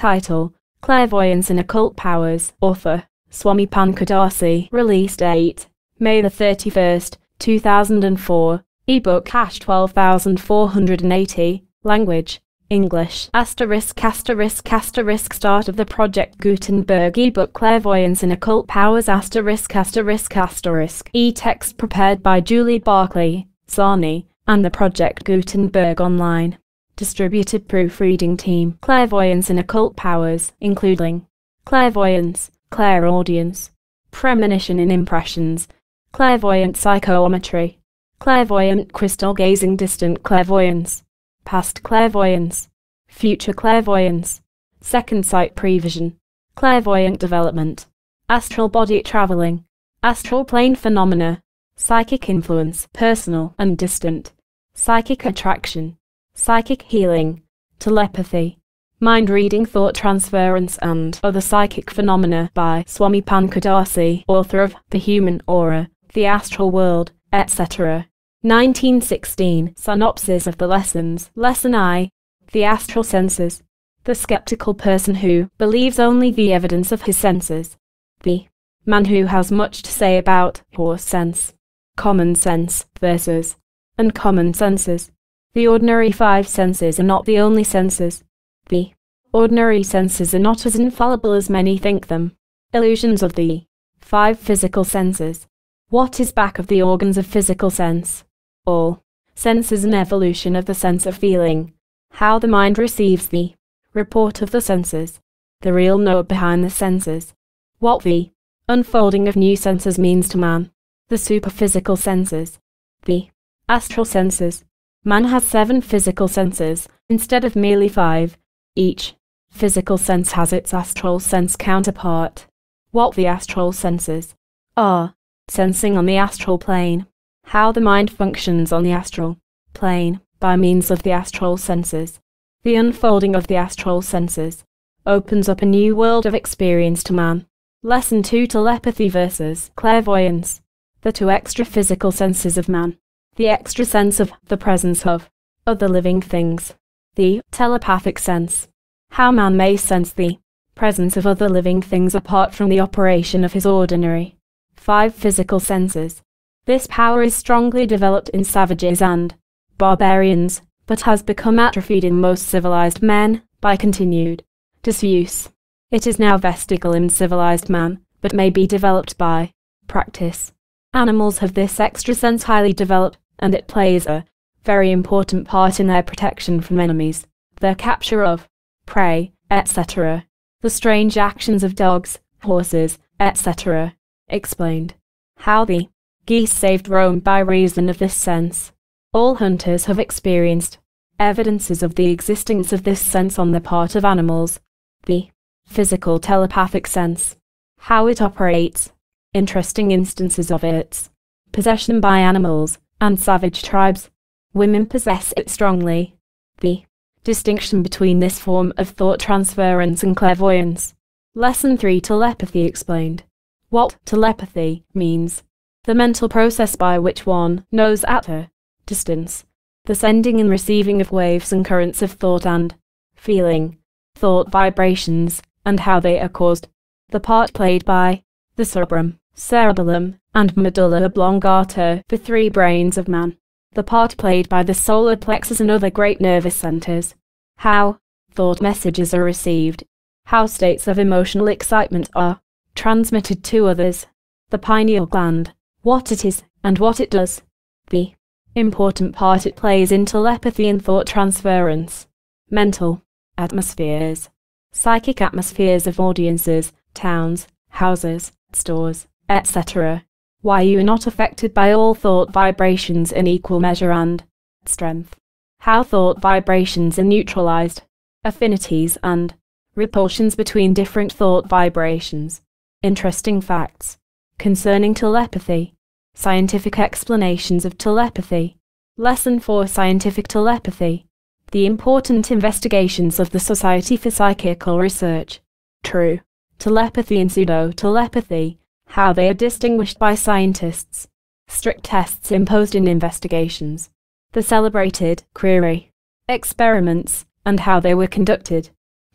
Title Clairvoyance and Occult Powers. Author Swami Panchadasi. Release date May the 31st, 2004. Ebook hash 12480. Language English. Asterisk asterisk asterisk start of the Project Gutenberg ebook Clairvoyance and Occult Powers asterisk asterisk asterisk. E-text prepared by Julie Barclay, Sani, and the Project Gutenberg online. Distributed proofreading team. Clairvoyance and Occult Powers, including clairvoyance, clairaudience, premonition and impressions, clairvoyant psychometry, clairvoyant crystal gazing distant clairvoyance, past clairvoyance, future clairvoyance, second sight prevision, clairvoyant development, astral body traveling, astral plane phenomena, psychic influence, personal and distant, psychic attraction, psychic healing, telepathy, mind reading, thought transference, and other psychic phenomena by Swami Panchadasi, author of The Human Aura, The Astral World, etc. 1916 Synopsis of the Lessons Lesson I The Astral Senses The skeptical person who believes only the evidence of his senses. The man who has much to say about horse sense, common sense versus uncommon senses. The ordinary five senses are not the only senses. The ordinary senses are not as infallible as many think them. Illusions of the five physical senses. What is back of the organs of physical sense? All. Sense is an evolution of the sense of feeling. How the mind receives the report of the senses. The real know behind the senses. What the unfolding of new senses means to man. The superphysical senses. The astral senses. Man has seven physical senses, instead of merely five. Each physical sense has its astral sense counterpart. What the astral senses are. Sensing on the astral plane how the mind functions on the astral plane by means of the astral senses. The unfolding of the astral senses opens up a new world of experience to man. Lesson 2 Telepathy versus Clairvoyance. The two extra physical senses of man. The extra sense of the presence of other living things. The telepathic sense. How man may sense the presence of other living things apart from the operation of his ordinary five physical senses. This power is strongly developed in savages and barbarians, but has become atrophied in most civilized men by continued disuse. It is now vestigial in civilized man, but may be developed by practice. Animals have this extra sense highly developed, and it plays a very important part in their protection from enemies, their capture of prey, etc. The strange actions of dogs, horses, etc. explained. How the Geese saved Rome by reason of this sense. All hunters have experienced evidences of the existence of this sense on the part of animals. The physical telepathic sense. How it operates. Interesting instances of its possession by animals and savage tribes. Women possess it strongly. The distinction between this form of thought transference and clairvoyance. Lesson 3 Telepathy explained. What telepathy means the mental process by which one knows at a distance the sending and receiving of waves and currents of thought and feeling, thought vibrations, and how they are caused. The part played by the cerebrum, cerebellum, and medulla oblongata, the three brains of man. The part played by the solar plexus and other great nervous centers. How thought messages are received. How states of emotional excitement are transmitted to others. The pineal gland, what it is, and what it does. The important part it plays in telepathy and thought transference. Mental atmospheres, psychic atmospheres of audiences, towns, houses, stores, etc. Why you are not affected by all thought vibrations in equal measure and strength. How thought vibrations are neutralized, affinities and repulsions between different thought vibrations. Interesting facts concerning telepathy. Scientific explanations of telepathy. Lesson 4 Scientific telepathy. The important investigations of the Society for Psychical Research. True. Telepathy and pseudo telepathy. How they are distinguished by scientists. Strict tests imposed in investigations. The celebrated Creery experiments and how they were conducted.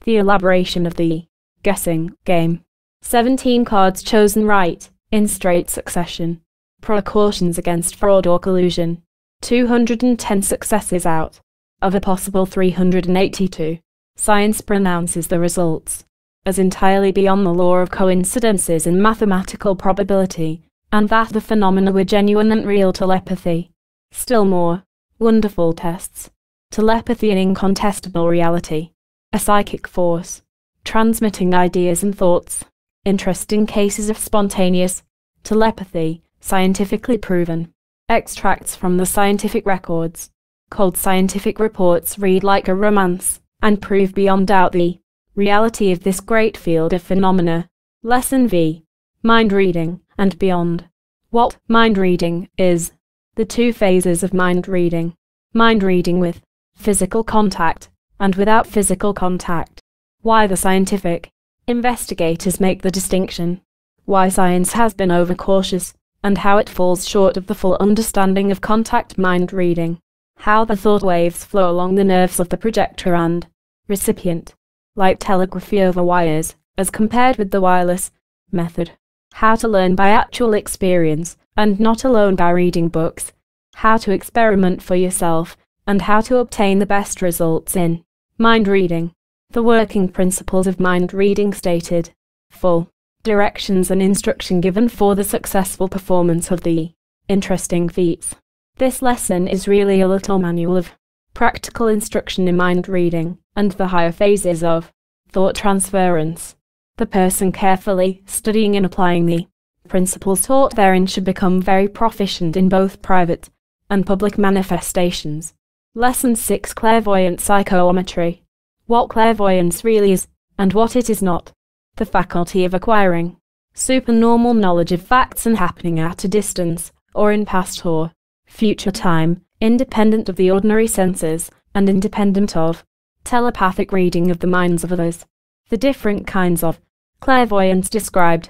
The elaboration of the guessing game. 17 cards chosen right, in straight succession. Precautions against fraud or collusion. 210 successes out of a possible 382. Science pronounces the results as entirely beyond the law of coincidences and mathematical probability, and that the phenomena were genuine and real telepathy. Still more, wonderful tests. Telepathy an incontestable reality. A psychic force. Transmitting ideas and thoughts. Interesting cases of spontaneous telepathy, scientifically proven. Extracts from the scientific records, called scientific reports, read like a romance, and prove beyond doubt the reality of this great field of phenomena. Lesson V Mind reading and beyond. What mind reading is. The two phases of mind reading. Mind reading with physical contact and without physical contact. Why the scientific investigators make the distinction. Why science has been overcautious and how it falls short of the full understanding of contact mind reading. How the thought waves flow along the nerves of the projector and recipient, like telegraphy over wires, as compared with the wireless method. How to learn by actual experience, and not alone by reading books. How to experiment for yourself, and how to obtain the best results in mind reading. The working principles of mind reading stated. Full directions and instruction given for the successful performance of the interesting feats. This lesson is really a little manual of practical instruction in mind reading and the higher phases of thought transference. The person carefully studying and applying the principles taught therein should become very proficient in both private and public manifestations. Lesson 6 Clairvoyant Psychometry What clairvoyance really is, and what it is not the faculty of acquiring supernormal knowledge of facts and happening at a distance, or in past or future time, independent of the ordinary senses, and independent of telepathic reading of the minds of others. The different kinds of clairvoyance described.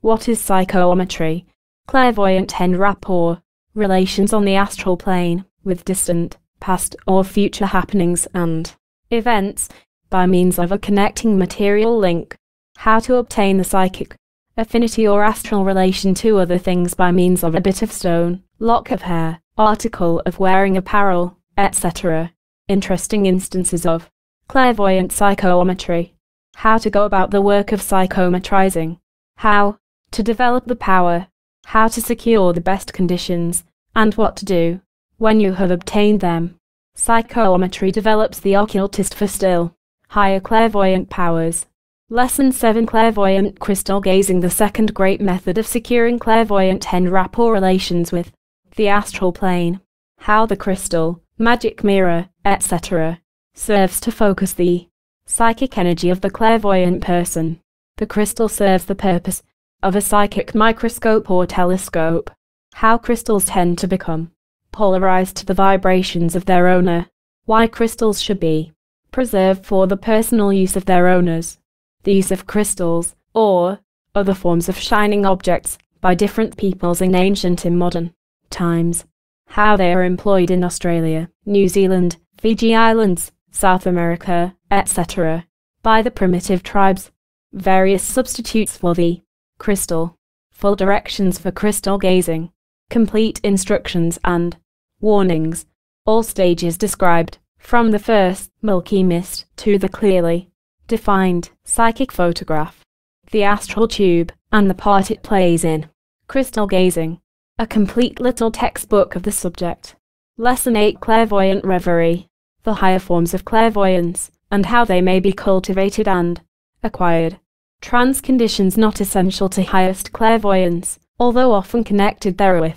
What is psychometry? Clairvoyant en rapport, relations on the astral plane, with distant, past, or future happenings and events, by means of a connecting material link how to obtain the psychic affinity or astral relation to other things by means of a bit of stone, lock of hair, article of wearing apparel, etc. Interesting instances of clairvoyant psychometry. How to go about the work of psychometrizing. How to develop the power. How to secure the best conditions, and what to do when you have obtained them. Psychometry develops the occultist for still higher clairvoyant powers. Lesson 7 Clairvoyant Crystal Gazing The second great method of securing clairvoyant en rapport relations with the astral plane. How the crystal, magic mirror, etc. serves to focus the psychic energy of the clairvoyant person. The crystal serves the purpose of a psychic microscope or telescope. How crystals tend to become polarized to the vibrations of their owner. Why crystals should be preserved for the personal use of their owners the use of crystals, or other forms of shining objects by different peoples in ancient and modern times. How they are employed in Australia, New Zealand, Fiji Islands, South America, etc. by the primitive tribes. Various substitutes for the crystal, full directions for crystal gazing, complete instructions and warnings, all stages described, from the first milky mist to the clearly defined psychic photograph, the astral tube, and the part it plays in. Crystal gazing, a complete little textbook of the subject. Lesson 8 Clairvoyant Reverie, the higher forms of clairvoyance, and how they may be cultivated and acquired. Trance conditions not essential to highest clairvoyance, although often connected therewith.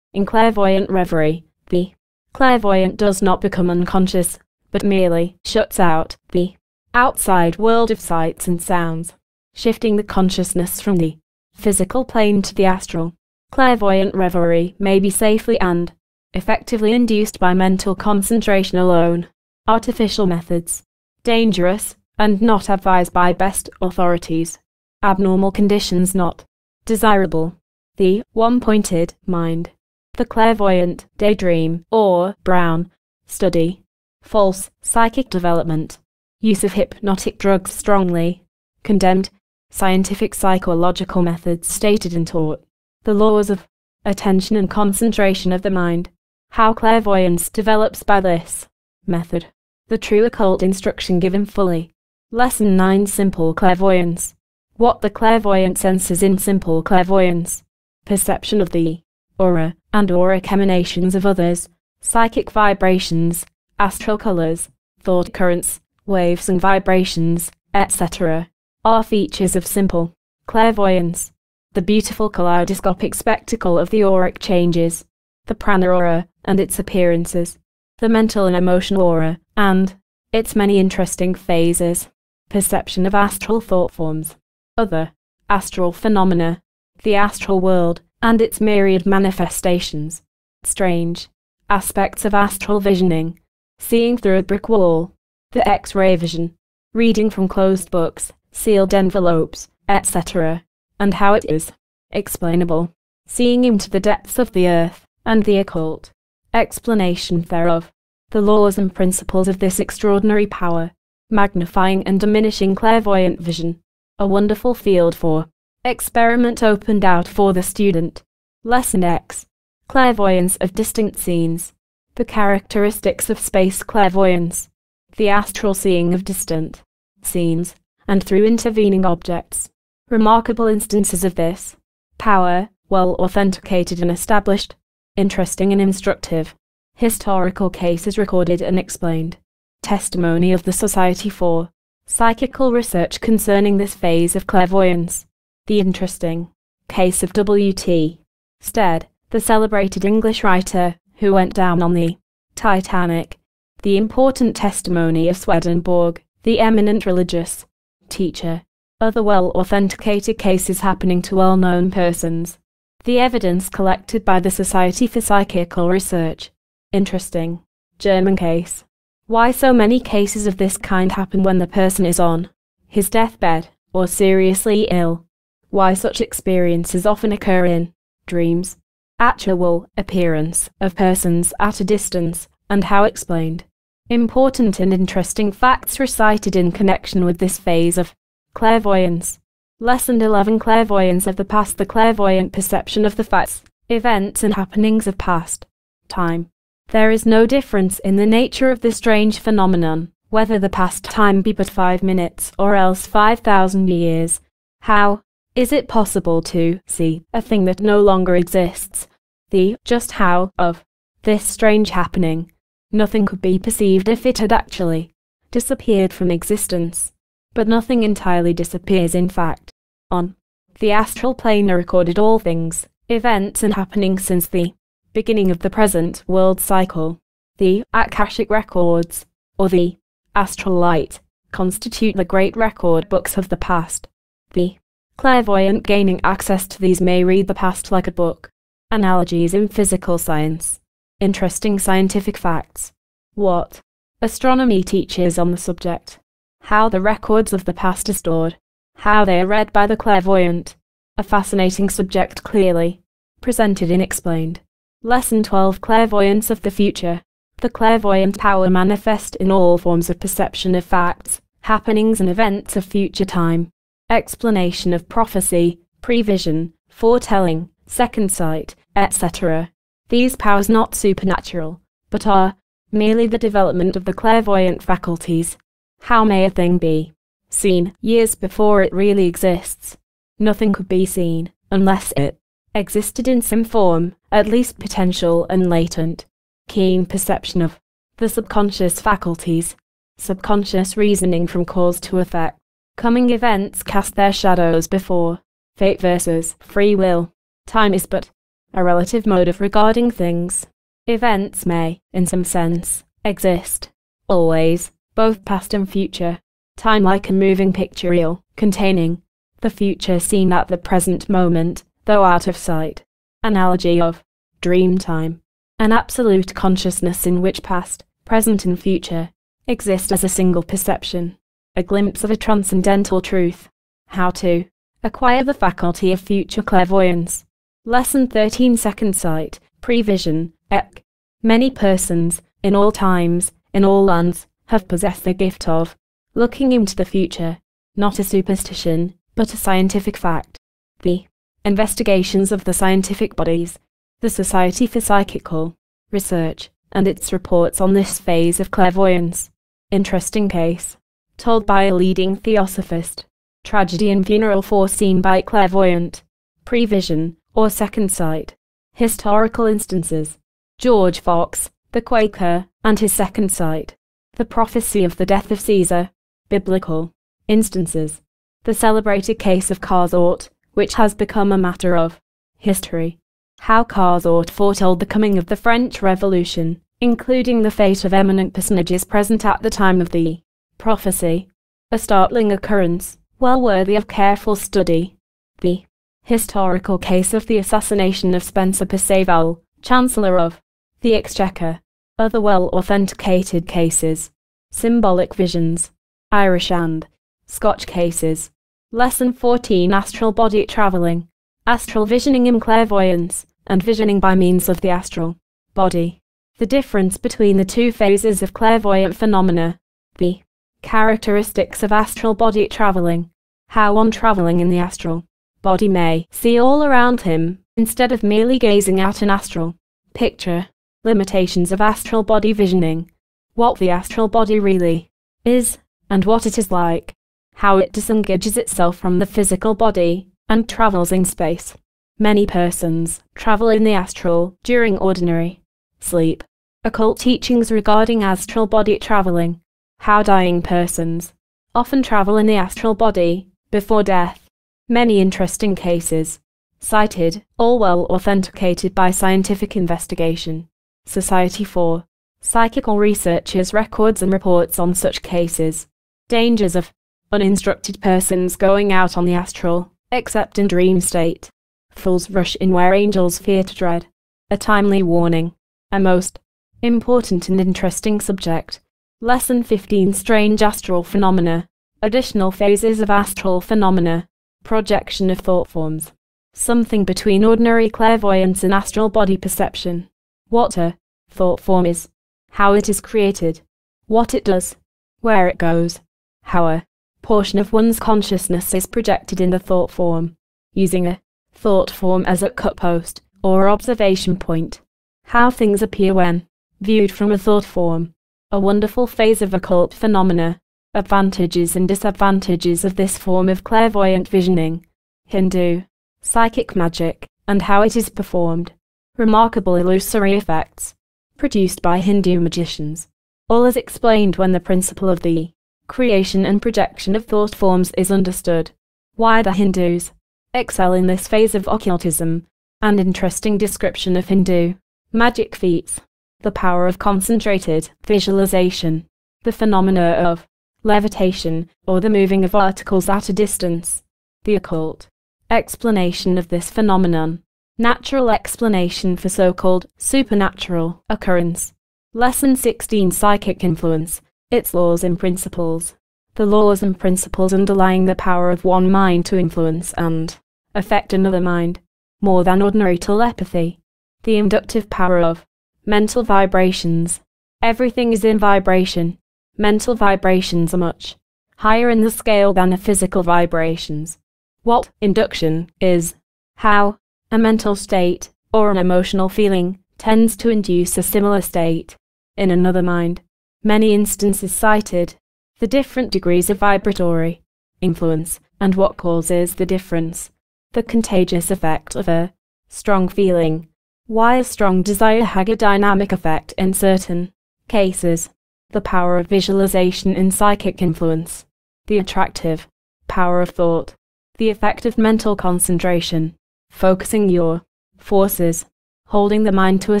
In clairvoyant reverie, the clairvoyant does not become unconscious, but merely shuts out the outside world of sights and sounds, shifting the consciousness from the physical plane to the astral. Clairvoyant reverie may be safely and effectively induced by mental concentration alone. Artificial methods, dangerous and not advised by best authorities. Abnormal conditions not desirable. The one-pointed mind. The clairvoyant daydream or Brown study. False psychic development use of hypnotic drugs strongly condemned, scientific psychological methods stated and taught, the laws of attention and concentration of the mind, how clairvoyance develops by this method, the true occult instruction given fully. Lesson 9 Simple Clairvoyance. What the clairvoyant senses in simple clairvoyance. Perception of the aura and auric emanations of others, psychic vibrations, astral colors, thought currents, waves and vibrations, etc., are features of simple clairvoyance. The beautiful kaleidoscopic spectacle of the auric changes, the prana aura and its appearances, the mental and emotional aura, and its many interesting phases, perception of astral thought forms, other astral phenomena, the astral world, and its myriad manifestations, strange aspects of astral visioning, seeing through a brick wall, the X-ray vision, reading from closed books, sealed envelopes, etc., and how it is explainable, seeing into the depths of the earth and the occult, explanation thereof, the laws and principles of this extraordinary power, magnifying and diminishing clairvoyant vision, a wonderful field for experiment opened out for the student. Lesson X. Clairvoyance of distant scenes, the characteristics of space clairvoyance. The astral seeing of distant scenes, and through intervening objects. Remarkable instances of this power, well authenticated and established, interesting and instructive. Historical cases recorded and explained. Testimony of the Society for Psychical Research concerning this phase of clairvoyance. The interesting case of W.T. Stead, the celebrated English writer who went down on the Titanic the important testimony of Swedenborg, the eminent religious teacher, other well authenticated cases happening to well known persons, the evidence collected by the Society for Psychical Research. Interesting. German case. Why so many cases of this kind happen when the person is on his deathbed or seriously ill? Why such experiences often occur in dreams, actual appearance of persons at a distance, and how explained. Important and interesting facts recited in connection with this phase of clairvoyance. Lesson 11 Clairvoyance of the past The clairvoyant perception of the facts, events and happenings of past time. There is no difference in the nature of this strange phenomenon, whether the past time be but five minutes or else five thousand years. How is it possible to see a thing that no longer exists? The just how of this strange happening Nothing could be perceived if it had actually disappeared from existence. But nothing entirely disappears in fact. On the astral plane are recorded all things, events and happenings since the beginning of the present world cycle. The Akashic records, or the astral light, constitute the great record books of the past. The clairvoyant gaining access to these may read the past like a book. Analogies in physical science. Interesting scientific facts. What astronomy teaches on the subject. How the records of the past are stored. How they are read by the clairvoyant. A fascinating subject clearly presented and explained. Lesson 12 Clairvoyance of the Future. The clairvoyant power manifest in all forms of perception of facts, happenings and events of future time. Explanation of prophecy, prevision, foretelling, second sight, etc. These powers not supernatural, but are merely the development of the clairvoyant faculties. How may a thing be seen years before it really exists? Nothing could be seen unless it existed in some form, at least potential and latent. Keen perception of the subconscious faculties, subconscious reasoning from cause to effect. Coming events cast their shadows before. Fate versus free will. Time is but a relative mode of regarding things. Events may, in some sense, exist. Always, both past and future. Time like a moving picture reel, containing the future seen at the present moment, though out of sight. Analogy of dream time. An absolute consciousness in which past, present, and future exist as a single perception. A glimpse of a transcendental truth. How to acquire the faculty of future clairvoyance. Lesson 13 Second Sight, Prevision, Ek. Many persons, in all times, in all lands, have possessed the gift of looking into the future, not a superstition, but a scientific fact. The investigations of the scientific bodies, the Society for Psychical Research, and its reports on this phase of clairvoyance. Interesting case. Told by a leading theosophist. Tragedy and funeral foreseen by clairvoyant. Prevision, or second sight. Historical instances. George Fox, the Quaker, and his second sight. The prophecy of the death of Caesar. Biblical instances. The celebrated case of Cazotte, which has become a matter of history. How Cazotte foretold the coming of the French Revolution, including the fate of eminent personages present at the time of the prophecy. A startling occurrence, well worthy of careful study. The historical case of the assassination of Spencer Perceval, Chancellor of the Exchequer. Other well authenticated cases. Symbolic visions. Irish and Scotch cases. Lesson 14 Astral Body Traveling. Astral visioning in clairvoyance, and visioning by means of the astral body. The difference between the two phases of clairvoyant phenomena. The characteristics of astral body traveling. How one traveling in the astral body may see all around him, instead of merely gazing at an astral picture. Limitations of astral body visioning. What the astral body really is, and what it is like, how it disengages itself from the physical body and travels in space. Many persons travel in the astral during ordinary sleep. Occult teachings regarding astral body traveling. How dying persons often travel in the astral body before death. Many interesting cases cited, all well authenticated by scientific investigation. Society for Psychical Researchers records and reports on such cases. Dangers of uninstructed persons going out on the astral, except in dream state. Fools rush in where angels fear to tread. A timely warning. A most important and interesting subject. Lesson 15 Strange Astral Phenomena. Additional phases of astral phenomena. Projection of thought forms. Something between ordinary clairvoyance and astral body perception. What a thought form is. How it is created. What it does. Where it goes how a portion of one's consciousness is projected in the thought form, using a thought form as a cut post or observation point. How things appear when viewed from a thought form. A wonderful phase of occult phenomena. Advantages and disadvantages of this form of clairvoyant visioning. Hindu psychic magic and how it is performed. Remarkable illusory effects produced by Hindu magicians. All is explained when the principle of the creation and projection of thought forms is understood. Why the Hindus excel in this phase of occultism, and interesting description of Hindu magic feats, the power of concentrated visualization, the phenomena of levitation, or the moving of articles at a distance, the occult explanation of this phenomenon, natural explanation for so-called supernatural occurrence. Lesson 16 Psychic Influence its laws and principles. The laws and principles underlying the power of one mind to influence and affect another mind, more than ordinary telepathy. The inductive power of mental vibrations. Everything is in vibration. Mental vibrations are much higher in the scale than the physical vibrations. What induction is, how a mental state or an emotional feeling tends to induce a similar state. In another mind many instances cited, the different degrees of vibratory influence, and what causes the difference, the contagious effect of a strong feeling, why a strong desire has a dynamic effect in certain cases, the power of visualization in psychic influence, the attractive power of thought, the effect of mental concentration, focusing your forces, holding the mind to a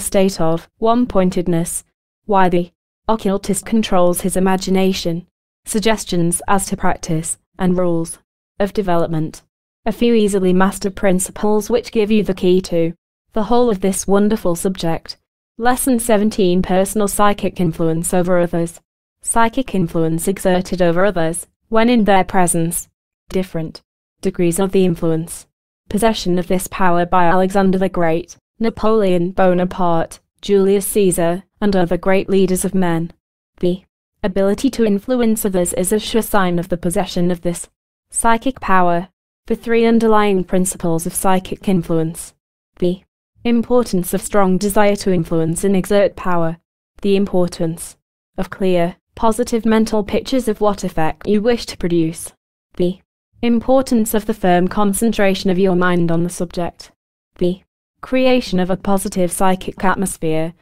state of one pointedness, why the occultist controls his imagination, suggestions as to practice, and rules of development. A few easily mastered principles which give you the key to the whole of this wonderful subject. Lesson 17 Personal Psychic Influence over Others. Psychic influence exerted over others, when in their presence. Different degrees of the influence. Possession of this power by Alexander the Great, Napoleon Bonaparte, Julius Caesar, and other great leaders of men. The Ability to influence others is a sure sign of the possession of this psychic power. The three underlying principles of psychic influence. The importance of strong desire to influence and exert power. The importance of clear, positive mental pictures of what effect you wish to produce. The importance of the firm concentration of your mind on the subject. The creation of a positive psychic atmosphere.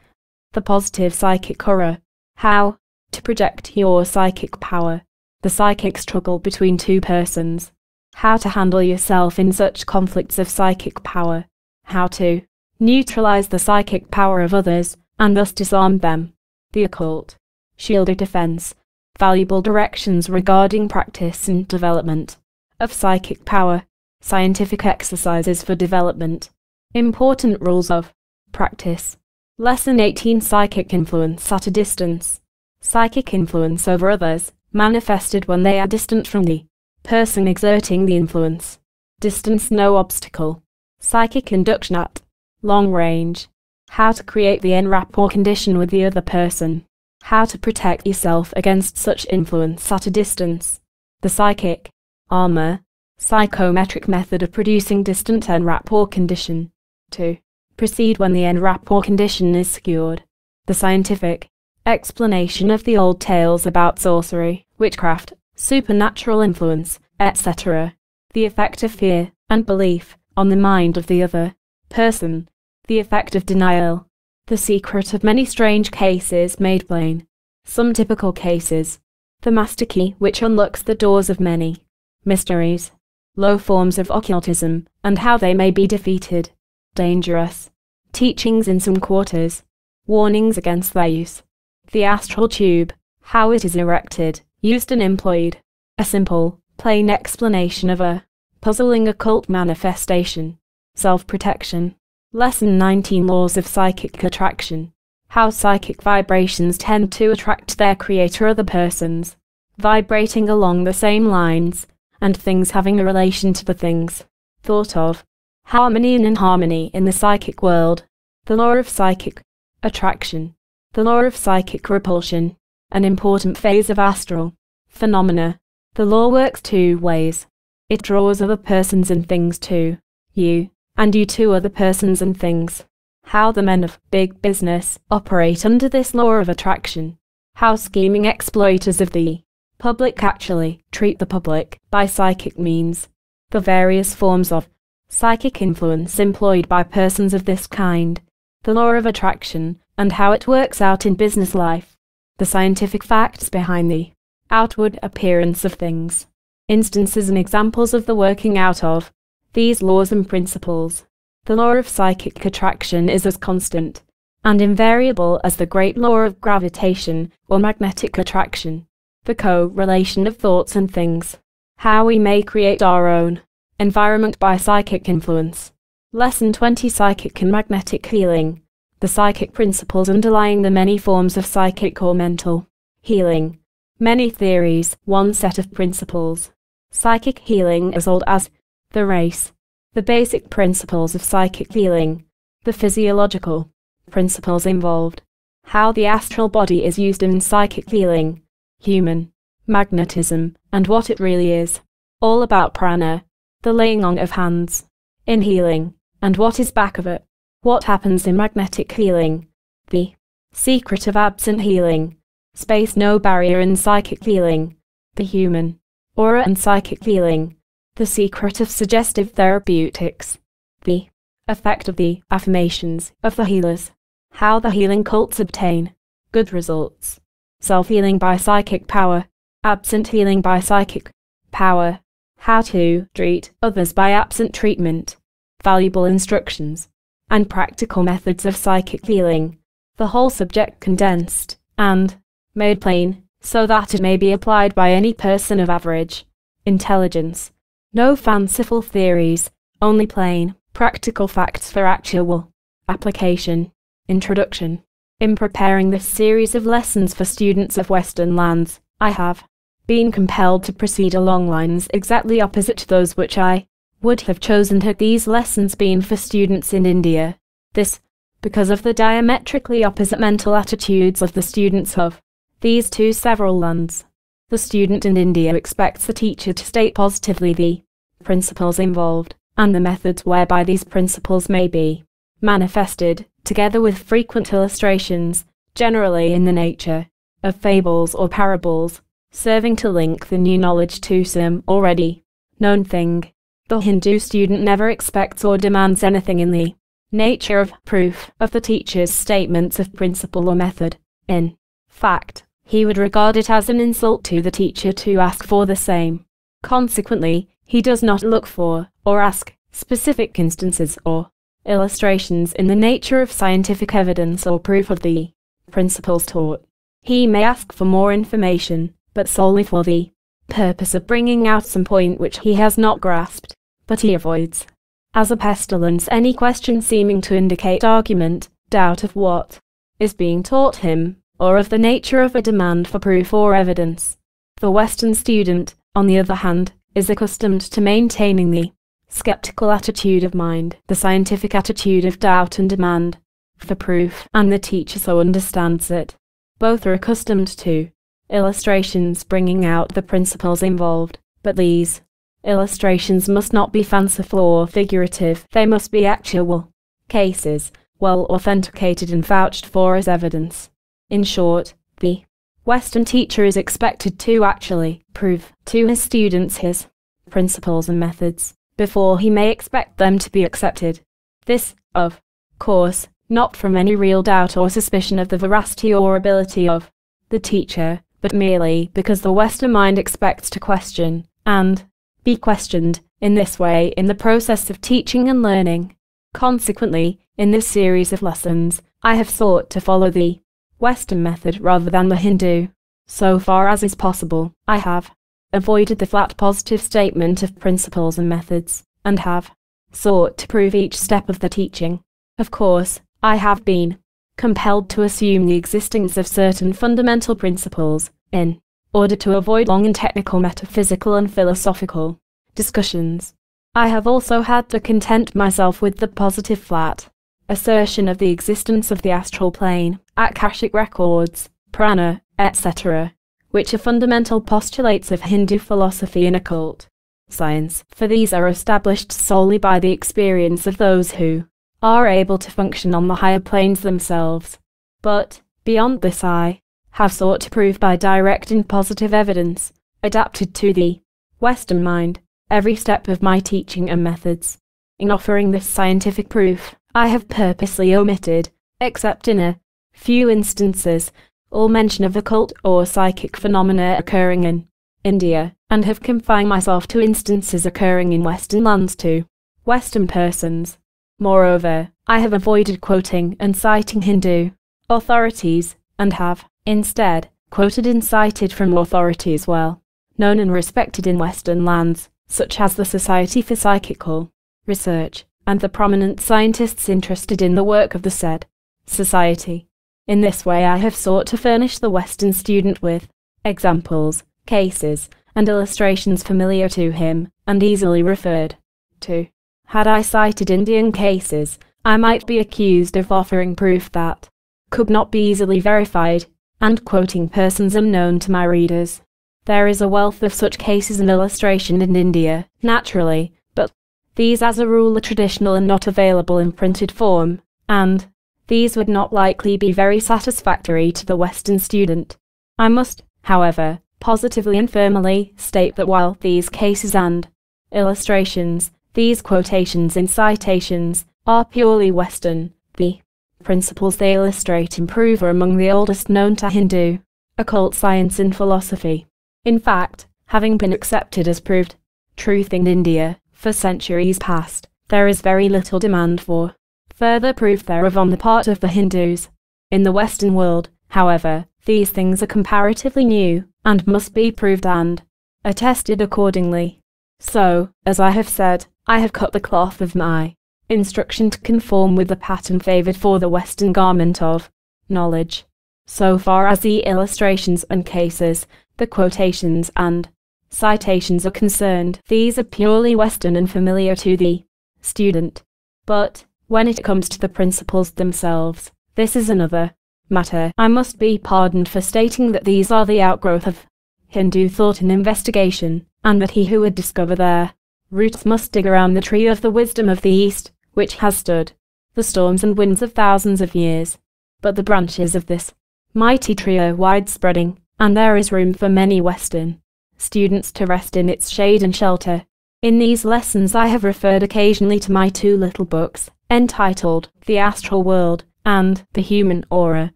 The positive psychic aura. How to project your psychic power. The psychic struggle between two persons. How to handle yourself in such conflicts of psychic power. How to neutralize the psychic power of others and thus disarm them. The occult. Shielded defense. Valuable directions regarding practice and development of psychic power. Scientific exercises for development. Important rules of practice. Lesson 18 Psychic influence at a distance. Psychic influence over others, manifested when they are distant from the person exerting the influence. Distance no obstacle. Psychic induction at long range. How to create the en rapport condition with the other person. How to protect yourself against such influence at a distance. The psychic armor, psychometric method of producing distant en rapport condition. 2. Proceed when the en rapport condition is secured. The scientific explanation of the old tales about sorcery, witchcraft, supernatural influence, etc. The effect of fear and belief on the mind of the other person. The effect of denial. The secret of many strange cases made plain. Some typical cases. The master key which unlocks the doors of many mysteries. Low forms of occultism and how they may be defeated. Dangerous. Teachings in some quarters. Warnings against their use. The astral tube. How it is erected, used and employed. A simple, plain explanation of a puzzling occult manifestation. Self-protection. Lesson 19 Laws of Psychic Attraction. How psychic vibrations tend to attract their creator other persons. Vibrating along the same lines, and things having a relation to the things. Thought of. Harmony and inharmony in the psychic world. The law of psychic attraction. The law of psychic repulsion. An important phase of astral phenomena. The law works two ways. It draws other persons and things to you, and you to other persons and things. How the men of big business operate under this law of attraction. How scheming exploiters of the public actually treat the public by psychic means. The various forms of psychic influence employed by persons of this kind. The law of attraction and how it works out in business life. The scientific facts behind the outward appearance of things. Instances and examples of the working out of these laws and principles. The law of psychic attraction is as constant and invariable as the great law of gravitation or magnetic attraction. The co-relation of thoughts and things. How we may create our own environment by psychic influence. Lesson 20 Psychic and Magnetic Healing. The psychic principles underlying the many forms of psychic or mental healing. Many theories, one set of principles. Psychic healing as old as the race. The basic principles of psychic healing, the physiological principles involved, how the astral body is used in psychic healing, human magnetism, and what it really is. All about prana, the laying on of hands, in healing, and what is back of it. What happens in magnetic healing, the secret of absent healing, space no barrier in psychic healing, the human aura and psychic healing, the secret of suggestive therapeutics. The effect of the affirmations of the healers. How the healing cults obtain good results. Self healing by psychic power. Absent healing by psychic power. How to treat others by absent treatment. Valuable instructions. And practical methods of psychic healing. The whole subject condensed and made plain so that it may be applied by any person of average intelligence no fanciful theories, only plain, practical facts for actual application. Introduction. In preparing this series of lessons for students of Western lands, I have been compelled to proceed along lines exactly opposite to those which I would have chosen had these lessons been for students in India. This, because of the diametrically opposite mental attitudes of the students of these two several lands. The student in India expects the teacher to state positively the principles involved, and the methods whereby these principles may be manifested, together with frequent illustrations, generally in the nature of fables or parables, serving to link the new knowledge to some already known thing. The Hindu student never expects or demands anything in the nature of proof of the teacher's statements of principle or method. In fact, he would regard it as an insult to the teacher to ask for the same. Consequently, he does not look for, or ask, specific instances or illustrations in the nature of scientific evidence or proof of the principles taught. He may ask for more information, but solely for the purpose of bringing out some point which he has not grasped, but he avoids, as a pestilence, any question seeming to indicate argument, doubt of what is being taught him, or of the nature of a demand for proof or evidence. The Western student, on the other hand, is accustomed to maintaining the skeptical attitude of mind, the scientific attitude of doubt and demand for proof, and the teacher so understands it. Both are accustomed to illustrations bringing out the principles involved, but these illustrations must not be fanciful or figurative, they must be actual cases, well authenticated and vouched for as evidence. In short, the Western teacher is expected to actually prove to his students his principles and methods before he may expect them to be accepted. This, of course, not from any real doubt or suspicion of the veracity or ability of the teacher, but merely because the Western mind expects to question, and be questioned, in this way in the process of teaching and learning. Consequently, in this series of lessons, I have sought to follow the Western method rather than the Hindu. So far as is possible, I have avoided the flat positive statement of principles and methods, and have sought to prove each step of the teaching. Of course, I have been compelled to assume the existence of certain fundamental principles, in order to avoid long and technical metaphysical and philosophical discussions. I have also had to content myself with the positive flat assertion of the existence of the astral plane, Akashic records, prana, etc., which are fundamental postulates of Hindu philosophy and occult science, for these are established solely by the experience of those who are able to function on the higher planes themselves. But, beyond this I have sought to prove by direct and positive evidence, adapted to the Western mind, every step of my teaching and methods. In offering this scientific proof, I have purposely omitted, except in a few instances, all mention of occult or psychic phenomena occurring in India, and have confined myself to instances occurring in Western lands to Western persons. Moreover, I have avoided quoting and citing Hindu authorities, and have, instead, quoted and cited from authorities well known and respected in Western lands, such as the Society for Psychical Research, and the prominent scientists interested in the work of the said society. In this way I have sought to furnish the Western student with examples, cases, and illustrations familiar to him, and easily referred to. Had I cited Indian cases, I might be accused of offering proof that could not be easily verified, and quoting persons unknown to my readers. There is a wealth of such cases and illustration in India, naturally, but these as a rule are traditional and not available in printed form, and these would not likely be very satisfactory to the Western student. I must, however, positively and firmly state that while these cases and illustrations, these quotations and citations, are purely Western, the principles they illustrate and prove are among the oldest known to Hindu, occult science and philosophy. In fact, having been accepted as proved truth in India for centuries past, there is very little demand for further proof thereof on the part of the Hindus. In the Western world, however, these things are comparatively new, and must be proved and attested accordingly. So, as I have said, I have cut the cloth of my instruction to conform with the pattern favoured for the Western garment of knowledge. So far as the illustrations and cases the quotations and citations are concerned, these are purely Western and familiar to the student. But, when it comes to the principles themselves, this is another matter. I must be pardoned for stating that these are the outgrowth of Hindu thought and investigation, and that he who would discover their roots must dig around the tree of the wisdom of the East, which has stood the storms and winds of thousands of years. But the branches of this mighty tree are widespreading, and there is room for many Western students to rest in its shade and shelter. In these lessons I have referred occasionally to my two little books, entitled The Astral World and The Human Aura,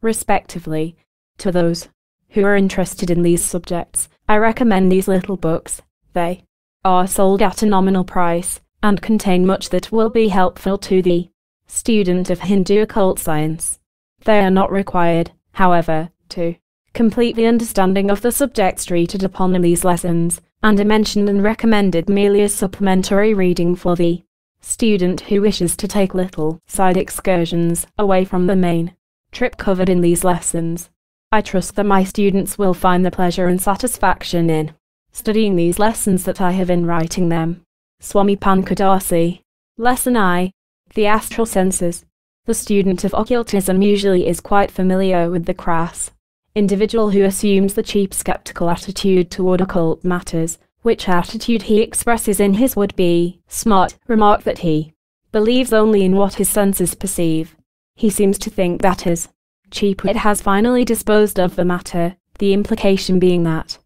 respectively. To those who are interested in these subjects, I recommend these little books. They are sold at a nominal price and contain much that will be helpful to the student of Hindu occult science. They are not required, however, to complete the understanding of the subjects treated upon in these lessons, and are mentioned and recommended merely as supplementary reading for the student who wishes to take little side excursions away from the main trip covered in these lessons. I trust that my students will find the pleasure and satisfaction in studying these lessons that I have in writing them. Swami Panchadasi. Lesson I. The Astral Senses. The student of occultism usually is quite familiar with the crass individual who assumes the cheap skeptical attitude toward occult matters, which attitude he expresses in his would-be smart remark that he believes only in what his senses perceive. He seems to think that is cheap it has finally disposed of the matter, the implication being that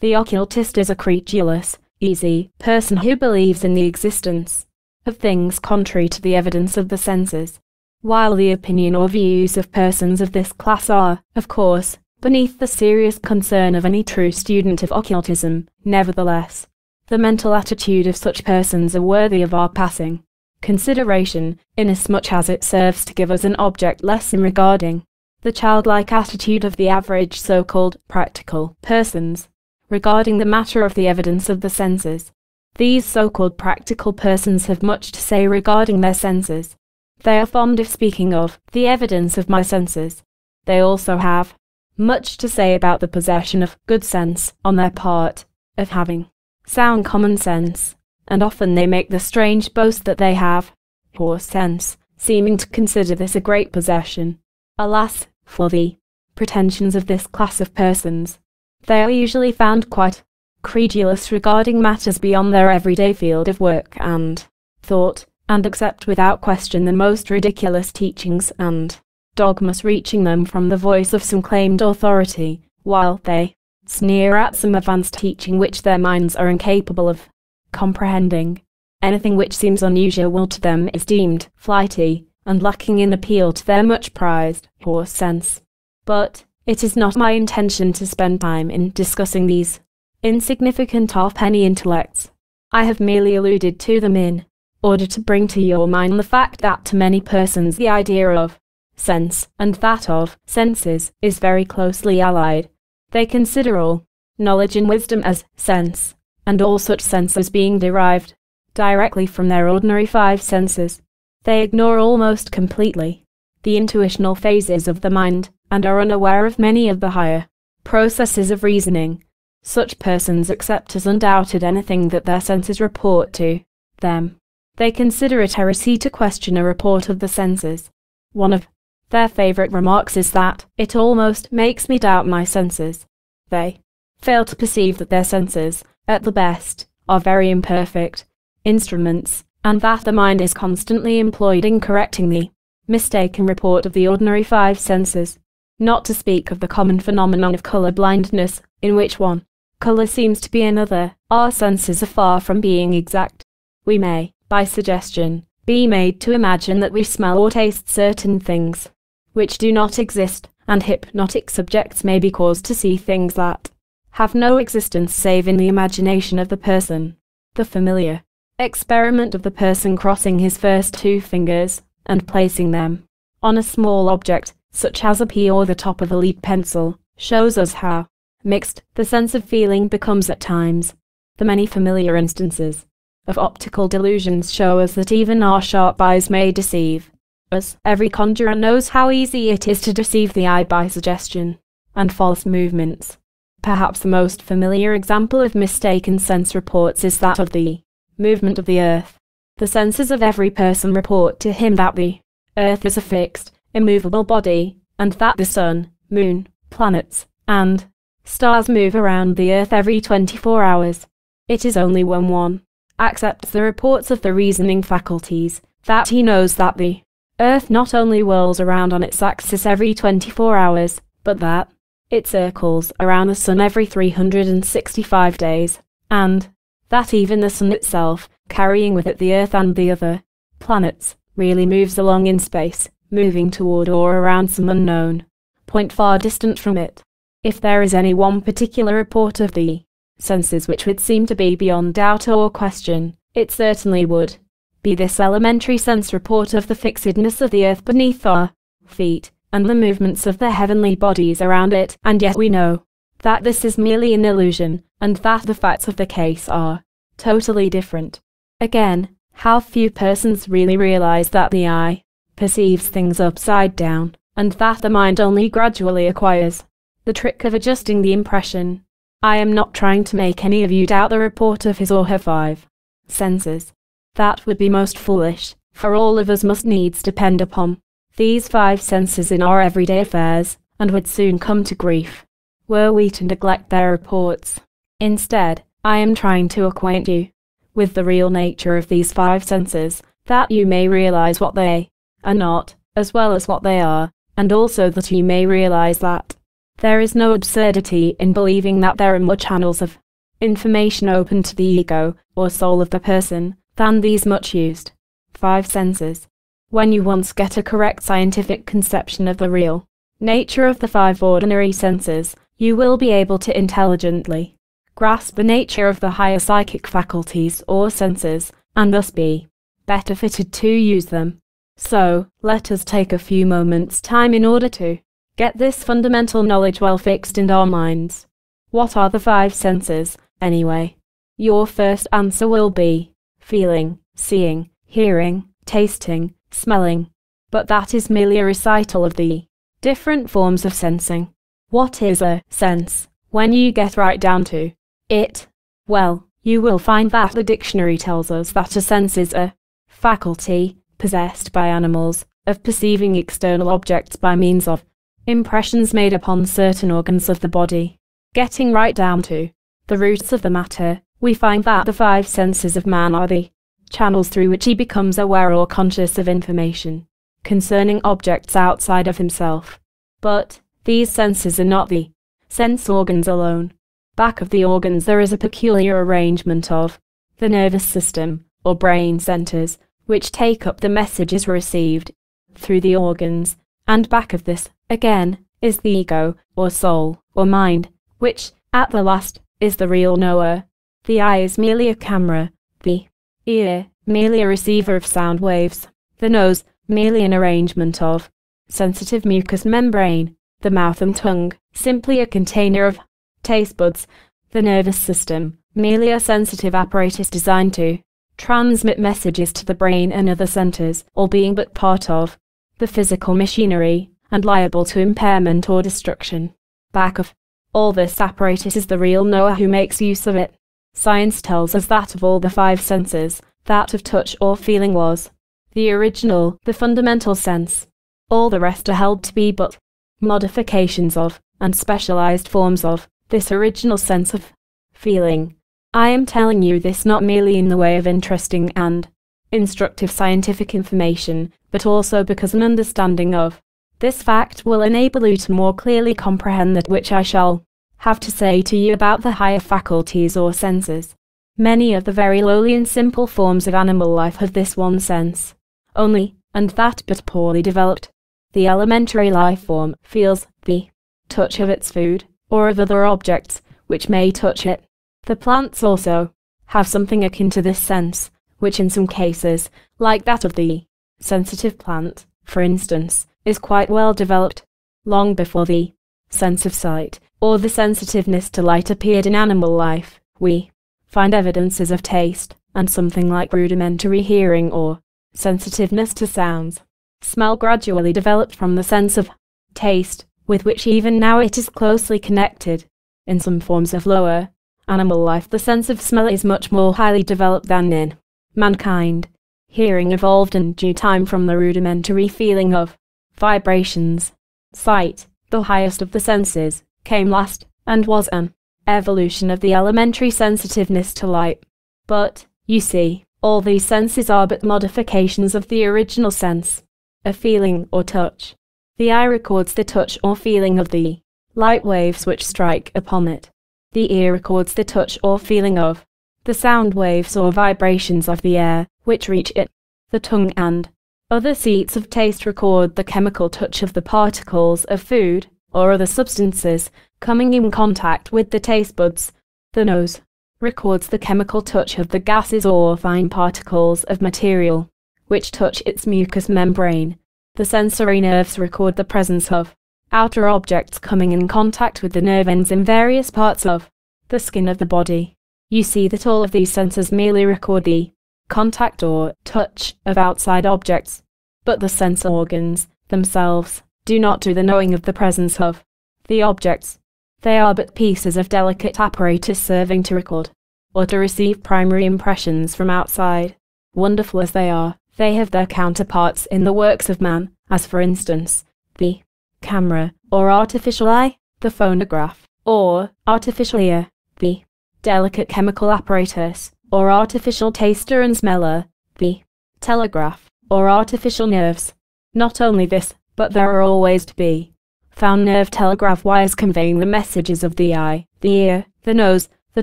the occultist is a credulous, easy person who believes in the existence of things contrary to the evidence of the senses. While the opinion or views of persons of this class are, of course, beneath the serious concern of any true student of occultism, nevertheless, the mental attitude of such persons are worthy of our passing consideration, inasmuch as it serves to give us an object lesson regarding the childlike attitude of the average so-called practical persons regarding the matter of the evidence of the senses. These so-called practical persons have much to say regarding their senses. They are fond of speaking of the evidence of my senses. They also have much to say about the possession of good sense on their part, of having sound common sense, and often they make the strange boast that they have poor sense, seeming to consider this a great possession. Alas, for the pretensions of this class of persons. They are usually found quite credulous regarding matters beyond their everyday field of work and thought, and accept without question the most ridiculous teachings and dogmas reaching them from the voice of some claimed authority, while they sneer at some advanced teaching which their minds are incapable of comprehending. Anything which seems unusual to them is deemed flighty and lacking in appeal to their much prized poor sense. But it is not my intention to spend time in discussing these insignificant halfpenny intellects. I have merely alluded to them in order to bring to your mind the fact that to many persons the idea of sense, and that of senses, is very closely allied. They consider all knowledge and wisdom as sense, and all such senses being derived directly from their ordinary five senses. They ignore almost completely the intuitional phases of the mind, and are unaware of many of the higher processes of reasoning. Such persons accept as undoubted anything that their senses report to them. They consider it heresy to question a report of the senses. One of their favorite remarks is that it almost makes me doubt my senses. They fail to perceive that their senses, at the best, are very imperfect instruments, and that the mind is constantly employed in correcting the mistaken report of the ordinary five senses. Not to speak of the common phenomenon of color blindness, in which one color seems to be another, our senses are far from being exact. We may, by suggestion, be made to imagine that we smell or taste certain things, which do not exist, and hypnotic subjects may be caused to see things that have no existence save in the imagination of the person. The familiar experiment of the person crossing his first two fingers and placing them on a small object, such as a pea or the top of a lead pencil, shows us how mixed the sense of feeling becomes at times. The many familiar instances of optical delusions show us that even our sharp eyes may deceive, us, every conjurer knows how easy it is to deceive the eye by suggestion and false movements. Perhaps the most familiar example of mistaken sense reports is that of the movement of the earth. The senses of every person report to him that the earth is a fixed, immovable body, and that the sun, moon, planets, and stars move around the Earth every 24 hours. It is only when one accepts the reports of the reasoning faculties that he knows that the Earth not only whirls around on its axis every 24 hours, but that it circles around the Sun every 365 days, and that even the Sun itself, carrying with it the Earth and the other planets, really moves along in space, moving toward or around some unknown point far distant from it. If there is any one particular report of the senses which would seem to be beyond doubt or question, it certainly would be this elementary sense report of the fixedness of the earth beneath our feet, and the movements of the heavenly bodies around it, and yet we know that this is merely an illusion, and that the facts of the case are totally different. Again, how few persons really realize that the eye perceives things upside down, and that the mind only gradually acquires the trick of adjusting the impression. I am not trying to make any of you doubt the report of his or her five senses. That would be most foolish, for all of us must needs depend upon these five senses in our everyday affairs, and would soon come to grief, were we to neglect their reports. Instead, I am trying to acquaint you with the real nature of these five senses, that you may realize what they are not, as well as what they are, and also that you may realize that there is no absurdity in believing that there are more channels of information open to the ego, or soul of the person, than these much used five senses. When you once get a correct scientific conception of the real nature of the five ordinary senses, you will be able to intelligently grasp the nature of the higher psychic faculties or senses, and thus be better fitted to use them. So, let us take a few moments' time in order to get this fundamental knowledge well fixed in our minds. What are the five senses, anyway? Your first answer will be feeling, seeing, hearing, tasting, smelling. But that is merely a recital of the different forms of sensing. What is a sense? When you get right down to it, well, you will find that the dictionary tells us that a sense is a faculty possessed by animals of perceiving external objects by means of impressions made upon certain organs of the body. Getting right down to the roots of the matter, we find that the five senses of man are the channels through which he becomes aware or conscious of information concerning objects outside of himself. But these senses are not the sense organs alone. Back of the organs there is a peculiar arrangement of the nervous system, or brain centers, which take up the messages received through the organs, and back of this, again, is the ego, or soul, or mind, which, at the last, is the real knower. The eye is merely a camera, the ear merely a receiver of sound waves, the nose merely an arrangement of sensitive mucous membrane, the mouth and tongue simply a container of taste buds, the nervous system merely a sensitive apparatus designed to transmit messages to the brain and other centers, all being but part of the physical machinery and liable to impairment or destruction. Back of all this apparatus is the real knower who makes use of it. Science tells us that of all the five senses, that of touch or feeling was the original, the fundamental sense. All the rest are held to be but modifications of, and specialized forms of, this original sense of feeling. I am telling you this not merely in the way of interesting and instructive scientific information, but also because an understanding of this fact will enable you to more clearly comprehend that which I shall have to say to you about the higher faculties or senses. Many of the very lowly and simple forms of animal life have this one sense, only, and that but poorly developed. The elementary life form feels the touch of its food, or of other objects, which may touch it. The plants also have something akin to this sense, which in some cases, like that of the sensitive plant, for instance, is quite well developed, long before the sense of sight, or the sensitiveness to light appeared in animal life, we find evidences of taste, and something like rudimentary hearing or sensitiveness to sounds. Smell gradually developed from the sense of taste, with which even now it is closely connected. In some forms of lower animal life, the sense of smell is much more highly developed than in mankind. Hearing evolved in due time from the rudimentary feeling of vibrations, Sight, the highest of the senses, came last, and was an evolution of the elementary sensitiveness to light. But, you see, all these senses are but modifications of the original sense, a feeling or touch. The eye records the touch or feeling of the light waves which strike upon it. The ear records the touch or feeling of the sound waves or vibrations of the air which reach it. The tongue and other seats of taste record the chemical touch of the particles of food or other substances coming in contact with the taste buds. The nose records the chemical touch of the gases or fine particles of material which touch its mucous membrane. The sensory nerves record the presence of outer objects coming in contact with the nerve ends in various parts of the skin of the body. You see that all of these sensors merely record the contact or touch of outside objects, but the sense organs themselves do not do the knowing of the presence of the objects. They are but pieces of delicate apparatus serving to record or to receive primary impressions from outside. Wonderful as they are, they have their counterparts in the works of man, as for instance, the camera, or artificial eye, the phonograph, or artificial ear, the delicate chemical apparatus, or artificial taster and smeller, the telegraph, or artificial nerves. Not only this, but there are always to be found nerve telegraph wires conveying the messages of the eye, the ear, the nose, the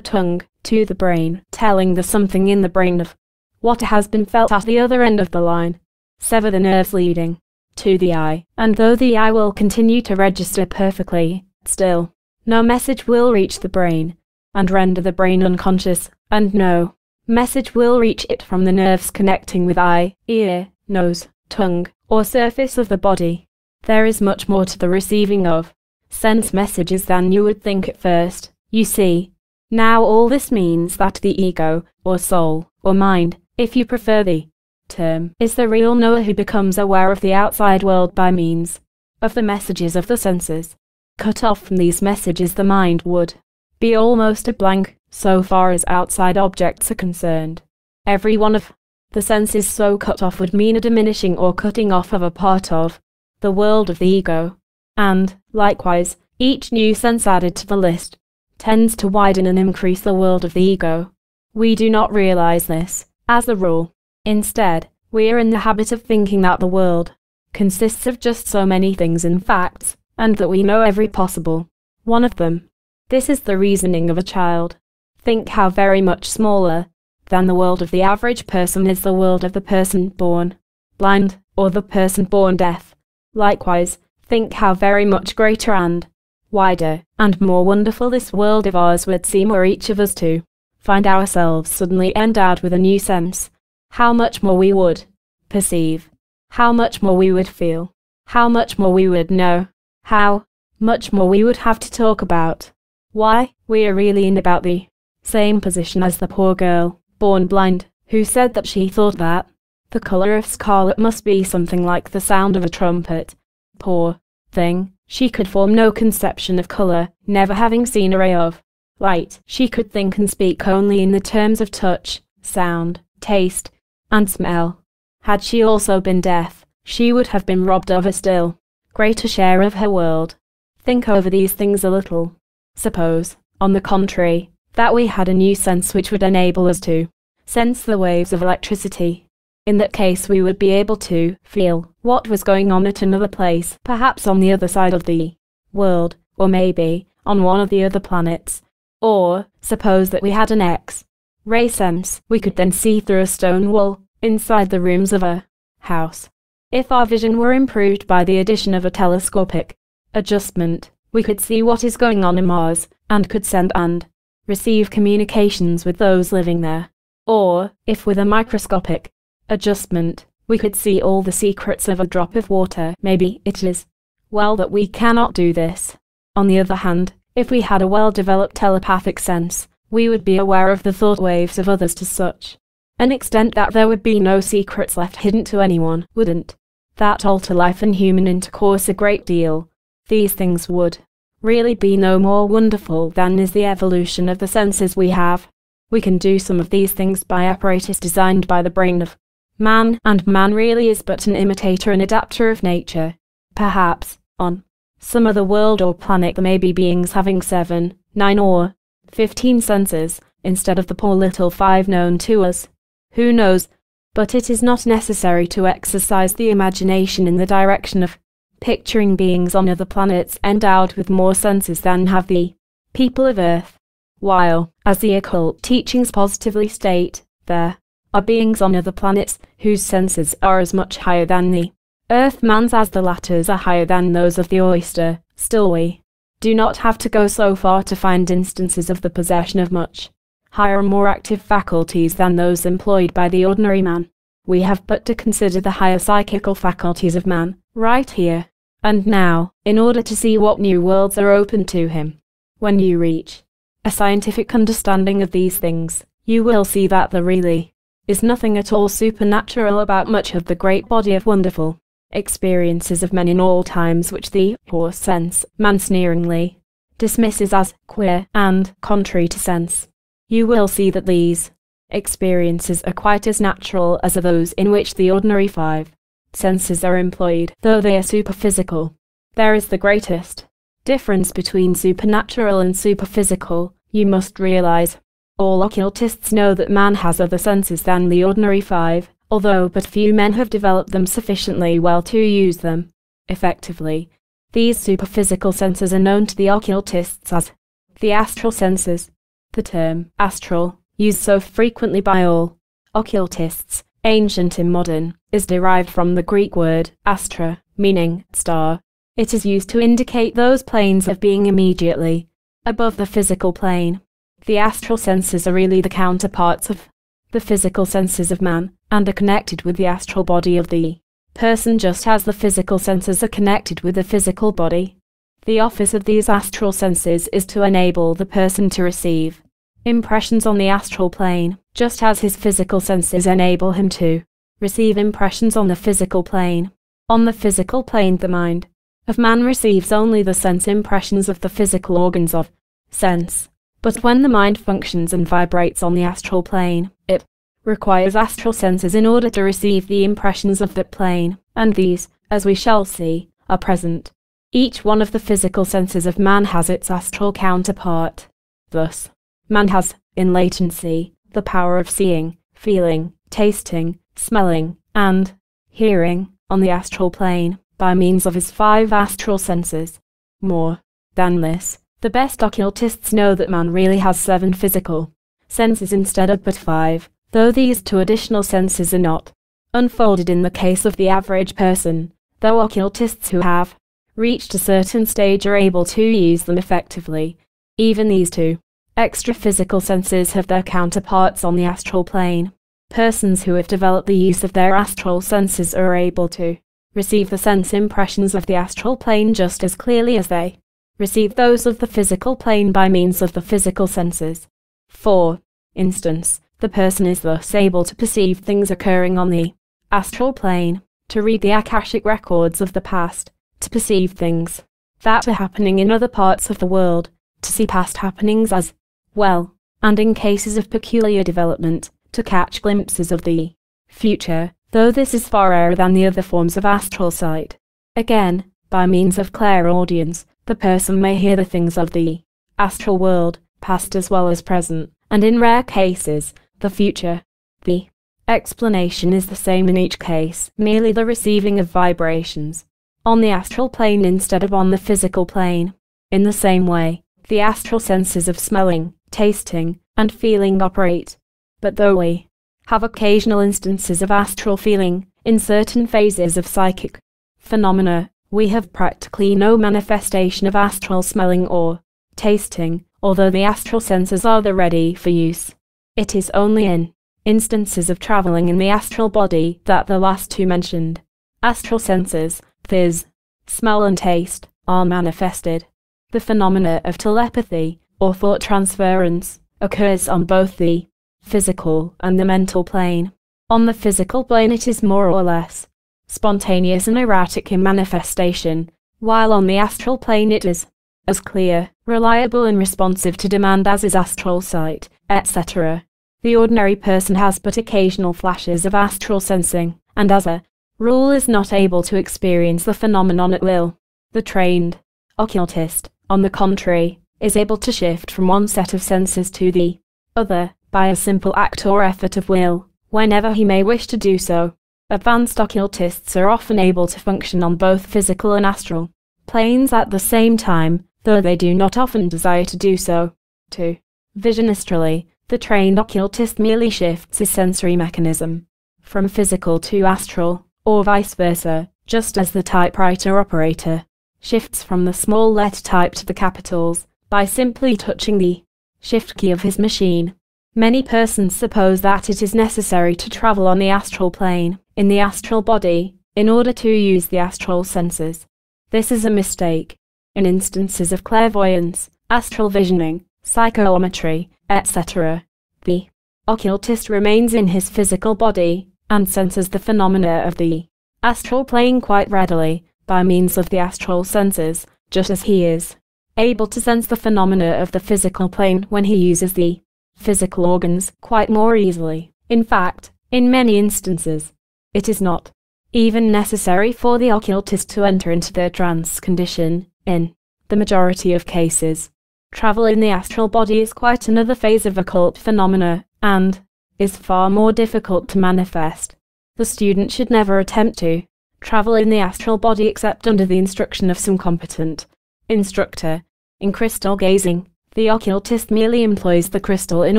tongue, to the brain, telling the something in the brain of what has been felt at the other end of the line. Sever the nerves leading to the eye, and though the eye will continue to register perfectly, still, no message will reach the brain, and render the brain unconscious, and no message will reach it from the nerves connecting with eye, ear, nose, tongue, or surface of the body. There is much more to the receiving of sense messages than you would think at first. You see, now all this means that the ego, or soul, or mind, if you prefer the term, is the real knower who becomes aware of the outside world by means of the messages of the senses. Cut off from these messages the mind would be almost a blank, so far as outside objects are concerned. Every one of the senses so cut off would mean a diminishing or cutting off of a part of the world of the ego. And, likewise, each new sense added to the list tends to widen and increase the world of the ego. We do not realize this, as a rule. Instead, we are in the habit of thinking that the world consists of just so many things and facts, and that we know every possible one of them. This is the reasoning of a child. Think how very much smaller than the world of the average person is the world of the person born blind, or the person born deaf. Likewise, think how very much greater and wider and more wonderful this world of ours would seem were each of us to find ourselves suddenly endowed with a new sense. How much more we would perceive, how much more we would feel, how much more we would know, how much more we would have to talk about. Why, we are really in about the same position as the poor girl, born blind, who said that she thought that the colour of scarlet must be something like the sound of a trumpet. Poor thing, she could form no conception of colour, never having seen a ray of light. She could think and speak only in the terms of touch, sound, taste, and smell. Had she also been deaf, she would have been robbed of a still greater share of her world. Think over these things a little. Suppose, on the contrary, that we had a new sense which would enable us to sense the waves of electricity. In that case, we would be able to feel what was going on at another place, perhaps on the other side of the world, or maybe on one of the other planets. Or, suppose that we had an X ray sense, we could then see through a stone wall inside the rooms of a house. If our vision were improved by the addition of a telescopic adjustment, we could see what is going on in Mars, and could send and receive communications with those living there. Or, if with a microscopic adjustment, we could see all the secrets of a drop of water, maybe it is well that we cannot do this. On the other hand, if we had a well-developed telepathic sense, we would be aware of the thought waves of others to such an extent that there would be no secrets left hidden to anyone, wouldn't that alter life and human intercourse a great deal? These things would really be no more wonderful than is the evolution of the senses we have. We can do some of these things by apparatus designed by the brain of man, and man really is but an imitator and adapter of nature. Perhaps, on some other world or planet there may be beings having 7, 9 or 15 senses, instead of the poor little 5 known to us. Who knows? But it is not necessary to exercise the imagination in the direction of picturing beings on other planets endowed with more senses than have the people of Earth. While, as the occult teachings positively state, there are beings on other planets whose senses are as much higher than the Earth man's as the latter's are higher than those of the oyster, still we do not have to go so far to find instances of the possession of much higher and more active faculties than those employed by the ordinary man. We have but to consider the higher psychical faculties of man, right here, and now, in order to see what new worlds are open to him. When you reach a scientific understanding of these things, you will see that there really is nothing at all supernatural about much of the great body of wonderful experiences of men in all times which the poor sense man sneeringly dismisses as queer and contrary to sense. You will see that these experiences are quite as natural as are those in which the ordinary five senses are employed, though they are superphysical. There is the greatest difference between supernatural and superphysical, you must realize. All occultists know that man has other senses than the ordinary five, although but few men have developed them sufficiently well to use them effectively. These superphysical senses are known to the occultists as the astral senses. The term astral, used so frequently by all occultists, ancient and modern, is derived from the Greek word astra, meaning star. It is used to indicate those planes of being immediately above the physical plane. The astral senses are really the counterparts of the physical senses of man, and are connected with the astral body of the person just as the physical senses are connected with the physical body. The office of these astral senses is to enable the person to receive impressions on the astral plane, just as his physical senses enable him to receive impressions on the physical plane. On the physical plane, the mind of man receives only the sense impressions of the physical organs of sense. But when the mind functions and vibrates on the astral plane, it requires astral senses in order to receive the impressions of that plane, and these, as we shall see, are present. Each one of the physical senses of man has its astral counterpart. Thus, Man has, in latency, the power of seeing, feeling, tasting, smelling, and hearing on the astral plane by means of his five astral senses. More than this, the best occultists know that man really has seven physical senses instead of but five, though these two additional senses are not unfolded in the case of the average person, though occultists who have reached a certain stage are able to use them effectively. Even these two Extra physical senses have their counterparts on the astral plane. Persons who have developed the use of their astral senses are able to receive the sense impressions of the astral plane just as clearly as they receive those of the physical plane by means of the physical senses. For instance, the person is thus able to perceive things occurring on the astral plane, to read the Akashic records of the past, to perceive things that are happening in other parts of the world, to see past happenings as well, and in cases of peculiar development, to catch glimpses of the future, though this is far rarer than the other forms of astral sight. Again, by means of clairaudience, the person may hear the things of the astral world, past as well as present, and in rare cases, the future. The explanation is the same in each case, merely the receiving of vibrations on the astral plane instead of on the physical plane. In the same way, the astral senses of smelling, tasting, and feeling operate. But though we have occasional instances of astral feeling in certain phases of psychic phenomena, we have practically no manifestation of astral smelling or tasting, although the astral senses are there ready for use. It is only in instances of traveling in the astral body that the last two mentioned astral senses, viz., smell and taste, are manifested. The phenomena of telepathy or thought transference occurs on both the physical and the mental plane. On the physical plane, it is more or less spontaneous and erratic in manifestation, while on the astral plane, it is as clear, reliable, and responsive to demand as is astral sight, etc. The ordinary person has but occasional flashes of astral sensing, and as a rule is not able to experience the phenomenon at will. The trained occultist, on the contrary, is able to shift from one set of senses to the other by a simple act or effort of will, whenever he may wish to do so. Advanced occultists are often able to function on both physical and astral planes at the same time, though they do not often desire to do so. 2. Vision astrally, the trained occultist merely shifts his sensory mechanism from physical to astral, or vice versa, just as the typewriter operator shifts from the small letter type to the capitals by simply touching the shift key of his machine. Many persons suppose that it is necessary to travel on the astral plane, in the astral body, in order to use the astral senses. This is a mistake. In instances of clairvoyance, astral visioning, psychometry, etc., the occultist remains in his physical body and senses the phenomena of the astral plane quite readily by means of the astral senses, just as he is able to sense the phenomena of the physical plane when he uses the physical organs quite more easily. In fact, in many instances, it is not even necessary for the occultist to enter into the trance condition. In the majority of cases, travel in the astral body is quite another phase of occult phenomena, and is far more difficult to manifest. The student should never attempt to travel in the astral body except under the instruction of some competent instructor. In crystal gazing, the occultist merely employs the crystal in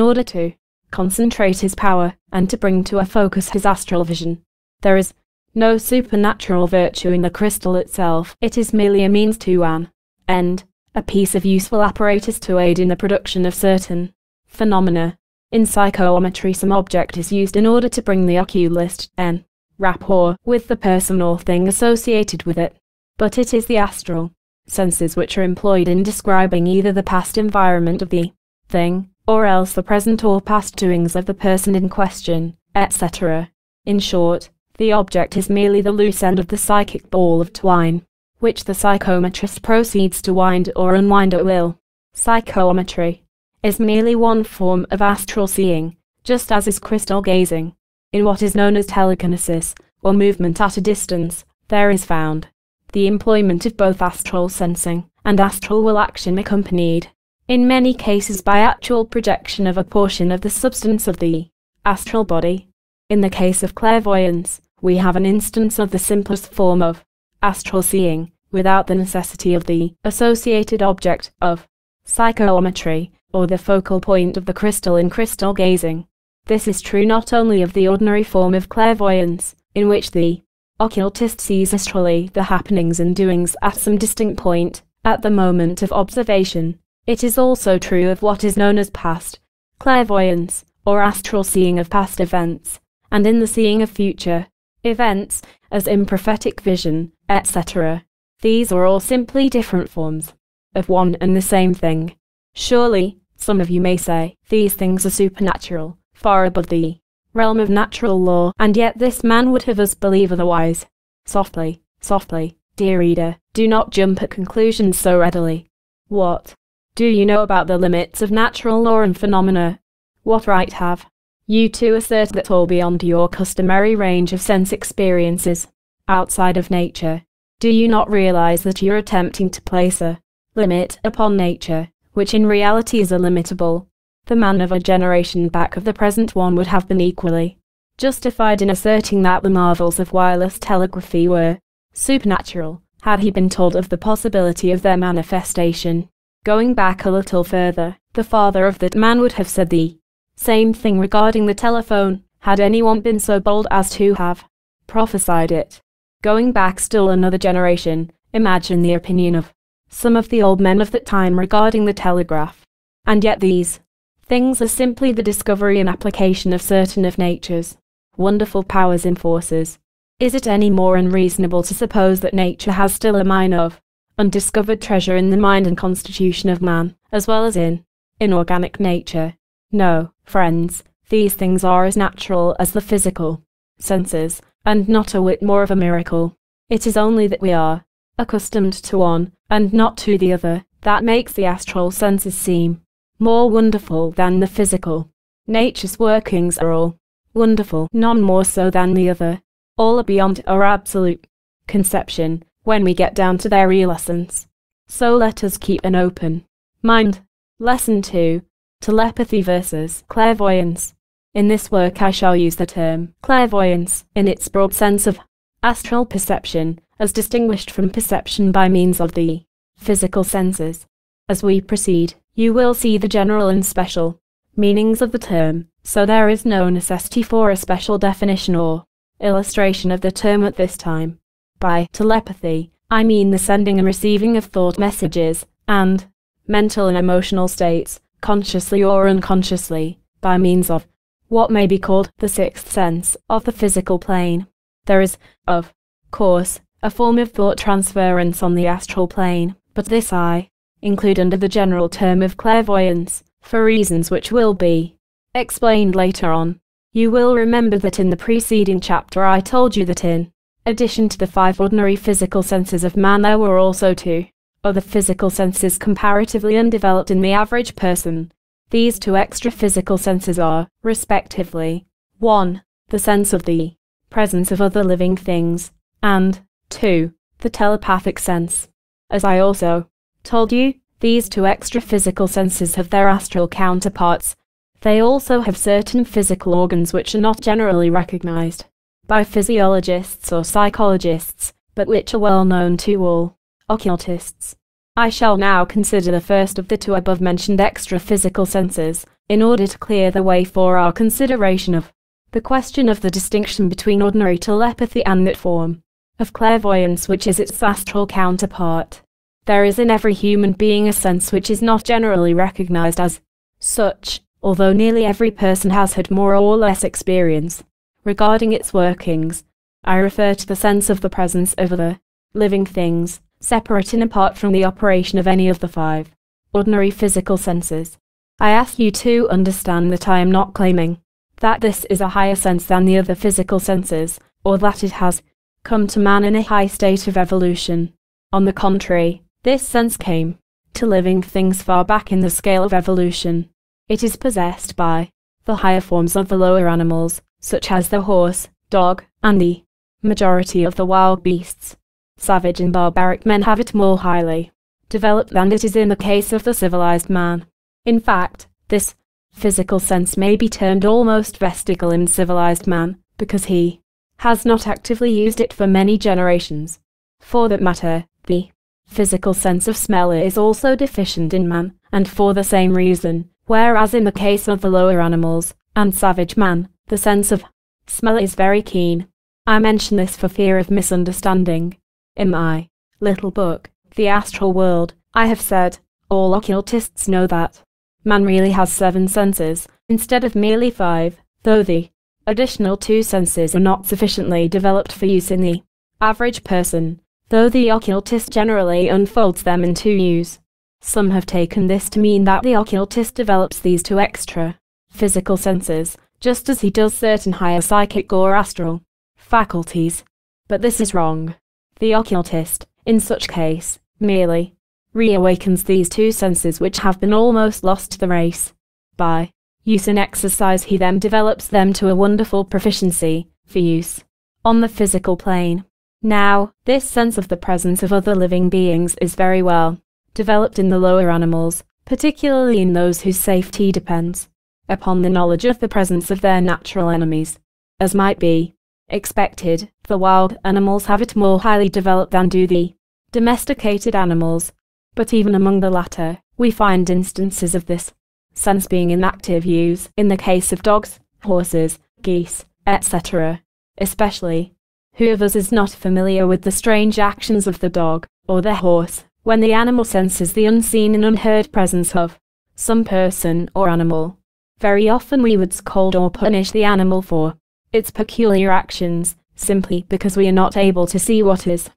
order to concentrate his power and to bring to a focus his astral vision. There is no supernatural virtue in the crystal itself, it is merely a means to an end, a piece of useful apparatus to aid in the production of certain phenomena. In psychometry some object is used in order to bring the oculist en rapport with the person or thing associated with it. But it is the astral senses which are employed in describing either the past environment of the thing, or else the present or past doings of the person in question, etc. In short, the object is merely the loose end of the psychic ball of twine, which the psychometrist proceeds to wind or unwind at will. Psychometry is merely one form of astral seeing, just as is crystal gazing. In what is known as telekinesis, or movement at a distance, there is found the employment of both astral sensing and astral will action accompanied, in many cases by actual projection of a portion of the substance of the astral body. In the case of clairvoyance, we have an instance of the simplest form of astral seeing, without the necessity of the associated object of psychometry, or the focal point of the crystal in crystal gazing. This is true not only of the ordinary form of clairvoyance, in which the occultist sees astrally the happenings and doings at some distinct point, at the moment of observation. It is also true of what is known as past clairvoyance, or astral seeing of past events, and in the seeing of future events, as in prophetic vision, etc. These are all simply different forms of one and the same thing. Surely, some of you may say, these things are supernatural, far above the realm of natural law, and yet this man would have us believe otherwise. Softly, softly, dear reader, do not jump at conclusions so readily. What do you know about the limits of natural law and phenomena? What right have you to assert that all beyond your customary range of sense experiences, outside of nature? Do you not realize that you're attempting to place a limit upon nature which in reality is illimitable. The man of a generation back of the present one would have been equally justified in asserting that the marvels of wireless telegraphy were supernatural, had he been told of the possibility of their manifestation. Going back a little further, the father of that man would have said the same thing regarding the telephone, had anyone been so bold as to have prophesied it. Going back still another generation, imagine the opinion of some of the old men of that time regarding the telegraph. And yet these things are simply the discovery and application of certain of nature's wonderful powers and forces. Is it any more unreasonable to suppose that nature has still a mine of undiscovered treasure in the mind and constitution of man, as well as in inorganic nature? No, friends, these things are as natural as the physical senses, and not a whit more of a miracle. It is only that we are accustomed to one, and not to the other, that makes the astral senses seem more wonderful than the physical. Nature's workings are all wonderful, none more so than the other. All are beyond our absolute conception when we get down to their real essence. So let us keep an open mind. Lesson 2 Telepathy versus Clairvoyance. In this work, I shall use the term clairvoyance in its broad sense of astral perception, as distinguished from perception by means of the physical senses. As we proceed, you will see the general and special meanings of the term, so there is no necessity for a special definition or illustration of the term at this time. By telepathy, I mean the sending and receiving of thought messages, and mental and emotional states, consciously or unconsciously, by means of what may be called the sixth sense of the physical plane. There is, of course, a form of thought transference on the astral plane, but this I include under the general term of clairvoyance, for reasons which will be explained later on. You will remember that in the preceding chapter I told you that in addition to the five ordinary physical senses of man there were also two other physical senses comparatively undeveloped in the average person. These two extra physical senses are, respectively, 1. The sense of the presence of other living things, and 2. The telepathic sense. As I also told you, these two extra physical senses have their astral counterparts. They also have certain physical organs which are not generally recognized by physiologists or psychologists, but which are well known to all occultists. I shall now consider the first of the two above mentioned extra physical senses, in order to clear the way for our consideration of the question of the distinction between ordinary telepathy and that form of clairvoyance which is its astral counterpart. There is in every human being a sense which is not generally recognized as such, although nearly every person has had more or less experience regarding its workings. I refer to the sense of the presence of other living things, separate and apart from the operation of any of the five ordinary physical senses. I ask you to understand that I am not claiming that this is a higher sense than the other physical senses, or that it has come to man in a high state of evolution. On the contrary, this sense came to living things far back in the scale of evolution. It is possessed by the higher forms of the lower animals, such as the horse, dog, and the majority of the wild beasts. Savage and barbaric men have it more highly developed than it is in the case of the civilized man. In fact, this physical sense may be termed almost vestigial in civilized man, because he has not actively used it for many generations. For that matter, the physical sense of smell is also deficient in man, and for the same reason, whereas in the case of the lower animals and savage man, the sense of smell is very keen. I mention this for fear of misunderstanding. In my little book, The Astral World, I have said, all occultists know that man really has seven senses, instead of merely five, though the additional two senses are not sufficiently developed for use in the average person, though the occultist generally unfolds them in two use. Some have taken this to mean that the occultist develops these two extra physical senses, just as he does certain higher psychic or astral faculties. But this is wrong. The occultist, in such case, merely reawakens these two senses which have been almost lost to the race. By use and exercise he then develops them to a wonderful proficiency for use on the physical plane. Now, this sense of the presence of other living beings is very well developed in the lower animals, particularly in those whose safety depends upon the knowledge of the presence of their natural enemies. As might be expected, the wild animals have it more highly developed than do the domesticated animals, but even among the latter, we find instances of this sense being in active use in the case of dogs, horses, geese, etc. Especially, who of us is not familiar with the strange actions of the dog or the horse when the animal senses the unseen and unheard presence of some person or animal? Very often we would scold or punish the animal for its peculiar actions, simply because we are not able to see what is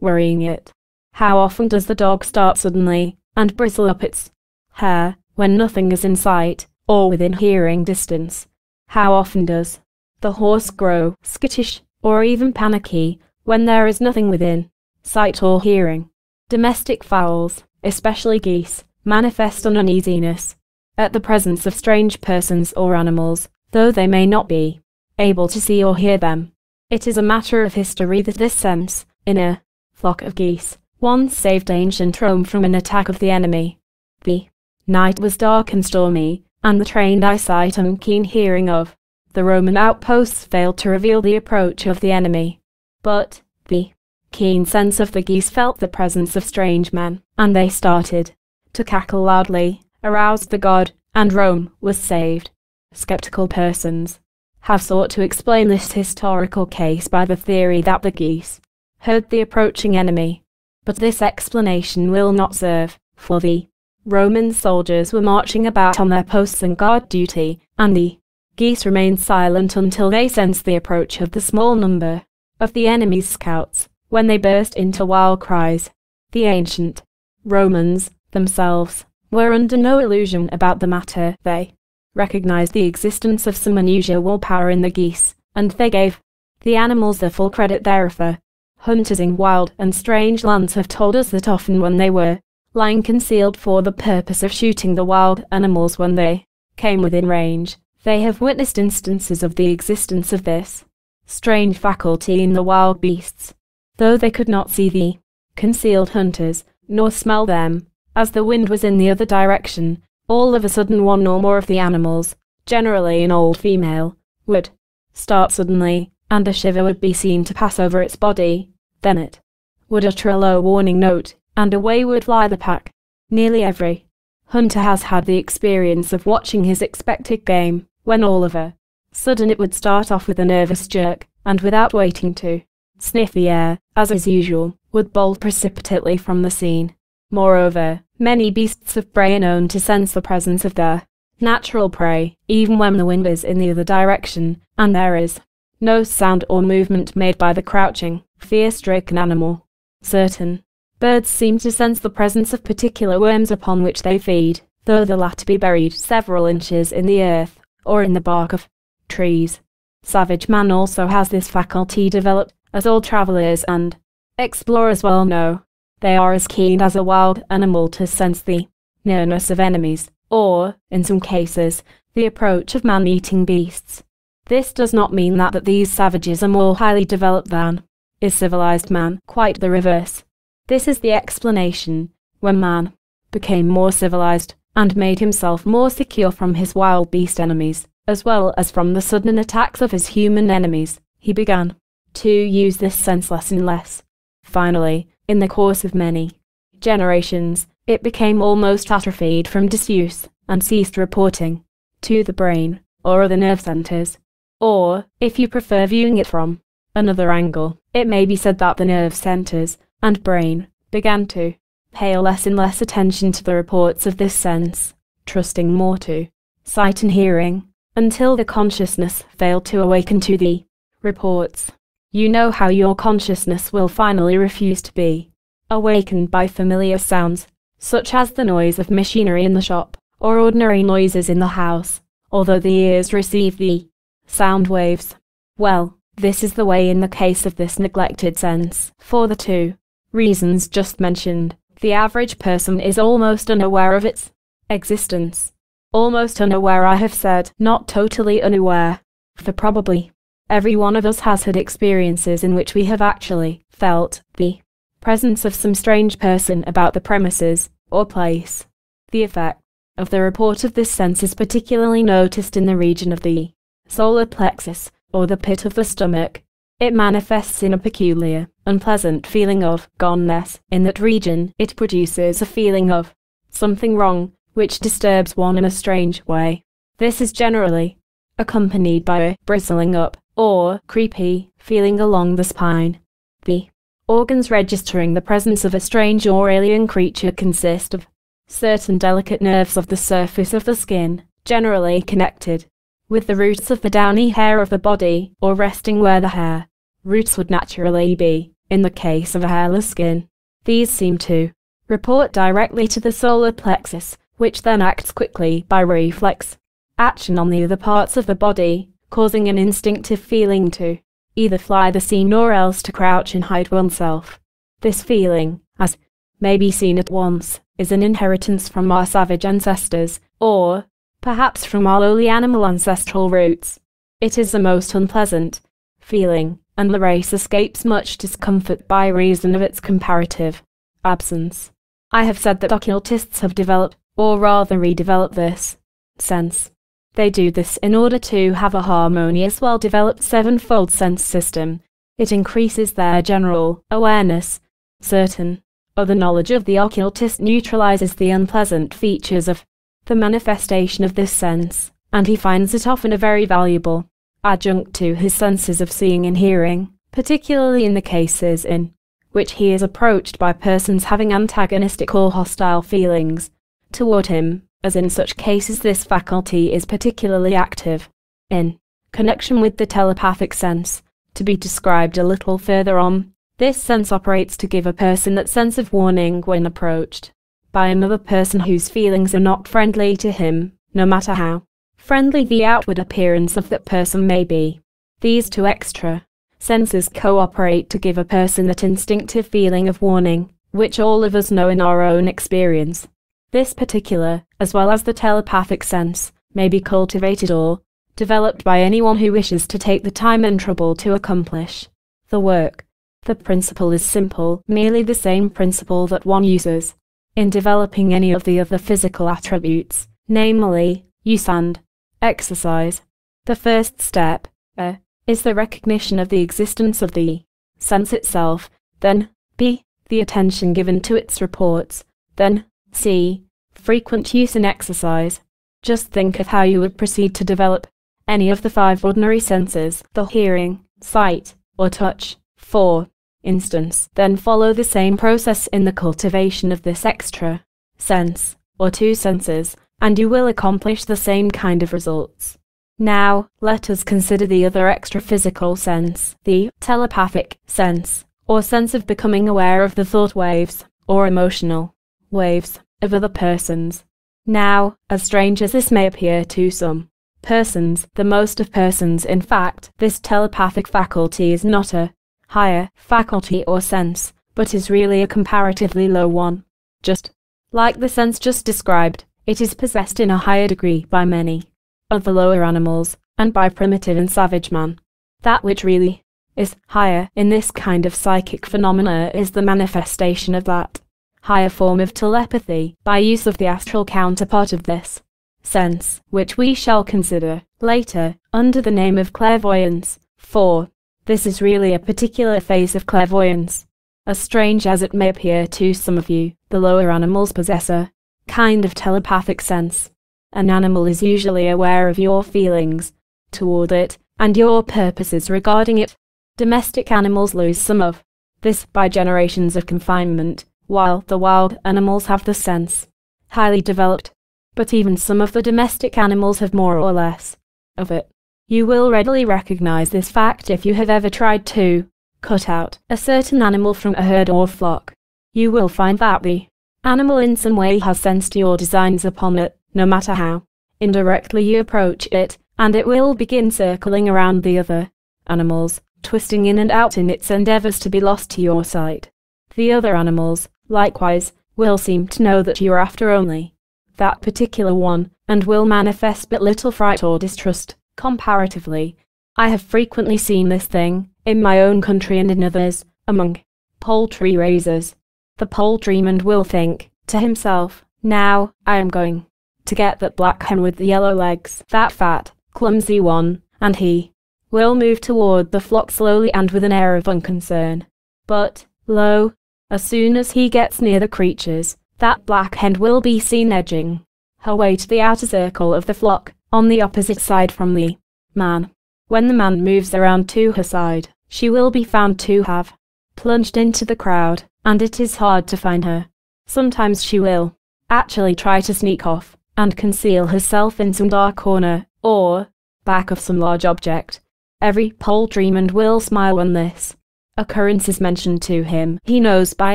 worrying it. How often does the dog start suddenly and bristle up its hair when nothing is in sight or within hearing distance? How often does the horse grow skittish or even panicky when there is nothing within sight or hearing? Domestic fowls, especially geese, manifest an uneasiness at the presence of strange persons or animals, though they may not be able to see or hear them. It is a matter of history that this sense, in a flock of geese, once saved ancient Rome from an attack of the enemy. The night was dark and stormy, and the trained eyesight and keen hearing of the Roman outposts failed to reveal the approach of the enemy. But the keen sense of the geese felt the presence of strange men, and they started to cackle loudly, aroused the god, and Rome was saved. Skeptical persons have sought to explain this historical case by the theory that the geese heard the approaching enemy. But this explanation will not serve, for the Roman soldiers were marching about on their posts and guard duty, and the geese remained silent until they sensed the approach of the small number of the enemy's scouts, when they burst into wild cries. The ancient Romans themselves were under no illusion about the matter. They recognized the existence of some unusual power in the geese, and they gave the animals the full credit thereof. Hunters in wild and strange lands have told us that often when they were lying concealed for the purpose of shooting the wild animals when they came within range, they have witnessed instances of the existence of this strange faculty in the wild beasts, though they could not see the concealed hunters, nor smell them, as the wind was in the other direction, all of a sudden one or more of the animals, generally an old female, would start suddenly, and a shiver would be seen to pass over its body. Then it would utter a low warning note, and away would fly the pack. Nearly every hunter has had the experience of watching his expected game, when all of a sudden it would start off with a nervous jerk, and without waiting to sniff the air, as is usual, would bolt precipitately from the scene. Moreover, many beasts of prey are known to sense the presence of their natural prey, even when the wind is in the other direction, and there is no sound or movement made by the crouching, fear-stricken animal. Certain birds seem to sense the presence of particular worms upon which they feed, though the latter be buried several inches in the earth, or in the bark of trees. Savage man also has this faculty developed, as all travellers and explorers well know. They are as keen as a wild animal to sense the nearness of enemies, or, in some cases, the approach of man-eating beasts. This does not mean that, that these savages are more highly developed than is civilized man, quite the reverse. This is the explanation when man became more civilized and made himself more secure from his wild beast enemies, as well as from the sudden attacks of his human enemies, he began to use this sense less and less. Finally, in the course of many generations, it became almost atrophied from disuse and ceased reporting to the brain or other nerve centers. Or, if you prefer viewing it from another angle, it may be said that the nerve centers and brain began to pay less and less attention to the reports of this sense, trusting more to sight and hearing, until the consciousness failed to awaken to the reports you know how your consciousness will finally refuse to be awakened by familiar sounds, such as the noise of machinery in the shop, or ordinary noises in the house, although the ears receive the sound waves. Well, this is the way in the case of this neglected sense. For the two reasons just mentioned, the average person is almost unaware of its existence. Almost unaware, I have said, not totally unaware, for probably Every one of us has had experiences in which we have actually felt the presence of some strange person about the premises or place. The effect of the report of this sense is particularly noticed in the region of the solar plexus or the pit of the stomach. It manifests in a peculiar, unpleasant feeling of goneness. In that region, it produces a feeling of something wrong, which disturbs one in a strange way. This is generally accompanied by a bristling up or creepy feeling along the spine. The organs registering the presence of a strange or alien creature consist of certain delicate nerves of the surface of the skin, generally connected with the roots of the downy hair of the body, or resting where the hair roots would naturally be, in the case of a hairless skin. These seem to report directly to the solar plexus, which then acts quickly by reflex action on the other parts of the body, causing an instinctive feeling to either fly the scene or else to crouch and hide oneself. This feeling, as may be seen at once, is an inheritance from our savage ancestors, or perhaps from our lowly animal ancestral roots. It is a most unpleasant feeling, and the race escapes much discomfort by reason of its comparative absence. I have said that occultists have developed, or rather redeveloped this sense. They do this in order to have a harmonious, well developed sevenfold sense system. It increases their general awareness. Certain other knowledge of the occultist neutralizes the unpleasant features of the manifestation of this sense, and he finds it often a very valuable adjunct to his senses of seeing and hearing, particularly in the cases in which he is approached by persons having antagonistic or hostile feelings toward him, as in such cases this faculty is particularly active. In connection with the telepathic sense, to be described a little further on, this sense operates to give a person that sense of warning when approached by another person whose feelings are not friendly to him, no matter how friendly the outward appearance of that person may be. These two extra senses cooperate to give a person that instinctive feeling of warning, which all of us know in our own experience. This particular, as well as the telepathic sense, may be cultivated or developed by anyone who wishes to take the time and trouble to accomplish the work. The principle is simple, merely the same principle that one uses in developing any of the other physical attributes, namely, use and Exercise. The first step uh, is the recognition of the existence of the sense itself, then b. the attention given to its reports, then c. frequent use in exercise. Just think of how you would proceed to develop any of the five ordinary senses, the hearing, sight, or touch, for instance, then follow the same process in the cultivation of this extra sense, or two senses, and you will accomplish the same kind of results. Now, let us consider the other extra physical sense, the telepathic sense, or sense of becoming aware of the thought waves, or emotional waves, of other persons. Now, as strange as this may appear to some persons, the most of persons, in fact, this telepathic faculty is not a higher faculty or sense, but is really a comparatively low one. Just like the sense just described, it is possessed in a higher degree by many of the lower animals, and by primitive and savage man. That which really is higher in this kind of psychic phenomena is the manifestation of that higher form of telepathy by use of the astral counterpart of this sense, which we shall consider later under the name of clairvoyance. For this is really a particular phase of clairvoyance. As strange as it may appear to some of you, the lower animals possess a kind of telepathic sense. An animal is usually aware of your feelings toward it and your purposes regarding it. Domestic animals lose some of this by generations of confinement, while the wild animals have the sense highly developed. But even some of the domestic animals have more or less of it. You will readily recognize this fact if you have ever tried to cut out a certain animal from a herd or flock. You will find that the Animal in some way has sensed your designs upon it, no matter how indirectly you approach it, and it will begin circling around the other animals, twisting in and out in its endeavors to be lost to your sight. The other animals, likewise, will seem to know that you are after only that particular one, and will manifest but little fright or distrust, comparatively. I have frequently seen this thing, in my own country and in others, among poultry raisers, the poultryman will think to himself, now I am going to get that black hen with the yellow legs, that fat, clumsy one, and he will move toward the flock slowly and with an air of unconcern. But, lo, as soon as he gets near the creatures, that black hen will be seen edging her way to the outer circle of the flock, on the opposite side from the man. When the man moves around to her side, she will be found to have plunged into the crowd, and it is hard to find her. Sometimes she will actually try to sneak off and conceal herself in some dark corner or back of some large object. Every poultryman will smile when this occurrence is mentioned to him. He knows by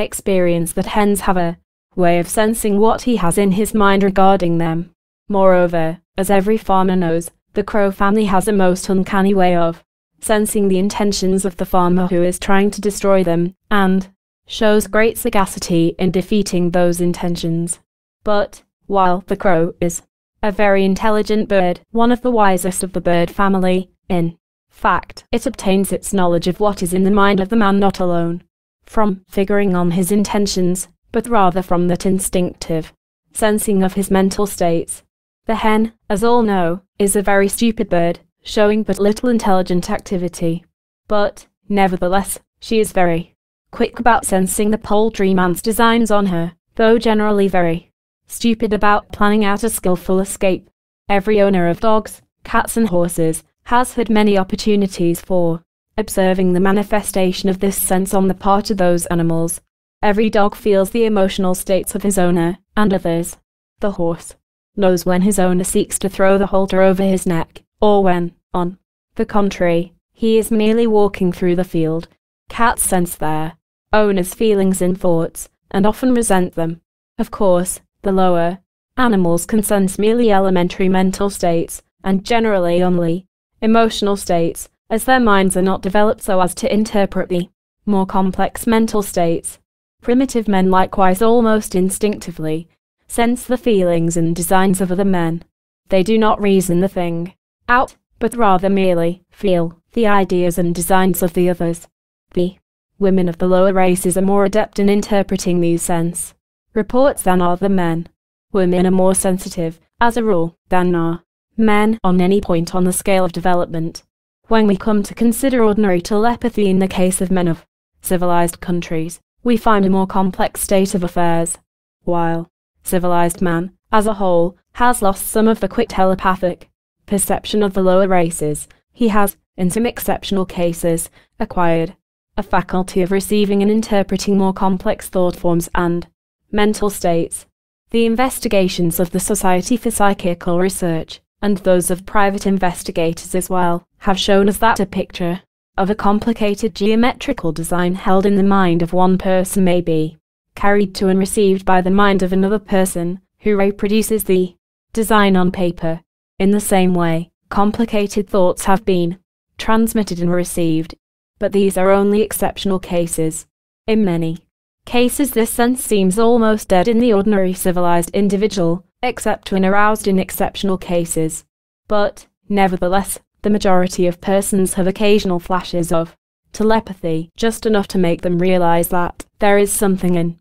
experience that hens have a way of sensing what he has in his mind regarding them. Moreover, as every farmer knows, the crow family has a most uncanny way of sensing the intentions of the farmer who is trying to destroy them, and shows great sagacity in defeating those intentions. But, while the crow is a very intelligent bird, one of the wisest of the bird family, in fact, it obtains its knowledge of what is in the mind of the man not alone from figuring on his intentions but rather from that instinctive sensing of his mental states. The hen, as all know, is a very stupid bird, showing but little intelligent activity. But, nevertheless, she is very quick about sensing the poultry man's designs on her, though generally very stupid about planning out a skillful escape. Every owner of dogs, cats and horses has had many opportunities for observing the manifestation of this sense on the part of those animals. Every dog feels the emotional states of his owner and others. The horse knows when his owner seeks to throw the halter over his neck, or when, on the contrary, he is merely walking through the field. Cats sense their owner's feelings and thoughts, and often resent them. Of course, the lower animals can sense merely elementary mental states, and generally only emotional states, as their minds are not developed so as to interpret the more complex mental states. Primitive men likewise almost instinctively sense the feelings and designs of other men. They do not reason the thing out, but rather merely feel the ideas and designs of the others. The women of the lower races are more adept in interpreting these sense reports than are the men. Women are more sensitive, as a rule, than are men on any point on the scale of development. When we come to consider ordinary telepathy in the case of men of civilized countries, we find a more complex state of affairs. While civilized man, as a whole, has lost some of the quick telepathic perception of the lower races, he has, in some exceptional cases, acquired a faculty of receiving and interpreting more complex thought forms and mental states. The investigations of the Society for Psychical Research and those of private investigators as well, have shown us that a picture of a complicated geometrical design held in the mind of one person may be carried to and received by the mind of another person, who reproduces the design on paper. In the same way, complicated thoughts have been transmitted and received, but these are only exceptional cases. In many cases this sense seems almost dead in the ordinary civilized individual, except when aroused in exceptional cases. But, nevertheless, the majority of persons have occasional flashes of telepathy, just enough to make them realize that there is something in.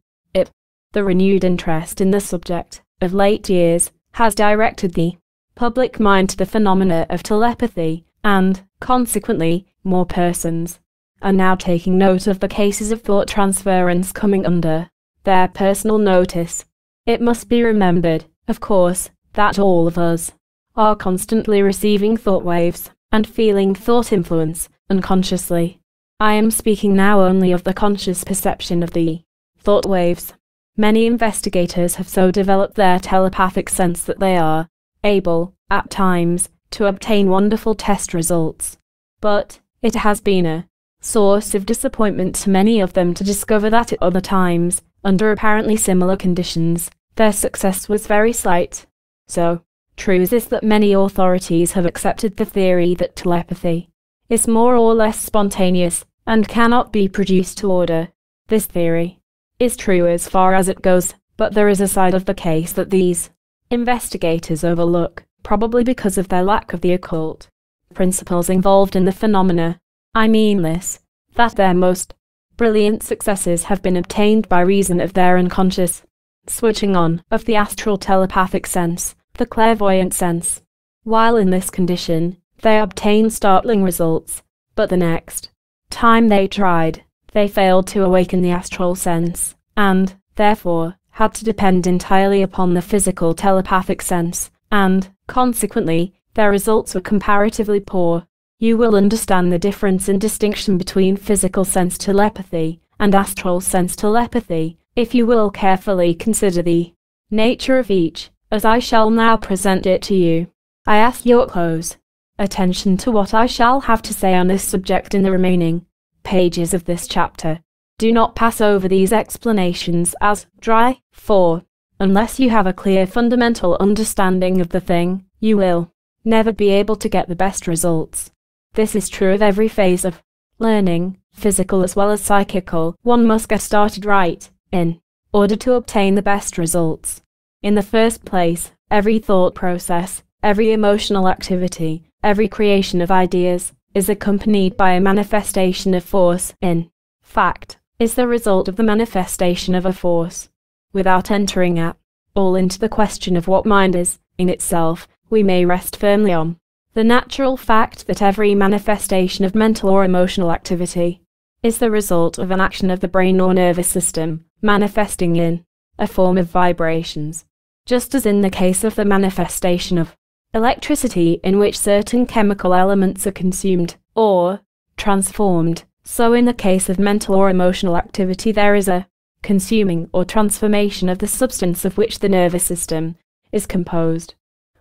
The renewed interest in the subject of late years has directed the public mind to the phenomena of telepathy, and, consequently, more persons are now taking note of the cases of thought transference coming under their personal notice. It must be remembered of course, that all of us are constantly receiving thought waves and feeling thought influence unconsciously. I am speaking now only of the conscious perception of the thought waves. Many investigators have so developed their telepathic sense that they are able, at times, to obtain wonderful test results. But it has been a source of disappointment to many of them to discover that at other times, under apparently similar conditions, their success was very slight. So, true is this that many authorities have accepted the theory that telepathy is more or less spontaneous and cannot be produced to order. This theory is true as far as it goes, but there is a side of the case that these investigators overlook, probably because of their lack of the occult principles involved in the phenomena. I mean this, that their most brilliant successes have been obtained by reason of their unconscious switching on of the astral telepathic sense, the clairvoyant sense. While in this condition, they obtained startling results, but the next time they tried, they failed to awaken the astral sense, and, therefore, had to depend entirely upon the physical telepathic sense, and, consequently, their results were comparatively poor. You will understand the difference and distinction between physical sense telepathy and astral sense telepathy if you will carefully consider the nature of each, as I shall now present it to you. I ask your close attention to what I shall have to say on this subject in the remaining pages of this chapter. Do not pass over these explanations as dry, for, unless you have a clear fundamental understanding of the thing, you will never be able to get the best results. This is true of every phase of learning, physical as well as psychical. One must get started right, in order to obtain the best results. In the first place, every thought process, every emotional activity, every creation of ideas, is accompanied by a manifestation of force in fact, is the result of the manifestation of a force. without entering at all into the question of what mind is, in itself, we may rest firmly on the natural fact that every manifestation of mental or emotional activity is the result of an action of the brain or nervous system, manifesting in a form of vibrations. Just as in the case of the manifestation of electricity in which certain chemical elements are consumed or transformed, so in the case of mental or emotional activity there is a consuming or transformation of the substance of which the nervous system is composed.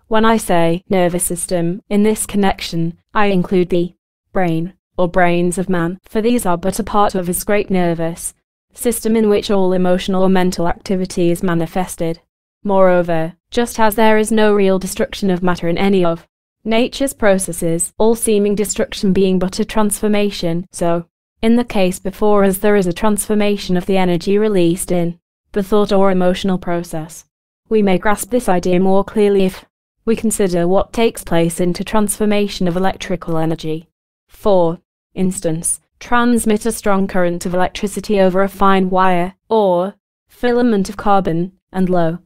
When I say nervous system, in this connection, I include the brain, or brains of man, for these are but a part of his great nervous system in which all emotional or mental activity is manifested. Moreover, just as there is no real destruction of matter in any of nature's processes, all seeming destruction being but a transformation, so, in the case before us there is a transformation of the energy released in the thought or emotional process. We may grasp this idea more clearly if we consider what takes place into transformation of electrical energy. For instance, transmit a strong current of electricity over a fine wire, or filament of carbon, and lo,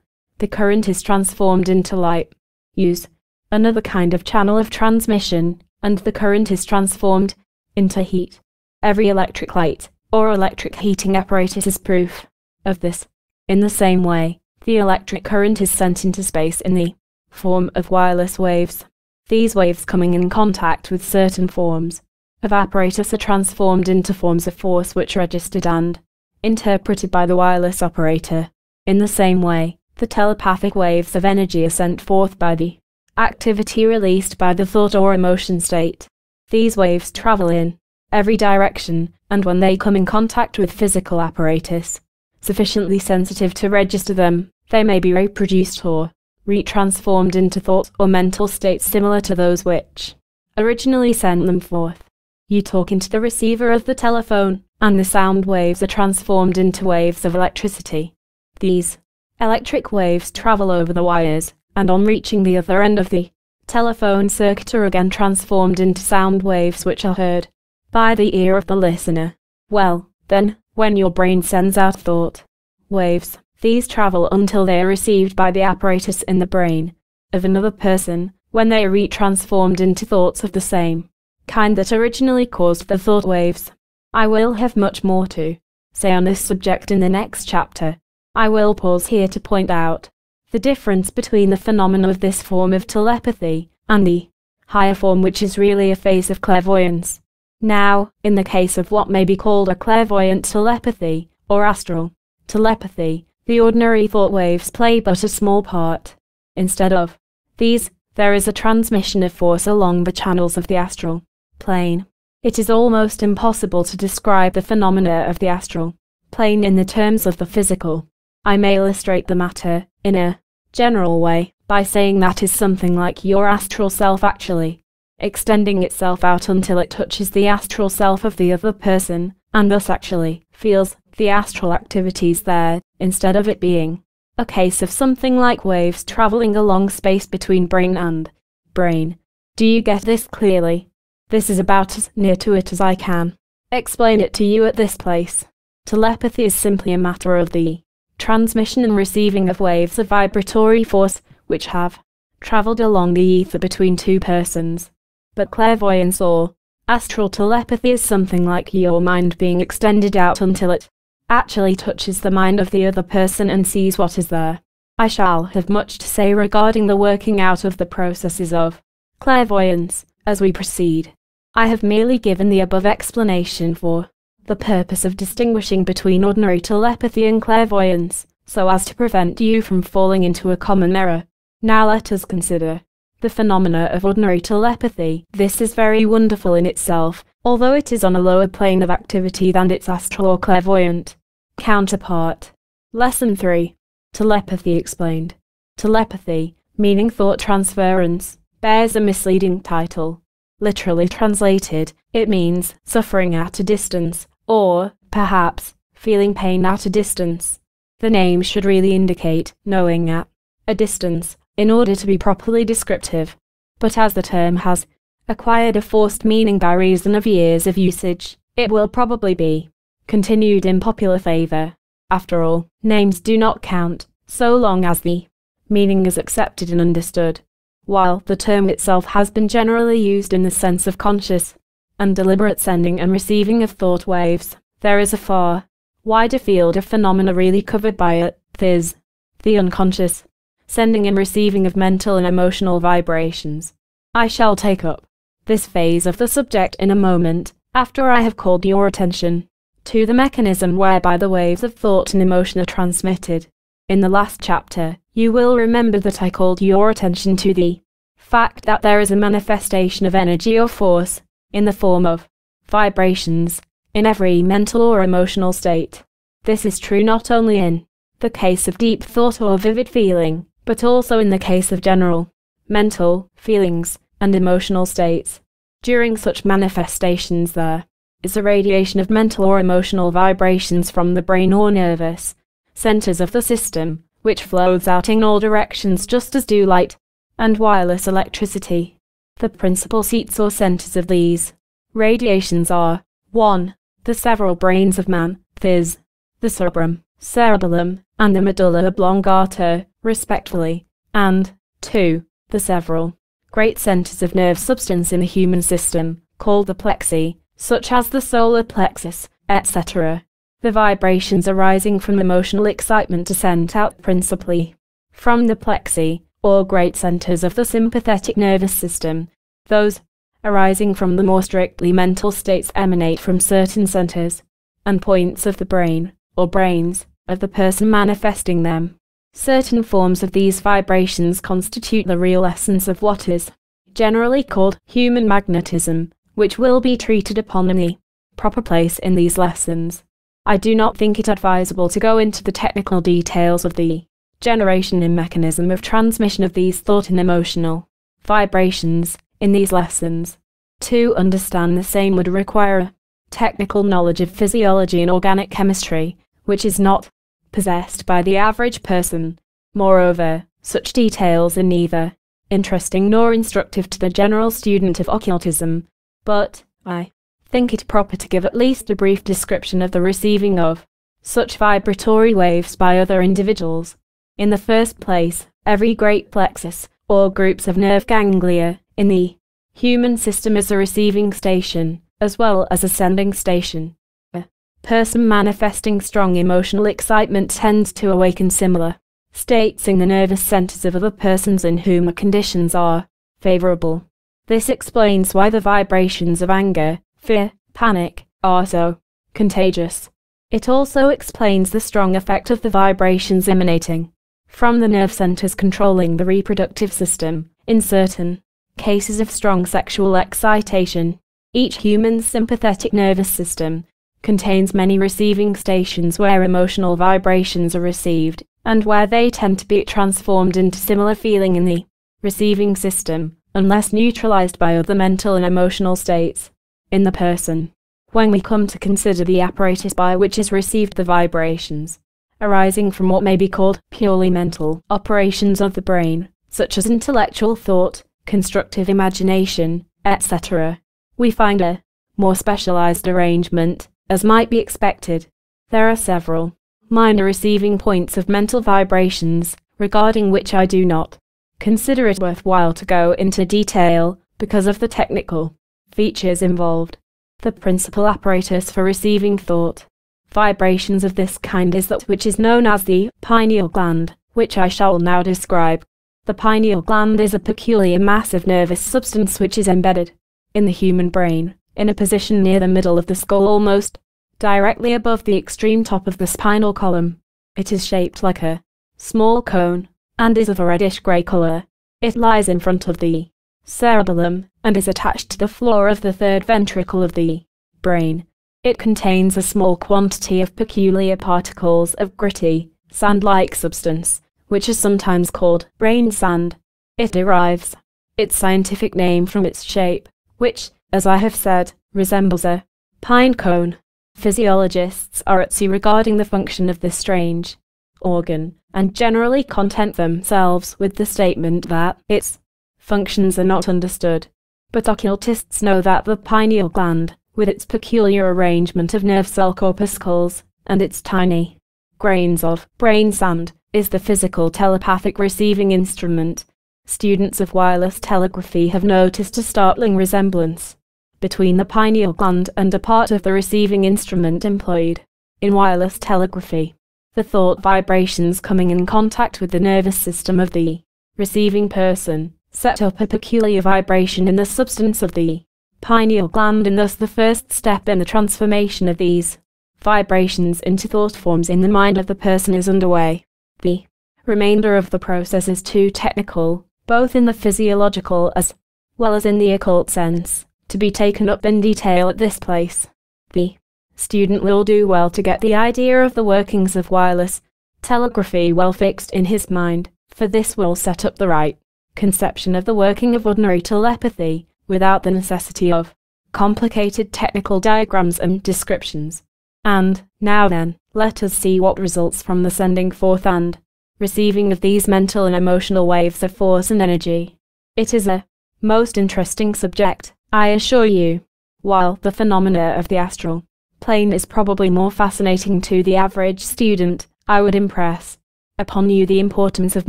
the current is transformed into light. Use another kind of channel of transmission, and the current is transformed into heat. Every electric light, or electric heating apparatus is proof of this. In the same way, the electric current is sent into space in the form of wireless waves. These waves coming in contact with certain forms of apparatus are transformed into forms of force which are registered and interpreted by the wireless operator. In the same way, the telepathic waves of energy are sent forth by the activity released by the thought or emotion state. These waves travel in every direction, and when they come in contact with physical apparatus, sufficiently sensitive to register them, they may be reproduced or retransformed into thought or mental states similar to those which originally sent them forth. You talk into the receiver of the telephone, and the sound waves are transformed into waves of electricity. These electric waves travel over the wires, and on reaching the other end of the telephone circuit are again transformed into sound waves which are heard by the ear of the listener. Well, then, when your brain sends out thought waves, these travel until they are received by the apparatus in the brain of another person, when they are retransformed into thoughts of the same kind that originally caused the thought waves. I will have much more to say on this subject in the next chapter. I will pause here to point out the difference between the phenomena of this form of telepathy and the higher form which is really a phase of clairvoyance. Now, in the case of what may be called a clairvoyant telepathy, or astral telepathy, the ordinary thought waves play but a small part. Instead of these, there is a transmission of force along the channels of the astral plane. It is almost impossible to describe the phenomena of the astral plane in the terms of the physical. I may illustrate the matter, in a general way, by saying that is something like your astral self actually extending itself out until it touches the astral self of the other person, and thus actually feels the astral activities there, instead of it being a case of something like waves traveling along space between brain and brain. Do you get this clearly? This is about as near to it as I can. Explain it to you at this place. Telepathy is simply a matter of the transmission and receiving of waves of vibratory force which have travelled along the ether between two persons. But clairvoyance or astral telepathy is something like your mind being extended out until it actually touches the mind of the other person and sees what is there. I shall have much to say regarding the working out of the processes of clairvoyance as we proceed. I have merely given the above explanation for the purpose of distinguishing between ordinary telepathy and clairvoyance, so as to prevent you from falling into a common error. Now let us consider the phenomena of ordinary telepathy. This is very wonderful in itself, although it is on a lower plane of activity than its astral or clairvoyant counterpart. Lesson 3. Telepathy explained. Telepathy, meaning thought transference, bears a misleading title. Literally translated, it means suffering at a distance, or, perhaps, feeling pain at a distance. The name should really indicate knowing at a distance, in order to be properly descriptive. But as the term has acquired a forced meaning by reason of years of usage, it will probably be continued in popular favor. After all, names do not count, so long as the meaning is accepted and understood. While the term itself has been generally used in the sense of conscious and deliberate sending and receiving of thought waves, there is a far wider field of phenomena really covered by it, viz., the unconscious, sending and receiving of mental and emotional vibrations. I shall take up this phase of the subject in a moment, after I have called your attention to the mechanism whereby the waves of thought and emotion are transmitted. In the last chapter, you will remember that I called your attention to the fact that there is a manifestation of energy or force, in the form of vibrations, in every mental or emotional state. This is true not only in the case of deep thought or vivid feeling, but also in the case of general mental feelings and emotional states. During such manifestations, there is a radiation of mental or emotional vibrations from the brain or nervous centers of the system, which flows out in all directions just as do light and wireless electricity. The principal seats or centers of these radiations are 1. The several brains of man, viz., the cerebrum, cerebellum, and the medulla oblongata, respectively, and 2. The several great centers of nerve substance in the human system, called the plexi, such as the solar plexus, etc. The vibrations arising from emotional excitement descend out principally from the plexi, or great centers of the sympathetic nervous system. Those arising from the more strictly mental states emanate from certain centers and points of the brain, or brains, of the person manifesting them. Certain forms of these vibrations constitute the real essence of what is generally called human magnetism, which will be treated upon in the proper place in these lessons. I do not think it advisable to go into the technical details of the generation and mechanism of transmission of these thought and emotional vibrations in these lessons. To understand the same would require a technical knowledge of physiology and organic chemistry, which is not possessed by the average person. Moreover, such details are neither interesting nor instructive to the general student of occultism, but I think it proper to give at least a brief description of the receiving of such vibratory waves by other individuals. In the first place, every great plexus, or groups of nerve ganglia, in the human system is a receiving station, as well as a sending station. A person manifesting strong emotional excitement tends to awaken similar states in the nervous centers of other persons in whom the conditions are favorable. This explains why the vibrations of anger, fear, panic are so contagious. It also explains the strong effect of the vibrations emanating from the nerve centers controlling the reproductive system in certain cases of strong sexual excitation. Each human's sympathetic nervous system contains many receiving stations where emotional vibrations are received and where they tend to be transformed into similar feeling in the receiving system unless neutralized by other mental and emotional states in the person. When we come to consider the apparatus by which is received the vibrations, arising from what may be called purely mental operations of the brain, such as intellectual thought, constructive imagination, etc., we find a more specialized arrangement, as might be expected. There are several minor receiving points of mental vibrations, regarding which I do not consider it worthwhile to go into detail because of the technical features involved. The principal apparatus for receiving thought vibrations of this kind is that which is known as the pineal gland, which I shall now describe. The pineal gland is a peculiar massive nervous substance which is embedded in the human brain, in a position near the middle of the skull almost directly above the extreme top of the spinal column. It is shaped like a small cone, and is of a reddish-grey colour. It lies in front of the cerebellum and is attached to the floor of the third ventricle of the brain. It contains a small quantity of peculiar particles of gritty, sand-like substance, which is sometimes called brain sand. It derives its scientific name from its shape, which, as I have said, resembles a pine cone. Physiologists are at sea regarding the function of this strange organ, and generally content themselves with the statement that its functions are not understood. But occultists know that the pineal gland, with its peculiar arrangement of nerve cell corpuscles, and its tiny grains of brain sand, is the physical telepathic receiving instrument. Students of wireless telegraphy have noticed a startling resemblance between the pineal gland and a part of the receiving instrument employed in wireless telegraphy. The thought vibrations coming in contact with the nervous system of the receiving person set up a peculiar vibration in the substance of the pineal gland and thus the first step in the transformation of these vibrations into thought forms in the mind of the person is underway. The remainder of the process is too technical, both in the physiological as well as in the occult sense, to be taken up in detail at this place. The student will do well to get the idea of the workings of wireless telegraphy well fixed in his mind, for this will set up the right conception of the working of ordinary telepathy, without the necessity of complicated technical diagrams and descriptions. And, now then, let us see what results from the sending forth and receiving of these mental and emotional waves of force and energy. It is a most interesting subject, I assure you. While the phenomena of the astral plane is probably more fascinating to the average student, I would impress upon you the importance of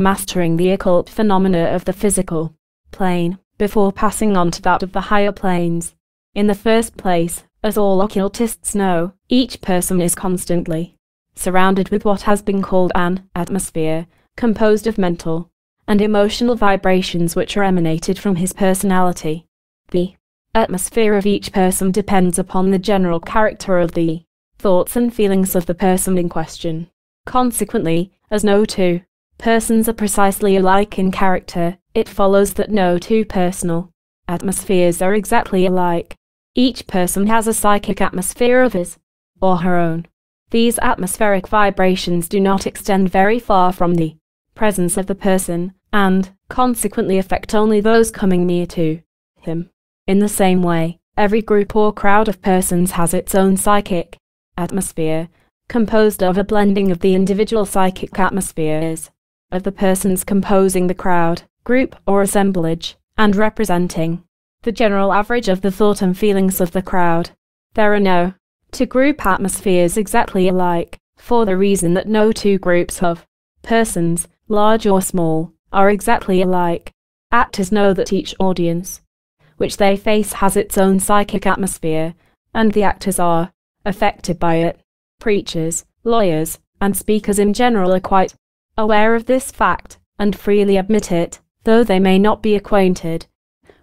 mastering the occult phenomena of the physical plane before passing on to that of the higher planes. In the first place, as all occultists know, each person is constantly surrounded with what has been called an atmosphere, composed of mental and emotional vibrations which are emanated from his personality. The atmosphere of each person depends upon the general character of the thoughts and feelings of the person in question. Consequently, as no two persons are precisely alike in character, it follows that no two personal atmospheres are exactly alike. Each person has a psychic atmosphere of his or her own. These atmospheric vibrations do not extend very far from the presence of the person, and, consequently affect only those coming near to him. In the same way, every group or crowd of persons has its own psychic atmosphere, composed of a blending of the individual psychic atmospheres of the persons composing the crowd, group, or assemblage, and representing the general average of the thought and feelings of the crowd. There are no two group atmospheres exactly alike, for the reason that no two groups of persons, large or small, are exactly alike. Actors know that each audience which they face has its own psychic atmosphere, and the actors are affected by it. Preachers, lawyers, and speakers in general are quite aware of this fact, and freely admit it, though they may not be acquainted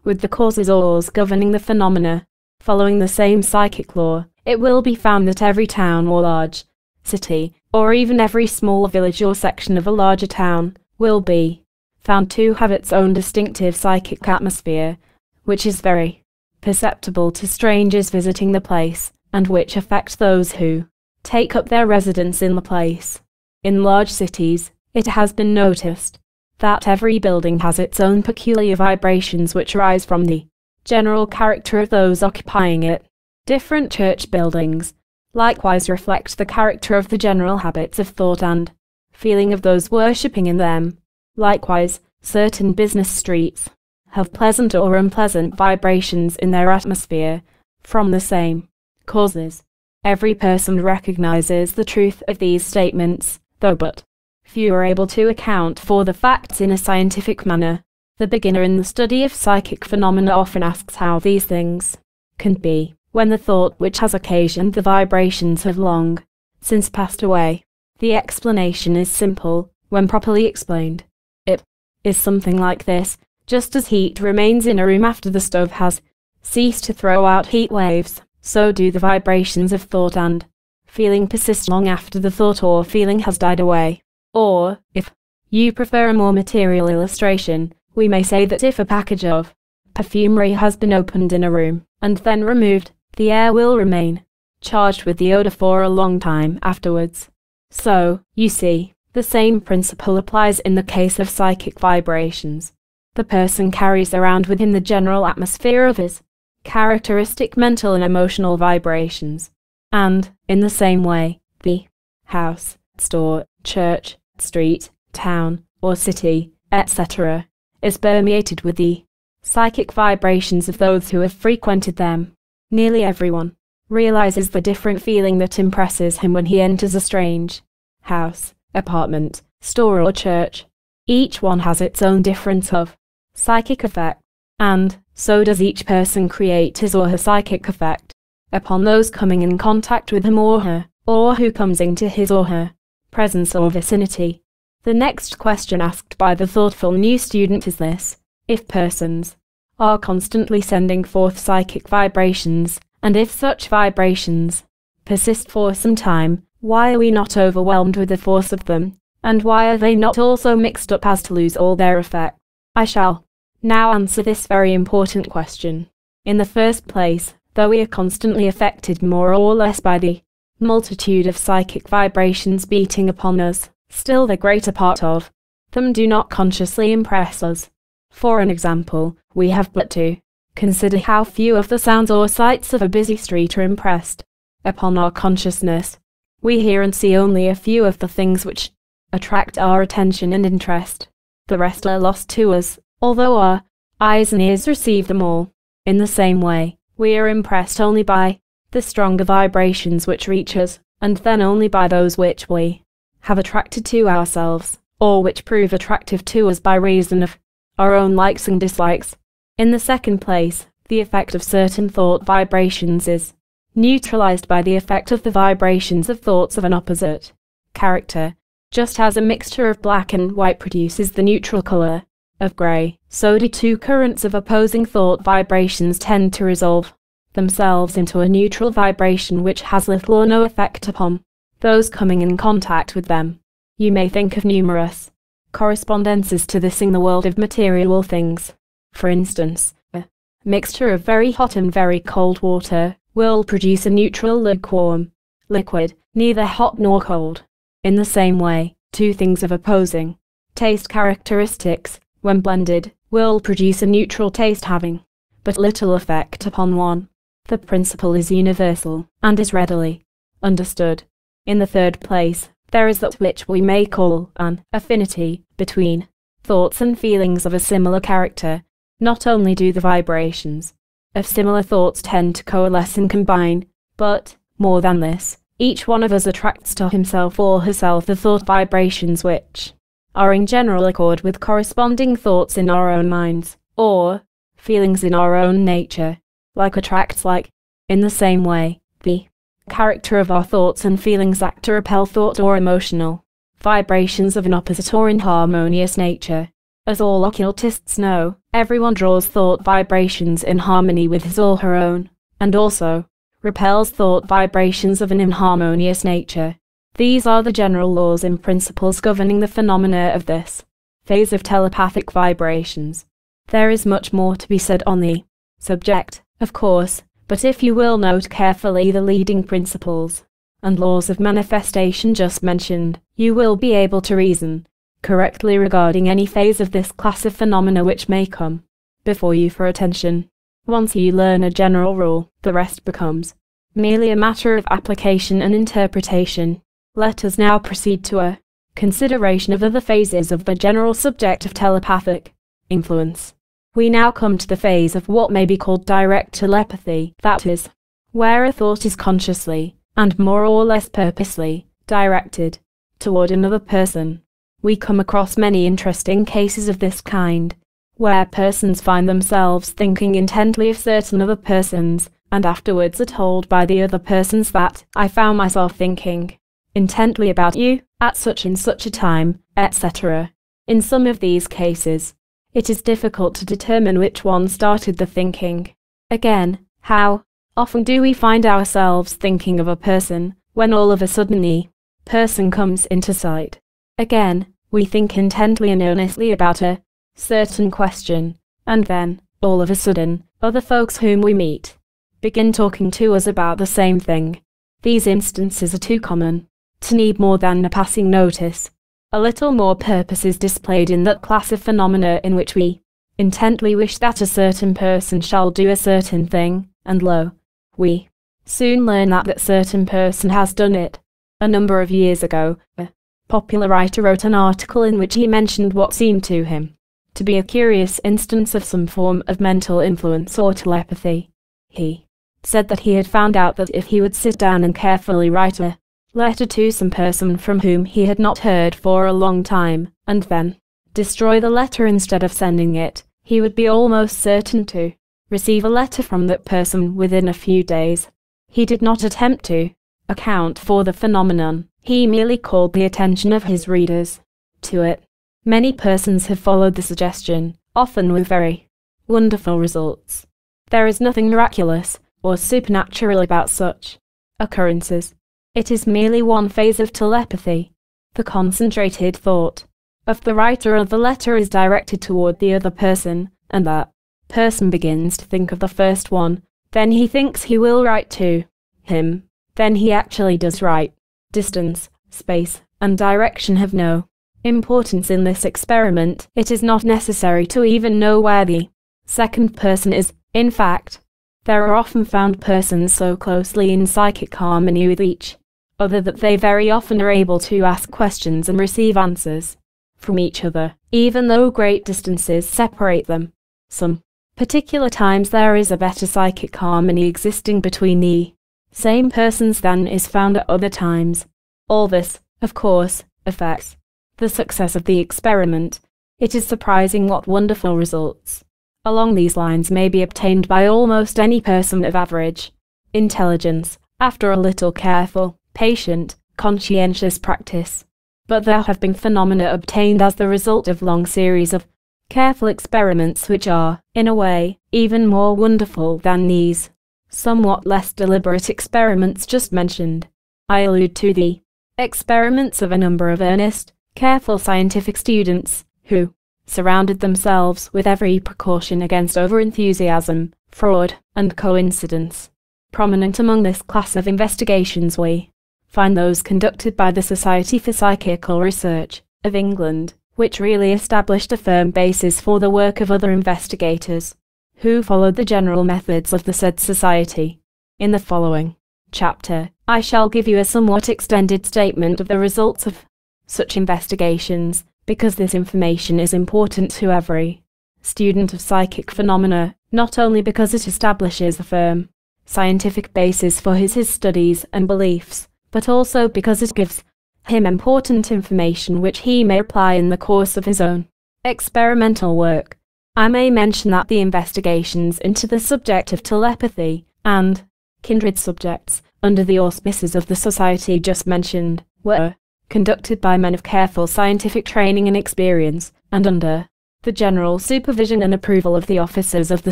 with the causes or laws governing the phenomena. Following the same psychic law, it will be found that every town or large city, or even every small village or section of a larger town, will be found to have its own distinctive psychic atmosphere, which is very perceptible to strangers visiting the place, and which affect those who take up their residence in the place. In large cities, it has been noticed that every building has its own peculiar vibrations which arise from the general character of those occupying it. Different church buildings likewise reflect the character of the general habits of thought and feeling of those worshipping in them. Likewise, certain business streets have pleasant or unpleasant vibrations in their atmosphere from the same causes. Every person recognizes the truth of these statements, though but few are able to account for the facts in a scientific manner. The beginner in the study of psychic phenomena often asks how these things can be, when the thought which has occasioned the vibrations have long since passed away. The explanation is simple, when properly explained. It is something like this just as heat remains in a room after the stove has ceased to throw out heat waves, so do the vibrations of thought and feeling persist long after the thought or feeling has died away. Or, if you prefer a more material illustration, we may say that if a package of perfumery has been opened in a room and then removed, the air will remain charged with the odor for a long time afterwards. So, you see, the same principle applies in the case of psychic vibrations. The person carries around within the general atmosphere of his characteristic mental and emotional vibrations. And, in the same way, the house, store, church, street, town, or city, etc., is permeated with the psychic vibrations of those who have frequented them. Nearly everyone realizes the different feeling that impresses him when he enters a strange house, apartment, store or church. Each one has its own difference of psychic effect, and so does each person create his or her psychic effect upon those coming in contact with him or her, or who comes into his or her presence or vicinity. The next question asked by the thoughtful new student is this if persons are constantly sending forth psychic vibrations, and if such vibrations persist for some time, why are we not overwhelmed with the force of them, and why are they not also mixed up as to lose all their effect? I shall now answer this very important question. In the first place, though we are constantly affected more or less by the multitude of psychic vibrations beating upon us, still the greater part of them do not consciously impress us. For an example, we have but to consider how few of the sounds or sights of a busy street are impressed upon our consciousness. We hear and see only a few of the things which attract our attention and interest. The rest are lost to us, although our eyes and ears receive them all. In the same way, we are impressed only by the stronger vibrations which reach us, and then only by those which we have attracted to ourselves, or which prove attractive to us by reason of our own likes and dislikes. In the second place, the effect of certain thought vibrations is neutralized by the effect of the vibrations of thoughts of an opposite character. Just as a mixture of black and white produces the neutral color of gray, so do two currents of opposing thought vibrations tend to resolve themselves into a neutral vibration which has little or no effect upon those coming in contact with them. You may think of numerous correspondences to this in the world of material things. For instance, a mixture of very hot and very cold water will produce a neutral lukewarm liquid, neither hot nor cold. In the same way, two things of opposing taste characteristics, when blended, will produce a neutral taste having but little effect upon one. The principle is universal, and is readily understood. In the third place, there is that which we may call an affinity between thoughts and feelings of a similar character. Not only do the vibrations of similar thoughts tend to coalesce and combine, but, more than this, each one of us attracts to himself or herself the thought vibrations which are in general accord with corresponding thoughts in our own minds, or feelings in our own nature, like attracts like. In the same way, the character of our thoughts and feelings act to repel thought or emotional vibrations of an opposite or inharmonious nature. As all occultists know, everyone draws thought vibrations in harmony with his or her own, and also repels thought vibrations of an inharmonious nature. These are the general laws and principles governing the phenomena of this phase of telepathic vibrations. There is much more to be said on the subject, of course, but if you will note carefully the leading principles and laws of manifestation just mentioned, you will be able to reason correctly regarding any phase of this class of phenomena which may come before you for attention. Once you learn a general rule, the rest becomes merely a matter of application and interpretation. Let us now proceed to a consideration of other phases of the general subject of telepathic influence. We now come to the phase of what may be called direct telepathy, that is, where a thought is consciously, and more or less purposely, directed toward another person. We come across many interesting cases of this kind, where persons find themselves thinking intently of certain other persons, and afterwards are told by the other persons that I found myself thinking intently about you at such and such a time, etc. In some of these cases, it is difficult to determine which one started the thinking. Again, how often do we find ourselves thinking of a person when all of a sudden the person comes into sight? Again, we think intently and earnestly about a certain question, and then, all of a sudden, other folks whom we meet begin talking to us about the same thing. These instances are too common to need more than a passing notice. A little more purpose is displayed in that class of phenomena in which we intently wish that a certain person shall do a certain thing, and lo, we soon learn that that certain person has done it. A number of years ago, a popular writer wrote an article in which he mentioned what seemed to him to be a curious instance of some form of mental influence or telepathy. He said that he had found out that if he would sit down and carefully write a letter to some person from whom he had not heard for a long time, and then destroy the letter instead of sending it, he would be almost certain to receive a letter from that person within a few days. He did not attempt to account for the phenomenon, he merely called the attention of his readers to it. Many persons have followed the suggestion, often with very wonderful results. There is nothing miraculous or supernatural about such occurrences. It is merely one phase of telepathy. The concentrated thought of the writer of the letter is directed toward the other person, and that person begins to think of the first one, then he thinks he will write to him, then he actually does write. Distance, space, and direction have no importance in this experiment. It is not necessary to even know where the second person is. In fact, there are often found persons so closely in psychic harmony with each other that they very often are able to ask questions and receive answers from each other, even though great distances separate them. Some particular times there is a better psychic harmony existing between the same persons than is found at other times. All this, of course, affects the success of the experiment. It is surprising what wonderful results along these lines may be obtained by almost any person of average intelligence after a little careful, patient, conscientious practice but there have been phenomena obtained as the result of long series of careful experiments which are, in a way, even more wonderful than these somewhat less deliberate experiments just mentioned. I allude to the experiments of a number of earnest, careful scientific students who surrounded themselves with every precaution against overenthusiasm, fraud, and coincidence. Prominent among this class of investigations we find those conducted by the Society for Psychical Research of England, which really established a firm basis for the work of other investigators, who followed the general methods of the said society. In the following chapter, I shall give you a somewhat extended statement of the results of such investigations, because this information is important to every student of psychic phenomena, not only because it establishes a firm scientific basis for his, his studies and beliefs, but also because it gives him important information which he may apply in the course of his own experimental work. I may mention that the investigations into the subject of telepathy and kindred subjects under the auspices of the society just mentioned were conducted by men of careful scientific training and experience, and under the general supervision and approval of the officers of the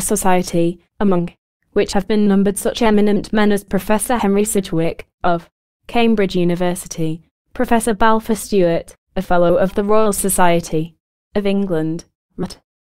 society, among which have been numbered such eminent men as Professor Henry Sidgwick, of Cambridge University, Professor Balfour Stewart, a Fellow of the Royal Society of England,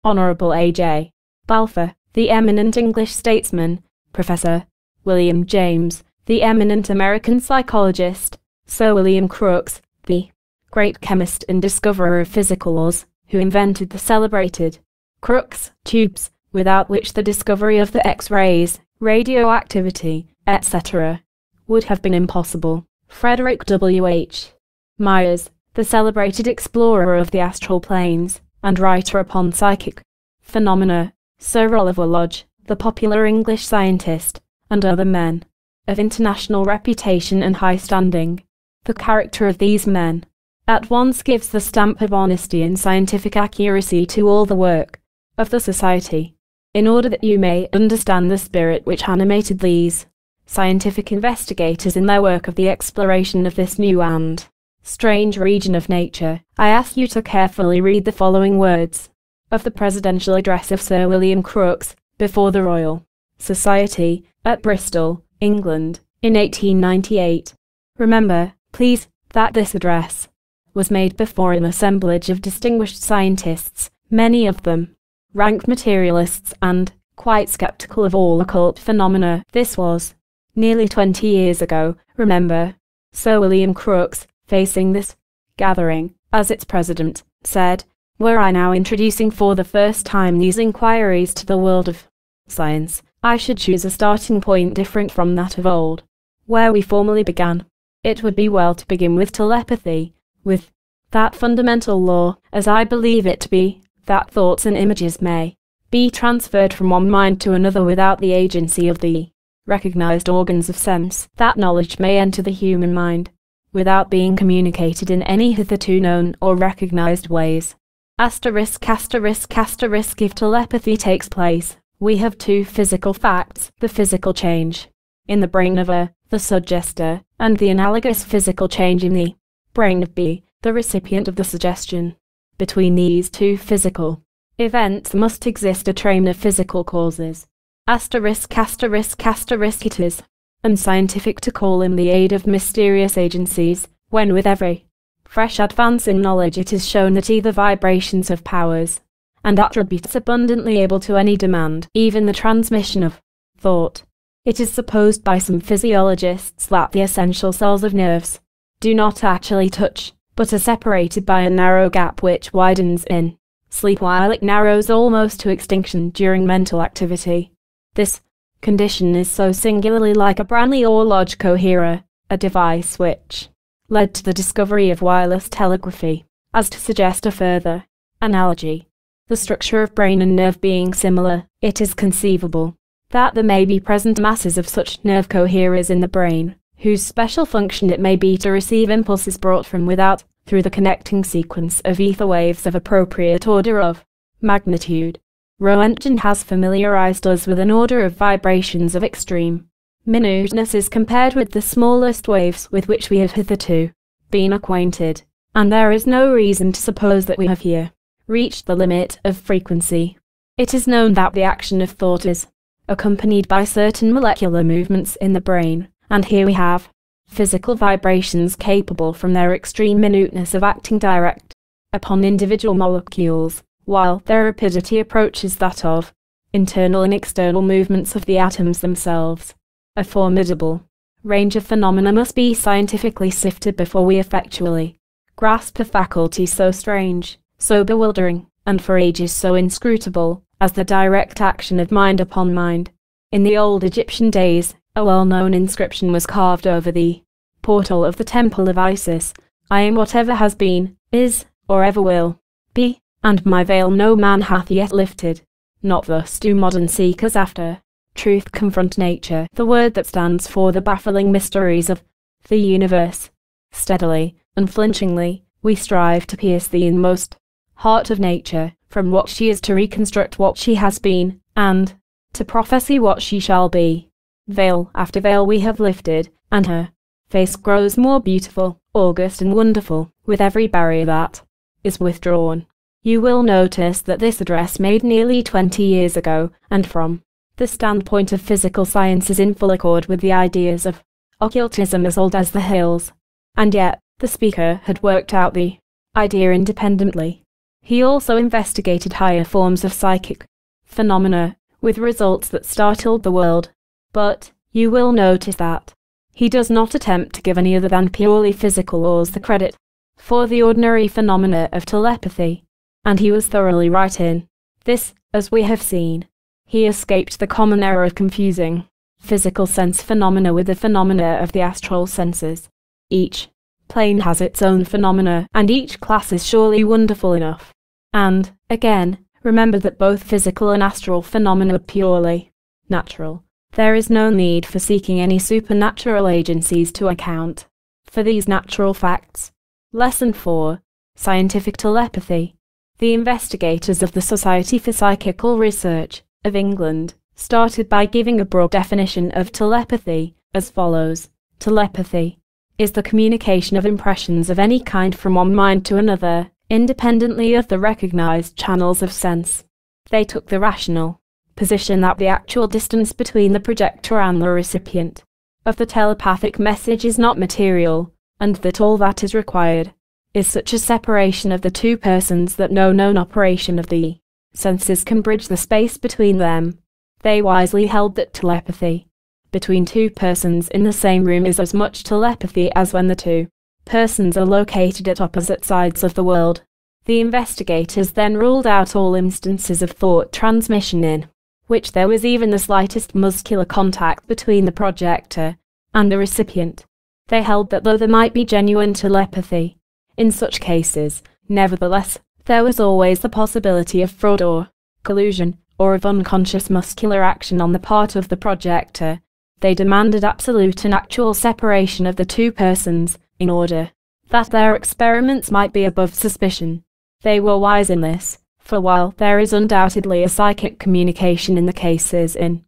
Honourable A.J. Balfour, the eminent English statesman, Professor William James, the eminent American psychologist, Sir William Crookes, the great chemist and discoverer of physical laws, who invented the celebrated Crookes tubes, without which the discovery of the X-rays, radioactivity, etc., would have been impossible. Frederick W.H. Myers, the celebrated explorer of the astral planes and writer upon psychic phenomena, Sir Oliver Lodge, the popular English scientist, and other men of international reputation and high standing. The character of these men at once gives the stamp of honesty and scientific accuracy to all the work of the Society, in order that you may understand the spirit which animated these scientific investigators in their work of the exploration of this new and strange region of nature, I ask you to carefully read the following words of the presidential address of Sir William Crookes before the Royal Society at Bristol, England, in 1898. Remember, please, that this address was made before an assemblage of distinguished scientists, many of them ranked materialists and quite skeptical of all occult phenomena. This was nearly 20 years ago, remember. Sir William Crookes, facing this gathering, as its president, said, Were I now introducing for the first time these inquiries to the world of science, I should choose a starting point different from that of old, where we formerly began. It would be well to begin with telepathy, with that fundamental law, as I believe it to be, that thoughts and images may be transferred from one mind to another without the agency of the recognized organs of sense, that knowledge may enter the human mind without being communicated in any hitherto known or recognized ways. Asterisk asterisk asterisk if telepathy takes place, we have two physical facts, the physical change in the brain of A, the suggester, and the analogous physical change in the brain of B, the recipient of the suggestion. Between these two physical events must exist a train of physical causes. Asterisk asterisk asterisk it is unscientific to call in the aid of mysterious agencies, when with every fresh advance in knowledge it is shown that either vibrations of powers and attributes abundantly able to any demand, even the transmission of thought. It is supposed by some physiologists that the essential cells of nerves do not actually touch, but are separated by a narrow gap which widens in sleep while it narrows almost to extinction during mental activity. This condition is so singularly like a Branly or Lodge coherer, a device which led to the discovery of wireless telegraphy, as to suggest a further analogy. The structure of brain and nerve being similar, it is conceivable that there may be present masses of such nerve coherers in the brain, whose special function it may be to receive impulses brought from without, through the connecting sequence of ether waves of appropriate order of magnitude. Roentgen has familiarized us with an order of vibrations of extreme minuteness as compared with the smallest waves with which we have hitherto been acquainted, and there is no reason to suppose that we have here reached the limit of frequency. It is known that the action of thought is accompanied by certain molecular movements in the brain, and here we have physical vibrations capable from their extreme minuteness of acting direct upon individual molecules while their rapidity approaches that of internal and external movements of the atoms themselves. A formidable range of phenomena must be scientifically sifted before we effectually grasp a faculty so strange, so bewildering, and for ages so inscrutable, as the direct action of mind upon mind. In the old Egyptian days, a well-known inscription was carved over the portal of the temple of Isis, I am whatever has been, is, or ever will be, and my veil no man hath yet lifted. Not thus do modern seekers after truth confront nature, the word that stands for the baffling mysteries of the universe. Steadily, unflinchingly, we strive to pierce the inmost heart of nature, from what she is to reconstruct what she has been, and to prophesy what she shall be. Veil after veil we have lifted, and her face grows more beautiful, august and wonderful, with every barrier that is withdrawn. You will notice that this address made nearly 20 years ago, and from the standpoint of physical science is in full accord with the ideas of occultism as old as the hills. And yet, the speaker had worked out the idea independently. He also investigated higher forms of psychic phenomena, with results that startled the world. But, you will notice that he does not attempt to give any other than purely physical laws the credit for the ordinary phenomena of telepathy and he was thoroughly right in this, as we have seen. He escaped the common error of confusing physical sense phenomena with the phenomena of the astral senses. Each plane has its own phenomena, and each class is surely wonderful enough. And, again, remember that both physical and astral phenomena are purely natural. There is no need for seeking any supernatural agencies to account for these natural facts. Lesson 4 Scientific Telepathy the investigators of the Society for Psychical Research of England started by giving a broad definition of telepathy as follows Telepathy is the communication of impressions of any kind from one mind to another, independently of the recognized channels of sense. They took the rational position that the actual distance between the projector and the recipient of the telepathic message is not material, and that all that is required is such a separation of the two persons that no known operation of the senses can bridge the space between them. They wisely held that telepathy between two persons in the same room is as much telepathy as when the two persons are located at opposite sides of the world. The investigators then ruled out all instances of thought transmission in which there was even the slightest muscular contact between the projector and the recipient. They held that though there might be genuine telepathy, in such cases, nevertheless, there was always the possibility of fraud or collusion, or of unconscious muscular action on the part of the projector. They demanded absolute and actual separation of the two persons, in order that their experiments might be above suspicion. They were wise in this, for while there is undoubtedly a psychic communication in the cases in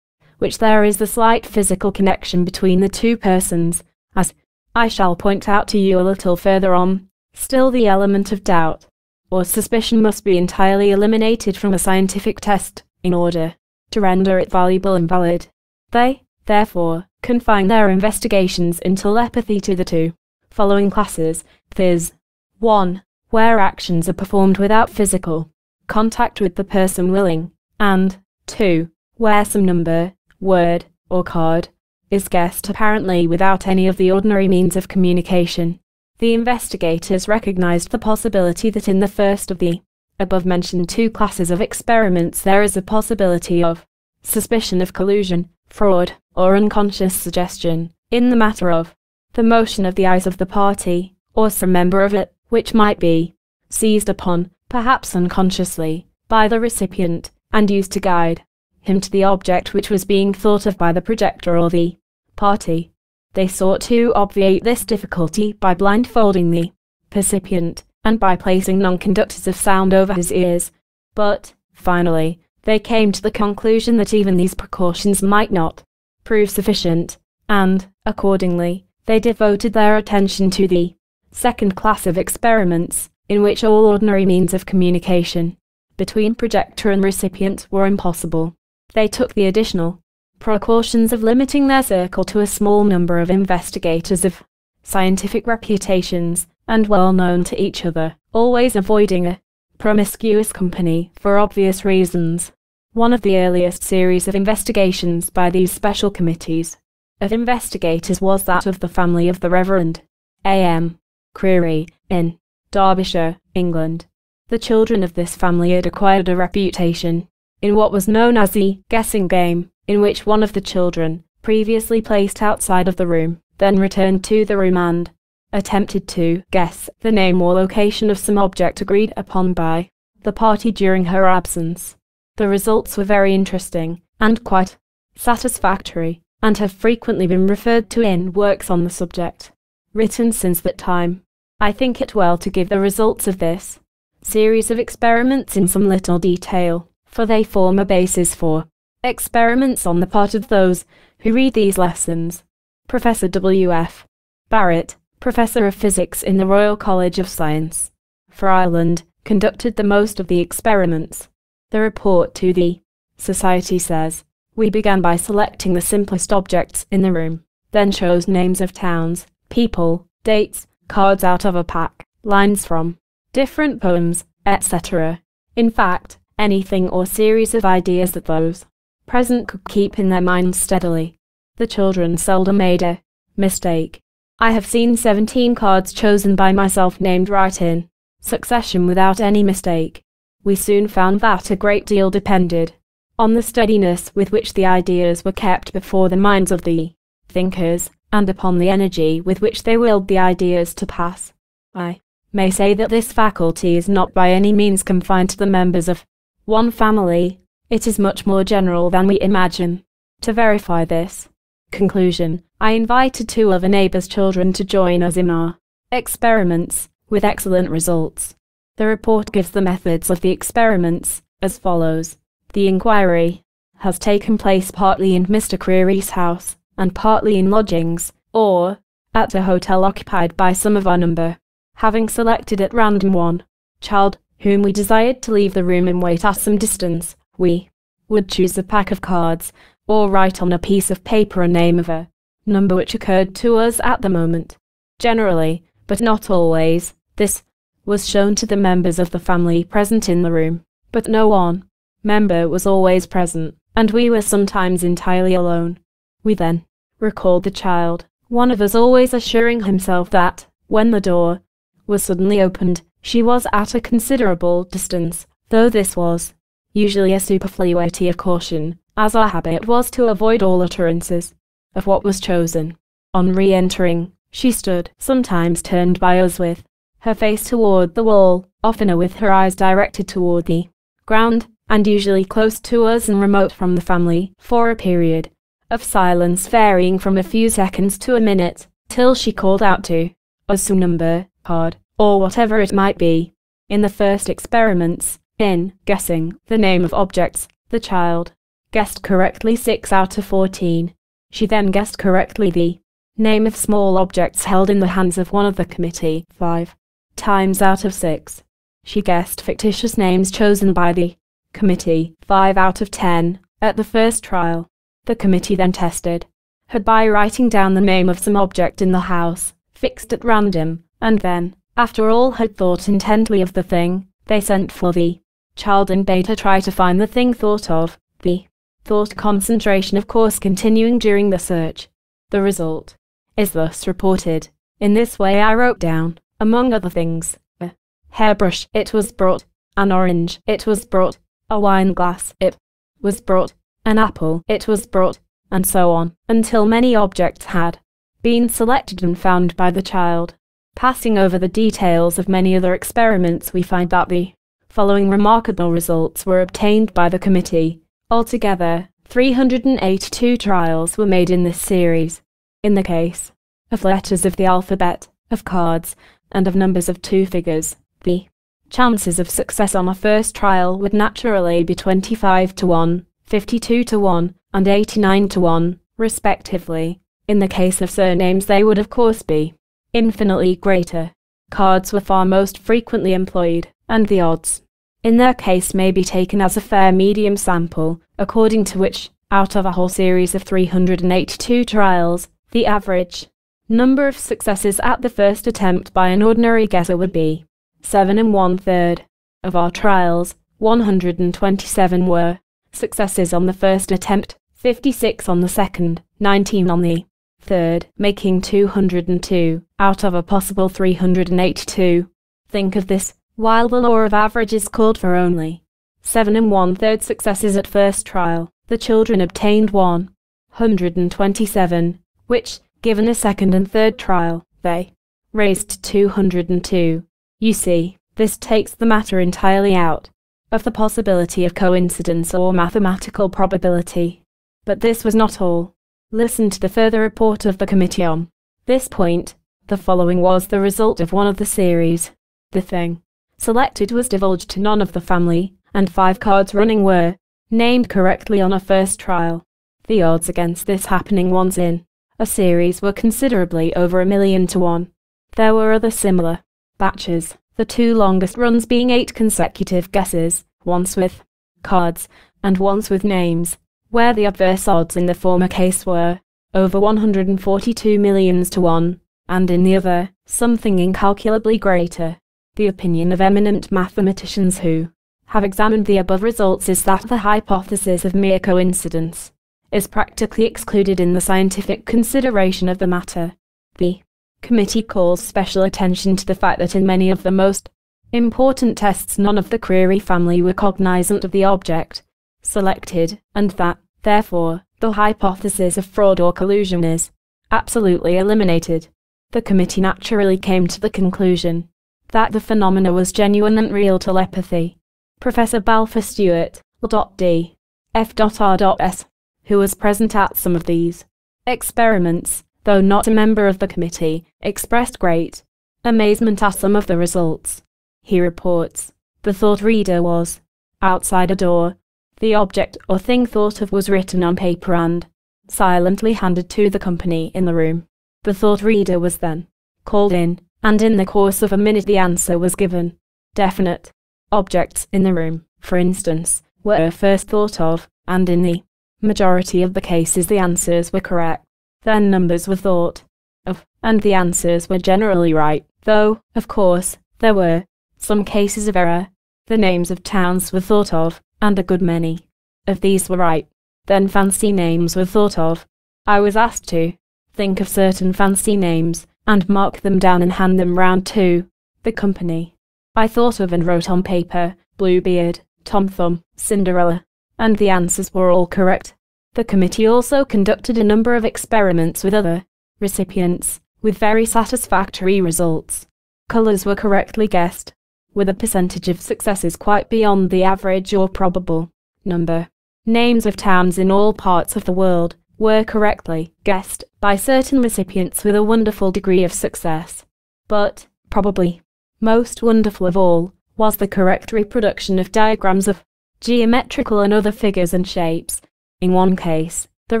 which there is the slight physical connection between the two persons, as I shall point out to you a little further on, still the element of doubt or suspicion must be entirely eliminated from a scientific test in order to render it valuable and valid. They, therefore, confine their investigations in telepathy to the two following classes, viz. 1. Where actions are performed without physical contact with the person willing, and 2. Where some number, word, or card is guessed apparently without any of the ordinary means of communication. The investigators recognized the possibility that in the first of the above mentioned two classes of experiments there is a possibility of suspicion of collusion, fraud, or unconscious suggestion in the matter of the motion of the eyes of the party, or some member of it, which might be seized upon, perhaps unconsciously, by the recipient, and used to guide him to the object which was being thought of by the projector or the party. They sought to obviate this difficulty by blindfolding the percipient and by placing non-conductors of sound over his ears. But, finally, they came to the conclusion that even these precautions might not prove sufficient, and, accordingly, they devoted their attention to the second class of experiments, in which all ordinary means of communication between projector and recipient were impossible. They took the additional precautions of limiting their circle to a small number of investigators of scientific reputations and well known to each other, always avoiding a promiscuous company for obvious reasons. One of the earliest series of investigations by these special committees of investigators was that of the family of the Reverend A.M. Creery in Derbyshire, England. The children of this family had acquired a reputation in what was known as the guessing game in which one of the children, previously placed outside of the room, then returned to the room and attempted to guess the name or location of some object agreed upon by the party during her absence. The results were very interesting and quite satisfactory, and have frequently been referred to in works on the subject, written since that time. I think it well to give the results of this series of experiments in some little detail, for they form a basis for Experiments on the part of those who read these lessons. Professor W.F. Barrett, Professor of Physics in the Royal College of Science for Ireland, conducted the most of the experiments. The report to the Society says, We began by selecting the simplest objects in the room, then chose names of towns, people, dates, cards out of a pack, lines from different poems, etc. In fact, anything or series of ideas that those present could keep in their minds steadily. The children seldom made a mistake. I have seen 17 cards chosen by myself named right in succession without any mistake. We soon found that a great deal depended on the steadiness with which the ideas were kept before the minds of the thinkers, and upon the energy with which they willed the ideas to pass. I may say that this faculty is not by any means confined to the members of one family, it is much more general than we imagine. To verify this conclusion, I invited two of a neighbour's children to join us in our experiments, with excellent results. The report gives the methods of the experiments as follows. The inquiry has taken place partly in Mr. Creery's house and partly in lodgings, or at a hotel occupied by some of our number. Having selected at random one child whom we desired to leave the room and wait at some distance, we would choose a pack of cards or write on a piece of paper a name of a number which occurred to us at the moment. Generally, but not always, this was shown to the members of the family present in the room, but no one member was always present, and we were sometimes entirely alone. We then recalled the child, one of us always assuring himself that, when the door was suddenly opened, she was at a considerable distance, though this was usually a superfluity of caution, as our habit was to avoid all utterances of what was chosen. On re-entering, she stood, sometimes turned by us with her face toward the wall, oftener with her eyes directed toward the ground, and usually close to us and remote from the family, for a period of silence varying from a few seconds to a minute, till she called out to ASU number, card, or whatever it might be. In the first experiments, in guessing the name of objects, the child guessed correctly 6 out of 14. She then guessed correctly the name of small objects held in the hands of one of the committee 5 times out of 6. She guessed fictitious names chosen by the committee 5 out of 10 at the first trial. The committee then tested her by writing down the name of some object in the house, fixed at random, and then, after all had thought intently of the thing, they sent for the child and bade her try to find the thing thought of, the thought concentration of course continuing during the search. The result is thus reported. In this way I wrote down, among other things, a hairbrush, it was brought, an orange, it was brought, a wine glass, it was brought, an apple, it was brought, and so on, until many objects had been selected and found by the child. Passing over the details of many other experiments we find that the following remarkable results were obtained by the committee. Altogether, 382 trials were made in this series. In the case of letters of the alphabet, of cards, and of numbers of two figures, the chances of success on a first trial would naturally be 25 to 1, 52 to 1, and 89 to 1, respectively. In the case of surnames, they would of course be infinitely greater. Cards were far most frequently employed, and the odds in their case may be taken as a fair medium sample, according to which, out of a whole series of 382 trials, the average number of successes at the first attempt by an ordinary guesser would be 7 and one third. Of our trials, 127 were successes on the first attempt, 56 on the second, 19 on the third, making 202 out of a possible 382. Think of this, while the law of averages called for only 7 and one third successes at first trial, the children obtained 127, which, given a second and third trial, they raised to 202. You see, this takes the matter entirely out of the possibility of coincidence or mathematical probability. But this was not all. Listen to the further report of the committee on this point. The following was the result of one of the series. The thing selected was divulged to none of the family, and five cards running were named correctly on a first trial. The odds against this happening once in a series were considerably over a million to one. There were other similar batches the two longest runs being eight consecutive guesses, once with cards, and once with names, where the adverse odds in the former case were over 142 millions to 1, and in the other, something incalculably greater. The opinion of eminent mathematicians who have examined the above results is that the hypothesis of mere coincidence is practically excluded in the scientific consideration of the matter. The committee calls special attention to the fact that in many of the most important tests none of the Creery family were cognizant of the object selected, and that, therefore, the hypothesis of fraud or collusion is absolutely eliminated. The committee naturally came to the conclusion that the phenomena was genuine and real telepathy. Professor Balfour Stewart, L.D. F.R.S., who was present at some of these experiments, though not a member of the committee, expressed great amazement at some of the results. He reports, the thought reader was outside a door. The object or thing thought of was written on paper and silently handed to the company in the room. The thought reader was then called in, and in the course of a minute the answer was given. Definite objects in the room, for instance, were first thought of, and in the majority of the cases the answers were correct. Then numbers were thought of, and the answers were generally right, though, of course, there were some cases of error. The names of towns were thought of, and a good many of these were right. Then fancy names were thought of. I was asked to think of certain fancy names and mark them down and hand them round to the company. I thought of and wrote on paper Bluebeard, Tom Thumb, Cinderella, and the answers were all correct. The committee also conducted a number of experiments with other recipients, with very satisfactory results. Colours were correctly guessed, with a percentage of successes quite beyond the average or probable number. Names of towns in all parts of the world were correctly guessed by certain recipients with a wonderful degree of success. But, probably, most wonderful of all, was the correct reproduction of diagrams of geometrical and other figures and shapes. In one case, the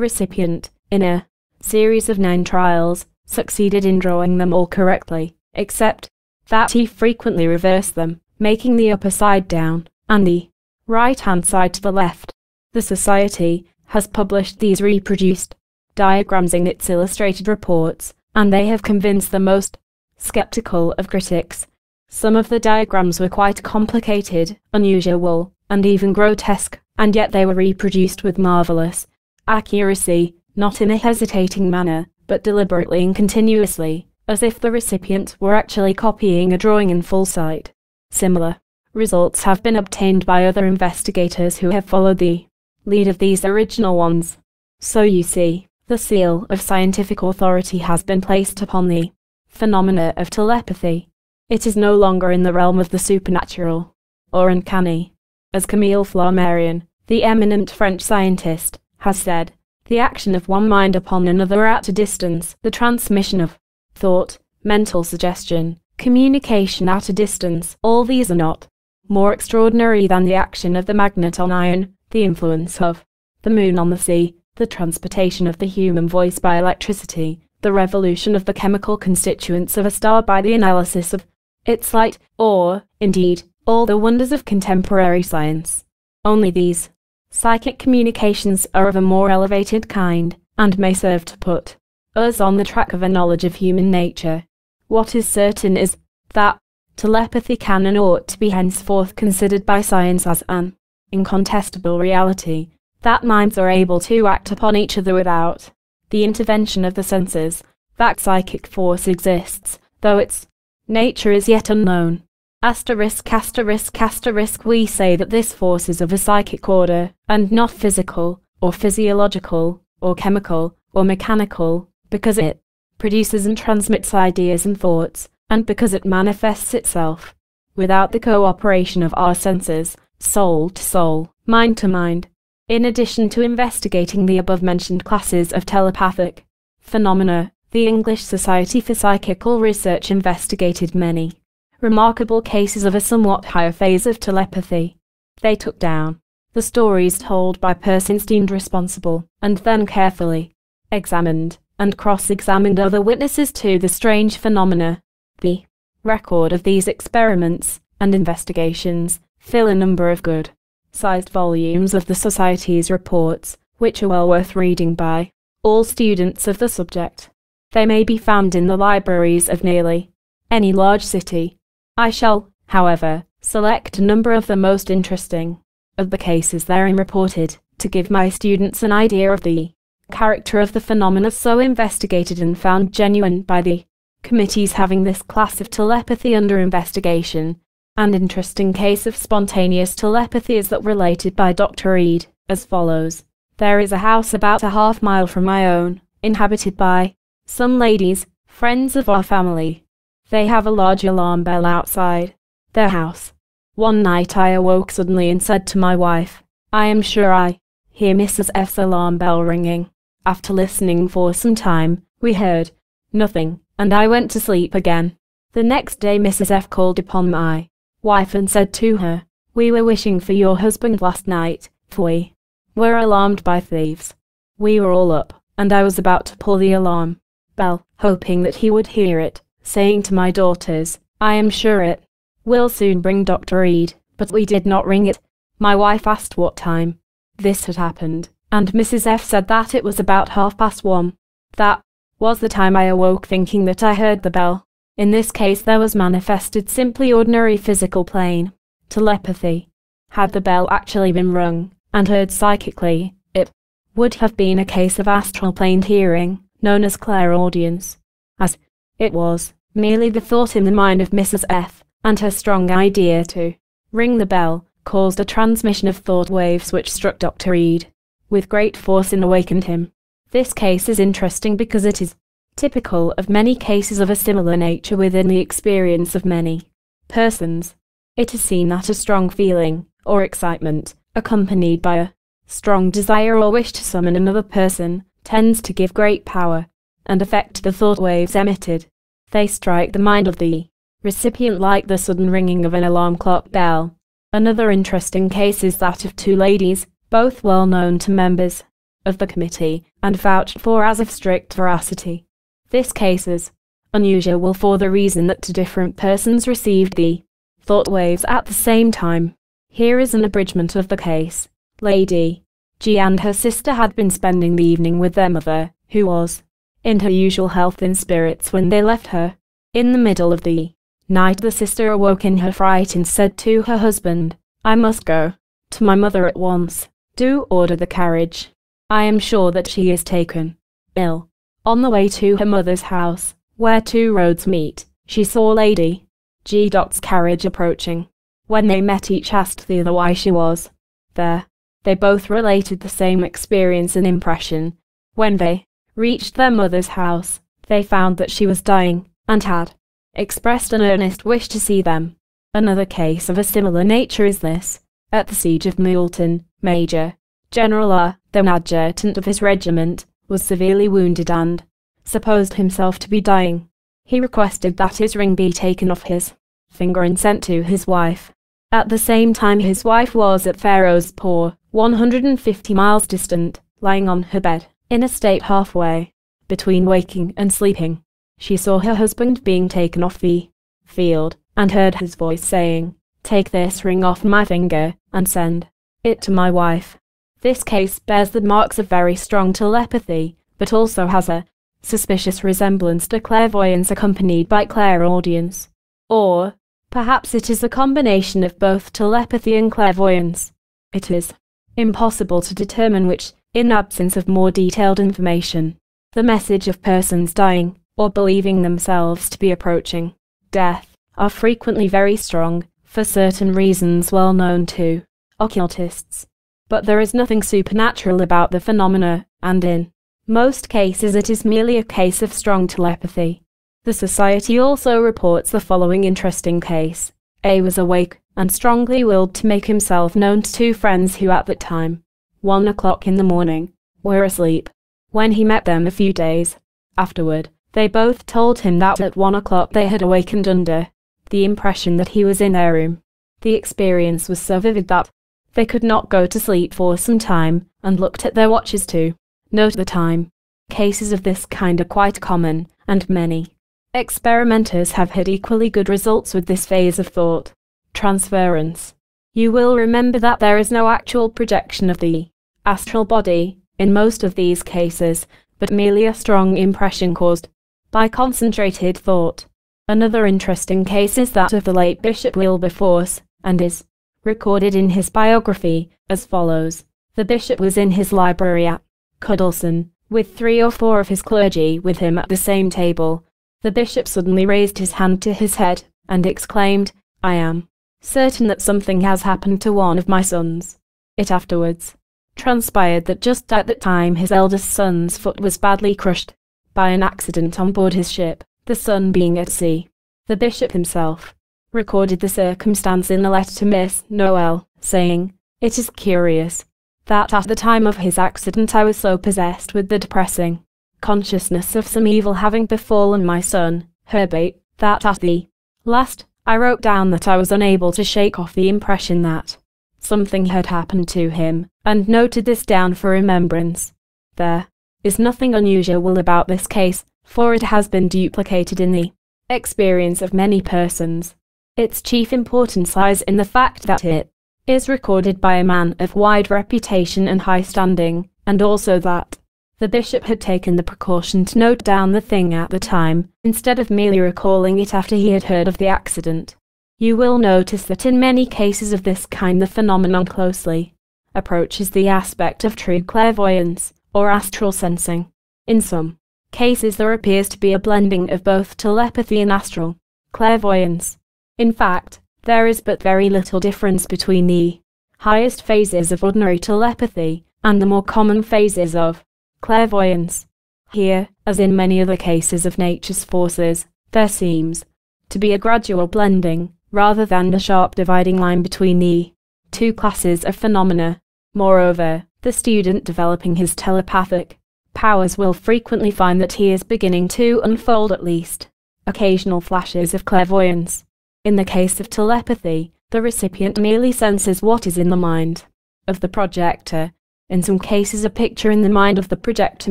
recipient, in a series of nine trials, succeeded in drawing them all correctly, except that he frequently reversed them, making the upper side down, and the right hand side to the left. The Society has published these reproduced diagrams in its illustrated reports, and they have convinced the most skeptical of critics. Some of the diagrams were quite complicated, unusual, and even grotesque, and yet they were reproduced with marvelous accuracy, not in a hesitating manner, but deliberately and continuously, as if the recipient were actually copying a drawing in full sight. Similar results have been obtained by other investigators who have followed the lead of these original ones. So you see, the seal of scientific authority has been placed upon the phenomena of telepathy. It is no longer in the realm of the supernatural or uncanny. As Camille Flammarion, the eminent French scientist, has said, the action of one mind upon another at a distance, the transmission of thought, mental suggestion, communication at a distance, all these are not more extraordinary than the action of the magnet on iron, the influence of the moon on the sea, the transportation of the human voice by electricity, the revolution of the chemical constituents of a star by the analysis of its light, or, indeed, all the wonders of contemporary science. Only these psychic communications are of a more elevated kind, and may serve to put us on the track of a knowledge of human nature. What is certain is that telepathy can and ought to be henceforth considered by science as an incontestable reality, that minds are able to act upon each other without the intervention of the senses, that psychic force exists, though its nature is yet unknown. Asterisk, asterisk, asterisk, we say that this force is of a psychic order, and not physical, or physiological, or chemical, or mechanical, because it produces and transmits ideas and thoughts, and because it manifests itself without the cooperation of our senses, soul to soul, mind to mind. In addition to investigating the above mentioned classes of telepathic phenomena, the English Society for Psychical Research investigated many remarkable cases of a somewhat higher phase of telepathy. They took down the stories told by persons deemed responsible, and then carefully examined and cross-examined other witnesses to the strange phenomena. The record of these experiments and investigations fill a number of good sized volumes of the Society's reports, which are well worth reading by all students of the subject. They may be found in the libraries of nearly any large city. I shall, however, select a number of the most interesting of the cases therein reported to give my students an idea of the character of the phenomena so investigated and found genuine by the committees having this class of telepathy under investigation. An interesting case of spontaneous telepathy is that related by Dr. Reid, as follows. There is a house about a half mile from my own, inhabited by some ladies, friends of our family. They have a large alarm bell outside their house. One night I awoke suddenly and said to my wife, I am sure I hear Mrs. F's alarm bell ringing. After listening for some time, we heard nothing, and I went to sleep again. The next day Mrs. F called upon my wife and said to her, We were wishing for your husband last night, we were alarmed by thieves. We were all up, and I was about to pull the alarm bell, hoping that he would hear it, saying to my daughters, I am sure it will soon bring Dr. Reid, but we did not ring it. My wife asked what time this had happened, and Mrs. F said that it was about half past one. That was the time I awoke thinking that I heard the bell. In this case there was manifested simply ordinary physical plane, telepathy. Had the bell actually been rung, and heard psychically, it would have been a case of astral plane hearing known as clairaudience, as it was merely the thought in the mind of Mrs. F, and her strong idea to ring the bell caused a transmission of thought waves which struck Dr. Reid with great force and awakened him. This case is interesting because it is typical of many cases of a similar nature within the experience of many persons. It is seen that a strong feeling, or excitement, accompanied by a strong desire or wish to summon another person, tends to give great power and affect the thought waves emitted. They strike the mind of the recipient like the sudden ringing of an alarm clock bell. Another interesting case is that of two ladies, both well known to members of the committee and vouched for as of strict veracity. This case is unusual for the reason that two different persons received the thought waves at the same time. Here is an abridgment of the case. Lady G and her sister had been spending the evening with their mother, who was in her usual health and spirits when they left her. In the middle of the night the sister awoke in her fright and said to her husband, I must go to my mother at once. Do order the carriage. I am sure that she is taken ill. On the way to her mother's house, where two roads meet, she saw Lady G. Dot's carriage approaching. When they met each asked the other why she was there. They both related the same experience and impression. When they reached their mother's house, they found that she was dying, and had expressed an earnest wish to see them. Another case of a similar nature is this. At the siege of Multan, Major General R, the adjutant of his regiment, was severely wounded and supposed himself to be dying. He requested that his ring be taken off his finger and sent to his wife. At the same time his wife was at Pharaoh's Ferozpur, 150 miles distant, lying on her bed, in a state halfway between waking and sleeping. She saw her husband being taken off the field, and heard his voice saying, Take this ring off my finger, and send it to my wife. This case bears the marks of very strong telepathy, but also has a suspicious resemblance to clairvoyance accompanied by clairaudience. Or, perhaps it is a combination of both telepathy and clairvoyance. It is impossible to determine which, in absence of more detailed information, the message of persons dying, or believing themselves to be approaching death, are frequently very strong, for certain reasons well known to occultists. But there is nothing supernatural about the phenomena, and in most cases it is merely a case of strong telepathy. The Society also reports the following interesting case. A was awake and strongly willed to make himself known to two friends who at that time, one o'clock in the morning, were asleep. When he met them a few days afterward, they both told him that at one o'clock they had awakened under the impression that he was in their room. The experience was so vivid that they could not go to sleep for some time and looked at their watches to note the time. Cases of this kind are quite common, and many experimenters have had equally good results with this phase of thought transference. You will remember that there is no actual projection of the astral body in most of these cases, but merely a strong impression caused by concentrated thought. Another interesting case is that of the late Bishop Wilberforce, and is recorded in his biography as follows. The bishop was in his library at Cuddesdon, with three or four of his clergy with him at the same table. The bishop suddenly raised his hand to his head and exclaimed, I am certain that something has happened to one of my sons. It afterwards transpired that just at that time his eldest son's foot was badly crushed by an accident on board his ship, the son being at sea. The bishop himself recorded the circumstance in a letter to Miss Noel, saying, It is curious that at the time of his accident I was so possessed with the depressing consciousness of some evil having befallen my son, Herbert, that at the last I wrote down that I was unable to shake off the impression that something had happened to him, and noted this down for remembrance. There is nothing unusual about this case, for it has been duplicated in the experience of many persons. Its chief importance lies in the fact that it is recorded by a man of wide reputation and high standing, and also that the bishop had taken the precaution to note down the thing at the time, instead of merely recalling it after he had heard of the accident. You will notice that in many cases of this kind the phenomenon closely approaches the aspect of true clairvoyance, or astral sensing. In some cases there appears to be a blending of both telepathy and astral clairvoyance. In fact, there is but very little difference between the highest phases of ordinary telepathy and the more common phases of clairvoyance. Here, as in many other cases of nature's forces, there seems to be a gradual blending, rather than a sharp dividing line between the two classes of phenomena. Moreover, the student developing his telepathic powers will frequently find that he is beginning to unfold at least occasional flashes of clairvoyance. In the case of telepathy, the recipient merely senses what is in the mind of the projector. In some cases, a picture in the mind of the projector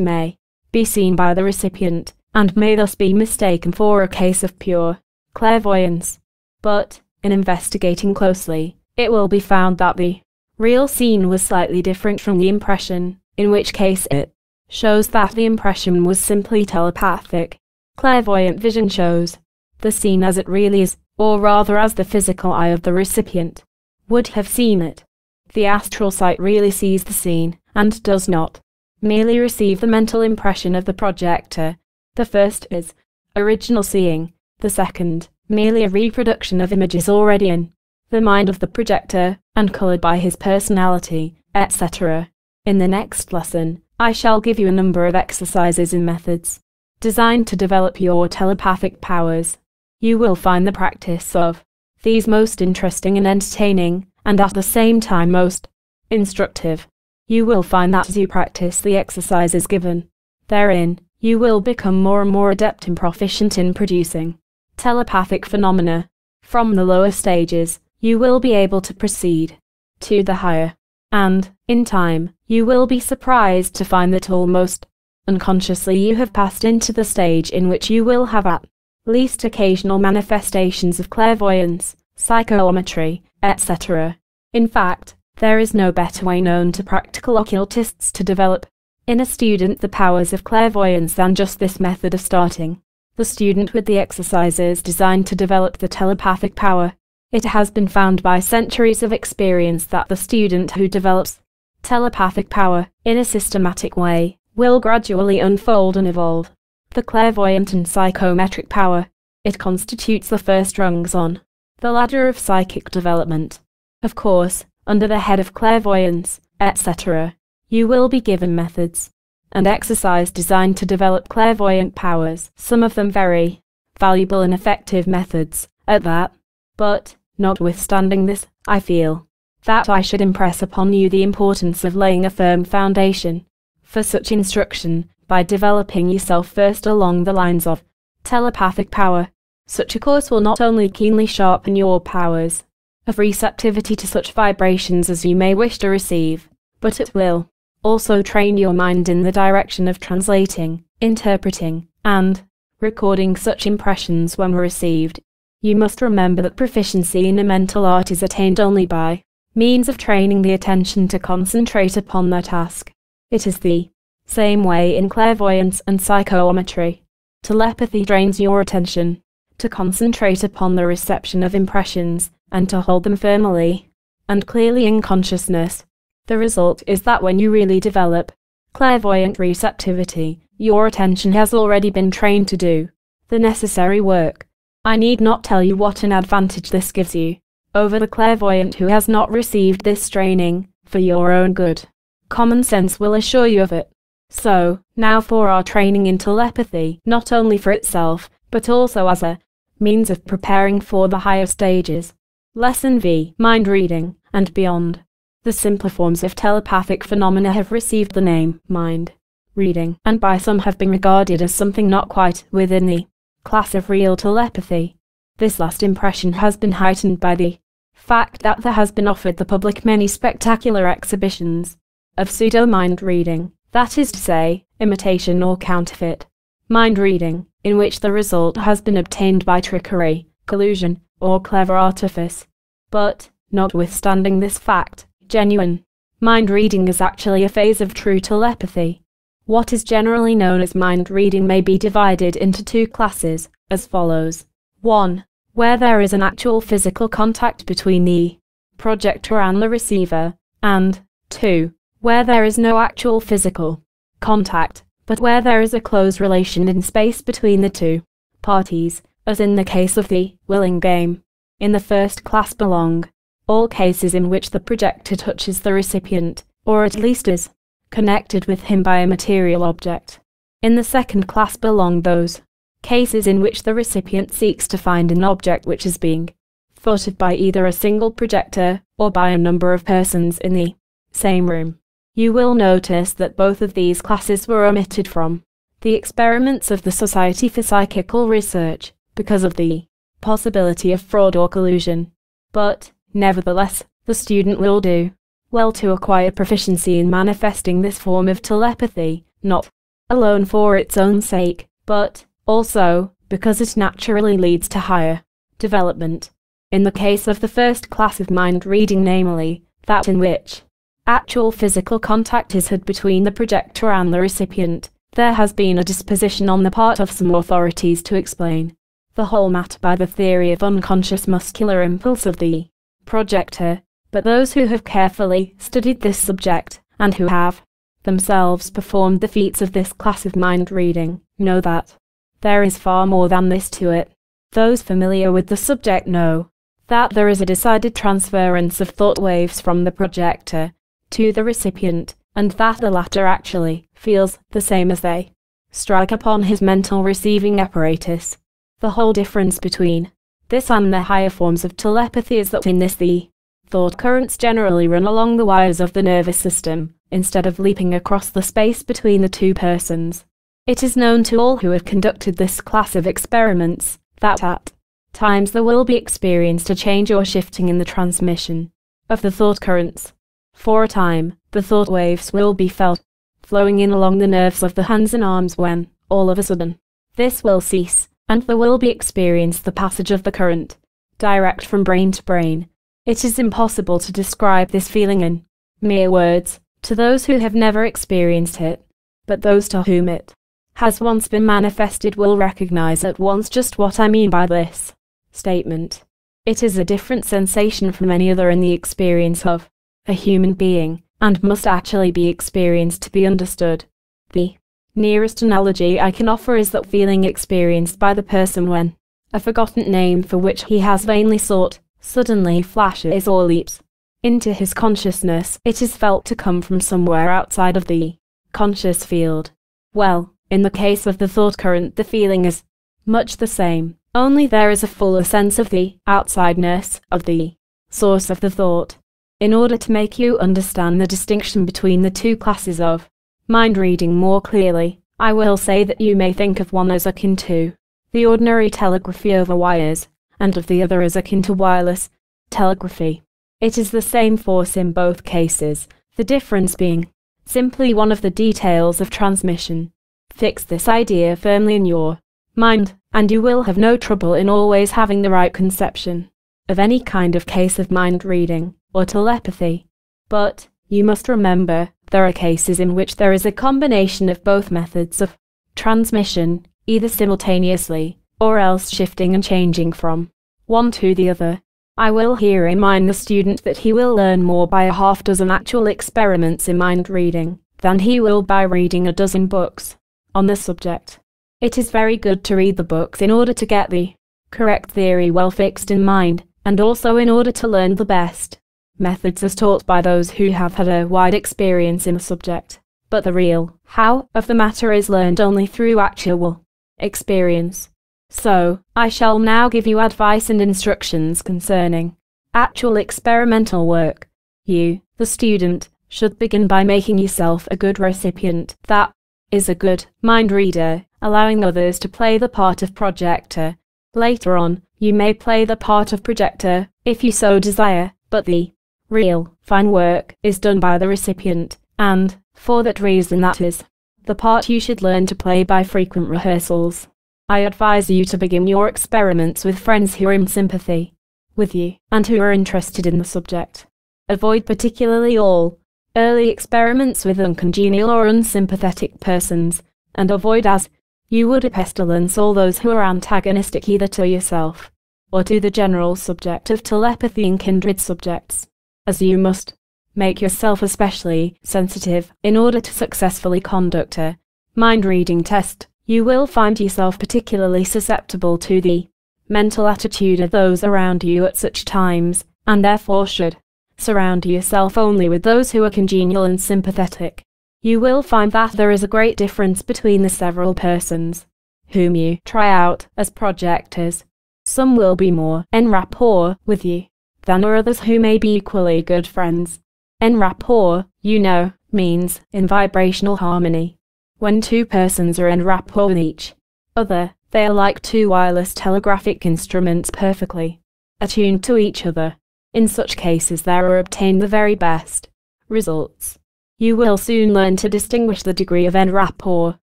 may be seen by the recipient and may thus be mistaken for a case of pure clairvoyance. But, in investigating closely, it will be found that the real scene was slightly different from the impression, in which case it shows that the impression was simply telepathic. Clairvoyant vision shows the scene as it really is, or rather as the physical eye of the recipient would have seen it. The astral sight really sees the scene, and does not merely receive the mental impression of the projector. The first is original seeing, the second, merely a reproduction of images already in the mind of the projector, and colored by his personality, etc. In the next lesson, I shall give you a number of exercises and methods designed to develop your telepathic powers. You will find the practice of these most interesting and entertaining, and at the same time most instructive. You will find that as you practice the exercises given therein, you will become more and more adept and proficient in producing telepathic phenomena. From the lower stages, you will be able to proceed to the higher. And, in time, you will be surprised to find that almost unconsciously you have passed into the stage in which you will have at least occasional manifestations of clairvoyance, psychometry, etc. In fact, there is no better way known to practical occultists to develop in a student the powers of clairvoyance than just this method of starting the student with the exercises designed to develop the telepathic power. It has been found by centuries of experience that the student who develops telepathic power in a systematic way will gradually unfold and evolve the clairvoyant and psychometric power. It constitutes the first rungs on the ladder of psychic development. Of course, under the head of clairvoyance, etc., you will be given methods and exercise designed to develop clairvoyant powers, some of them very valuable and effective methods at that. But, notwithstanding this, I feel that I should impress upon you the importance of laying a firm foundation for such instruction by developing yourself first along the lines of telepathic power. Such a course will not only keenly sharpen your powers of receptivity to such vibrations as you may wish to receive, but it will also train your mind in the direction of translating, interpreting, and recording such impressions when received. You must remember that proficiency in a mental art is attained only by means of training the attention to concentrate upon the task. It is the same way in clairvoyance and psychometry. Telepathy drains your attention to concentrate upon the reception of impressions and to hold them firmly and clearly in consciousness. The result is that when you really develop clairvoyant receptivity, your attention has already been trained to do the necessary work. I need not tell you what an advantage this gives you over the clairvoyant who has not received this training for your own good. Common sense will assure you of it. So, now for our training in telepathy, not only for itself, but also as a means of preparing for the higher stages. Lesson V Mind Reading and Beyond. The simpler forms of telepathic phenomena have received the name mind reading, and by some have been regarded as something not quite within the class of real telepathy. This last impression has been heightened by the fact that there has been offered the public many spectacular exhibitions of pseudo mind reading, that is to say, imitation or counterfeit mind reading, in which the result has been obtained by trickery, collusion, or clever artifice. But, notwithstanding this fact, genuine. Mind reading is actually a phase of true telepathy. What is generally known as mind reading may be divided into two classes, as follows. 1. Where there is an actual physical contact between the projector and the receiver, and 2. Where there is no actual physical contact, but where there is a close relation in space between the two parties, as in the case of the willing game. In the first class belong all cases in which the projector touches the recipient, or at least is connected with him by a material object. In the second class belong those cases in which the recipient seeks to find an object which is being of by either a single projector or by a number of persons in the same room. You will notice that both of these classes were omitted from the experiments of the Society for Psychical Research, because of the possibility of fraud or collusion. But, nevertheless, the student will do well to acquire proficiency in manifesting this form of telepathy, not alone for its own sake, but also because it naturally leads to higher development. In the case of the first class of mind reading, namely, that in which actual physical contact is had between the projector and the recipient, there has been a disposition on the part of some authorities to explain the whole matter by the theory of unconscious muscular impulse of the projector, but those who have carefully studied this subject, and who have themselves performed the feats of this class of mind reading, know that there is far more than this to it. Those familiar with the subject know that there is a decided transference of thought waves from the projector to the recipient, and that the latter actually feels the same as they strike upon his mental receiving apparatus. The whole difference between this and the higher forms of telepathy is that in this the thought currents generally run along the wires of the nervous system, instead of leaping across the space between the two persons. It is known to all who have conducted this class of experiments that at times there will be experienced a change or shifting in the transmission of the thought currents. For a time, the thought waves will be felt flowing in along the nerves of the hands and arms when, all of a sudden, this will cease, and there will be experienced the passage of the current, direct from brain to brain. It is impossible to describe this feeling in mere words to those who have never experienced it, but those to whom it has once been manifested will recognize at once just what I mean by this statement. It is a different sensation from any other in the experience of a human being, and must actually be experienced to be understood. The nearest analogy I can offer is that feeling experienced by the person when a forgotten name for which he has vainly sought suddenly flashes or leaps into his consciousness. It is felt to come from somewhere outside of the conscious field. Well, in the case of the thought current, the feeling is much the same, only there is a fuller sense of the outsideness of the source of the thought. In order to make you understand the distinction between the two classes of mind reading more clearly, I will say that you may think of one as akin to the ordinary telegraphy over wires, and of the other as akin to wireless telegraphy. It is the same force in both cases, the difference being simply one of the details of transmission. Fix this idea firmly in your mind, and you will have no trouble in always having the right conception of any kind of case of mind reading or telepathy. But, you must remember, there are cases in which there is a combination of both methods of transmission, either simultaneously, or else shifting and changing from one to the other. I will here remind the student that he will learn more by a half dozen actual experiments in mind reading than he will by reading a dozen books on the subject. It is very good to read the books in order to get the correct theory well fixed in mind, and also in order to learn the best methods as taught by those who have had a wide experience in the subject. But the real how of the matter is learned only through actual experience. So, I shall now give you advice and instructions concerning actual experimental work. You, the student, should begin by making yourself a good recipient that is a good mind reader, allowing others to play the part of projector. Later on, you may play the part of projector, if you so desire, but the real, fine work is done by the recipient, and, for that reason that is, the part you should learn to play by frequent rehearsals. I advise you to begin your experiments with friends who are in sympathy with you, and who are interested in the subject. Avoid particularly all early experiments with uncongenial or unsympathetic persons, and avoid as you would a pestilence all those who are antagonistic either to yourself or to the general subject of telepathy and kindred subjects, as you must make yourself especially sensitive in order to successfully conduct a mind reading test. You will find yourself particularly susceptible to the mental attitude of those around you at such times, and therefore should surround yourself only with those who are congenial and sympathetic. You will find that there is a great difference between the several persons whom you try out as projectors. Some will be more en rapport with you than are others who may be equally good friends. En rapport, you know, means in vibrational harmony. When two persons are en rapport with each other, They are like two wireless telegraphic instruments perfectly attuned to each other. In such cases, there are obtained the very best results. You will soon learn to distinguish the degree of en rapport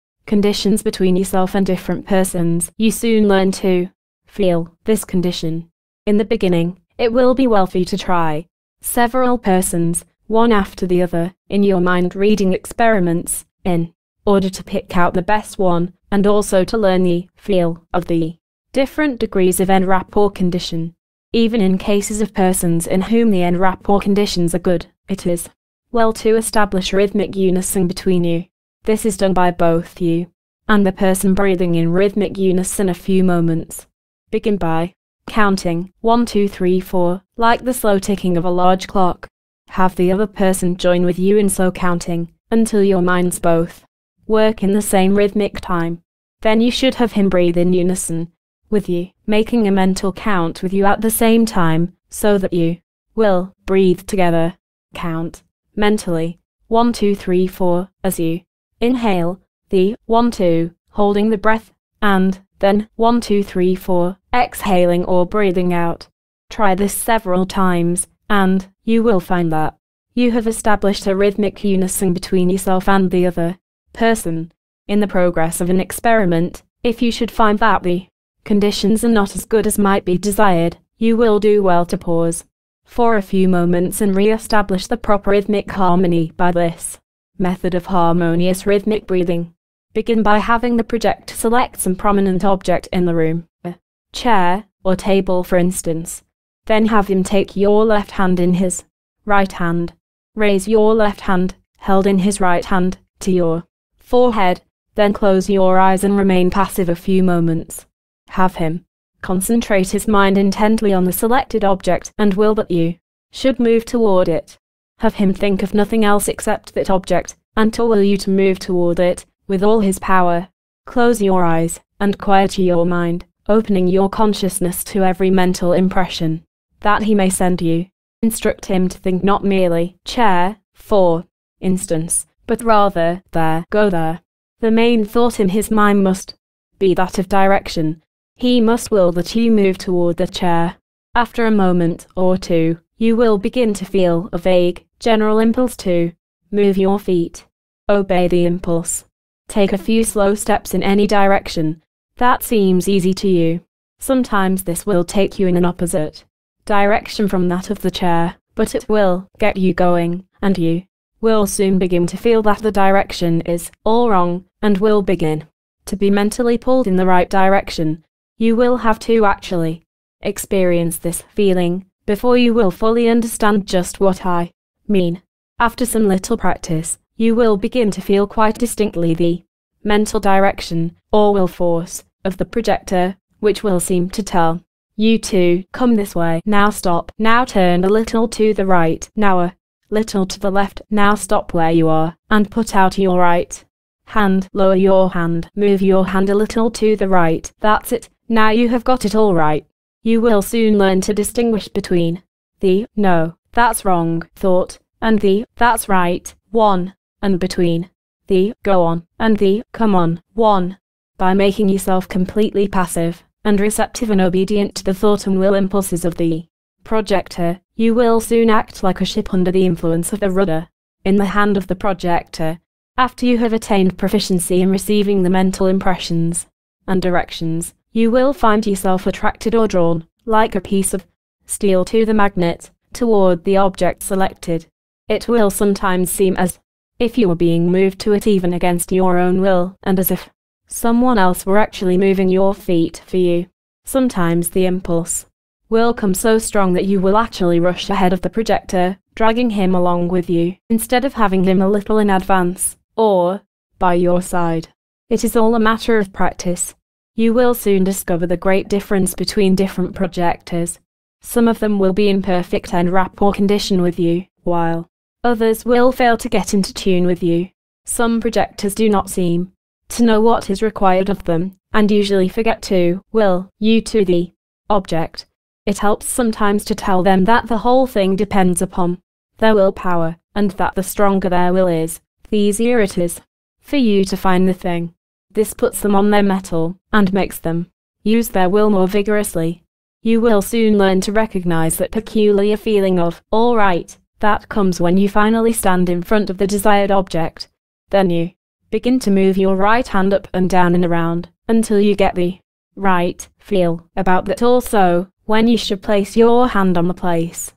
conditions between yourself and different persons. You soon learn to feel this condition. In the beginning, it will be well for you to try several persons, one after the other, in your mind reading experiments, in order to pick out the best one, and also to learn the feel of the different degrees of en rapport condition. Even in cases of persons in whom the en rapport conditions are good, it is well to establish rhythmic unison between you. This is done by both you and the person breathing in rhythmic unison a few moments. Begin by counting 1, 2, 3, 4, like the slow ticking of a large clock. Have the other person join with you in slow counting until your minds both work in the same rhythmic time. Then you should have him breathe in unison with you, making a mental count with you at the same time, so that you will breathe together. Count mentally 1, 2, 3, 4 as you inhale the 1, 2, holding the breath, and then 1, 2, 3, 4, exhaling or breathing out. Try this several times, and you will find that you have established a rhythmic unison between yourself and the other person. In the progress of an experiment, if you should find that the conditions are not as good as might be desired, you will do well to pause for a few moments and re-establish the proper rhythmic harmony by this method of harmonious rhythmic breathing. Begin by having the projector select some prominent object in the room, a chair or table for instance. Then have him take your left hand in his right hand. Raise your left hand, held in his right hand, to your forehead, then close your eyes and remain passive a few moments. Have him concentrate his mind intently on the selected object and will that you should move toward it. Have him think of nothing else except that object, and will you to move toward it with all his power. Close your eyes and quiet your mind, opening your consciousness to every mental impression that he may send you. Instruct him to think not merely chair, for instance, but rather, there, go there. The main thought in his mind must be that of direction. He must will that you move toward the chair. After a moment or two, you will begin to feel a vague, general impulse to move your feet. Obey the impulse. Take a few slow steps in any direction. That seems easy to you. Sometimes this will take you in an opposite direction from that of the chair, but it will get you going, and you will soon begin to feel that the direction is all wrong and will begin to be mentally pulled in the right direction. You will have to actually experience this feeling before you will fully understand just what I mean. After some little practice, you will begin to feel quite distinctly the mental direction or will force of the projector, which will seem to tell you to come this way, now stop, now turn a little to the right, now a little to the left. Now stop where you are and put out your right hand. Lower your hand. Move your hand a little to the right. That's it. Now you have got it all right. You will soon learn to distinguish between the no, that's wrong thought and the that's right one and between the go on and the come on one by making yourself completely passive and receptive and obedient to the thought and will impulses of the projector, you will soon act like a ship under the influence of the rudder in the hand of the projector after you have attained proficiency in receiving the mental impressions and directions. You will find yourself attracted or drawn, like a piece of steel to the magnet, toward the object selected. It will sometimes seem as if you were being moved to it even against your own will, and as if someone else were actually moving your feet for you. Sometimes the impulse will come so strong that you will actually rush ahead of the projector, dragging him along with you, instead of having him a little in advance, or by your side. It is all a matter of practice. You will soon discover the great difference between different projectors. Some of them will be in perfect en rapport condition with you, while others will fail to get into tune with you. Some projectors do not seem to know what is required of them, and usually forget to will you to the object. It helps sometimes to tell them that the whole thing depends upon their willpower, and that the stronger their will is, the easier it is for you to find the thing. This puts them on their mettle and makes them use their will more vigorously. You will soon learn to recognize that peculiar feeling of, all right, that comes when you finally stand in front of the desired object. Then you begin to move your right hand up and down and around until you get the right feel about that also when you should place your hand on the place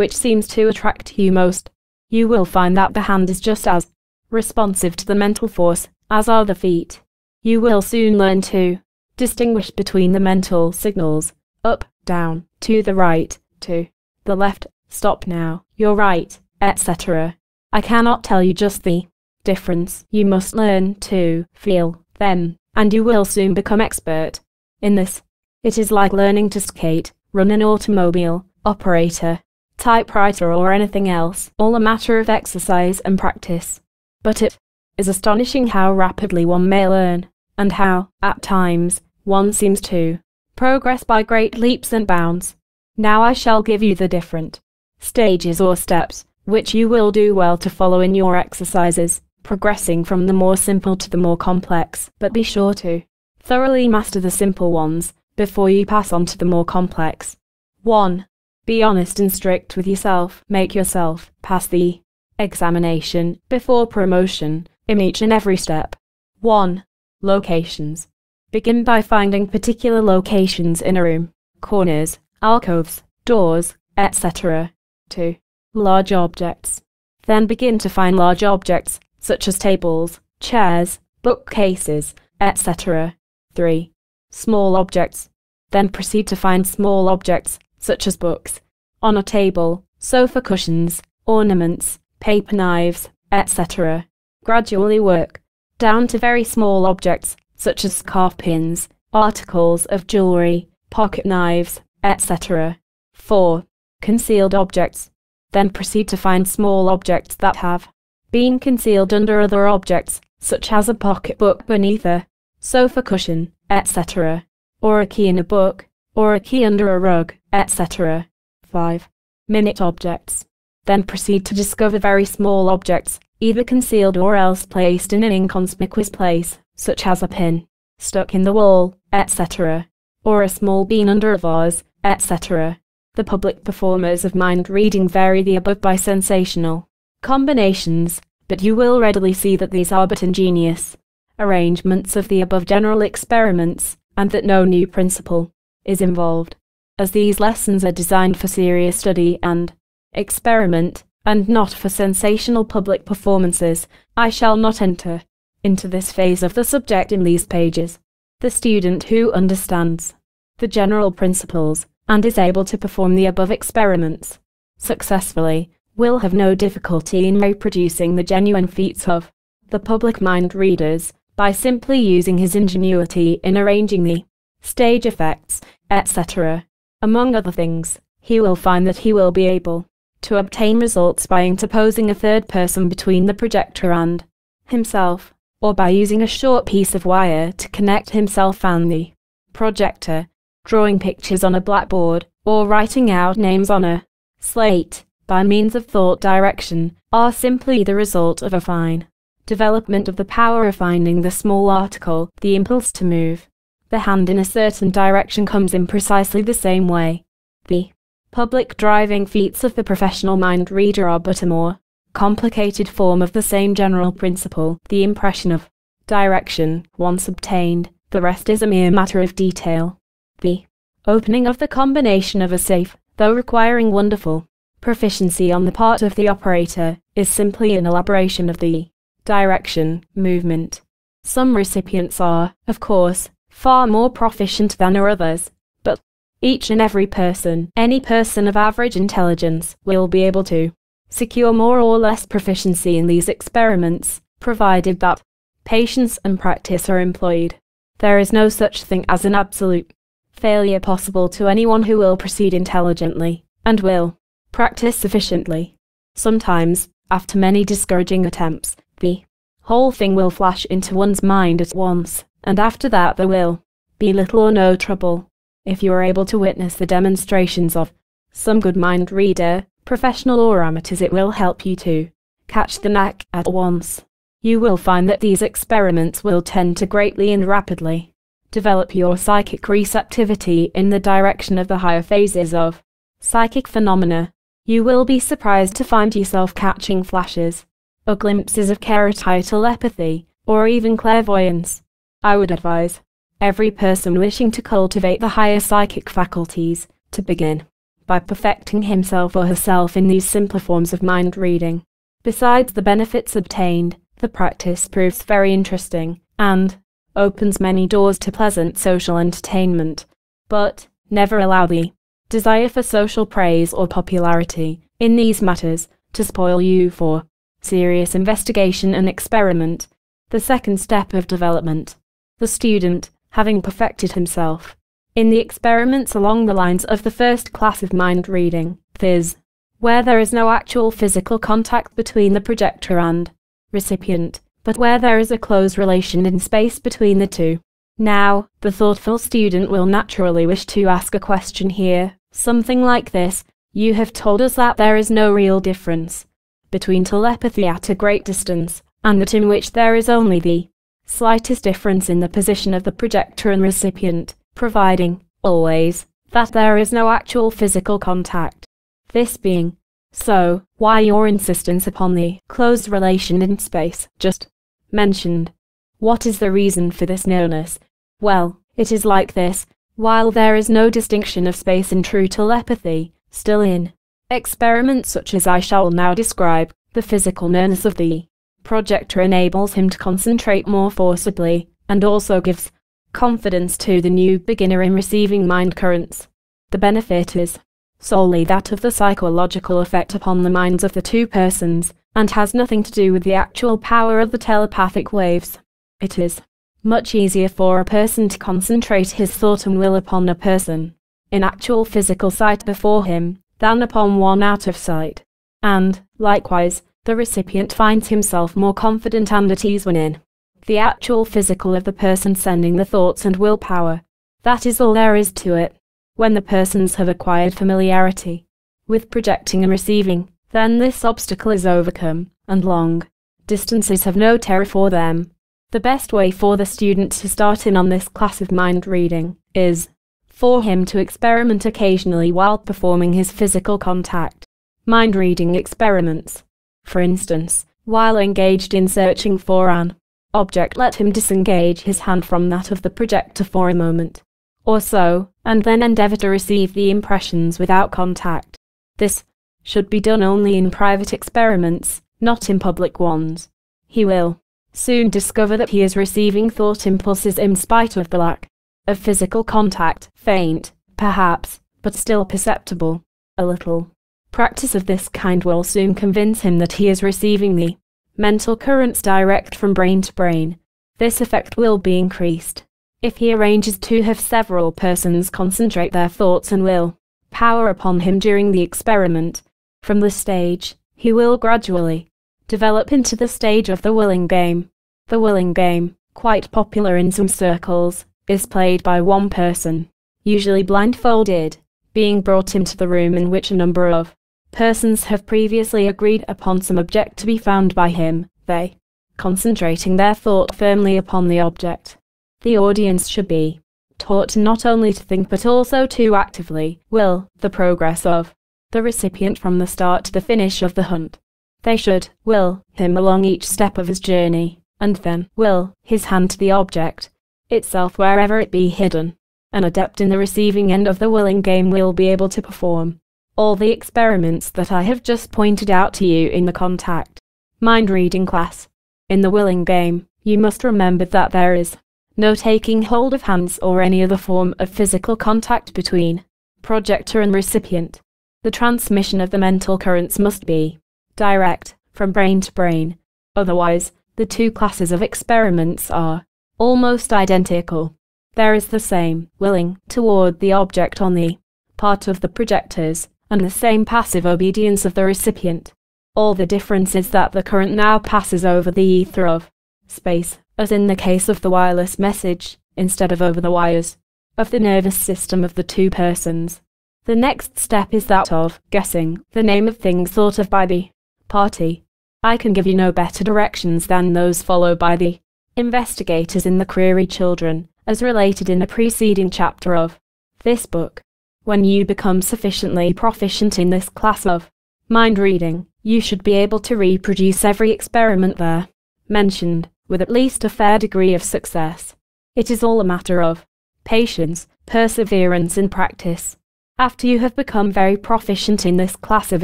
which seems to attract you most. You will find that the hand is just as responsive to the mental force as are the feet. You will soon learn to distinguish between the mental signals up, down, to the right, to the left, stop now, you're right, etc. I cannot tell you just the difference. You must learn to feel them, and you will soon become expert in this. It is like learning to skate, run an automobile, operator, typewriter or anything else, all a matter of exercise and practice. But it is astonishing how rapidly one may learn, and how, at times, one seems to progress by great leaps and bounds. Now I shall give you the different stages or steps, which you will do well to follow in your exercises, progressing from the more simple to the more complex, but be sure to thoroughly master the simple ones before you pass on to the more complex. 1. Be honest and strict with yourself. Make yourself pass the examination before promotion in each and every step. 1. Locations. Begin by finding particular locations in a room, corners, alcoves, doors, etc. 2. Large objects. Then begin to find large objects, such as tables, chairs, bookcases, etc. 3. Small objects. Then proceed to find small objects, such as books, on a table, sofa cushions, ornaments, paper knives, etc. Gradually work down to very small objects such as scarf pins, articles of jewelry, pocket knives, etc. 4. Concealed objects. Then proceed to find small objects that have been concealed under other objects, such as a pocketbook beneath a sofa cushion, etc., or a key in a book, or a key under a rug, etc. 5. Minute objects. Then proceed to discover very small objects, either concealed or else placed in an inconspicuous place, such as a pin, stuck in the wall, etc., or a small bean under a vase, etc. The public performers of mind reading vary the above by sensational combinations, but you will readily see that these are but ingenious arrangements of the above general experiments, and that no new principle is involved as these lessons are designed for serious study and experiment, and not for sensational public performances, I shall not enter into this phase of the subject in these pages. The student who understands the general principles and is able to perform the above experiments successfully will have no difficulty in reproducing the genuine feats of the public mind readers by simply using his ingenuity in arranging the stage effects, etc. Among other things, he will find that he will be able to obtain results by interposing a third person between the projector and himself, or by using a short piece of wire to connect himself and the projector, drawing pictures on a blackboard, or writing out names on a slate by means of thought direction, are simply the result of a fine development of the power of finding the small article, the impulse to move, the hand in a certain direction comes in precisely the same way. The public driving feats of the professional mind reader are but a more complicated form of the same general principle, the impression of direction, once obtained, the rest is a mere matter of detail. The opening of the combination of a safe, though requiring wonderful proficiency on the part of the operator, is simply an elaboration of the direction, movement. Some recipients are, of course, far more proficient than are others, but each and every person, any person of average intelligence, will be able to secure more or less proficiency in these experiments, provided that patience and practice are employed. There is no such thing as an absolute failure possible to anyone who will proceed intelligently, and will practice sufficiently. Sometimes, after many discouraging attempts, the whole thing will flash into one's mind at once, and after that there will be little or no trouble. If you are able to witness the demonstrations of some good mind reader, professional or amateurs, it will help you to catch the knack at once. You will find that these experiments will tend to greatly and rapidly develop your psychic receptivity in the direction of the higher phases of psychic phenomena. You will be surprised to find yourself catching flashes or glimpses of keratitis telepathy or even clairvoyance. I would advise every person wishing to cultivate the higher psychic faculties to begin by perfecting himself or herself in these simpler forms of mind reading. Besides the benefits obtained, the practice proves very interesting and opens many doors to pleasant social entertainment. But never allow the desire for social praise or popularity in these matters to spoil you for serious investigation and experiment. The second step of development. The student, having perfected himself, in the experiments along the lines of the first class of mind reading, viz., where there is no actual physical contact between the projector and recipient, but where there is a close relation in space between the two. Now, the thoughtful student will naturally wish to ask a question here, something like this You have told us that there is no real difference between telepathy at a great distance and that in which there is only the slightest difference in the position of the projector and recipient providing, always, that there is no actual physical contact. This being so, why your insistence upon the closed relation in space, just mentioned? What is the reason for this nearness? Well, it is like this. While there is no distinction of space in true telepathy, still in experiments such as I shall now describe, the physical nearness of the projector enables him to concentrate more forcibly, and also gives confidence to the new beginner in receiving mind currents. The benefit is solely that of the psychological effect upon the minds of the two persons, and has nothing to do with the actual power of the telepathic waves. It is much easier for a person to concentrate his thought and will upon a person in actual physical sight before him than upon one out of sight. And, likewise, the recipient finds himself more confident and at ease when in the actual physical of the person sending the thoughts and willpower. That is all there is to it. When the persons have acquired familiarity with projecting and receiving, then this obstacle is overcome, and long distances have no terror for them. The best way for the student to start in on this class of mind reading is for him to experiment occasionally while performing his physical contact. Mind reading experiments. For instance, while engaged in searching for an object let him disengage his hand from that of the projector for a moment or so, and then endeavour to receive the impressions without contact. This should be done only in private experiments, not in public ones. He will soon discover that he is receiving thought impulses in spite of the lack of physical contact, faint, perhaps, but still perceptible, a little. Practice of this kind will soon convince him that he is receiving the mental currents direct from brain to brain. This effect will be increased if he arranges to have several persons concentrate their thoughts and will power upon him during the experiment. From this stage, he will gradually develop into the stage of the willing game. The willing game, quite popular in some circles, is played by one person, usually blindfolded, being brought into the room in which a number of persons have previously agreed upon some object to be found by him, they, concentrating their thought firmly upon the object. The audience should be taught not only to think but also to actively will the progress of the recipient from the start to the finish of the hunt. They should will him along each step of his journey, and then will his hand to the object itself wherever it be hidden. An adept in the receiving end of the willing game will be able to perform all the experiments that I have just pointed out to you in the contact mind reading class. In the willing game, you must remember that there is no taking hold of hands or any other form of physical contact between projector and recipient. The transmission of the mental currents must be direct, from brain to brain. Otherwise, the two classes of experiments are almost identical. There is the same willing toward the object on the part of the projectors and the same passive obedience of the recipient. All the difference is that the current now passes over the ether of space, as in the case of the wireless message, instead of over the wires of the nervous system of the two persons. The next step is that of guessing the name of things thought of by the party. I can give you no better directions than those followed by the investigators in the Creery Children, as related in the preceding chapter of this book. When you become sufficiently proficient in this class of mind reading, you should be able to reproduce every experiment there mentioned, with at least a fair degree of success. It is all a matter of patience, perseverance, and practice. After you have become very proficient in this class of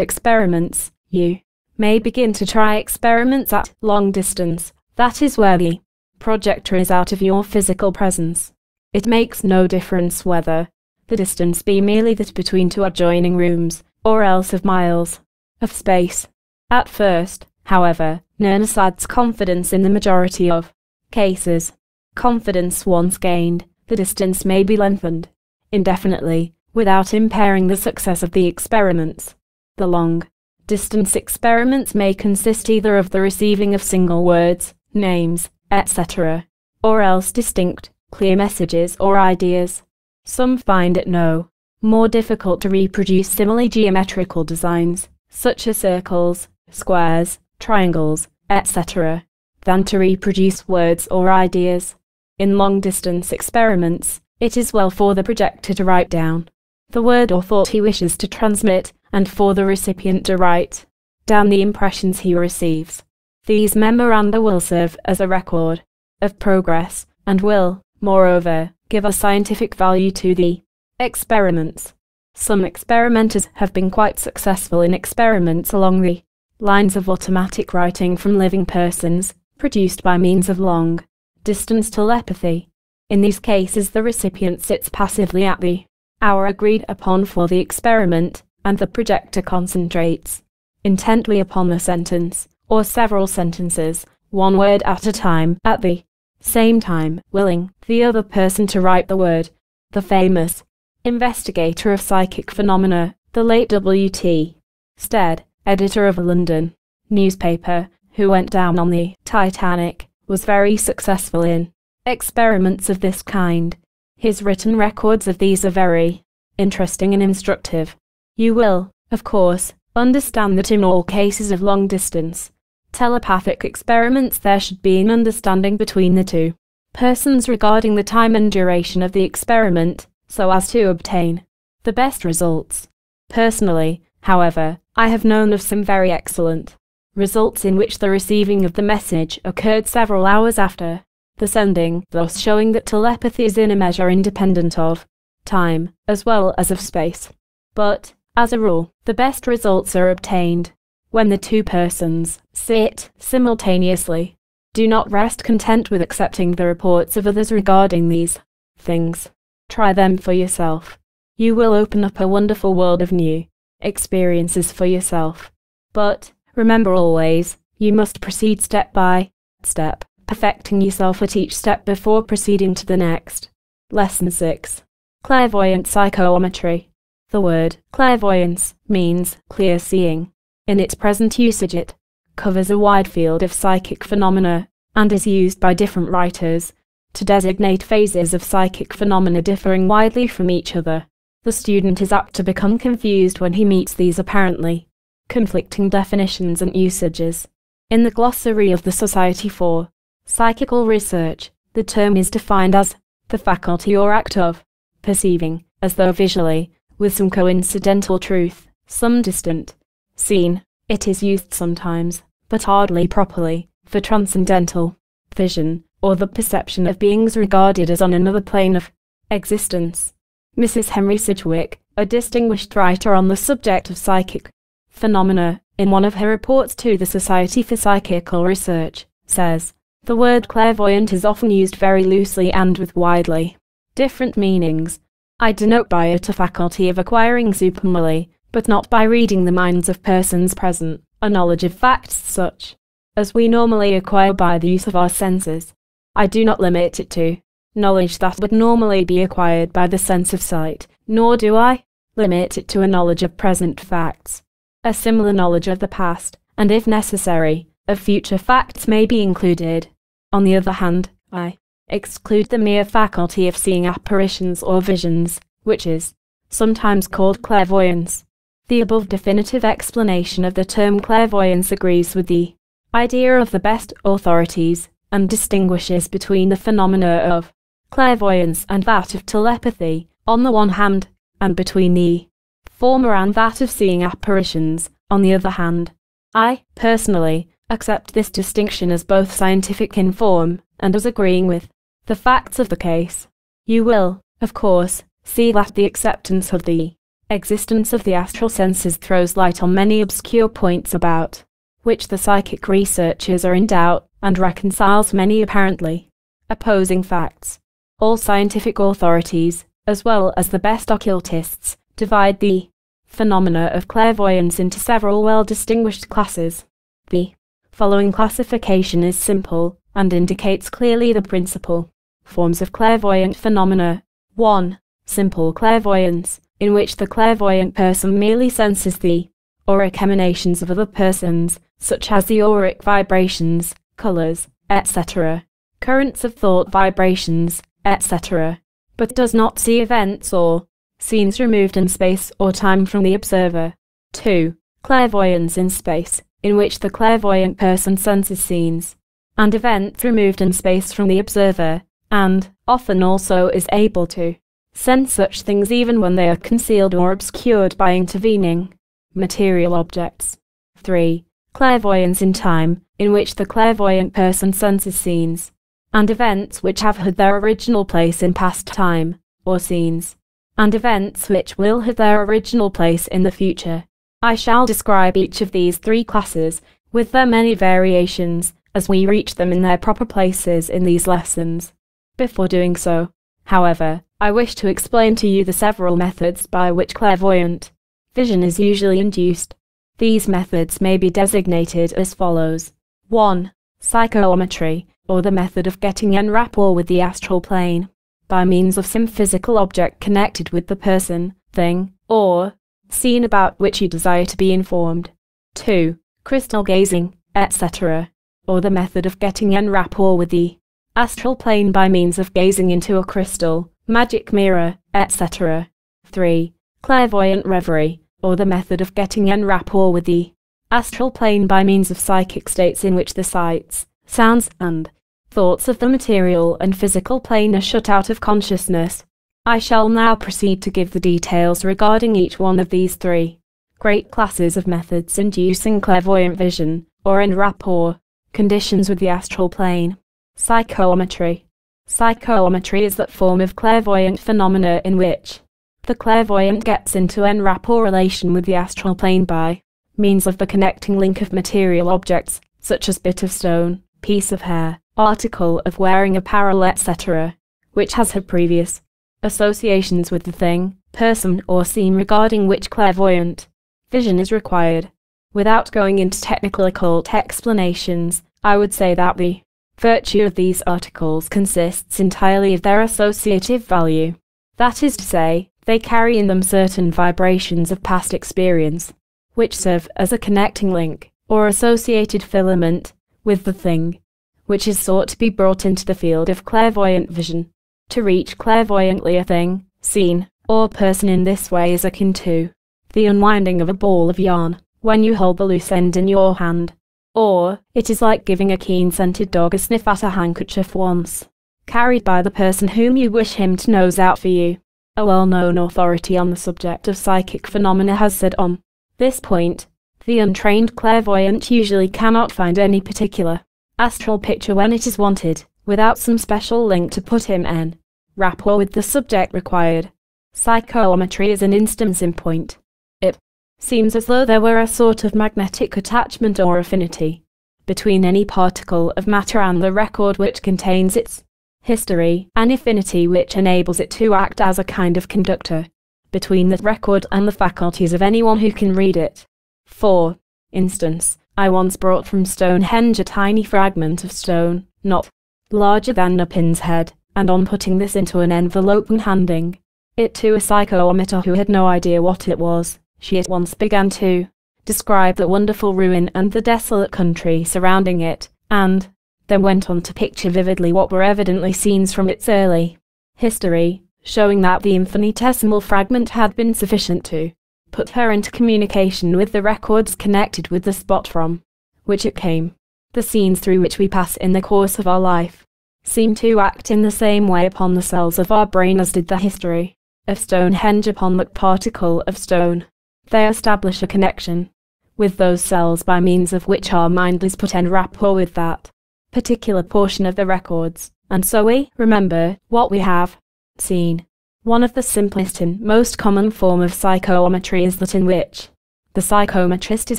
experiments, you may begin to try experiments at long distance. That is where the projector is out of your physical presence. It makes no difference whether the distance be merely that between two adjoining rooms, or else of miles of space. At first, however, Nernst adds confidence in the majority of cases. Confidence once gained, the distance may be lengthened indefinitely without impairing the success of the experiments. The long distance experiments may consist either of the receiving of single words, names, etc., or else distinct, clear messages or ideas. Some find it no more difficult to reproduce simile geometrical designs, such as circles, squares, triangles, etc., than to reproduce words or ideas. In long distance experiments, it is well for the projector to write down the word or thought he wishes to transmit, and for the recipient to write down the impressions he receives. These memoranda will serve as a record of progress, and will, moreover, give a scientific value to the experiments. Some experimenters have been quite successful in experiments along the lines of automatic writing from living persons, produced by means of long distance telepathy. In these cases, the recipient sits passively at the hour agreed upon for the experiment, and the projector concentrates intently upon the sentence, or several sentences, one word at a time, at the same time, willing the other person to write the word. The famous investigator of psychic phenomena, the late W.T. Stead, editor of a London newspaper, who went down on the Titanic, was very successful in experiments of this kind. His written records of these are very interesting and instructive. You will, of course, understand that in all cases of long distance, telepathic experiments there should be an understanding between the two persons regarding the time and duration of the experiment, so as to obtain the best results. Personally, however, I have known of some very excellent results in which the receiving of the message occurred several hours after the sending, thus showing that telepathy is in a measure independent of time, as well as of space. But, as a rule, the best results are obtained when the two persons sit simultaneously. Do not rest content with accepting the reports of others regarding these things. Try them for yourself. You will open up a wonderful world of new experiences for yourself. But, remember always, you must proceed step by step perfecting yourself at each step before proceeding to the next. Lesson 6 Clairvoyant Psychometry. The word clairvoyance means clear seeing. In its present usage, it covers a wide field of psychic phenomena and is used by different writers to designate phases of psychic phenomena differing widely from each other. The student is apt to become confused when he meets these apparently conflicting definitions and usages. In the glossary of the Society for Psychical research, the term is defined as the faculty or act of perceiving, as though visually, with some coincidental truth, some distant scene. It is used sometimes, but hardly properly, for transcendental vision, or the perception of beings regarded as on another plane of existence. Mrs. Henry Sidgwick, a distinguished writer on the subject of psychic phenomena, in one of her reports to the Society for Psychical Research, says, the word clairvoyant is often used very loosely and with widely different meanings. I denote by it a faculty of acquiring supernormally, but not by reading the minds of persons present, a knowledge of facts such as we normally acquire by the use of our senses. I do not limit it to knowledge that would normally be acquired by the sense of sight, nor do I limit it to a knowledge of present facts. A similar knowledge of the past, and if necessary, of future facts may be included. On the other hand, I exclude the mere faculty of seeing apparitions or visions, which is sometimes called clairvoyance. The above definitive explanation of the term clairvoyance agrees with the idea of the best authorities, and distinguishes between the phenomena of clairvoyance and that of telepathy, on the one hand, and between the former and that of seeing apparitions, on the other hand. I, personally, accept this distinction as both scientific in form, and as agreeing with the facts of the case. You will, of course, see that the acceptance of the existence of the astral senses throws light on many obscure points about which the psychic researchers are in doubt, and reconciles many apparently opposing facts. All scientific authorities, as well as the best occultists, divide the phenomena of clairvoyance into several well distinguished classes. The following classification is simple and indicates clearly the principal forms of clairvoyant phenomena. 1. Simple clairvoyance, in which the clairvoyant person merely senses the auric emanations of other persons, such as the auric vibrations, colors, etc., currents of thought vibrations, etc., but does not see events or scenes removed in space or time from the observer. 2. Clairvoyance in space, in which the clairvoyant person senses scenes and events removed in space from the observer, and, often also is able to sense such things even when they are concealed or obscured by intervening material objects. 3. Clairvoyance in time, in which the clairvoyant person senses scenes and events which have had their original place in past time, or scenes, and events which will have their original place in the future. I shall describe each of these three classes, with their many variations, as we reach them in their proper places in these lessons. Before doing so, however, I wish to explain to you the several methods by which clairvoyant vision is usually induced. These methods may be designated as follows. 1. Psychometry, or the method of getting en rapport with the astral plane, by means of some physical object connected with the person, thing, or scene about which you desire to be informed. 2. Crystal gazing, etc., or the method of getting en rapport with the astral plane by means of gazing into a crystal, magic mirror, etc. 3. Clairvoyant reverie, or the method of getting en rapport with the astral plane by means of psychic states in which the sights, sounds, and thoughts of the material and physical plane are shut out of consciousness. I shall now proceed to give the details regarding each one of these three great classes of methods inducing clairvoyant vision, or en rapport, conditions with the astral plane. Psychometry. Psychometry is that form of clairvoyant phenomena in which the clairvoyant gets into en rapport relation with the astral plane by means of the connecting link of material objects, such as bit of stone, piece of hair, article of wearing apparel, etc., which has had previous associations with the thing, person, or scene regarding which clairvoyant vision is required. Without going into technical occult explanations, I would say that the virtue of these articles consists entirely of their associative value. That is to say, they carry in them certain vibrations of past experience, which serve as a connecting link, or associated filament, with the thing, which is sought to be brought into the field of clairvoyant vision. To reach clairvoyantly a thing, scene, or person in this way is akin to the unwinding of a ball of yarn when you hold the loose end in your hand. Or, it is like giving a keen scented dog a sniff at a handkerchief once carried by the person whom you wish him to nose out for you. A well known authority on the subject of psychic phenomena has said on this point, the untrained clairvoyant usually cannot find any particular astral picture when it is wanted, without some special link to put him in rapport with the subject required. Psychometry is an instance in point. It seems as though there were a sort of magnetic attachment or affinity between any particle of matter and the record which contains its history, an affinity which enables it to act as a kind of conductor between the record and the faculties of anyone who can read it. For instance, I once brought from Stonehenge a tiny fragment of stone, not larger than a pin's head, and on putting this into an envelope and handing it to a psychometer who had no idea what it was, she at once began to describe the wonderful ruin and the desolate country surrounding it, and then went on to picture vividly what were evidently scenes from its early history, showing that the infinitesimal fragment had been sufficient to put her into communication with the records connected with the spot from which it came. the scenes through which we pass in the course of our life, seem to act in the same way upon the cells of our brain as did the history of Stonehenge upon that particle of stone. They establish a connection with those cells by means of which our mind is put en rapport with that particular portion of the records, and so we remember what we have seen. One of the simplest and most common form of psychometry is that in which the psychometrist is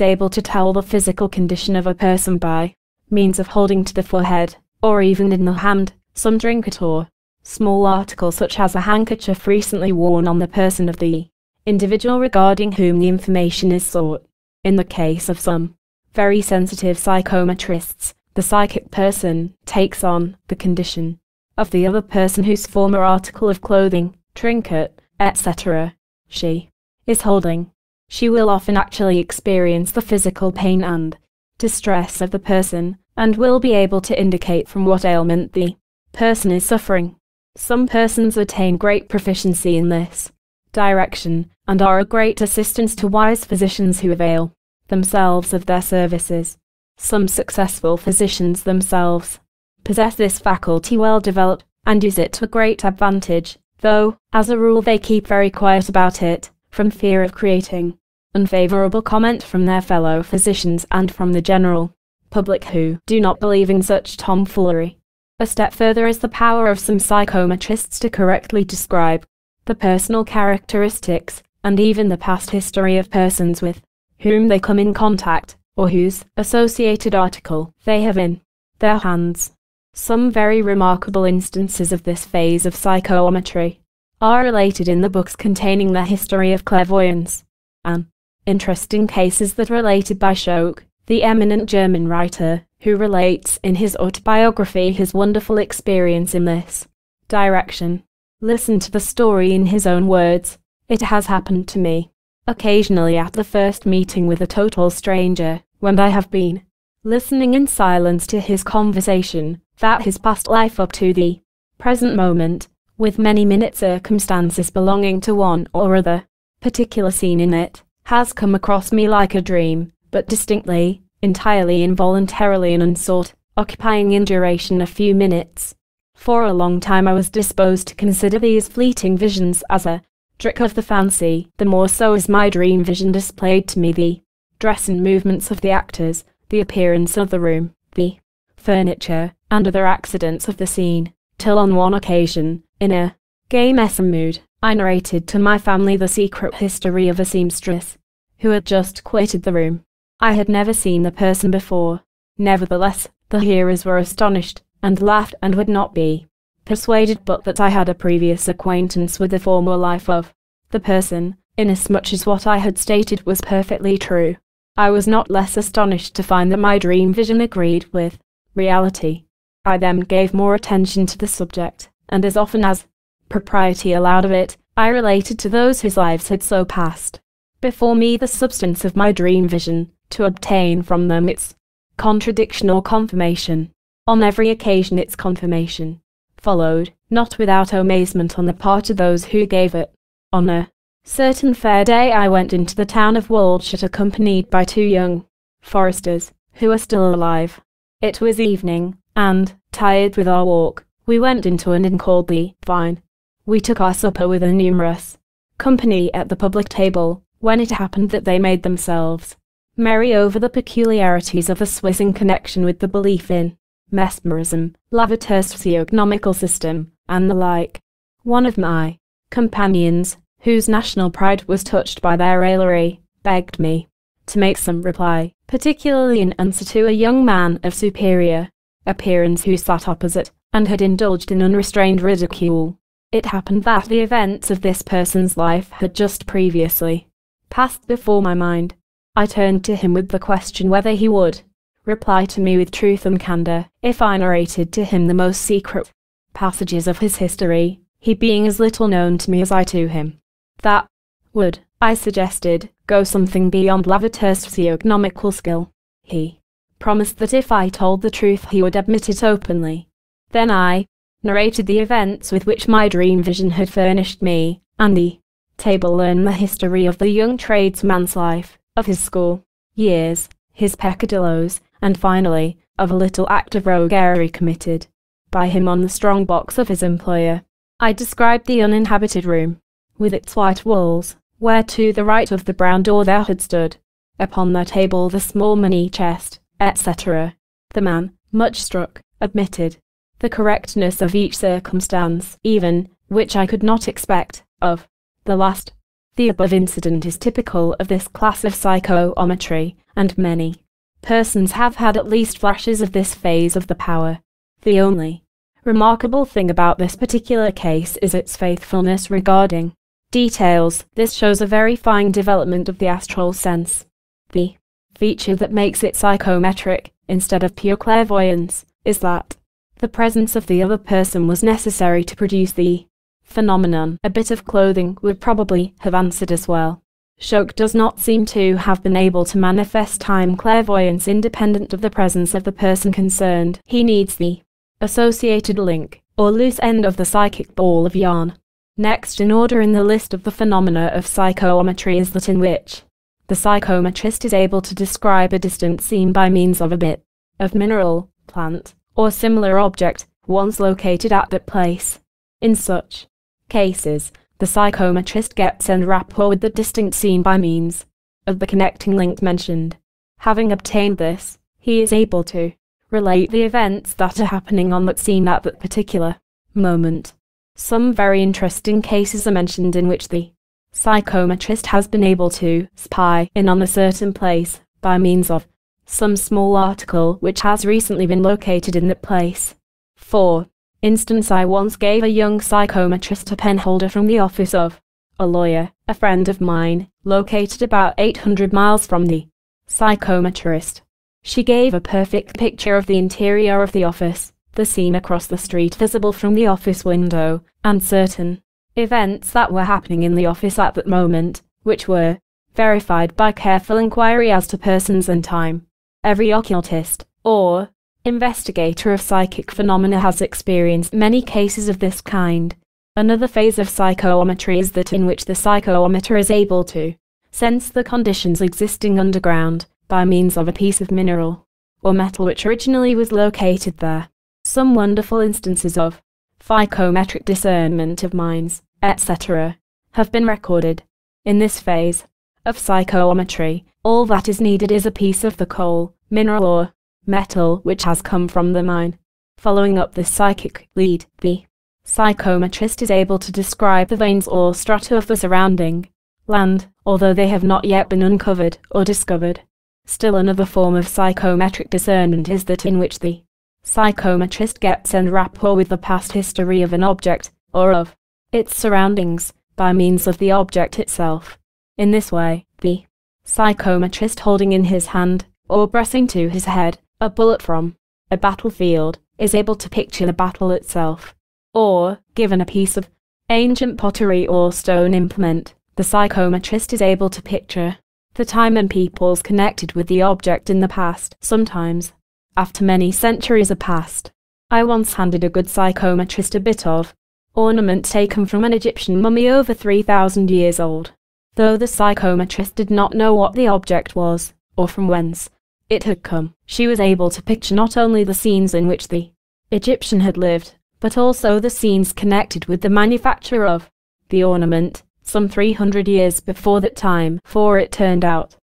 able to tell the physical condition of a person by means of holding to the forehead, or even in the hand, some trinket or small article such as a handkerchief recently worn on the person of the individual regarding whom the information is sought. In the case of some very sensitive psychometrists, the psychic person takes on the condition of the other person whose former article of clothing, trinket, etc. she is holding. She will often actually experience the physical pain and distress of the person, and will be able to indicate from what ailment the person is suffering. Some persons attain great proficiency in this direction, and are a great assistance to wise physicians who avail themselves of their services. Some successful physicians themselves possess this faculty well developed, and use it to great advantage, though, as a rule they keep very quiet about it, from fear of creating unfavorable comment from their fellow physicians and from the general public who do not believe in such tomfoolery. A step further is the power of some psychometrists to correctly describe the personal characteristics and even the past history of persons with whom they come in contact or whose associated article they have in their hands. Some very remarkable instances of this phase of psychometry are related in the books containing the history of clairvoyance. An interesting cases that related by Zschokke, the eminent German writer, who relates in his autobiography his wonderful experience in this direction. Listen to the story in his own words. It has happened to me. Occasionally at the first meeting with a total stranger, when I have been listening in silence to his conversation, that his past life up to the present moment, with many minute circumstances belonging to one or other particular scene in it, has come across me like a dream, but distinctly, entirely involuntarily and unsought, occupying in duration a few minutes. For a long time I was disposed to consider these fleeting visions as a trick of the fancy, the more so as my dream vision displayed to me the dress and movements of the actors, the appearance of the room, the furniture, and other accidents of the scene, till on one occasion, in a gay messer mood, I narrated to my family the secret history of a seamstress, who had just quitted the room. I had never seen the person before. Nevertheless, the hearers were astonished, and laughed and would not be persuaded but that I had a previous acquaintance with the former life of the person, inasmuch as what I had stated was perfectly true. I was not less astonished to find that my dream vision agreed with reality. I then gave more attention to the subject, and as often as propriety allowed of it, I related to those whose lives had so passed before me the substance of my dream vision, to obtain from them its contradiction or confirmation. On every occasion its confirmation followed, not without amazement on the part of those who gave it. On a certain fair day I went into the town of Waldshut accompanied by two young foresters, who are still alive. It was evening, and, tired with our walk, we went into an inn called the Vine. We took our supper with a numerous company at the public table, when it happened that they made themselves merry over the peculiarities of the Swiss in connection with the belief in mesmerism, Lavater's physiognomical system, and the like. One of my companions, whose national pride was touched by their raillery, begged me to make some reply, particularly in answer to a young man of superior appearance who sat opposite, and had indulged in unrestrained ridicule. It happened that the events of this person's life had just previously passed before my mind. I turned to him with the question whether he would reply to me with truth and candour if I narrated to him the most secret passages of his history, he being as little known to me as I to him. That would, I suggested, go something beyond Lavater's physiognomical skill. He promised that if I told the truth he would admit it openly. Then I, narrated the events with which my dream vision had furnished me, and the table learned the history of the young tradesman's life, of his school years, his peccadilloes, and finally, of a little act of roguery committed by him on the strong box of his employer. I described the uninhabited room, with its white walls, where to the right of the brown door there had stood, upon the table the small money chest, etc. The man, much struck, admitted the correctness of each circumstance, even, which I could not expect, of the last. The above incident is typical of this class of psychometry, and many persons have had at least flashes of this phase of the power. The only remarkable thing about this particular case is its faithfulness regarding details. This shows a very fine development of the astral sense. The feature that makes it psychometric, instead of pure clairvoyance, is that the presence of the other person was necessary to produce the phenomenon. A bit of clothing would probably have answered as well. Zschokke does not seem to have been able to manifest time clairvoyance independent of the presence of the person concerned. He needs the associated link, or loose end of the psychic ball of yarn. Next in order in the list of the phenomena of psychometry is that in which the psychometrist is able to describe a distant scene by means of a bit of mineral, plant, or similar object once located at that place. In such cases, the psychometrist gets en rapport with the distinct scene by means of the connecting link mentioned. Having obtained this, he is able to relate the events that are happening on that scene at that particular moment. Some very interesting cases are mentioned in which the psychometrist has been able to spy in on a certain place by means of some small article which has recently been located in that place. 4 instance I once gave a young psychometrist a penholder from the office of a lawyer, a friend of mine, located about 800 miles from the psychometrist. She gave a perfect picture of the interior of the office, the scene across the street visible from the office window, and certain events that were happening in the office at that moment, which were verified by careful inquiry as to persons and time. Every occultist, or investigator of psychic phenomena has experienced many cases of this kind. Another phase of psychometry is that in which the psychometer is able to sense the conditions existing underground by means of a piece of mineral or metal which originally was located there. Some wonderful instances of psychometric discernment of minds, etc., have been recorded. In this phase of psychometry, all that is needed is a piece of the coal, mineral or metal which has come from the mine. Following up this psychic lead, the psychometrist is able to describe the veins or strata of the surrounding land, although they have not yet been uncovered or discovered. Still another form of psychometric discernment is that in which the psychometrist gets en rapport with the past history of an object, or of its surroundings, by means of the object itself. In this way, the psychometrist holding in his hand, or pressing to his head, a bullet from a battlefield is able to picture the battle itself. Or, given a piece of ancient pottery or stone implement, the psychometrist is able to picture the time and peoples connected with the object in the past, sometimes, after many centuries have passed. I once handed a good psychometrist a bit of ornament taken from an Egyptian mummy over 3,000 years old. Though the psychometrist did not know what the object was, or from whence, it had come. She was able to picture not only the scenes in which the Egyptian had lived, but also the scenes connected with the manufacture of the ornament, some 300 years before that time, for it turned out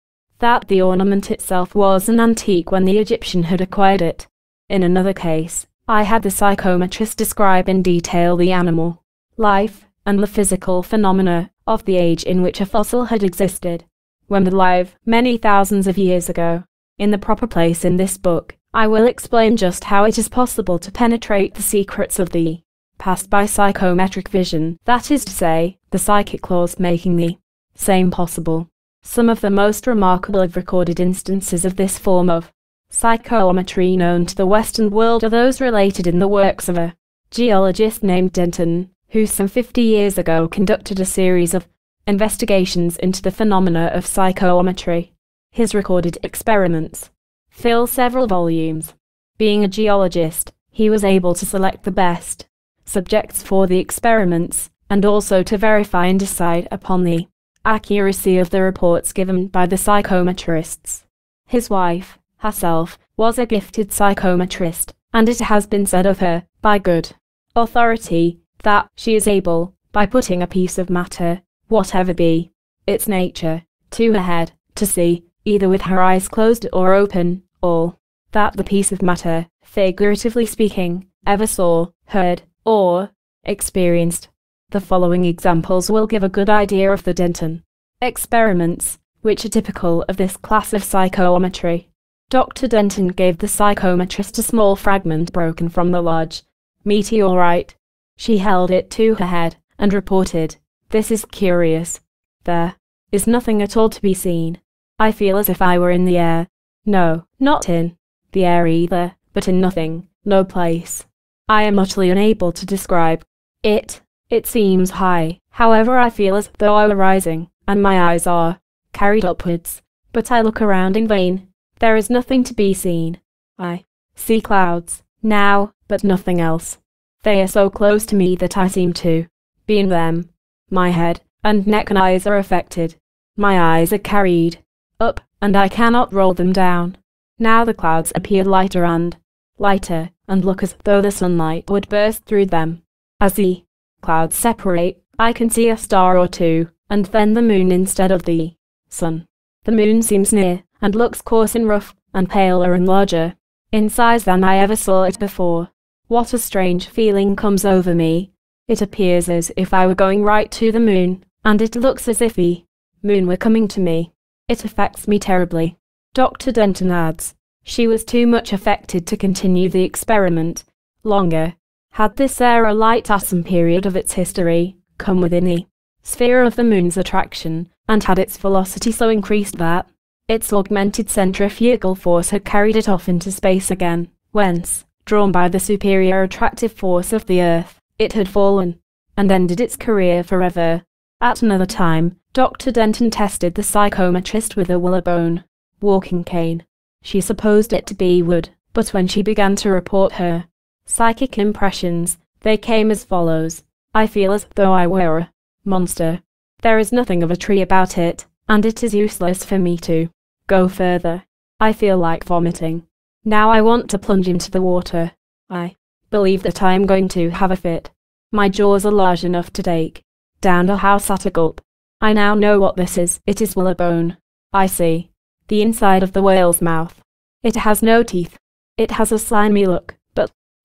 that the ornament itself was an antique when the Egyptian had acquired it. In another case, I had the psychometrist describe in detail the animal life and the physical phenomena of the age in which a fossil had existed, when alive many thousands of years ago. In the proper place in this book, I will explain just how it is possible to penetrate the secrets of the past by psychometric vision, that is to say, the psychic laws making the same possible. Some of the most remarkable of recorded instances of this form of psychometry known to the Western world are those related in the works of a geologist named Denton, who some 50 years ago conducted a series of investigations into the phenomena of psychometry. His recorded experiments fill several volumes. Being a geologist, he was able to select the best subjects for the experiments and also to verify and decide upon the accuracy of the reports given by the psychometrists. His wife, herself, was a gifted psychometrist, and it has been said of her, by good authority, that she is able, by putting a piece of matter, whatever be its nature, to her head, to see, either with her eyes closed or open, all that the piece of matter, figuratively speaking, ever saw, heard, or experienced. The following examples will give a good idea of the Denton experiments, which are typical of this class of psychometry. Dr. Denton gave the psychometrist a small fragment broken from the large meteorite. She held it to her head and reported, This is curious. There is nothing at all to be seen. I feel as if I were in the air. No, not in the air either, but in nothing, no place. I am utterly unable to describe it. It seems high, however I feel as though I were rising, and my eyes are carried upwards. But I look around in vain. There is nothing to be seen. I see clouds, now, but nothing else. They are so close to me that I seem to be in them. My head and neck and eyes are affected. My eyes are carried up, and I cannot roll them down. Now the clouds appear lighter and lighter, and look as though the sunlight would burst through them. As the clouds separate, I can see a star or two, and then the moon instead of the sun. The moon seems near, and looks coarse and rough, and paler and larger in size than I ever saw it before. What a strange feeling comes over me. It appears as if I were going right to the moon, and it looks as if the moon were coming to me. It affects me terribly. Dr. Denton adds, she was too much affected to continue the experiment longer. Had this aerolite at some period of its history come within the sphere of the moon's attraction, and had its velocity so increased that its augmented centrifugal force had carried it off into space again, whence, drawn by the superior attractive force of the Earth, it had fallen, and ended its career forever. At another time, Dr. Denton tested the psychometrist with a whalebone walking cane. She supposed it to be wood, but when she began to report her psychic impressions, they came as follows. I feel as though I were a monster. There is nothing of a tree about it, and it is useless for me to go further. I feel like vomiting. Now I want to plunge into the water. I believe that I am going to have a fit. My jaws are large enough to take down a house at a gulp. I now know what this is. It is whalebone. I see. The inside of the whale's mouth. It has no teeth. It has a slimy look,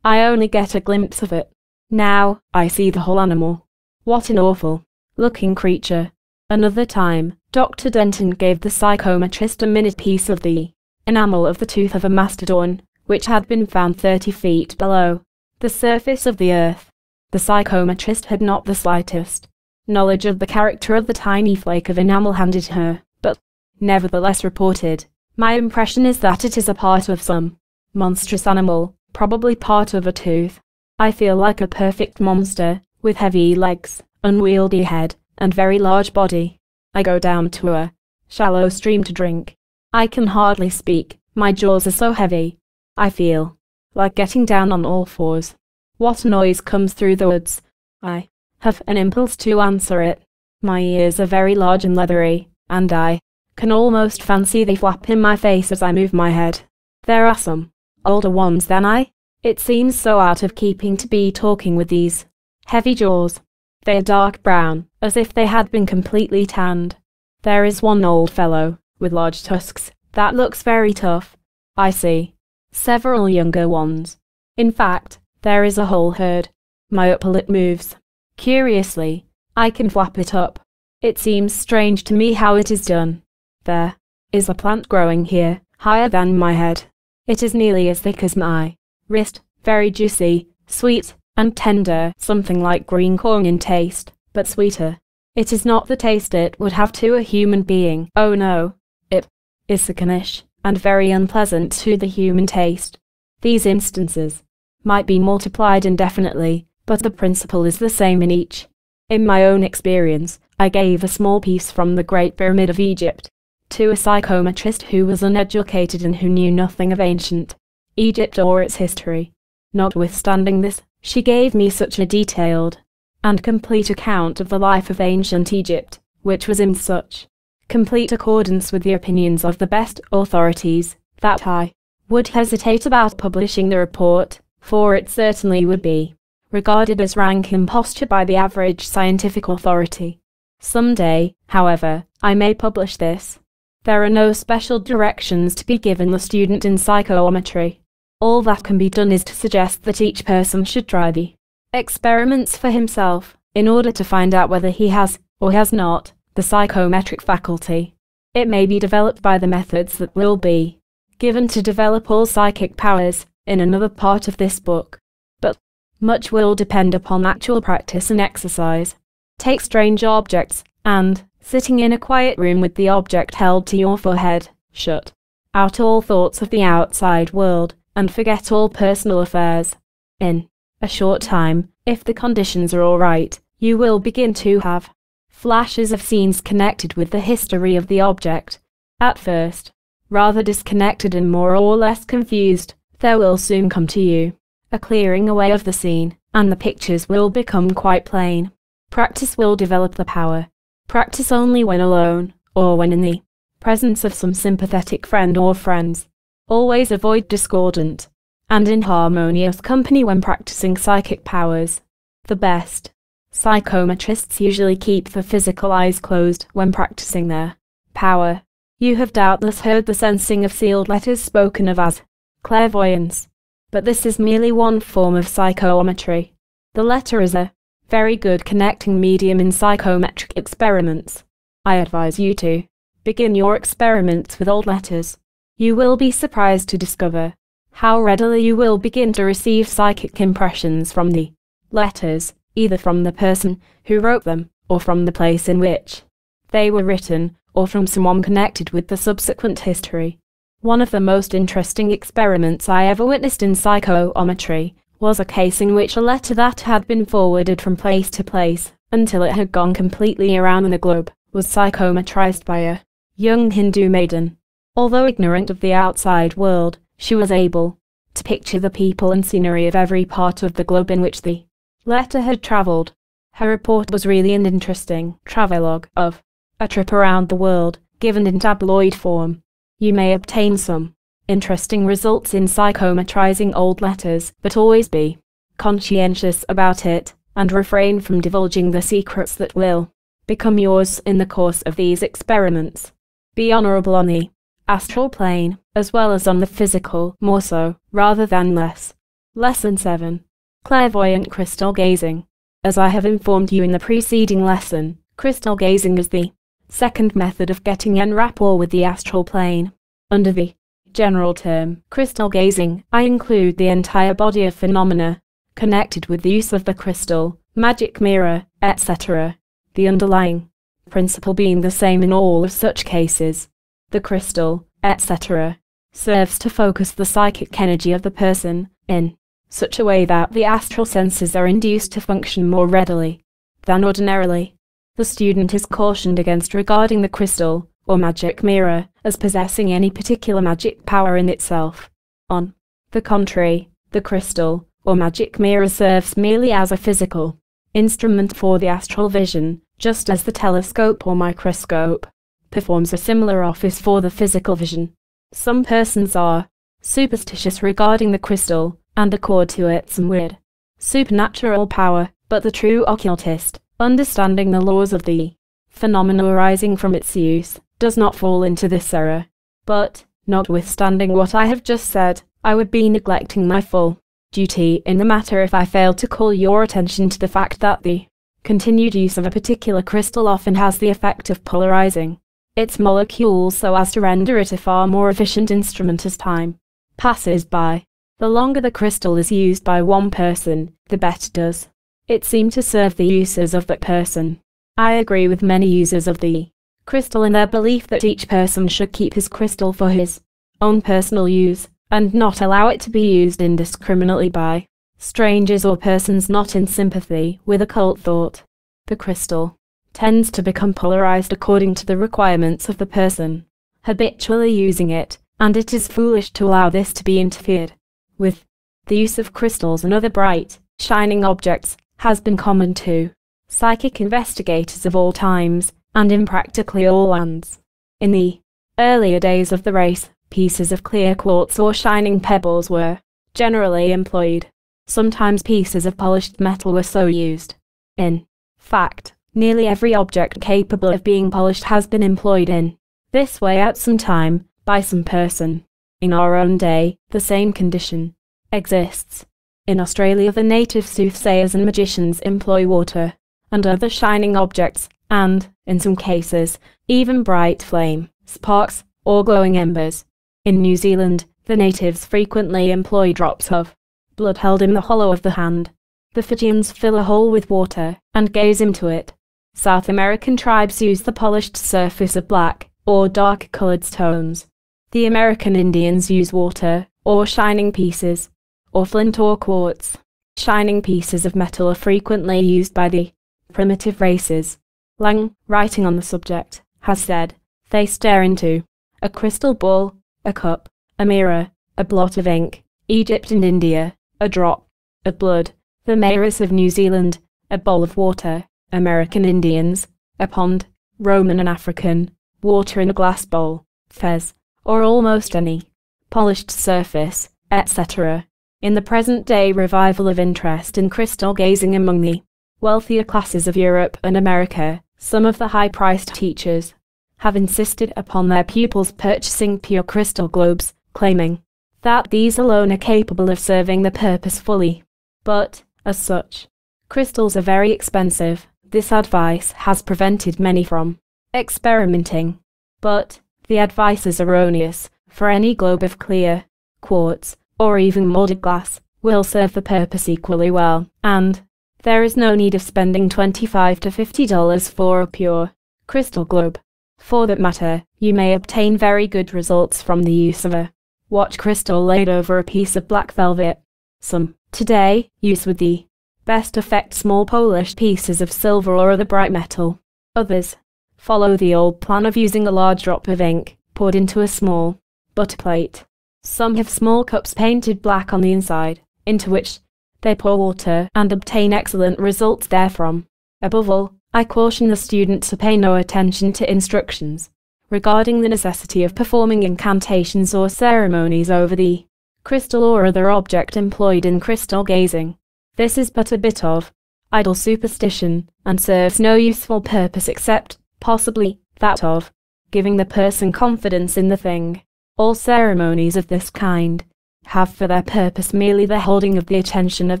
I only get a glimpse of it. Now, I see the whole animal. What an awful looking creature. Another time, Dr. Denton gave the psychometrist a minute piece of the enamel of the tooth of a mastodon, which had been found 30 feet below the surface of the earth. The psychometrist had not the slightest knowledge of the character of the tiny flake of enamel handed her, but nevertheless reported, My impression is that it is a part of some monstrous animal, probably part of a tooth. I feel like a perfect monster, with heavy legs, unwieldy head, and very large body. I go down to a shallow stream to drink. I can hardly speak, my jaws are so heavy. I feel like getting down on all fours. What noise comes through the woods? I have an impulse to answer it. My ears are very large and leathery, and I can almost fancy they flap in my face as I move my head. There are some older ones than I. It seems so out of keeping to be talking with these heavy jaws. They are dark brown, as if they had been completely tanned. There is one old fellow, with large tusks, that looks very tough. I see. Several younger ones. In fact, there is a whole herd. My upper lip moves. Curiously, I can flap it up. It seems strange to me how it is done. There is a plant growing here, higher than my head. It is nearly as thick as my wrist, very juicy, sweet, and tender, something like green corn in taste, but sweeter. It is not the taste it would have to a human being. Oh no, it is sicknish, and very unpleasant to the human taste. These instances might be multiplied indefinitely, but the principle is the same in each. In my own experience, I gave a small piece from the Great Pyramid of Egypt to a psychometrist who was uneducated and who knew nothing of ancient Egypt or its history. Notwithstanding this, she gave me such a detailed and complete account of the life of ancient Egypt, which was in such complete accordance with the opinions of the best authorities, that I would hesitate about publishing the report, for it certainly would be regarded as rank imposture by the average scientific authority. Someday, however, I may publish this. There are no special directions to be given the student in psychometry. All that can be done is to suggest that each person should try the experiments for himself, in order to find out whether he has, or has not, the psychometric faculty. It may be developed by the methods that will be given to develop all psychic powers, in another part of this book. But much will depend upon actual practice and exercise. Take strange objects, and, sitting in a quiet room with the object held to your forehead, shut out all thoughts of the outside world, and forget all personal affairs. In a short time, if the conditions are all right, you will begin to have flashes of scenes connected with the history of the object. At first, rather disconnected and more or less confused, there will soon come to you a clearing away of the scene, and the pictures will become quite plain. Practice will develop the power. Practice only when alone, or when in the presence of some sympathetic friend or friends. Always avoid discordant and inharmonious company when practicing psychic powers. The best psychometrists usually keep the physical eyes closed when practicing their power. You have doubtless heard the sensing of sealed letters spoken of as clairvoyance, but this is merely one form of psychometry. The letter is a very good connecting medium in psychometric experiments. I advise you to begin your experiments with old letters. You will be surprised to discover how readily you will begin to receive psychic impressions from the letters, either from the person who wrote them, or from the place in which they were written, or from someone connected with the subsequent history. One of the most interesting experiments I ever witnessed in psychometry was a case in which a letter that had been forwarded from place to place, until it had gone completely around the globe, was psychometrized by a young Hindu maiden. Although ignorant of the outside world, she was able to picture the people and scenery of every part of the globe in which the letter had travelled. Her report was really an interesting travelogue of a trip around the world, given in tabloid form. You may obtain some interesting results in psychometrizing old letters, but always be conscientious about it, and refrain from divulging the secrets that will become yours in the course of these experiments. Be honorable on the astral plane, as well as on the physical, more so, rather than less. Lesson 7. Clairvoyant Crystal Gazing. As I have informed you in the preceding lesson, crystal gazing is the second method of getting en rapport with the astral plane. Under the general term, crystal gazing, I include the entire body of phenomena connected with the use of the crystal, magic mirror, etc. The underlying principle being the same in all of such cases. The crystal, etc., serves to focus the psychic energy of the person in such a way that the astral senses are induced to function more readily than ordinarily. The student is cautioned against regarding the crystal or magic mirror as possessing any particular magic power in itself. On the contrary, the crystal or magic mirror serves merely as a physical instrument for the astral vision, just as the telescope or microscope performs a similar office for the physical vision. Some persons are superstitious regarding the crystal and accord to it some weird supernatural power, but the true occultist, understanding the laws of the phenomena arising from its use, does not fall into this error. But, notwithstanding what I have just said, I would be neglecting my full duty in the matter if I failed to call your attention to the fact that the continued use of a particular crystal often has the effect of polarizing its molecules so as to render it a far more efficient instrument as time passes by. The longer the crystal is used by one person, the better does it seem to serve the uses of that person. I agree with many users of the crystal in their belief that each person should keep his crystal for his own personal use, and not allow it to be used indiscriminately by strangers or persons not in sympathy with occult thought. The crystal tends to become polarized according to the requirements of the person habitually using it, and it is foolish to allow this to be interfered with. The use of crystals and other bright, shining objects has been common to psychic investigators of all times and in practically all lands. In the earlier days of the race, pieces of clear quartz or shining pebbles were generally employed. Sometimes pieces of polished metal were so used. In fact, nearly every object capable of being polished has been employed in this way at some time by some person. In our own day, the same condition exists. In Australia, the native soothsayers and magicians employ water and other shining objects, and, in some cases, even bright flame, sparks, or glowing embers. In New Zealand, the natives frequently employ drops of blood held in the hollow of the hand. The Fijians fill a hole with water and gaze into it. South American tribes use the polished surface of black or dark colored stones. The American Indians use water or shining pieces or flint or quartz. Shining pieces of metal are frequently used by the primitive races. Lang, writing on the subject, has said, they stare into a crystal ball, a cup, a mirror, a blot of ink, Egypt and India, a drop of blood, the Maoris of New Zealand, a bowl of water, American Indians, a pond, Roman and African, water in a glass bowl, fez, or almost any polished surface, etc. In the present day revival of interest in crystal gazing among the wealthier classes of Europe and America, some of the high priced teachers have insisted upon their pupils purchasing pure crystal globes, claiming that these alone are capable of serving the purpose fully. But, as such, crystals are very expensive. This advice has prevented many from experimenting. But, the advice is erroneous, for any globe of clear quartz, or even molded glass, will serve the purpose equally well, and there is no need of spending 25 to $50 for a pure crystal globe. For that matter, you may obtain very good results from the use of a watch crystal laid over a piece of black velvet. Some, today, use with the best effect small polished pieces of silver or other bright metal. Others, follow the old plan of using a large drop of ink poured into a small butter plate. Some have small cups painted black on the inside, into which they pour water and obtain excellent results therefrom. Above all, I caution the student to pay no attention to instructions regarding the necessity of performing incantations or ceremonies over the crystal or other object employed in crystal gazing. This is but a bit of idle superstition, and serves no useful purpose except, possibly, that of giving the person confidence in the thing. All ceremonies of this kind have for their purpose merely the holding of the attention of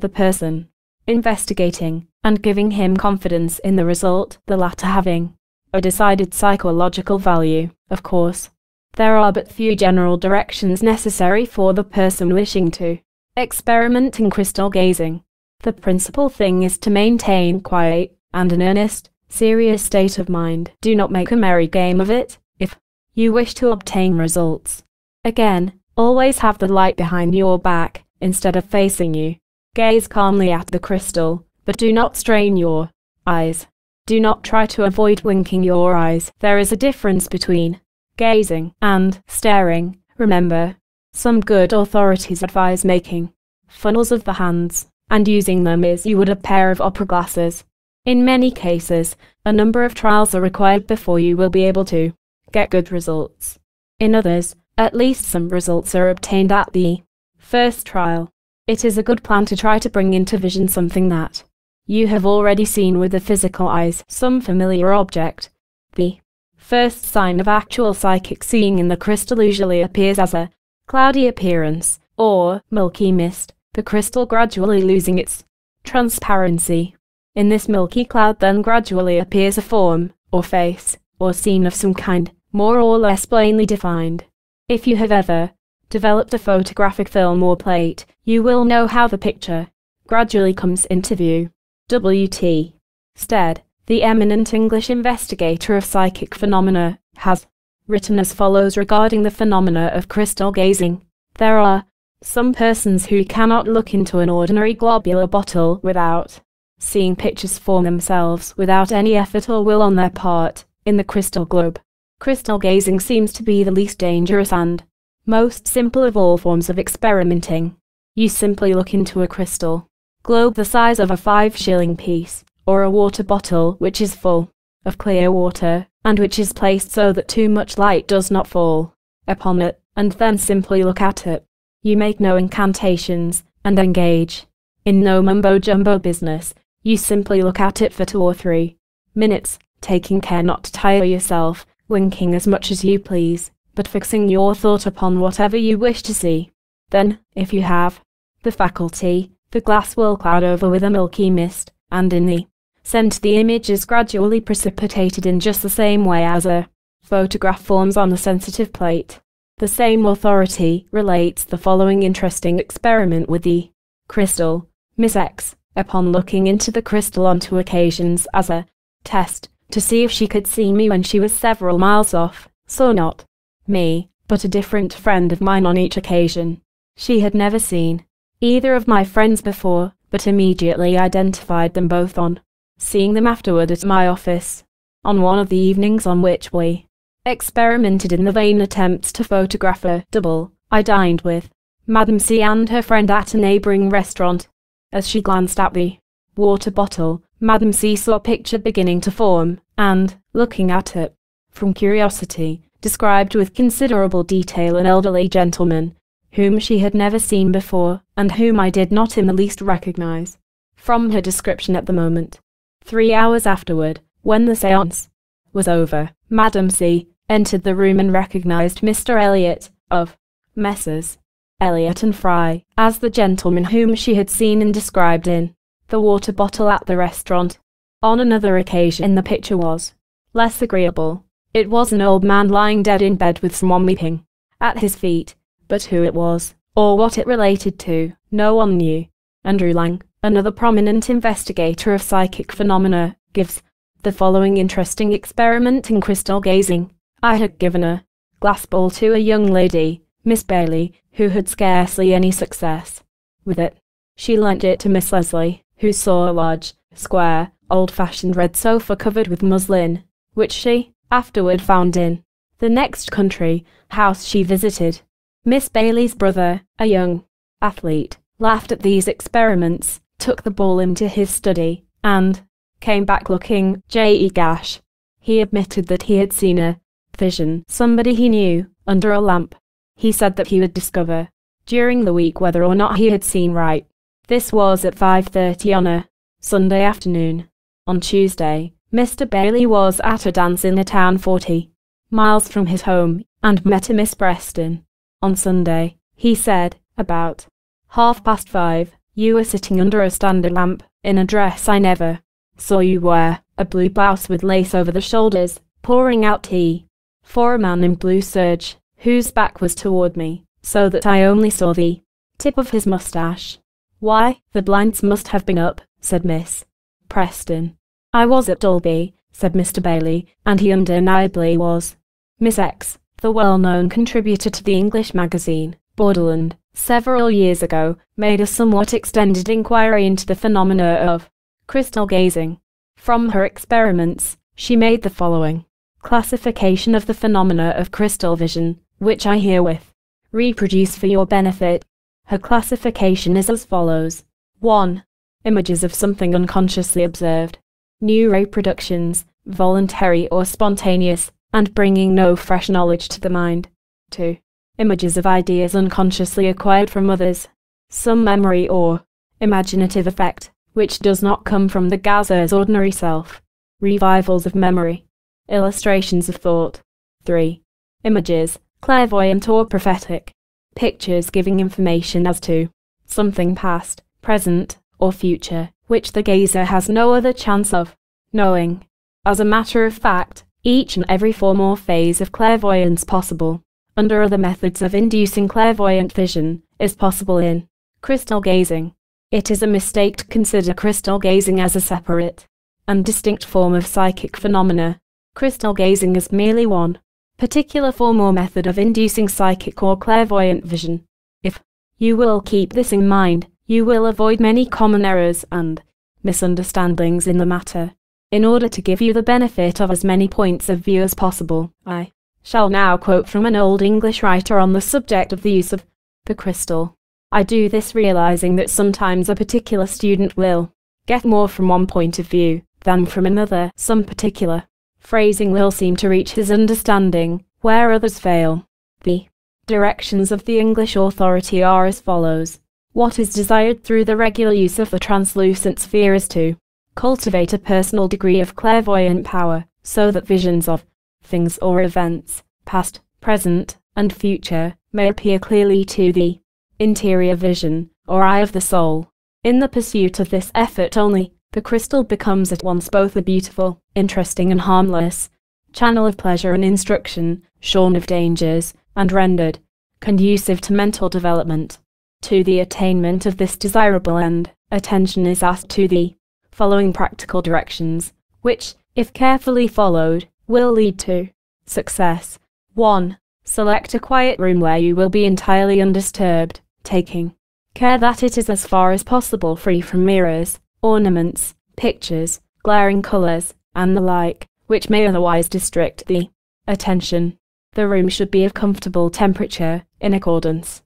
the person, investigating, and giving him confidence in the result, the latter having a decided psychological value, of course. There are but few general directions necessary for the person wishing to experiment in crystal gazing. The principal thing is to maintain quiet and an earnest, serious state of mind. Do not make a merry game of it, if you wish to obtain results. Again, always have the light behind your back, instead of facing you. Gaze calmly at the crystal, but do not strain your eyes. Do not try to avoid winking your eyes. There is a difference between gazing and staring. Remember, some good authorities advise making funnels of the hands and using them as you would a pair of opera glasses. In many cases, a number of trials are required before you will be able to get good results. In others, at least some results are obtained at the first trial. It is a good plan to try to bring into vision something that you have already seen with the physical eyes some familiar object. The first sign of actual psychic seeing in the crystal usually appears as a cloudy appearance, or milky mist, the crystal gradually losing its transparency. In this milky cloud then gradually appears a form, or face, or scene of some kind, more or less plainly defined. If you have ever developed a photographic film or plate, you will know how the picture gradually comes into view. W.T. Stead, the eminent English investigator of psychic phenomena, has written as follows regarding the phenomena of crystal gazing. There are some persons who cannot look into an ordinary globular bottle without seeing pictures form themselves without any effort or will on their part in the crystal globe. Crystal gazing seems to be the least dangerous and most simple of all forms of experimenting. You simply look into a crystal globe the size of a five shilling piece, or a water bottle which is full of clear water, and which is placed so that too much light does not fall upon it. and then simply look at it. You make no incantations, and engage in no mumbo jumbo business. You simply look at it for two or three minutes, taking care not to tire yourself, winking as much as you please, but fixing your thought upon whatever you wish to see. Then, if you have the faculty, the glass will cloud over with a milky mist, and in the scent the image is gradually precipitated in just the same way as a photograph forms on a sensitive plate. The same authority relates the following interesting experiment with the crystal. Miss X, upon looking into the crystal on two occasions as a test to see if she could see me when she was several miles off, saw not me, but a different friend of mine on each occasion. She had never seen either of my friends before, but immediately identified them both on seeing them afterward at my office. On one of the evenings on which we experimented in the vain attempts to photograph a double, I dined with Madame C and her friend at a neighbouring restaurant. As she glanced at the water bottle, Madame C saw a picture beginning to form, and, looking at it, from curiosity, described with considerable detail an elderly gentleman, whom she had never seen before, and whom I did not in the least recognize, from her description at the moment. Three hours afterward, when the seance was over, Madame C entered the room and recognized Mr. Elliott, of Messrs. Elliott and Fry, as the gentleman whom she had seen and described in the water bottle at the restaurant. On another occasion the picture was less agreeable. It was an old man lying dead in bed with someone weeping at his feet, but who it was, or what it related to, no one knew. Andrew Lang, another prominent investigator of psychic phenomena, gives the following interesting experiment in crystal gazing. I had given a glass ball to a young lady, Miss Bailey, who had scarcely any success with it. She lent it to Miss Leslie, who saw a large, square, old-fashioned red sofa covered with muslin, which she afterward found in the next country house she visited. Miss Bailey's brother, a young athlete, laughed at these experiments, took the ball into his study, and came back looking J.E. Gash. He admitted that he had seen a vision, somebody he knew, under a lamp. He said that he would discover during the week whether or not he had seen right. This was at 5.30 on a Sunday afternoon. On Tuesday, Mr. Bailey was at a dance in a town 40 miles from his home and met a Miss Preston. On Sunday, he said, about half past five, you were sitting under a standard lamp, in a dress I never saw you wear, a blue blouse with lace over the shoulders, pouring out tea, for a man in blue serge, whose back was toward me, so that I only saw the tip of his moustache. Why, the blinds must have been up, said Miss Preston. I was at Dolby, said Mr. Bailey, and he undeniably was. Miss X, the well-known contributor to the English magazine, Borderland, several years ago, made a somewhat extended inquiry into the phenomena of crystal gazing. From her experiments, she made the following classification of the phenomena of crystal vision, which I herewith reproduce for your benefit. Her classification is as follows 1. Images of something unconsciously observed. New reproductions, voluntary or spontaneous, and bringing no fresh knowledge to the mind. 2. Images of ideas unconsciously acquired from others. Some memory or imaginative effect, which does not come from the gazer's ordinary self. Revivals of memory. Illustrations of thought. 3. Images, clairvoyant or prophetic. Pictures giving information as to something past, present, or future, which the gazer has no other chance of knowing. As a matter of fact, each and every form or phase of clairvoyance possible, under other methods of inducing clairvoyant vision, is possible in crystal gazing. It is a mistake to consider crystal gazing as a separate and distinct form of psychic phenomena Crystal gazing is merely one particular form or method of inducing psychic or clairvoyant vision. If you will keep this in mind, you will avoid many common errors and misunderstandings in the matter. In order to give you the benefit of as many points of view as possible, I shall now quote from an old English writer on the subject of the use of the crystal. I do this realizing that sometimes a particular student will get more from one point of view than from another, some particular phrasing will seem to reach his understanding, where others fail. The Directions of the English authority are as follows. What is desired through the regular use of the translucent sphere is to cultivate a personal degree of clairvoyant power, so that visions of things or events, past, present, and future, may appear clearly to the interior vision, or eye of the soul. In the pursuit of this effort only, the crystal becomes at once both a beautiful, interesting and harmless channel of pleasure and instruction, shorn of dangers, and rendered conducive to mental development. To the attainment of this desirable end, attention is asked to the following practical directions, which, if carefully followed, will lead to success. 1. Select a quiet room where you will be entirely undisturbed, taking care that it is as far as possible free from mirrors, ornaments, pictures, glaring colors, and the like, which may otherwise distract the attention. The room should be of comfortable temperature, in accordance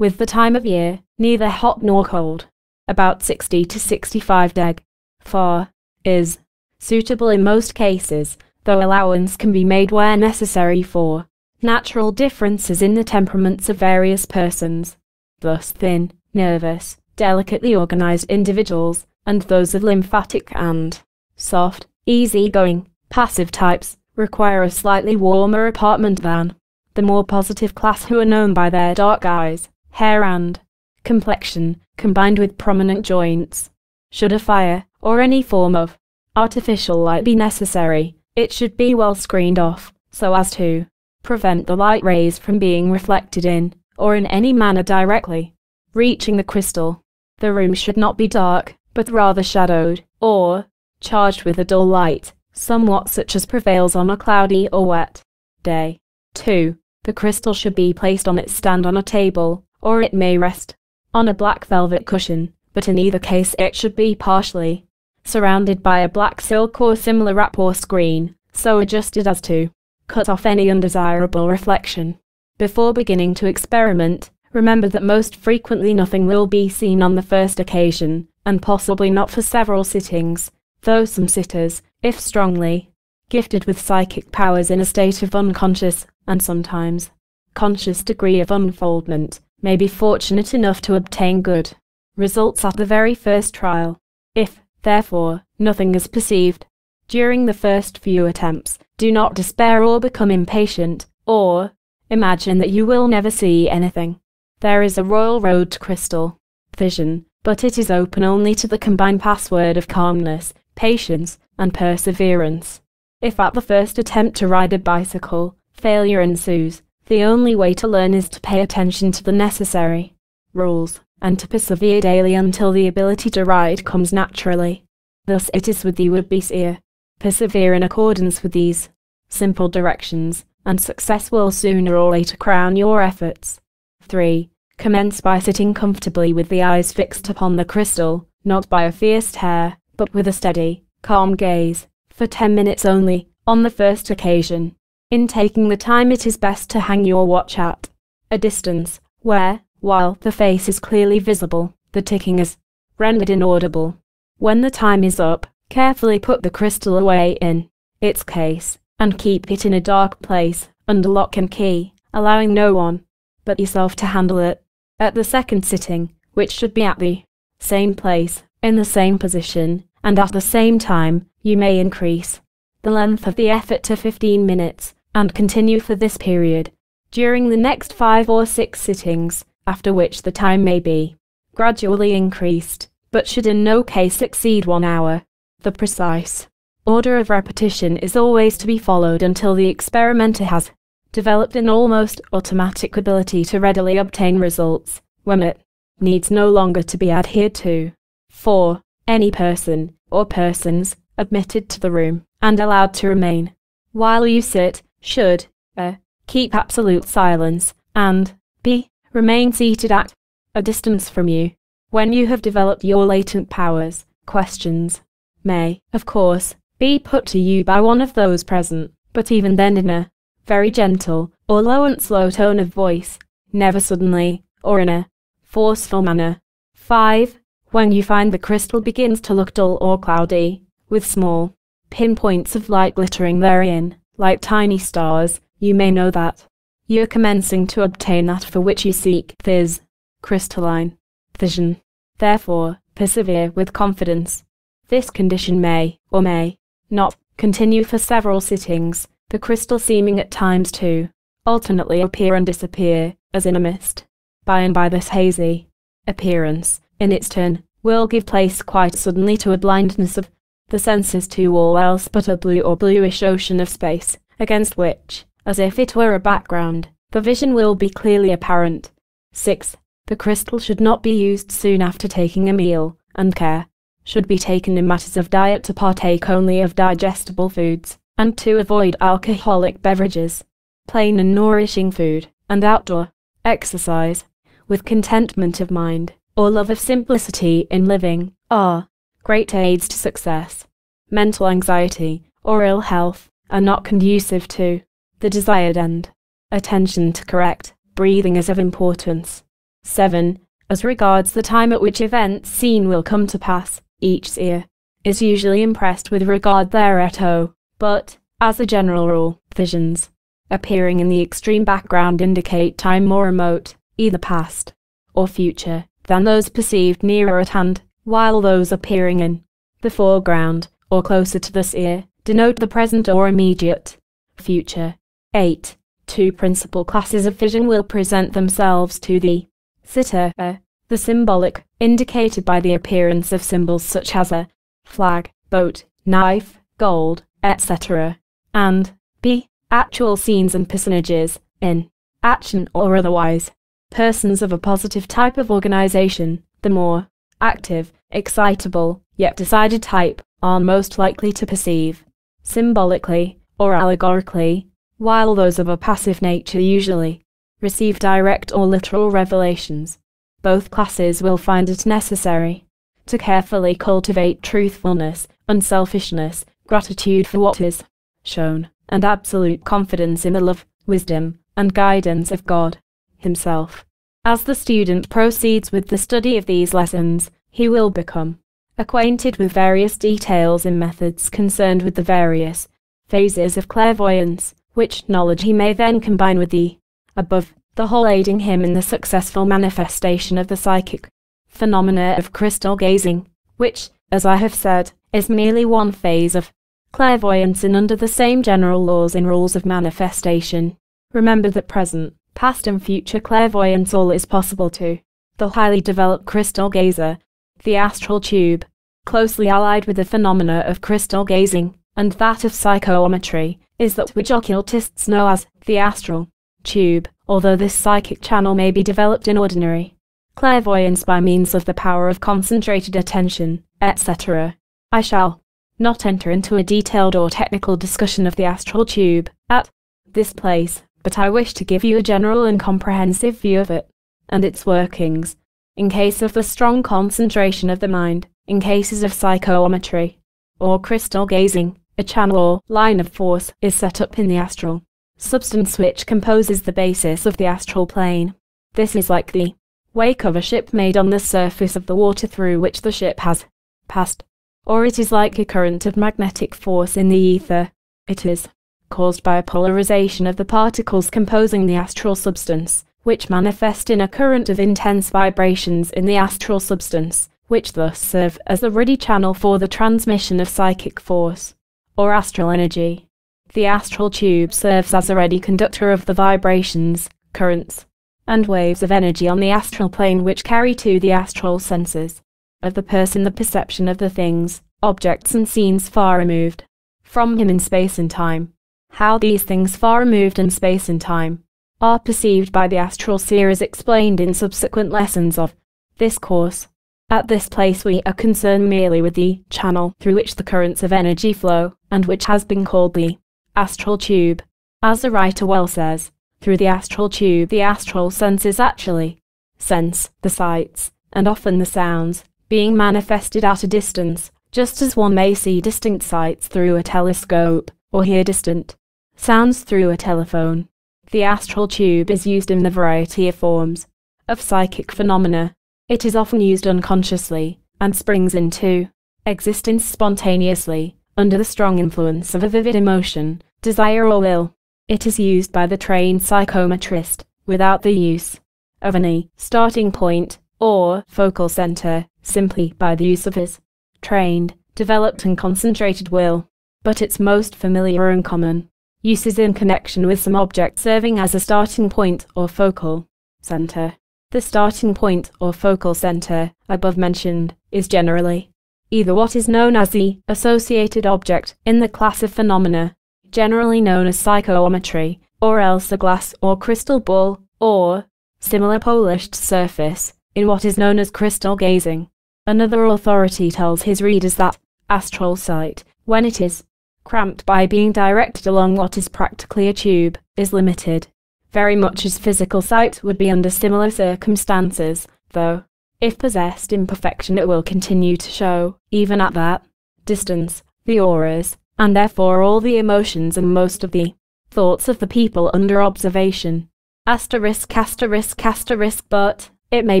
with the time of year, neither hot nor cold. About 60 to 65 deg. 4 is suitable in most cases, though allowance can be made where necessary for natural differences in the temperaments of various persons. Thus thin, nervous, delicately organized individuals, and those of lymphatic and soft, easy-going, passive types, require a slightly warmer apartment than the more positive class who are known by their dark eyes, hair and complexion, combined with prominent joints. Should a fire, or any form of artificial light be necessary, it should be well screened off, so as to prevent the light rays from being reflected in, or in any manner directly, reaching the crystal. The room should not be dark, but rather shadowed, or charged with a dull light, somewhat such as prevails on a cloudy or wet day. 2. The crystal should be placed on its stand on a table, or it may rest on a black velvet cushion, but in either case it should be partially surrounded by a black silk or similar wrap or screen, so adjusted as to cut off any undesirable reflection. Before beginning to experiment, remember that most frequently nothing will be seen on the first occasion, and possibly not for several sittings, though some sitters, if strongly gifted with psychic powers in a state of unconscious, and sometimes conscious degree of unfoldment, may be fortunate enough to obtain good results at the very first trial. If, therefore, nothing is perceived during the first few attempts, do not despair or become impatient, or imagine that you will never see anything. There is a royal road to crystal vision, but it is open only to the combined password of calmness, patience, and perseverance. If at the first attempt to ride a bicycle, failure ensues, the only way to learn is to pay attention to the necessary rules, and to persevere daily until the ability to ride comes naturally. Thus it is with the would-be seer. Persevere in accordance with these simple directions, and success will sooner or later crown your efforts. 3. Commence by sitting comfortably with the eyes fixed upon the crystal, not by a fierce stare, but with a steady, calm gaze, for 10 minutes only, on the first occasion. In taking the time it is best to hang your watch at a distance, where, while the face is clearly visible, the ticking is rendered inaudible. When the time is up, carefully put the crystal away in its case, and keep it in a dark place, under lock and key, allowing no one but yourself to handle it. At the second sitting, which should be at the same place, in the same position, and at the same time, you may increase the length of the effort to 15 minutes, and continue for this period during the next five or six sittings, after which the time may be gradually increased, but should in no case exceed one hour. The precise order of repetition is always to be followed until the experimenter has developed an almost automatic ability to readily obtain results, when it needs no longer to be adhered to. 4 any person, or persons, admitted to the room, and allowed to remain. While you sit, should, a. Keep absolute silence, and, b. Remain seated at a distance from you. When you have developed your latent powers, questions may, of course, be put to you by one of those present, but even then in a very gentle, or low and slow tone of voice, never suddenly, or in a forceful manner. 5. When you find the crystal begins to look dull or cloudy, with small pinpoints of light glittering therein, like tiny stars, you may know that you are commencing to obtain that for which you seek, viz. crystalline vision. Therefore, persevere with confidence. This condition may, or may, not, continue for several sittings, the crystal seeming at times to alternately appear and disappear, as in a mist. By and by this hazy appearance, in its turn, will give place quite suddenly to a blindness of the senses to all else but a blue or bluish ocean of space, against which, as if it were a background, the vision will be clearly apparent. 6. The crystal should not be used soon after taking a meal, and care should be taken in matters of diet to partake only of digestible foods, and to avoid alcoholic beverages, plain and nourishing food, and outdoor exercise, with contentment of mind, or love of simplicity in living, are great aids to success. Mental anxiety, or ill health, are not conducive to the desired end. Attention to correct breathing is of importance. 7. As regards the time at which events seen will come to pass, each seer is usually impressed with regard thereto, but, as a general rule, visions appearing in the extreme background indicate time more remote, either past or future, than those perceived nearer at hand, while those appearing in the foreground, or closer to the seer, denote the present or immediate future. 8. Two principal classes of vision will present themselves to the sitter, a the symbolic, indicated by the appearance of symbols such as a flag, boat, knife, gold, etc., and b. actual scenes and personages, in action or otherwise. Persons of a positive type of organization, the more active, excitable, yet decided type, are most likely to perceive, symbolically or allegorically, while those of a passive nature usually receive direct or literal revelations. Both classes will find it necessary to carefully cultivate truthfulness, unselfishness, gratitude for what is shown, and absolute confidence in the love, wisdom, and guidance of God Himself. As the student proceeds with the study of these lessons, he will become acquainted with various details and methods concerned with the various phases of clairvoyance, which knowledge he may then combine with the above, the whole aiding him in the successful manifestation of the psychic phenomena of crystal gazing, which, as I have said, is merely one phase of clairvoyance and under the same general laws and rules of manifestation. Remember that present, past and future clairvoyance all is possible to the highly developed crystal gazer, the astral tube, closely allied with the phenomena of crystal gazing, and that of psychometry, is that which occultists know as the astral tube, although this psychic channel may be developed in ordinary clairvoyance by means of the power of concentrated attention, etc. I shall not enter into a detailed or technical discussion of the astral tube at this place, but I wish to give you a general and comprehensive view of it and its workings, in case of the strong concentration of the mind, in cases of psychometry or crystal gazing, a channel or line of force is set up in the astral substance which composes the basis of the astral plane. This is like the wake of a ship made on the surface of the water through which the ship has passed, or it is like a current of magnetic force in the ether. It is caused by a polarization of the particles composing the astral substance, which manifest in a current of intense vibrations in the astral substance, which thus serve as the ready channel for the transmission of psychic force or astral energy. The astral tube serves as a ready conductor of the vibrations, currents, and waves of energy on the astral plane which carry to the astral senses of the person the perception of the things, objects and scenes far removed from him in space and time. How these things far removed in space and time are perceived by the astral seer as explained in subsequent lessons of this course. At this place we are concerned merely with the channel through which the currents of energy flow, and which has been called the astral tube. As the writer well says, through the astral tube the astral senses actually sense the sights, and often the sounds, being manifested at a distance, just as one may see distant sights through a telescope, or hear distant sounds through a telephone. The astral tube is used in the variety of forms of psychic phenomena, it is often used unconsciously and springs into existence spontaneously under the strong influence of a vivid emotion, desire or will. It is used by the trained psychometrist without the use of any starting point or focal center, simply by the use of his trained, developed, and concentrated will. But its most familiar and common use is in connection with some object serving as a starting point or focal center. The starting point or focal center, above mentioned, is generally either what is known as the associated object in the class of phenomena generally known as psychometry, or else a glass or crystal ball, or similar polished surface, in what is known as crystal gazing. Another authority tells his readers that astral sight, when it is cramped by being directed along what is practically a tube, is limited, very much as physical sight would be under similar circumstances, though, if possessed in perfection, it will continue to show, even at that distance, the auras, and therefore all the emotions and most of the thoughts of the people under observation. Asterisk, asterisk, asterisk, but, it may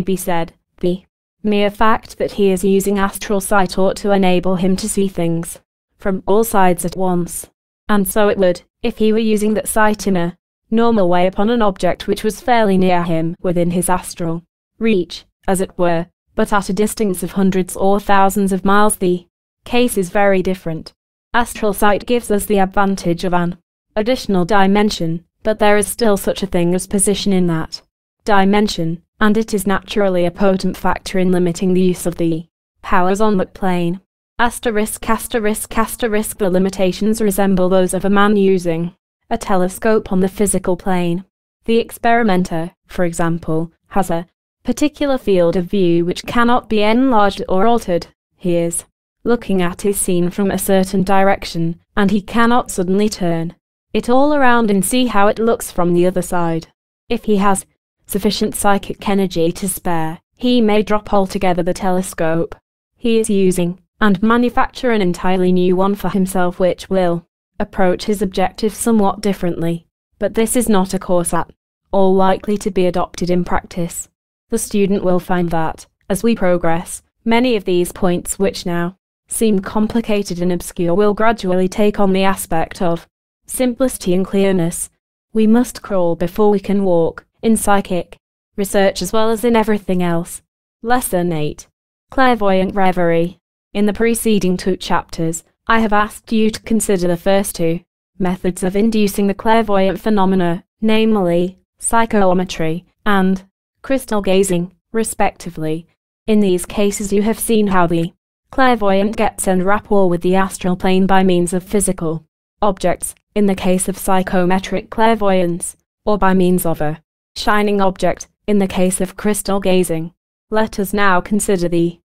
be said, the mere fact that he is using astral sight ought to enable him to see things from all sides at once. And so it would, if he were using that sight in a normal way upon an object which was fairly near him within his astral reach, as it were, but at a distance of hundreds or thousands of miles the case is very different. Astral sight gives us the advantage of an additional dimension, but there is still such a thing as position in that dimension, and it is naturally a potent factor in limiting the use of the powers on that plane. Asterisk, asterisk, asterisk, the limitations resemble those of a man using a telescope on the physical plane. The experimenter, for example, has a particular field of view which cannot be enlarged or altered. He is looking at his scene from a certain direction, and he cannot suddenly turn it all around and see how it looks from the other side. If he has sufficient psychic energy to spare, he may drop altogether the telescope he is using and manufacture an entirely new one for himself which will approach his objective somewhat differently. But this is not a course at all likely to be adopted in practice. The student will find that, as we progress, many of these points which now seem complicated and obscure will gradually take on the aspect of simplicity and clearness. We must crawl before we can walk, in psychic research as well as in everything else. Lesson 8 Clairvoyant Reverie. In the preceding two chapters, I have asked you to consider the first two methods of inducing the clairvoyant phenomena, namely, psychometry and crystal gazing, respectively. In these cases, you have seen how the Clairvoyant gets en rapport with the astral plane by means of physical objects, in the case of psychometric clairvoyance, or by means of a shining object, in the case of crystal gazing. Let us now consider the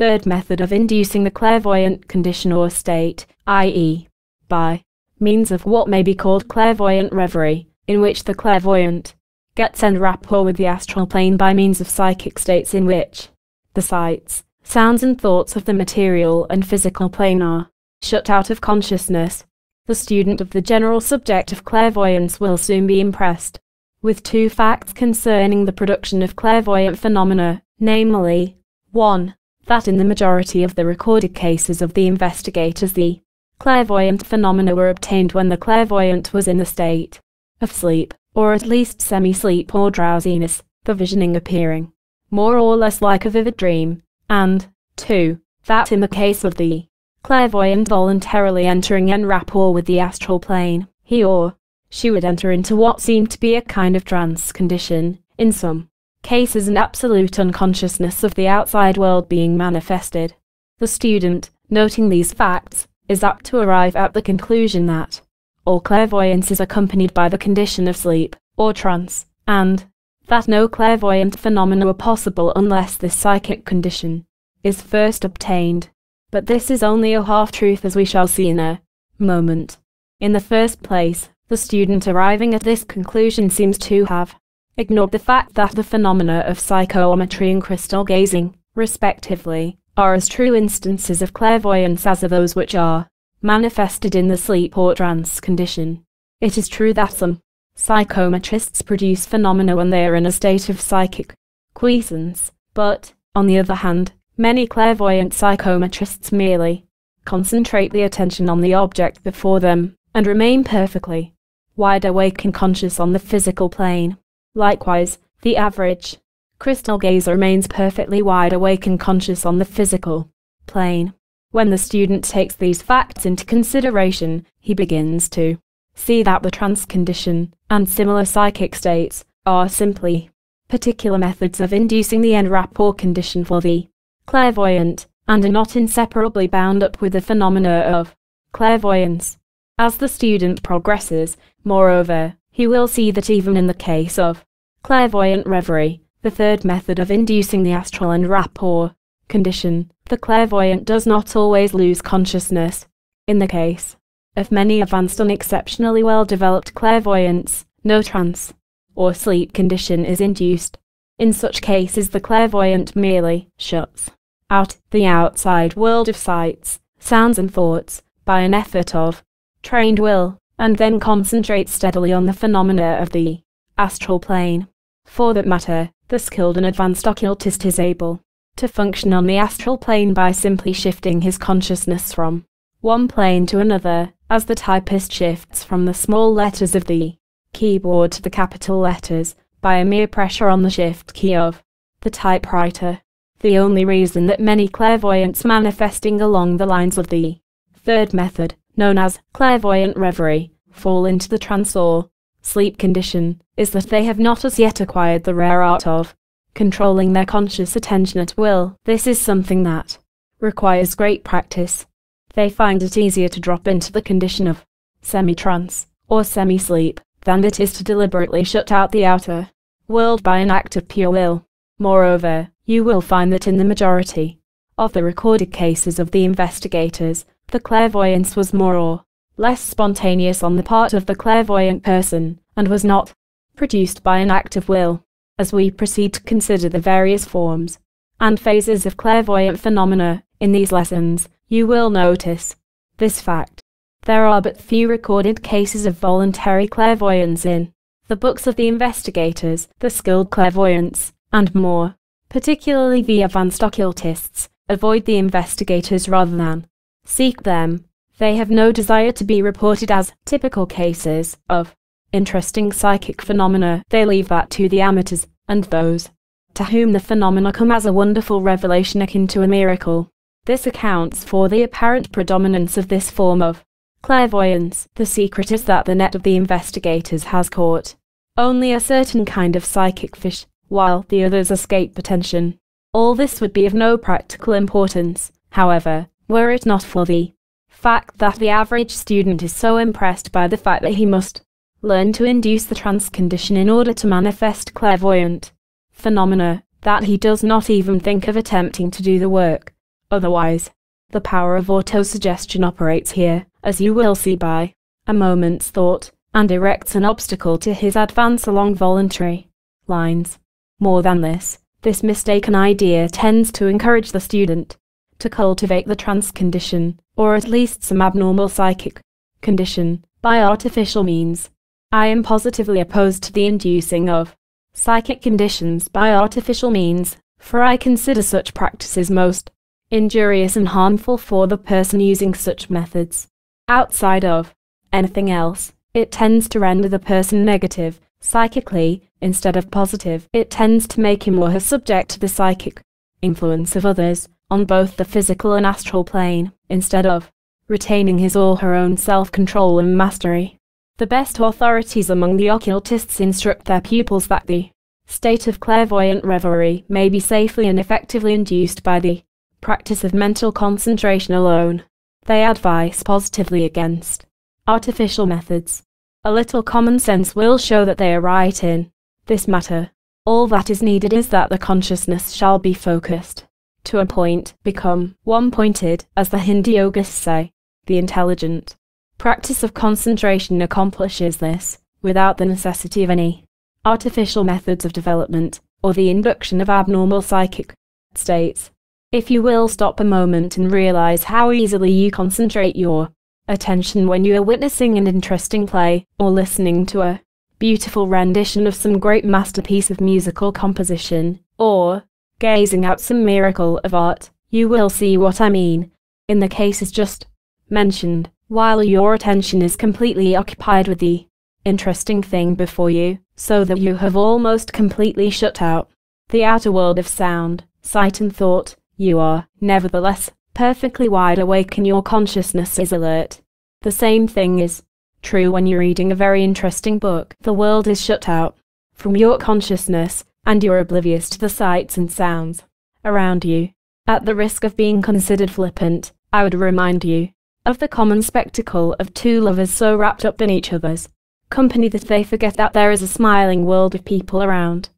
third method of inducing the clairvoyant condition or state, i.e., by means of what may be called clairvoyant reverie, in which the clairvoyant gets en rapport with the astral plane by means of psychic states in which the sights, sounds and thoughts of the material and physical plane are shut out of consciousness. The student of the general subject of clairvoyance will soon be impressed with two facts concerning the production of clairvoyant phenomena, namely, 1. That in the majority of the recorded cases of the investigators the clairvoyant phenomena were obtained when the clairvoyant was in the state of sleep, or at least semi-sleep or drowsiness, the visioning appearing more or less like a vivid dream, and 2. That in the case of the clairvoyant voluntarily entering en rapport with the astral plane, he or she would enter into what seemed to be a kind of trance condition, in some cases an absolute unconsciousness of the outside world being manifested. The student, noting these facts, is apt to arrive at the conclusion that all clairvoyance is accompanied by the condition of sleep, or trance, and, that no clairvoyant phenomena are possible unless this psychic condition is first obtained. But this is only a half-truth as we shall see in a moment. In the first place, the student arriving at this conclusion seems to have ignored the fact that the phenomena of psychometry and crystal gazing, respectively, are as true instances of clairvoyance as are those which are manifested in the sleep or trance condition. It is true that some Psychometrists produce phenomena when they are in a state of psychic quiescence, but, on the other hand, many clairvoyant psychometrists merely concentrate the attention on the object before them and remain perfectly wide awake and conscious on the physical plane. Likewise, the average crystal gazer remains perfectly wide awake and conscious on the physical plane. When the student takes these facts into consideration, he begins to see that the trance condition and similar psychic states are simply particular methods of inducing the en rapport condition for the clairvoyant and are not inseparably bound up with the phenomena of clairvoyance. As the student progresses, moreover, he will see that even in the case of clairvoyant reverie, the third method of inducing the astral en rapport condition, the clairvoyant does not always lose consciousness. In the case of many advanced and exceptionally well developed clairvoyants, no trance or sleep condition is induced. In such cases, the clairvoyant merely shuts out the outside world of sights, sounds, and thoughts by an effort of trained will, and then concentrate steadily on the phenomena of the astral plane. For that matter, the skilled and advanced occultist is able to function on the astral plane by simply shifting his consciousness from one plane to another, as the typist shifts from the small letters of the keyboard to the capital letters by a mere pressure on the shift key of the typewriter. The only reason that many clairvoyants manifesting along the lines of the third method, known as clairvoyant reverie, fall into the trance or sleep condition, is that they have not as yet acquired the rare art of controlling their conscious attention at will. This is something that requires great practice. They find it easier to drop into the condition of semi-trance or semi-sleep than it is to deliberately shut out the outer world by an act of pure will. Moreover, you will find that in the majority of the recorded cases of the investigators, the clairvoyance was more or less spontaneous on the part of the clairvoyant person, and was not produced by an act of will. As we proceed to consider the various forms and phases of clairvoyant phenomena in these lessons, you will notice this fact. There are but few recorded cases of voluntary clairvoyance in the books of the investigators, the skilled clairvoyants, and more. Particularly the advanced occultists avoid the investigators rather than seek them. They have no desire to be reported as typical cases of interesting psychic phenomena. They leave that to the amateurs and those to whom the phenomena come as a wonderful revelation akin to a miracle. This accounts for the apparent predominance of this form of Clairvoyance. The secret is that the net of the investigators has caught only a certain kind of psychic fish, while the others escape attention. All this would be of no practical importance, however, were it not for the fact that the average student is so impressed by the fact that he must learn to induce the trance condition in order to manifest clairvoyant phenomena that he does not even think of attempting to do the work. Otherwise, the power of autosuggestion operates here, as you will see by a moment's thought, and erects an obstacle to his advance along voluntary lines. More than this, this mistaken idea tends to encourage the student to cultivate the trance condition, or at least some abnormal psychic condition, by artificial means. I am positively opposed to the inducing of psychic conditions by artificial means, for I consider such practices most injurious and harmful for the person using such methods. Outside of anything else, it tends to render the person negative, psychically, instead of positive. It tends to make him or her subject to the psychic influence of others, on both the physical and astral plane, instead of retaining his or her own self-control and mastery. The best authorities among the occultists instruct their pupils that the state of clairvoyant reverie may be safely and effectively induced by the practice of mental concentration alone. They advise positively against artificial methods. A little common sense will show that they are right in this matter. All that is needed is that the consciousness shall be focused to a point, become one pointed, as the Hindu yogists say. The intelligent practice of concentration accomplishes this without the necessity of any artificial methods of development or the induction of abnormal psychic states. If you will stop a moment and realize how easily you concentrate your attention when you are witnessing an interesting play or listening to a beautiful rendition of some great masterpiece of musical composition, or gazing at some miracle of art, you will see what I mean. In the cases just mentioned, while your attention is completely occupied with the interesting thing before you, so that you have almost completely shut out the outer world of sound, sight, and thought. You are, nevertheless, perfectly wide awake and your consciousness is alert. The same thing is true when you're reading a very interesting book. The world is shut out from your consciousness, and you're oblivious to the sights and sounds around you. At the risk of being considered flippant, I would remind you of the common spectacle of two lovers so wrapped up in each other's company that they forget that there is a smiling world of people around.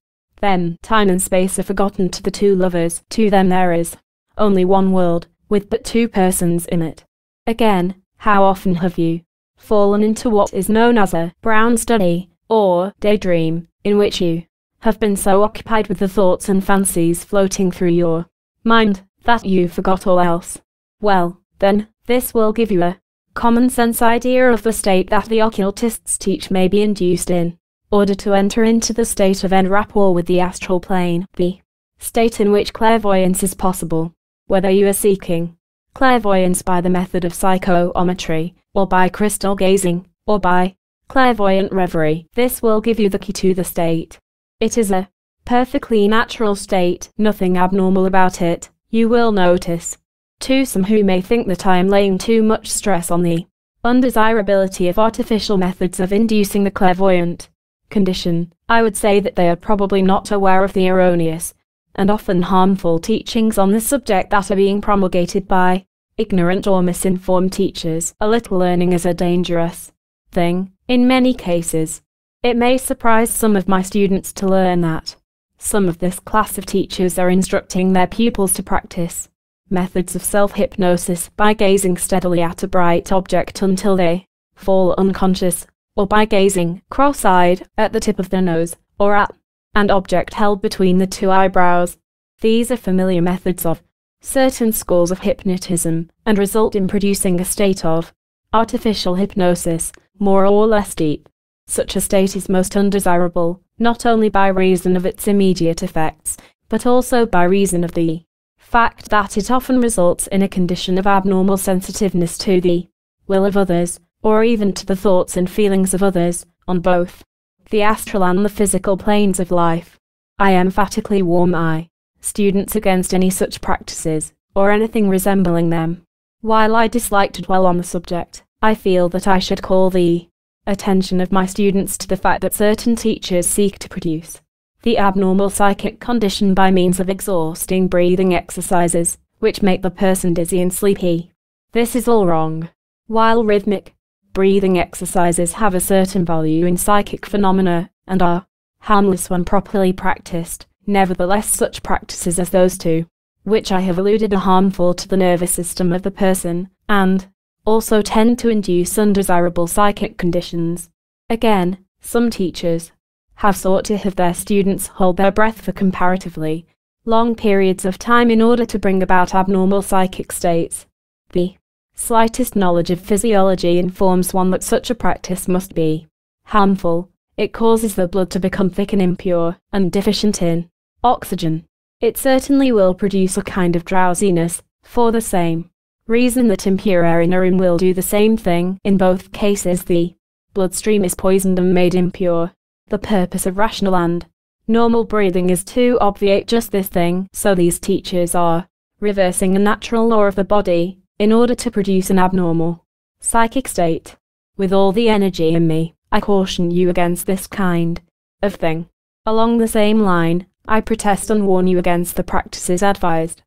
Then, time and space are forgotten to the two lovers. To them there is only one world, with but two persons in it. Again, how often have you fallen into what is known as a brown study, or daydream, in which you have been so occupied with the thoughts and fancies floating through your mind that you forgot all else? Well, then, this will give you a common sense idea of the state that the occultists teach may be induced in order to enter into the state of en rapport with the astral plane, the state in which clairvoyance is possible, whether you are seeking clairvoyance by the method of psychometry, or by crystal gazing, or by clairvoyant reverie. This will give you the key to the state. It is a perfectly natural state, nothing abnormal about it, you will notice. To some who may think that I am laying too much stress on the undesirability of artificial methods of inducing the clairvoyant condition, I would say that they are probably not aware of the erroneous and often harmful teachings on this subject that are being promulgated by ignorant or misinformed teachers. A little learning is a dangerous thing, in many cases. It may surprise some of my students to learn that some of this class of teachers are instructing their pupils to practice methods of self-hypnosis by gazing steadily at a bright object until they fall unconscious, or by gazing cross-eyed at the tip of their nose, or at an object held between the two eyebrows. These are familiar methods of certain schools of hypnotism and result in producing a state of artificial hypnosis, more or less deep. Such a state is most undesirable, not only by reason of its immediate effects, but also by reason of the fact that it often results in a condition of abnormal sensitiveness to the will of others, or even to the thoughts and feelings of others, on both the astral and the physical planes of life. I emphatically warn my students against any such practices, or anything resembling them. While I dislike to dwell on the subject, I feel that I should call the attention of my students to the fact that certain teachers seek to produce the abnormal psychic condition by means of exhausting breathing exercises, which make the person dizzy and sleepy. This is all wrong. While rhythmic breathing exercises have a certain value in psychic phenomena and are harmless when properly practiced, nevertheless such practices as those two, which I have alluded are harmful to the nervous system of the person, and also tend to induce undesirable psychic conditions. Again, some teachers, have sought to have their students hold their breath for comparatively long periods of time in order to bring about abnormal psychic states. The slightest knowledge of physiology informs one that such a practice must be harmful. It causes the blood to become thick and impure, and deficient in oxygen. It certainly will produce a kind of drowsiness, for the same reason that impure air in a room will do the same thing. In both cases the bloodstream is poisoned and made impure, the purpose of rational and normal breathing is to obviate just this thing, so these teachers are reversing a natural law of the body in order to produce an abnormal psychic state. With all the energy in me, I caution you against this kind of thing. Along the same line, I protest and warn you against the practices advised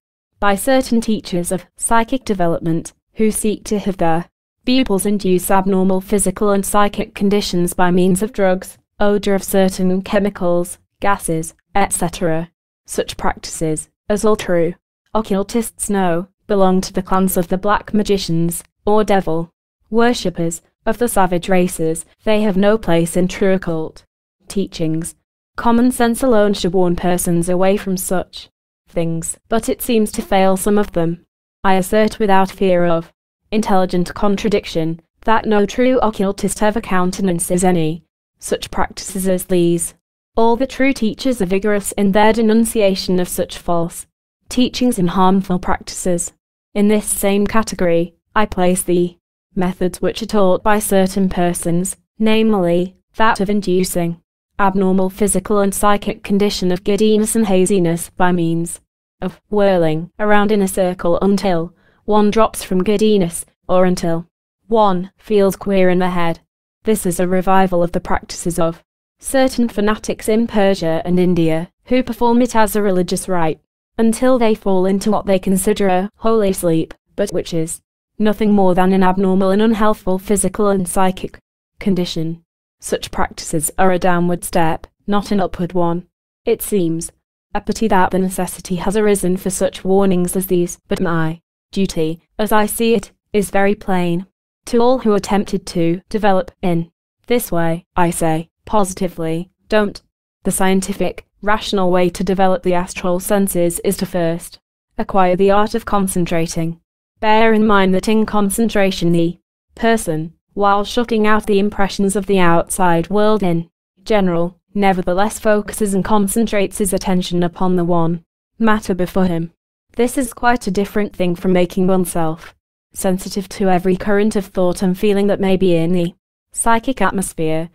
by certain teachers of psychic development who seek to have their pupils induce abnormal physical and psychic conditions by means of drugs, odor of certain chemicals, gases, etc. Such practices, as all true occultists know, belong to the clans of the black magicians, or devil worshippers, of the savage races. They have no place in true occult teachings. Common sense alone should warn persons away from such things, but it seems to fail some of them. I assert without fear of intelligent contradiction that no true occultist ever countenances any such practices as these. All the true teachers are vigorous in their denunciation of such false teachings and harmful practices. In this same category, I place the methods which are taught by certain persons, namely, that of inducing abnormal physical and psychic condition of giddiness and haziness by means of whirling around in a circle until one drops from giddiness or until one feels queer in the head. This is a revival of the practices of certain fanatics in Persia and India who perform it as a religious rite until they fall into what they consider a holy sleep, but which is nothing more than an abnormal and unhealthful physical and psychic condition. Such practices are a downward step, not an upward one. It seems a pity that the necessity has arisen for such warnings as these, but my duty, as I see it, is very plain. To all who are tempted to develop in this way, I say, positively, don't. The scientific, rational way to develop the astral senses is to first acquire the art of concentrating. Bear in mind that in concentration the person, while shutting out the impressions of the outside world in general, nevertheless focuses and concentrates his attention upon the one matter before him. This is quite a different thing from making oneself sensitive to every current of thought and feeling that may be in the psychic atmosphere.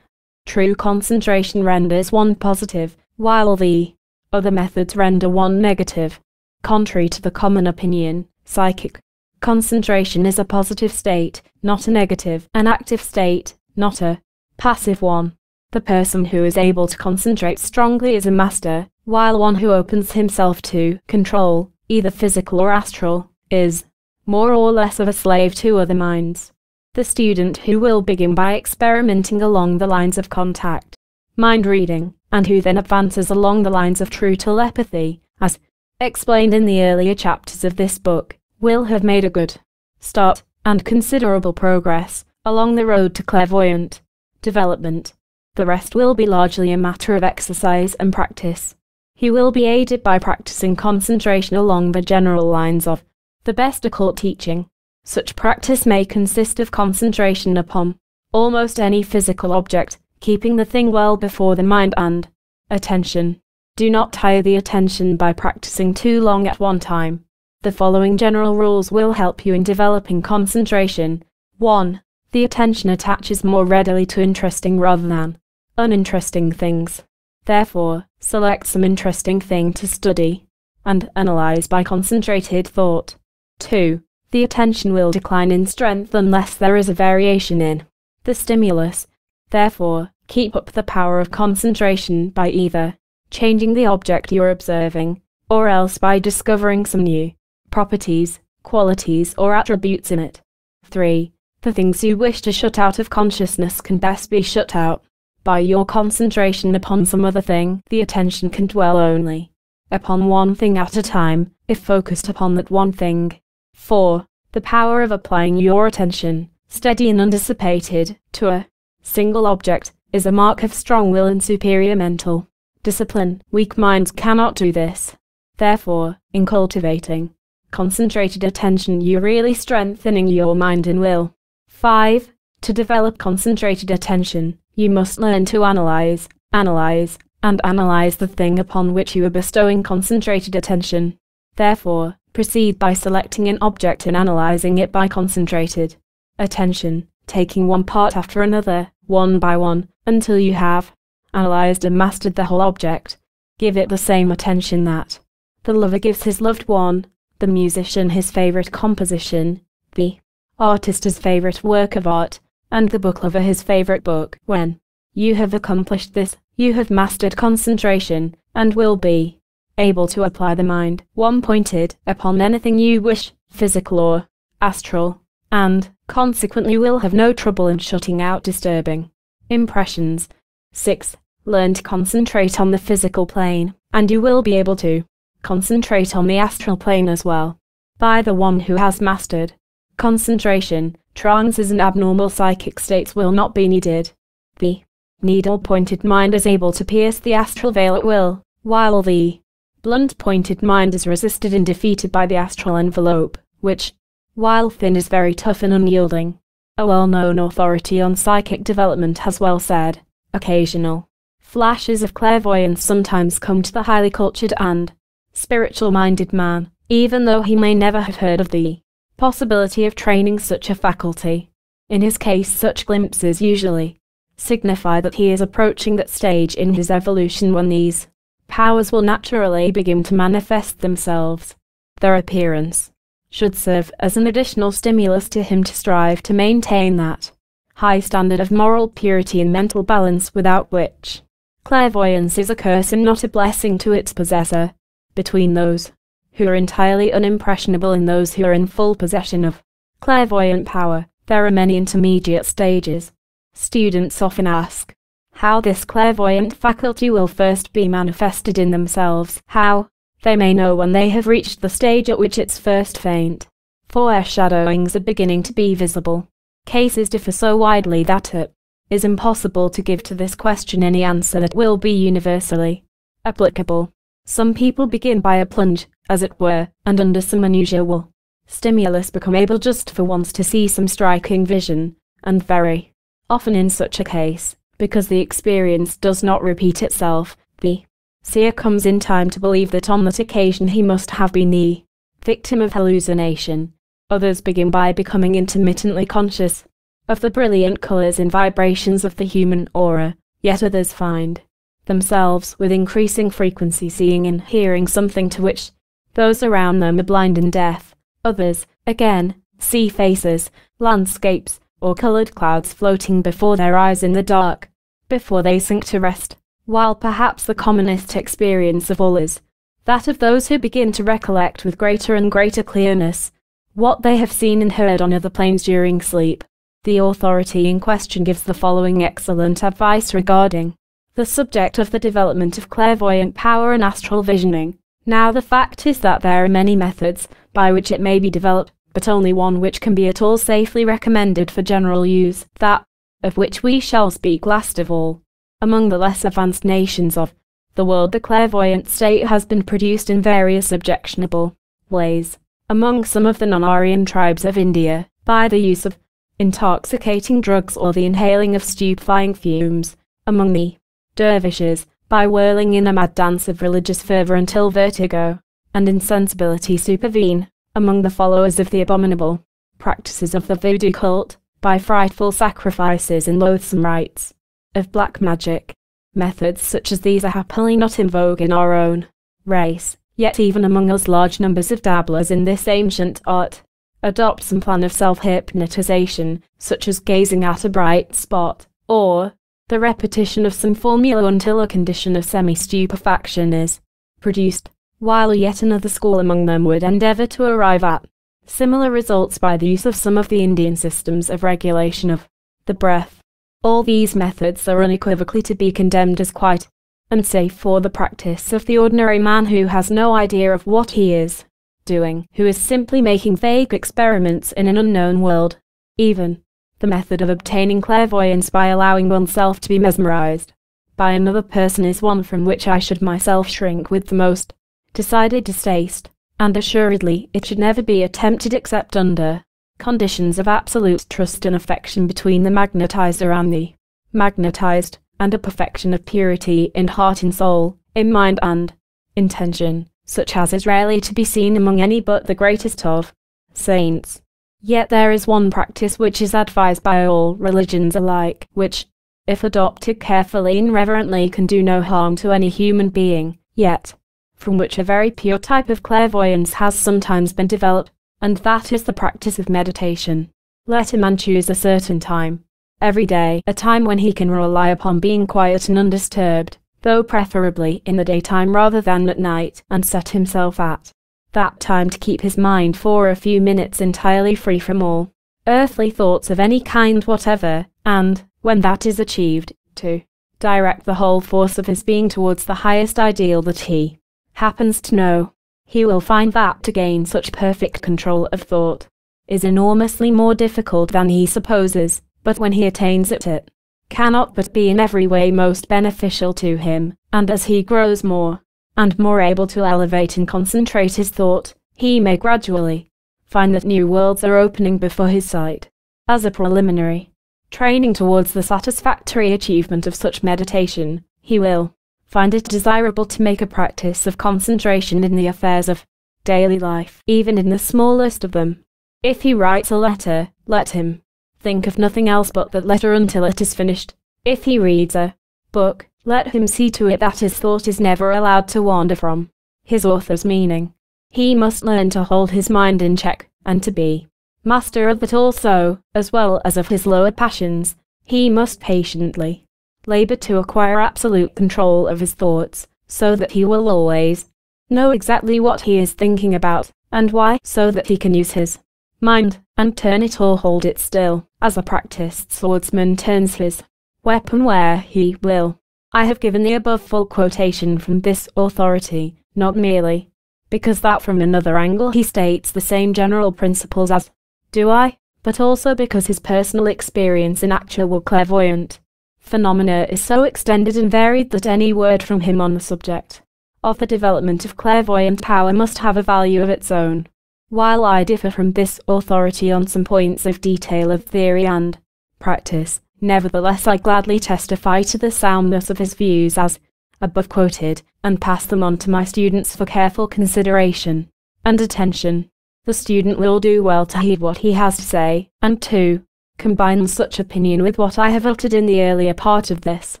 True concentration renders one positive, while the other methods render one negative. Contrary to the common opinion, psychic concentration is a positive state, not a negative, an active state, not a passive one. The person who is able to concentrate strongly is a master, while one who opens himself to control, either physical or astral, is more or less of a slave to other minds. The student who will begin by experimenting along the lines of contact, mind reading, and who then advances along the lines of true telepathy, as explained in the earlier chapters of this book, will have made a good start and considerable progress along the road to clairvoyant development. The rest will be largely a matter of exercise and practice. He will be aided by practicing concentration along the general lines of the best occult teaching. Such practice may consist of concentration upon almost any physical object, keeping the thing well before the mind and attention. Do not tire the attention by practicing too long at one time. The following general rules will help you in developing concentration. 1. The attention attaches more readily to interesting rather than uninteresting things. Therefore, select some interesting thing to study and analyze by concentrated thought. 2. The attention will decline in strength unless there is a variation in the stimulus. Therefore, keep up the power of concentration by either changing the object you're observing, or else by discovering some new properties, qualities, or attributes in it. 3. The things you wish to shut out of consciousness can best be shut out by your concentration upon some other thing. The attention can dwell only upon one thing at a time, if focused upon that one thing. 4. The power of applying your attention, steady and undissipated, to a single object, is a mark of strong will and superior mental discipline. Weak minds cannot do this. Therefore, in cultivating concentrated attention, you're really strengthening your mind and will. 5. To develop concentrated attention, you must learn to analyze, analyze, and analyze the thing upon which you are bestowing concentrated attention. Therefore, Proceed by selecting an object and analyzing it by concentrated attention, taking one part after another, one by one, until you have analyzed and mastered the whole object. Give it the same attention that the lover gives his loved one, the musician his favorite composition, the artist his favorite work of art, and the book lover his favorite book. When you have accomplished this, you have mastered concentration, and will be able to apply the mind, one pointed, upon anything you wish, physical or astral, and, consequently will have no trouble in shutting out disturbing impressions. 6. Learn to concentrate on the physical plane, and you will be able to concentrate on the astral plane as well. By the one who has mastered concentration, trances and abnormal psychic states will not be needed. The needle-pointed mind is able to pierce the astral veil at will, while the blunt-pointed mind is resisted and defeated by the astral envelope, which, while thin is very tough and unyielding. A well-known authority on psychic development has well said, occasional flashes of clairvoyance sometimes come to the highly cultured and spiritual-minded man, even though he may never have heard of the possibility of training such a faculty. In his case such glimpses usually signify that he is approaching that stage in his evolution when these powers will naturally begin to manifest themselves. Their appearance should serve as an additional stimulus to him to strive to maintain that high standard of moral purity and mental balance without which clairvoyance is a curse and not a blessing to its possessor. Between those who are entirely unimpressionable and those who are in full possession of clairvoyant power, there are many intermediate stages. Students often ask, how this clairvoyant faculty will first be manifested in themselves, how they may know when they have reached the stage at which it's first faint. Foreshadowings are beginning to be visible. Cases differ so widely that it is impossible to give to this question any answer that will be universally applicable. Some people begin by a plunge, as it were, and under some unusual stimulus become able just for once to see some striking vision, and very often in such a case, because the experience does not repeat itself, the seer comes in time to believe that on that occasion he must have been the victim of hallucination. Others begin by becoming intermittently conscious of the brilliant colours and vibrations of the human aura, yet others find themselves with increasing frequency seeing and hearing something to which those around them are blind and deaf. Others, again, see faces, landscapes, or coloured clouds floating before their eyes in the dark before they sink to rest, while perhaps the commonest experience of all is that of those who begin to recollect with greater and greater clearness what they have seen and heard on other planes during sleep. The authority in question gives the following excellent advice regarding the subject of the development of clairvoyant power and astral visioning. Now, the fact is that there are many methods by which it may be developed, but only one which can be at all safely recommended for general use, that of which we shall speak last of all. Among the less advanced nations of the world, the clairvoyant state has been produced in various objectionable ways. Among some of the non Aryan tribes of India, by the use of intoxicating drugs or the inhaling of stupefying fumes. Among the dervishes, by whirling in a mad dance of religious fervour until vertigo and insensibility supervene. Among the followers of the abominable practices of the voodoo cult, by frightful sacrifices and loathsome rites of black magic. Methods such as these are happily not in vogue in our own race, yet even among us large numbers of dabblers in this ancient art adopt some plan of self-hypnotization, such as gazing at a bright spot, or the repetition of some formula until a condition of semi-stupefaction is produced, while yet another school among them would endeavour to arrive at Similar results by the use of some of the Indian systems of regulation of the breath. All these methods are unequivocally to be condemned as quite unsafe for the practice of the ordinary man who has no idea of what he is doing, who is simply making vague experiments in an unknown world. Even the method of obtaining clairvoyance by allowing oneself to be mesmerized by another person is one from which I should myself shrink with the most decided distaste and assuredly it should never be attempted except under conditions of absolute trust and affection between the magnetizer and the magnetized, and a perfection of purity in heart and soul, in mind and intention, such as is rarely to be seen among any but the greatest of saints. Yet there is one practice which is advised by all religions alike, which, if adopted carefully and reverently, can do no harm to any human being, yet from which a very pure type of clairvoyance has sometimes been developed, and that is the practice of meditation. Let a man choose a certain time, every day, a time when he can rely upon being quiet and undisturbed, though preferably in the daytime rather than at night, and set himself at that time to keep his mind for a few minutes entirely free from all earthly thoughts of any kind whatever, and, when that is achieved, to direct the whole force of his being towards the highest ideal that he happens to know, he will find that to gain such perfect control of thought is enormously more difficult than he supposes, but when he attains it, it cannot but be in every way most beneficial to him, and as he grows more and more able to elevate and concentrate his thought, he may gradually find that new worlds are opening before his sight. As a preliminary training towards the satisfactory achievement of such meditation, he will find it desirable to make a practice of concentration in the affairs of daily life, even in the smallest of them. If he writes a letter, let him think of nothing else but that letter until it is finished. If he reads a book, let him see to it that his thought is never allowed to wander from his author's meaning. He must learn to hold his mind in check, and to be master of it also, as well as of his lower passions. He must patiently labor to acquire absolute control of his thoughts, so that he will always know exactly what he is thinking about, and why, so that he can use his mind, and turn it or hold it still, as a practiced swordsman turns his weapon where he will. I have given the above full quotation from this authority, not merely because that from another angle he states the same general principles as do I, but also because his personal experience in actual clairvoyant phenomena is so extended and varied that any word from him on the subject of the development of clairvoyant power must have a value of its own. While I differ from this authority on some points of detail of theory and practice, nevertheless I gladly testify to the soundness of his views as above quoted, and pass them on to my students for careful consideration and attention. The student will do well to heed what he has to say, and to combine such opinion with what I have uttered in the earlier part of this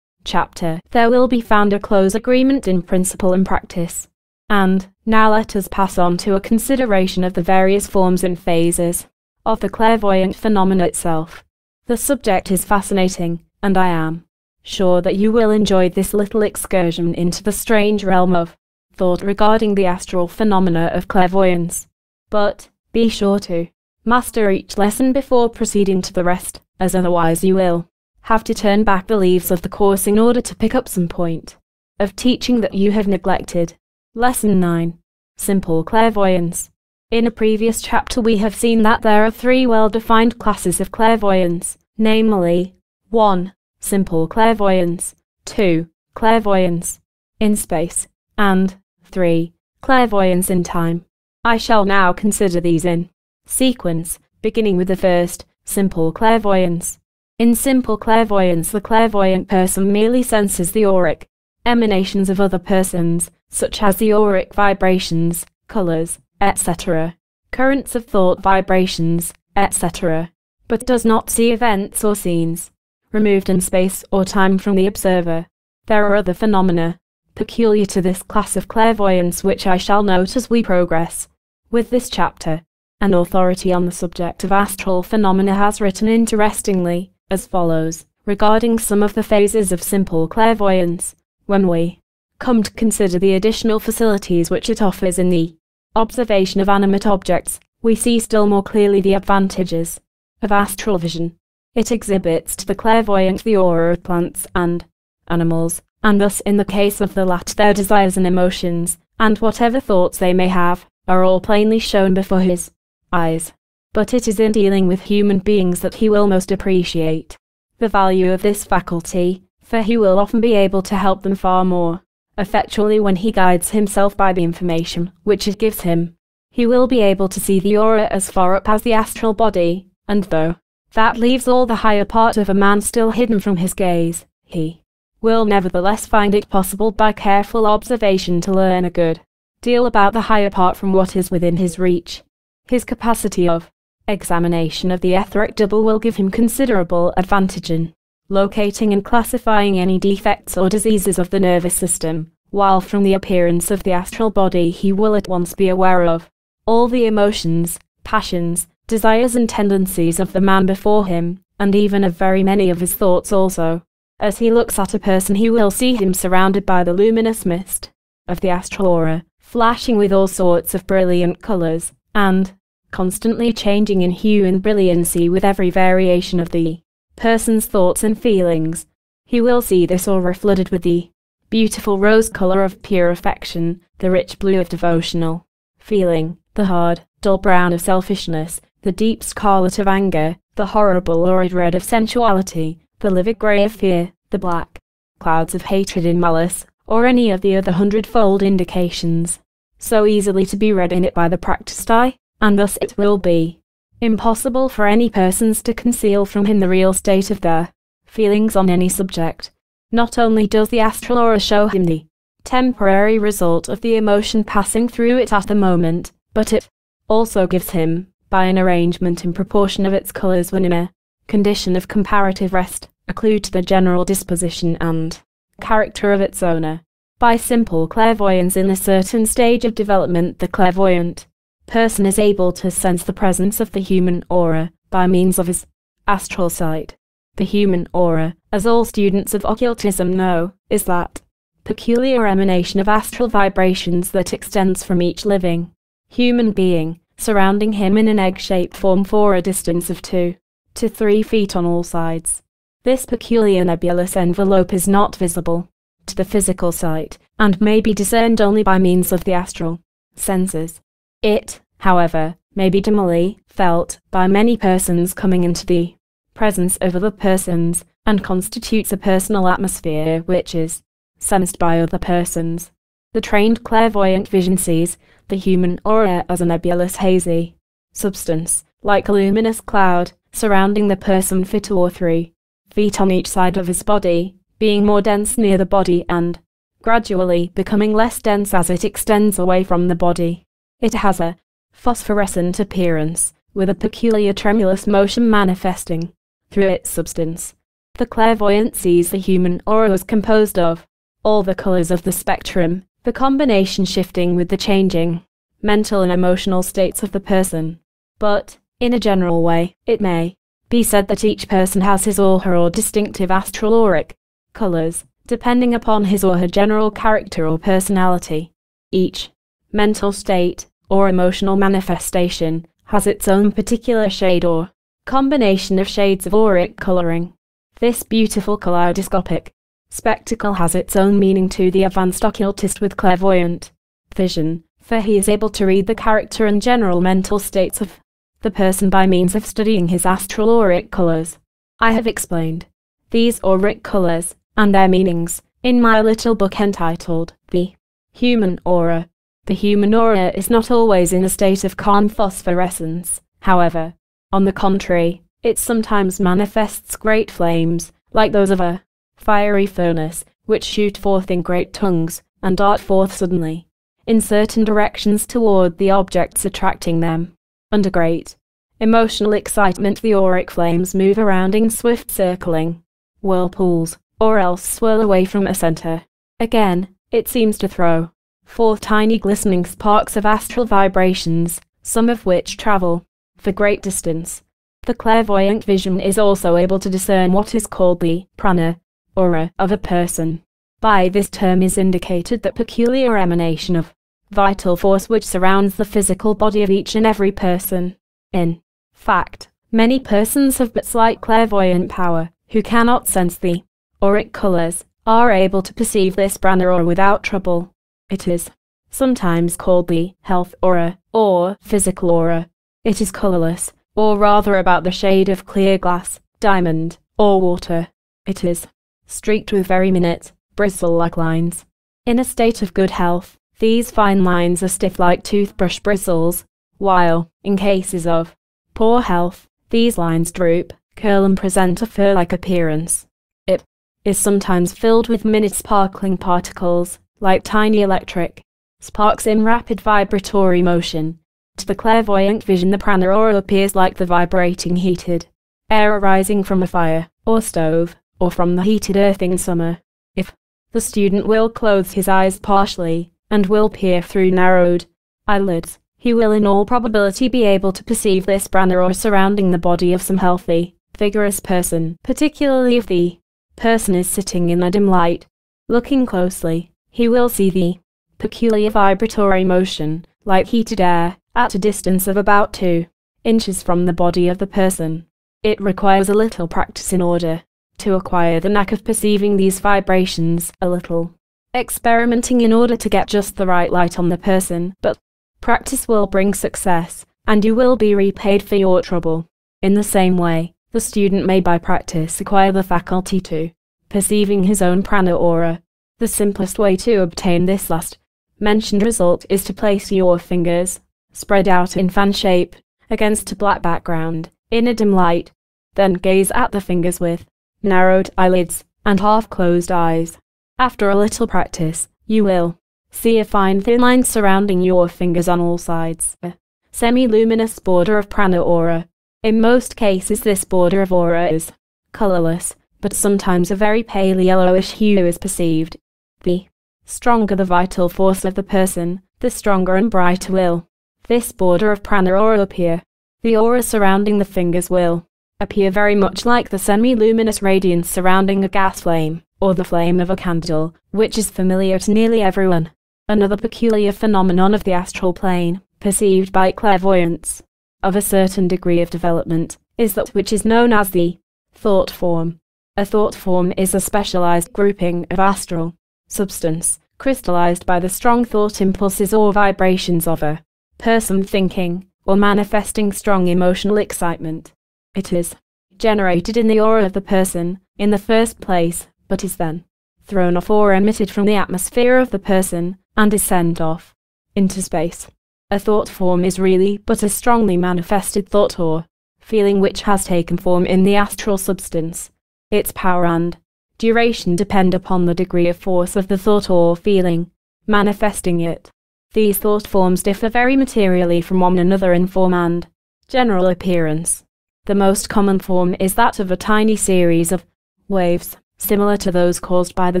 chapter. There will be found a close agreement in principle and practice. And, now let us pass on to a consideration of the various forms and phases of the clairvoyant phenomena itself. The subject is fascinating, and I am sure that you will enjoy this little excursion into the strange realm of thought regarding the astral phenomena of clairvoyance. But, be sure to master each lesson before proceeding to the rest, as otherwise you will have to turn back the leaves of the course in order to pick up some point of teaching that you have neglected. Lesson 9 Simple Clairvoyance. In a previous chapter, we have seen that there are three well defined classes of clairvoyance, namely 1 simple clairvoyance, 2. clairvoyance in space, and 3. clairvoyance in time. I shall now consider these in sequence, beginning with the first, simple clairvoyance. In simple clairvoyance, the clairvoyant person merely senses the auric emanations of other persons, such as the auric vibrations, colors, etc., currents of thought vibrations, etc., but does not see events or scenes removed in space or time from the observer. There are other phenomena, peculiar to this class of clairvoyance which I shall note as we progress. With this chapter, an authority on the subject of astral phenomena has written interestingly, as follows, regarding some of the phases of simple clairvoyance, when we come to consider the additional facilities which it offers in the observation of animate objects, we see still more clearly the advantages of astral vision. It exhibits to the clairvoyant the aura of plants and animals, and thus in the case of the latter their desires and emotions, and whatever thoughts they may have, are all plainly shown before his eyes. But it is in dealing with human beings that he will most appreciate the value of this faculty, for he will often be able to help them far more effectually when he guides himself by the information which it gives him. He will be able to see the aura as far up as the astral body, and though that leaves all the higher part of a man still hidden from his gaze. He will nevertheless find it possible by careful observation to learn a good deal about the higher part from what is within his reach. His capacity of examination of the etheric double will give him considerable advantage in locating and classifying any defects or diseases of the nervous system, while from the appearance of the astral body he will at once be aware of all the emotions, passions, desires and tendencies of the man before him, and even of very many of his thoughts also. As he looks at a person he will see him surrounded by the luminous mist of the astral aura, flashing with all sorts of brilliant colours, and constantly changing in hue and brilliancy with every variation of the person's thoughts and feelings. He will see this aura flooded with the beautiful rose colour of pure affection, the rich blue of devotional feeling, the hard, dull brown of selfishness, the deep scarlet of anger, the horrible lurid red of sensuality, the livid grey of fear, the black clouds of hatred and malice, or any of the other hundredfold indications, so easily to be read in it by the practised eye, and thus it will be impossible for any persons to conceal from him the real state of their feelings on any subject. Not only does the astral aura show him the temporary result of the emotion passing through it at the moment, but it also gives him by an arrangement in proportion of its colours when in a condition of comparative rest, a clue to the general disposition and character of its owner. By simple clairvoyance in a certain stage of development, the clairvoyant person is able to sense the presence of the human aura by means of his astral sight. The human aura, as all students of occultism know, is that peculiar emanation of astral vibrations that extends from each living human being, surrounding him in an egg-shaped form for a distance of 2 to 3 feet on all sides. This peculiar nebulous envelope is not visible to the physical sight, and may be discerned only by means of the astral senses. It, however, may be dimly felt by many persons coming into the presence of other persons, and constitutes a personal atmosphere which is sensed by other persons. The trained clairvoyant vision sees the human aura as a nebulous hazy substance, like a luminous cloud, surrounding the person for two or three feet on each side of his body, being more dense near the body and gradually becoming less dense as it extends away from the body. It has a phosphorescent appearance, with a peculiar tremulous motion manifesting through its substance. The clairvoyant sees the human aura is composed of all the colors of the spectrum, the combination shifting with the changing mental and emotional states of the person. But, in a general way, it may be said that each person has his or her or distinctive astral auric colors, depending upon his or her general character or personality. Each mental state or emotional manifestation has its own particular shade or combination of shades of auric coloring. This beautiful kaleidoscopic spectacle has its own meaning to the advanced occultist with clairvoyant vision, for he is able to read the character and general mental states of the person by means of studying his astral auric colors. I have explained these auric colors and their meanings in my little book entitled The Human Aura. The human aura is not always in a state of calm phosphorescence, however. On the contrary, it sometimes manifests great flames, like those of a fiery furnace, which shoot forth in great tongues, and dart forth suddenly, in certain directions toward the objects attracting them. Under great emotional excitement, the auric flames move around in swift circling whirlpools, or else swirl away from a center. Again, it seems to throw forth tiny glistening sparks of astral vibrations, some of which travel for great distance. The clairvoyant vision is also able to discern what is called the prana, aura, of a person. By this term is indicated that peculiar emanation of vital force which surrounds the physical body of each and every person. In fact, many persons have but slight clairvoyant power, who cannot sense the auric colors, are able to perceive this prana aura without trouble. It is sometimes called the health aura or physical aura. It is colorless, or rather about the shade of clear glass, diamond, or water. It is streaked with very minute, bristle-like lines. In a state of good health, these fine lines are stiff like toothbrush bristles, while, in cases of poor health, these lines droop, curl and present a fur-like appearance. It is sometimes filled with minute sparkling particles, like tiny electric sparks in rapid vibratory motion. To the clairvoyant vision the prana aura appears like the vibrating heated air arising from a fire, or stove, or from the heated earth in summer. If the student will close his eyes partially, and will peer through narrowed eyelids, he will in all probability be able to perceive this prana aura surrounding the body of some healthy, vigorous person, particularly if the person is sitting in a dim light. Looking closely, he will see the peculiar vibratory motion, like heated air, at a distance of about 2 inches from the body of the person. It requires a little practice in order to acquire the knack of perceiving these vibrations a little. Experimenting in order to get just the right light on the person, but practice will bring success, and you will be repaid for your trouble. In the same way, the student may by practice acquire the faculty to perceiving his own prana aura. The simplest way to obtain this last mentioned result is to place your fingers, spread out in fan shape, against a black background, in a dim light. Then gaze at the fingers with narrowed eyelids and half-closed eyes. After a little practice, you will see a fine thin line surrounding your fingers on all sides, a semi-luminous border of prana aura, in most cases this border of aura is colorless, but sometimes a very pale yellowish hue is perceived. The stronger the vital force of the person, the stronger and brighter will this border of prana aura appear. The aura surrounding the fingers will appear very much like the semi-luminous radiance surrounding a gas flame, or the flame of a candle, which is familiar to nearly everyone. Another peculiar phenomenon of the astral plane, perceived by clairvoyants, of a certain degree of development, is that which is known as the thought form. A thought form is a specialized grouping of astral substance, crystallized by the strong thought impulses or vibrations of a person thinking or manifesting strong emotional excitement. It is generated in the aura of the person in the first place, but is then thrown off or emitted from the atmosphere of the person and is sent off into space. A thought form is really but a strongly manifested thought or feeling which has taken form in the astral substance its power and duration depend upon the degree of force of the thought or feeling, manifesting it. These thought forms differ very materially from one another in form and general appearance. The most common form is that of a tiny series of waves, similar to those caused by the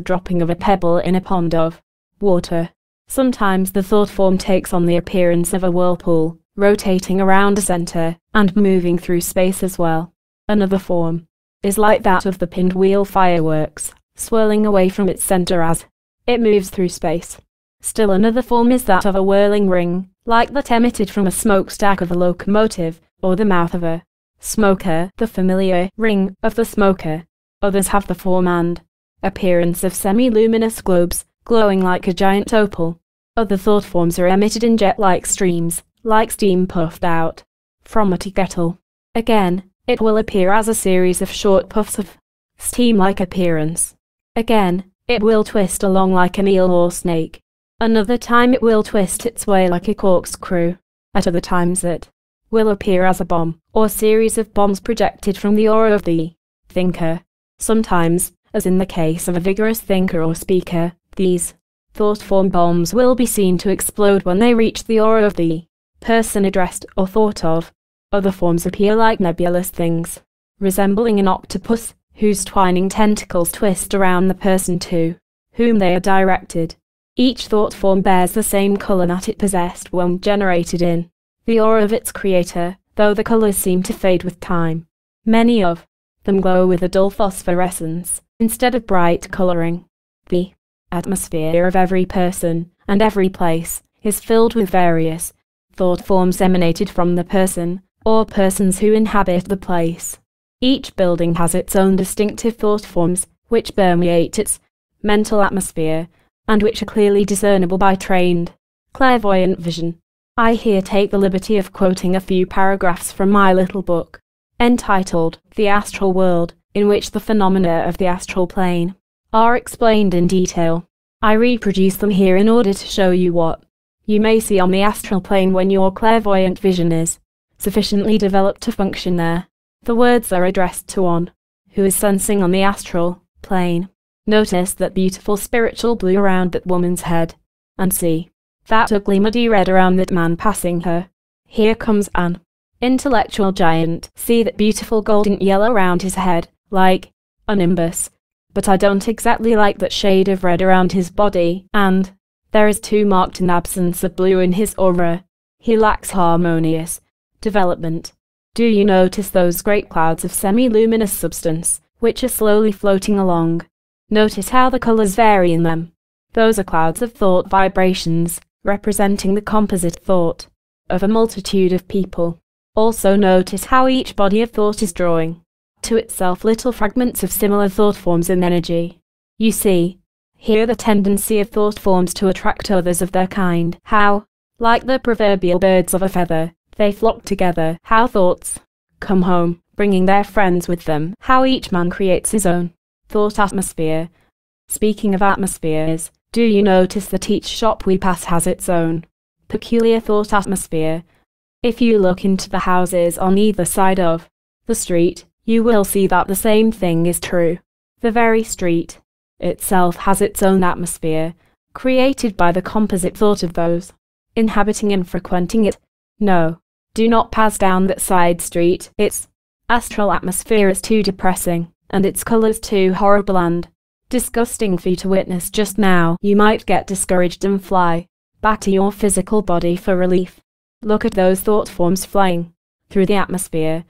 dropping of a pebble in a pond of water. Sometimes the thought form takes on the appearance of a whirlpool, rotating around a center and moving through space as well. Another form is like that of the pinned wheel fireworks, swirling away from its center as it moves through space. Still another form is that of a whirling ring, like that emitted from a smokestack of a locomotive, or the mouth of a smoker, the familiar ring of the smoker. Others have the form and appearance of semi-luminous globes, glowing like a giant opal. Other thought forms are emitted in jet-like streams, like steam puffed out from a tea kettle. Again, it will appear as a series of short puffs of steam-like appearance. Again, it will twist along like an eel or snake. Another time it will twist its way like a corkscrew. At other times it will appear as a bomb, or series of bombs projected from the aura of the thinker. Sometimes, as in the case of a vigorous thinker or speaker, these thought form bombs will be seen to explode when they reach the aura of the person addressed or thought of. Other forms appear like nebulous things, resembling an octopus, whose twining tentacles twist around the person to whom they are directed. Each thought form bears the same color that it possessed when generated in the aura of its creator, though the colors seem to fade with time. Many of them glow with a dull phosphorescence, instead of bright coloring. The atmosphere of every person and every place is filled with various thought forms emanated from the person, or persons who inhabit the place. Each building has its own distinctive thought forms, which permeate its mental atmosphere, and which are clearly discernible by trained, clairvoyant vision. I here take the liberty of quoting a few paragraphs from my little book, entitled The Astral World, in which the phenomena of the astral plane are explained in detail. I reproduce them here in order to show you what you may see on the astral plane when your clairvoyant vision is sufficiently developed to function there. The words are addressed to one who is sensing on the astral plane. Notice that beautiful spiritual blue around that woman's head, and see that ugly muddy red around that man passing her. Here comes an intellectual giant. See that beautiful golden yellow around his head, like a nimbus. But I don't exactly like that shade of red around his body, and there is too marked an absence of blue in his aura. He lacks harmonious, development. Do you notice those great clouds of semi-luminous substance, which are slowly floating along? Notice how the colors vary in them. Those are clouds of thought vibrations, representing the composite thought of a multitude of people. Also notice how each body of thought is drawing to itself little fragments of similar thought forms and energy. You see, here the tendency of thought forms to attract others of their kind, how, like the proverbial birds of a feather, they flock together, how thoughts come home, bringing their friends with them, how each man creates his own thought atmosphere. Speaking of atmospheres, do you notice that each shop we pass has its own peculiar thought atmosphere? If you look into the houses on either side of the street, you will see that the same thing is true. The very street itself has its own atmosphere, created by the composite thought of those inhabiting and frequenting it. No, do not pass down that side street, its astral atmosphere is too depressing. and its colors too horrible and disgusting for you to witness just now. You might get discouraged and fly back to your physical body for relief. Look at those thought forms flying through the atmosphere.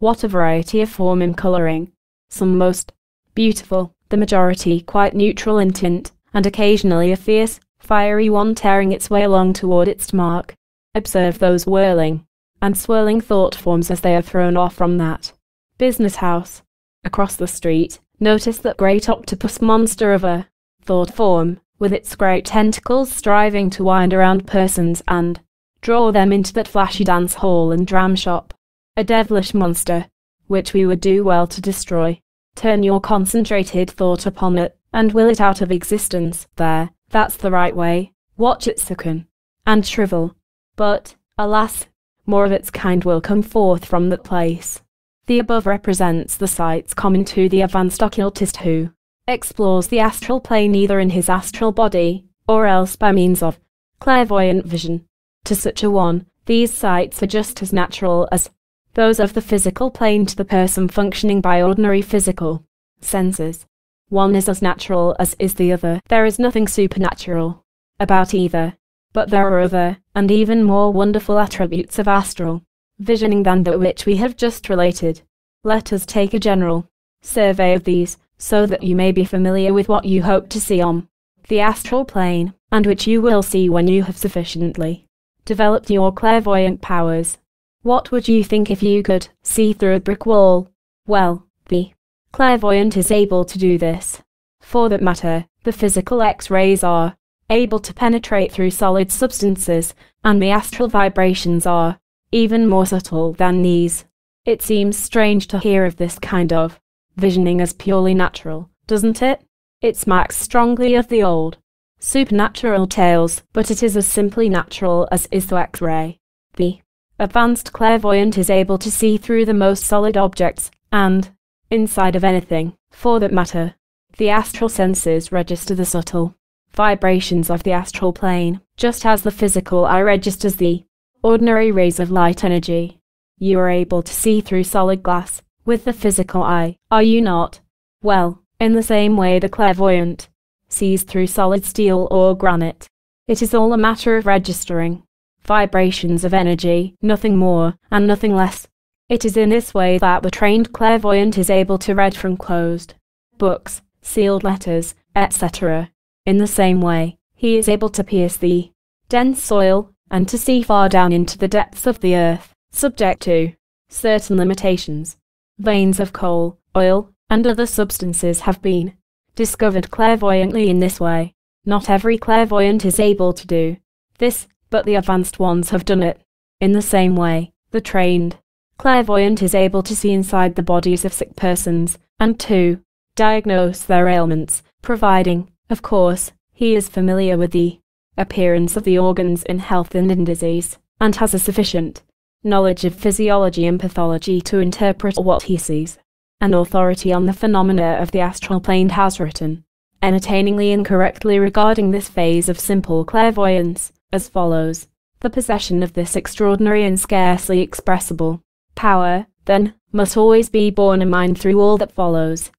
What a variety of form and coloring. Some most beautiful, the majority quite neutral in tint, and occasionally a fierce, fiery one tearing its way along toward its mark. Observe those whirling and swirling thought forms as they are thrown off from that business house. Across the street, notice that great octopus monster of a thought form, with its great tentacles striving to wind around persons and draw them into that flashy dance hall and dram shop. A devilish monster, which we would do well to destroy. Turn your concentrated thought upon it, and will it out of existence. There, that's the right way. Watch it sicken and shrivel. But, alas, more of its kind will come forth from that place. The above represents the sights common to the advanced occultist who explores the astral plane either in his astral body, or else by means of clairvoyant vision. To such a one, these sights are just as natural as those of the physical plane to the person functioning by ordinary physical senses. One is as natural as is the other. There is nothing supernatural about either. But there are other, and even more wonderful attributes of astral visioning than that which we have just related. Let us take a general survey of these, so that you may be familiar with what you hope to see on the astral plane, and which you will see when you have sufficiently developed your clairvoyant powers. What would you think if you could see through a brick wall? Well, the clairvoyant is able to do this. For that matter, the physical X-rays are able to penetrate through solid substances, and the astral vibrations are even more subtle than these. It seems strange to hear of this kind of visioning as purely natural, doesn't it? It smacks strongly of the old supernatural tales, but it is as simply natural as is the X-ray. The advanced clairvoyant is able to see through the most solid objects, and inside of anything, for that matter. The astral senses register the subtle vibrations of the astral plane, just as the physical eye registers the ordinary rays of light energy. You are able to see through solid glass with the physical eye, are you not? Well, in the same way the clairvoyant sees through solid steel or granite. It is all a matter of registering vibrations of energy, nothing more and nothing less. It is in this way that the trained clairvoyant is able to read from closed books, sealed letters, etc. In the same way, he is able to pierce the dense soil and to see far down into the depths of the earth, subject to certain limitations. Veins of coal, oil, and other substances have been discovered clairvoyantly in this way. Not every clairvoyant is able to do this, but the advanced ones have done it. In the same way, the trained clairvoyant is able to see inside the bodies of sick persons, and to diagnose their ailments, providing of course, he is familiar with the appearance of the organs in health and in disease, and has a sufficient knowledge of physiology and pathology to interpret what he sees. An authority on the phenomena of the astral plane has written, entertainingly and correctly regarding this phase of simple clairvoyance, as follows. The possession of this extraordinary and scarcely expressible power, then, must always be borne in mind through all that follows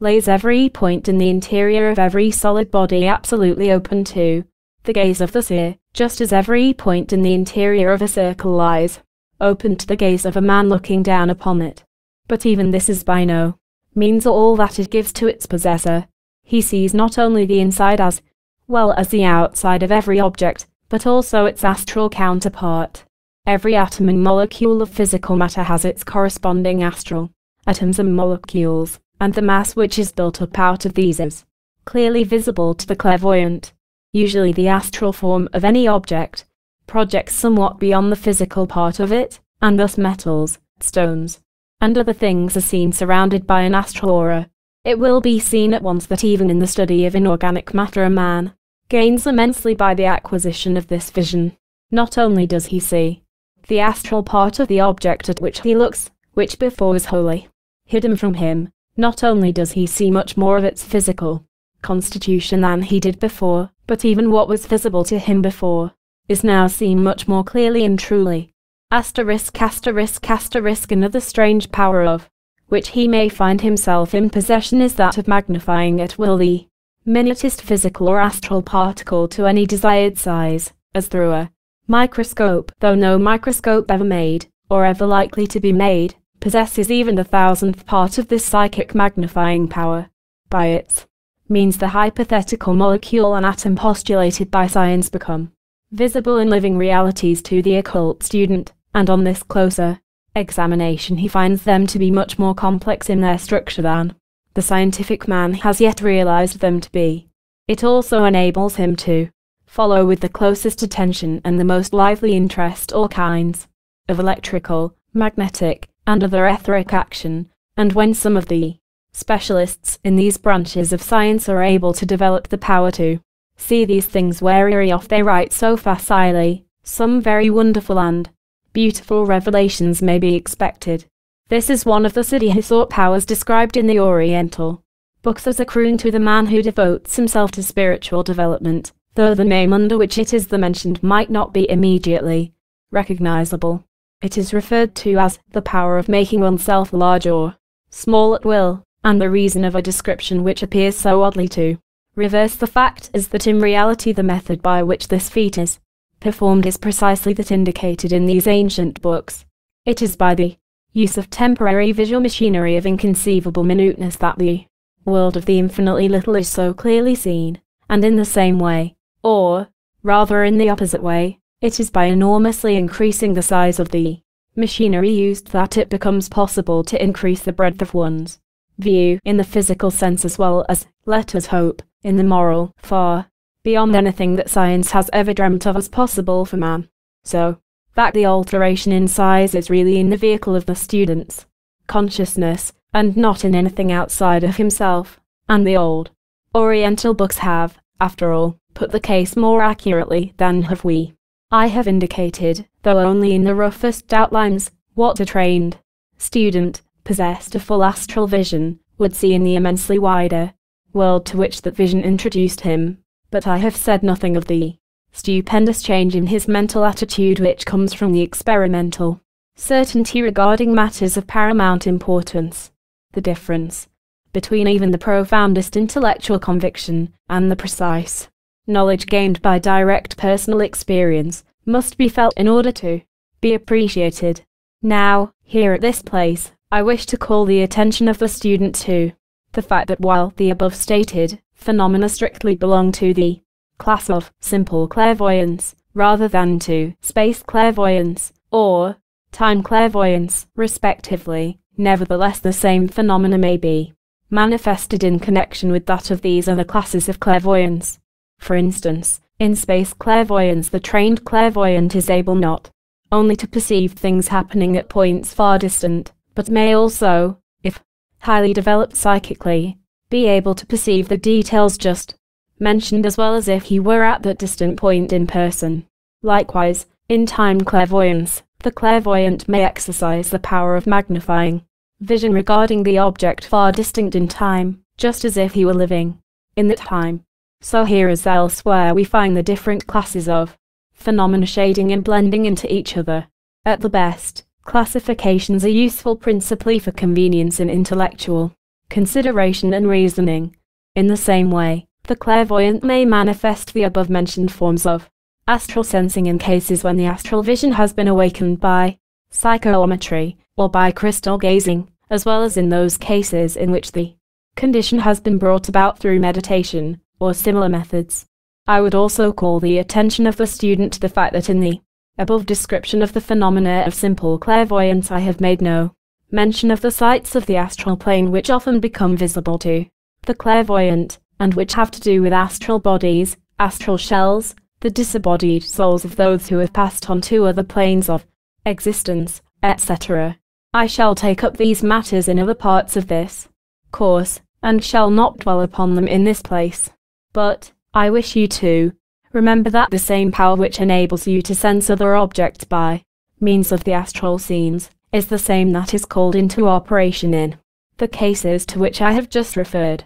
lays every point in the interior of every solid body absolutely open to the gaze of the seer, just as every point in the interior of a circle lies open to the gaze of a man looking down upon it. But even this is by no means all that it gives to its possessor. He sees not only the inside as well as the outside of every object, but also its astral counterpart. Every atom and molecule of physical matter has its corresponding astral atoms and molecules and the mass which is built up out of these is clearly visible to the clairvoyant. Usually the astral form of any object projects somewhat beyond the physical part of it, and thus metals, stones, and other things are seen surrounded by an astral aura. It will be seen at once that even in the study of inorganic matter a man gains immensely by the acquisition of this vision. Not only does he see the astral part of the object at which he looks, which before was wholly hidden from him, not only does he see much more of its physical constitution than he did before, but even what was visible to him before is now seen much more clearly and truly. Asterisk, asterisk, asterisk, another strange power of which he may find himself in possession is that of magnifying at will the minutest physical or astral particle to any desired size, as through a microscope, though no microscope ever made, or ever likely to be made, possesses even the thousandth part of this psychic magnifying power. By its means the hypothetical molecule and atom postulated by science become visible in living realities to the occult student, and on this closer examination he finds them to be much more complex in their structure than the scientific man has yet realized them to be. It also enables him to follow with the closest attention and the most lively interest all kinds of electrical, magnetic, and other etheric action, and when some of the specialists in these branches of science are able to develop the power to see these things wary off they write so facilely, some very wonderful and beautiful revelations may be expected. This is one of the Siddhi powers described in the Oriental books as accruing to the man who devotes himself to spiritual development though the name under which it is the mentioned might not be immediately recognizable. It is referred to as the power of making oneself large or small at will, and the reason of a description which appears so oddly to reverse the fact is that in reality the method by which this feat is performed is precisely that indicated in these ancient books. It is by the use of temporary visual machinery of inconceivable minuteness that the world of the infinitely little is so clearly seen, and in the same way, or, rather in the opposite way, it is by enormously increasing the size of the machinery used that it becomes possible to increase the breadth of one's view in the physical sense as well as, let us hope, in the moral, far beyond anything that science has ever dreamt of as possible for man. So, that the alteration in size is really in the vehicle of the student's consciousness, and not in anything outside of himself, and the old Oriental books have, after all, put the case more accurately than have we. I have indicated, though only in the roughest outlines, what a trained student, possessed of full astral vision, would see in the immensely wider world to which that vision introduced him, but I have said nothing of the stupendous change in his mental attitude which comes from the experimental certainty regarding matters of paramount importance. The difference between even the profoundest intellectual conviction and the precise knowledge gained by direct personal experience must be felt in order to be appreciated. Now, here at this place, I wish to call the attention of the student to the fact that while the above stated phenomena strictly belong to the class of simple clairvoyance, rather than to space clairvoyance or time clairvoyance, respectively, nevertheless the same phenomena may be manifested in connection with that of these other classes of clairvoyance. For instance, in space clairvoyance the trained clairvoyant is able not only to perceive things happening at points far distant, but may also, if highly developed psychically, be able to perceive the details just mentioned as well as if he were at that distant point in person. Likewise, in time clairvoyance, the clairvoyant may exercise the power of magnifying vision regarding the object far distant in time, just as if he were living in that time. So here as elsewhere we find the different classes of phenomena shading and blending into each other. At the best, classifications are useful principally for convenience in intellectual consideration and reasoning. In the same way, the clairvoyant may manifest the above mentioned forms of astral sensing in cases when the astral vision has been awakened by psychometry or by crystal gazing, as well as in those cases in which the condition has been brought about through meditation or similar methods. I would also call the attention of the student to the fact that in the above description of the phenomena of simple clairvoyance I have made no mention of the sights of the astral plane which often become visible to the clairvoyant, and which have to do with astral bodies, astral shells, the disembodied souls of those who have passed on to other planes of existence, etc. I shall take up these matters in other parts of this course, and shall not dwell upon them in this place. But, I wish you to remember that the same power which enables you to sense other objects by means of the astral scenes is the same that is called into operation in the cases to which I have just referred.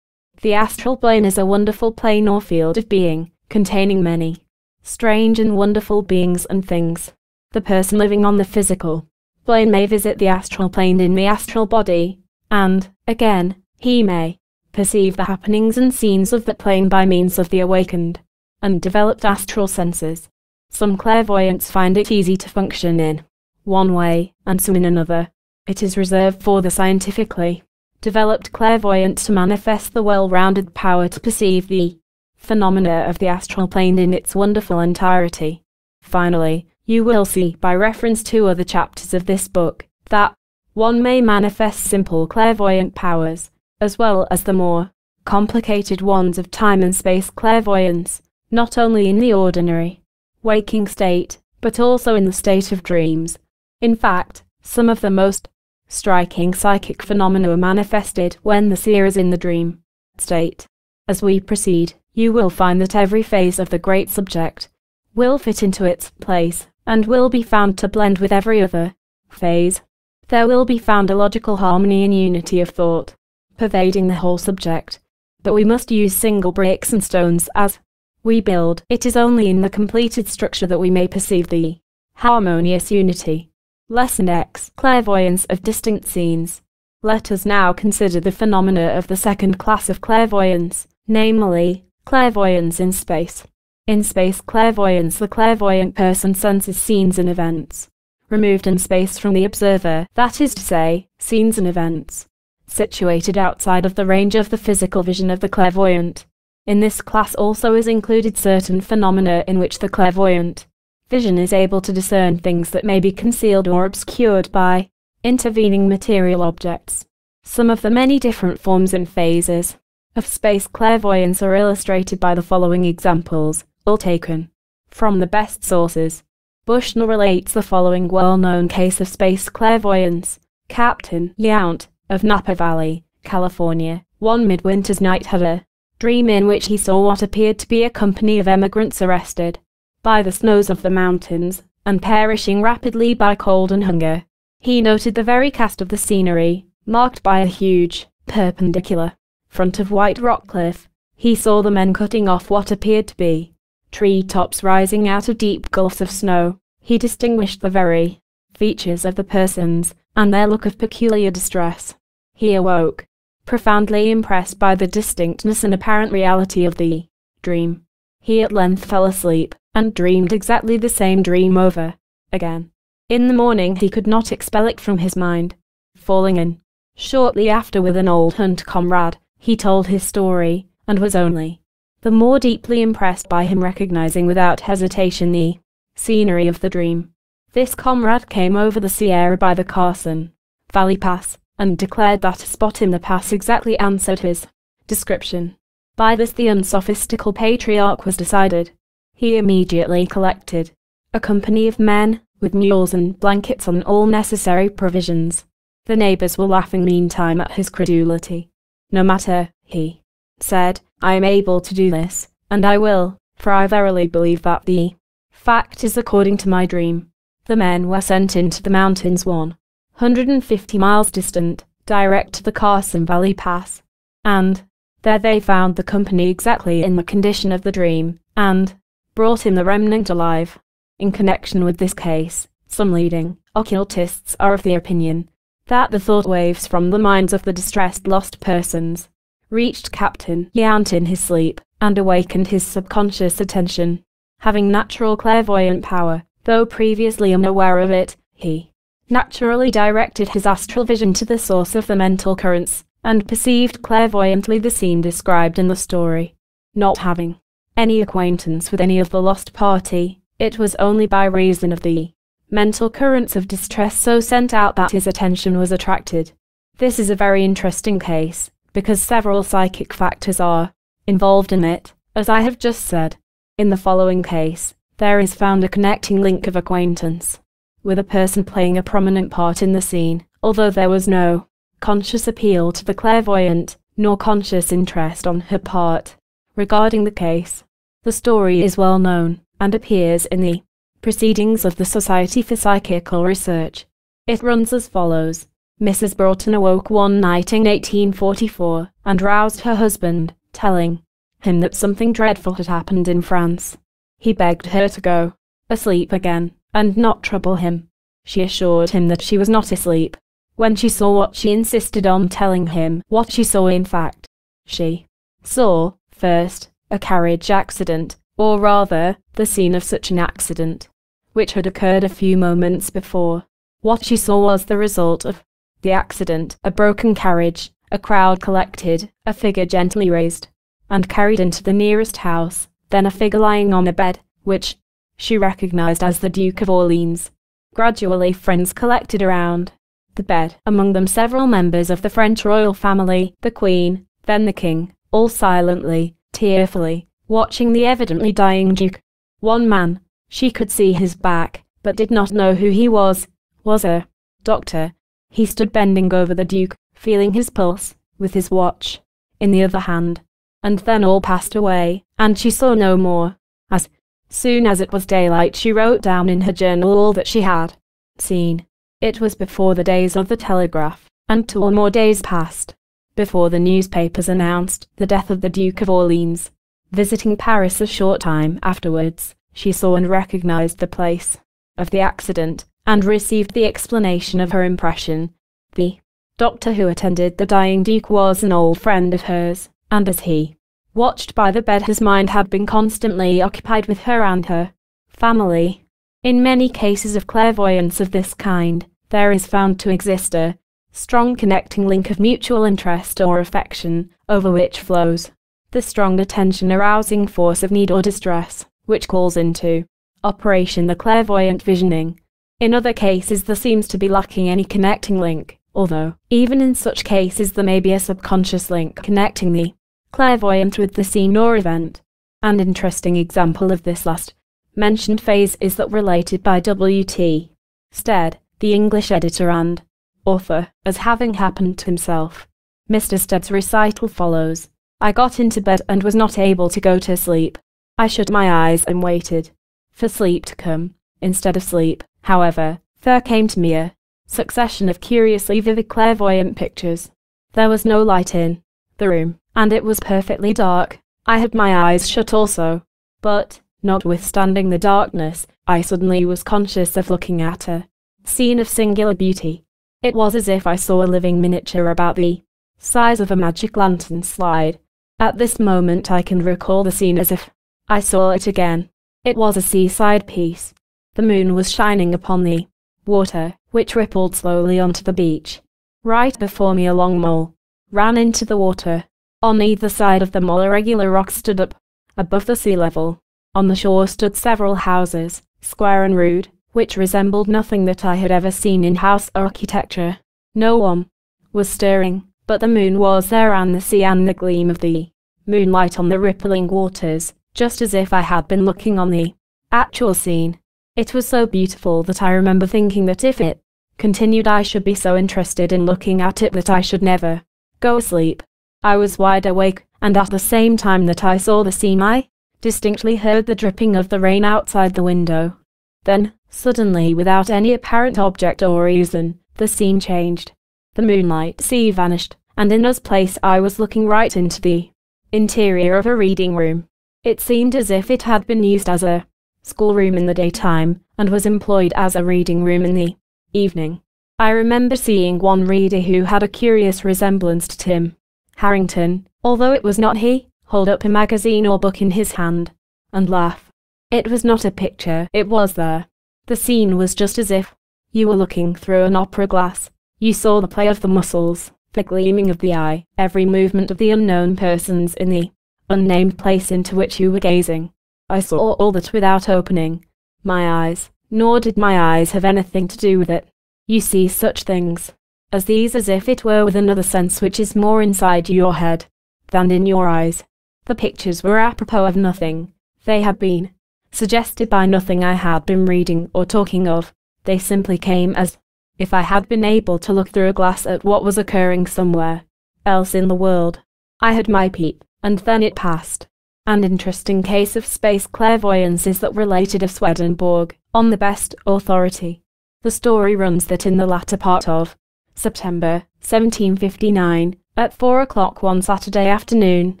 The astral plane is a wonderful plane or field of being, containing many strange and wonderful beings and things. The person living on the physical plane may visit the astral plane in the astral body, and, again, he may perceive the happenings and scenes of that plane by means of the awakened and developed astral senses. Some clairvoyants find it easy to function in one way, and some in another. It is reserved for the scientifically developed clairvoyant to manifest the well-rounded power to perceive the phenomena of the astral plane in its wonderful entirety. Finally, you will see by reference to other chapters of this book that one may manifest simple clairvoyant powers, as well as the more complicated ones of time and space clairvoyance, not only in the ordinary waking state, but also in the state of dreams. In fact, some of the most striking psychic phenomena are manifested when the seer is in the dream state. As we proceed, you will find that every phase of the great subject will fit into its place and will be found to blend with every other phase. There will be found a logical harmony and unity of thought pervading the whole subject. But we must use single bricks and stones as we build. It is only in the completed structure that we may perceive the harmonious unity. Lesson X Clairvoyance of Distinct Scenes. Let us now consider the phenomena of the second class of clairvoyance, namely, clairvoyance in space. In space clairvoyance, the clairvoyant person senses scenes and events, removed in space from the observer, that is to say, scenes and events, situated outside of the range of the physical vision of the clairvoyant. In this class also is included certain phenomena in which the clairvoyant vision is able to discern things that may be concealed or obscured by intervening material objects. Some of the many different forms and phases of space clairvoyance are illustrated by the following examples, all taken from the best sources. Bushnell relates the following well-known case of space clairvoyance. Captain Yount of Napa Valley, California, one midwinter's night had a dream in which he saw what appeared to be a company of emigrants arrested by the snows of the mountains and perishing rapidly by cold and hunger. He noted the very cast of the scenery, marked by a huge, perpendicular front of white rock cliff. He saw the men cutting off what appeared to be tree tops rising out of deep gulfs of snow. He distinguished the very features of the persons and their look of peculiar distress. He awoke, profoundly impressed by the distinctness and apparent reality of the dream. He at length fell asleep, and dreamed exactly the same dream over again. In the morning he could not expel it from his mind. Falling in shortly after with an old hunt comrade, he told his story, and was only the more deeply impressed by him recognizing without hesitation the scenery of the dream. This comrade came over the Sierra by the Carson Valley Pass, and declared that a spot in the pass exactly answered his description. By this the unsophistical patriarch was decided. He immediately collected a company of men, with mules and blankets and all necessary provisions. The neighbors were laughing meantime at his credulity. No matter, he said, I am able to do this, and I will, for I verily believe that the fact is according to my dream. The men were sent into the mountains 150 miles distant, direct to the Carson Valley Pass, and there they found the company exactly in the condition of the dream, and brought in the remnant alive. In connection with this case, some leading occultists are of the opinion that the thought waves from the minds of the distressed lost persons reached Captain Yount in his sleep and awakened his subconscious attention. Having natural clairvoyant power, though previously unaware of it, he naturally directed his astral vision to the source of the mental currents, and perceived clairvoyantly the scene described in the story. Not having any acquaintance with any of the lost party, it was only by reason of the mental currents of distress so sent out that his attention was attracted. This is a very interesting case, because several psychic factors are involved in it, as I have just said. In the following case, there is found a connecting link of acquaintance with a person playing a prominent part in the scene, although there was no conscious appeal to the clairvoyant, nor conscious interest on her part. Regarding the case, the story is well known and appears in the Proceedings of the Society for Psychical Research. It runs as follows. Mrs. Broughton awoke one night in 1844 and roused her husband, telling him that something dreadful had happened in France. He begged her to go asleep again and not trouble him. She assured him that she was not asleep, when she saw what she insisted on telling him what she saw in fact. She saw, first, a carriage accident, or rather, the scene of such an accident, which had occurred a few moments before. What she saw was the result of the accident, a broken carriage, a crowd collected, a figure gently raised, and carried into the nearest house, then a figure lying on a bed, which she recognized as the Duke of Orleans. Gradually friends collected around the bed, among them several members of the French royal family, the Queen, then the King, all silently, tearfully, watching the evidently dying Duke. One man, she could see his back, but did not know who he was, was a doctor. He stood bending over the Duke, feeling his pulse, with his watch in the other hand. And then all passed away, and she saw no more. As soon as it was daylight, she wrote down in her journal all that she had seen. It was before the days of the telegraph, and two or more days passed before the newspapers announced the death of the Duke of Orleans. Visiting Paris a short time afterwards, she saw and recognized the place of the accident and received the explanation of her impression. The doctor who attended the dying Duke was an old friend of hers, and as he watched by the bed, his mind had been constantly occupied with her and her family. In many cases of clairvoyance of this kind, there is found to exist a strong connecting link of mutual interest or affection, over which flows the strong attention arousing force of need or distress, which calls into operation the clairvoyant visioning. In other cases, there seems to be lacking any connecting link, although, even in such cases, there may be a subconscious link connecting the clairvoyant with the scene or event. An interesting example of this last mentioned phase is that related by W.T. Stead, the English editor and author, as having happened to himself. Mr. Stead's recital follows. I got into bed and was not able to go to sleep. I shut my eyes and waited for sleep to come. Instead of sleep, however, there came to me a succession of curiously vivid clairvoyant pictures. There was no light in the room, and it was perfectly dark. I had my eyes shut also, but, notwithstanding the darkness, I suddenly was conscious of looking at a scene of singular beauty. It was as if I saw a living miniature about the size of a magic lantern slide at this moment I can recall the scene as if I saw it again. It was a seaside piece. The moon was shining upon the water, which rippled slowly onto the beach. Right before me a long mole ran into the water. On either side of the mole irregular rocks stood up, above the sea level. On the shore stood several houses, square and rude, which resembled nothing that I had ever seen in house architecture. No one was stirring, but the moon was there and the sea and the gleam of the moonlight on the rippling waters, just as if I had been looking on the actual scene. It was so beautiful that I remember thinking that if it continued I should be so interested in looking at it that I should never go asleep. I was wide awake, and at the same time that I saw the scene I distinctly heard the dripping of the rain outside the window. Then, suddenly without any apparent object or reason, the scene changed. The moonlight sea vanished, and in its place I was looking right into the interior of a reading room. It seemed as if it had been used as a schoolroom in the daytime, and was employed as a reading room in the evening. I remember seeing one reader who had a curious resemblance to Tim Harrington, although it was not he, hold up a magazine or book in his hand, and laugh. It was not a picture, it was there. The scene was just as if you were looking through an opera glass, you saw the play of the muscles, the gleaming of the eye, every movement of the unknown persons in the unnamed place into which you were gazing. I saw all that without opening my eyes, nor did my eyes have anything to do with it. You see such things as these as if it were with another sense which is more inside your head than in your eyes. The pictures were apropos of nothing. They had been suggested by nothing I had been reading or talking of. They simply came as if I had been able to look through a glass at what was occurring somewhere else in the world. I had my peep, and then it passed. An interesting case of space clairvoyance is that related of Swedenborg, on the best authority. The story runs that in the latter part of September 1759, at four o'clock one Saturday afternoon,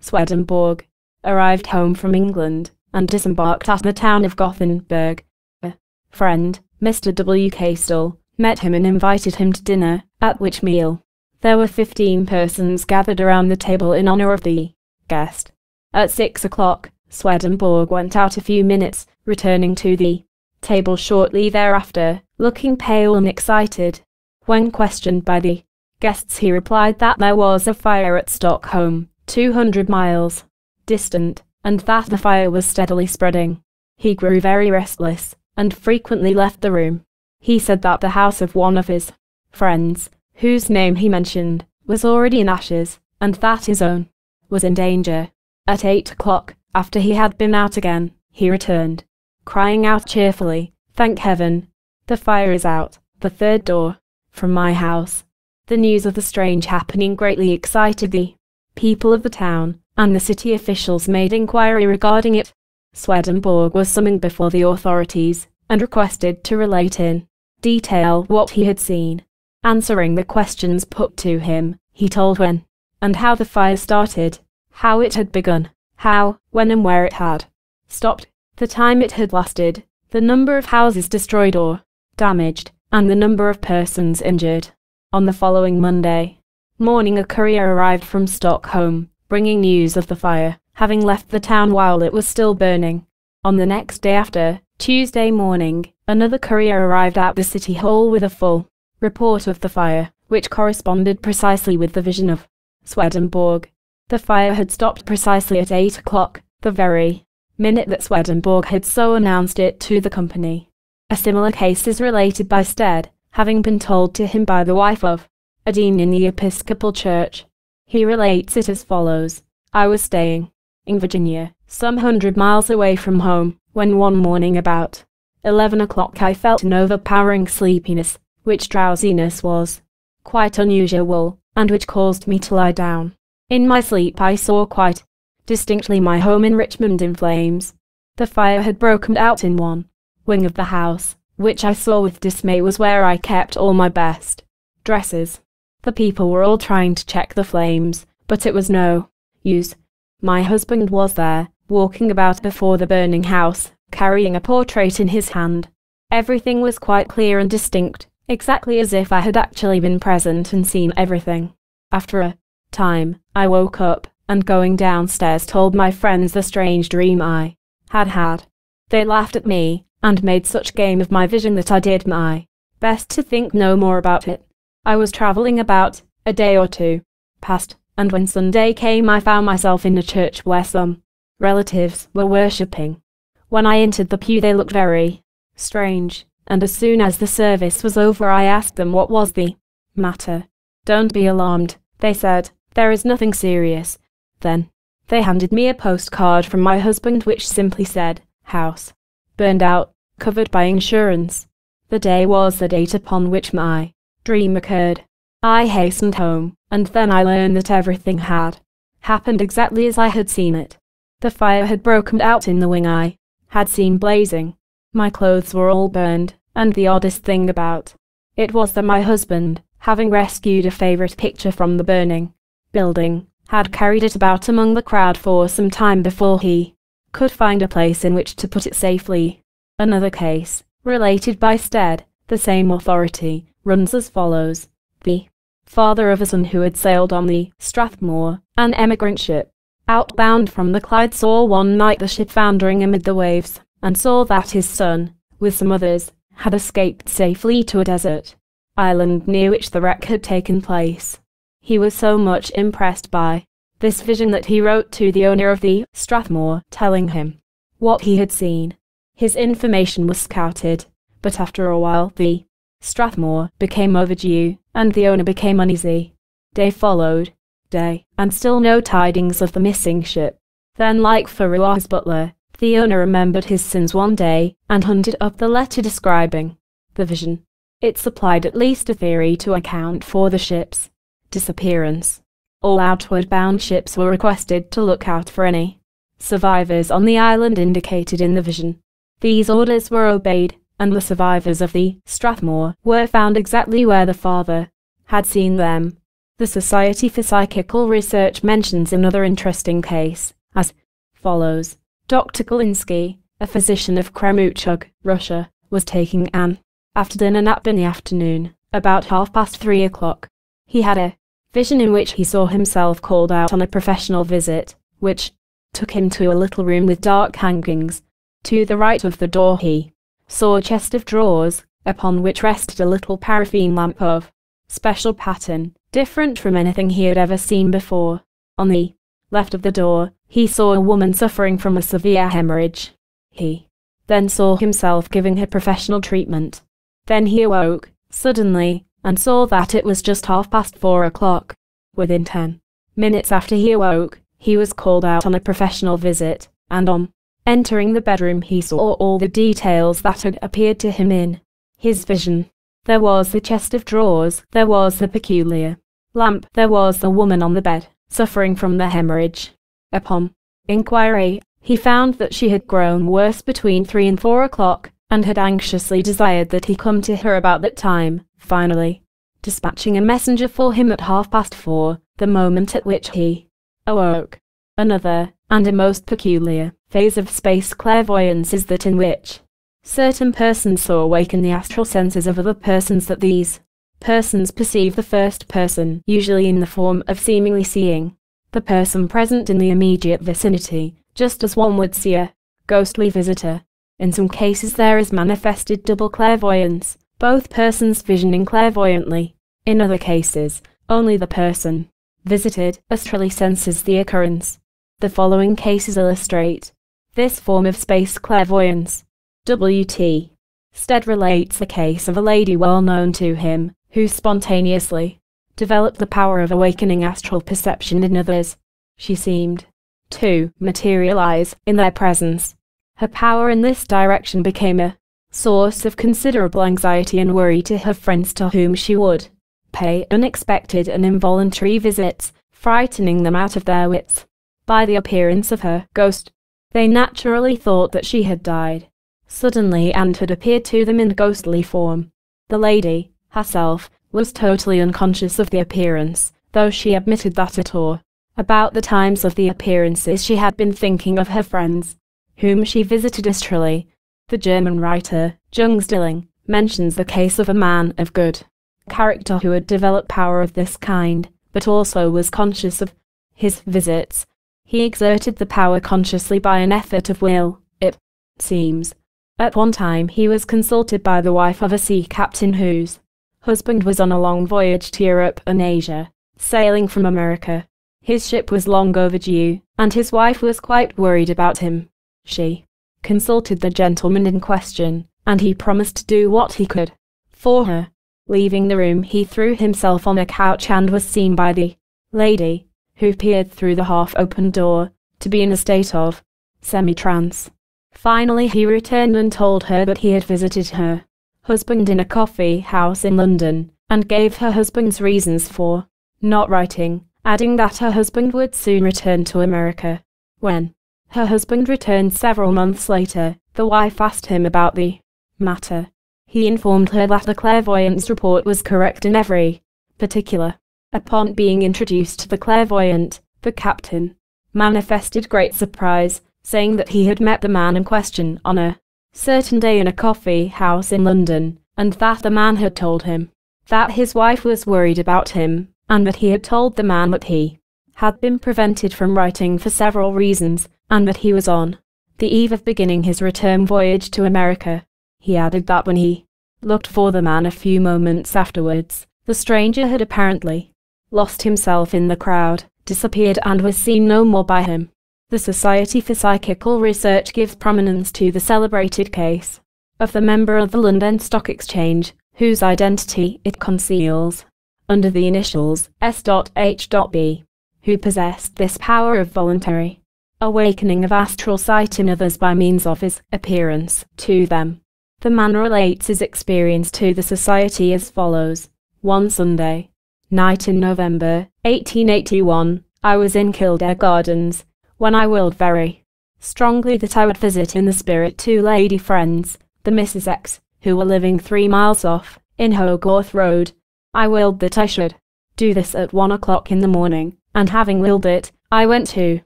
Swedenborg arrived home from England and disembarked at the town of Gothenburg. A friend, Mr. W. Still, met him and invited him to dinner, at which meal there were 15 persons gathered around the table in honor of the guest. At six o'clock, Swedenborg went out a few minutes, returning to the table shortly thereafter, looking pale and excited. When questioned by the guests, he replied that there was a fire at Stockholm, 200 miles distant, and that the fire was steadily spreading. He grew very restless and frequently left the room. He said that the house of one of his friends, whose name he mentioned, was already in ashes, and that his own was in danger. At eight o'clock, after he had been out again, he returned, crying out cheerfully, Thank heaven! The fire is out, the third door, from my house. The news of the strange happening greatly excited the people of the town, and the city officials made inquiry regarding it. Swedenborg was summoned before the authorities, and requested to relate in detail what he had seen. Answering the questions put to him, he told when and how the fire started, how it had begun, how, when and where it had stopped, the time it had lasted, the number of houses destroyed or damaged, and the number of persons injured. On the following Monday morning a courier arrived from Stockholm, bringing news of the fire, having left the town while it was still burning. On the next day after, Tuesday morning, another courier arrived at the city hall with a full report of the fire, which corresponded precisely with the vision of Swedenborg. The fire had stopped precisely at 8 o'clock, the very minute that Swedenborg had so announced it to the company. A similar case is related by Stead, having been told to him by the wife of a dean in the Episcopal Church. He relates it as follows I was staying in Virginia, some hundred miles away from home, when one morning about 11 o'clock I felt an overpowering sleepiness which drowsiness was quite unusual, and which caused me to lie down. In my sleep I saw quite distinctly my home in Richmond in flames. The fire had broken out in one wing of the house, which I saw with dismay was where I kept all my best dresses. The people were all trying to check the flames, but it was no use. My husband was there, walking about before the burning house, carrying a portrait in his hand. Everything was quite clear and distinct, exactly as if I had actually been present and seen everything. After a time, I woke up, and going downstairs told my friends the strange dream I had had. They laughed at me, and made such game of my vision that I did my best to think no more about it. I was travelling about a day or two past, and when Sunday came I found myself in a church where some relatives were worshipping. When I entered the pew they looked very strange, and as soon as the service was over I asked them what was the matter. Don't be alarmed, they said, there is nothing serious. Then, they handed me a postcard from my husband which simply said, house, burned out, covered by insurance. The day was the date upon which my dream occurred. I hastened home, and then I learned that everything had happened exactly as I had seen it. The fire had broken out in the wing I had seen blazing, my clothes were all burned, and the oddest thing about it was that my husband, having rescued a favourite picture from the burning building, had carried it about among the crowd for some time before he could find a place in which to put it safely. Another case, related by Stead, the same authority, runs as follows. The father of a son who had sailed on the Strathmore, an emigrant ship, outbound from the Clyde saw one night the ship foundering amid the waves and saw that his son, with some others, had escaped safely to a desert island near which the wreck had taken place. He was so much impressed by this vision that he wrote to the owner of the Strathmore, telling him what he had seen. His information was scouted, but after a while the Strathmore became overdue, and the owner became uneasy. Day followed, day, and still no tidings of the missing ship. Then, like Pharaoh's butler, the owner remembered his sins one day and hunted up the letter describing the vision. It supplied at least a theory to account for the ship's disappearance. All outward bound ships were requested to look out for any survivors on the island indicated in the vision. These orders were obeyed, and the survivors of the Strathmore were found exactly where the father had seen them. The Society for Psychical Research mentions another interesting case, as follows. Dr. Golinski, a physician of Kremenchug, Russia, was taking an after dinner nap in the afternoon, about half past three o'clock. He had a vision in which he saw himself called out on a professional visit, which took him to a little room with dark hangings. To the right of the door he saw a chest of drawers, upon which rested a little paraffin lamp of special pattern, different from anything he had ever seen before. On the left of the door, he saw a woman suffering from a severe hemorrhage. He then saw himself giving her professional treatment. Then he awoke, suddenly, and saw that it was just half past four o'clock. Within ten minutes after he awoke, he was called out on a professional visit, and on entering the bedroom he saw all the details that had appeared to him in his vision. There was the chest of drawers, there was the peculiar lamp, there was the woman on the bed, suffering from the hemorrhage. Upon inquiry, he found that she had grown worse between three and four o'clock, and had anxiously desired that he come to her about that time, finally, dispatching a messenger for him at half past four, the moment at which he awoke. Another, and a most peculiar, phase of space clairvoyance is that in which certain persons so awaken the astral senses of other persons that these persons perceive the first person, usually in the form of seemingly seeing the person present in the immediate vicinity, just as one would see a ghostly visitor. In some cases there is manifested double clairvoyance, both persons visioning clairvoyantly. In other cases, only the person visited astrally senses the occurrence. The following cases illustrate this form of space clairvoyance. W.T. Stead relates the case of a lady well known to him, who spontaneously developed the power of awakening astral perception in others. She seemed to materialize in their presence. Her power in this direction became a source of considerable anxiety and worry to her friends to whom she would pay unexpected and involuntary visits, frightening them out of their wits by the appearance of her ghost. They naturally thought that she had died suddenly and had appeared to them in ghostly form. The lady, herself, was totally unconscious of the appearance, though she admitted that at all. About the times of the appearances she had been thinking of her friends, whom she visited astrally. The German writer, Jung Stilling, mentions the case of a man of good character who had developed power of this kind, but also was conscious of his visits. He exerted the power consciously by an effort of will, it seems. At one time he was consulted by the wife of a sea captain whose husband was on a long voyage to Europe and Asia, sailing from America. His ship was long overdue, and his wife was quite worried about him. She consulted the gentleman in question, and he promised to do what he could for her. Leaving the room, he threw himself on a couch and was seen by the lady, who peered through the half open door, to be in a state of semi trance. Finally, he returned and told her that he had visited her husband in a coffee house in London, and gave her husband's reasons for not writing, adding that her husband would soon return to America. When her husband returned several months later, the wife asked him about the matter. He informed her that the clairvoyant's report was correct in every particular. Upon being introduced to the clairvoyant, the captain manifested great surprise, saying that he had met the man in question on a certain day in a coffee house in London, and that the man had told him that his wife was worried about him, and that he had told the man that he had been prevented from writing for several reasons, and that he was on the eve of beginning his return voyage to America. He added that when he looked for the man a few moments afterwards, the stranger had apparently lost himself in the crowd, disappeared and was seen no more by him. The Society for Psychical Research gives prominence to the celebrated case of the member of the London Stock Exchange, whose identity it conceals, under the initials S.H.B, who possessed this power of voluntary awakening of astral sight in others by means of his appearance to them. The man relates his experience to the society as follows. One Sunday night in November 1881, I was in Kildare Gardens, when I willed very strongly that I would visit in the spirit two lady friends, the Mrs. X, who were living three miles off, in Hogarth Road. I willed that I should do this at one o'clock in the morning, and having willed it, I went to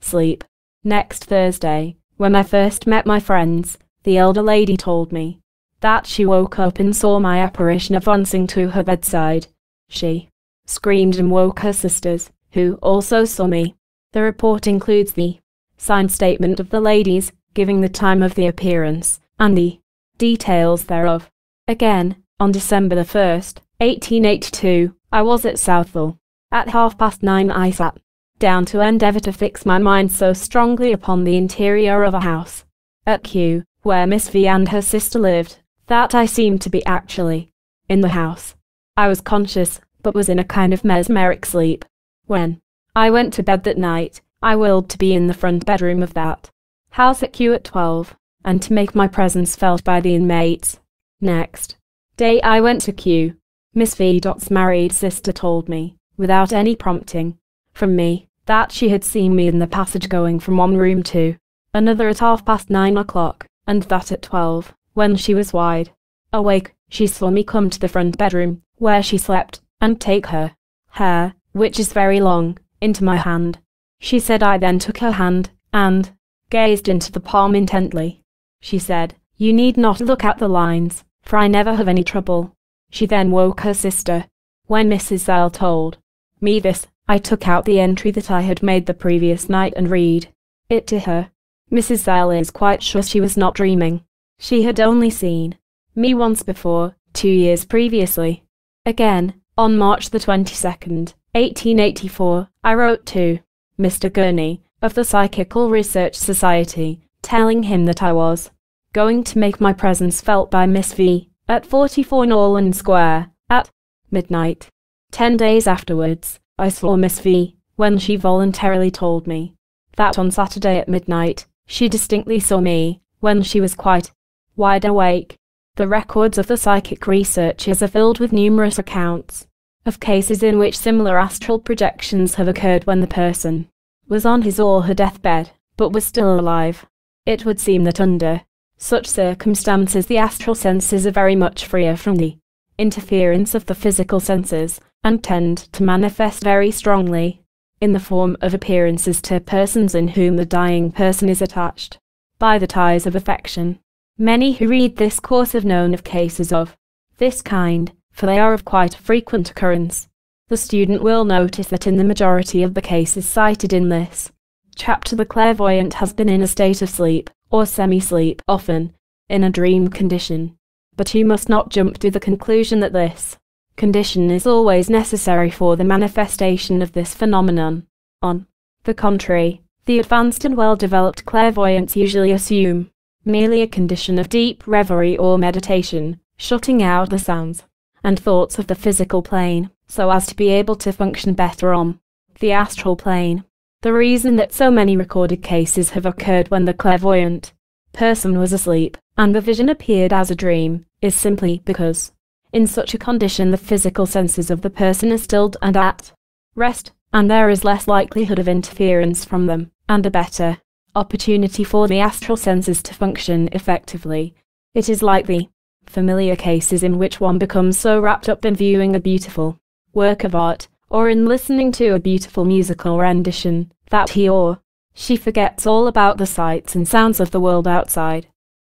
sleep. Next Thursday, when I first met my friends, the elder lady told me that she woke up and saw my apparition advancing to her bedside. She screamed and woke her sisters, who also saw me. The report includes the signed statement of the ladies, giving the time of the appearance, and the details thereof. Again, on December the 1st, 1882, I was at Southall. At half past nine I sat down to endeavour to fix my mind so strongly upon the interior of a house at Kew, where Miss V and her sister lived, that I seemed to be actually in the house. I was conscious, but was in a kind of mesmeric sleep. When I went to bed that night, I willed to be in the front bedroom of that house at Kew at 12, and to make my presence felt by the inmates. Next day I went to Kew. Miss V. Dot's married sister told me, without any prompting from me, that she had seen me in the passage going from one room to another at half past nine o'clock, and that at twelve, when she was wide awake, she saw me come to the front bedroom, where she slept, and take her hair, which is very long, into my hand. She said I then took her hand, and gazed into the palm intently. She said, You need not look at the lines, for I never have any trouble. She then woke her sister. When Mrs. Zell told me this, I took out the entry that I had made the previous night and read it to her. Mrs. Zell is quite sure she was not dreaming. She had only seen me once before, two years previously. Again, on March the 22nd, 1884, I wrote to Mr. Gurney of the Psychical Research Society, telling him that I was going to make my presence felt by Miss V at 44 Norland Square at midnight. Ten days afterwards, I saw Miss V when she voluntarily told me that on Saturday at midnight she distinctly saw me when she was quite wide awake. The records of the psychic researchers are filled with numerous accounts of cases in which similar astral projections have occurred when the person was on his or her deathbed, but was still alive. It would seem that under such circumstances the astral senses are very much freer from the interference of the physical senses, and tend to manifest very strongly in the form of appearances to persons in whom the dying person is attached by the ties of affection. Many who read this course have known of cases of this kind, for they are of quite a frequent occurrence. The student will notice that in the majority of the cases cited in this chapter the clairvoyant has been in a state of sleep, or semi-sleep, often, in a dream condition. But you must not jump to the conclusion that this condition is always necessary for the manifestation of this phenomenon. On the contrary, the advanced and well-developed clairvoyants usually assume merely a condition of deep reverie or meditation, shutting out the sounds and thoughts of the physical plane, so as to be able to function better on the astral plane. The reason that so many recorded cases have occurred when the clairvoyant person was asleep and the vision appeared as a dream is simply because, in such a condition, the physical senses of the person are stilled and at rest, and there is less likelihood of interference from them, and a better opportunity for the astral senses to function effectively. It is likely familiar cases in which one becomes so wrapped up in viewing a beautiful work of art, or in listening to a beautiful musical rendition, that he or she forgets all about the sights and sounds of the world outside.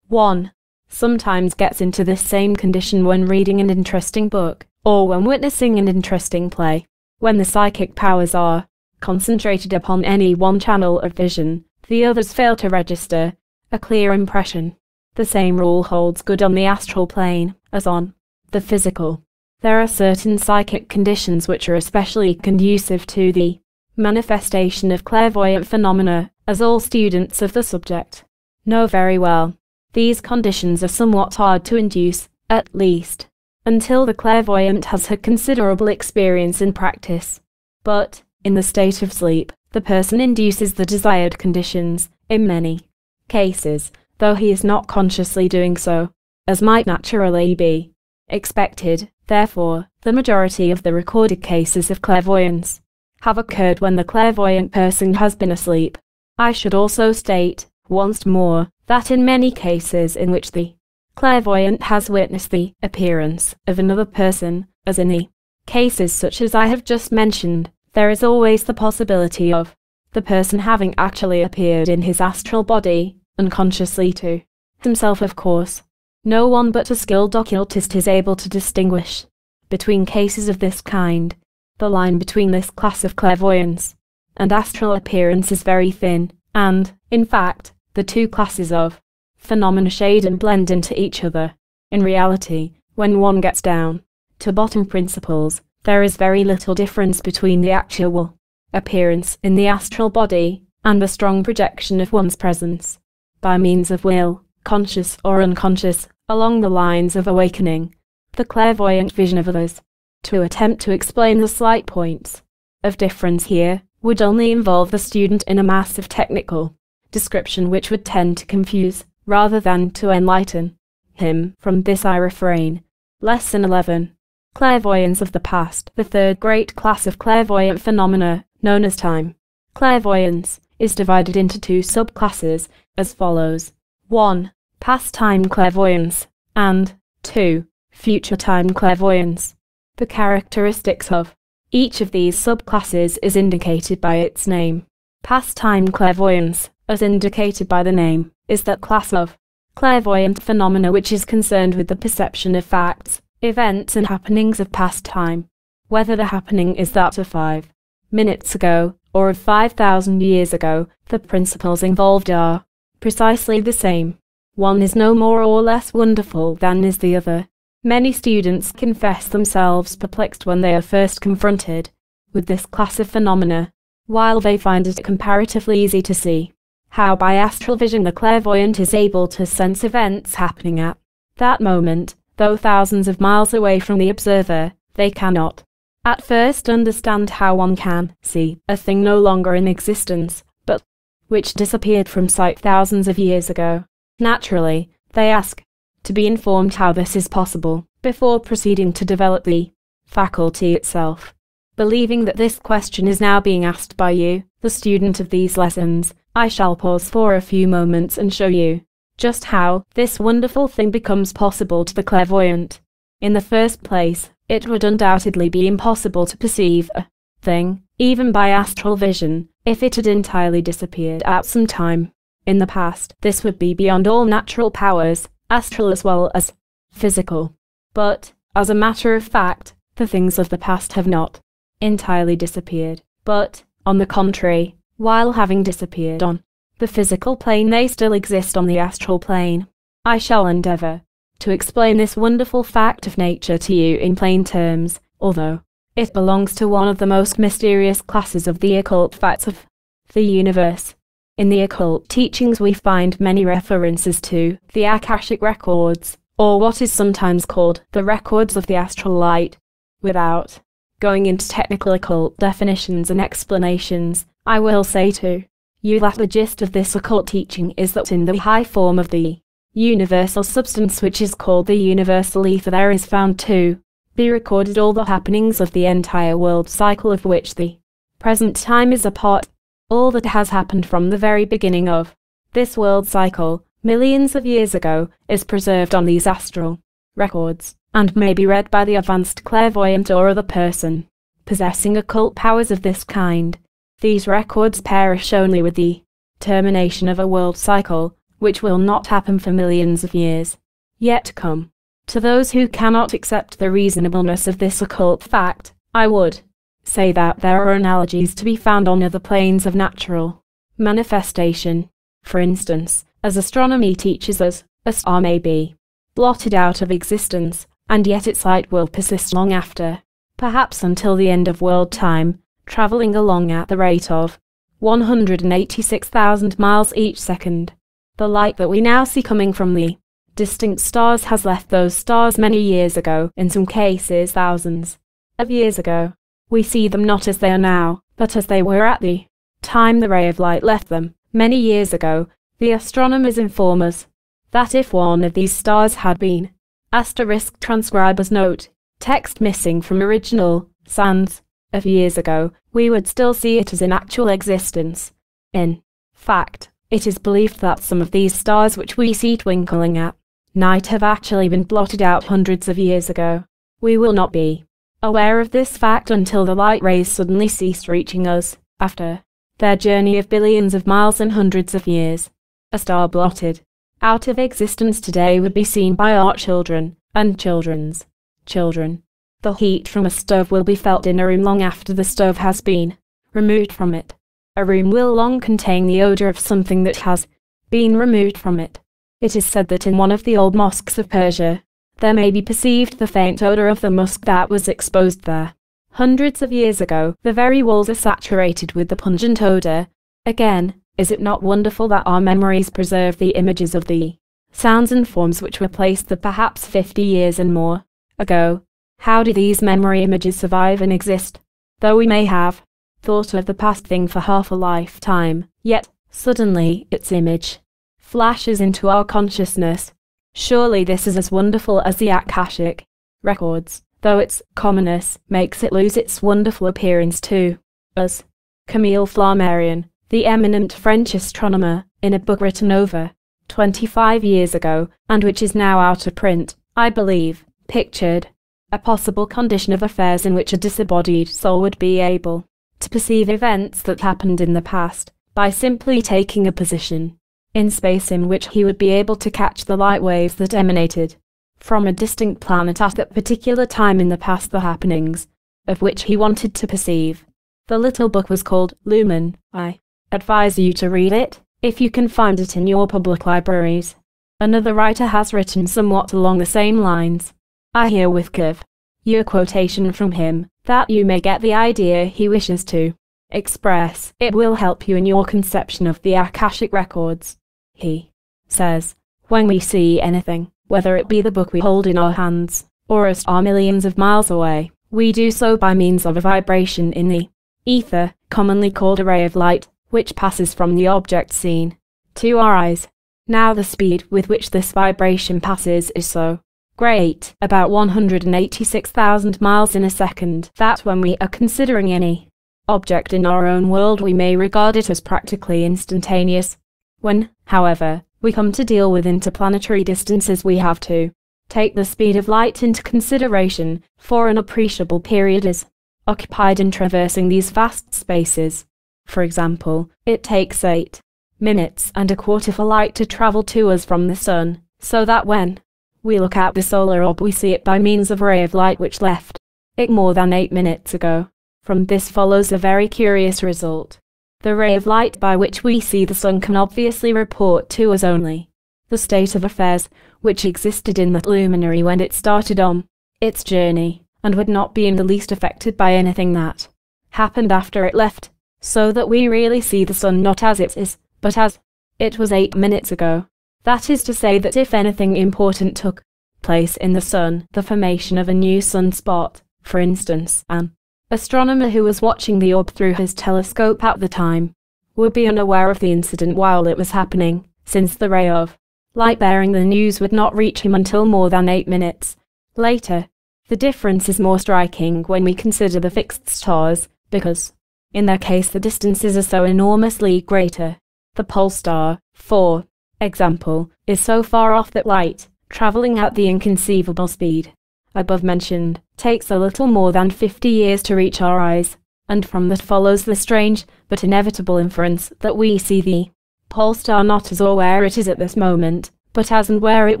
1. Sometimes gets into this same condition when reading an interesting book, or when witnessing an interesting play. When the psychic powers are concentrated upon any one channel of vision, the others fail to register a clear impression. The same rule holds good on the astral plane as on the physical. There are certain psychic conditions which are especially conducive to the manifestation of clairvoyant phenomena, as all students of the subject know very well. These conditions are somewhat hard to induce, at least, until the clairvoyant has had considerable experience in practice. But, in the state of sleep, the person induces the desired conditions, in many cases, though he is not consciously doing so, as might naturally be expected. Therefore, the majority of the recorded cases of clairvoyance have occurred when the clairvoyant person has been asleep. I should also state, once more, that in many cases in which the clairvoyant has witnessed the appearance of another person, as in the cases such as I have just mentioned, there is always the possibility of the person having actually appeared in his astral body, unconsciously to himself of course. No one but a skilled occultist is able to distinguish between cases of this kind. The line between this class of clairvoyance and astral appearance is very thin, and, in fact, the two classes of phenomena shade and blend into each other. In reality, when one gets down to bottom principles, there is very little difference between the actual appearance in the astral body and the strong projection of one's presence by means of will, conscious or unconscious, along the lines of awakening, the clairvoyant vision of others. To attempt to explain the slight points of difference here would only involve the student in a mass of technical description which would tend to confuse, rather than to enlighten, him. From this I refrain. Lesson 11. Clairvoyance of the past, the third great class of clairvoyant phenomena, known as time. Clairvoyance is divided into two subclasses as follows 1. Past time clairvoyance, and 2. Future time clairvoyance. The characteristics of each of these subclasses is indicated by its name. Past time clairvoyance, as indicated by the name, is that class of clairvoyant phenomena which is concerned with the perception of facts, events and happenings of past time, whether the happening is that of five minutes ago or of 5,000 years ago, the principles involved are precisely the same. One is no more or less wonderful than is the other. Many students confess themselves perplexed when they are first confronted with this class of phenomena, while they find it comparatively easy to see how by astral vision the clairvoyant is able to sense events happening at that moment, though thousands of miles away from the observer, they cannot at first understand how one can see a thing no longer in existence, but which disappeared from sight thousands of years ago. Naturally, they ask, to be informed how this is possible, before proceeding to develop the faculty itself. Believing that this question is now being asked by you, the student of these lessons, I shall pause for a few moments and show you just how this wonderful thing becomes possible to the clairvoyant. In the first place, it would undoubtedly be impossible to perceive a thing, even by astral vision, if it had entirely disappeared at some time. In the past, this would be beyond all natural powers, astral as well as physical. But, as a matter of fact, the things of the past have not entirely disappeared, but, on the contrary, while having disappeared on the physical plane, they still exist on the astral plane. I shall endeavour to explain this wonderful fact of nature to you in plain terms, although it belongs to one of the most mysterious classes of the occult facts of the universe. In the occult teachings, we find many references to the Akashic records, or what is sometimes called the records of the astral light. Without going into technical occult definitions and explanations, I will say to you that the gist of this occult teaching is that in the high form of the universal substance which is called the universal ether there is found to be recorded all the happenings of the entire world cycle of which the present time is a part all that has happened from the very beginning of this world cycle, millions of years ago, is preserved on these astral records, and may be read by the advanced clairvoyant or other person possessing occult powers of this kind. These records perish only with the termination of a world cycle, which will not happen for millions of years yet come. To those who cannot accept the reasonableness of this occult fact, I would say that there are analogies to be found on other planes of natural manifestation. For instance, as astronomy teaches us, a star may be blotted out of existence, and yet its light will persist long after, perhaps until the end of world time, traveling along at the rate of 186,000 miles each second. The light that we now see coming from the distant stars has left those stars many years ago, in some cases thousands of years ago. We see them not as they are now, but as they were at the time the ray of light left them. Many years ago, the astronomers inform us that if one of these stars had been asterisk transcriber's note, text missing from original sands of years ago, we would still see it as in actual existence. In fact, it is believed that some of these stars which we see twinkling at night have actually been blotted out hundreds of years ago. We will not be aware of this fact until the light rays suddenly cease reaching us, after their journey of billions of miles and hundreds of years. A star blotted out of existence today would be seen by our children and children's children. The heat from a stove will be felt in a room long after the stove has been removed from it. A room will long contain the odor of something that has been removed from it. It is said that in one of the old mosques of Persia, there may be perceived the faint odor of the musk that was exposed there. Hundreds of years ago, the very walls are saturated with the pungent odor. Again, is it not wonderful that our memories preserve the images of the sounds and forms which were placed there perhaps 50 years and more ago? How do these memory images survive and exist? Though we may have thought of the past thing for half a lifetime, yet, suddenly, its image flashes into our consciousness. Surely this is as wonderful as the Akashic records, though its commonness makes it lose its wonderful appearance too. As Camille Flammarion, the eminent French astronomer, in a book written over 25 years ago, and which is now out of print, I believe, pictured a possible condition of affairs in which a disembodied soul would be able to perceive events that happened in the past by simply taking a position in space in which he would be able to catch the light waves that emanated from a distant planet at that particular time in the past the happenings of which he wanted to perceive. The little book was called Lumen. I advise you to read it, if you can find it in your public libraries. Another writer has written somewhat along the same lines. I herewith give you a quotation from him, that you may get the idea he wishes to express. It will help you in your conception of the Akashic records. He says, when we see anything, whether it be the book we hold in our hands, or a star millions of miles away, we do so by means of a vibration in the ether, commonly called a ray of light, which passes from the object seen to our eyes. Now the speed with which this vibration passes is so great, about 186,000 miles in a second, that when we are considering any object in our own world we may regard it as practically instantaneous. When, however, we come to deal with interplanetary distances we have to take the speed of light into consideration, for an appreciable period is occupied in traversing these vast spaces. For example, it takes 8 minutes and a quarter for light to travel to us from the sun, so that when we look at the solar orb we see it by means of ray of light which left it more than 8 minutes ago. From this follows a very curious result. The ray of light by which we see the sun can obviously report to us only the state of affairs which existed in that luminary when it started on its journey, and would not be in the least affected by anything that happened after it left so that we really see the sun not as it is, but as it was eight minutes ago. That is to say that if anything important took place in the sun, the formation of a new sunspot, for instance, an astronomer who was watching the orb through his telescope at the time would be unaware of the incident while it was happening, since the ray of light bearing the news would not reach him until more than eight minutes later. The difference is more striking when we consider the fixed stars, because in their case, the distances are so enormously greater. The pole star, for example, is so far off that light, traveling at the inconceivable speed above mentioned, takes a little more than 50 years to reach our eyes, and from that follows the strange but inevitable inference that we see the pole star not as or where it is at this moment, but as and where it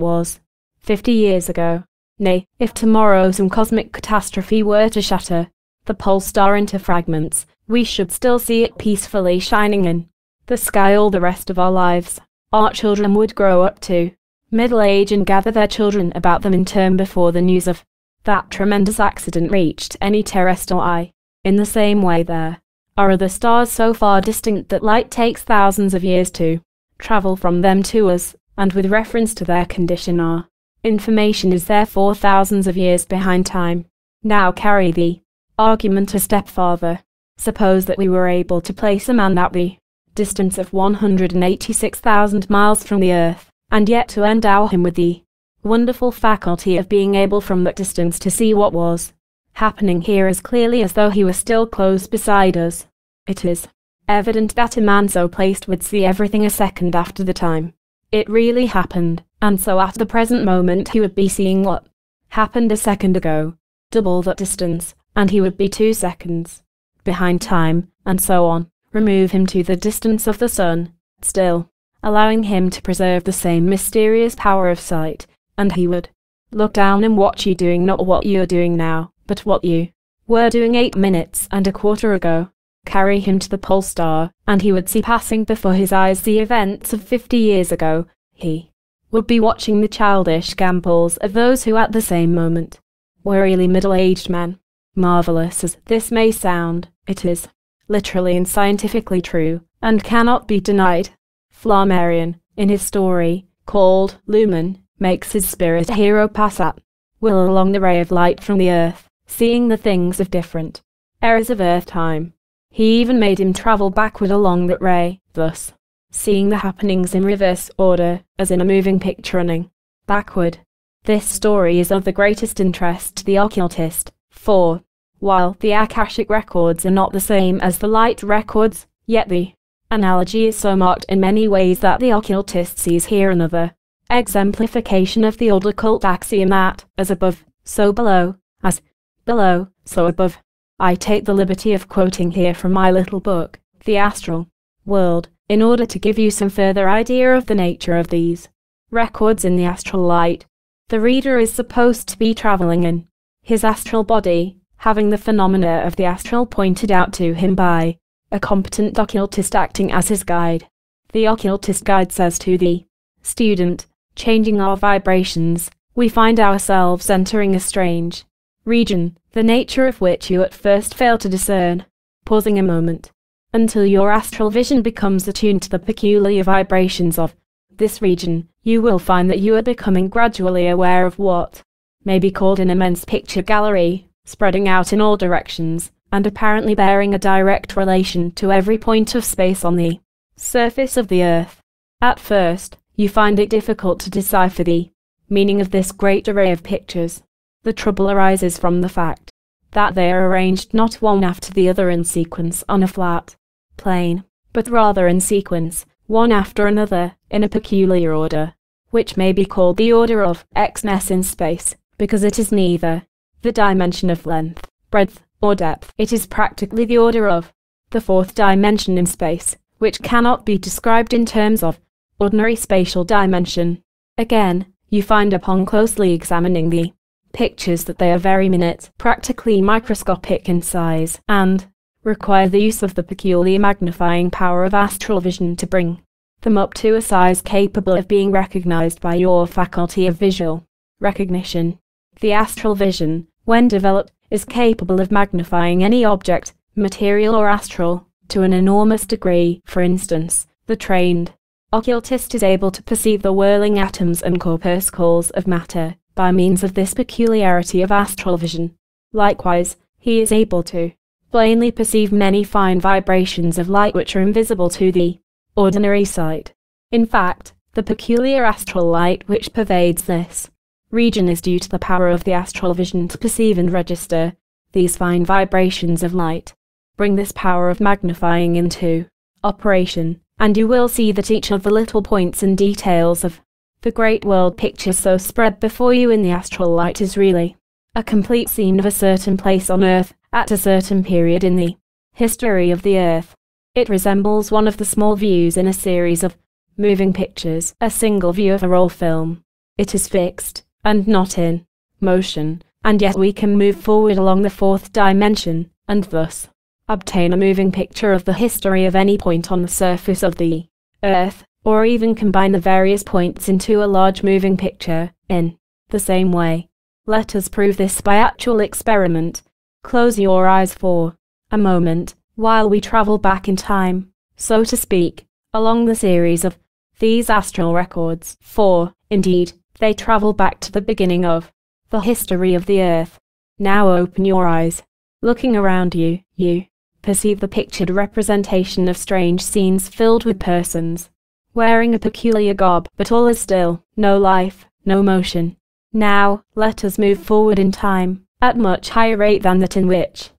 was 50 years ago. Nay, if tomorrow some cosmic catastrophe were to shatter the pole star into fragments, we should still see it peacefully shining in the sky all the rest of our lives. Our children would grow up to middle age and gather their children about them in turn before the news of that tremendous accident reached any terrestrial eye. In the same way there are other stars so far distant that light takes thousands of years to travel from them to us, and with reference to their condition our information is therefore thousands of years behind time. Now carry the argument a step farther. Suppose that we were able to place a man at the distance of 186,000 miles from the Earth, and yet to endow him with the wonderful faculty of being able from that distance to see what was happening here as clearly as though he were still close beside us. It is evident that a man so placed would see everything a second after the time it really happened, and so at the present moment he would be seeing what happened a second ago, double that distance, and he would be two seconds behind time, and so on. Remove him to the distance of the sun. Still, allowing him to preserve the same mysterious power of sight, and he would look down and watch you doing not what you're doing now, but what you were doing eight minutes and a quarter ago. Carry him to the pole star, and he would see passing before his eyes the events of fifty years ago. He would be watching the childish gambols of those who at the same moment were really middle-aged men. Marvelous as this may sound, it is literally and scientifically true, and cannot be denied. Flammarion, in his story, called Lumen, makes his spirit hero pass up, will along the ray of light from the earth, seeing the things of different eras of earth time. He even made him travel backward along that ray, thus seeing the happenings in reverse order, as in a moving picture running backward. This story is of the greatest interest to the occultist, for, while the Akashic records are not the same as the light records, yet the analogy is so marked in many ways that the occultist sees here another exemplification of the old occult axiom that, as above, so below, as below, so above. I take the liberty of quoting here from my little book, The Astral World, in order to give you some further idea of the nature of these records in the astral light. The reader is supposed to be travelling in his astral body, having the phenomena of the astral pointed out to him by a competent occultist acting as his guide. The occultist guide says to the student, changing our vibrations, we find ourselves entering a strange region, the nature of which you at first fail to discern. Pausing a moment, until your astral vision becomes attuned to the peculiar vibrations of this region, you will find that you are becoming gradually aware of what may be called an immense picture gallery, spreading out in all directions, and apparently bearing a direct relation to every point of space on the surface of the earth. At first, you find it difficult to decipher the meaning of this great array of pictures. The trouble arises from the fact that they are arranged not one after the other in sequence on a flat plane, but rather in sequence, one after another, in a peculiar order, which may be called the order of xness in space, because it is neither the dimension of length, breadth, or depth. It is practically the order of the fourth dimension in space, which cannot be described in terms of ordinary spatial dimension. Again, you find upon closely examining the pictures that they are very minute, practically microscopic in size, and require the use of the peculiar magnifying power of astral vision to bring them up to a size capable of being recognized by your faculty of visual recognition. The astral vision, when developed, is capable of magnifying any object, material or astral, to an enormous degree. For instance, the trained occultist is able to perceive the whirling atoms and corpuscles of matter by means of this peculiarity of astral vision. Likewise, he is able to plainly perceive many fine vibrations of light which are invisible to the ordinary sight. In fact, the peculiar astral light which pervades this region is due to the power of the astral vision to perceive and register these fine vibrations of light. Bring this power of magnifying into operation, and you will see that each of the little points and details of the great world picture so spread before you in the astral light is really a complete scene of a certain place on earth at a certain period in the history of the earth. It resembles one of the small views in a series of moving pictures, a single view of a roll film. It is fixed, and not in motion, and yet we can move forward along the fourth dimension, and thus obtain a moving picture of the history of any point on the surface of the earth, or even combine the various points into a large moving picture, in the same way. Let us prove this by actual experiment, Close your eyes for a moment while we travel back in time, so to speak, along the series of these astral records. For, indeed, they travel back to the beginning of the history of the earth. Now open your eyes. Looking around you, you perceive the pictured representation of strange scenes filled with persons wearing a peculiar garb, but all is still, no life, no motion. Now, let us move forward in time at much higher rate than that in which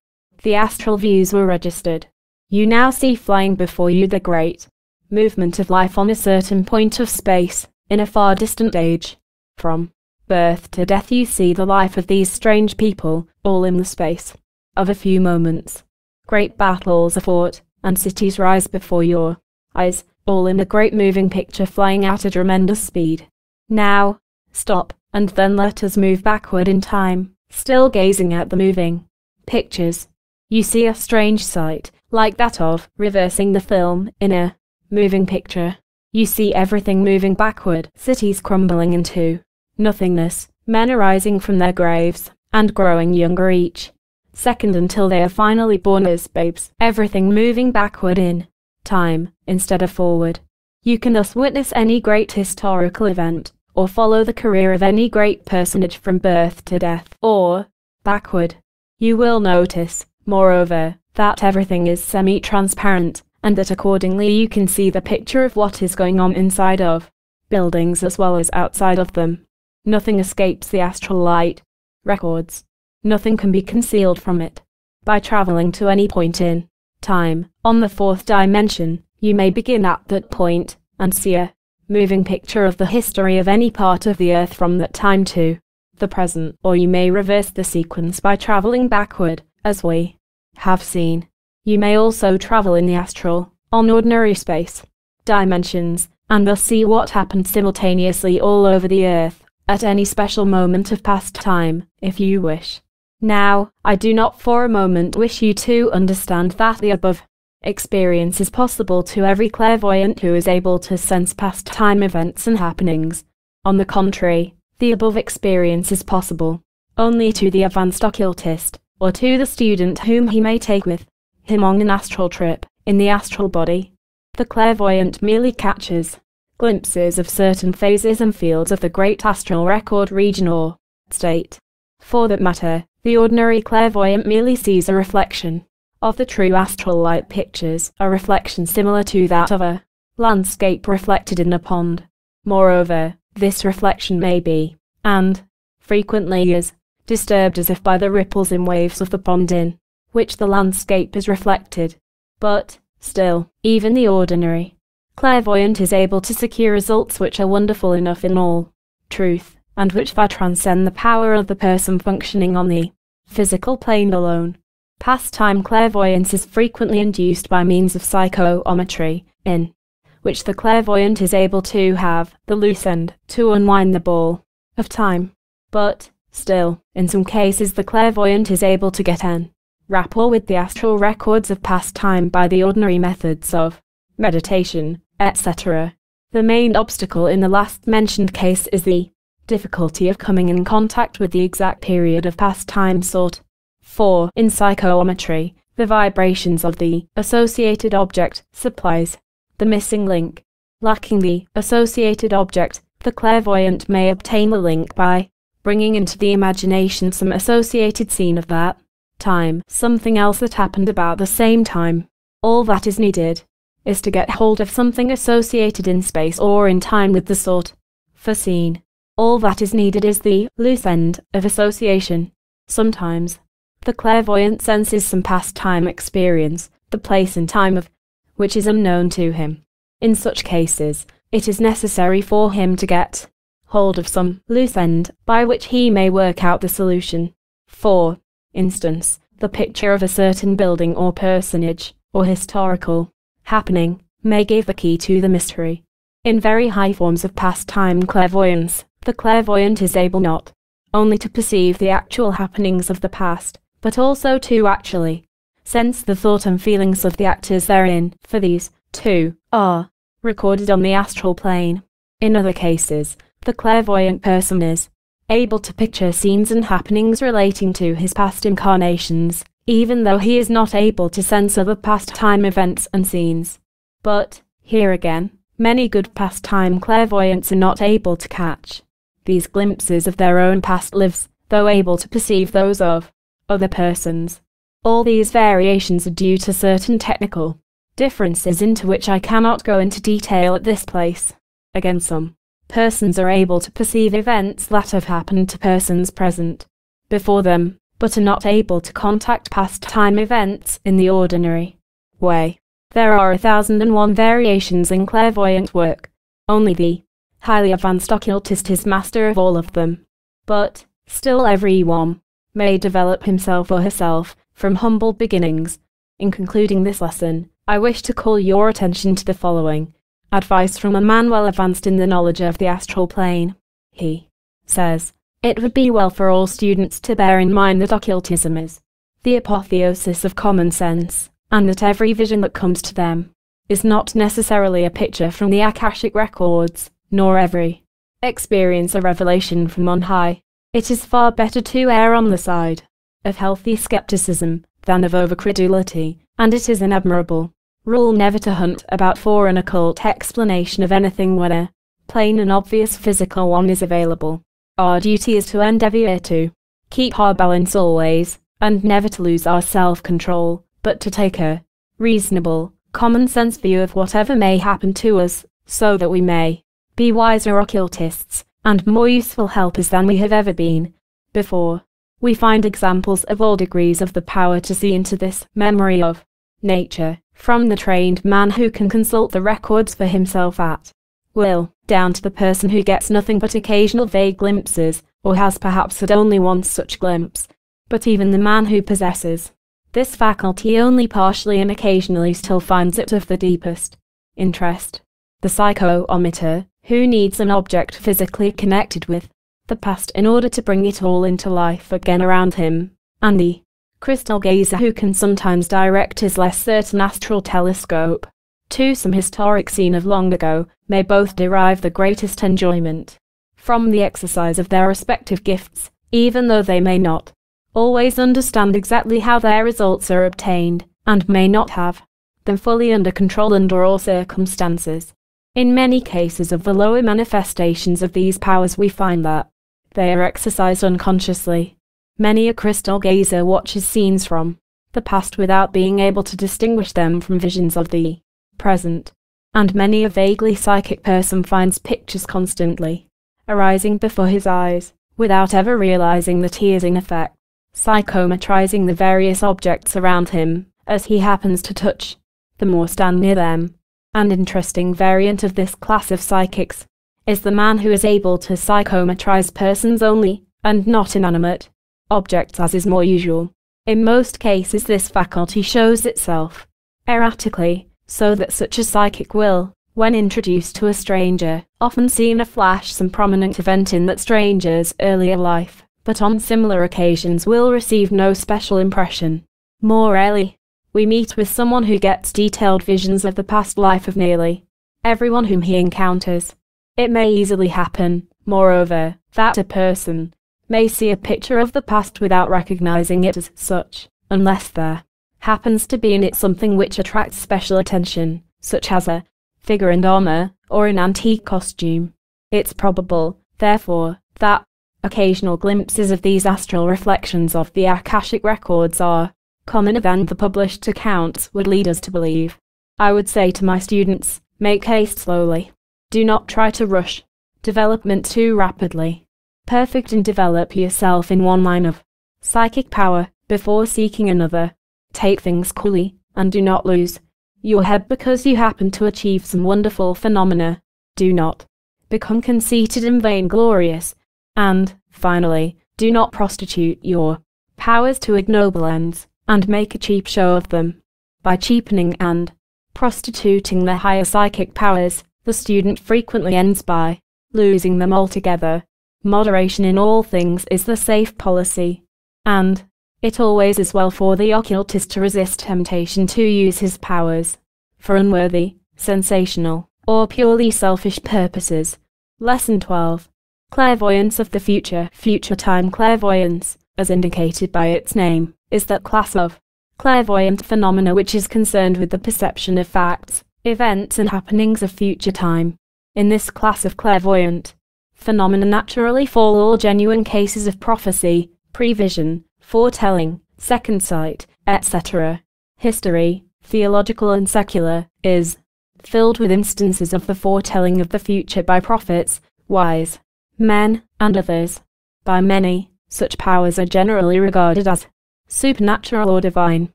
the astral views were registered. You now see flying before you the great movement of life on a certain point of space, in a far distant age. From birth to death you see the life of these strange people, all in the space of a few moments. Great battles are fought, and cities rise before your eyes, all in a great moving picture flying at a tremendous speed. Now, stop, and then let us move backward in time, still gazing at the moving pictures. You see a strange sight, like that of reversing the film in a moving picture. You see everything moving backward, cities crumbling into nothingness, men arising from their graves, and growing younger each second until they are finally born as babes, everything moving backward in time instead of forward. You can thus witness any great historical event, or follow the career of any great personage from birth to death, or backward. You will notice, moreover, that everything is semi-transparent, and that accordingly you can see the picture of what is going on inside of buildings as well as outside of them. Nothing escapes the astral light. Records. Nothing can be concealed from it. By traveling to any point in time, on the fourth dimension, you may begin at that point and see a moving picture of the history of any part of the earth from that time to the present, or you may reverse the sequence by traveling backward, as we have seen. You may also travel in the astral, on ordinary space, dimensions, and thus see what happened simultaneously all over the earth, at any special moment of past time, if you wish. Now, I do not for a moment wish you to understand that the above experience is possible to every clairvoyant who is able to sense past time events and happenings. On the contrary, the above experience is possible only to the advanced occultist, or to the student whom he may take with him on an astral trip in the astral body. The clairvoyant merely catches glimpses of certain phases and fields of the great astral record region or state. For that matter, the ordinary clairvoyant merely sees a reflection of the true astral light pictures, a reflection similar to that of a landscape reflected in a pond. Moreover, this reflection may be, and frequently is, disturbed as if by the ripples in waves of the pond in which the landscape is reflected. But, still, even the ordinary clairvoyant is able to secure results which are wonderful enough in all truth and which far transcend the power of the person functioning on the physical plane alone. Past time clairvoyance is frequently induced by means of psychometry, in which the clairvoyant is able to have the loose end to unwind the ball of time. But, still, in some cases the clairvoyant is able to get en rapport with the astral records of past time by the ordinary methods of meditation, etc. The main obstacle in the last mentioned case is the difficulty of coming in contact with the exact period of past time sought. 4. In psychometry, the vibrations of the associated object supplies the missing link. Lacking the associated object, the clairvoyant may obtain the link by bringing into the imagination some associated scene of that time, something else that happened about the same time. All that is needed is to get hold of something associated in space or in time with the sort for scene. All that is needed is the loose end of association. Sometimes, the clairvoyant senses some past time experience, the place and time of which is unknown to him. In such cases, it is necessary for him to get hold of some loose end by which he may work out the solution. For instance, the picture of a certain building or personage, or historical happening, may give the key to the mystery. In very high forms of past time clairvoyance, the clairvoyant is able not only to perceive the actual happenings of the past, but also to actually sense the thought and feelings of the actors therein, for these, too, are recorded on the astral plane. In other cases, the clairvoyant person is able to picture scenes and happenings relating to his past incarnations, even though he is not able to sense other past time events and scenes. But, here again, many good past time clairvoyants are not able to catch these glimpses of their own past lives, though able to perceive those of other persons. All these variations are due to certain technical differences into which I cannot go into detail at this place. Again, some persons are able to perceive events that have happened to persons present before them, but are not able to contact past time events in the ordinary way. There are a thousand and one variations in clairvoyant work. Only the highly advanced occultist is master of all of them. But, still every one may develop himself or herself from humble beginnings. In concluding this lesson, I wish to call your attention to the following Advice from a man well advanced in the knowledge of the astral plane. He says, It would be well for all students to bear in mind that occultism is the apotheosis of common sense, and that every vision that comes to them is not necessarily a picture from the Akashic records, nor every experience a revelation from on high. It is far better to err on the side of healthy skepticism than of overcredulity, and it is an admirable rule never to hunt about for an occult explanation of anything when a plain and obvious physical one is available. Our duty is to endeavour to keep our balance always, and never to lose our self-control, but to take a reasonable, common sense view of whatever may happen to us, so that we may be wiser occultists, and more useful helpers than we have ever been before. We find examples of all degrees of the power to see into this memory of nature, from the trained man who can consult the records for himself at will, down to the person who gets nothing but occasional vague glimpses, or has perhaps had only one such glimpse, but even the man who possesses this faculty only partially and occasionally still finds it of the deepest interest. The psychometer, who needs an object physically connected with the past in order to bring it all into life again around him, and the crystal gazer who can sometimes direct his less certain astral telescope to some historic scene of long ago, may both derive the greatest enjoyment from the exercise of their respective gifts, even though they may not always understand exactly how their results are obtained, and may not have them fully under control under all circumstances. In many cases of the lower manifestations of these powers we find that they are exercised unconsciously. Many a crystal gazer watches scenes from the past without being able to distinguish them from visions of the present. And many a vaguely psychic person finds pictures constantly arising before his eyes, without ever realizing that he is in effect psychometrizing the various objects around him as he happens to touch the more stand near them. An interesting variant of this class of psychics is the man who is able to psychometrize persons only, and not inanimate objects as is more usual. In most cases this faculty shows itself erratically, so that such a psychic will, when introduced to a stranger, often see in a flash some prominent event in that stranger's earlier life, but on similar occasions will receive no special impression. More rarely, we meet with someone who gets detailed visions of the past life of nearly everyone whom he encounters. It may easily happen, moreover, that a person may see a picture of the past without recognizing it as such, unless there happens to be in it something which attracts special attention, such as a figure in armor or an antique costume. It's probable, therefore, that occasional glimpses of these astral reflections of the Akashic records are commoner than the published accounts would lead us to believe. I would say to my students, make haste slowly. Do not try to rush development too rapidly. Perfect and develop yourself in one line of psychic power before seeking another. Take things coolly and do not lose your head because you happen to achieve some wonderful phenomena. Do not become conceited and vainglorious. And, finally, do not prostitute your powers to ignoble ends and make a cheap show of them. By cheapening and prostituting their higher psychic powers, the student frequently ends by losing them altogether. Moderation in all things is the safe policy. And it always is well for the occultist to resist temptation to use his powers for unworthy, sensational, or purely selfish purposes. Lesson 12. Clairvoyance of the future. Future time clairvoyance, as indicated by its name, is that class of clairvoyant phenomena which is concerned with the perception of facts, events and happenings of future time. In this class of clairvoyant phenomena naturally fall all genuine cases of prophecy, prevision, foretelling, second sight, etc. History, theological and secular, is filled with instances of the foretelling of the future by prophets, wise men, and others. By many, such powers are generally regarded as supernatural or divine.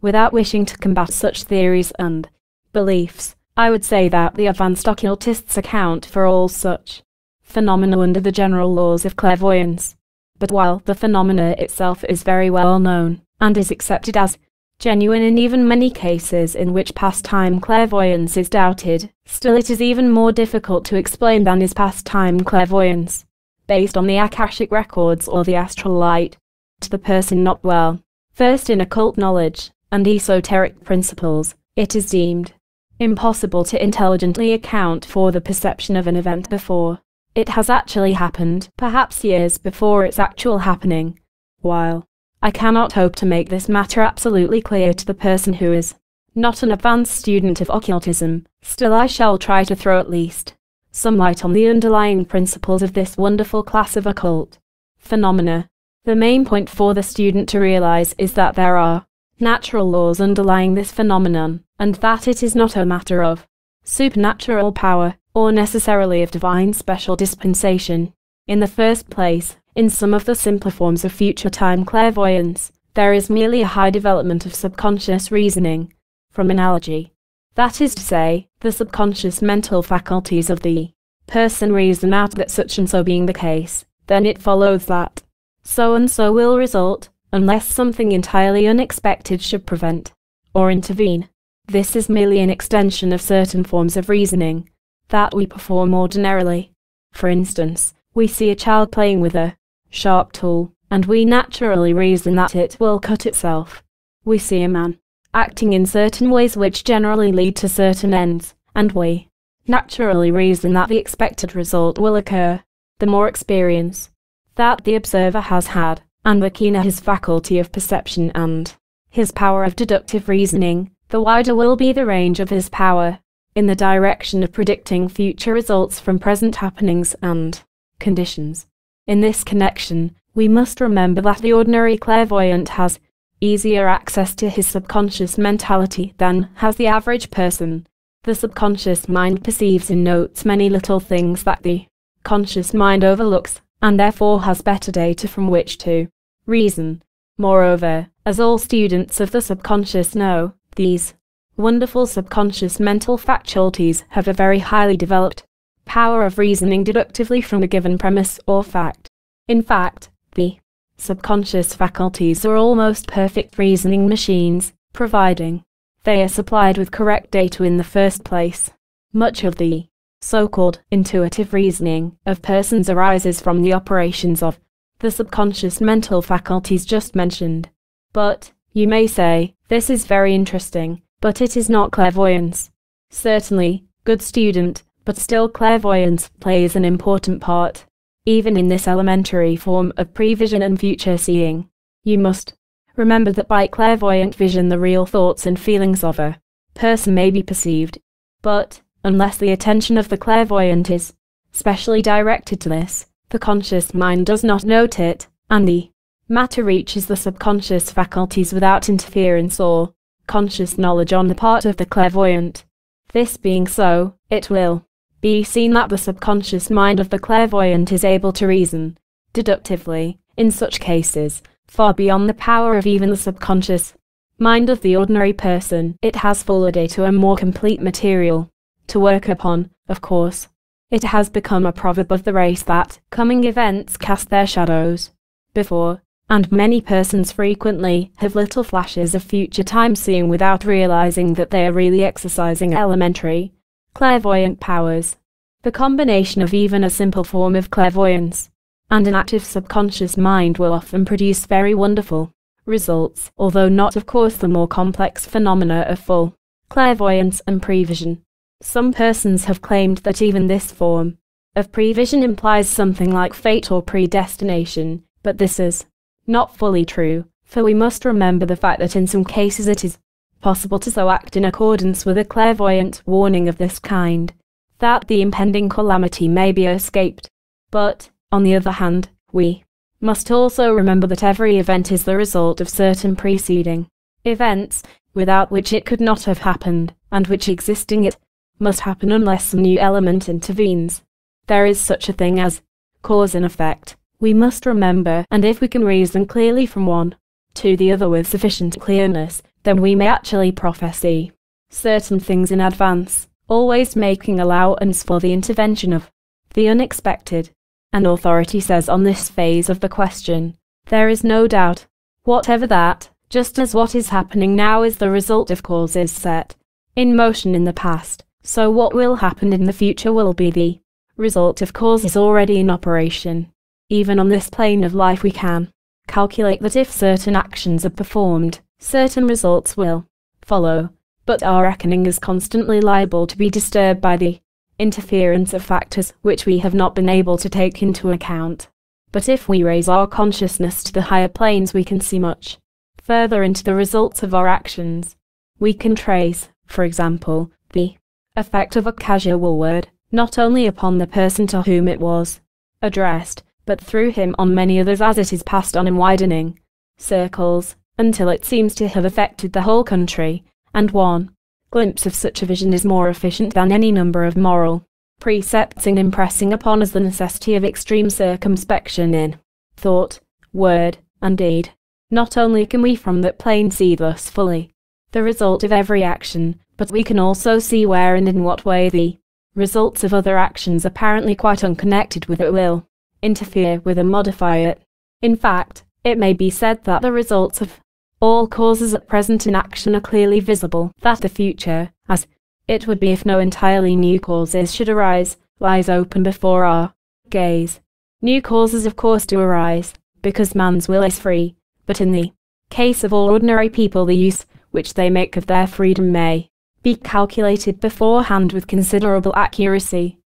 Without wishing to combat such theories and beliefs, I would say that the advanced occultists account for all such phenomena under the general laws of clairvoyance. But while the phenomena itself is very well known, and is accepted as genuine in even many cases in which past-time clairvoyance is doubted, still it is even more difficult to explain than is past-time clairvoyance, based on the Akashic records or the astral light. To the person not well, first in occult knowledge and esoteric principles, it is deemed impossible to intelligently account for the perception of an event before it has actually happened, perhaps years before its actual happening. While I cannot hope to make this matter absolutely clear to the person who is not an advanced student of occultism, still I shall try to throw at least some light on the underlying principles of this wonderful class of occult phenomena. The main point for the student to realize is that there are natural laws underlying this phenomenon, and that it is not a matter of supernatural power, or necessarily of divine special dispensation. In the first place, in some of the simpler forms of future time clairvoyance, there is merely a high development of subconscious reasoning, from analogy. That is to say, the subconscious mental faculties of the person reason out that such and so being the case, then it follows that so and so will result, unless something entirely unexpected should prevent or intervene. This is merely an extension of certain forms of reasoning that we perform ordinarily. For instance, we see a child playing with a sharp tool, and we naturally reason that it will cut itself. We see a man acting in certain ways which generally lead to certain ends, and we naturally reason that the expected result will occur. The more experience that the observer has had, and the keener his faculty of perception and his power of deductive reasoning, the wider will be the range of his power in the direction of predicting future results from present happenings and conditions. In this connection, we must remember that the ordinary clairvoyant has easier access to his subconscious mentality than has the average person. The subconscious mind perceives and notes many little things that the conscious mind overlooks, and therefore has better data from which to reason. Moreover, as all students of the subconscious know, these wonderful subconscious mental faculties have a very highly developed power of reasoning deductively from a given premise or fact. In fact, the subconscious faculties are almost perfect reasoning machines, providing they are supplied with correct data in the first place. Much of the so-called intuitive reasoning of persons arises from the operations of the subconscious mental faculties just mentioned. But, you may say, this is very interesting, but it is not clairvoyance. Certainly, good student, but still clairvoyance plays an important part. Even in this elementary form of prevision and future seeing, you must remember that by clairvoyant vision the real thoughts and feelings of a person may be perceived, but, unless the attention of the clairvoyant is specially directed to this, the conscious mind does not note it, and the matter reaches the subconscious faculties without interference or conscious knowledge on the part of the clairvoyant. This being so, it will be seen that the subconscious mind of the clairvoyant is able to reason, deductively, in such cases, far beyond the power of even the subconscious mind of the ordinary person. It has fuller data and more complete material to work upon, of course. It has become a proverb of the race that coming events cast their shadows before, and many persons frequently have little flashes of future time seeing without realizing that they are really exercising elementary clairvoyant powers. The combination of even a simple form of clairvoyance and an active subconscious mind will often produce very wonderful results, although not of course the more complex phenomena of full clairvoyance and prevision. Some persons have claimed that even this form of prevision implies something like fate or predestination, but this is not fully true, for we must remember the fact that in some cases it is possible to so act in accordance with a clairvoyant warning of this kind, that the impending calamity may be escaped. But, on the other hand, we must also remember that every event is the result of certain preceding events, without which it could not have happened, and which existing it must happen unless some new element intervenes. There is such a thing as cause and effect. We must remember, and if we can reason clearly from one to the other with sufficient clearness, then we may actually prophesy certain things in advance, always making allowance for the intervention of the unexpected. An authority says on this phase of the question, there is no doubt, whatever that, just as what is happening now is the result of causes set in motion in the past, so what will happen in the future will be the result of causes already in operation. Even on this plane of life we can calculate that if certain actions are performed, certain results will follow, but our reckoning is constantly liable to be disturbed by the interference of factors which we have not been able to take into account. But if we raise our consciousness to the higher planes we can see much further into the results of our actions. We can trace, for example, the effect of a casual word, not only upon the person to whom it was addressed, but through him on many others as it is passed on in widening circles, until it seems to have affected the whole country, and one glimpse of such a vision is more efficient than any number of moral precepts in impressing upon us the necessity of extreme circumspection in thought, word, and deed. Not only can we from that plane see thus fully the result of every action, but we can also see where and in what way the results of other actions apparently quite unconnected with it will interfere with and modify it. In fact, it may be said that the results of all causes at present in action are clearly visible, that the future, as it would be if no entirely new causes should arise, lies open before our gaze. New causes of course do arise, because man's will is free, but in the case of all ordinary people the use which they make of their freedom may be calculated beforehand with considerable accuracy.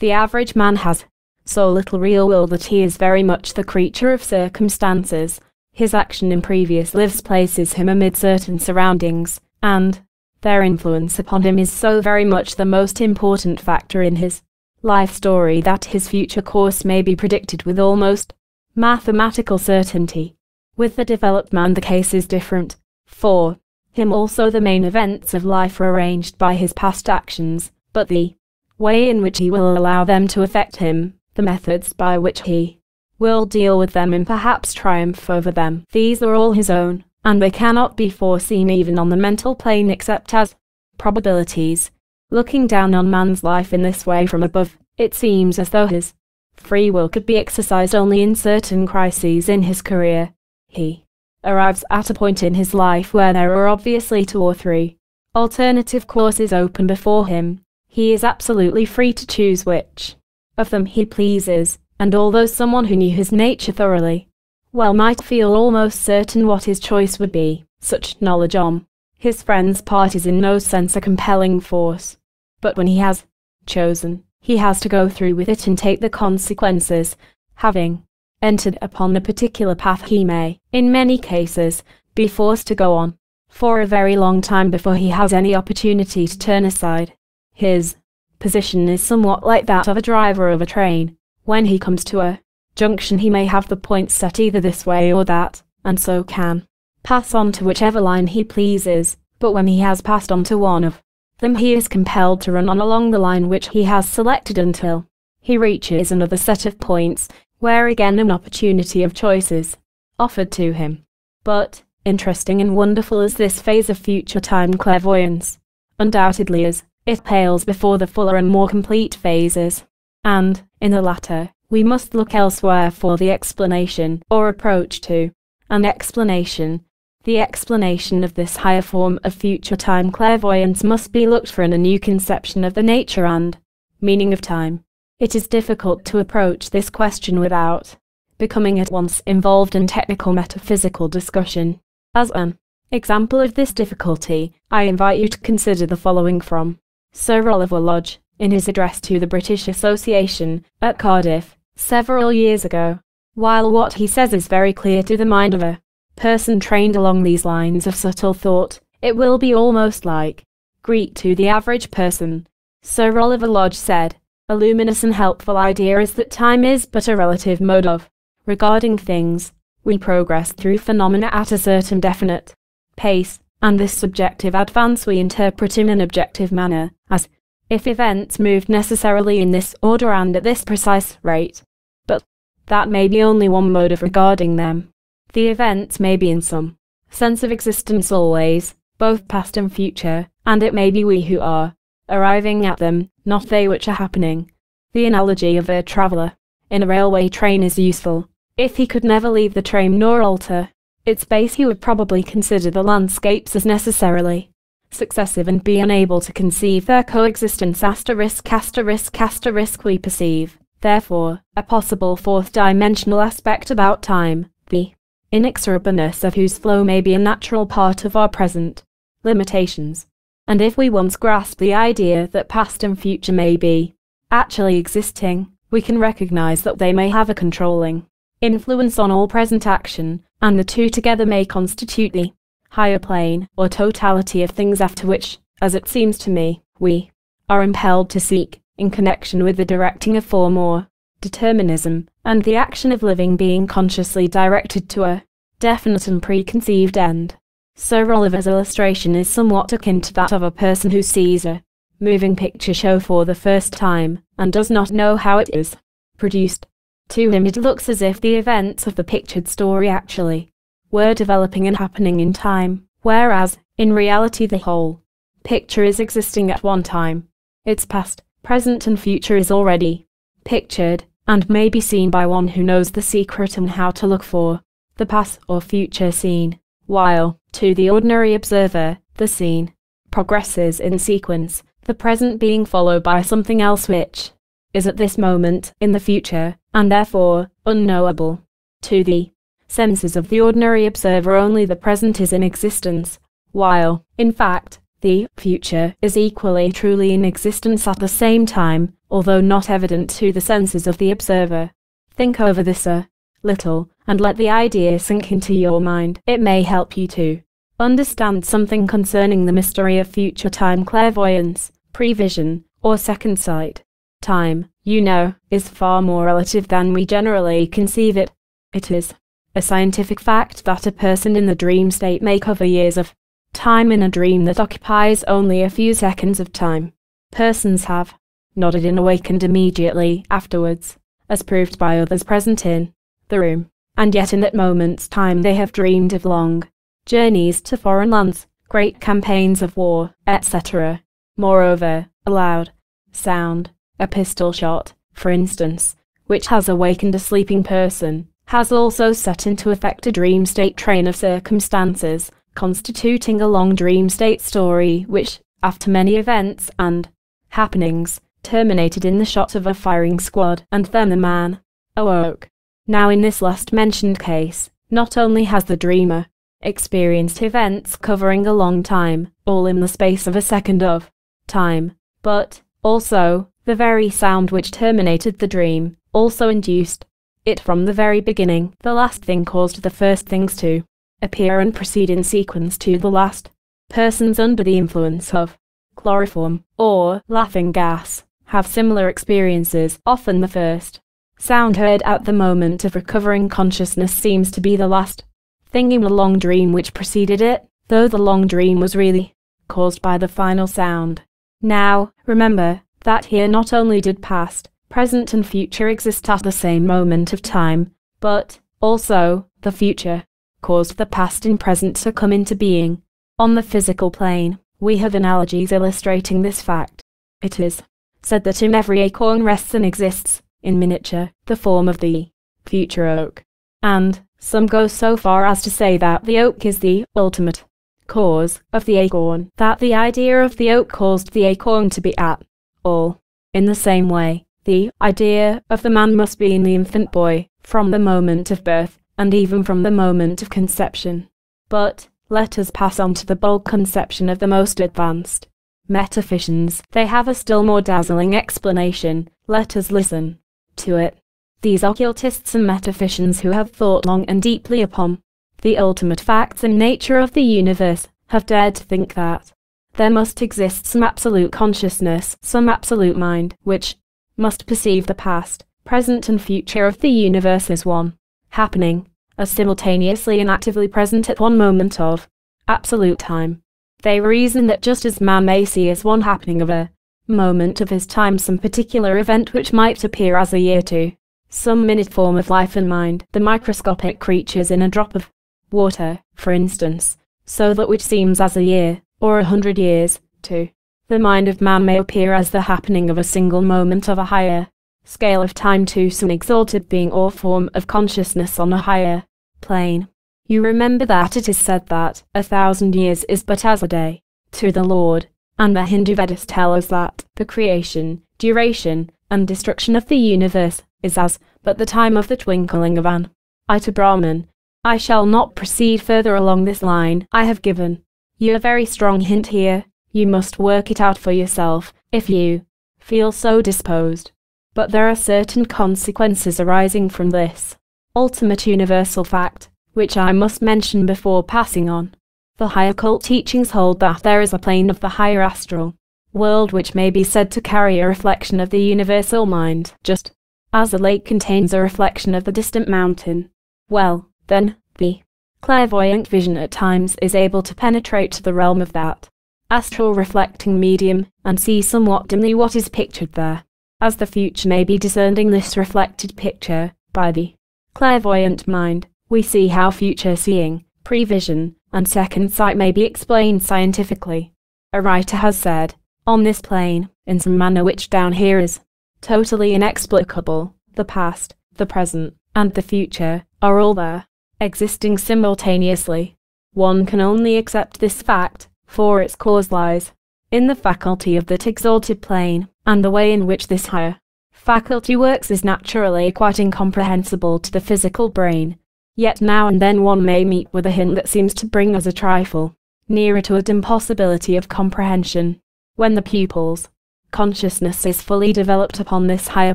The average man has so little real will that he is very much the creature of circumstances, his action in previous lives places him amid certain surroundings, and their influence upon him is so very much the most important factor in his life story that his future course may be predicted with almost mathematical certainty. With the developed man the case is different. For him also the main events of life are arranged by his past actions, but the way in which he will allow them to affect him, the methods by which he will deal with them and perhaps triumph over them. These are all his own, and they cannot be foreseen even on the mental plane except as probabilities. Looking down on man's life in this way from above, it seems as though his free will could be exercised only in certain crises in his career. He arrives at a point in his life where there are obviously two or three alternative courses open before him. He is absolutely free to choose which of them he pleases, and although someone who knew his nature thoroughly well might feel almost certain what his choice would be, such knowledge on his friend's part is in no sense a compelling force. But when he has chosen, he has to go through with it and take the consequences, having entered upon the particular path he may, in many cases, be forced to go on for a very long time before he has any opportunity to turn aside. His position is somewhat like that of a driver of a train. When he comes to a junction he may have the points set either this way or that, and so can pass on to whichever line he pleases, but when he has passed on to one of them he is compelled to run on along the line which he has selected until he reaches another set of points, where again an opportunity of choice is offered to him. But, interesting and wonderful as this phase of future time clairvoyance undoubtedly is, it pales before the fuller and more complete phases, and, in the latter, we must look elsewhere for the explanation, or approach to, an explanation. The explanation of this higher form of future time clairvoyance must be looked for in a new conception of the nature and meaning of time. It is difficult to approach this question without becoming at once involved in technical metaphysical discussion. As an example of this difficulty, I invite you to consider the following from Sir Oliver Lodge, in his address to the British Association at Cardiff, several years ago. While what he says is very clear to the mind of a person trained along these lines of subtle thought, it will be almost like Greek to the average person. Sir Oliver Lodge said, A luminous and helpful idea is that time is but a relative mode of regarding things. We progress through phenomena at a certain definite pace, and this subjective advance we interpret in an objective manner, as if events moved necessarily in this order and at this precise rate. But that may be only one mode of regarding them. The events may be in some sense of existence always, both past and future, and it may be we who are arriving at them, not they which are happening. The analogy of a traveller in a railway train is useful. If he could never leave the train nor alter its base he would probably consider the landscapes as necessarily successive and be unable to conceive their coexistence asterisk asterisk asterisk we perceive, therefore, a possible fourth dimensional aspect about time, the inexorableness of whose flow may be a natural part of our present limitations. And if we once grasp the idea that past and future may be actually existing, we can recognize that they may have a controlling influence on all present action, and the two together may constitute the higher plane or totality of things after which, as it seems to me, we are impelled to seek, in connection with the directing of form or determinism, and the action of living being consciously directed to a definite and preconceived end. Sir Oliver's illustration is somewhat akin to that of a person who sees a moving picture show for the first time, and does not know how it is produced. To him it looks as if the events of the pictured story actually were developing and happening in time, whereas, in reality the whole picture is existing at one time. Its past, present and future is already pictured, and may be seen by one who knows the secret and how to look for the past or future scene, while, to the ordinary observer, the scene progresses in sequence, the present being followed by something else which is at this moment in the future, and therefore unknowable. To the senses of the ordinary observer only the present is in existence, while, in fact, the future is equally truly in existence at the same time, although not evident to the senses of the observer. Think over this a little, and let the idea sink into your mind. It may help you to understand something concerning the mystery of future time clairvoyance, prevision, or second sight. Time, you know, is far more relative than we generally conceive it. It is a scientific fact that a person in the dream state may cover years of time in a dream that occupies only a few seconds of time. Persons have nodded and awakened immediately afterwards, as proved by others present in the room, and yet in that moment's time they have dreamed of long journeys to foreign lands, great campaigns of war, etc. Moreover, a loud sound, a pistol shot, for instance, which has awakened a sleeping person, has also set into effect a dream state train of circumstances constituting a long dream state story which, after many events and happenings, terminated in the shot of a firing squad, and then the man awoke. Now in this last mentioned case, not only has the dreamer experienced events covering a long time, all in the space of a second of time, but also the very sound which terminated the dream also induced it from the very beginning. The last thing caused the first things to appear and proceed in sequence to the last. Persons under the influence of chloroform or laughing gas have similar experiences. Often the first sound heard at the moment of recovering consciousness seems to be the last thing in the long dream which preceded it, though the long dream was really caused by the final sound. Now, remember that here not only did past, present and future exist at the same moment of time, but also the future caused the past and present to come into being. On the physical plane, we have analogies illustrating this fact. It is said that in every acorn rests and exists, in miniature, the form of the future oak. And some go so far as to say that the oak is the ultimate cause of the acorn, that the idea of the oak caused the acorn to be at all. In the same way, the idea of the man must be in the infant boy, from the moment of birth, and even from the moment of conception. But, let us pass on to the bold conception of the most advanced metaphysicians. They have a still more dazzling explanation. Let us listen to it. These occultists and metaphysicians who have thought long and deeply upon the ultimate facts and nature of the universe have dared to think that there must exist some absolute consciousness, some absolute mind, which must perceive the past, present and future of the universe as one happening, as simultaneously and actively present at one moment of absolute time. They reason that just as man may see as one happening of a moment of his time some particular event which might appear as a year to some minute form of life and mind, the microscopic creatures in a drop of water, for instance, so that which seems as a year, or a hundred years, to the mind of man may appear as the happening of a single moment of a higher scale of time to some exalted being or form of consciousness on a higher plane. You remember that it is said that a thousand years is but as a day to the Lord, and the Hindu Vedas tell us that the creation, duration, and destruction of the universe is as but the time of the twinkling of an eye to Brahman. I shall not proceed further along this line I have given. You a very strong hint here. You must work it out for yourself, if you feel so disposed. But there are certain consequences arising from this ultimate universal fact, which I must mention before passing on. The higher occult teachings hold that there is a plane of the higher astral world which may be said to carry a reflection of the universal mind, just as a lake contains a reflection of the distant mountain. Well, then, the clairvoyant vision at times is able to penetrate to the realm of that astral reflecting medium and see somewhat dimly what is pictured there, as the future may be discerned in this reflected picture by the clairvoyant mind. We see how future seeing, prevision, and second sight may be explained scientifically. A writer has said, on this plane, in some manner which down here is totally inexplicable, the past, the present, and the future are all there, existing simultaneously. One can only accept this fact, for its cause lies in the faculty of that exalted plane, and the way in which this higher faculty works is naturally quite incomprehensible to the physical brain. Yet now and then one may meet with a hint that seems to bring us a trifle nearer to an impossibility of comprehension. When the pupils consciousness is fully developed upon this higher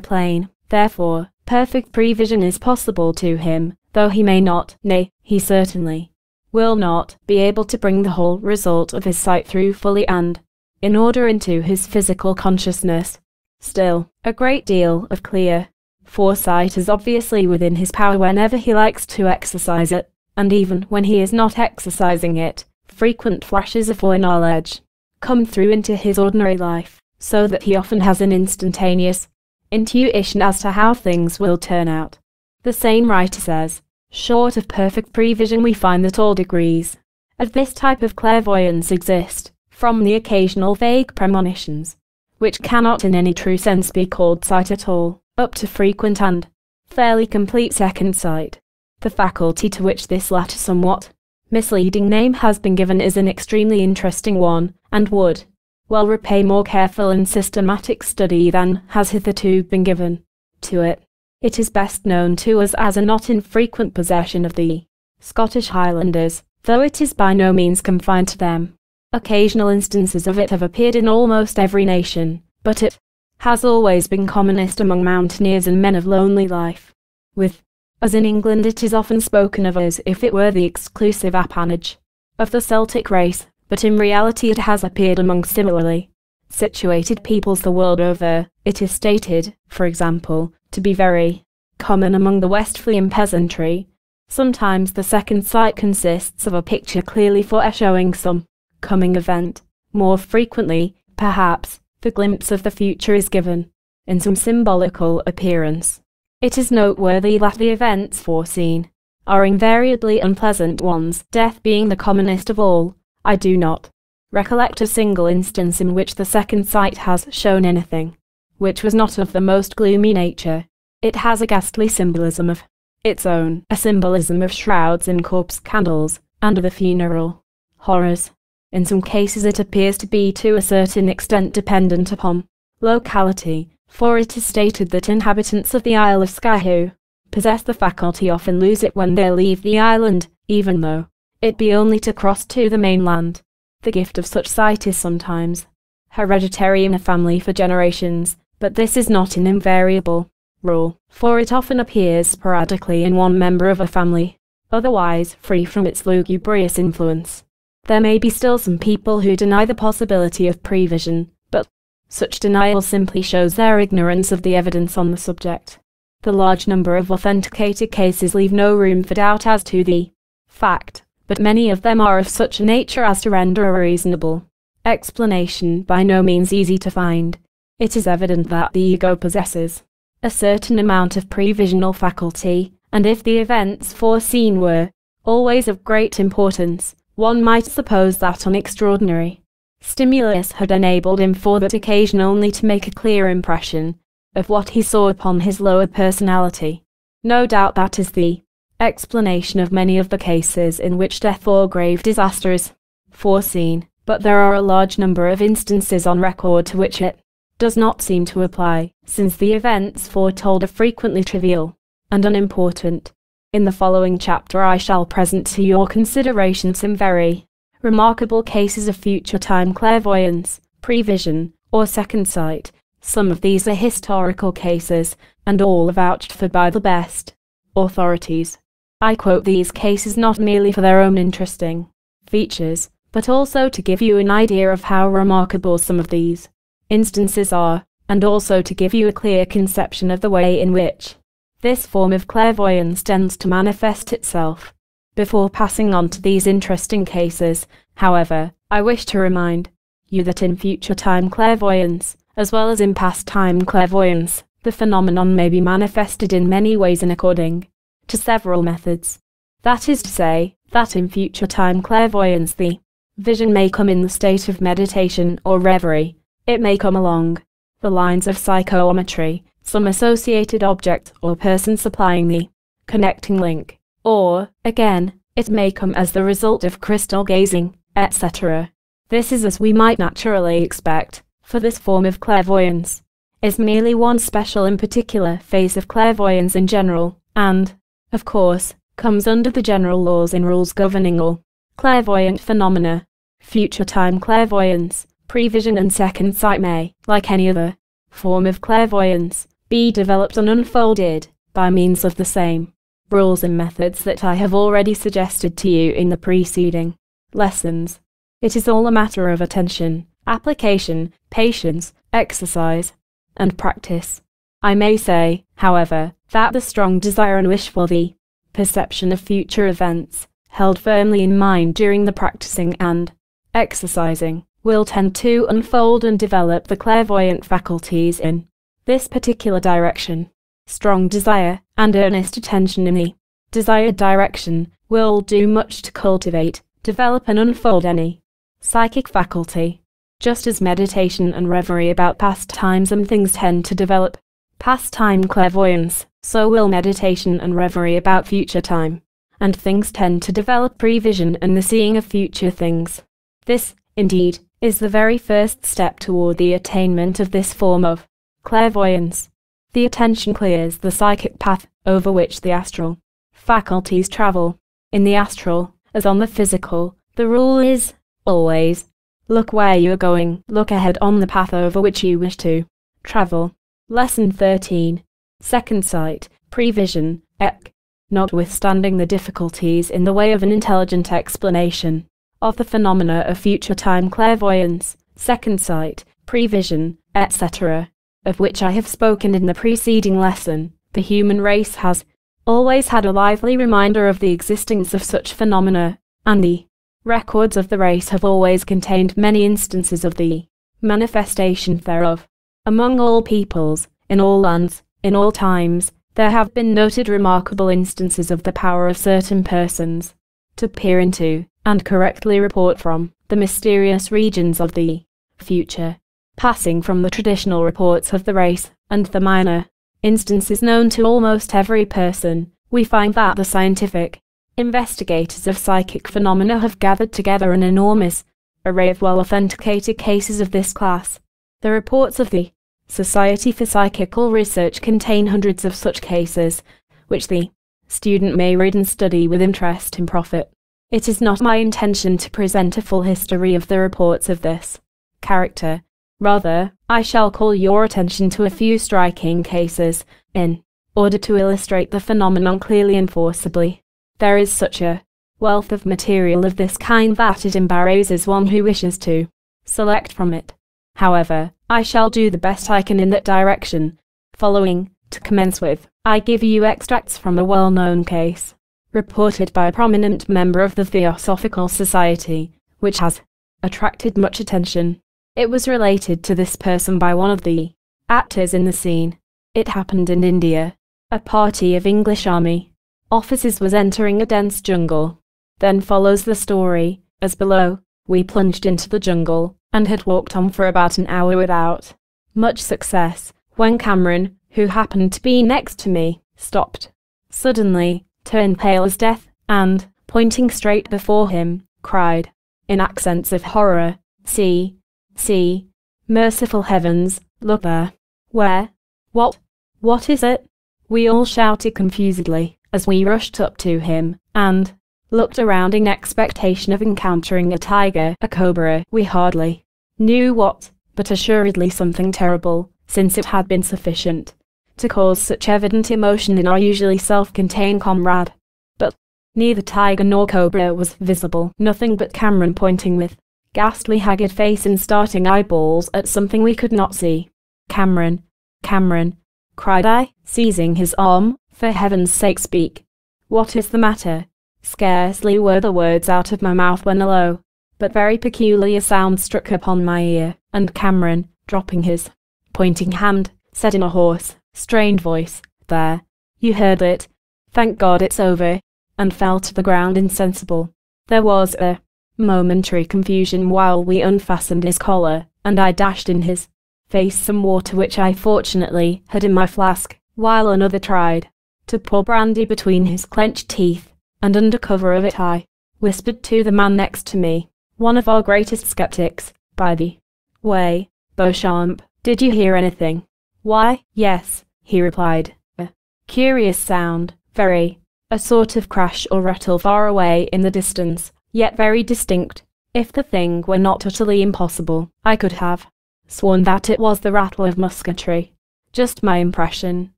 plane, therefore, perfect prevision is possible to him, though he may not, nay, he certainly will not, be able to bring the whole result of his sight through fully and, in order into his physical consciousness. Still, a great deal of clear foresight is obviously within his power whenever he likes to exercise it, and even when he is not exercising it, frequent flashes of foreknowledge come through into his ordinary life so that he often has an instantaneous intuition as to how things will turn out. The same writer says, short of perfect prevision we find that all degrees of this type of clairvoyance exist, from the occasional vague premonitions, which cannot in any true sense be called sight at all, up to frequent and fairly complete second sight. The faculty to which this latter somewhat misleading name has been given is an extremely interesting one, and would, well repay more careful and systematic study than has hitherto been given to it. It is best known to us as a not infrequent possession of the Scottish Highlanders, though it is by no means confined to them. Occasional instances of it have appeared in almost every nation, but it has always been commonest among mountaineers and men of lonely life. With as in England it is often spoken of as if it were the exclusive appanage of the Celtic race, but in reality it has appeared among similarly situated peoples the world over. It is stated, for example, to be very common among the Westphalian peasantry. Sometimes the second sight consists of a picture clearly foreshowing some coming event. More frequently, perhaps, the glimpse of the future is given in some symbolical appearance. It is noteworthy that the events foreseen are invariably unpleasant ones, death being the commonest of all, I do not recollect a single instance in which the second sight has shown anything which was not of the most gloomy nature. It has a ghastly symbolism of its own, a symbolism of shrouds and corpse candles, and of the funeral horrors. In some cases it appears to be to a certain extent dependent upon locality, for it is stated that inhabitants of the Isle of Skye who possess the faculty often lose it when they leave the island, even though it be only to cross to the mainland. The gift of such sight is sometimes hereditary in a family for generations, but this is not an invariable rule, for it often appears sporadically in one member of a family, otherwise free from its lugubrious influence. There may be still some people who deny the possibility of prevision, but such denial simply shows their ignorance of the evidence on the subject. The large number of authenticated cases leave no room for doubt as to the fact but many of them are of such a nature as to render a reasonable explanation by no means easy to find. It is evident that the ego possesses a certain amount of previsional faculty, and if the events foreseen were always of great importance, one might suppose that an extraordinary stimulus had enabled him for that occasion only to make a clear impression of what he saw upon his lower personality. No doubt that is the explanation of many of the cases in which death or grave disaster is foreseen, but there are a large number of instances on record to which it does not seem to apply, since the events foretold are frequently trivial and unimportant. In the following chapter I shall present to your consideration some very remarkable cases of future time clairvoyance, prevision, or second sight. Some of these are historical cases, and all are vouched for by the best authorities. I quote these cases not merely for their own interesting features, but also to give you an idea of how remarkable some of these instances are, and also to give you a clear conception of the way in which this form of clairvoyance tends to manifest itself. Before passing on to these interesting cases, however, I wish to remind you that in future time clairvoyance, as well as in past time clairvoyance, the phenomenon may be manifested in many ways and according to several methods. That is to say, that in future time clairvoyance the vision may come in the state of meditation or reverie, it may come along the lines of psychometry, some associated object or person supplying the connecting link, or, again, it may come as the result of crystal gazing, etc. This is as we might naturally expect, for this form of clairvoyance is merely one special and particular phase of clairvoyance in general, and, of course, comes under the general laws and rules governing all clairvoyant phenomena. Future time clairvoyance, prevision and second sight may, like any other form of clairvoyance, be developed and unfolded by means of the same rules and methods that I have already suggested to you in the preceding lessons. It is all a matter of attention, application, patience, exercise, and practice. I may say, however, that the strong desire and wish for the perception of future events, held firmly in mind during the practicing and exercising, will tend to unfold and develop the clairvoyant faculties in this particular direction. Strong desire and earnest attention in the desired direction will do much to cultivate, develop, and unfold any psychic faculty. Just as meditation and reverie about past times and things tend to develop past time clairvoyance, so will meditation and reverie about future time. And things tend to develop prevision and the seeing of future things. This, indeed, is the very first step toward the attainment of this form of clairvoyance. The attention clears the psychic path over which the astral faculties travel. In the astral, as on the physical, the rule is always look where you are going, look ahead on the path over which you wish to travel. Lesson 13 Second sight, prevision, ek. Notwithstanding the difficulties in the way of an intelligent explanation of the phenomena of future time clairvoyance, second sight, prevision, etc., of which I have spoken in the preceding lesson, the human race has always had a lively reminder of the existence of such phenomena, and the records of the race have always contained many instances of the manifestation thereof. Among all peoples, in all lands, in all times, there have been noted remarkable instances of the power of certain persons to peer into, and correctly report from, the mysterious regions of the future, passing from the traditional reports of the race and the minor instances known to almost every person, we find that the scientific investigators of psychic phenomena have gathered together an enormous array of well authenticated cases of this class. The reports of the Society for Psychical Research contain hundreds of such cases, which the student may read and study with interest and profit. It is not my intention to present a full history of the reports of this character. Rather, I shall call your attention to a few striking cases, in order to illustrate the phenomenon clearly and forcibly. There is such a wealth of material of this kind that it embarrasses one who wishes to select from it. However, I shall do the best I can in that direction. Following, to commence with, I give you extracts from a well-known case, reported by a prominent member of the Theosophical Society, which has attracted much attention. It was related to this person by one of the actors in the scene. It happened in India. A party of English army officers was entering a dense jungle. Then follows the story, as below, we plunged into the jungle, and had walked on for about an hour without much success, when Cameron, who happened to be next to me, stopped. Suddenly, turned pale as death, and, pointing straight before him, cried, in accents of horror, See, see, merciful heavens, look there. Where? What? What is it? We all shouted confusedly as we rushed up to him and looked around in expectation of encountering a tiger, a cobra, we hardly knew what, but assuredly something terrible, since it had been sufficient to cause such evident emotion in our usually self-contained comrade. But neither tiger nor cobra was visible, nothing but Cameron pointing with ghastly haggard face and starting eyeballs at something we could not see. Cameron, Cameron, cried I, seizing his arm, for heaven's sake speak. What is the matter? Scarcely were the words out of my mouth when a low, but very peculiar sound struck upon my ear, and Cameron, dropping his pointing hand, said in a hoarse, strained voice, There, you heard it. Thank God it's over, and fell to the ground insensible. There was a momentary confusion while we unfastened his collar, and I dashed in his face some water which I fortunately had in my flask, while another tried to pour brandy between his clenched teeth, and under cover of it I whispered to the man next to me, one of our greatest skeptics, by the way, Beauchamp, did you hear anything? Why, yes, he replied. A curious sound, very, a sort of crash or rattle far away in the distance, yet very distinct. If the thing were not utterly impossible, I could have sworn that it was the rattle of musketry. Just my impression,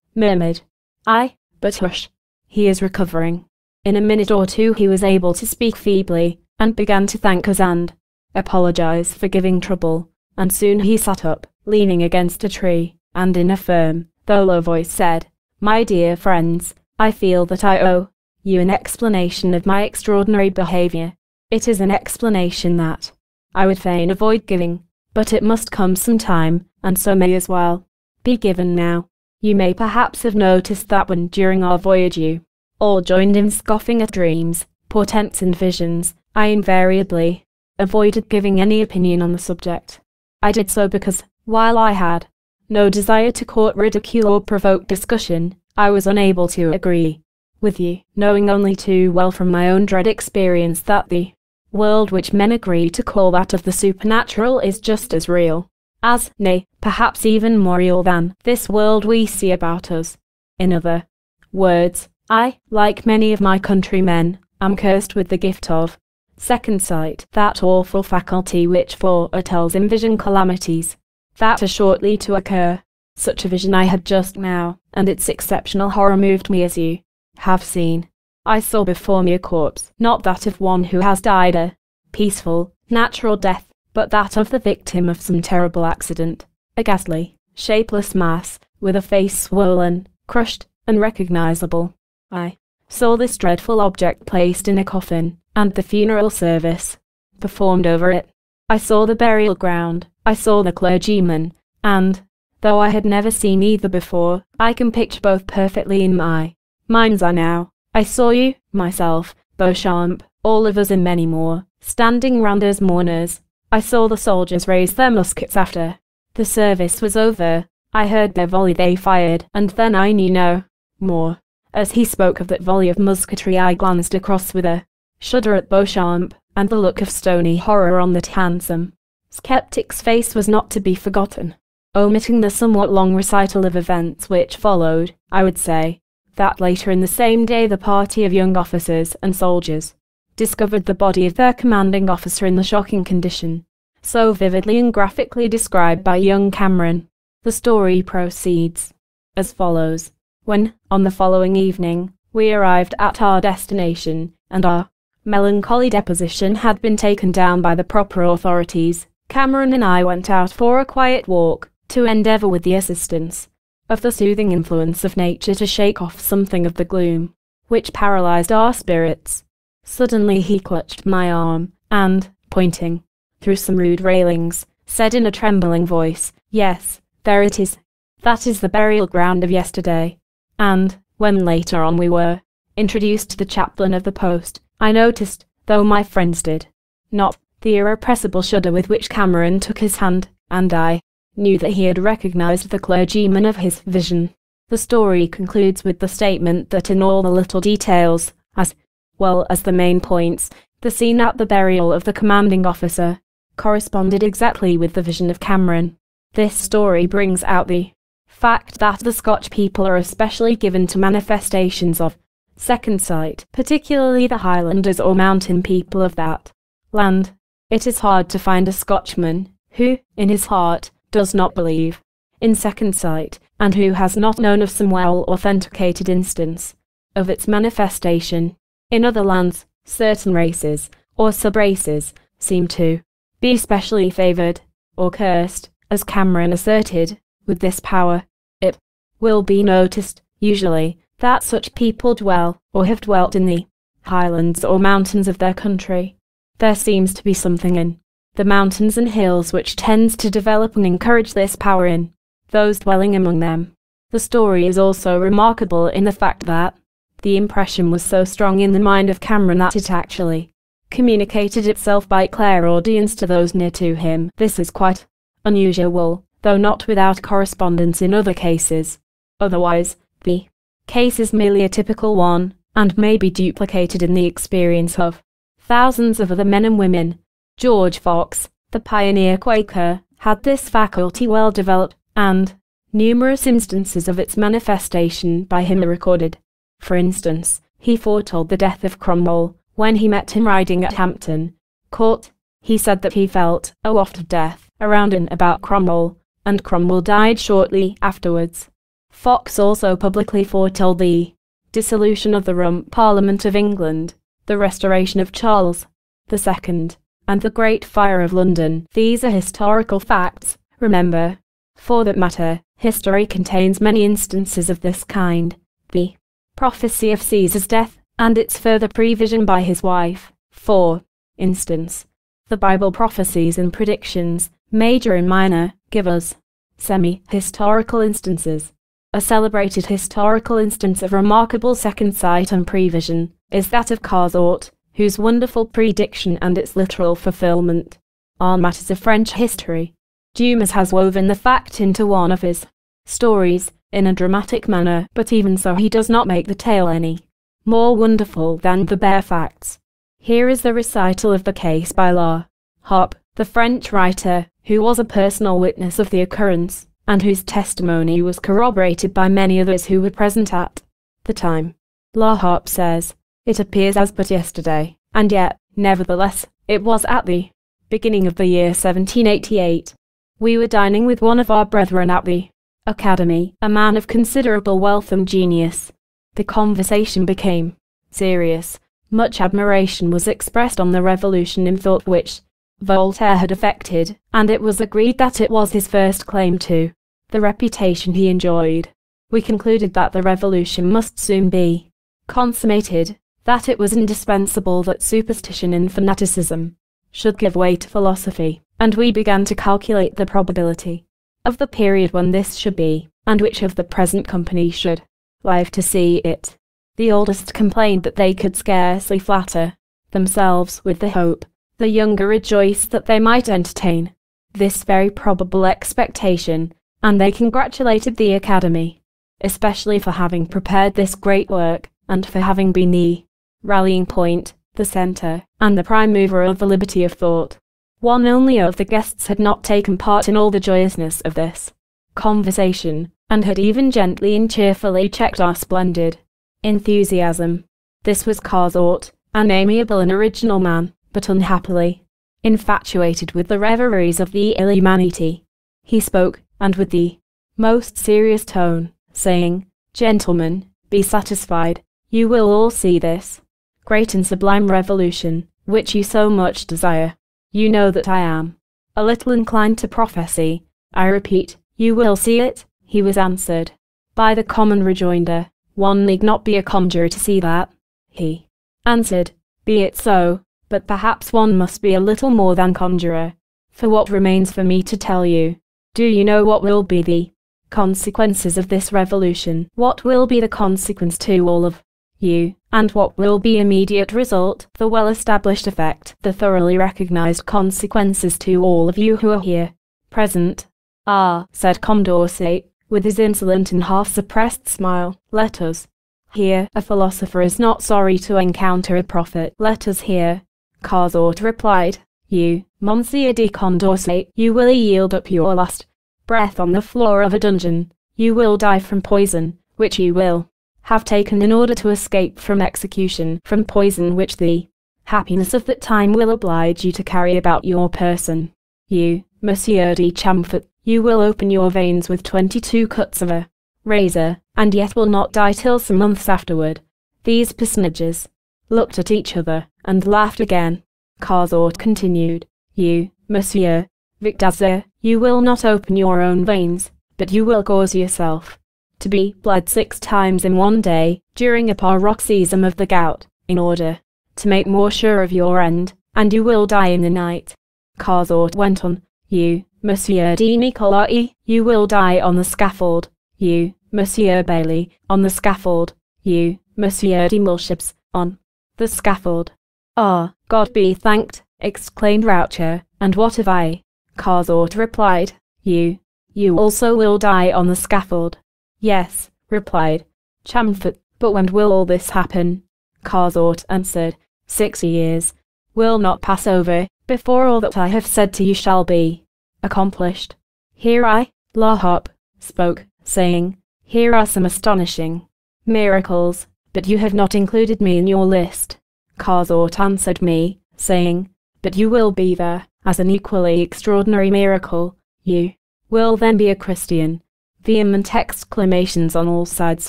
murmured. I, but hush. He is recovering. In a minute or two he was able to speak feebly, and began to thank us and apologize for giving trouble, and soon he sat up, leaning against a tree, and in a firm, though low voice said, My dear friends, I feel that I owe you an explanation of my extraordinary behavior. It is an explanation that I would fain avoid giving, but it must come some time, and so may as well be given now. You may perhaps have noticed that when during our voyage you all joined in scoffing at dreams, portents and visions, I invariably avoided giving any opinion on the subject. I did so because, while I had no desire to court ridicule or provoke discussion, I was unable to agree with you, knowing only too well from my own dread experience that the world which men agree to call that of the supernatural is just as real, as, nay, perhaps even more real than, this world we see about us. In other words, I, like many of my countrymen, am cursed with the gift of second sight, that awful faculty which foretells in vision calamities that are shortly to occur. Such a vision I had just now, and its exceptional horror moved me as you have seen. I saw before me a corpse, not that of one who has died a peaceful, natural death, but that of the victim of some terrible accident. A ghastly, shapeless mass, with a face swollen, crushed, unrecognizable. I saw this dreadful object placed in a coffin, and the funeral service performed over it. I saw the burial ground, I saw the clergyman, and, though I had never seen either before, I can picture both perfectly in my mind's eye now. I saw you, myself, Beauchamp, all of us and many more, standing round as mourners. I saw the soldiers raise their muskets after. The service was over. I heard their volley they fired, and then I knew no more. As he spoke of that volley of musketry I glanced across with a shudder at Beauchamp, and the look of stony horror on that handsome skeptic's face was not to be forgotten. Omitting the somewhat long recital of events which followed, I would say, that later in the same day the party of young officers and soldiers discovered the body of their commanding officer in the shocking condition, so vividly and graphically described by young Cameron. The story proceeds as follows. When, on the following evening, we arrived at our destination, and our melancholy deposition had been taken down by the proper authorities, Cameron and I went out for a quiet walk, to endeavour with the assistance of the soothing influence of nature to shake off something of the gloom, which paralysed our spirits. Suddenly he clutched my arm, and, pointing, through some rude railings, said in a trembling voice, Yes, there it is. That is the burial ground of yesterday. And, when later on we were introduced to the chaplain of the post, I noticed, though my friends did, not the irrepressible shudder with which Cameron took his hand, and I, knew that he had recognized the clergyman of his vision. The story concludes with the statement that in all the little details, as well as the main points, the scene at the burial of the commanding officer corresponded exactly with the vision of Cameron. This story brings out the fact that the Scotch people are especially given to manifestations of second sight, particularly the Highlanders or mountain people of that land. It is hard to find a Scotchman who, in his heart, does not believe in second sight, and who has not known of some well authenticated instance of its manifestation. In other lands, certain races, or subraces, seem to be specially favoured, or cursed, as Cameron asserted, with this power. It will be noticed, usually, that such people dwell, or have dwelt in the highlands or mountains of their country. There seems to be something in the mountains and hills which tends to develop and encourage this power in those dwelling among them. The story is also remarkable in the fact that the impression was so strong in the mind of Cameron that it actually communicated itself by clairaudience to those near to him. This is quite unusual, though not without correspondence in other cases. Otherwise, the case is merely a typical one, and may be duplicated in the experience of thousands of other men and women. George Fox, the pioneer Quaker, had this faculty well developed, and numerous instances of its manifestation by him are recorded. For instance, he foretold the death of Cromwell when he met him riding at Hampton Court. He said that he felt a waft of death around and about Cromwell, and Cromwell died shortly afterwards. Fox also publicly foretold the dissolution of the Rump Parliament of England, the restoration of Charles II, and the Great Fire of London. These are historical facts, remember. For that matter, history contains many instances of this kind. The prophecy of Caesar's death, and its further prevision by his wife. For instance, the Bible prophecies and predictions, major and minor, give us semi-historical instances. A celebrated historical instance of remarkable second sight and prevision is that of Cazotte, whose wonderful prediction and its literal fulfillment are matters of French history. Dumas has woven the fact into one of his stories in a dramatic manner, but even so he does not make the tale any more wonderful than the bare facts. Here is the recital of the case by La Harpe, the French writer, who was a personal witness of the occurrence, and whose testimony was corroborated by many others who were present at the time. La Harpe says, It appears as but yesterday, and yet, nevertheless, it was at the beginning of the year 1788, we were dining with one of our brethren at the academy, a man of considerable wealth and genius. The conversation became serious. Much admiration was expressed on the revolution in thought which Voltaire had effected, and it was agreed that it was his first claim to the reputation he enjoyed. We concluded that the revolution must soon be consummated, that it was indispensable that superstition and fanaticism should give way to philosophy, and we began to calculate the probability of the period when this should be, and which of the present company should live to see it. The oldest complained that they could scarcely flatter themselves with the hope. The younger rejoiced that they might entertain this very probable expectation, and they congratulated the Academy, especially for having prepared this great work, and for having been the rallying point, the centre, and the prime mover of the liberty of thought. One only of the guests had not taken part in all the joyousness of this conversation, and had even gently and cheerfully checked our splendid enthusiasm. This was Cazotte, an amiable and original man, but unhappily infatuated with the reveries of the Illuminati. He spoke, and with the most serious tone, saying, Gentlemen, be satisfied, you will all see this great and sublime revolution, which you so much desire. You know that I am a little inclined to prophecy. I repeat, you will see it, he was answered. By the common rejoinder, one need not be a conjurer to see that. He answered, Be it so, but perhaps one must be a little more than conjurer. For what remains for me to tell you? Do you know what will be the consequences of this revolution? What will be the consequence to all of you, and what will be immediate result, the well-established effect, the thoroughly recognized consequences to all of you who are here present. Ah, said Condorcet, with his insolent and half-suppressed smile. Let us. Here, a philosopher is not sorry to encounter a prophet. Let us hear. Cazotte replied. You, Monsieur de Condorcet, you will yield up your last breath on the floor of a dungeon. You will die from poison, which you will have taken in order to escape from execution, from poison which the happiness of that time will oblige you to carry about your person. You, Monsieur de Chamfort, you will open your veins with twenty-two cuts of a razor, and yet will not die till some months afterward. These personages looked at each other, and laughed again. Cazotte continued, You, Monsieur Victor, you will not open your own veins, but you will cause yourself to be bled six times in one day, during a paroxysm of the gout, in order to make more sure of your end, and you will die in the night. Cazotte went on, You, Monsieur de Nicolai, you will die on the scaffold, you, Monsieur Bailly, on the scaffold, you, Monsieur de Malesherbes, on the scaffold. Ah, God be thanked, exclaimed Roucher, and what have I? Cazotte replied, You, you also will die on the scaffold. Yes, replied Chamfort, but when will all this happen? Cazotte answered, Six years. Will not pass over, before all that I have said to you shall be accomplished. Here I, La Harpe, spoke, saying, Here are some astonishing miracles, but you have not included me in your list. Cazotte answered me, saying, But you will be there, as an equally extraordinary miracle. You will then be a Christian, Vehement exclamations on all sides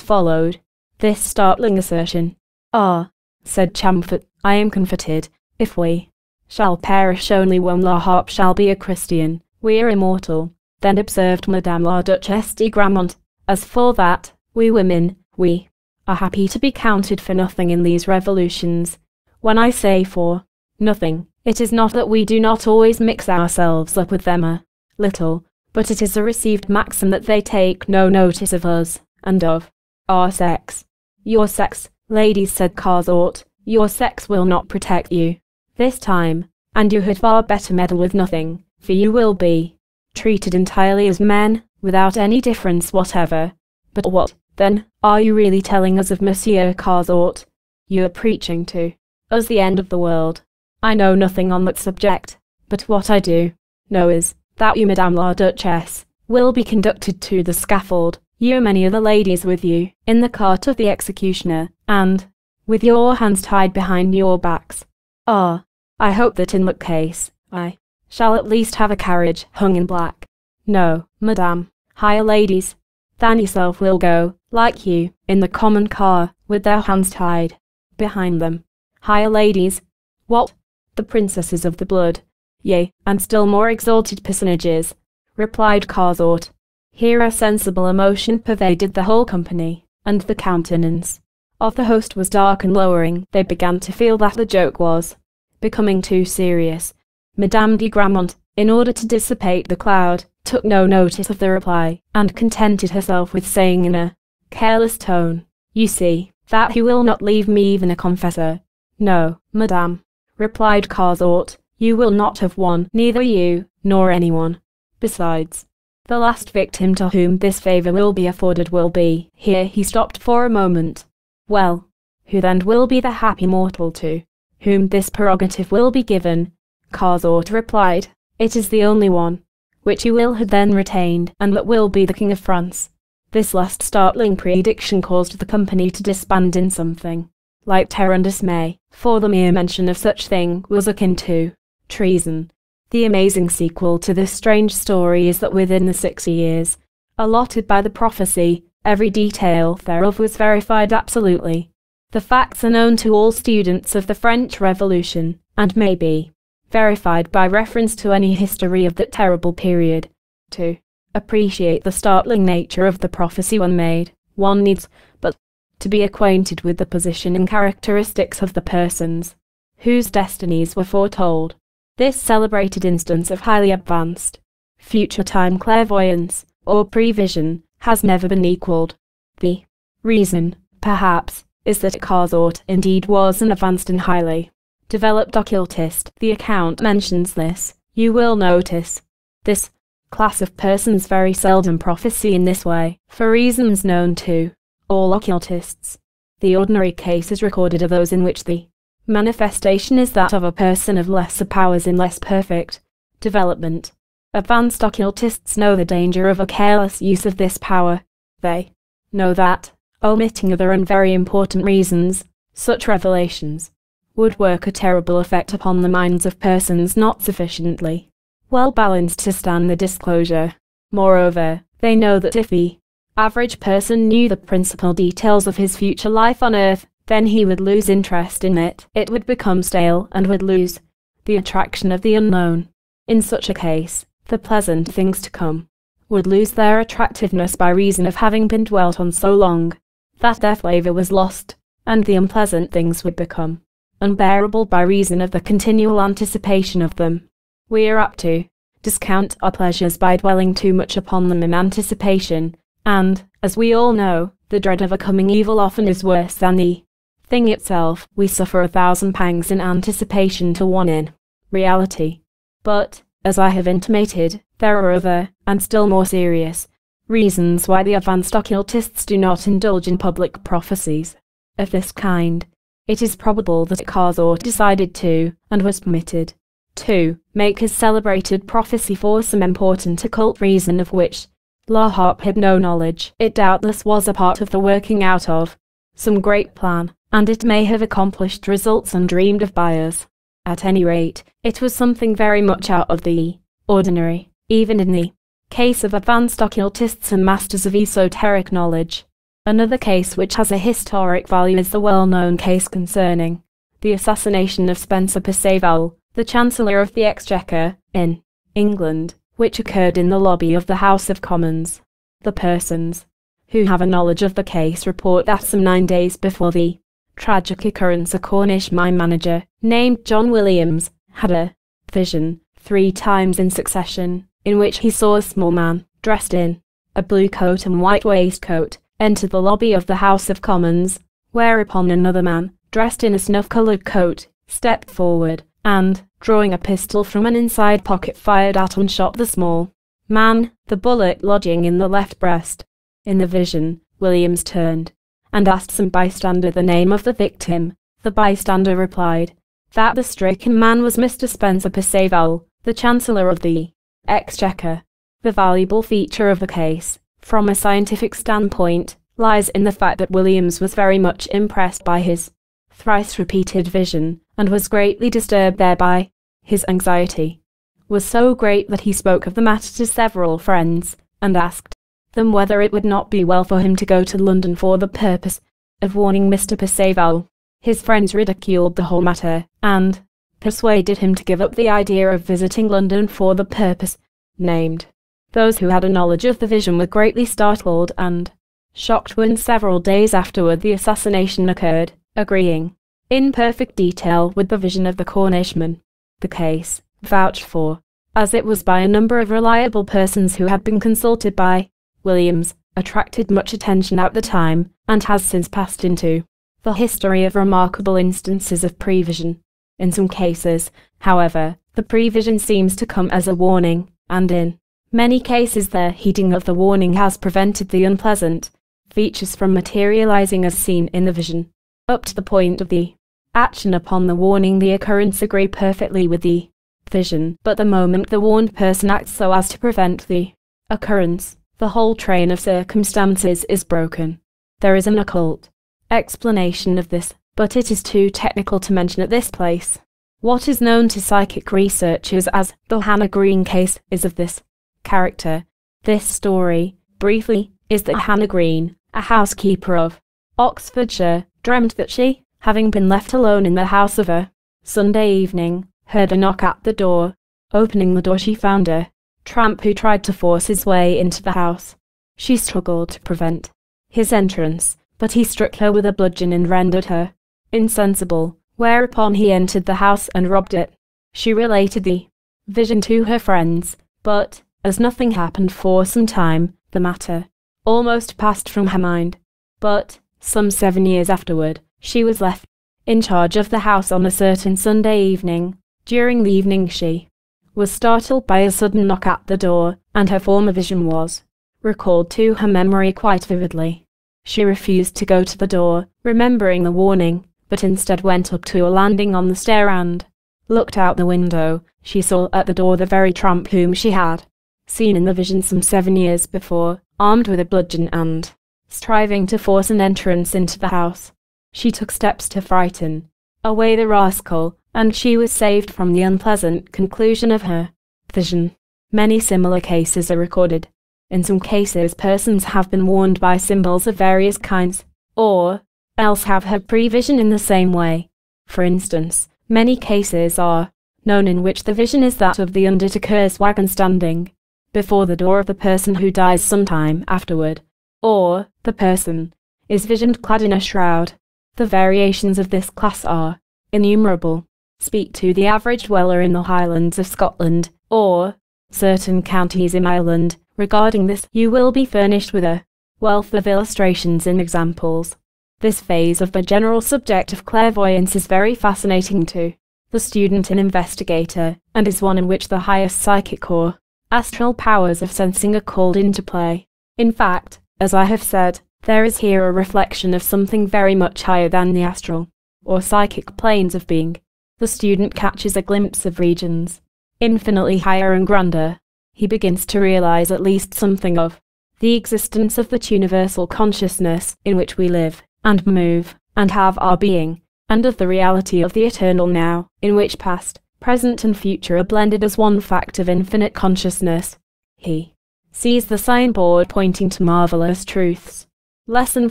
followed this startling assertion. Ah, said Chamfort, I am comforted. If we shall perish only when La Harpe shall be a Christian, we are immortal. Then observed Madame la Duchesse de Gramont, as for that, we women, we are happy to be counted for nothing in these revolutions. When I say for nothing, it is not that we do not always mix ourselves up with them a little, but it is a received maxim that they take no notice of us, and of our sex. Your sex, ladies, said Cazotte, your sex will not protect you. This time, and you had far better meddle with nothing, for you will be treated entirely as men, without any difference whatever. But what, then, are you really telling us of Monsieur Cazotte? You are preaching to us the end of the world. I know nothing on that subject, but what I do know is that you, Madame la Duchesse, will be conducted to the scaffold, you and many other ladies with you, in the cart of the executioner, and, with your hands tied behind your backs. Ah, I hope that in that case, I shall at least have a carriage hung in black. No, Madame, higher ladies than yourself will go, like you, in the common car, with their hands tied behind them. Higher ladies, what? The princesses of the blood, yea, and still more exalted personages, replied Cazotte. Here a sensible emotion pervaded the whole company, and the countenance of the host was dark and lowering. They began to feel that the joke was becoming too serious. Madame de Gramont, in order to dissipate the cloud, took no notice of the reply, and contented herself with saying in a careless tone, You see, that he will not leave me even a confessor. No, madame, replied Cazotte, you will not have won, neither you, nor anyone. Besides, the last victim to whom this favour will be afforded will be, here he stopped for a moment. Well, who then will be the happy mortal to whom this prerogative will be given? Cazotte replied, It is the only one, which you will have then retained, and that will be the King of France. This last startling prediction caused the company to disband in something like terror and dismay, for the mere mention of such thing was akin to Treason. The amazing sequel to this strange story is that within the sixty years allotted by the prophecy, every detail thereof was verified absolutely. The facts are known to all students of the French Revolution, and may be verified by reference to any history of that terrible period. To appreciate the startling nature of the prophecy one made, one needs but to be acquainted with the position and characteristics of the persons whose destinies were foretold. This celebrated instance of highly advanced, future time clairvoyance, or prevision, has never been equalled. The reason, perhaps, is that Cazotte indeed was an advanced and highly developed occultist. The account mentions this. You will notice this class of persons very seldom prophesy in this way, for reasons known to all occultists. The ordinary cases recorded are those in which the manifestation is that of a person of lesser powers in less perfect development. Advanced occultists know the danger of a careless use of this power. They know that, omitting other and very important reasons, such revelations would work a terrible effect upon the minds of persons not sufficiently well balanced to stand the disclosure. Moreover, they know that if the average person knew the principal details of his future life on earth, then he would lose interest in it. It would become stale and would lose the attraction of the unknown. In such a case, the pleasant things to come would lose their attractiveness by reason of having been dwelt on so long that their flavour was lost, and the unpleasant things would become unbearable by reason of the continual anticipation of them. We are apt to discount our pleasures by dwelling too much upon them in anticipation, and, as we all know, the dread of a coming evil often is worse than the thing itself. We suffer a thousand pangs in anticipation to one in reality. But, as I have intimated, there are other, and still more serious, reasons why the advanced occultists do not indulge in public prophecies of this kind. It is probable that Cazotte decided to, and was permitted, to, Make his celebrated prophecy for some important occult reason of which La Harpe had no knowledge. It doubtless was a part of the working out of some great plan, and it may have accomplished results undreamed of by us. At any rate, it was something very much out of the ordinary, even in the case of advanced occultists and masters of esoteric knowledge. Another case which has a historic value is the well-known case concerning the assassination of Spencer Perceval, the Chancellor of the Exchequer, in England, which occurred in the lobby of the House of Commons. The persons who have a knowledge of the case report that some nine days before the tragic occurrence a Cornish mine manager, named John Williams, had a vision, three times in succession, in which he saw a small man, dressed in a blue coat and white waistcoat, enter the lobby of the House of Commons, whereupon another man, dressed in a snuff-coloured coat, stepped forward, and, drawing a pistol from an inside pocket fired at and shot the small man, the bullet lodging in the left breast. In the vision, Williams turned and asked some bystander the name of the victim. The bystander replied that the stricken man was Mr. Spencer Perceval, the Chancellor of the Exchequer. The valuable feature of the case, from a scientific standpoint, lies in the fact that Williams was very much impressed by his thrice repeated vision, and was greatly disturbed thereby. His anxiety was so great that he spoke of the matter to several friends, and asked them whether it would not be well for him to go to London for the purpose of warning Mr. Perceval. His friends ridiculed the whole matter, and persuaded him to give up the idea of visiting London for the purpose named. Those who had a knowledge of the vision were greatly startled and shocked when several days afterward the assassination occurred agreeing in perfect detail with the vision of the Cornishman. The case, vouched for, as it was by a number of reliable persons who had been consulted by Williams, attracted much attention at the time, and has since passed into the history of remarkable instances of prevision. In some cases, however, the prevision seems to come as a warning, and in many cases the heeding of the warning has prevented the unpleasant features from materializing as seen in the vision. Up to the point of the action upon the warning the occurrence agree perfectly with the vision, but the moment the warned person acts so as to prevent the occurrence, the whole train of circumstances is broken. There is an occult explanation of this, but it is too technical to mention at this place. What is known to psychic researchers as the Hannah Green case is of this character. This story, briefly, is that Hannah Green, a housekeeper of Oxfordshire, dreamt that she, having been left alone in the house of a Sunday evening, heard a knock at the door. Opening the door she found a tramp who tried to force his way into the house. She struggled to prevent his entrance, but he struck her with a bludgeon and rendered her insensible, whereupon he entered the house and robbed it. She related the vision to her friends, but, as nothing happened for some time, the matter almost passed from her mind. But, some seven years afterward, she was left in charge of the house on a certain Sunday evening. During the evening she was startled by a sudden knock at the door, and her former vision was recalled to her memory quite vividly. She refused to go to the door, remembering the warning, but instead went up to a landing on the stair and looked out the window. She saw at the door the very tramp whom she had seen in the vision some seven years before, armed with a bludgeon and striving to force an entrance into the house. She took steps to frighten away the rascal, and she was saved from the unpleasant conclusion of her vision. Many similar cases are recorded. In some cases, persons have been warned by symbols of various kinds, or else have had prevision in the same way. For instance, many cases are known in which the vision is that of the undertaker's wagon standing before the door of the person who dies sometime afterward, or the person is visioned clad in a shroud. The variations of this class are innumerable. Speak to the average dweller in the Highlands of Scotland, or certain counties in Ireland, regarding this, you will be furnished with a wealth of illustrations and examples. This phase of the general subject of clairvoyance is very fascinating to the student and investigator, and is one in which the highest psychic or astral powers of sensing are called into play. In fact, as I have said, there is here a reflection of something very much higher than the astral or psychic planes of being. The student catches a glimpse of regions infinitely higher and grander. He begins to realize at least something of the existence of that universal consciousness in which we live and move and have our being, and of the reality of the eternal now, in which past, present, and future are blended as one fact of infinite consciousness. He sees the signboard pointing to marvelous truths. Lesson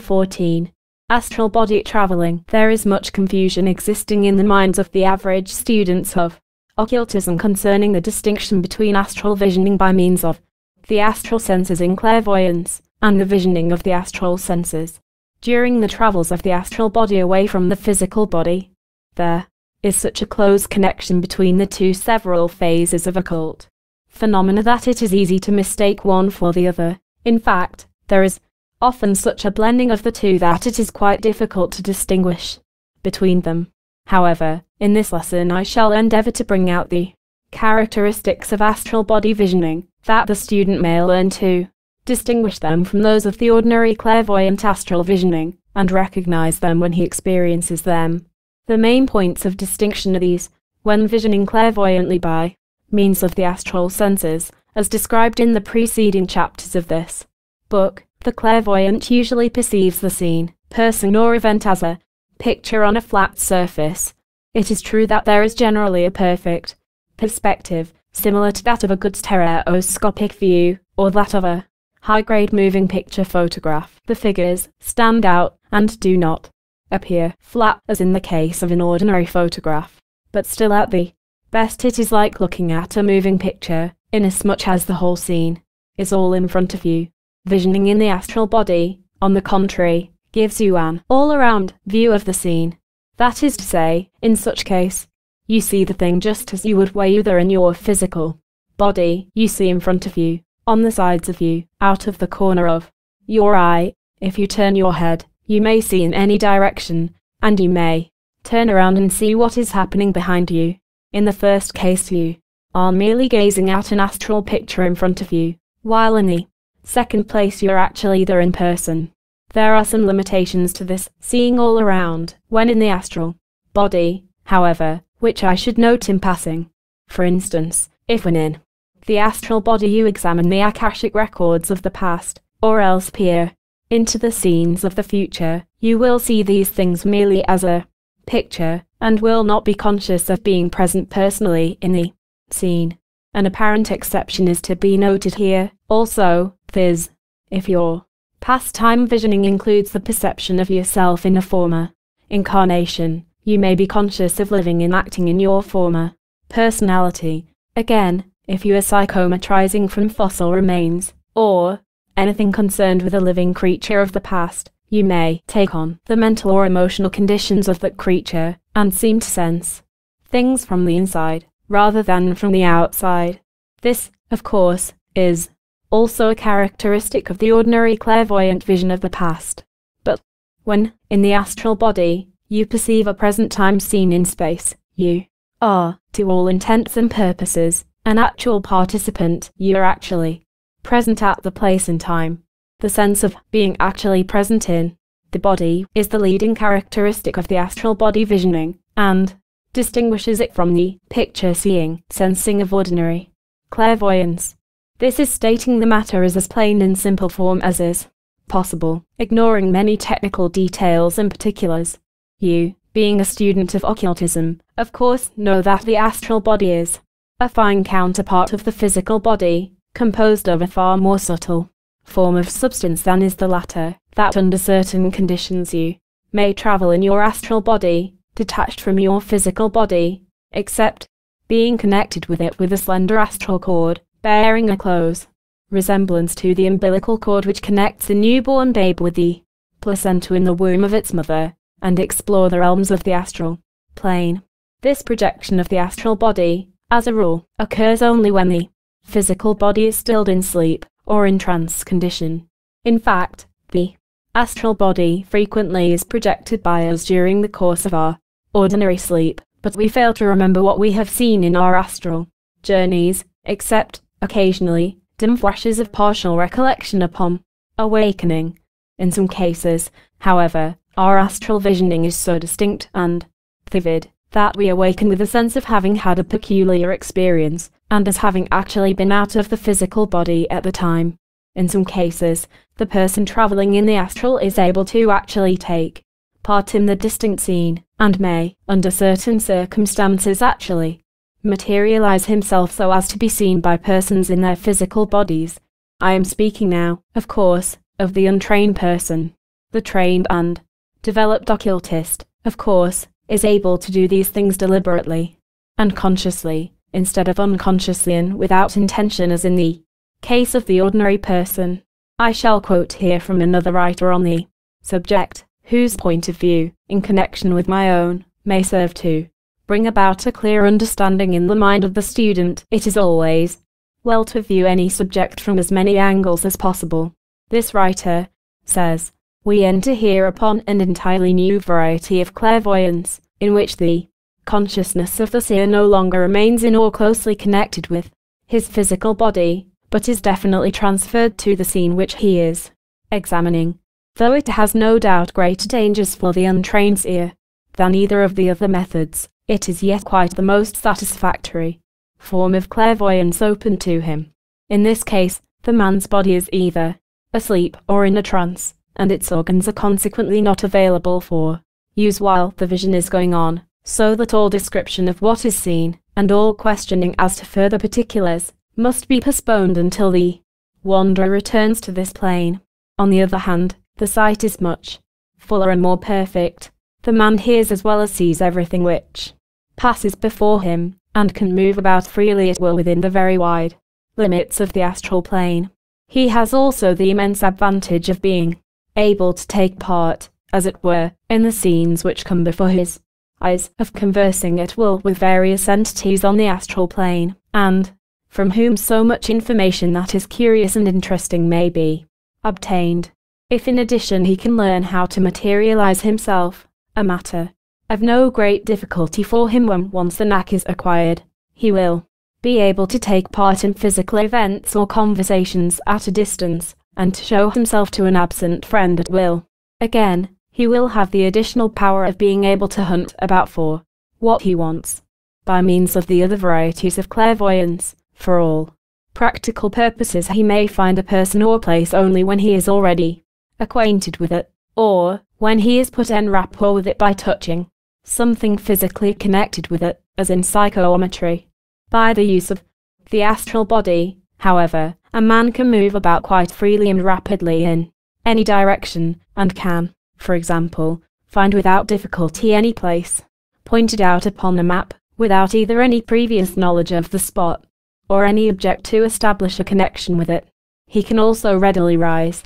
14 Astral Body Traveling. There is much confusion existing in the minds of the average students of occultism concerning the distinction between astral visioning by means of the astral senses in clairvoyance and the visioning of the astral senses. During the travels of the astral body away from the physical body, there is such a close connection between the two several phases of occult phenomena that it is easy to mistake one for the other. In fact, there is often such a blending of the two that it is quite difficult to distinguish between them. However, in this lesson I shall endeavour to bring out the characteristics of astral body visioning that the student may learn to distinguish them from those of the ordinary clairvoyant astral visioning and recognize them when he experiences them. The main points of distinction are these when visioning clairvoyantly by means of the astral senses, as described in the preceding chapters of this book, the clairvoyant usually perceives the scene, person or event as a picture on a flat surface. It is true that there is generally a perfect perspective, similar to that of a good stereoscopic view, or that of a high-grade moving picture photograph. The figures stand out and do not appear flat as in the case of an ordinary photograph, but still at the best it is like looking at a moving picture, inasmuch as the whole scene is all in front of you. Visioning in the astral body, on the contrary, gives you an all-around view of the scene. That is to say, in such case, you see the thing just as you would either in your physical body, you see in front of you, on the sides of you, out of the corner of your eye. If you turn your head, you may see in any direction, and you may turn around and see what is happening behind you. In the first case, you are merely gazing at an astral picture in front of you, while in the Second place, you're actually there in person. There are some limitations to this seeing all around when in the astral body, however, which I should note in passing. For instance, if when in the astral body you examine the Akashic records of the past, or else peer into the scenes of the future, you will see these things merely as a picture, and will not be conscious of being present personally in the scene. An apparent exception is to be noted here, also, viz. If your past time visioning includes the perception of yourself in a former incarnation, you may be conscious of living and acting in your former personality. Again, if you are psychometrizing from fossil remains, or anything concerned with a living creature of the past, you may take on the mental or emotional conditions of that creature and seem to sense things from the inside rather than from the outside. This, of course, is also a characteristic of the ordinary clairvoyant vision of the past. But when, in the astral body, you perceive a present time scene in space, you are, to all intents and purposes, an actual participant, you are actually present at the place and time. The sense of being actually present in the body is the leading characteristic of the astral body visioning, and distinguishes it from the picture seeing, sensing of ordinary clairvoyance. This is stating the matter as as plain and simple form as is possible, ignoring many technical details and particulars. You, being a student of occultism, of course know that the astral body is a fine counterpart of the physical body, composed of a far more subtle form of substance than is the latter, that under certain conditions you may travel in your astral body, detached from your physical body, except being connected with it with a slender astral cord, bearing a close resemblance to the umbilical cord which connects the newborn babe with the placenta in the womb of its mother, and explore the realms of the astral plane. This projection of the astral body, as a rule, occurs only when the physical body is stilled in sleep or in trance condition. In fact, the astral body frequently is projected by us during the course of our ordinary sleep, but we fail to remember what we have seen in our astral journeys, except, occasionally, dim flashes of partial recollection upon awakening. In some cases, however, our astral visioning is so distinct and vivid that we awaken with a sense of having had a peculiar experience, and as having actually been out of the physical body at the time. In some cases, the person traveling in the astral is able to actually take part in the distinct scene, and may, under certain circumstances actually, materialize himself so as to be seen by persons in their physical bodies. I am speaking now, of course, of the untrained person. The trained and developed occultist, of course, is able to do these things deliberately and consciously, instead of unconsciously and without intention as in the case of the ordinary person. I shall quote here from another writer on the subject, whose point of view, in connection with my own, may serve to bring about a clear understanding in the mind of the student. It is always well to view any subject from as many angles as possible. This writer says, we enter here upon an entirely new variety of clairvoyance, in which the consciousness of the seer no longer remains in or closely connected with his physical body, but is definitely transferred to the scene which he is examining. Though it has no doubt greater dangers for the untrained seer than either of the other methods, it is yet quite the most satisfactory form of clairvoyance open to him. In this case, the man's body is either asleep or in a trance, and its organs are consequently not available for use while the vision is going on, so that all description of what is seen, and all questioning as to further particulars, must be postponed until the wanderer returns to this plane. On the other hand, the sight is much fuller and more perfect. The man hears as well as sees everything which passes before him, and can move about freely at will within the very wide limits of the astral plane. He has also the immense advantage of being able to take part, as it were, in the scenes which come before his eyes, of conversing at will with various entities on the astral plane, and from whom so much information that is curious and interesting may be obtained. If in addition he can learn how to materialize himself, a matter of no great difficulty for him when once the knack is acquired, he will be able to take part in physical events or conversations at a distance, and to show himself to an absent friend at will. Again, he will have the additional power of being able to hunt about for what he wants, by means of the other varieties of clairvoyance, for all practical purposes he may find a person or place only when he is already acquainted with it, or when he is put en rapport with it by touching something physically connected with it, as in psychometry. By the use of the astral body, however, a man can move about quite freely and rapidly in any direction, and can, for example, find without difficulty any place pointed out upon a map, without either any previous knowledge of the spot, or any object to establish a connection with it. He can also readily rise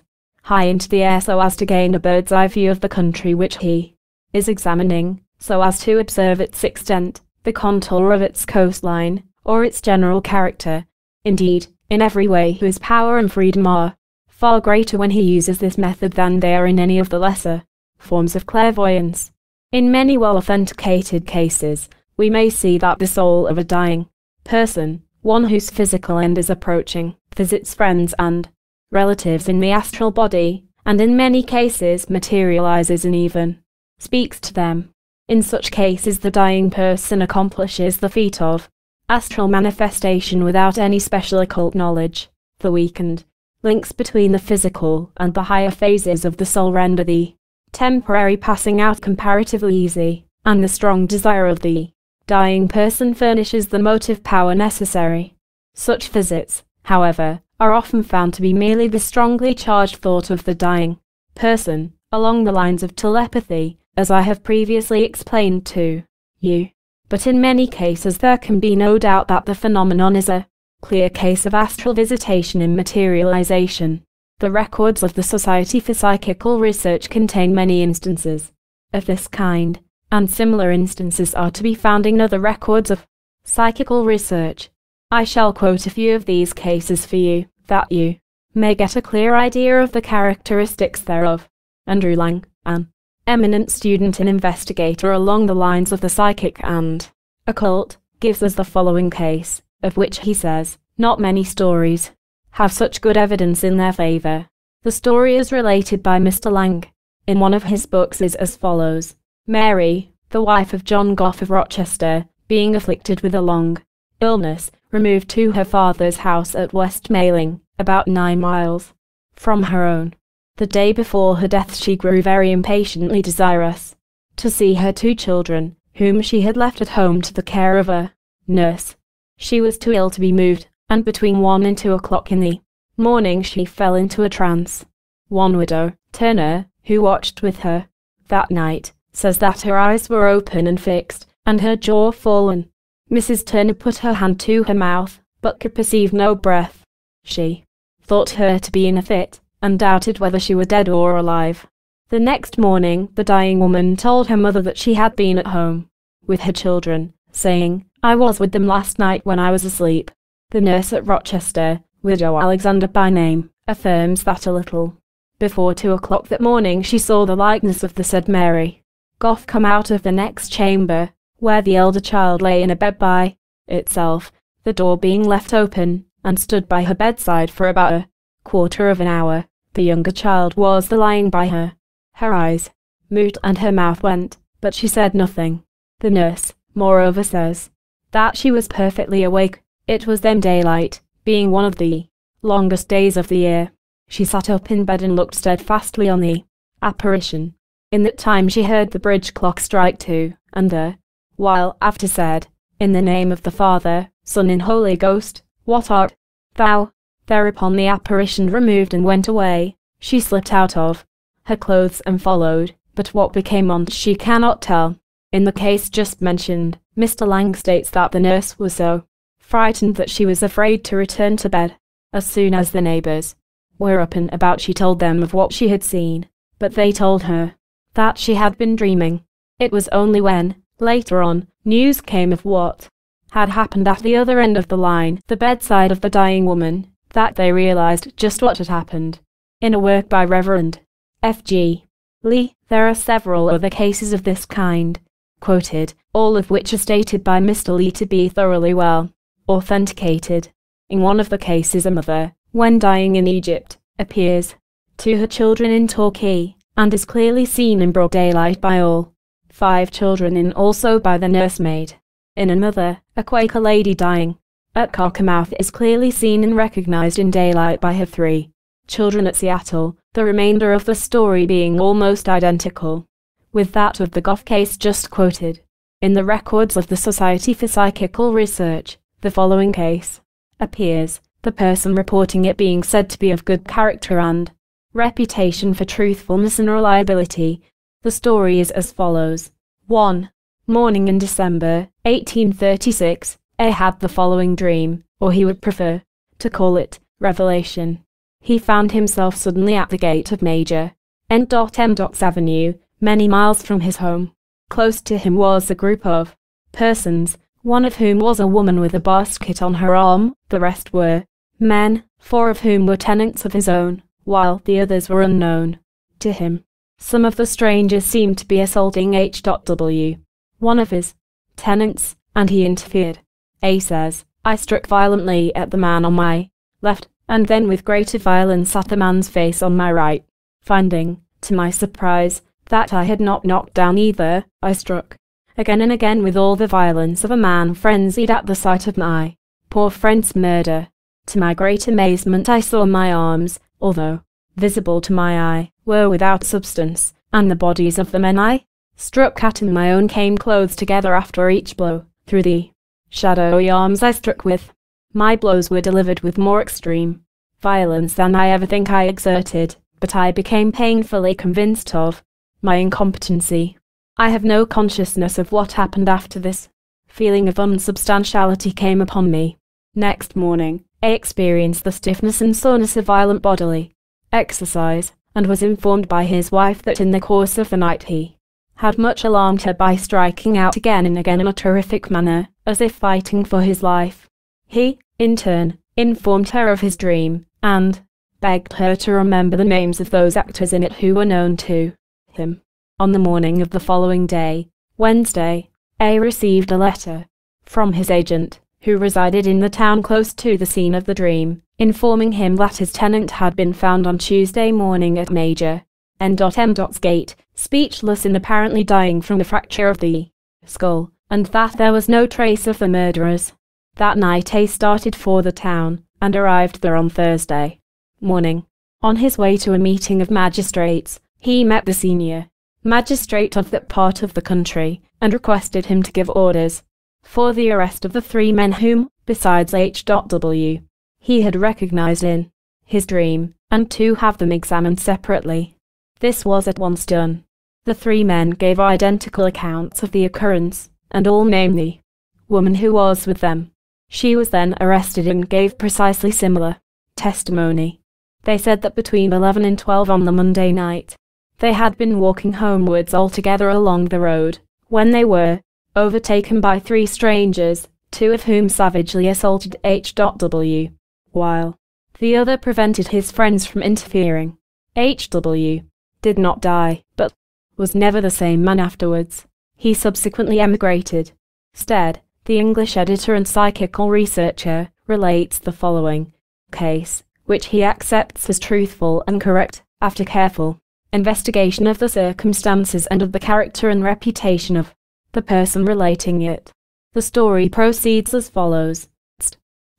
high into the air so as to gain a bird's eye view of the country which he is examining, so as to observe its extent, the contour of its coastline, or its general character. Indeed, in every way his power and freedom are far greater when he uses this method than they are in any of the lesser forms of clairvoyance. In many well authenticated cases, we may see that the soul of a dying person one whose physical end is approaching, visits friends and relatives in the astral body, and in many cases materializes and even speaks to them. In such cases, the dying person accomplishes the feat of astral manifestation without any special occult knowledge. The weakened links between the physical and the higher phases of the soul render the temporary passing out comparatively easy, and the strong desire of the dying person furnishes the motive power necessary. Such visits, however, are often found to be merely the strongly charged thought of the dying person, along the lines of telepathy, as I have previously explained to you. But in many cases there can be no doubt that the phenomenon is a clear case of astral visitation and materialization. The records of the Society for Psychical Research contain many instances of this kind, and similar instances are to be found in other records of psychical research. I shall quote a few of these cases for you, that you may get a clear idea of the characteristics thereof. Andrew Lang, an eminent student and investigator along the lines of the psychic and occult, gives us the following case, of which he says, not many stories have such good evidence in their favour. The story is related by Mr. Lang in one of his books is as follows. Mary, the wife of John Gough of Rochester, being afflicted with a long illness, removed to her father's house at West Malling, about nine miles from her own. The day before her death she grew very impatiently desirous to see her two children, whom she had left at home to the care of a nurse. She was too ill to be moved, and between one and two o'clock in the morning she fell into a trance. One widow, Turner, who watched with her that night, says that her eyes were open and fixed, and her jaw fallen. Mrs. Turner put her hand to her mouth, but could perceive no breath. She thought her to be in a fit, and doubted whether she were dead or alive. The next morning, the dying woman told her mother that she had been at home with her children, saying, I was with them last night when I was asleep. The nurse at Rochester, widow Alexander by name, affirms that a little before two o'clock that morning she saw the likeness of the said Mary. Goff come out of the next chamber, where the elder child lay in a bed by itself, the door being left open, and stood by her bedside for about a quarter of an hour. The younger child was lying by her. Her eyes moved and her mouth went, but she said nothing. The nurse, moreover, says that she was perfectly awake. It was then daylight, being one of the longest days of the year. She sat up in bed and looked steadfastly on the apparition. In that time she heard the bridge clock strike two, and a while after said, In the name of the Father, Son and Holy Ghost, what art thou? Thereupon the apparition removed and went away. She slipped out of her clothes and followed, but what became on she cannot tell. In the case just mentioned, Mr. Lang states that the nurse was so frightened that she was afraid to return to bed. As soon as the neighbours were up and about she told them of what she had seen, but they told her that she had been dreaming. It was only when, later on, news came of what had happened at the other end of the line, the bedside of the dying woman, that they realized just what had happened. In a work by Reverend F.G. Lee, there are several other cases of this kind, quoted, all of which are stated by Mr. Lee to be thoroughly well authenticated. In one of the cases, a mother, when dying in Egypt, appears to her children in Torquay and is clearly seen in broad daylight by all. Five children in also by the nursemaid. In another, a Quaker lady dying at Cockermouth is clearly seen and recognized in daylight by her three children at Settle, the remainder of the story being almost identical with that of the Goff case just quoted. In the records of the Society for Psychical Research, the following case appears, the person reporting it being said to be of good character and Reputation for truthfulness and reliability. The story is as follows. 1. Morning in December, 1836, A had the following dream, or he would prefer to call it revelation. He found himself suddenly at the gate of Major N. M. Avenue, many miles from his home. Close to him was a group of persons, one of whom was a woman with a basket on her arm, the rest were men, four of whom were tenants of his own while the others were unknown to him. Some of the strangers seemed to be assaulting H.W., one of his tenants, and he interfered. A says, I struck violently at the man on my left, and then with greater violence at the man's face on my right. Finding, to my surprise, that I had not knocked down either, I struck again and again with all the violence of a man frenzied at the sight of my poor friend's murder. To my great amazement, I saw my arms, although visible to my eye, were without substance, and the bodies of the men I struck at my own came close together after each blow, through the shadowy arms I struck with. My blows were delivered with more extreme violence than I ever think I exerted, but I became painfully convinced of my incompetency. I have no consciousness of what happened after this. Feeling of unsubstantiality came upon me. Next morning, I experienced the stiffness and soreness of violent bodily exercise, and was informed by his wife that in the course of the night he had much alarmed her by striking out again and again in a terrific manner, as if fighting for his life. He, in turn, informed her of his dream, and begged her to remember the names of those actors in it who were known to him. On the morning of the following day, Wednesday, A received a letter from his agent, who resided in the town close to the scene of the dream, informing him that his tenant had been found on Tuesday morning at Major N.M.'s gate, speechless and apparently dying from the fracture of the skull, and that there was no trace of the murderers. That night A started for the town, and arrived there on Thursday morning. On his way to a meeting of magistrates, he met the senior magistrate of that part of the country, and requested him to give orders for the arrest of the three men whom, besides H.W., he had recognized in his dream, and to have them examined separately. This was at once done. The three men gave identical accounts of the occurrence, and all named the woman who was with them. She was then arrested and gave precisely similar testimony. They said that between 11 and 12 on the Monday night, they had been walking homewards all together along the road, when they were overtaken by three strangers, two of whom savagely assaulted H.W., while the other prevented his friends from interfering. H.W. did not die, but was never the same man afterwards. He subsequently emigrated. Stead, the English editor and psychical researcher, relates the following case, which he accepts as truthful and correct, after careful investigation of the circumstances and of the character and reputation of the person relating it. The story proceeds as follows.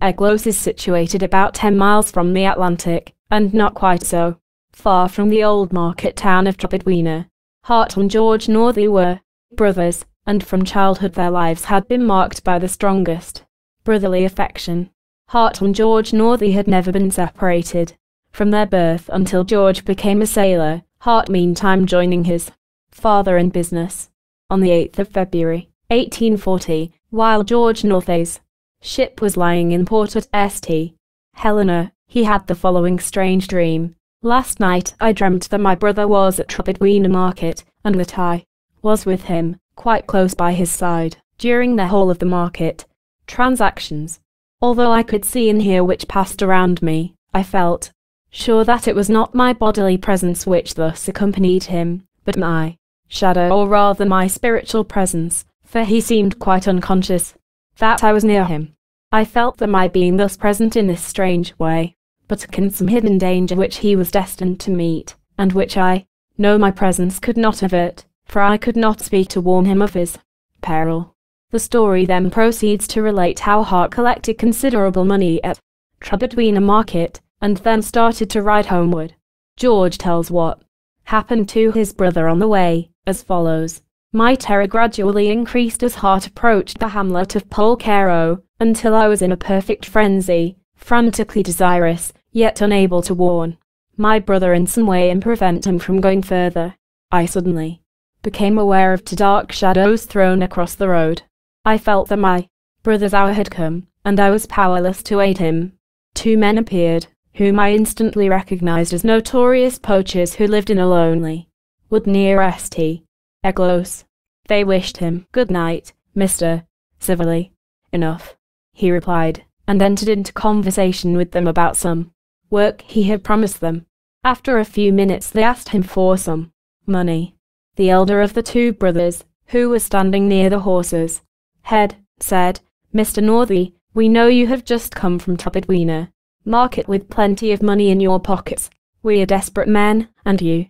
Eglos is situated about 10 miles from the Atlantic, and not quite so far from the old market town of Trebodwina. Hart and George Northey were brothers, and from childhood their lives had been marked by the strongest brotherly affection. Hart and George Northey had never been separated from their birth until George became a sailor, Hart meantime joining his father in business. On the 8th of February, 1840, while George Northey's ship was lying in port at St. Helena, he had the following strange dream. Last night I dreamt that my brother was at Trebodwina Market, and that I was with him, quite close by his side, during the whole of the market transactions. Although I could see and hear which passed around me, I felt sure that it was not my bodily presence which thus accompanied him, but my shadow, or rather my spiritual presence, for he seemed quite unconscious that I was near him. I felt that my being thus present in this strange way, but akin some hidden danger which he was destined to meet, and which I know my presence could not avert, for I could not speak to warn him of his peril. The story then proceeds to relate how Hart collected considerable money at Trebodwina Market, and then started to ride homeward. George tells what happened to his brother on the way, as follows. My terror gradually increased as Hart approached the hamlet of Polcaro, until I was in a perfect frenzy, frantically desirous, yet unable to warn my brother in some way and prevent him from going further. I suddenly became aware of two dark shadows thrown across the road. I felt that my brother's hour had come, and I was powerless to aid him. Two men appeared, whom I instantly recognized as notorious poachers who lived in a lonely wood near St. Eglos. They wished him good night, Mr. Civilly enough, he replied, and entered into conversation with them about some work he had promised them. After a few minutes they asked him for some money. The elder of the two brothers, who was standing near the horses, head, said, Mr. Northey, We know you have just come from Trebodwina. Market with plenty of money in your pockets. We are desperate men, and you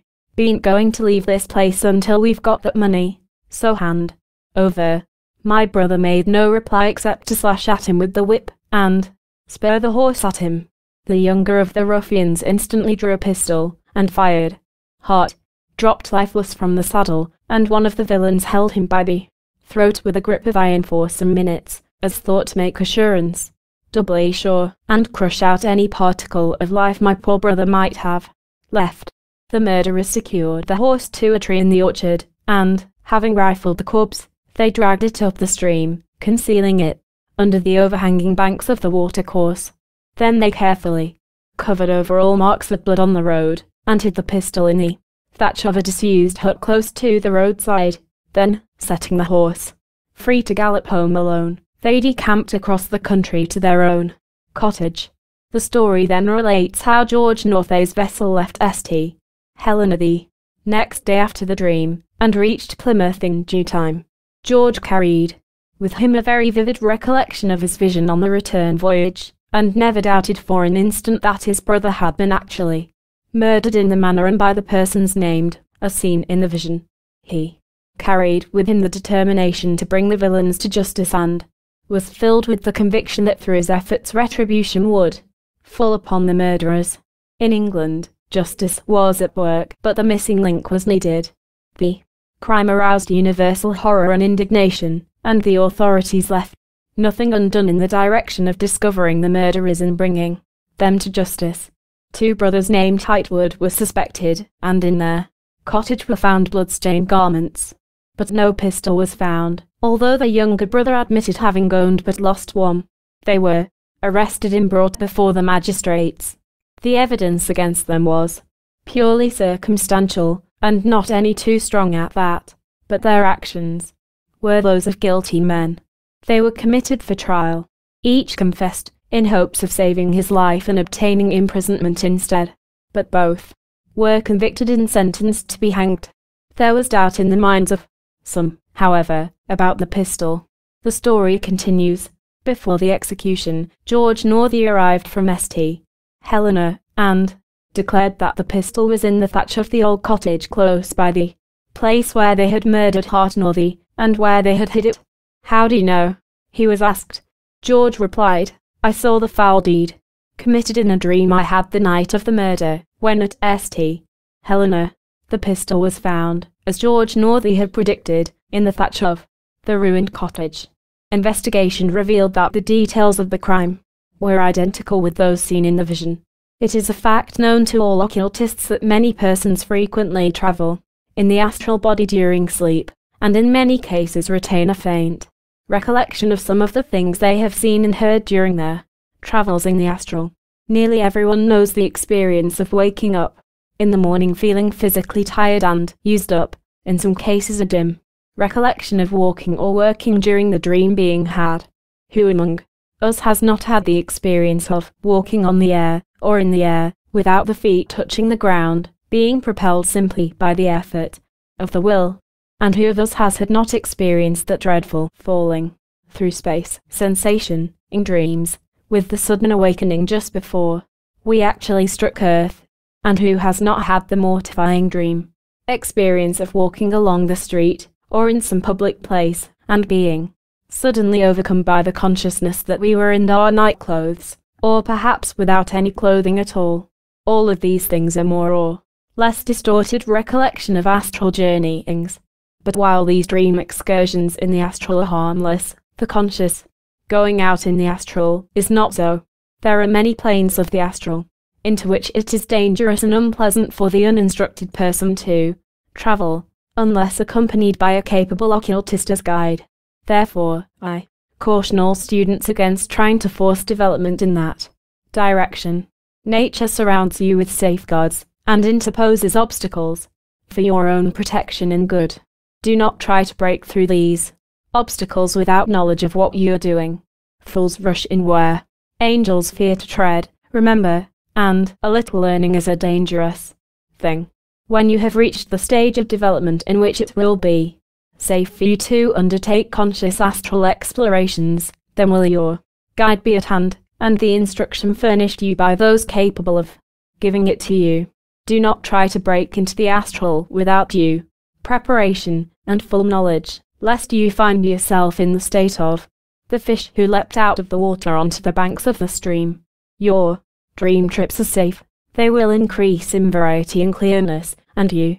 ain't going to leave this place until we've got that money. So hand over. My brother made no reply except to slash at him with the whip, and spur the horse at him. The younger of the ruffians instantly drew a pistol, and fired. Hart dropped lifeless from the saddle, and one of the villains held him by the throat with a grip of iron for some minutes, as thought to make assurance doubly sure, and crush out any particle of life my poor brother might have left. The murderers secured the horse to a tree in the orchard, and, having rifled the corpse, they dragged it up the stream, concealing it under the overhanging banks of the watercourse. Then they carefully covered over all marks of blood on the road, and hid the pistol in the thatch of a disused hut close to the roadside. Then, setting the horse free to gallop home alone, they decamped across the country to their own cottage. The story then relates how George Northey's vessel left St. Helena the next day after the dream, and reached Plymouth in due time. George carried with him a very vivid recollection of his vision on the return voyage, and never doubted for an instant that his brother had been actually murdered in the manner and by the persons named, as seen in the vision. He carried with him the determination to bring the villains to justice and was filled with the conviction that through his efforts retribution would fall upon the murderers. In England, justice was at work, but the missing link was needed. The crime aroused universal horror and indignation, and the authorities left nothing undone in the direction of discovering the murderers and bringing them to justice. Two brothers named Hightwood were suspected, and in their cottage were found blood-stained garments. But no pistol was found, Although the younger brother admitted having owned but lost one, they were arrested and brought before the magistrates. The evidence against them was purely circumstantial, and not any too strong at that, but their actions were those of guilty men. They were committed for trial. Each confessed, in hopes of saving his life and obtaining imprisonment instead, but both were convicted and sentenced to be hanged. There was doubt in the minds of some, however, about the pistol. The story continues. Before the execution, George Northey arrived from St. Helena, and declared that the pistol was in the thatch of the old cottage close by the place where they had murdered Hart Northey, and where they had hid it. How do you know? He was asked. George replied, I saw the foul deed, committed in a dream I had the night of the murder, when at St. Helena, the pistol was found, as George Northey had predicted, in the thatch of the ruined cottage. Investigation revealed that the details of the crime were identical with those seen in the vision. It is a fact known to all occultists that many persons frequently travel in the astral body during sleep, and in many cases retain a faint recollection of some of the things they have seen and heard during their travels in the astral. Nearly everyone knows the experience of waking up in the morning feeling physically tired and used up, in some cases a dim recollection of walking or working during the dream being had. Who among us has not had the experience of walking on the air, or in the air, without the feet touching the ground, being propelled simply by the effort of the will? And who of us has had not experienced that dreadful falling through space sensation in dreams, with the sudden awakening just before we actually struck earth? And who has not had the mortifying dream experience of walking along the street or in some public place, and being suddenly overcome by the consciousness that we were in our night clothes, or perhaps without any clothing at all. All of these things are more or less distorted recollection of astral journeyings. But while these dream excursions in the astral are harmless, the conscious going out in the astral is not so. There are many planes of the astral, into which it is dangerous and unpleasant for the uninstructed person to travel, unless accompanied by a capable occultist as guide. Therefore, I caution all students against trying to force development in that direction. Nature surrounds you with safeguards and interposes obstacles for your own protection and good. Do not try to break through these obstacles without knowledge of what you are doing. Fools rush in where angels fear to tread, remember, and a little learning is a dangerous thing when you have reached the stage of development in which it will be safe for you to undertake conscious astral explorations, then will your guide be at hand, and the instruction furnished you by those capable of giving it to you. Do not try to break into the astral without due preparation and full knowledge, lest you find yourself in the state of the fish who leapt out of the water onto the banks of the stream. Your dream trips are safe. They will increase in variety and clearness, and you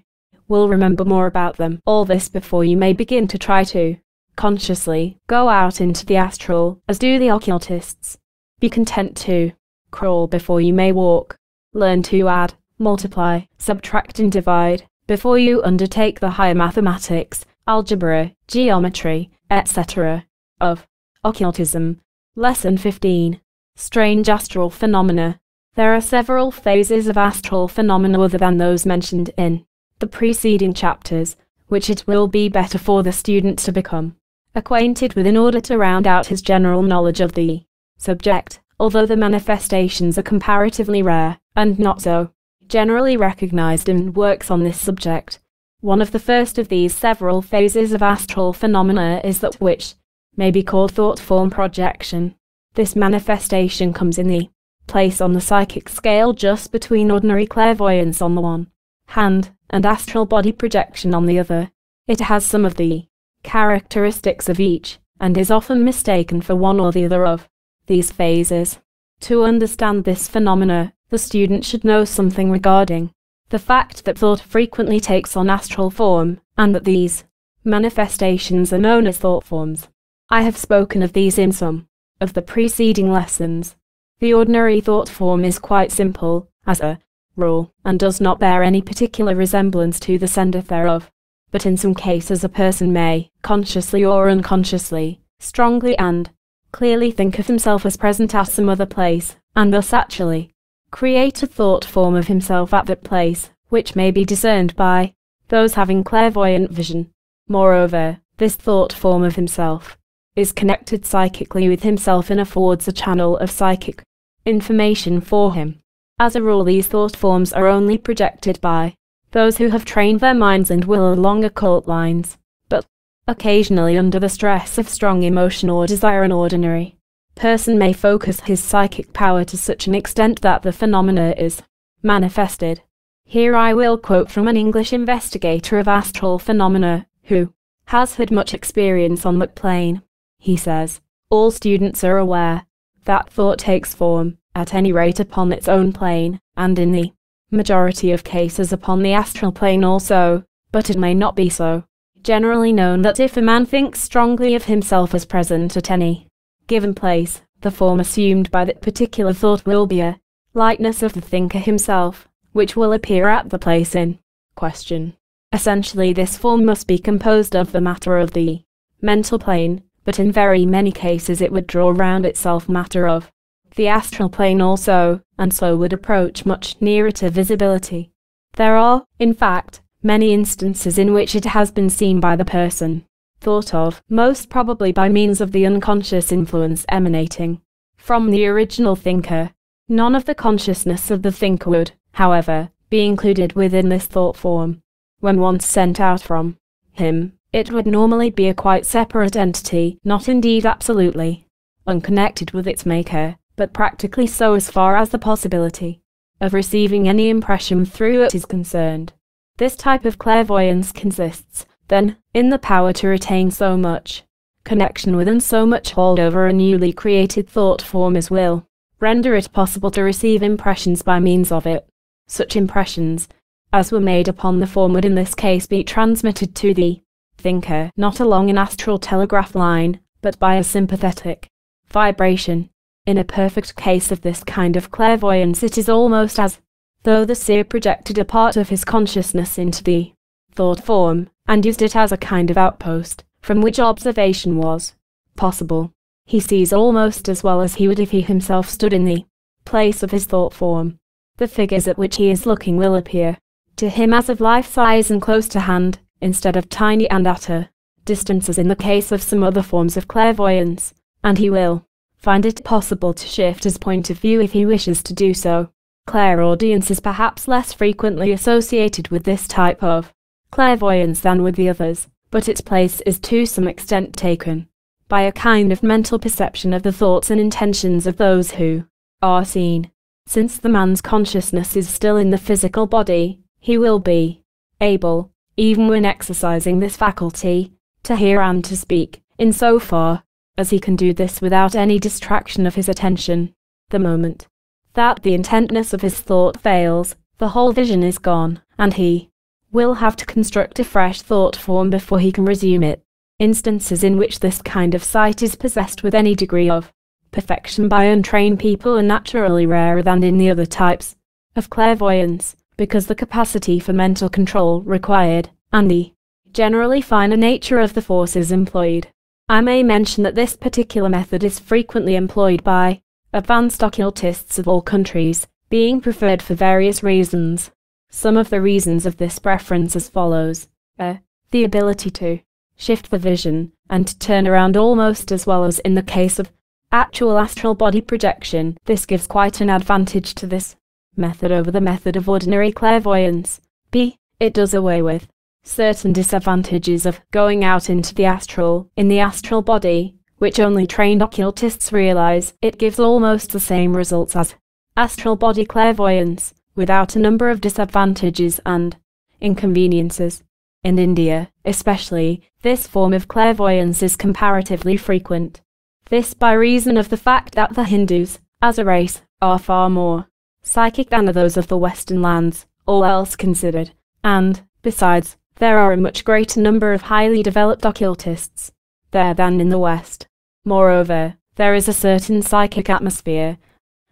will remember more about them. All this before you may begin to try to consciously go out into the astral, as do the occultists. Be content to crawl before you may walk. Learn to add, multiply, subtract and divide before you undertake the higher mathematics, algebra, geometry, etc. of occultism. Lesson 15. Strange astral phenomena. There are several phases of astral phenomena other than those mentioned in the preceding chapters, which it will be better for the student to become acquainted with in order to round out his general knowledge of the subject, although the manifestations are comparatively rare, and not so generally recognized in works on this subject. One of the first of these several phases of astral phenomena is that which may be called thought form projection. This manifestation comes in the place on the psychic scale just between ordinary clairvoyance on the one hand and astral body projection on the other. It has some of the characteristics of each, and is often mistaken for one or the other of these phases. To understand this phenomena, the student should know something regarding the fact that thought frequently takes on astral form, and that these manifestations are known as thought forms. I have spoken of these in some of the preceding lessons. The ordinary thought form is quite simple, as a rule, and does not bear any particular resemblance to the sender thereof. But in some cases a person may, consciously or unconsciously, strongly and clearly think of himself as present at some other place, and thus actually create a thought form of himself at that place, which may be discerned by those having clairvoyant vision. Moreover, this thought form of himself is connected psychically with himself and affords a channel of psychic information for him. As a rule, these thought forms are only projected by those who have trained their minds and will along occult lines, but occasionally under the stress of strong emotion or desire an ordinary person may focus his psychic power to such an extent that the phenomena is manifested. Here I will quote from an English investigator of astral phenomena, who has had much experience on that plane. He says, All students are aware that thought takes form, at any rate upon its own plane, and in the majority of cases upon the astral plane also, but it may not be so. Generally known that if a man thinks strongly of himself as present at any given place, the form assumed by that particular thought will be a likeness of the thinker himself, which will appear at the place in question. Essentially this form must be composed of the matter of the mental plane, but in very many cases it would draw round itself matter of the astral plane also, and so would approach much nearer to visibility. There are, in fact, many instances in which it has been seen by the person, thought of, most probably by means of the unconscious influence emanating from the original thinker. None of the consciousness of the thinker would, however, be included within this thought form. When once sent out from him, it would normally be a quite separate entity, not indeed absolutely unconnected with its maker, but practically so as far as the possibility of receiving any impression through it is concerned. This type of clairvoyance consists, then, in the power to retain so much connection with and so much hold over a newly created thought form as will render it possible to receive impressions by means of it. Such impressions, as were made upon the form would in this case be transmitted to the thinker not along an astral telegraph line, but by a sympathetic vibration. In a perfect case of this kind of clairvoyance it is almost as though the seer projected a part of his consciousness into the thought form, and used it as a kind of outpost, from which observation was possible. He sees almost as well as he would if he himself stood in the place of his thought form. The figures at which he is looking will appear to him as of life size and close to hand, instead of tiny and at a distance as in the case of some other forms of clairvoyance, and he will find it possible to shift his point of view if he wishes to do so. Clairaudience is perhaps less frequently associated with this type of clairvoyance than with the others, but its place is to some extent taken by a kind of mental perception of the thoughts and intentions of those who are seen. Since the man's consciousness is still in the physical body, he will be able, even when exercising this faculty, to hear and to speak, in so far as he can do this without any distraction of his attention. The moment that the intentness of his thought fails, the whole vision is gone, and he will have to construct a fresh thought form before he can resume it. Instances in which this kind of sight is possessed with any degree of perfection by untrained people are naturally rarer than in the other types of clairvoyance, because the capacity for mental control required, and the generally finer nature of the forces employed. I may mention that this particular method is frequently employed by advanced occultists of all countries, being preferred for various reasons. Some of the reasons of this preference as follows. A. the ability to shift the vision and to turn around almost as well as in the case of actual astral body projection. This gives quite an advantage to this method over the method of ordinary clairvoyance. B. It does away with certain disadvantages of going out into the astral in the astral body, which only trained occultists realize. It gives almost the same results as astral body clairvoyance, without a number of disadvantages and inconveniences. In India, especially, this form of clairvoyance is comparatively frequent. This by reason of the fact that the Hindus, as a race, are far more psychic than are those of the Western lands, all else considered, and, besides, there are a much greater number of highly developed occultists there than in the West. Moreover, there is a certain psychic atmosphere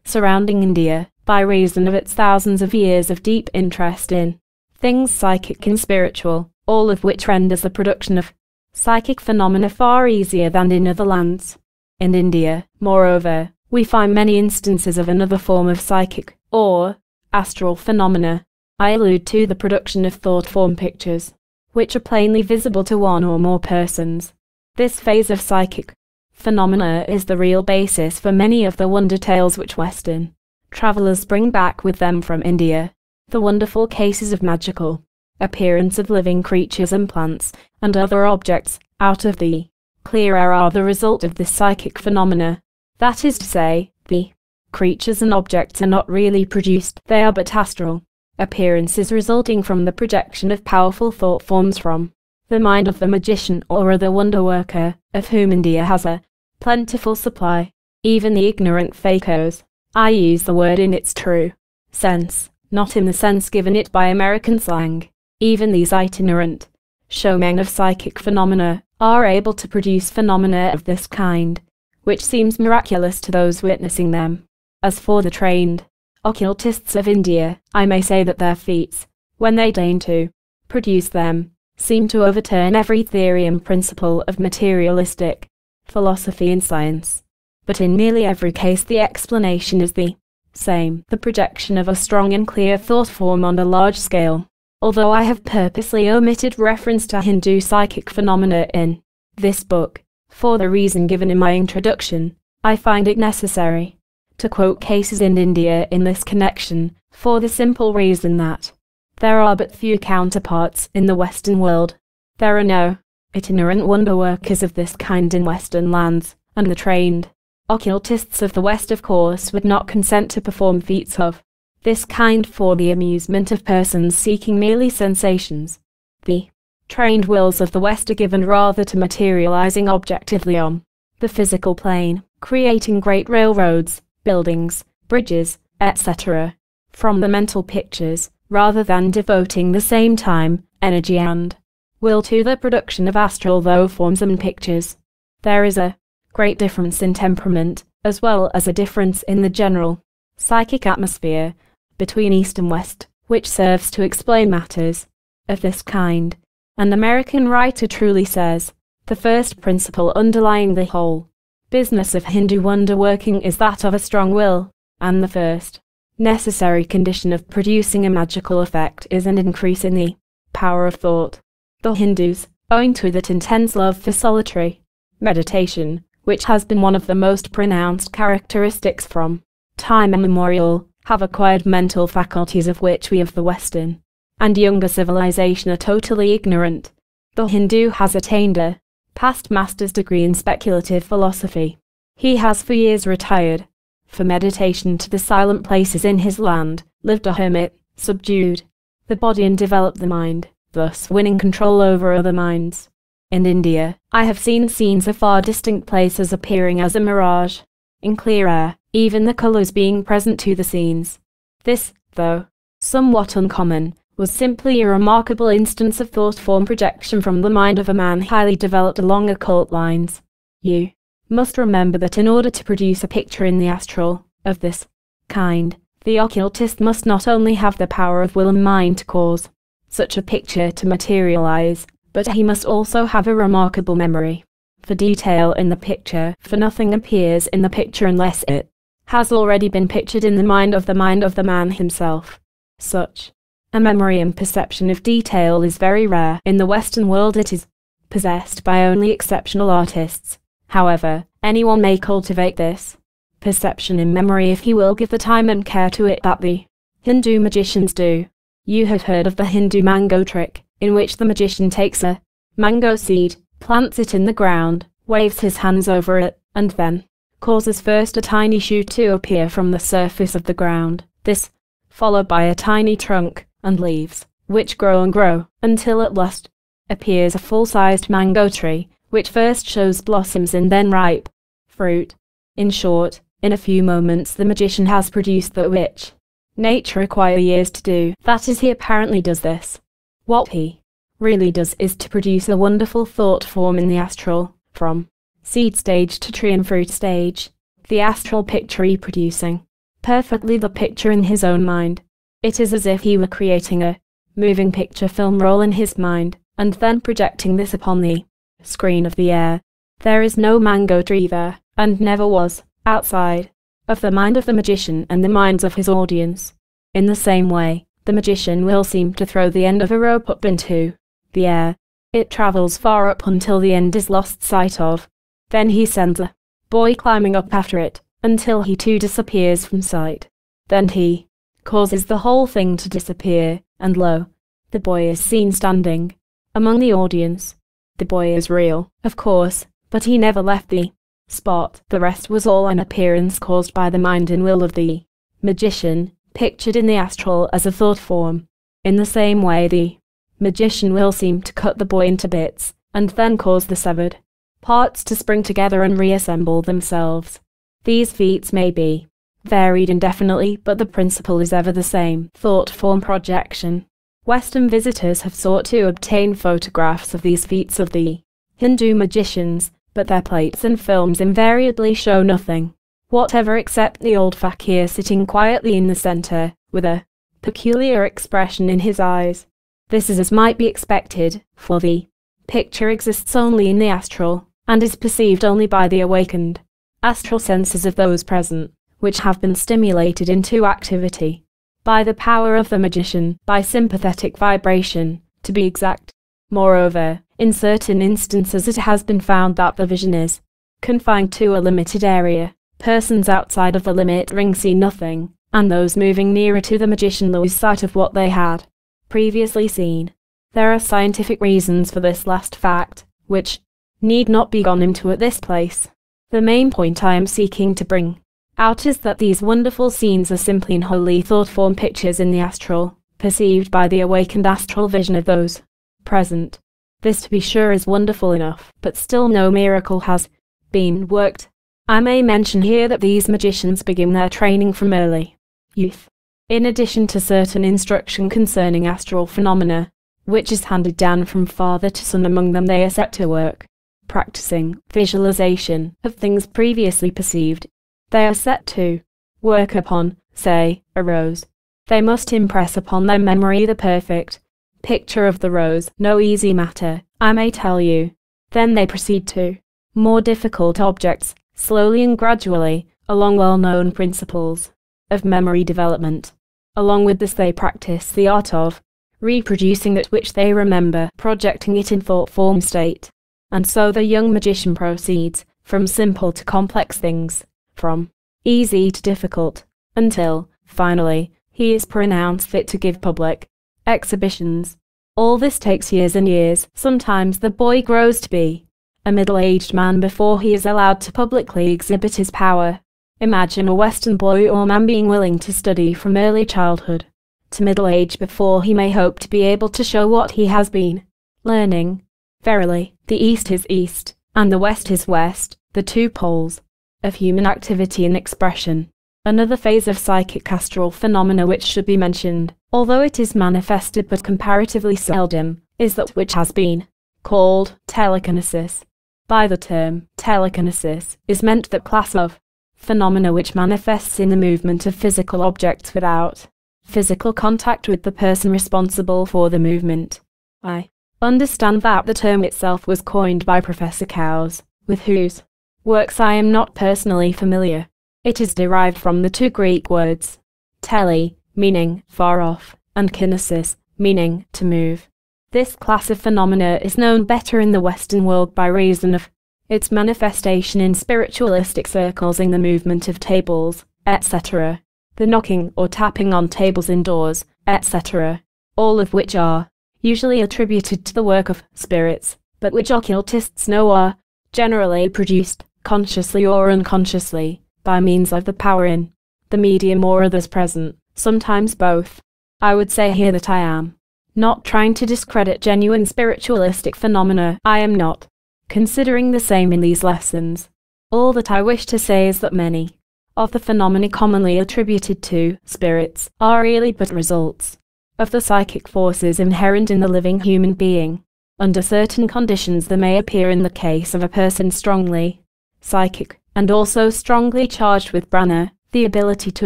surrounding India by reason of its thousands of years of deep interest in things psychic and spiritual, all of which renders the production of psychic phenomena far easier than in other lands. In India, moreover, we find many instances of another form of psychic, or astral phenomena. I allude to the production of thought form pictures, which are plainly visible to one or more persons. This phase of psychic phenomena is the real basis for many of the wonder tales which Western travelers bring back with them from India. The wonderful cases of magical appearance of living creatures and plants and other objects out of the clear air are the result of this psychic phenomena. That is to say, the creatures and objects are not really produced, they are but astral appearances resulting from the projection of powerful thought forms from the mind of the magician or other wonder worker, of whom India has a plentiful supply. Even the ignorant fakers, I use the word in its true sense, not in the sense given it by American slang. Even these itinerant showmen of psychic phenomena are able to produce phenomena of this kind, which seems miraculous to those witnessing them. As for the trained occultists of India, I may say that their feats, when they deign to produce them, seem to overturn every theory and principle of materialistic philosophy and science. But in nearly every case the explanation is the same, the projection of a strong and clear thought form on a large scale although I have purposely omitted reference to Hindu psychic phenomena in this book, for the reason given in my introduction, I find it necessary to quote cases in India in this connection, for the simple reason that there are but few counterparts in the Western world. There are no itinerant wonder workers of this kind in Western lands, and the trained occultists of the West of course would not consent to perform feats of this kind for the amusement of persons seeking merely sensations. The trained wills of the West are given rather to materializing objectively on the physical plane, creating great railroads, buildings, bridges, etc., from the mental pictures, rather than devoting the same time, energy and will to the production of astral though forms and pictures. There is a great difference in temperament, as well as a difference in the general psychic atmosphere between East and West, which serves to explain matters of this kind. An American writer truly says, the first principle underlying the whole business of Hindu wonder working is that of a strong will, and the first necessary condition of producing a magical effect is an increase in the power of thought. The Hindus, owing to that intense love for solitary meditation, which has been one of the most pronounced characteristics from time immemorial, have acquired mental faculties of which we of the Western and younger civilization are totally ignorant. The Hindu has attained a past master's degree in speculative philosophy. He has for years retired for meditation to the silent places in his land, lived a hermit, subdued the body and developed the mind, thus winning control over other minds. In India, I have seen scenes of far distant places appearing as a mirage, in clear air, even the colours being present to the scenes. This, though somewhat uncommon, was simply a remarkable instance of thought form projection from the mind of a man highly developed along occult lines. You must remember that in order to produce a picture in the astral, of this kind, the occultist must not only have the power of will and mind to cause such a picture to materialize, but he must also have a remarkable memory for detail in the picture, for nothing appears in the picture unless it has already been pictured in the mind of the mind of the man himself. Such a memory and perception of detail is very rare. In the Western world it is possessed by only exceptional artists. However, anyone may cultivate this perception in memory if he will give the time and care to it that the Hindu magicians do. You have heard of the Hindu mango trick, in which the magician takes a mango seed, plants it in the ground, waves his hands over it, and then causes first a tiny shoot to appear from the surface of the ground. This, followed by a tiny trunk, and leaves, which grow and grow, until at last appears a full-sized mango tree, which first shows blossoms and then ripe fruit. In short, in a few moments the magician has produced the which nature require years to do. That is he apparently does this. What he really does is to produce a wonderful thought form in the astral, from seed stage to tree and fruit stage, the astral picture reproducing perfectly the picture in his own mind. It is as if he were creating a moving picture film roll in his mind, and then projecting this upon the screen of the air. There is no mango tree there, and never was, outside of the mind of the magician and the minds of his audience. In the same way, the magician will seem to throw the end of a rope up into the air. It travels far up until the end is lost sight of. Then he sends a boy climbing up after it, until he too disappears from sight. Then he causes the whole thing to disappear, and lo, the boy is seen standing among the audience. The boy is real, of course, but he never left the spot. The rest was all an appearance caused by the mind and will of the magician, pictured in the astral as a thought form. In the same way, the magician will seem to cut the boy into bits, and then cause the severed parts to spring together and reassemble themselves. These feats may be varied indefinitely, but the principle is ever the same thought form projection. Western visitors have sought to obtain photographs of these feats of the Hindu magicians, but their plates and films invariably show nothing whatever except the old fakir sitting quietly in the center, with a peculiar expression in his eyes. This is as might be expected, for the picture exists only in the astral, and is perceived only by the awakened astral senses of those present which have been stimulated into activity by the power of the magician, by sympathetic vibration, to be exact. Moreover, in certain instances it has been found that the vision is confined to a limited area. Persons outside of the limit ring see nothing, and those moving nearer to the magician lose sight of what they had previously seen. There are scientific reasons for this last fact, which need not be gone into at this place. The main point I am seeking to bring out is that these wonderful scenes are simply and wholly thought-form pictures in the astral, perceived by the awakened astral vision of those present. This to be sure is wonderful enough, but still no miracle has been worked. I may mention here that these magicians begin their training from early youth. In addition to certain instruction concerning astral phenomena, which is handed down from father to son among them they are set to work, practicing visualization of things previously perceived they are set to work upon, say, a rose. They must impress upon their memory the perfect picture of the rose, no easy matter, I may tell you. Then they proceed to more difficult objects, slowly and gradually, along well-known principles of memory development. Along with this they practice the art of reproducing that which they remember, projecting it in thought form state. And so the young magician proceeds from simple to complex things, from easy to difficult, until, finally, he is pronounced fit to give public exhibitions. All this takes years and years. Sometimes the boy grows to be a middle-aged man before he is allowed to publicly exhibit his power. Imagine a Western boy or man being willing to study from early childhood to middle age before he may hope to be able to show what he has been learning. Verily, the East is East, and the West is West, the two poles of human activity and expression. Another phase of psychic astral phenomena which should be mentioned, although it is manifested but comparatively seldom, is that which has been called telekinesis. By the term telekinesis is meant that class of phenomena which manifests in the movement of physical objects without physical contact with the person responsible for the movement. I understand that the term itself was coined by Professor Coues, with whose works I am not personally familiar. It is derived from the two Greek words, tele, meaning far off, and kinesis, meaning to move. This class of phenomena is known better in the Western world by reason of its manifestation in spiritualistic circles in the movement of tables, etc., the knocking or tapping on tables indoors, etc., all of which are usually attributed to the work of spirits, but which occultists know are generally produced, consciously or unconsciously, by means of the power in the medium or others present, sometimes both. I would say here that I am not trying to discredit genuine spiritualistic phenomena, I am not considering the same in these lessons. All that I wish to say is that many of the phenomena commonly attributed to spirits are really but results of the psychic forces inherent in the living human being. Under certain conditions they may appear in the case of a person strongly psychic and also strongly charged with prana, the ability to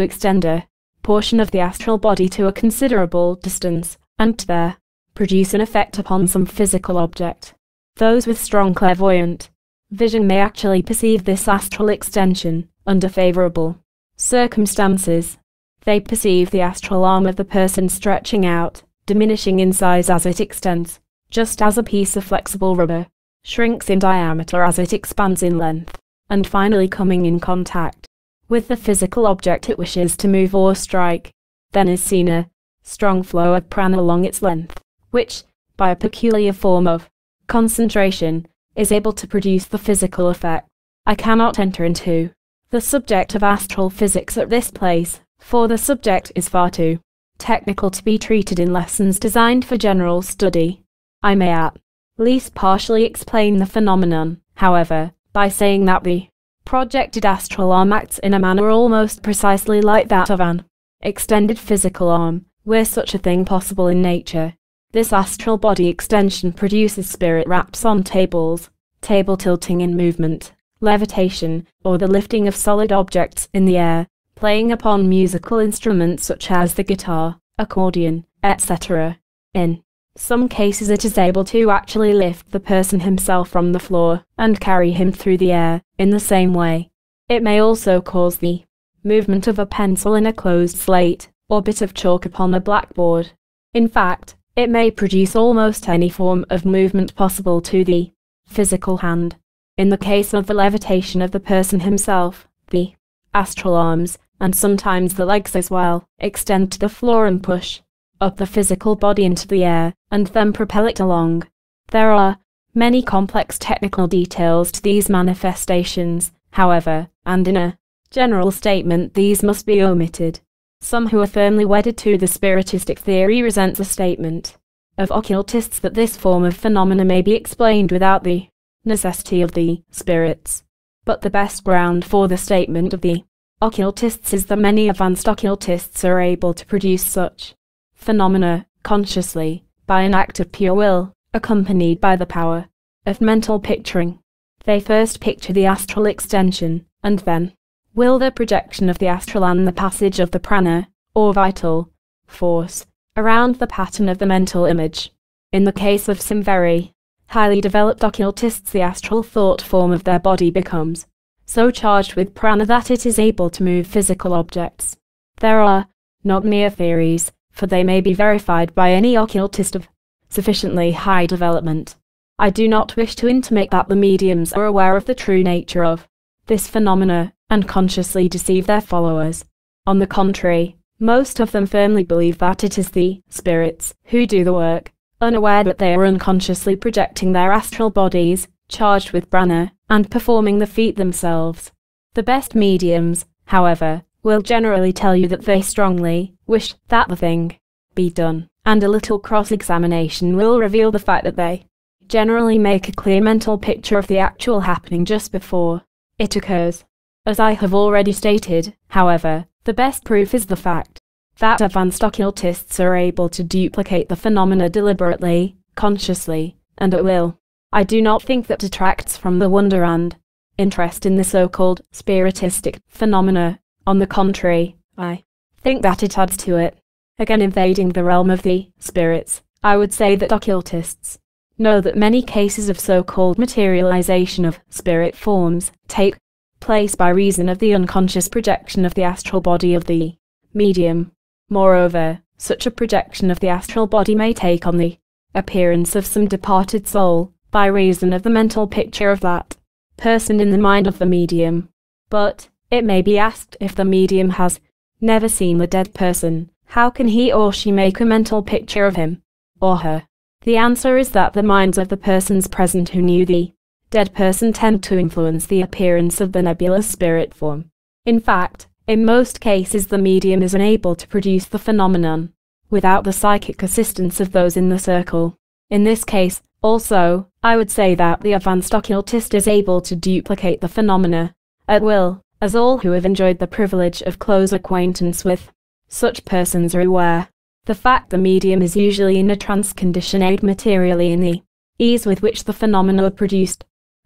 extend a portion of the astral body to a considerable distance, and there produce an effect upon some physical object. Those with strong clairvoyant vision may actually perceive this astral extension under favorable circumstances. They perceive the astral arm of the person stretching out, diminishing in size as it extends, just as a piece of flexible rubber shrinks in diameter as it expands in length, and finally coming in contact with the physical object it wishes to move or strike. Then is seen a strong flow of prana along its length, which, by a peculiar form of concentration, is able to produce the physical effect. I cannot enter into the subject of astral physics at this place, for the subject is far too technical to be treated in lessons designed for general study. I may at least partially explain the phenomenon, however, by saying that the projected astral arm acts in a manner almost precisely like that of an extended physical arm, were such a thing possible in nature. This astral body extension produces spirit raps on tables, table tilting in movement, levitation, or the lifting of solid objects in the air, playing upon musical instruments such as the guitar, accordion, etc. In some cases it is able to actually lift the person himself from the floor and carry him through the air in the same way. It may also cause the movement of a pencil in a closed slate or bit of chalk upon a blackboard. In fact, it may produce almost any form of movement possible to the physical hand. In the case of the levitation of the person himself, the astral arms, and sometimes the legs as well, extend to the floor and push up the physical body into the air, and then propel it along. There are many complex technical details to these manifestations, however, and in a general statement these must be omitted. Some who are firmly wedded to the spiritistic theory resent the statement of occultists that this form of phenomena may be explained without the necessity of the spirits. But the best ground for the statement of the occultists is that many advanced occultists are able to produce such phenomena consciously by an act of pure will, accompanied by the power of mental picturing. They first picture the astral extension, and then will the projection of the astral and the passage of the prana, or vital, force, around the pattern of the mental image. In the case of some very highly developed occultists the astral thought form of their body becomes so charged with prana that it is able to move physical objects. There are not mere theories, for they may be verified by any occultist of sufficiently high development. I do not wish to intimate that the mediums are aware of the true nature of this phenomena and consciously deceive their followers. On the contrary, most of them firmly believe that it is the spirits who do the work, unaware that they are unconsciously projecting their astral bodies charged with prana, and performing the feat themselves. The best mediums, however, will generally tell you that they strongly wish that the thing be done, and a little cross examination will reveal the fact that they generally make a clear mental picture of the actual happening just before it occurs. As I have already stated, however, the best proof is the fact that advanced occultists are able to duplicate the phenomena deliberately, consciously, and at will. I do not think that detracts from the wonder and interest in the so-called spiritistic phenomena. On the contrary, I think that it adds to it. Again invading the realm of the spirits, I would say that occultists know that many cases of so-called materialization of spirit forms take place by reason of the unconscious projection of the astral body of the medium. Moreover, such a projection of the astral body may take on the appearance of some departed soul, by reason of the mental picture of that person in the mind of the medium. But, it may be asked if the medium has never seen the dead person, how can he or she make a mental picture of him or her? The answer is that the minds of the persons present who knew the dead person tend to influence the appearance of the nebulous spirit form. In fact, in most cases the medium is unable to produce the phenomenon without the psychic assistance of those in the circle. In this case, also, I would say that the advanced occultist is able to duplicate the phenomena at will, as all who have enjoyed the privilege of close acquaintance with such persons are aware. The fact the medium is usually in a trance condition aid materially in the ease with which the phenomena are produced,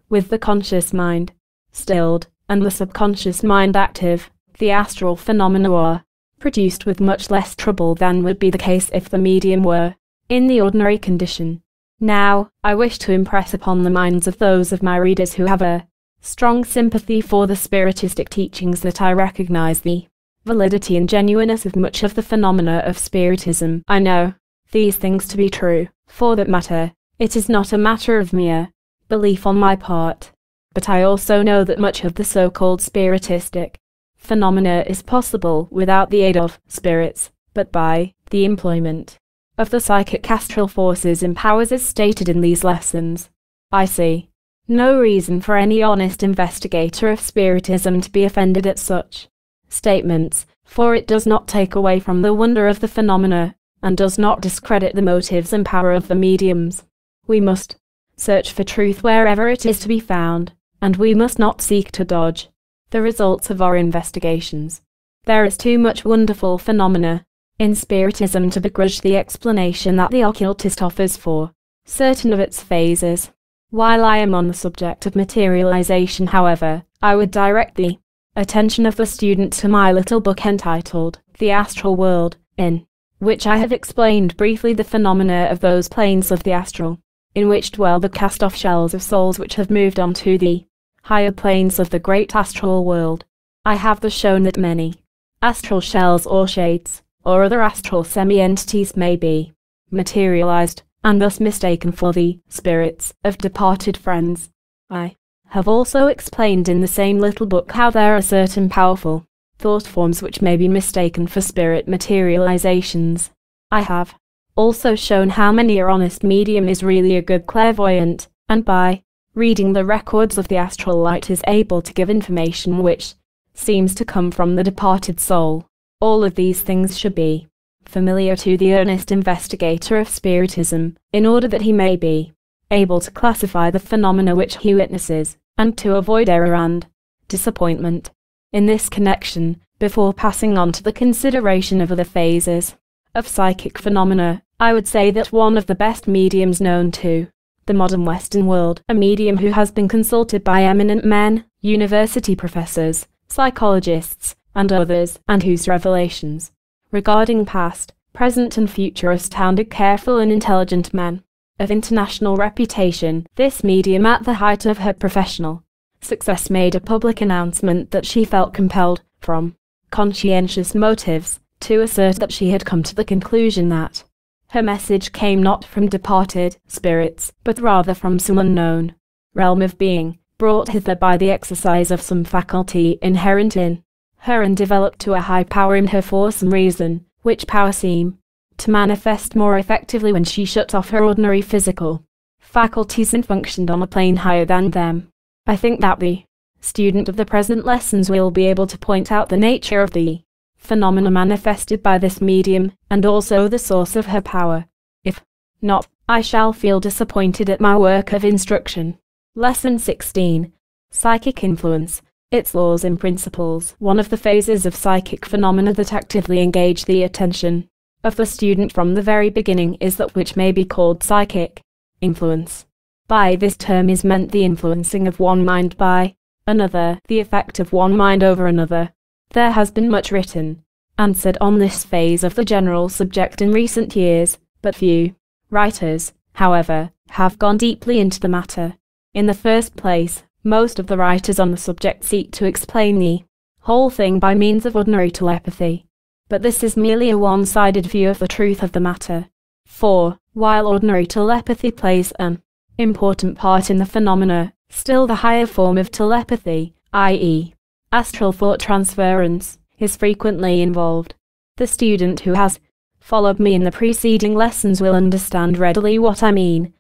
with the conscious mind stilled, and the subconscious mind active, the astral phenomena are produced with much less trouble than would be the case if the medium were in the ordinary condition. Now, I wish to impress upon the minds of those of my readers who have a strong sympathy for the spiritistic teachings that I recognize the validity and genuineness of much of the phenomena of spiritism. I know these things to be true. For that matter, it is not a matter of mere belief on my part. But I also know that much of the so-called spiritistic phenomena is possible without the aid of spirits, but by the employment of the psychic astral forces and powers as stated in these lessons. I see no reason for any honest investigator of spiritism to be offended at such statements, for it does not take away from the wonder of the phenomena, and does not discredit the motives and power of the mediums. We must search for truth wherever it is to be found, and we must not seek to dodge the results of our investigations. There is too much wonderful phenomena in Spiritism to begrudge the explanation that the occultist offers for certain of its phases. While I am on the subject of materialization, however, I would direct the attention of the student to my little book entitled The Astral World, in which I have explained briefly the phenomena of those planes of the astral, in which dwell the cast-off shells of souls which have moved on to the higher planes of the great astral world. I have thus shown that many astral shells or shades, or other astral semi-entities may be materialized, and thus mistaken for the spirits of departed friends. I have also explained in the same little book how there are certain powerful thought forms which may be mistaken for spirit materializations. I have also shown how many a honest medium is really a good clairvoyant, and by reading the records of the astral light is able to give information which seems to come from the departed soul. All of these things should be familiar to the earnest investigator of Spiritism, in order that he may be able to classify the phenomena which he witnesses, and to avoid error and disappointment. In this connection, before passing on to the consideration of other phases of psychic phenomena, I would say that one of the best mediums known to the modern Western world, a medium who has been consulted by eminent men, university professors, psychologists, and others, and whose revelations regarding past, present, and future astounded careful and intelligent men of international reputation. This medium, at the height of her professional success, made a public announcement that she felt compelled, from conscientious motives, to assert that she had come to the conclusion that her message came not from departed spirits, but rather from some unknown realm of being, brought hither by the exercise of some faculty inherent in her and developed to a high power in her force and reason, which power seemed to manifest more effectively when she shut off her ordinary physical faculties and functioned on a plane higher than them. I think that the student of the present lessons will be able to point out the nature of the phenomena manifested by this medium, and also the source of her power. If not, I shall feel disappointed at my work of instruction. Lesson 16 Psychic Influence Its Laws and Principles One of the phases of psychic phenomena that actively engage the attention of the student from the very beginning is that which may be called psychic influence. By this term is meant the influencing of one mind by another, the effect of one mind over another. There has been much written and said on this phase of the general subject in recent years, but few writers, however, have gone deeply into the matter. In the first place, most of the writers on the subject seek to explain the whole thing by means of ordinary telepathy. But this is merely a one-sided view of the truth of the matter. For, while ordinary telepathy plays an important part in the phenomena, still the higher form of telepathy, i.e., astral thought transference, is frequently involved. The student who has followed me in the preceding lessons will understand readily what I mean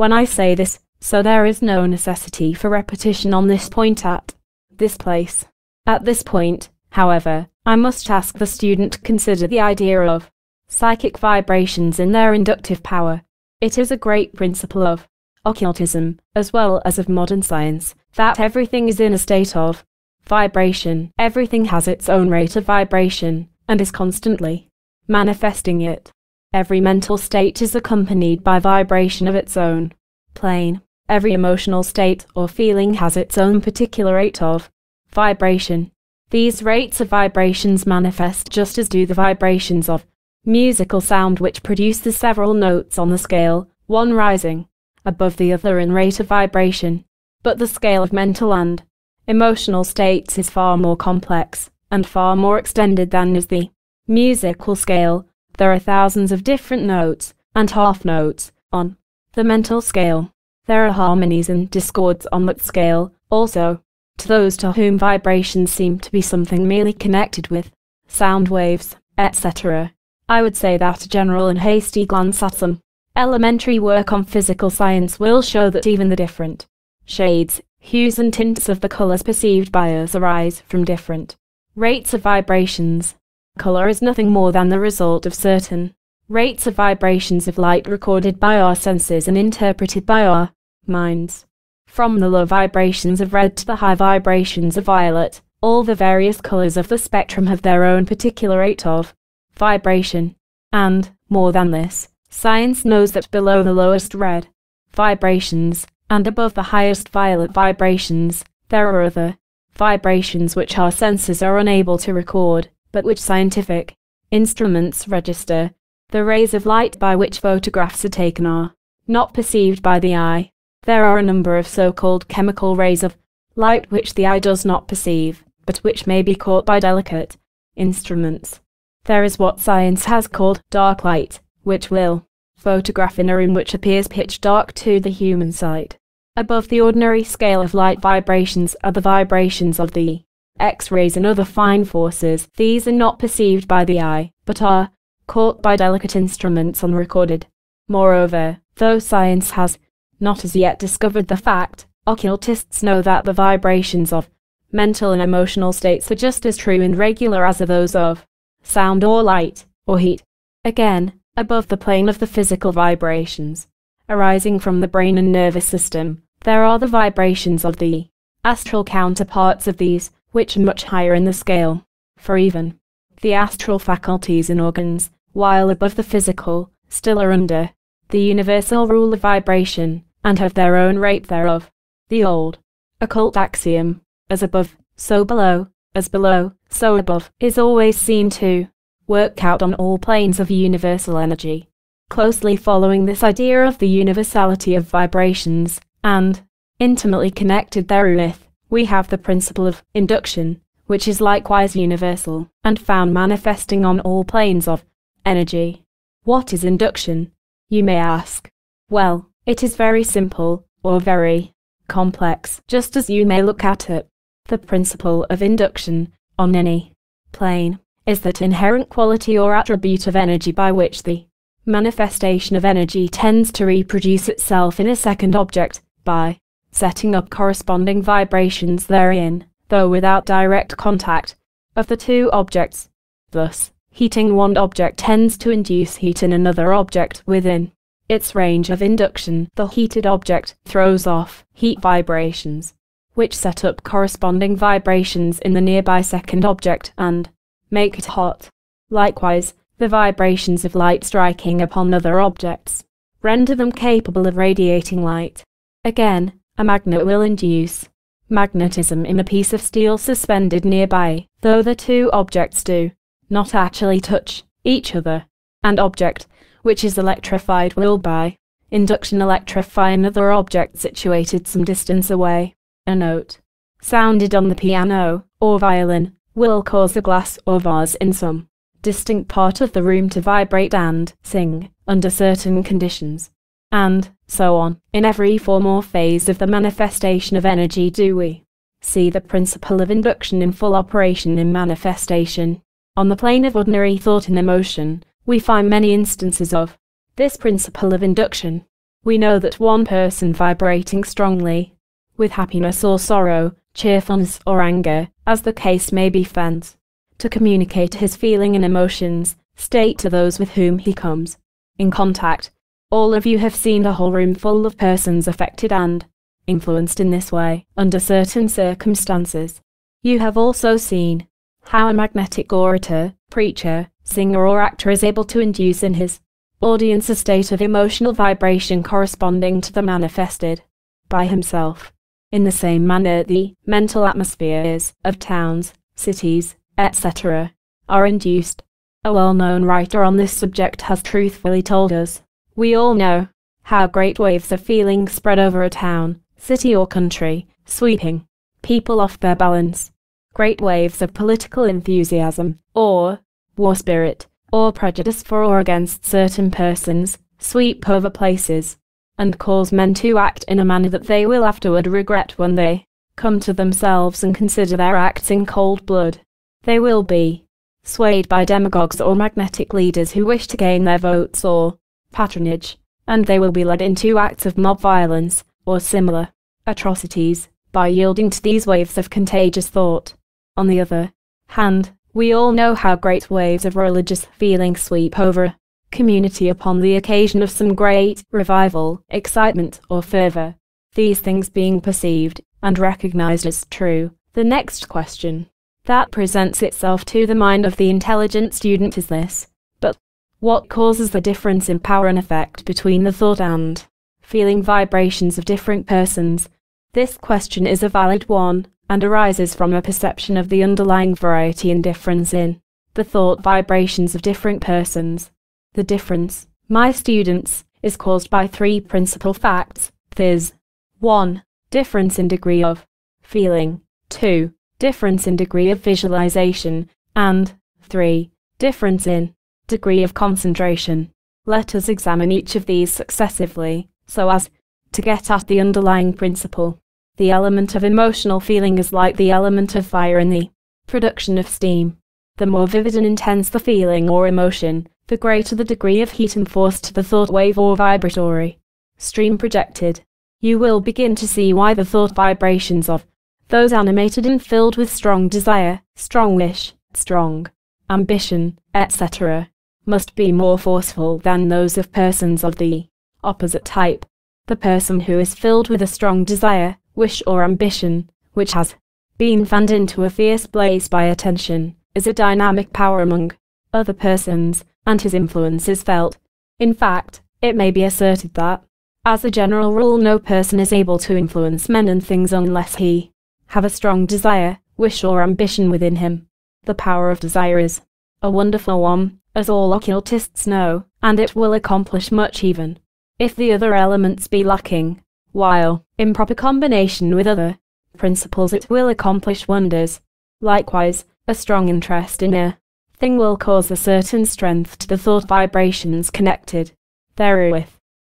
when I say this, so there is no necessity for repetition on this point at this place. At this point, however, I must ask the student to consider the idea of psychic vibrations in their inductive power. It is a great principle of occultism, as well as of modern science, that everything is in a state of vibration. Everything has its own rate of vibration, and is constantly manifesting it. Every mental state is accompanied by vibration of its own plane. Every emotional state or feeling has its own particular rate of vibration. These rates of vibrations manifest just as do the vibrations of musical sound which produce the several notes on the scale, one rising above the other in rate of vibration. But the scale of mental and emotional states is far more complex and far more extended than is the musical scale. There are thousands of different notes and half notes on the mental scale. There are harmonies and discords on that scale also. To those to whom vibrations seem to be something merely connected with sound waves, etc., I would say that a general and hasty glance at some elementary work on physical science will show that even the different shades Hues and tints of the colors perceived by us arise from different rates of vibrations. Color is nothing more than the result of certain rates of vibrations of light recorded by our senses and interpreted by our minds. From the low vibrations of red to the high vibrations of violet, all the various colors of the spectrum have their own particular rate of vibration. And, more than this, science knows that below the lowest red vibrations, and above the highest violet vibrations, there are other vibrations which our senses are unable to record, but which scientific instruments register. The rays of light by which photographs are taken are not perceived by the eye. There are a number of so-called chemical rays of light which the eye does not perceive, but which may be caught by delicate instruments. There is what science has called dark light, which will photograph in a room which appears pitch dark to the human sight. Above the ordinary scale of light vibrations are the vibrations of the X-rays and other fine forces. These are not perceived by the eye, but are caught by delicate instruments and recorded. Moreover, though science has not as yet discovered the fact, occultists know that the vibrations of mental and emotional states are just as true and regular as are those of sound or light, or heat. Again, above the plane of the physical vibrations, arising from the brain and nervous system. There are the vibrations of the astral counterparts of these, which are much higher in the scale. For even the astral faculties and organs, while above the physical, still are under the universal rule of vibration, and have their own rate thereof. The old occult axiom, as above, so below, as below, so above, is always seen to work out on all planes of universal energy closely following this idea of the universality of vibrations, and, intimately connected therewith, we have the principle of induction, which is likewise universal, and found manifesting on all planes of energy. What is induction? You may ask. Well, it is very simple, or very complex, just as you may look at it. The principle of induction, on any plane, is that inherent quality or attribute of energy by which the manifestation of energy tends to reproduce itself in a second object by setting up corresponding vibrations therein, though without direct contact, of the two objects. Thus, heating one object tends to induce heat in another object within its range of induction. The heated object throws off heat vibrations, which set up corresponding vibrations in the nearby second object and make it hot. Likewise, the vibrations of light striking upon other objects render them capable of radiating light. Again, a magnet will induce magnetism in a piece of steel suspended nearby, though the two objects do not actually touch each other. and object, which is electrified, will by induction electrify another object situated some distance away. A note sounded on the piano or violin will cause the glass or vase in some distinct part of the room to vibrate and sing under certain conditions. And so on. In every form or phase of the manifestation of energy do we see the principle of induction in full operation in manifestation. On the plane of ordinary thought and emotion, we find many instances of this principle of induction. We know that one person vibrating strongly, with happiness or sorrow, cheerfulness or anger, as the case may be felt, to communicate his feeling and emotions, state to those with whom he comes in contact. All of you have seen a whole room full of persons affected and influenced in this way under certain circumstances. You have also seen how a magnetic orator, preacher, singer, or actor is able to induce in his audience a state of emotional vibration corresponding to the manifested by himself. In the same manner, the mental atmospheres of towns, cities, etc., are induced. A well known writer on this subject has truthfully told us we all know how great waves of feeling spread over a town, city, or country, sweeping people off their balance. Great waves of political enthusiasm, or war spirit, or prejudice for or against certain persons, sweep over places, and cause men to act in a manner that they will afterward regret when they come to themselves and consider their acts in cold blood. They will be swayed by demagogues or magnetic leaders who wish to gain their votes or patronage, and they will be led into acts of mob violence or similar atrocities by yielding to these waves of contagious thought. On the other hand, we all know how great waves of religious feeling sweep over a community upon the occasion of some great revival, excitement, or fervor. These things being perceived and recognized as true, the next question that presents itself to the mind of the intelligent student is this. But what causes the difference in power and effect between the thought and feeling vibrations of different persons? This question is a valid one and arises from a perception of the underlying variety and difference in the thought vibrations of different persons. The difference, my students, is caused by three principal facts, viz. 1. Difference in degree of feeling. 2 difference in degree of visualization, and 3. Difference in degree of concentration. Let us examine each of these successively, so as to get at the underlying principle. The element of emotional feeling is like the element of fire in the production of steam. The more vivid and intense the feeling or emotion, the greater the degree of heat and force to the thought wave or vibratory stream projected. You will begin to see why the thought vibrations of those animated and filled with strong desire, strong wish, strong ambition, etc., must be more forceful than those of persons of the opposite type. The person who is filled with a strong desire, wish, or ambition, which has been fanned into a fierce blaze by attention, is a dynamic power among other persons, and his influence is felt. In fact, it may be asserted that, as a general rule, no person is able to influence men and things unless he have a strong desire, wish or ambition within him. The power of desire is a wonderful one, as all occultists know, and it will accomplish much even if the other elements be lacking, while, in proper combination with other principles it will accomplish wonders. Likewise, a strong interest in a thing will cause a certain strength to the thought vibrations connected therewith.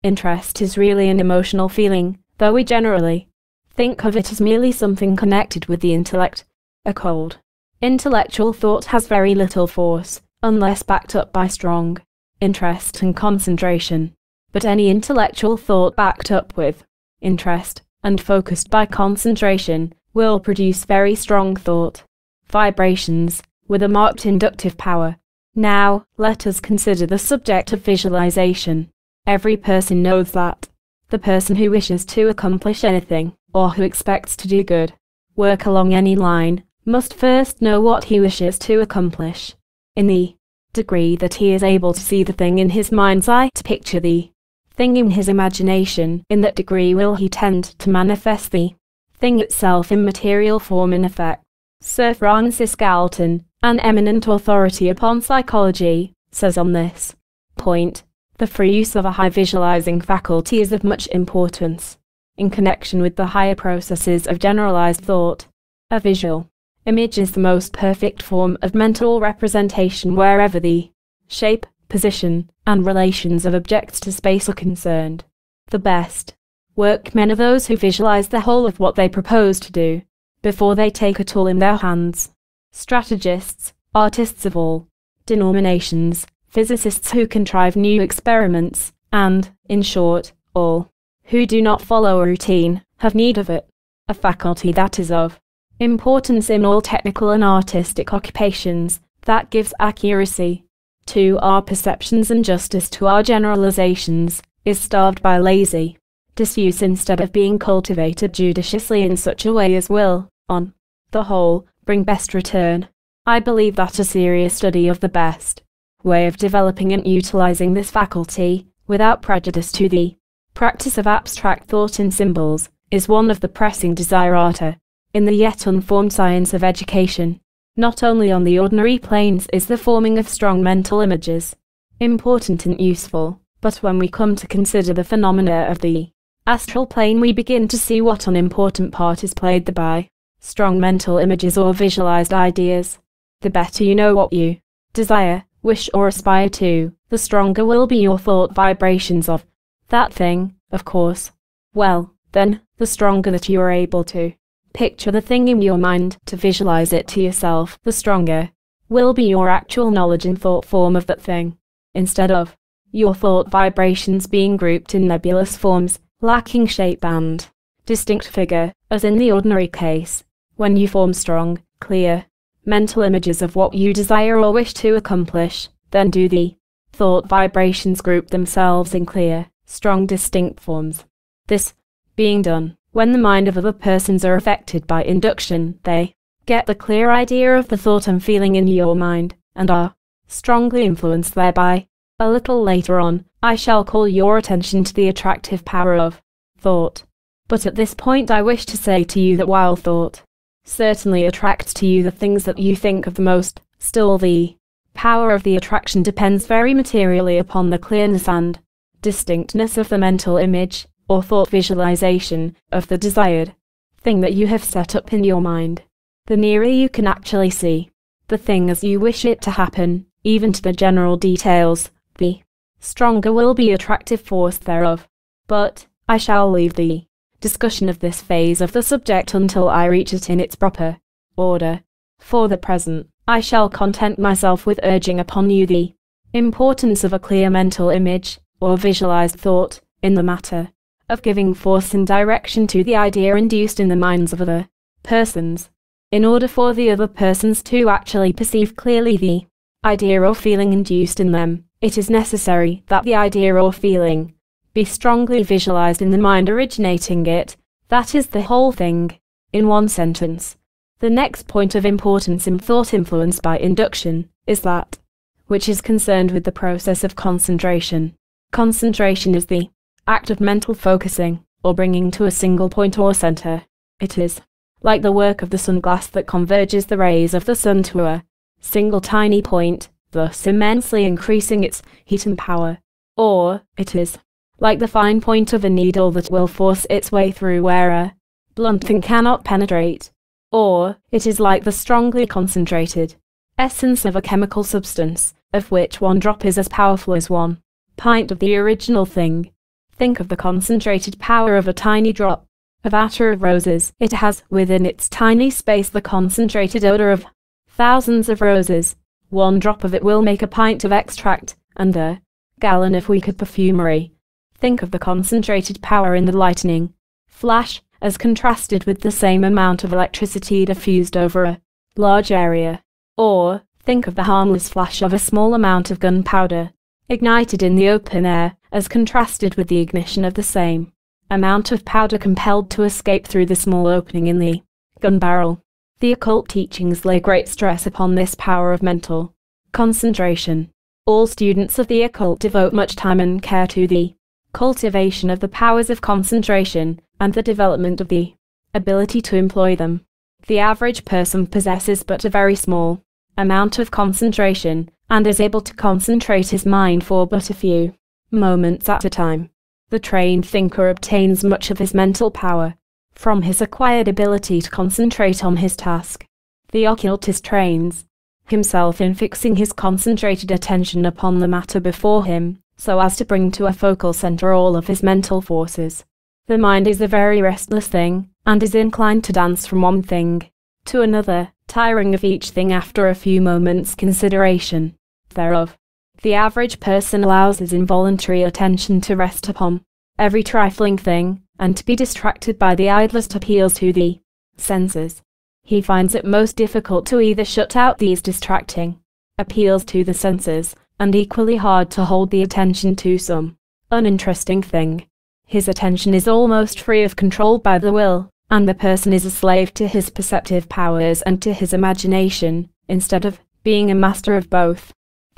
Interest is really an emotional feeling, though we generally Think of it as merely something connected with the intellect. A cold, intellectual thought has very little force, unless backed up by strong interest and concentration. But any intellectual thought backed up with interest and focused by concentration will produce very strong thought vibrations with a marked inductive power. Now, let us consider the subject of visualization. Every person knows that the person who wishes to accomplish anything, or who expects to do good, work along any line, must first know what he wishes to accomplish. In the degree that he is able to see the thing in his mind's eye, to picture the thing in his imagination, in that degree will he tend to manifest the thing itself in material form and effect. Sir Francis Galton, an eminent authority upon psychology, says on this point, the free use of a high visualizing faculty is of much importance in connection with the higher processes of generalized thought. A visual image is the most perfect form of mental representation wherever the shape, position, and relations of objects to space are concerned. The best workmen are those who visualize the whole of what they propose to do before they take a tool in their hands. Strategists, artists of all denominations, physicists who contrive new experiments, and, in short, all who do not follow a routine have need of it, a faculty that is of importance in all technical and artistic occupations, that gives accuracy to our perceptions and justice to our generalizations, is starved by lazy disuse instead of being cultivated judiciously in such a way as will, on the whole, bring best return. I believe that a serious study of the best way of developing and utilizing this faculty, without prejudice to the practice of abstract thought in symbols, is one of the pressing desiderata in the yet unformed science of education. Not only on the ordinary planes is the forming of strong mental images important and useful, but when we come to consider the phenomena of the astral plane we begin to see what an important part is played by strong mental images or visualized ideas. The better you know what you desire, wish or aspire to, the stronger will be your thought vibrations of that thing, of course. Well, then, the stronger that you are able to picture the thing in your mind, to visualize it to yourself, the stronger will be your actual knowledge and thought form of that thing. Instead of your thought vibrations being grouped in nebulous forms, lacking shape and distinct figure, as in the ordinary case, when you form strong, clear, mental images of what you desire or wish to accomplish, then do the thought vibrations group themselves in clear, strong distinct forms. This being done, when the mind of other persons are affected by induction, they get the clear idea of the thought and feeling in your mind, and are strongly influenced thereby. A little later on, I shall call your attention to the attractive power of thought. But at this point I wish to say to you that while thought certainly attracts to you the things that you think of the most, still the power of the attraction depends very materially upon the clearness and distinctness of the mental image, or thought visualization, of the desired thing that you have set up in your mind. The nearer you can actually see the thing as you wish it to happen, even to the general details, the stronger will be attractive force thereof. But, I shall leave the discussion of this phase of the subject until I reach it in its proper order. For the present, I shall content myself with urging upon you the importance of a clear mental image, or visualized thought, in the matter of giving force and direction to the idea induced in the minds of other persons. In order for the other persons to actually perceive clearly the idea or feeling induced in them, it is necessary that the idea or feeling be strongly visualized in the mind originating it. That is the whole thing. In one sentence. The next point of importance in thought influenced by induction is that which is concerned with the process of concentration. Concentration is the act of mental focusing, or bringing to a single point or center. It is like the work of the sunglass that converges the rays of the sun to a single tiny point, thus immensely increasing its heat and power. Or, it is like the fine point of a needle that will force its way through where a blunt thing cannot penetrate. Or, it is like the strongly concentrated essence of a chemical substance, of which one drop is as powerful as one pint of the original thing. Think of the concentrated power of a tiny drop of attar of roses. It has within its tiny space the concentrated odor of thousands of roses. One drop of it will make a pint of extract, and a gallon of wicked perfumery. Think of the concentrated power in the lightning flash as contrasted with the same amount of electricity diffused over a large area. Or, think of the harmless flash of a small amount of gunpowder ignited in the open air as contrasted with the ignition of the same amount of powder compelled to escape through the small opening in the gun barrel. The occult teachings lay great stress upon this power of mental concentration. All students of the occult devote much time and care to the cultivation of the powers of concentration and the development of the ability to employ them. The average person possesses but a very small amount of concentration and is able to concentrate his mind for but a few moments at a time. The trained thinker obtains much of his mental power from his acquired ability to concentrate on his task. The occultist trains himself in fixing his concentrated attention upon the matter before him, so as to bring to a focal center all of his mental forces. The mind is a very restless thing, and is inclined to dance from one thing to another, tiring of each thing after a few moments' consideration thereof. The average person allows his involuntary attention to rest upon every trifling thing, and to be distracted by the idlest appeals to the senses. He finds it most difficult to either shut out these distracting appeals to the senses, and equally hard to hold the attention to some uninteresting thing. His attention is almost free of control by the will, and the person is a slave to his perceptive powers and to his imagination, instead of being a master of both.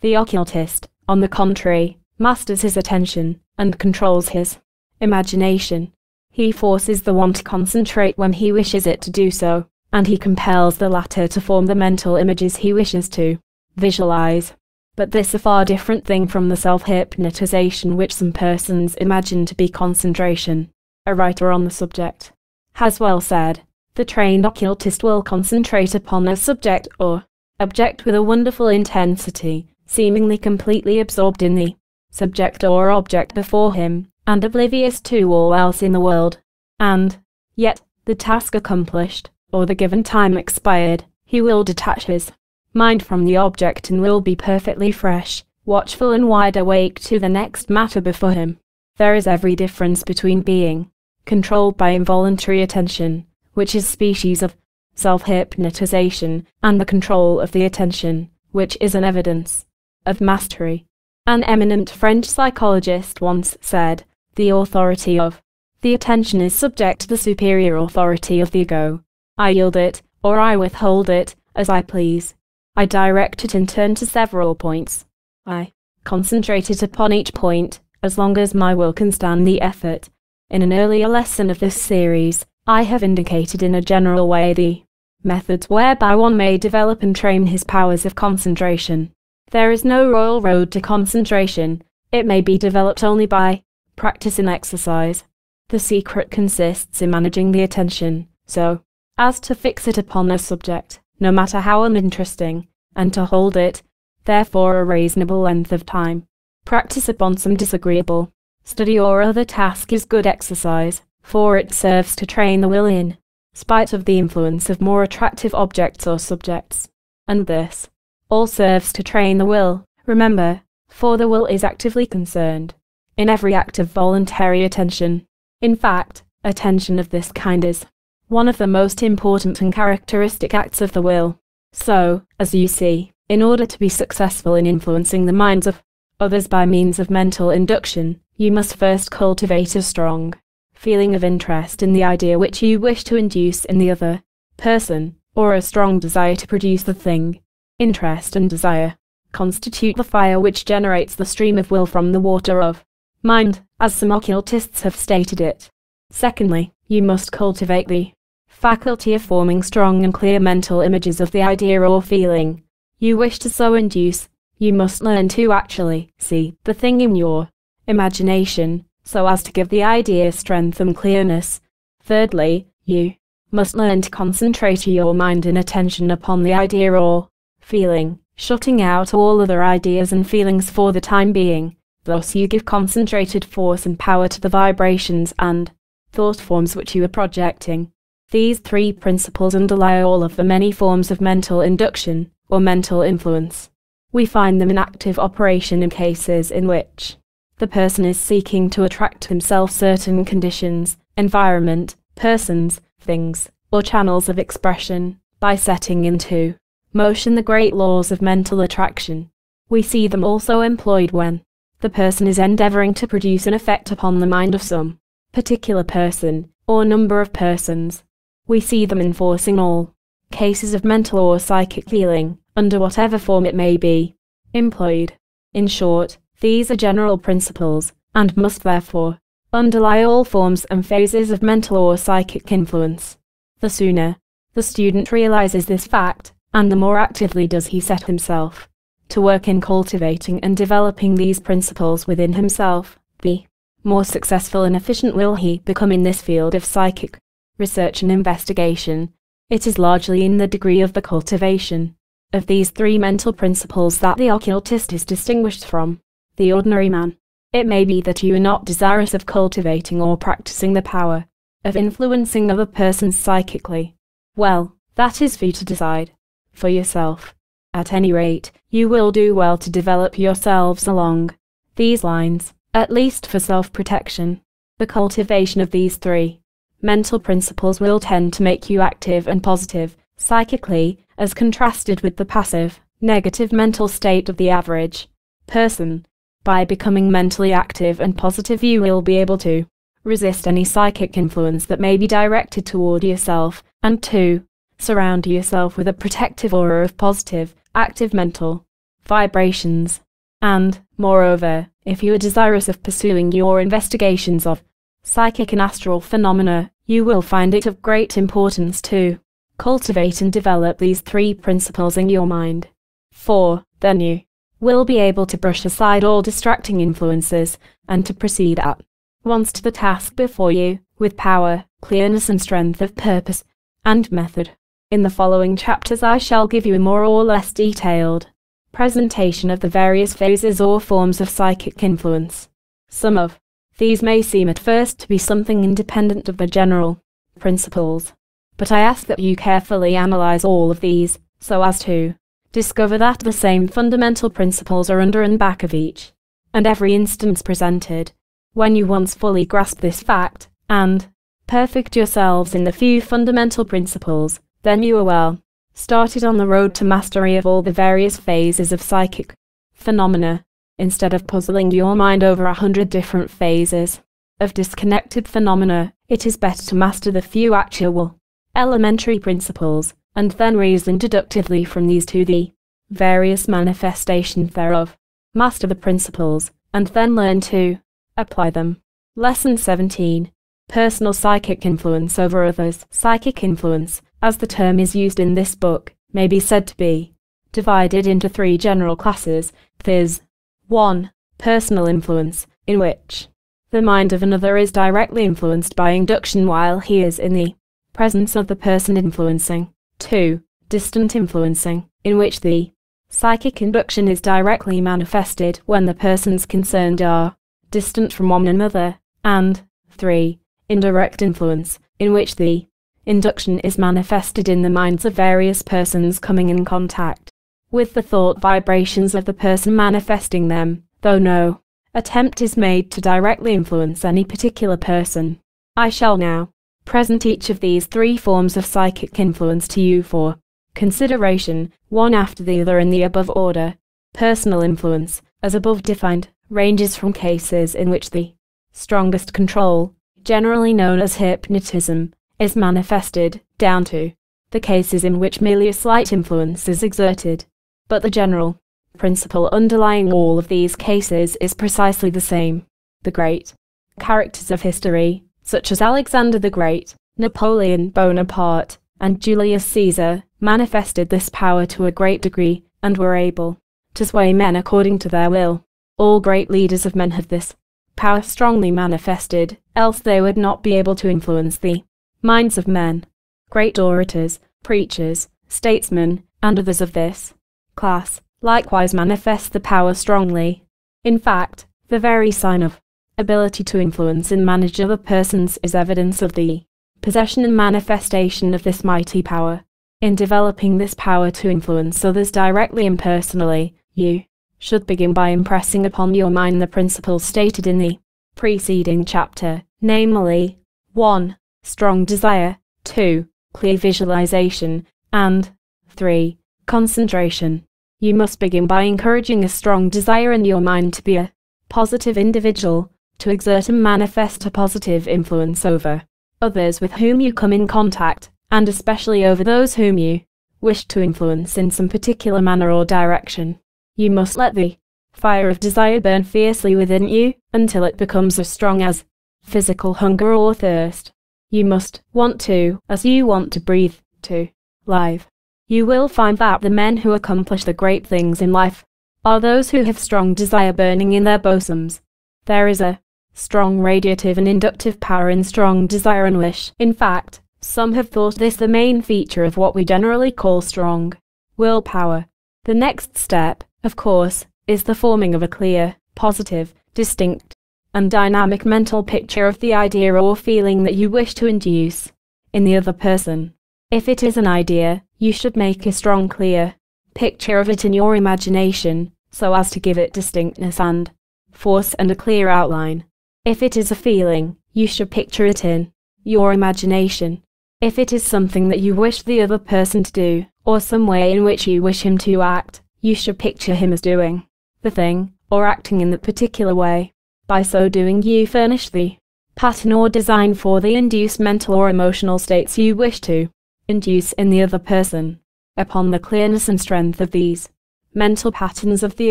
The occultist, on the contrary, masters his attention and controls his imagination. He forces the one to concentrate when he wishes it to do so, and he compels the latter to form the mental images he wishes to visualize. But this is a far different thing from the self-hypnotization which some persons imagine to be concentration. A writer on the subject has well said, the trained occultist will concentrate upon a subject or object with a wonderful intensity, seemingly completely absorbed in the subject or object before him, and oblivious to all else in the world. And, yet, the task accomplished, or the given time expired, he will detach his mind from the object and will be perfectly fresh, watchful and wide awake to the next matter before him. There is every difference between being controlled by involuntary attention, which is species of self-hypnotization, and the control of the attention, which is an evidence of mastery. An eminent French psychologist once said, the authority of the attention is subject to the superior authority of the ego. I yield it, or I withhold it, as I please. I direct it in turn to several points. I concentrate it upon each point, as long as my will can stand the effort. In an earlier lesson of this series, I have indicated in a general way the methods whereby one may develop and train his powers of concentration. There is no royal road to concentration, it may be developed only by practice and exercise. The secret consists in managing the attention, so as to fix it upon a subject, no matter how uninteresting, and to hold it, therefore a reasonable length of time. Practice upon some disagreeable study or other task is good exercise, for it serves to train the will in spite of the influence of more attractive objects or subjects. And this, all serves to train the will, remember, for the will is actively concerned in every act of voluntary attention. In fact, attention of this kind is one of the most important and characteristic acts of the will. So, as you see, in order to be successful in influencing the minds of others by means of mental induction, you must first cultivate a strong feeling of interest in the idea which you wish to induce in the other person, or a strong desire to produce the thing interest and desire, constitute the fire which generates the stream of will from the water of mind, as some occultists have stated it. Secondly, you must cultivate the faculty of forming strong and clear mental images of the idea or feeling you wish to so induce. You must learn to actually see the thing in your imagination, so as to give the idea strength and clearness. Thirdly, you must learn to concentrate your mind and attention upon the idea or feeling, shutting out all other ideas and feelings for the time being. Thus you give concentrated force and power to the vibrations and thought forms which you are projecting. These three principles underlie all of the many forms of mental induction, or mental influence. We find them in active operation in cases in which the person is seeking to attract to himself certain conditions, environment, persons, things, or channels of expression, by setting into motion the great laws of mental attraction. We see them also employed when the person is endeavoring to produce an effect upon the mind of some particular person, or number of persons. We see them enforcing all cases of mental or psychic healing, under whatever form it may be employed. In short, these are general principles, and must therefore underlie all forms and phases of mental or psychic influence. The sooner the student realizes this fact, and the more actively does he set himself to work in cultivating and developing these principles within himself, the more successful and efficient will he become in this field of psychic research and investigation. It is largely in the degree of the cultivation of these three mental principles that the occultist is distinguished from the ordinary man. It may be that you are not desirous of cultivating or practicing the power of influencing other persons psychically. Well, that is for you to decide for yourself. At any rate, you will do well to develop yourselves along these lines, at least for self protection. The cultivation of these three mental principles will tend to make you active and positive, psychically, as contrasted with the passive, negative mental state of the average person. By becoming mentally active and positive, you will be able to resist any psychic influence that may be directed toward yourself, and 2. Surround yourself with a protective aura of positive, active mental vibrations. And, moreover, if you are desirous of pursuing your investigations of psychic and astral phenomena, you will find it of great importance to cultivate and develop these three principles in your mind. 4. Then you will be able to brush aside all distracting influences and to proceed at once to the task before you with power, clearness, and strength of purpose and method. In the following chapters I shall give you a more or less detailed presentation of the various phases or forms of psychic influence. Some of these may seem at first to be something independent of the general principles, but I ask that you carefully analyze all of these so as to discover that the same fundamental principles are under and back of each and every instance presented. When you once fully grasp this fact, and perfect yourselves in the few fundamental principles, then you are well started on the road to mastery of all the various phases of psychic phenomena, instead of puzzling your mind over a hundred different phases of disconnected phenomena, it is better to master the few actual elementary principles, and then reason deductively from these to the various manifestations thereof. Master the principles, and then learn to apply them. Lesson 17 Personal psychic influence over others. Psychic influence as the term is used in this book, may be said to be divided into three general classes, viz. 1. Personal influence, in which the mind of another is directly influenced by induction while he is in the presence of the person influencing. 2. Distant influencing, in which the psychic induction is directly manifested when the persons concerned are distant from one another. And 3. Indirect influence, in which the induction is manifested in the minds of various persons coming in contact with the thought vibrations of the person manifesting them, though no attempt is made to directly influence any particular person. I shall now present each of these three forms of psychic influence to you for consideration, one after the other in the above order. Personal influence, as above defined, ranges from cases in which the strongest control, generally known as hypnotism, is manifested, down to the cases in which merely a slight influence is exerted. But the general principle underlying all of these cases is precisely the same. The great characters of history, such as Alexander the Great, Napoleon Bonaparte, and Julius Caesar, manifested this power to a great degree and were able to sway men according to their will. All great leaders of men have this power strongly manifested, else they would not be able to influence the minds of men, great orators, preachers, statesmen, and others of this class, likewise manifest the power strongly. In fact, the very sign of ability to influence and manage other persons is evidence of the possession and manifestation of this mighty power. In developing this power to influence others directly and personally, You should begin by impressing upon your mind the principles stated in the preceding chapter, namely 1. Strong desire, 2. Clear visualization, and 3. Concentration. You must begin by encouraging a strong desire in your mind to be a positive individual, to exert and manifest a positive influence over others with whom you come in contact, and especially over those whom you wish to influence in some particular manner or direction. You must let the fire of desire burn fiercely within you until it becomes as strong as physical hunger or thirst. You must want to, as you want to breathe, to live. You will find that the men who accomplish the great things in life are those who have strong desire burning in their bosoms. There is a strong radiative and inductive power in strong desire and wish. In fact, some have thought this the main feature of what we generally call strong willpower. The next step, of course, is the forming of a clear, positive, distinct, and dynamic mental picture of the idea or feeling that you wish to induce in the other person. If it is an idea, you should make a strong, clear picture of it in your imagination so as to give it distinctness and force and a clear outline. If it is a feeling, you should picture it in your imagination. If it is something that you wish the other person to do, or some way in which you wish him to act, you should picture him as doing the thing, or acting in that particular way. By so doing, you furnish the pattern or design for the induced mental or emotional states you wish to induce in the other person. Upon the clearness and strength of these mental patterns of the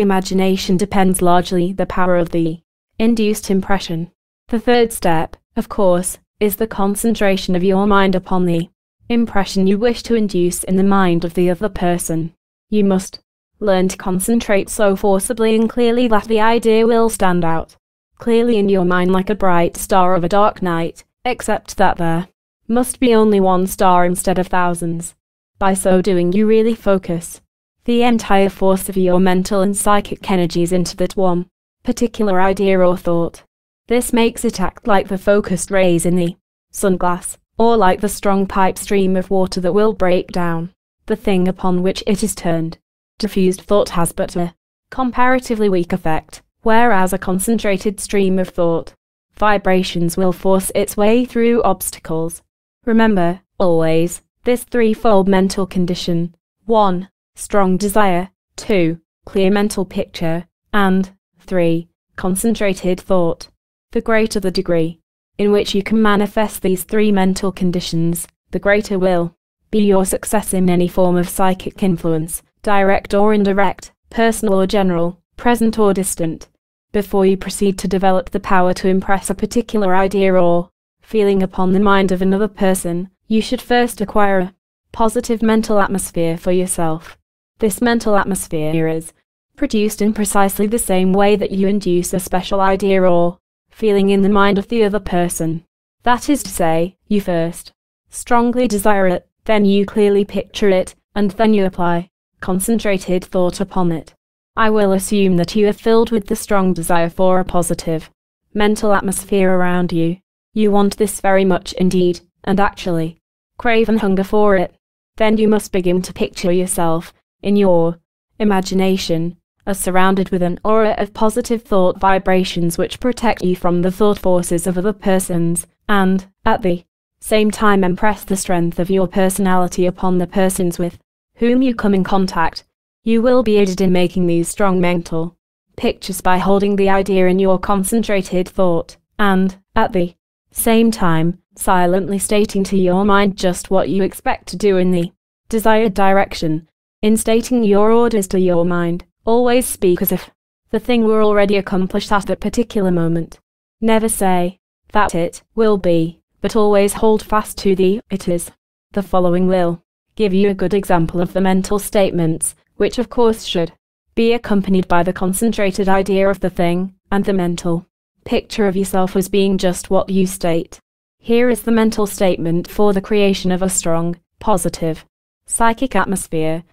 imagination depends largely the power of the induced impression. The third step, of course, is the concentration of your mind upon the impression you wish to induce in the mind of the other person. You must learn to concentrate so forcibly and clearly that the idea will stand out clearly in your mind like a bright star of a dark night, except that there must be only one star instead of thousands. By so doing, you really focus the entire force of your mental and psychic energies into that one particular idea or thought. This makes it act like the focused rays in the sunglass, or like the strong pipe stream of water that will break down the thing upon which it is turned. Diffused thought has but a comparatively weak effect, whereas a concentrated stream of thought vibrations will force its way through obstacles. Remember, always, this threefold mental condition 1. Strong desire, 2. Clear mental picture, and 3. Concentrated thought. The greater the degree in which you can manifest these three mental conditions, the greater will be your success in any form of psychic influence, direct or indirect, personal or general, present or distant. Before you proceed to develop the power to impress a particular idea or feeling upon the mind of another person, you should first acquire a positive mental atmosphere for yourself. This mental atmosphere is produced in precisely the same way that you induce a special idea or feeling in the mind of the other person. That is to say, you first strongly desire it, then you clearly picture it, and then you apply concentrated thought upon it. I will assume that you are filled with the strong desire for a positive mental atmosphere around you. You want this very much indeed, and actually crave and hunger for it. Then you must begin to picture yourself, in your imagination, as surrounded with an aura of positive thought vibrations which protect you from the thought forces of other persons, and, at the same time, impress the strength of your personality upon the persons with whom you come in contact. You will be aided in making these strong mental pictures by holding the idea in your concentrated thought, and, at the same time, silently stating to your mind just what you expect to do in the desired direction. In stating your orders to your mind, Always speak as if the thing were already accomplished at that particular moment. Never say that it will be, but always hold fast to the it is. The following will give you a good example of the mental statements, which of course should be accompanied by the concentrated idea of the thing, and the mental picture of yourself as being just what you state. Here is the mental statement for the creation of a strong, positive, psychic atmosphere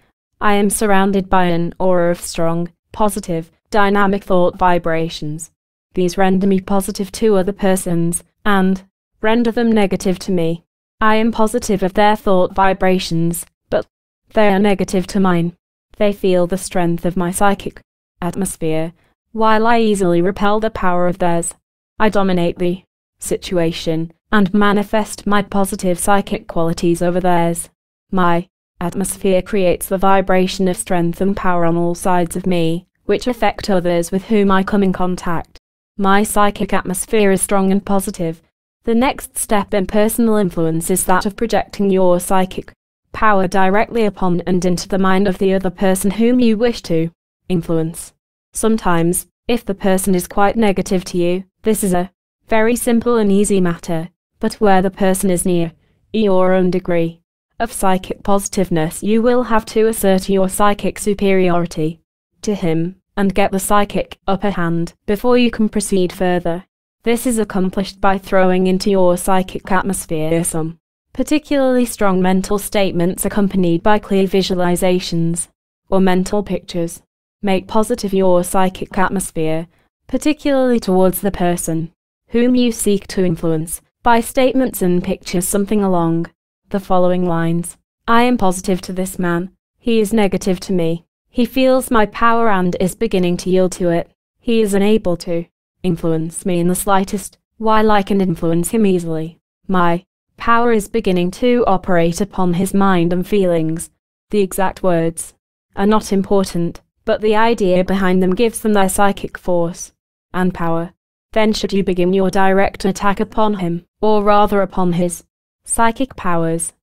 I am surrounded by an aura of strong, positive, dynamic thought vibrations. These render me positive to other persons, and render them negative to me. I am positive of their thought vibrations, but they are negative to mine. They feel the strength of my psychic atmosphere, while I easily repel the power of theirs. I dominate the situation and manifest my positive psychic qualities over theirs. My atmosphere creates the vibration of strength and power on all sides of me, which affect others with whom I come in contact. My psychic atmosphere is strong and positive. The next step in personal influence is that of projecting your psychic power directly upon and into the mind of the other person whom you wish to influence. Sometimes, if the person is quite negative to you, this is a very simple and easy matter, but where the person is near your own degree of psychic positiveness, you will have to assert your psychic superiority to him and get the psychic upper hand before you can proceed further. This is accomplished by throwing into your psychic atmosphere some particularly strong mental statements accompanied by clear visualizations or mental pictures. Make positive your psychic atmosphere, particularly towards the person whom you seek to influence, by statements and pictures something along the following lines. I am positive to this man. He is negative to me. He feels my power and is beginning to yield to it. He is unable to influence me in the slightest, while I can influence him easily. My power is beginning to operate upon his mind and feelings. The exact words are not important, but the idea behind them gives them their psychic force and power. Then should you begin your direct attack upon him, or rather upon his Psychic powers.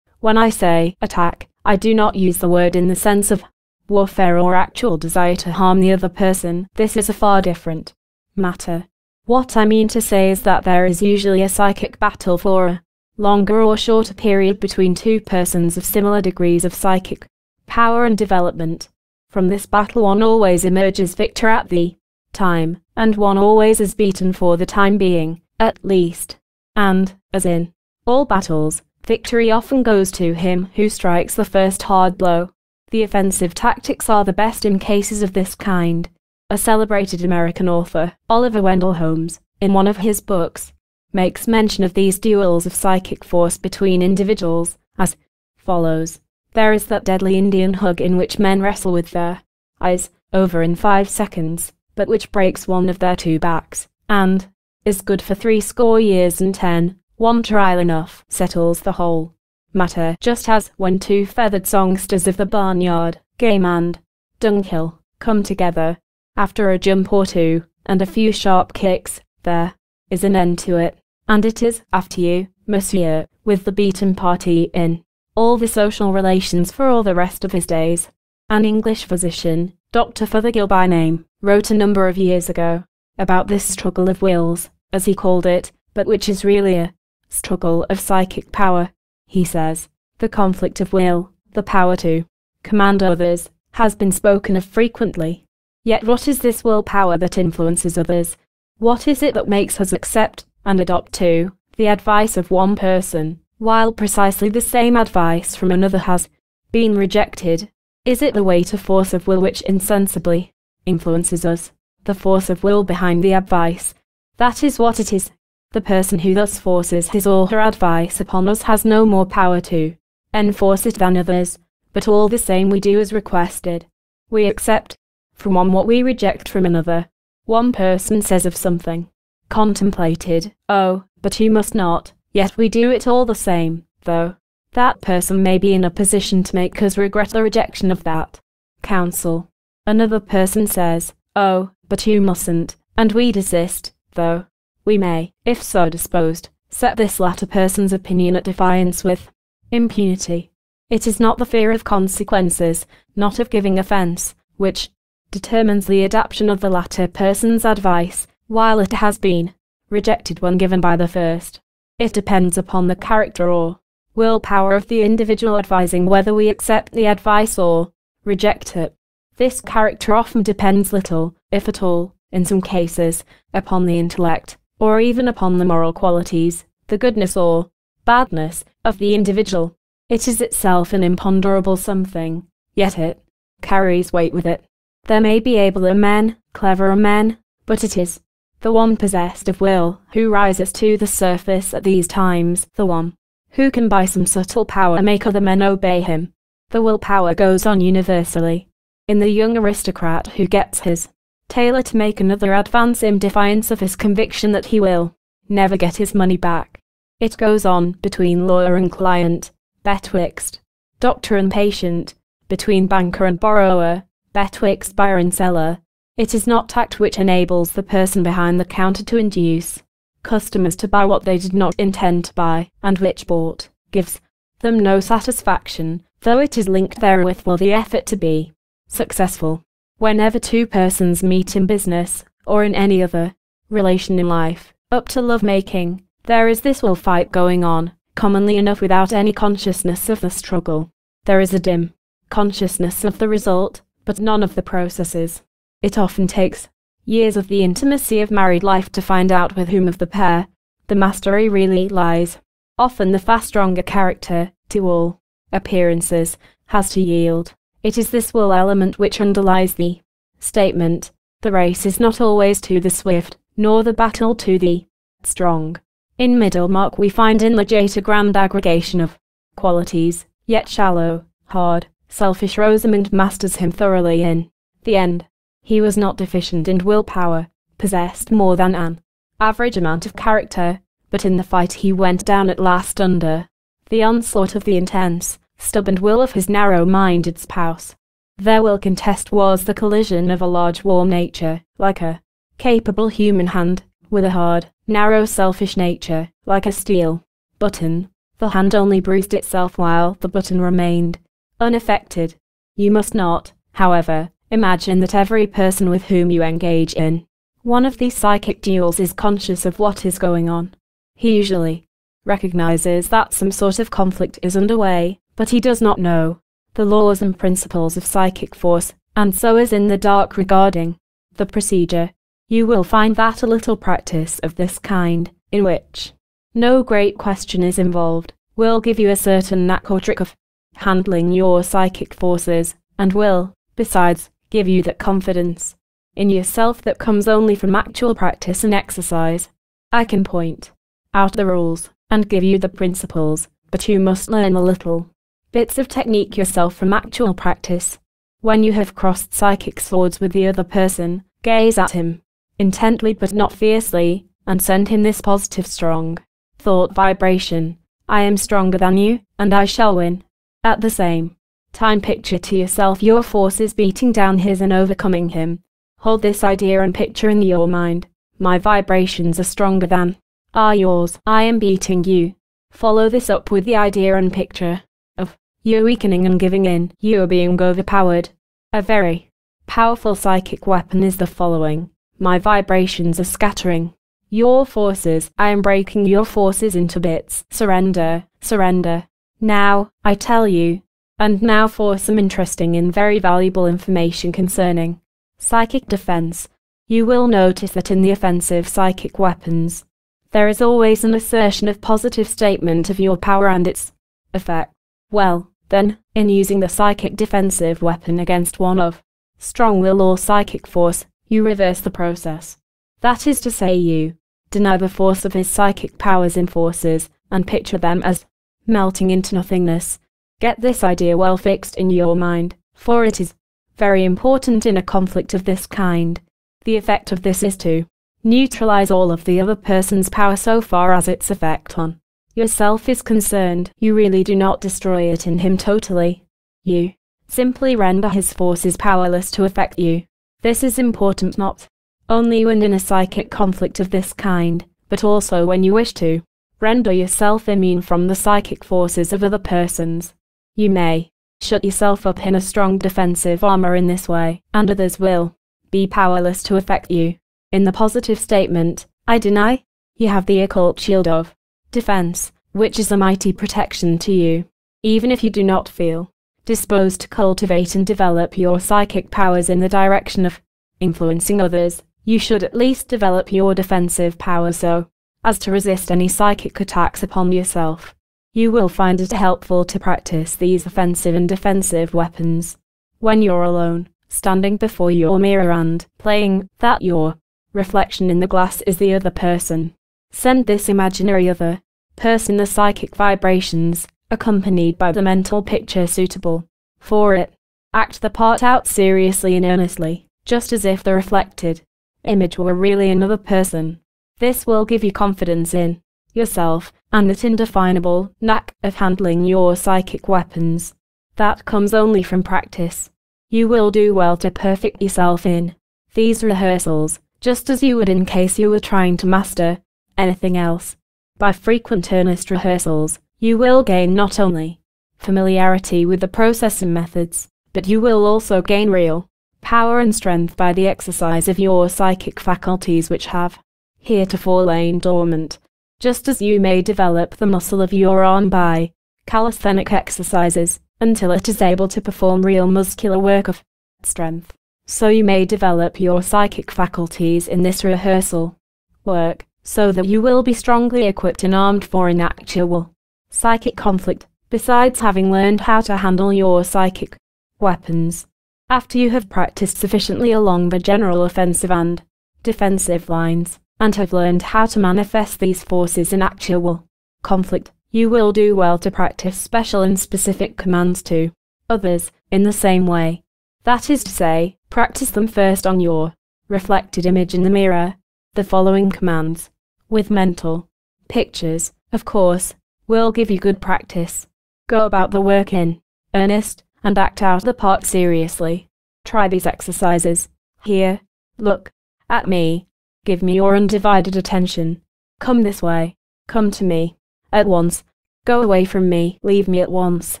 When I say attack, I do not use the word in the sense of warfare or actual desire to harm the other person. This is a far different matter. What I mean to say is that there is usually a psychic battle for a longer or shorter period between two persons of similar degrees of psychic power and development. From this battle one always emerges victor at the time, and one always is beaten for the time being, at least. And, as in all battles, victory often goes to him who strikes the first hard blow. The offensive tactics are the best in cases of this kind. A celebrated American author, Oliver Wendell Holmes, in one of his books, makes mention of these duels of psychic force between individuals as follows. There is that deadly Indian hug in which men wrestle with their eyes over in five seconds, but which breaks one of their two backs, and is good for three score years and ten, one trial enough settles the whole matter, just as when two feathered songsters of the barnyard, game and dunghill, come together, after a jump or two, and a few sharp kicks, there is an end to it, and it is after you, monsieur, with the beaten party in all the social relations for all the rest of his days. An English physician, Dr. Fothergill by name, wrote a number of years ago about this struggle of wills, as he called it, but which is really a struggle of psychic power, he says. The conflict of will, the power to command others, has been spoken of frequently. Yet what is this will power that influences others? What is it that makes us accept and adopt to the advice of one person, while precisely the same advice from another has been rejected? Is it the weight of force of will which insensibly influences us? The force of will behind the advice. That is what it is. The person who thus forces his or her advice upon us has no more power to enforce it than others, but all the same we do as requested. We accept from one what we reject from another. One person says of something contemplated, oh, but you must not, yet we do it all the same, though. That person may be in a position to make us regret the rejection of that counsel. Another person says, oh, but you mustn't, and we desist, though. We may, if so disposed, set this latter person's opinion at defiance with impunity. It is not the fear of consequences, not of giving offence, which determines the adoption of the latter person's advice, while it has been rejected when given by the first. It depends upon the character or will power of the individual advising whether we accept the advice or reject it. This character often depends little, if at all, in some cases, upon the intellect, or even upon the moral qualities, the goodness or badness of the individual. It is itself an imponderable something, yet it carries weight with it. There may be abler men, cleverer men, but it is the one possessed of will who rises to the surface at these times, the one who can by some subtle power make other men obey him. The will power goes on universally, in the young aristocrat who gets his tailor to make another advance in defiance of his conviction that he will never get his money back. It goes on between lawyer and client, betwixt doctor and patient, between banker and borrower, betwixt buyer and seller. It is not tact which enables the person behind the counter to induce customers to buy what they did not intend to buy, and which bought gives them no satisfaction, though it is linked therewith will the effort to be successful. Whenever two persons meet in business, or in any other relation in life, up to love making, there is this will fight going on, commonly enough without any consciousness of the struggle. There is a dim consciousness of the result, but none of the processes. It often takes years of the intimacy of married life to find out with whom of the pair the mastery really lies. Often the far stronger character, to all appearances, has to yield. It is this will element which underlies the statement the race is not always to the swift, nor the battle to the strong. In Middlemarch we find in Lydgate a grand aggregation of qualities, yet shallow, hard, selfish Rosamond masters him thoroughly in the end. He was not deficient in willpower, possessed more than an average amount of character, but in the fight he went down at last under the onslaught of the intense, stubborn will of his narrow-minded spouse. Their will contest was the collision of a large warm nature, like a capable human hand, with a hard, narrow selfish nature, like a steel button. The hand only bruised itself while the button remained unaffected. You must not, however, Imagine that every person with whom you engage in one of these psychic duels is conscious of what is going on. He usually recognizes that some sort of conflict is underway, but he does not know the laws and principles of psychic force, and so is in the dark regarding the procedure. You will find that a little practice of this kind, in which no great question is involved, will give you a certain knack or trick of handling your psychic forces, and will, besides, give you that confidence in yourself that comes only from actual practice and exercise. I can point out the rules and give you the principles, but you must learn a little bits of technique yourself from actual practice. When you have crossed psychic swords with the other person, gaze at him intently but not fiercely, and send him this positive strong thought vibration. I am stronger than you, and I shall win. At the same Time picture to yourself your forces beating down his and overcoming him. Hold this idea and picture in your mind. My vibrations are stronger than are yours. I am beating you. Follow this up with the idea and picture of you weakening and giving in. You are being overpowered. A very powerful psychic weapon is the following. My vibrations are scattering. Your forces, I am breaking your forces into bits. Surrender, surrender. Now, I tell you, and now for some interesting and very valuable information concerning psychic defense. You will notice that in the offensive psychic weapons, there is always an assertion of positive statement of your power and its effect. Well, then, in using the psychic defensive weapon against one of strong will or psychic force, you reverse the process. That is to say, you deny the force of his psychic powers in forces and picture them as melting into nothingness Get this idea well fixed in your mind, for it is very important in a conflict of this kind. The effect of this is to neutralize all of the other person's power so far as its effect on yourself is concerned. You really do not destroy it in him totally. You simply render his forces powerless to affect you. This is important not only when in a psychic conflict of this kind, but also when you wish to render yourself immune from the psychic forces of other persons. You may shut yourself up in a strong defensive armor in this way, and others will be powerless to affect you. In the positive statement, I deny, you have the occult shield of defense, which is a mighty protection to you. Even if you do not feel disposed to cultivate and develop your psychic powers in the direction of influencing others, you should at least develop your defensive power so as to resist any psychic attacks upon yourself. You will find it helpful to practice these offensive and defensive weapons when you're alone, standing before your mirror and playing that your reflection in the glass is the other person. Send this imaginary other person the psychic vibrations, accompanied by the mental picture suitable for it. Act the part out seriously and earnestly, just as if the reflected image were really another person. This will give you confidence in yourself and that indefinable knack of handling your psychic weapons. That comes only from practice. You will do well to perfect yourself in these rehearsals, just as you would in case you were trying to master anything else. By frequent earnest rehearsals, you will gain not only familiarity with the process and methods, but you will also gain real power and strength by the exercise of your psychic faculties which have heretofore lain dormant, just as you may develop the muscle of your arm by calisthenic exercises until it is able to perform real muscular work of strength. So you may develop your psychic faculties in this rehearsal work, so that you will be strongly equipped and armed for an actual psychic conflict, besides having learned how to handle your psychic weapons. After you have practiced sufficiently along the general offensive and defensive lines, and have learned how to manifest these forces in actual conflict, you will do well to practice special and specific commands to others in the same way. That is to say, practice them first on your reflected image in the mirror. The following commands, with mental pictures, of course, will give you good practice. Go about the work in earnest and act out the part seriously. Try these exercises. Here, look at me. Give me your undivided attention. Come this way. Come to me. At once. Go away from me. Leave me at once.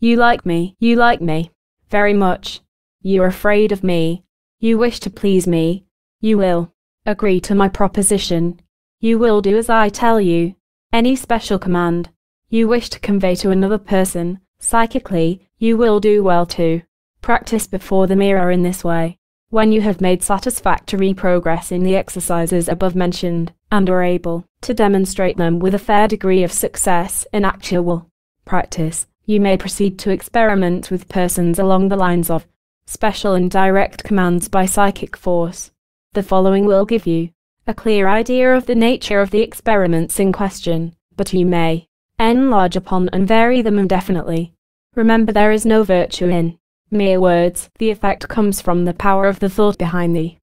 You like me. You like me. Very much. You are afraid of me. You wish to please me. You will agree to my proposition. You will do as I tell you. Any special command you wish to convey to another person, psychically, you will do well to practice before the mirror in this way. When you have made satisfactory progress in the exercises above mentioned, and are able to demonstrate them with a fair degree of success in actual practice, you may proceed to experiment with persons along the lines of special and direct commands by psychic force. The following will give you a clear idea of the nature of the experiments in question, but you may enlarge upon and vary them indefinitely. Remember there is no virtue in mere words, the effect comes from the power of the thought behind the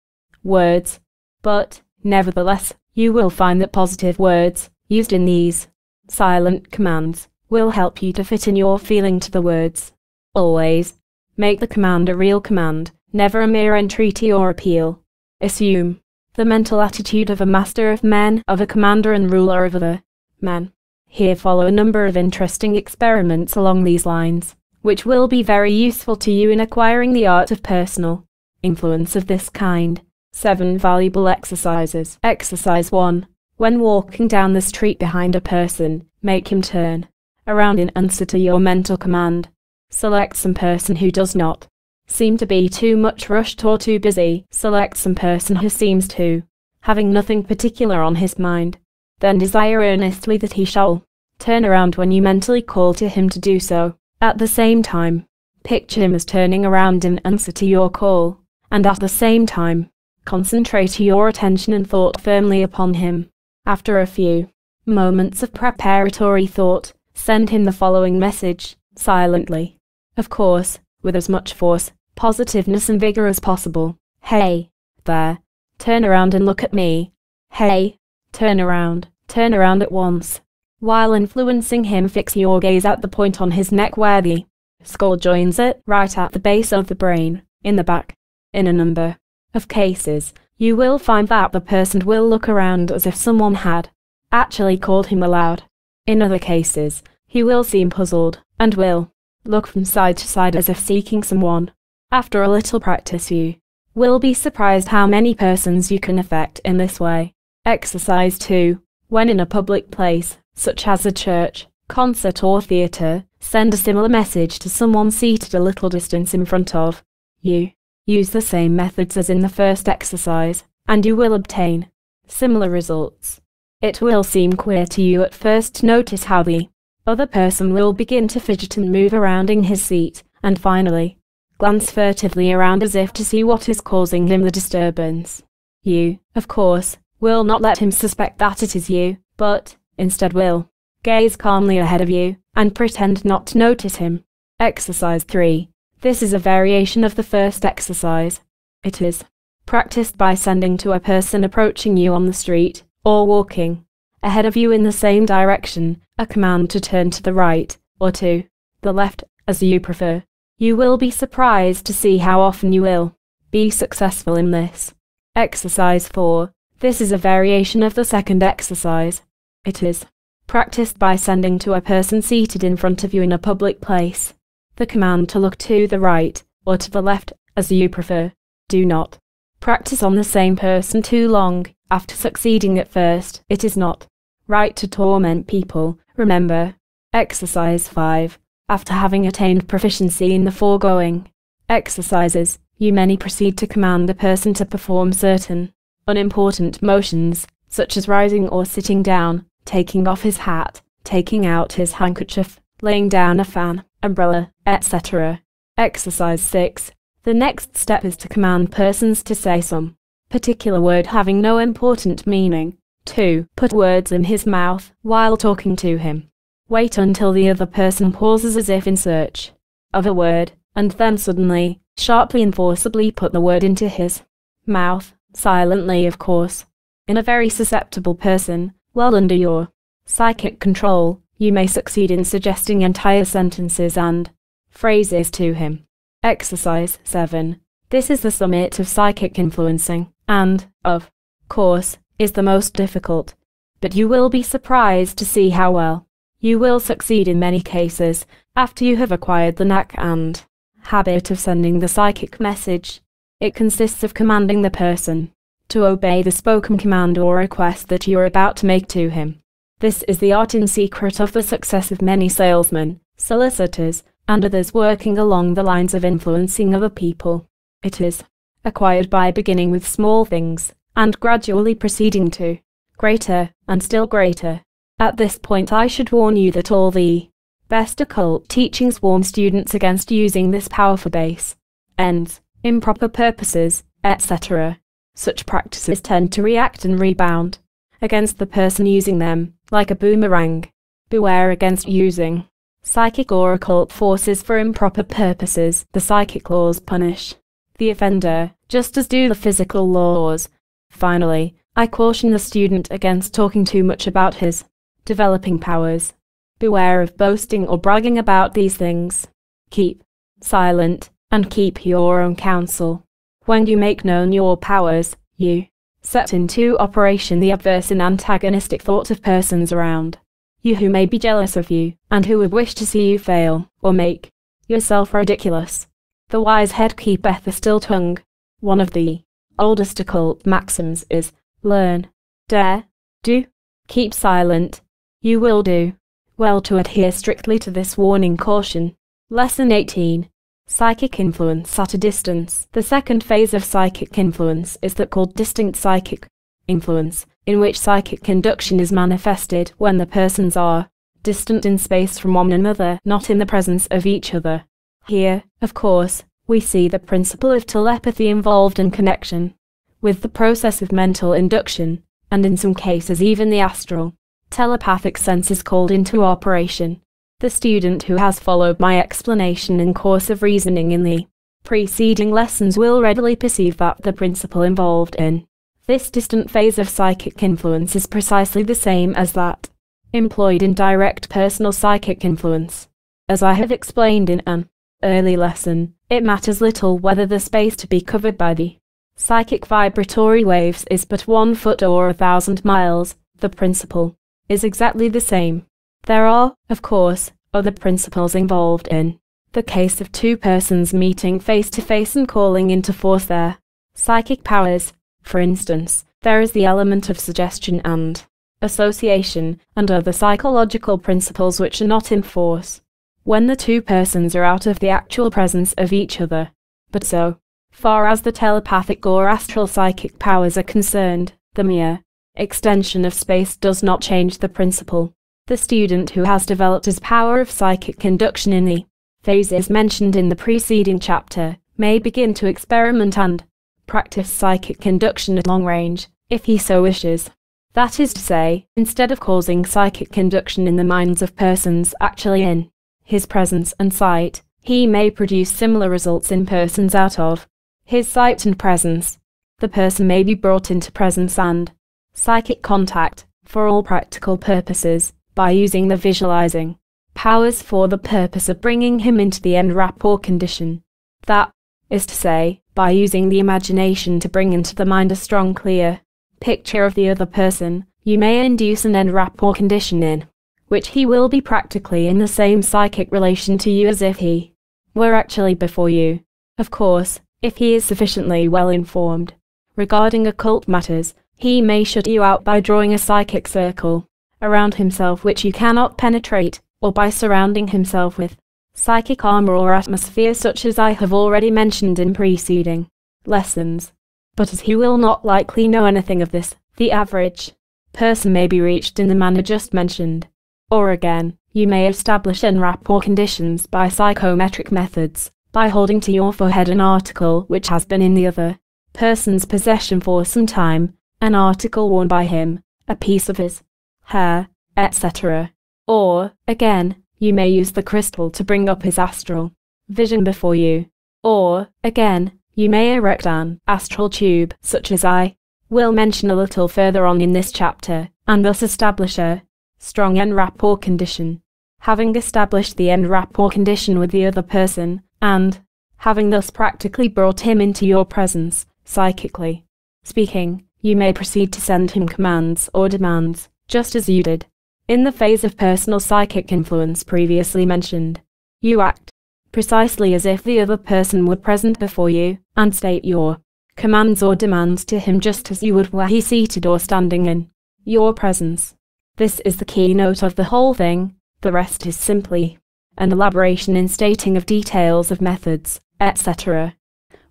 words. But, nevertheless, you will find that positive words, used in these silent commands, will help you to fit in your feeling to the words. Always make the command a real command, never a mere entreaty or appeal. Assume the mental attitude of a master of men, of a commander and ruler of other men. Here follow a number of interesting experiments along these lines, which will be very useful to you in acquiring the art of personal influence of this kind. 7 valuable exercises. Exercise 1. When walking down the street behind a person, make him turn around in answer to your mental command. Select some person who does not seem to be too much rushed or too busy. Select some person who seems to having nothing particular on his mind. Then desire earnestly that he shall turn around when you mentally call to him to do so. At the same time, picture him as turning around in answer to your call, and at the same time, concentrate your attention and thought firmly upon him. After a few moments of preparatory thought, send him the following message, silently. Of course, with as much force, positiveness and vigor as possible. Hey, there. Turn around and look at me. Hey, turn around. Turn around at once. While influencing him fix your gaze at the point on his neck where the skull joins it, right at the base of the brain, in the back. In a number of cases, you will find that the person will look around as if someone had actually called him aloud. In other cases, he will seem puzzled, and will look from side to side as if seeking someone. After a little practice you will be surprised how many persons you can affect in this way. Exercise 2. When in a public place, such as a church, concert or theatre, send a similar message to someone seated a little distance in front of you. Use the same methods as in the first exercise, and you will obtain similar results. It will seem queer to you at first to notice how the other person will begin to fidget and move around in his seat, and finally, glance furtively around as if to see what is causing him the disturbance. You, of course, will not let him suspect that it is you, but, instead will, gaze calmly ahead of you, and pretend not to notice him. Exercise 3. This is a variation of the first exercise. It is practiced by sending to a person approaching you on the street, or walking ahead of you in the same direction, a command to turn to the right, or to the left, as you prefer. You will be surprised to see how often you will be successful in this. Exercise 4. This is a variation of the second exercise. It is practiced by sending to a person seated in front of you in a public place the command to look to the right or to the left, as you prefer. Do not practice on the same person too long after succeeding at first. It is not right to torment people. Remember. Exercise 5. After having attained proficiency in the foregoing exercises, you many proceed to command a person to perform certain unimportant motions, such as rising or sitting down, taking off his hat, taking out his handkerchief, laying down a fan, umbrella, etc. Exercise 6. The next step is to command persons to say some particular word having no important meaning. 2. Put words in his mouth while talking to him. Wait until the other person pauses as if in search of a word, and then suddenly, sharply and forcibly put the word into his mouth silently of course. In a very susceptible person, well under your psychic control, you may succeed in suggesting entire sentences and phrases to him. Exercise 7. This is the summit of psychic influencing, and, of course, is the most difficult. But you will be surprised to see how well you will succeed in many cases after you have acquired the knack and habit of sending the psychic message. It consists of commanding the person to obey the spoken command or request that you are about to make to him. This is the art and secret of the success of many salesmen, solicitors, and others working along the lines of influencing other people. It is acquired by beginning with small things and gradually proceeding to greater and still greater. At this point, I should warn you that all the best occult teachings warn students against using this powerful base. Ends improper purposes, etc. Such practices tend to react and rebound against the person using them, like a boomerang. Beware against using psychic or occult forces for improper purposes. The psychic laws punish the offender, just as do the physical laws. Finally, I caution the student against talking too much about his developing powers. Beware of boasting or bragging about these things. Keep silent and keep your own counsel. When you make known your powers, you set into operation the adverse and antagonistic thoughts of persons around you who may be jealous of you, and who would wish to see you fail, or make yourself ridiculous. The wise head keepeth a still tongue. One of the oldest occult maxims is learn, dare, do, keep silent. You will do well to adhere strictly to this warning caution. Lesson 18 Psychic influence at a distance. The second phase of psychic influence is that called distinct psychic influence, in which psychic conduction is manifested when the persons are distant in space from one another, not in the presence of each other. Here, of course, we see the principle of telepathy involved in connection with the process of mental induction, and in some cases even the astral telepathic sense is called into operation. The student who has followed my explanation and course of reasoning in the preceding lessons will readily perceive that the principle involved in this distant phase of psychic influence is precisely the same as that employed in direct personal psychic influence. As I have explained in an early lesson, it matters little whether the space to be covered by the psychic vibratory waves is but one foot or a thousand miles, the principle is exactly the same. There are, of course, other principles involved in the case of two persons meeting face to face and calling into force their psychic powers. For instance, there is the element of suggestion and association and other psychological principles which are not in force when the two persons are out of the actual presence of each other. But so far as the telepathic or astral psychic powers are concerned, the mere extension of space does not change the principle. The student who has developed his power of psychic induction in the phases mentioned in the preceding chapter may begin to experiment and practice psychic induction at long range, if he so wishes. That is to say, instead of causing psychic induction in the minds of persons actually in his presence and sight, he may produce similar results in persons out of his sight and presence. The person may be brought into presence and psychic contact, for all practical purposes, by using the visualizing powers for the purpose of bringing him into the en rapport condition. That is to say, by using the imagination to bring into the mind a strong, clear picture of the other person, you may induce an en rapport condition in which he will be practically in the same psychic relation to you as if he were actually before you. Of course, if he is sufficiently well informed regarding occult matters, he may shut you out by drawing a psychic circle around himself which you cannot penetrate, or by surrounding himself with psychic armor or atmosphere such as I have already mentioned in preceding lessons. But as he will not likely know anything of this, the average person may be reached in the manner just mentioned. Or again, you may establish en rapport conditions by psychometric methods, by holding to your forehead an article which has been in the other person's possession for some time, an article worn by him, a piece of his hair, etc. Or, again, you may use the crystal to bring up his astral vision before you. Or, again, you may erect an astral tube, such as I will mention a little further on in this chapter, and thus establish a strong en rapport condition. Having established the en rapport condition with the other person, and having thus practically brought him into your presence, psychically speaking, you may proceed to send him commands or demands, just as you did in the phase of personal psychic influence previously mentioned, you act precisely as if the other person were present before you, and state your commands or demands to him just as you would were he seated or standing in your presence. This is the keynote of the whole thing, the rest is simply an elaboration in stating of details of methods, etc.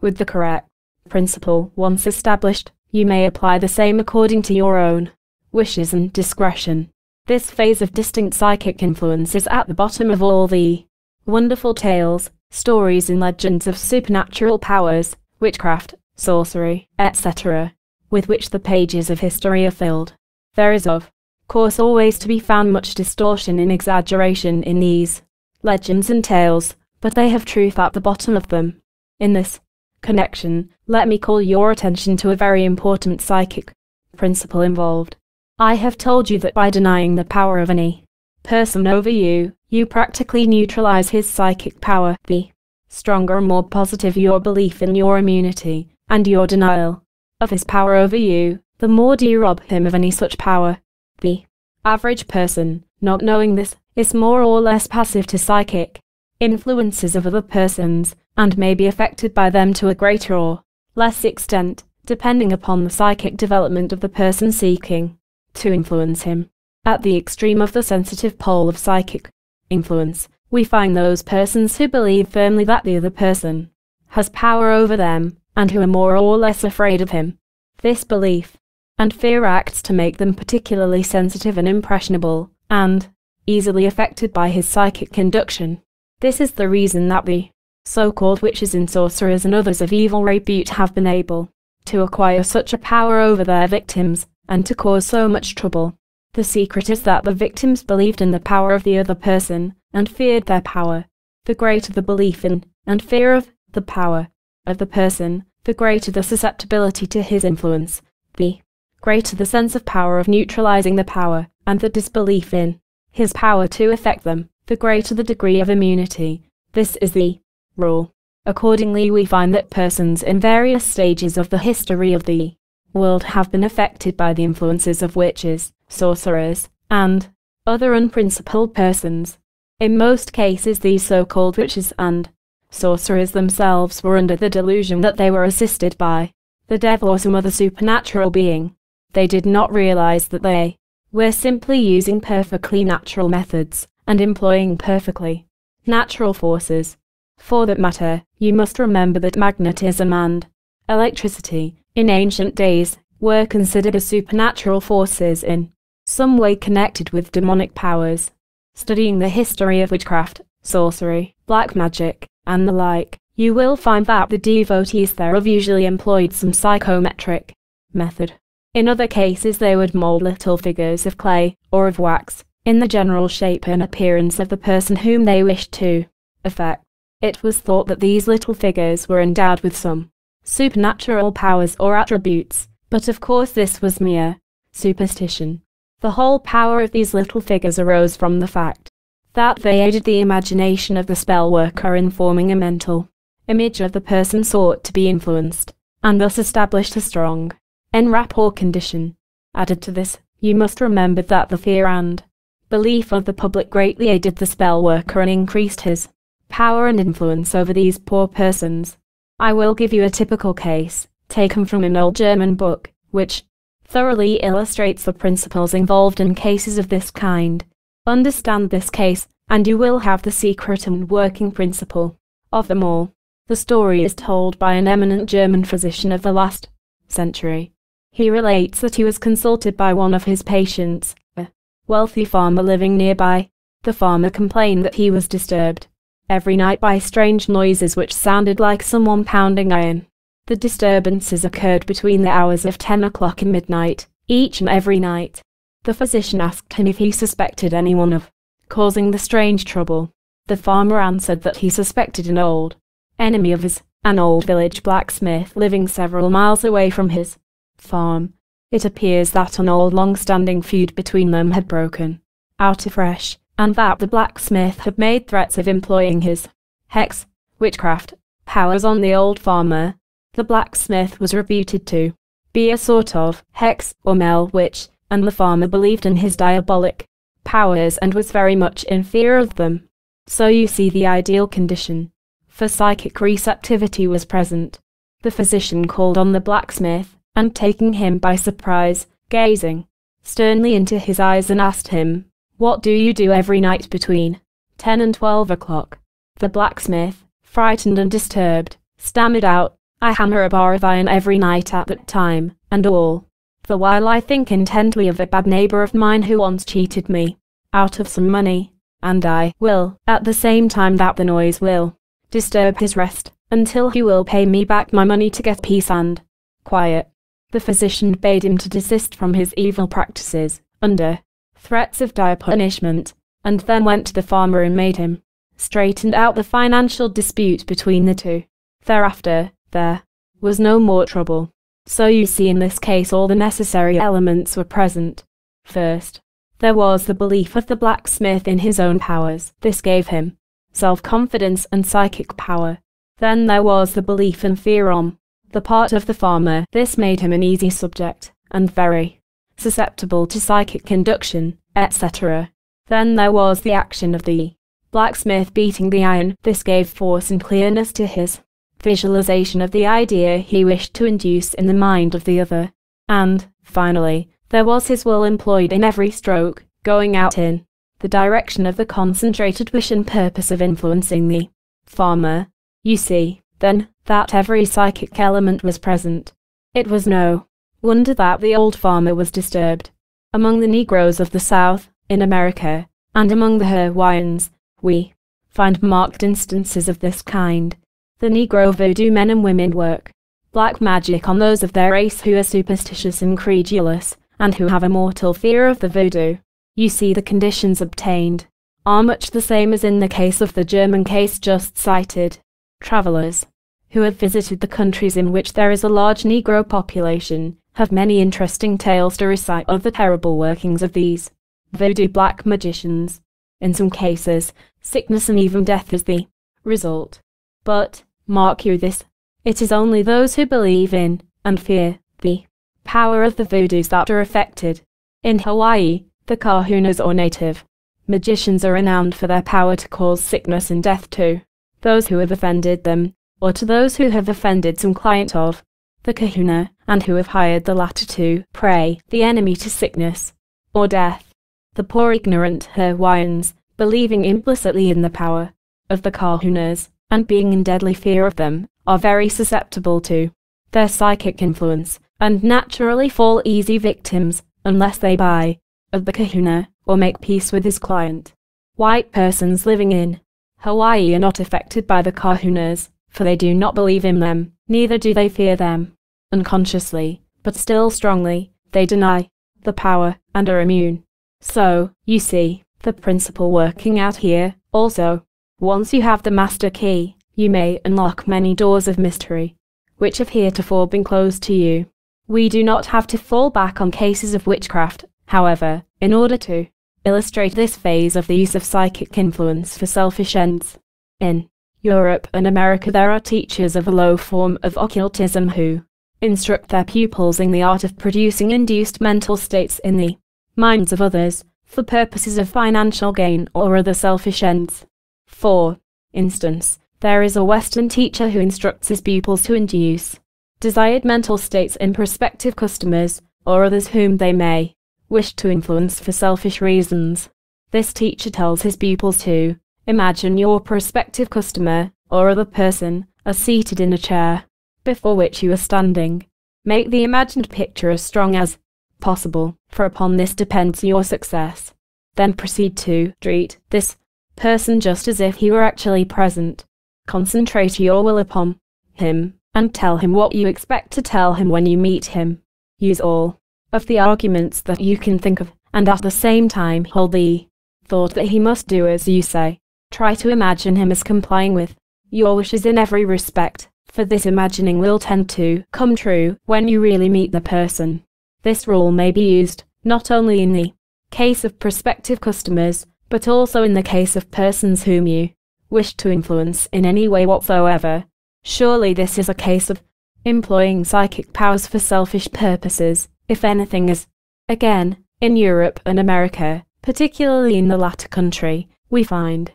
With the correct principle once established, you may apply the same according to your own wishes and discretion. This phase of distinct psychic influence is at the bottom of all the wonderful tales, stories and legends of supernatural powers, witchcraft, sorcery, etc., with which the pages of history are filled. There is of course always to be found much distortion and exaggeration in these legends and tales, but they have truth at the bottom of them. In this connection, let me call your attention to a very important psychic principle involved. I have told you that by denying the power of any person over you, you practically neutralize his psychic power. The stronger and more positive your belief in your immunity, and your denial of his power over you, the more do you rob him of any such power. The average person, not knowing this, is more or less passive to psychic influences of other persons, and may be affected by them to a greater or less extent, depending upon the psychic development of the person seeking to influence him. At the extreme of the sensitive pole of psychic influence, we find those persons who believe firmly that the other person has power over them, and who are more or less afraid of him. This belief and fear acts to make them particularly sensitive and impressionable, and easily affected by his psychic induction. This is the reason that the so-called witches and sorcerers and others of evil repute have been able to acquire such a power over their victims and to cause so much trouble. The secret is that the victims believed in the power of the other person and feared their power. The greater the belief in and fear of the power of the person, the greater the susceptibility to his influence, the greater the sense of power of neutralizing the power, and the disbelief in his power to affect them, the greater the degree of immunity. This is the rule. Accordingly, we find that persons in various stages of the history of the world have been affected by the influences of witches, sorcerers, and other unprincipled persons. In most cases, these so called witches and sorcerers themselves were under the delusion that they were assisted by the devil or some other supernatural being. They did not realize that they were simply using perfectly natural methods and employing perfectly natural forces. For that matter, you must remember that magnetism and electricity in ancient days, were considered as supernatural forces in some way connected with demonic powers. Studying the history of witchcraft, sorcery, black magic, and the like, you will find that the devotees thereof usually employed some psychometric method. In other cases, they would mold little figures of clay or of wax in the general shape and appearance of the person whom they wished to affect. It was thought that these little figures were endowed with some supernatural powers or attributes, but of course this was mere superstition. The whole power of these little figures arose from the fact that they aided the imagination of the spell worker in forming a mental image of the person sought to be influenced, and thus established a strong en rapport condition. Added to this, you must remember that the fear and belief of the public greatly aided the spell worker and increased his power and influence over these poor persons. I will give you a typical case, taken from an old German book, which thoroughly illustrates the principles involved in cases of this kind. Understand this case, and you will have the secret and working principle of them all. The story is told by an eminent German physician of the last century. He relates that he was consulted by one of his patients, a wealthy farmer living nearby. The farmer complained that he was disturbed every night by strange noises which sounded like someone pounding iron. The disturbances occurred between the hours of 10 o'clock and midnight, each and every night. The physician asked him if he suspected anyone of causing the strange trouble. The farmer answered that he suspected an old enemy of his, an old village blacksmith living several miles away from his farm. It appears that an old long-standing feud between them had broken out afresh, and that the blacksmith had made threats of employing his hex, witchcraft, powers on the old farmer, the blacksmith was reputed to be a sort of hex or male witch, and the farmer believed in his diabolic powers and was very much in fear of them. So you see the ideal condition for psychic receptivity was present. The physician called on the blacksmith, and taking him by surprise, gazing sternly into his eyes and asked him, What do you do every night between 10 and 12 o'clock? The blacksmith, frightened and disturbed, stammered out, I hammer a bar of iron every night at that time, and all. The while I think intently of a bad neighbour of mine who once cheated me, out of some money, and I will, at the same time that the noise will, disturb his rest, until he will pay me back my money to get peace and quiet. The physician bade him to desist from his evil practices, under threats of dire punishment, and then went to the farmer and made him straighten out the financial dispute between the two. Thereafter, there was no more trouble. So you see in this case all the necessary elements were present. First, there was the belief of the blacksmith in his own powers. This gave him self-confidence and psychic power. Then there was the belief and fear on the part of the farmer. This made him an easy subject, and very susceptible to psychic induction, etc. Then there was the action of the blacksmith beating the iron. This gave force and clearness to his visualization of the idea he wished to induce in the mind of the other. And, finally, there was his will employed in every stroke, going out in the direction of the concentrated wish and purpose of influencing the farmer. You see, then, that every psychic element was present. It was no wonder that the old farmer was disturbed. Among the Negroes of the South, in America, and among the Hawaiians, we find marked instances of this kind. The Negro voodoo men and women work black magic on those of their race who are superstitious and credulous, and who have a mortal fear of the voodoo. You see the conditions obtained are much the same as in the case of the German case just cited. Travelers who have visited the countries in which there is a large Negro population have many interesting tales to recite of the terrible workings of these voodoo black magicians. In some cases, sickness and even death is the result. But, Mark you this. It is only those who believe in, and fear, the power of the voodoos that are affected. In Hawaii, the kahunas or native magicians are renowned for their power to cause sickness and death to those who have offended them, or to those who have offended some client of the kahuna, and who have hired the latter to pray the enemy to sickness or death. The poor ignorant Hawaiians, believing implicitly in the power of the kahunas, and being in deadly fear of them, are very susceptible to their psychic influence, and naturally fall easy victims, unless they buy of the kahuna or make peace with his client. White persons living in Hawaii are not affected by the kahunas, for they do not believe in them, neither do they fear them. Unconsciously, but still strongly, they deny the power and are immune. So, you see, the principle working out here, also, Once you have the master key, you may unlock many doors of mystery, which have heretofore been closed to you. We do not have to fall back on cases of witchcraft, however, in order to illustrate this phase of the use of psychic influence for selfish ends. In Europe and America, there are teachers of a low form of occultism who instruct their pupils in the art of producing induced mental states in the minds of others for purposes of financial gain or other selfish ends. For instance, there is a Western teacher who instructs his pupils to induce desired mental states in prospective customers or others whom they may wish to influence for selfish reasons. This teacher tells his pupils to imagine your prospective customer or other person are seated in a chair before which you are standing. Make the imagined picture as strong as possible, for upon this depends your success. Then proceed to treat this person just as if he were actually present. Concentrate your will upon him, and tell him what you expect to tell him when you meet him. Use all of the arguments that you can think of, and at the same time hold the thought that he must do as you say. Try to imagine him as complying with your wishes in every respect, for this imagining will tend to come true when you really meet the person. This rule may be used not only in the case of prospective customers, but also in the case of persons whom you wish to influence in any way whatsoever. Surely this is a case of employing psychic powers for selfish purposes, if anything is. Again, in Europe and America, particularly in the latter country, we find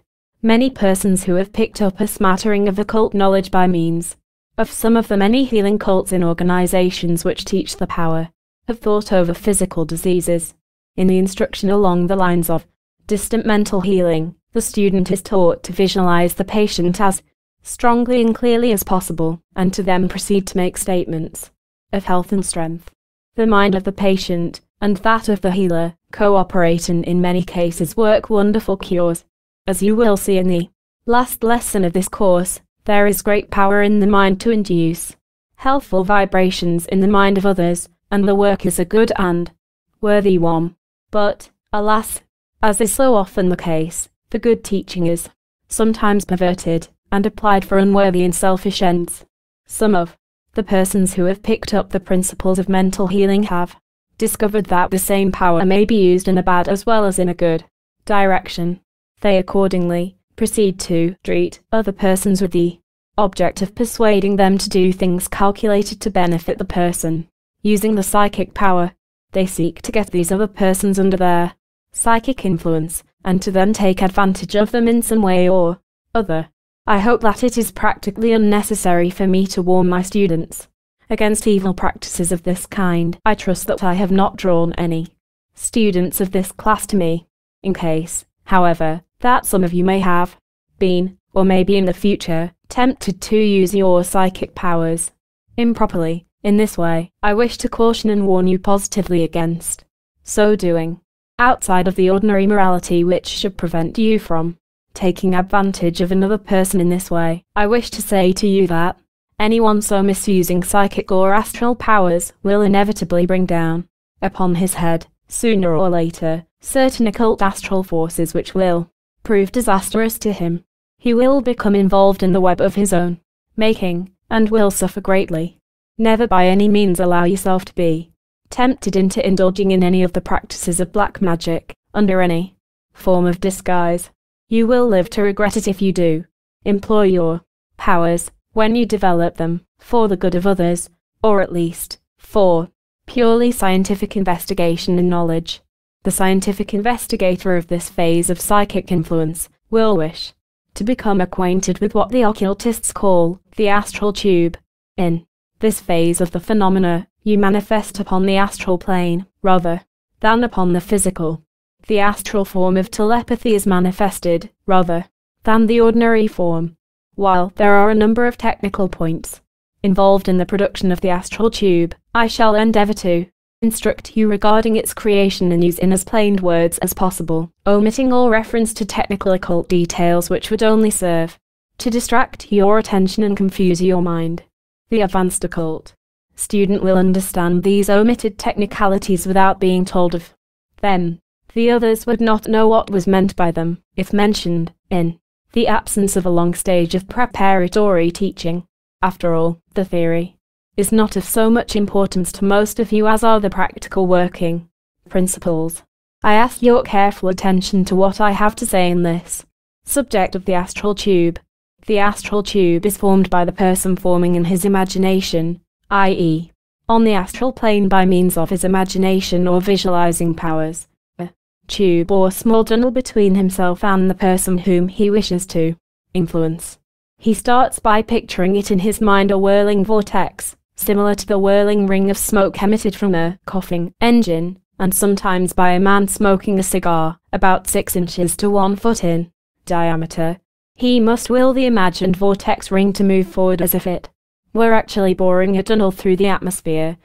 many persons who have picked up a smattering of occult knowledge by means of some of the many healing cults in organizations which teach the power have thought over physical diseases. In the instruction along the lines of distant mental healing, the student is taught to visualize the patient as strongly and clearly as possible, and to then proceed to make statements of health and strength. The mind of the patient and that of the healer cooperate and in many cases work wonderful cures. As you will see in the last lesson of this course, there is great power in the mind to induce helpful vibrations in the mind of others, and the work is a good and worthy one. But, alas, as is so often the case, the good teaching is sometimes perverted and applied for unworthy and selfish ends. Some of the persons who have picked up the principles of mental healing have discovered that the same power may be used in a bad as well as in a good direction. They accordingly proceed to treat other persons with the object of persuading them to do things calculated to benefit the person. Using the psychic power, they seek to get these other persons under their psychic influence and to then take advantage of them in some way or other. I hope that it is practically unnecessary for me to warn my students against evil practices of this kind. I trust that I have not drawn any students of this class to me. In case, however, that some of you may have been, or may be in the future, tempted to use your psychic powers improperly, in this way, I wish to caution and warn you positively against so doing, outside of the ordinary morality which should prevent you from taking advantage of another person in this way. I wish to say to you that anyone so misusing psychic or astral powers will inevitably bring down upon his head, sooner or later, certain occult astral forces which will prove disastrous to him. He will become involved in the web of his own making, and will suffer greatly. Never by any means allow yourself to be tempted into indulging in any of the practices of black magic, under any form of disguise. You will live to regret it if you do. Employ your powers, when you develop them, for the good of others, or at least, for purely scientific investigation and knowledge. The scientific investigator of this phase of psychic influence will wish to become acquainted with what the occultists call the astral tube. In this phase of the phenomena, you manifest upon the astral plane, rather than upon the physical the astral form of telepathy is manifested, rather, than the ordinary form. While there are a number of technical points involved in the production of the astral tube, I shall endeavour to instruct you regarding its creation and use in as plain words as possible, omitting all reference to technical occult details which would only serve to distract your attention and confuse your mind. The advanced occult student will understand these omitted technicalities without being told of them. The others would not know what was meant by them, if mentioned, in the absence of a long stage of preparatory teaching. After all, the theory is not of so much importance to most of you as are the practical working principles. I ask your careful attention to what I have to say in this subject of the astral tube. The astral tube is formed by the person forming in his imagination, i.e., on the astral plane by means of his imagination or visualizing powers, a tube or small tunnel between himself and the person whom he wishes to influence. He starts by picturing it in his mind a whirling vortex, similar to the whirling ring of smoke emitted from a coughing engine, and sometimes by a man smoking a cigar, about six inches to one foot in diameter. He must will the imagined vortex ring to move forward as if it were actually boring a tunnel through the atmosphere.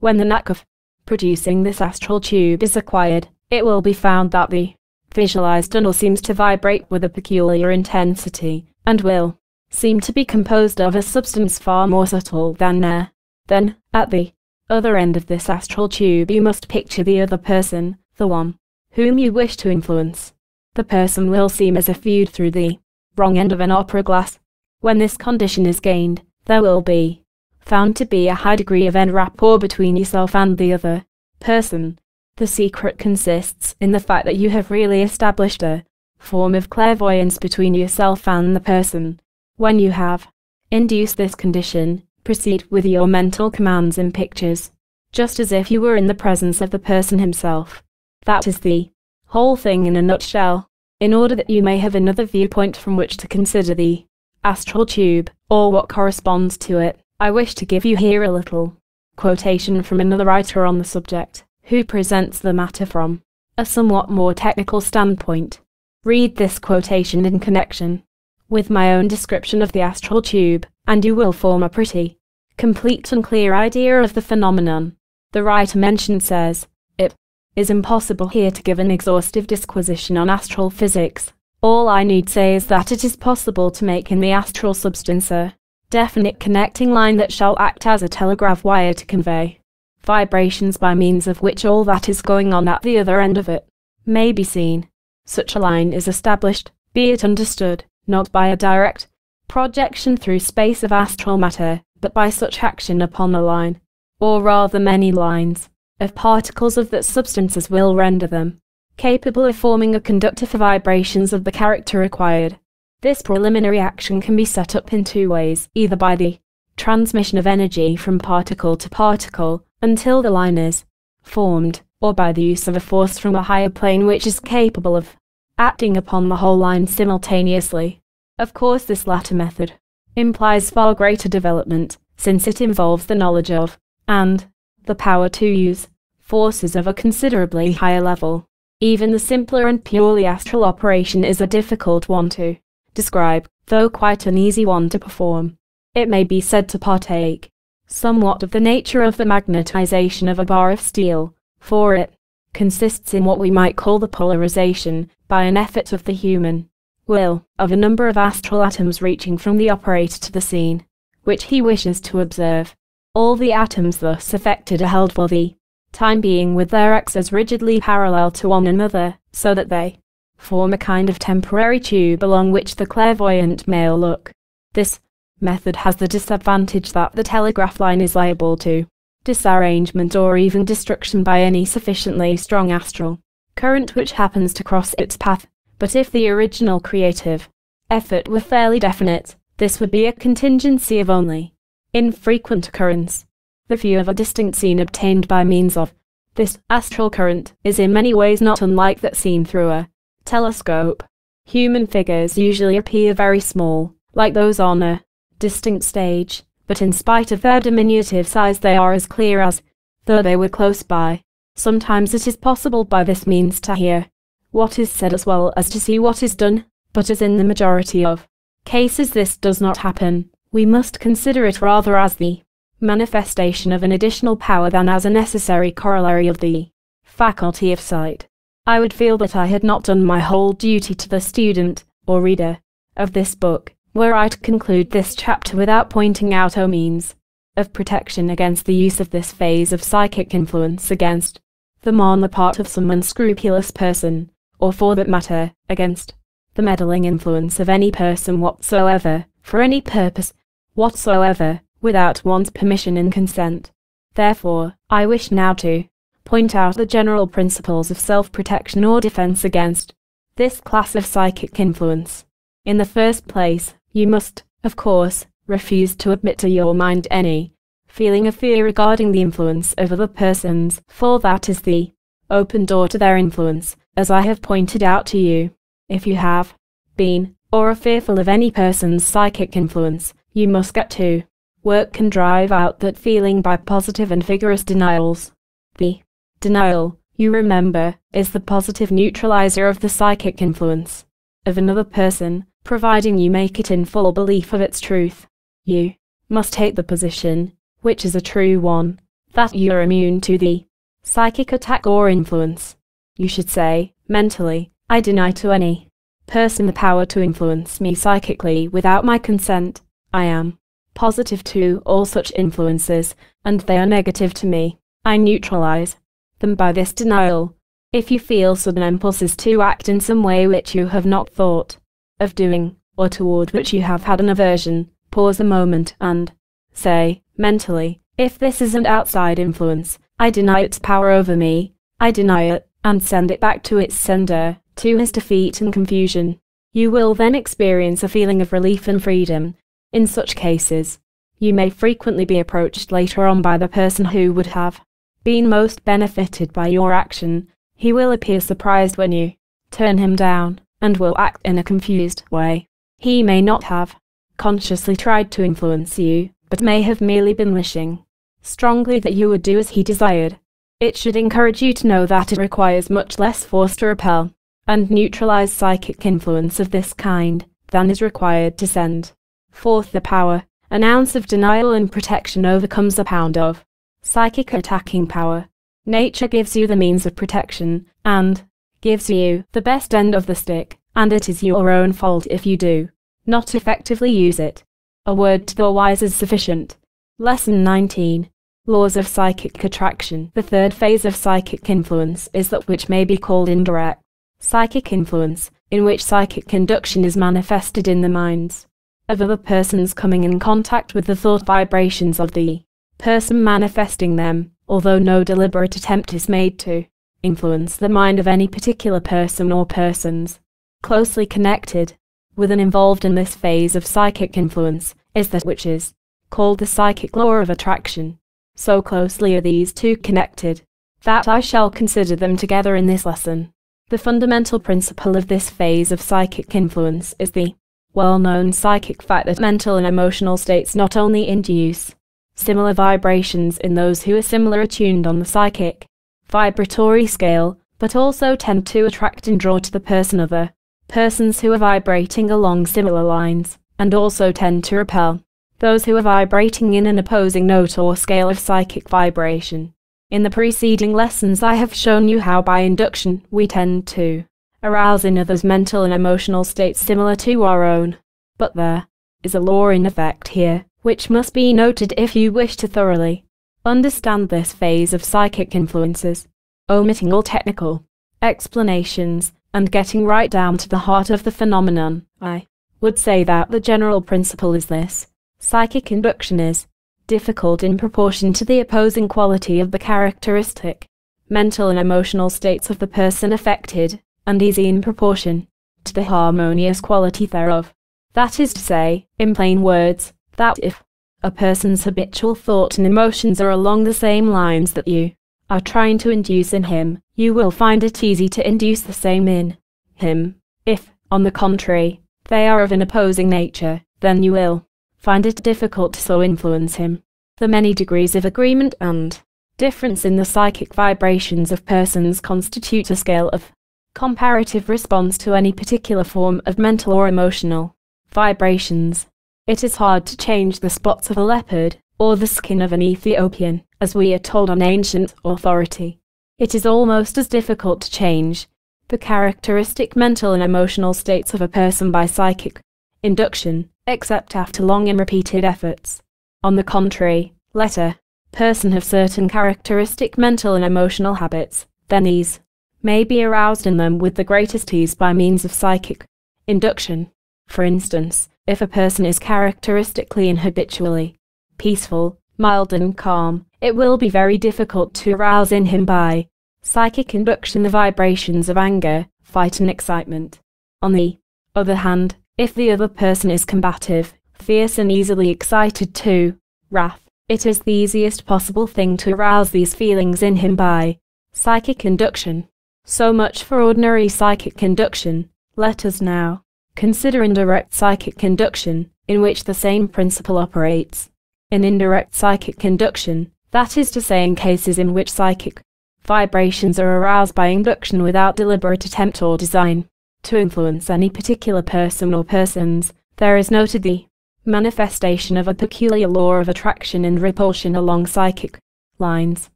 When the knack of producing this astral tube is acquired, it will be found that the visualized tunnel seems to vibrate with a peculiar intensity, and will seem to be composed of a substance far more subtle than air. Then, at the other end of this astral tube you must picture the other person, the one whom you wish to influence. The person will seem as if viewed through the wrong end of an opera glass. When this condition is gained, there will be found to be a high degree of en rapport between yourself and the other person. The secret consists in the fact that you have really established a form of clairvoyance between yourself and the person. When you have induced this condition, proceed with your mental commands in pictures, just as if you were in the presence of the person himself. That is the whole thing in a nutshell, in order that you may have another viewpoint from which to consider the astral tube, or what corresponds to it. I wish to give you here a little quotation from another writer on the subject, who presents the matter from a somewhat more technical standpoint. Read this quotation in connection with my own description of the astral tube, and you will form a pretty complete and clear idea of the phenomenon. The writer mentioned says, It is impossible here to give an exhaustive disquisition on astral physics. All I need say is that it is possible to make in the astral substance a definite connecting line that shall act as a telegraph wire to convey vibrations by means of which all that is going on at the other end of it may be seen. Such a line is established, be it understood, not by a direct projection through space of astral matter, but by such action upon a line, or rather many lines, of particles of that substance as will render them capable of forming a conductor for vibrations of the character required. This preliminary action can be set up in two ways, either by the transmission of energy from particle to particle until the line is formed, or by the use of a force from a higher plane which is capable of acting upon the whole line simultaneously. Of course, this latter method implies far greater development, since it involves the knowledge of, and the power to use, forces of a considerably higher level. Even the simpler and purely astral operation is a difficult one to describe, though quite an easy one to perform. It may be said to partake somewhat of the nature of the magnetization of a bar of steel, for it consists in what we might call the polarization, by an effort of the human will, of a number of astral atoms reaching from the operator to the scene, which he wishes to observe. All the atoms thus affected are held for the time being with their axes rigidly parallel to one another, so that they form a kind of temporary tube along which the clairvoyant may look. This method has the disadvantage that the telegraph line is liable to disarrangement or even destruction by any sufficiently strong astral current which happens to cross its path. But if the original creative effort were fairly definite, this would be a contingency of only infrequent occurrence. The view of a distinct scene obtained by means of this astral current is in many ways not unlike that seen through a telescope. Human figures usually appear very small, like those on a distant stage, but in spite of their diminutive size they are as clear as though they were close by. Sometimes it is possible by this means to hear what is said as well as to see what is done, but as in the majority of cases this does not happen, we must consider it rather as the manifestation of an additional power than as a necessary corollary of the faculty of sight. I would feel that I had not done my whole duty to the student, or reader, of this book, were I to conclude this chapter without pointing out O means of protection against the use of this phase of psychic influence against them on the part of some unscrupulous person, or for that matter, against the meddling influence of any person whatsoever, for any purpose whatsoever, without one's permission and consent. Therefore, I wish now to point out the general principles of self-protection or defense against this class of psychic influence. In the first place, you must, of course, refuse to admit to your mind any feeling of fear regarding the influence of other persons, for that is the open door to their influence, as I have pointed out to you. If you have been or are fearful of any person's psychic influence, you must get to work and drive out that feeling by positive and vigorous denials. The denial, you remember, is the positive neutralizer of the psychic influence of another person, providing you make it in full belief of its truth. You must take the position, which is a true one, that you are immune to the psychic attack or influence. You should say, mentally, I deny to any person the power to influence me psychically without my consent. I am positive to all such influences, and they are negative to me. I neutralize them by this denial. If you feel sudden impulses to act in some way which you have not thought of doing, or toward which you have had an aversion, pause a moment and say, mentally, if this isn't outside influence, I deny its power over me, I deny it, and send it back to its sender, to his defeat and confusion. You will then experience a feeling of relief and freedom. In such cases, you may frequently be approached later on by the person who would have been most benefited by your action. He will appear surprised when you turn him down, and will act in a confused way. He may not have consciously tried to influence you, but may have merely been wishing strongly that you would do as he desired. It should encourage you to know that it requires much less force to repel and neutralize psychic influence of this kind than is required to send forth the power. An ounce of denial and protection overcomes a pound of psychic attacking power. Nature gives you the means of protection, and gives you the best end of the stick, and it is your own fault if you do not effectively use it. A word to the wise is sufficient. Lesson 19 Laws of psychic attraction. The third phase of psychic influence is that which may be called indirect psychic influence, in which psychic induction is manifested in the minds of other persons coming in contact with the thought vibrations of the person manifesting them, although no deliberate attempt is made to influence the mind of any particular person or persons. Closely connected with and involved in this phase of psychic influence is that which is called the psychic law of attraction. So closely are these two connected, that I shall consider them together in this lesson. The fundamental principle of this phase of psychic influence is the well-known psychic fact that mental and emotional states not only induce similar vibrations in those who are similar attuned on the psychic vibratory scale, but also tend to attract and draw to the person other persons who are vibrating along similar lines, and also tend to repel those who are vibrating in an opposing note or scale of psychic vibration. In the preceding lessons I have shown you how by induction we tend to arouse in others mental and emotional states similar to our own. But there is a law in effect here, which must be noted if you wish to thoroughly understand this phase of psychic influences, omitting all technical explanations and getting right down to the heart of the phenomenon. I would say that the general principle is this Psychic induction is difficult in proportion to the opposing quality of the characteristic, mental and emotional states of the person affected, and easy in proportion to the harmonious quality thereof. That is to say, in plain words, that if a person's habitual thought and emotions are along the same lines that you are trying to induce in him, you will find it easy to induce the same in him. If, on the contrary, they are of an opposing nature, then you will find it difficult to so influence him. The many degrees of agreement and difference in the psychic vibrations of persons constitute a scale of comparative response to any particular form of mental or emotional vibrations. It is hard to change the spots of a leopard or the skin of an Ethiopian, as we are told on ancient authority. It is almost as difficult to change the characteristic mental and emotional states of a person by psychic induction except after long and repeated efforts. On the contrary, let a person have certain characteristic mental and emotional habits, then these may be aroused in them with the greatest ease by means of psychic Induction. For instance, if a person is characteristically and habitually peaceful, mild, and calm, it will be very difficult to arouse in him by psychic induction the vibrations of anger, fight, and excitement. On the other hand, if the other person is combative, fierce, and easily excited too, wrath, it is the easiest possible thing to arouse these feelings in him by psychic induction. So much for ordinary psychic induction. Let us now consider indirect psychic induction, in which the same principle operates. In indirect psychic induction, that is to say in cases in which psychic vibrations are aroused by induction without deliberate attempt or design to influence any particular person or persons, there is noted the manifestation of a peculiar law of attraction and repulsion along psychic lines.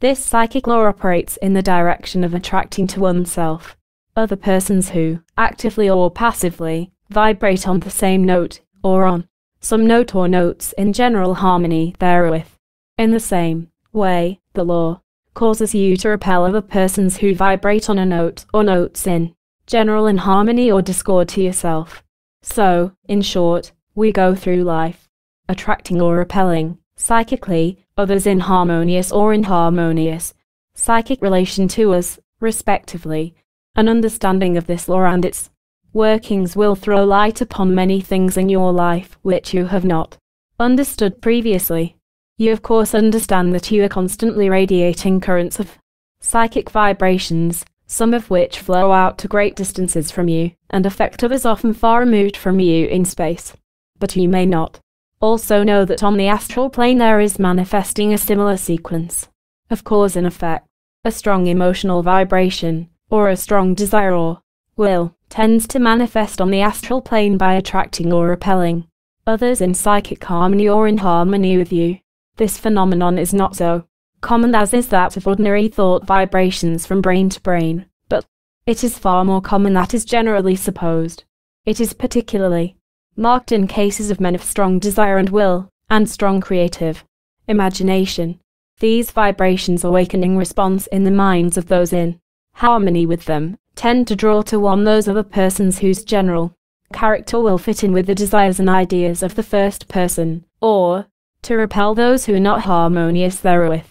This psychic law operates in the direction of attracting to oneself other persons who, actively or passively, vibrate on the same note, or on some note or notes in general harmony therewith. In the same way, the law causes you to repel other persons who vibrate on a note or notes in general in harmony or discord to yourself. So, in short, we go through life, attracting or repelling, psychically, others in harmonious or inharmonious, psychic relation to us, respectively. An understanding of this law and its workings will throw light upon many things in your life which you have not understood previously. You of course understand that you are constantly radiating currents of psychic vibrations, some of which flow out to great distances from you, and affect others often far removed from you in space. But you may not. Also know that on the astral plane there is manifesting a similar sequence of cause and effect. A strong emotional vibration, or a strong desire or will, tends to manifest on the astral plane by attracting or repelling others in psychic harmony or in harmony with you. This phenomenon is not so common as is that of ordinary thought vibrations from brain to brain, but it is far more common that is generally supposed. It is particularly marked in cases of men of strong desire and will, and strong creative imagination. These vibrations awakening response in the minds of those in harmony with them, tend to draw to one those other persons whose general character will fit in with the desires and ideas of the first person, or to repel those who are not harmonious therewith.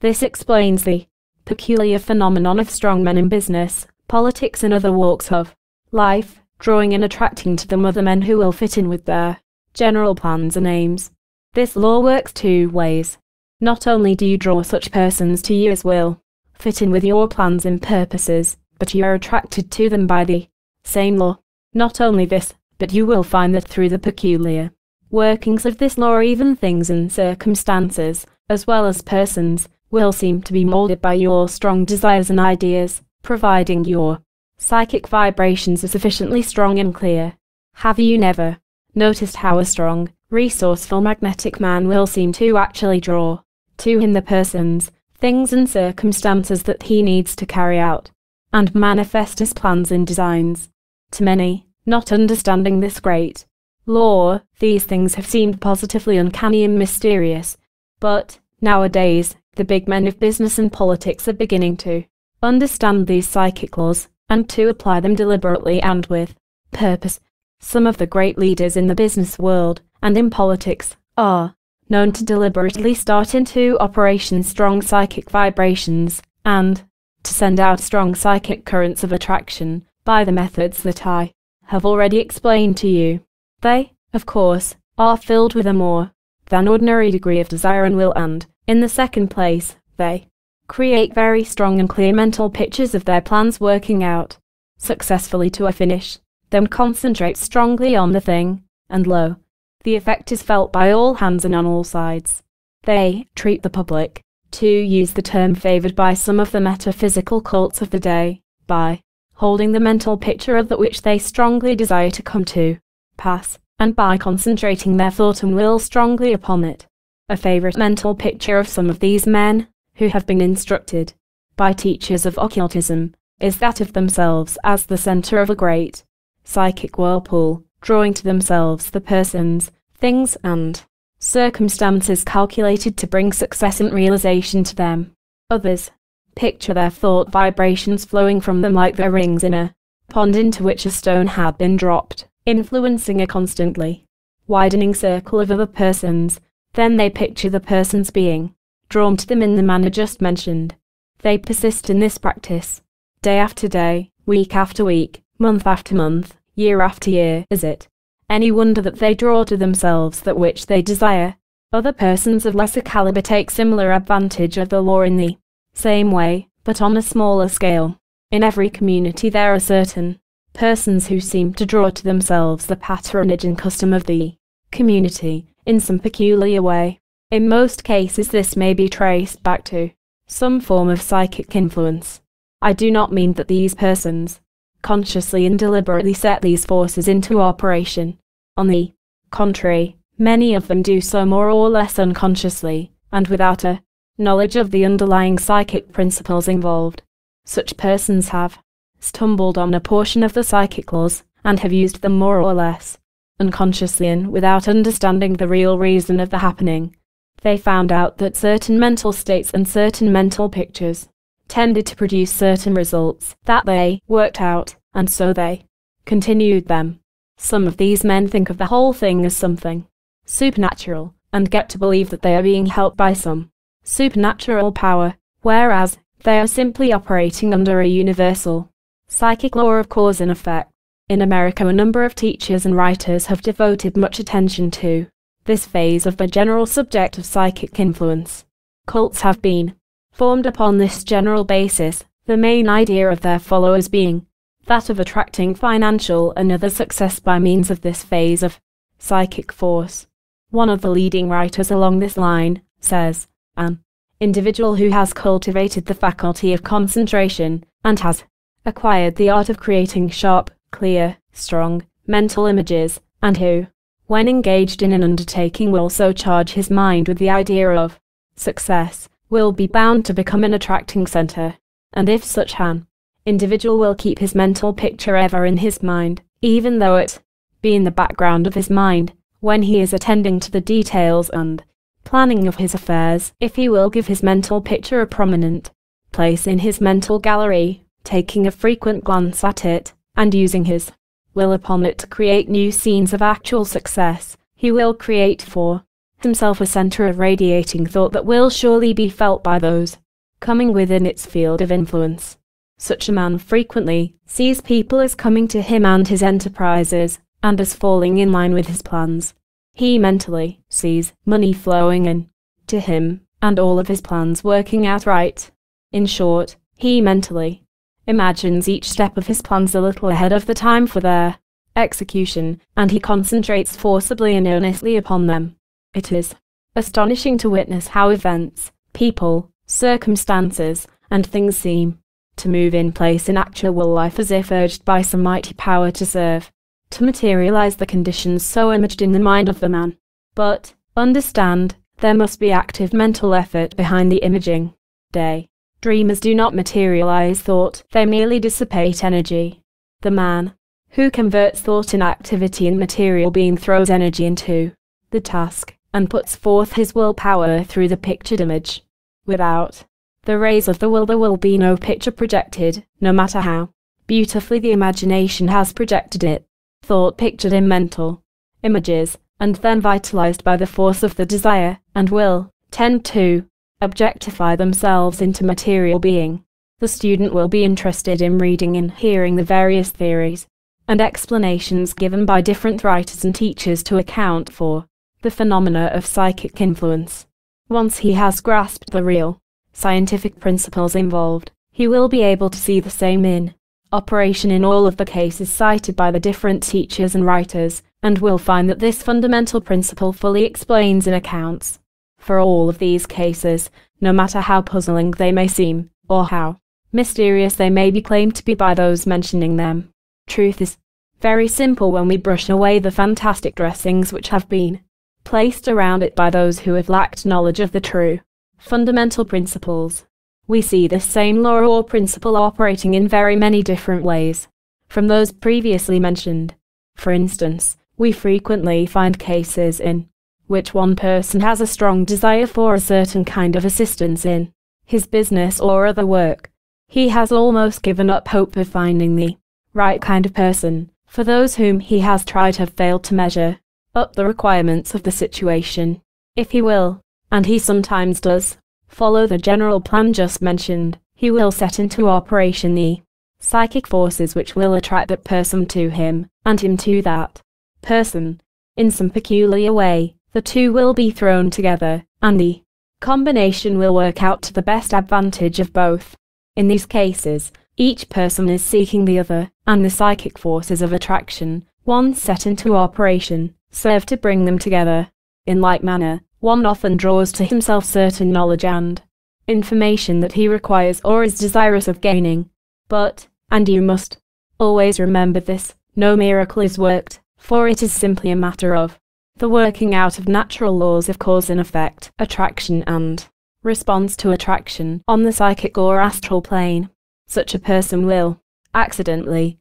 This explains the peculiar phenomenon of strong men in business, politics, and other walks of life, drawing and attracting to them other men who will fit in with their general plans and aims. This law works two ways. Not only do you draw such persons to you as will fit in with your plans and purposes, but you are attracted to them by the same law. Not only this, but you will find that through the peculiar workings of this law, even things and circumstances, as well as persons, will seem to be molded by your strong desires and ideas, providing your psychic vibrations are sufficiently strong and clear. Have you never noticed how a strong, resourceful magnetic man will seem to actually draw to him the persons, things and circumstances that he needs to carry out, and manifest his plans and designs. To many, not understanding this great law, these things have seemed positively uncanny and mysterious. But, nowadays, the big men of business and politics are beginning to understand these psychic laws, and to apply them deliberately and with purpose. Some of the great leaders in the business world, and in politics, are known to deliberately start into operation strong psychic vibrations, and to send out strong psychic currents of attraction by the methods that I have already explained to you. They, of course, are filled with a more than ordinary degree of desire and will and, in the second place, they create very strong and clear mental pictures of their plans working out successfully to a finish, then concentrate strongly on the thing, and lo, the effect is felt by all hands and on all sides. They treat the public, to use the term favored by some of the metaphysical cults of the day, by holding the mental picture of that which they strongly desire to come to pass, and by concentrating their thought and will strongly upon it. A favorite mental picture of some of these men, who have been instructed by teachers of occultism, is that of themselves as the center of a great psychic whirlpool, drawing to themselves the persons, things, and circumstances calculated to bring success and realization to them. Others picture their thought vibrations flowing from them like the rings in a pond into which a stone had been dropped, influencing a constantly widening circle of other persons. Then they picture the persons being drawn to them in the manner just mentioned. They persist in this practice, day after day, week after week, month after month, year after year. Is it any wonder that they draw to themselves that which they desire? Other persons of lesser caliber take similar advantage of the law in the same way, but on a smaller scale. In every community there are certain persons who seem to draw to themselves the patronage and custom of the community in some peculiar way. In most cases this may be traced back to some form of psychic influence. I do not mean that these persons consciously and deliberately set these forces into operation. On the contrary, Many of them do so more or less unconsciously, and without a knowledge of the underlying psychic principles involved. Such persons have stumbled on a portion of the psychic laws and have used them more or less unconsciously and without understanding the real reason of the happening. They found out that certain mental states and certain mental pictures tended to produce certain results that they worked out, and so they continued them. Some of these men think of the whole thing as something supernatural, and get to believe that they are being helped by some supernatural power, whereas they are simply operating under a universal psychic law of cause and effect. In America, a number of teachers and writers have devoted much attention to this phase of the general subject of psychic influence. Cults have been formed upon this general basis, the main idea of their followers being that of attracting financial and other success by means of this phase of psychic force. One of the leading writers along this line says, an individual who has cultivated the faculty of concentration and has acquired the art of creating sharp, clear, strong mental images, and who, when engaged in an undertaking, will so charge his mind with the idea of success, will be bound to become an attracting center. And if such an individual will keep his mental picture ever in his mind, even though it be in the background of his mind, when he is attending to the details and planning of his affairs, if he will give his mental picture a prominent place in his mental gallery, taking a frequent glance at it, and using his will upon it to create new scenes of actual success, he will create for himself a center of radiating thought that will surely be felt by those coming within its field of influence. Such a man frequently sees people as coming to him and his enterprises, and as falling in line with his plans. He mentally sees money flowing in to him and all of his plans working out right. In short, he mentally imagines each step of his plans a little ahead of the time for their execution, and he concentrates forcibly and earnestly upon them. It is astonishing to witness how events, people, circumstances, and things seem to move in place in actual life as if urged by some mighty power to serve to materialize the conditions so imaged in the mind of the man. But, understand, there must be active mental effort behind the imaging. Day. Dreamers do not materialize thought, they merely dissipate energy. The man who converts thought in activity and material being throws energy into the task and puts forth his willpower through the pictured image. Without the rays of the will, there will be no picture projected, no matter how beautifully the imagination has projected it thought pictured in mental images, and then vitalized by the force of the desire and will, tend to objectify themselves into material being. The student will be interested in reading and hearing the various theories and explanations given by different writers and teachers to account for the phenomena of psychic influence. Once he has grasped the real scientific principles involved, he will be able to see the same in operation in all of the cases cited by the different teachers and writers, and will find that this fundamental principle fully explains and accounts for all of these cases, no matter how puzzling they may seem, or how mysterious they may be claimed to be by those mentioning them. Truth is very simple when we brush away the fantastic dressings which have been placed around it by those who have lacked knowledge of the true fundamental principles. We see this same law or principle operating in very many different ways from those previously mentioned. For instance, we frequently find cases in which one person has a strong desire for a certain kind of assistance in his business or other work. He has almost given up hope of finding the right kind of person, for those whom he has tried have failed to measure up the requirements of the situation. If he will, and he sometimes does, follow the general plan just mentioned, he will set into operation the psychic forces which will attract that person to him, and him to that person. In some peculiar way, the two will be thrown together, and the combination will work out to the best advantage of both. In these cases, each person is seeking the other, and the psychic forces of attraction, once set into operation, serve to bring them together. In like manner, one often draws to himself certain knowledge and information that he requires or is desirous of gaining. But, and you must always remember this, no miracle is worked, for it is simply a matter of the working out of natural laws of cause and effect, attraction and response to attraction on the psychic or astral plane. Such a person will, accidentally,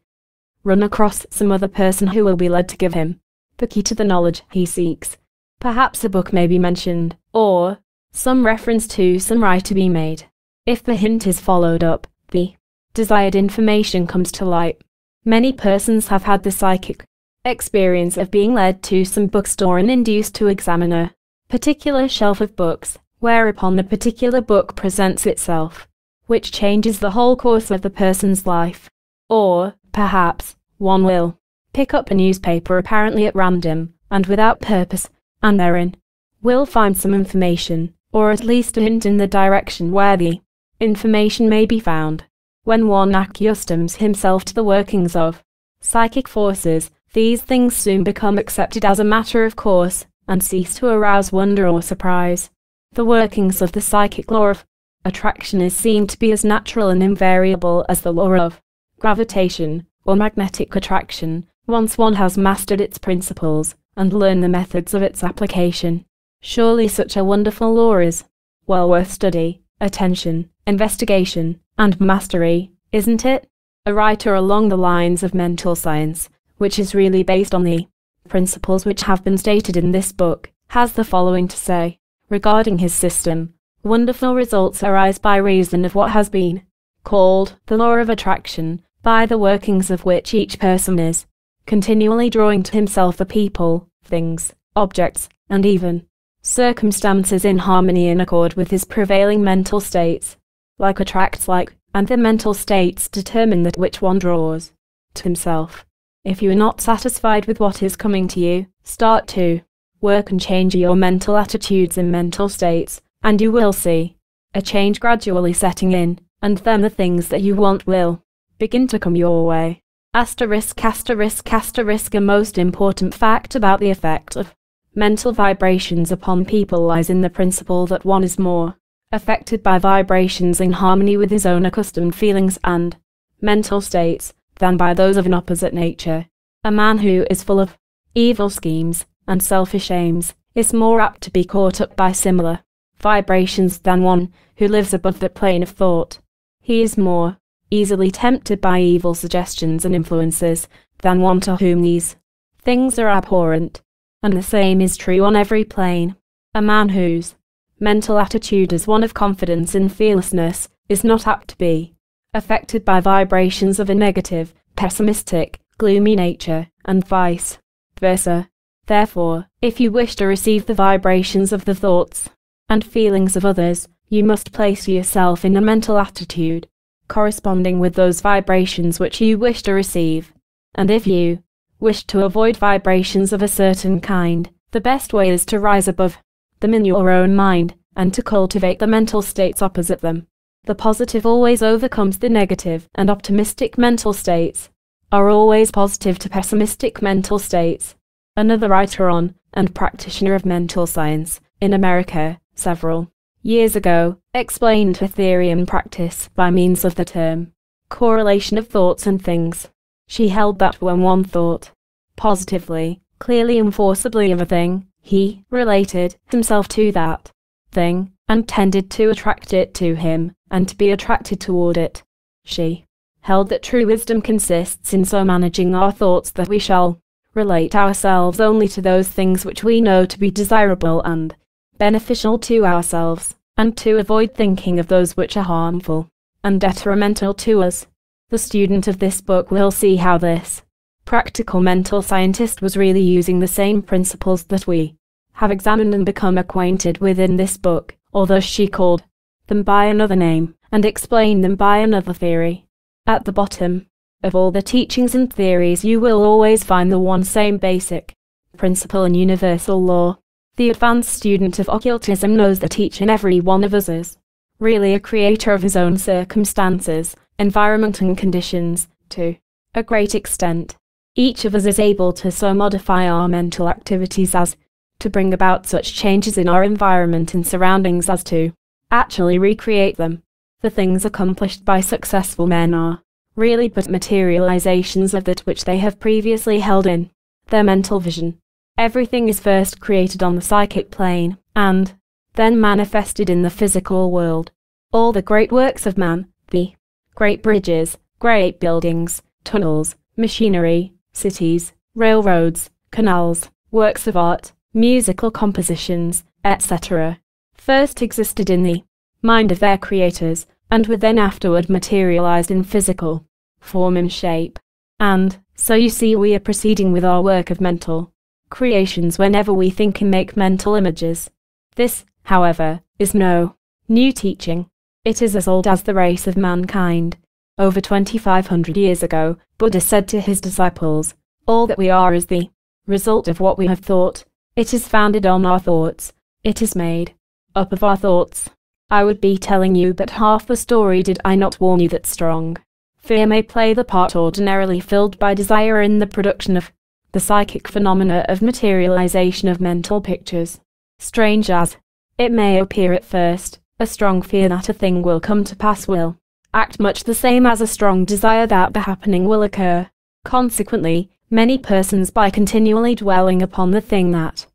run across some other person who will be led to give him the key to the knowledge he seeks. Perhaps a book may be mentioned, or some reference to some writer be made. If the hint is followed up, the desired information comes to light. Many persons have had the psychic experience of being led to some bookstore and induced to examine a particular shelf of books, whereupon the particular book presents itself, which changes the whole course of the person's life. Or, perhaps, one will pick up a newspaper apparently at random, and without purpose, and therein will find some information, or at least a hint in the direction where the information may be found. When one accustoms himself to the workings of psychic forces, these things soon become accepted as a matter of course, and cease to arouse wonder or surprise. The workings of the psychic law of attraction is seen to be as natural and invariable as the law of gravitation, or magnetic attraction, once one has mastered its principles and learned the methods of its application. Surely such a wonderful law is well worth study, attention, investigation, and mastery, isn't it? A writer along the lines of mental science, which is really based on the principles which have been stated in this book, has the following to say regarding his system. Wonderful results arise by reason of what has been called the law of attraction, by the workings of which each person is continually drawing to himself the people, things, objects, and even circumstances in harmony in accord with his prevailing mental states. Like attracts like, and the mental states determine that which one draws to himself. If you are not satisfied with what is coming to you, start to work and change your mental attitudes and mental states, and you will see a change gradually setting in, and then the things that you want will begin to come your way. Asterisk, asterisk, asterisk. A most important fact about the effect of mental vibrations upon people lies in the principle that one is more affected by vibrations in harmony with his own accustomed feelings and mental states than by those of an opposite nature. A man who is full of evil schemes and selfish aims is more apt to be caught up by similar vibrations than one who lives above the plane of thought. He is more easily tempted by evil suggestions and influences than one to whom these things are abhorrent, and the same is true on every plane. A man whose mental attitude is one of confidence and fearlessness is not apt to be affected by vibrations of a negative, pessimistic, gloomy nature, and vice versa. Therefore, if you wish to receive the vibrations of the thoughts and feelings of others, you must place yourself in a mental attitude corresponding with those vibrations which you wish to receive. And if you wish to avoid vibrations of a certain kind, the best way is to rise above them in your own mind, and to cultivate the mental states opposite them. The positive always overcomes the negative, and optimistic mental states are always positive to pessimistic mental states. Another writer on, and practitioner of mental science, in America, several years ago, explained and practice by means of the term correlation of thoughts and things. She held that when one thought positively, clearly and forcibly of a thing, he related himself to that thing and tended to attract it to him and to be attracted toward it. She held that true wisdom consists in so managing our thoughts that we shall relate ourselves only to those things which we know to be desirable and beneficial to ourselves, and to avoid thinking of those which are harmful and detrimental to us. The student of this book will see how this practical mental scientist was really using the same principles that we have examined and become acquainted with in this book, although she called them by another name and explained them by another theory. At the bottom of all the teachings and theories you will always find the one same basic principle and universal law. The advanced student of occultism knows that each and every one of us is really a creator of his own circumstances, environment and conditions, to a great extent. Each of us is able to so modify our mental activities as to bring about such changes in our environment and surroundings as to actually recreate them. The things accomplished by successful men are really but materializations of that which they have previously held in their mental vision. Everything is first created on the psychic plane, and then manifested in the physical world. All the great works of man, the great bridges, great buildings, tunnels, machinery, cities, railroads, canals, works of art, musical compositions, etc., first existed in the mind of their creators, and were then afterward materialized in physical form and shape. And, so you see we are proceeding with our work of mental creations whenever we think and make mental images. This, however, is no new teaching. It is as old as the race of mankind. Over 2500 years ago, Buddha said to his disciples, All that we are is the result of what we have thought. It is founded on our thoughts. It is made up of our thoughts. I would be telling you but half the story did I not warn you that strong fear may play the part ordinarily filled by desire in the production of the psychic phenomena of materialization of mental pictures. Strange as it may appear at first, a strong fear that a thing will come to pass will act much the same as a strong desire that the happening will occur. Consequently, many persons by continually dwelling upon the thing that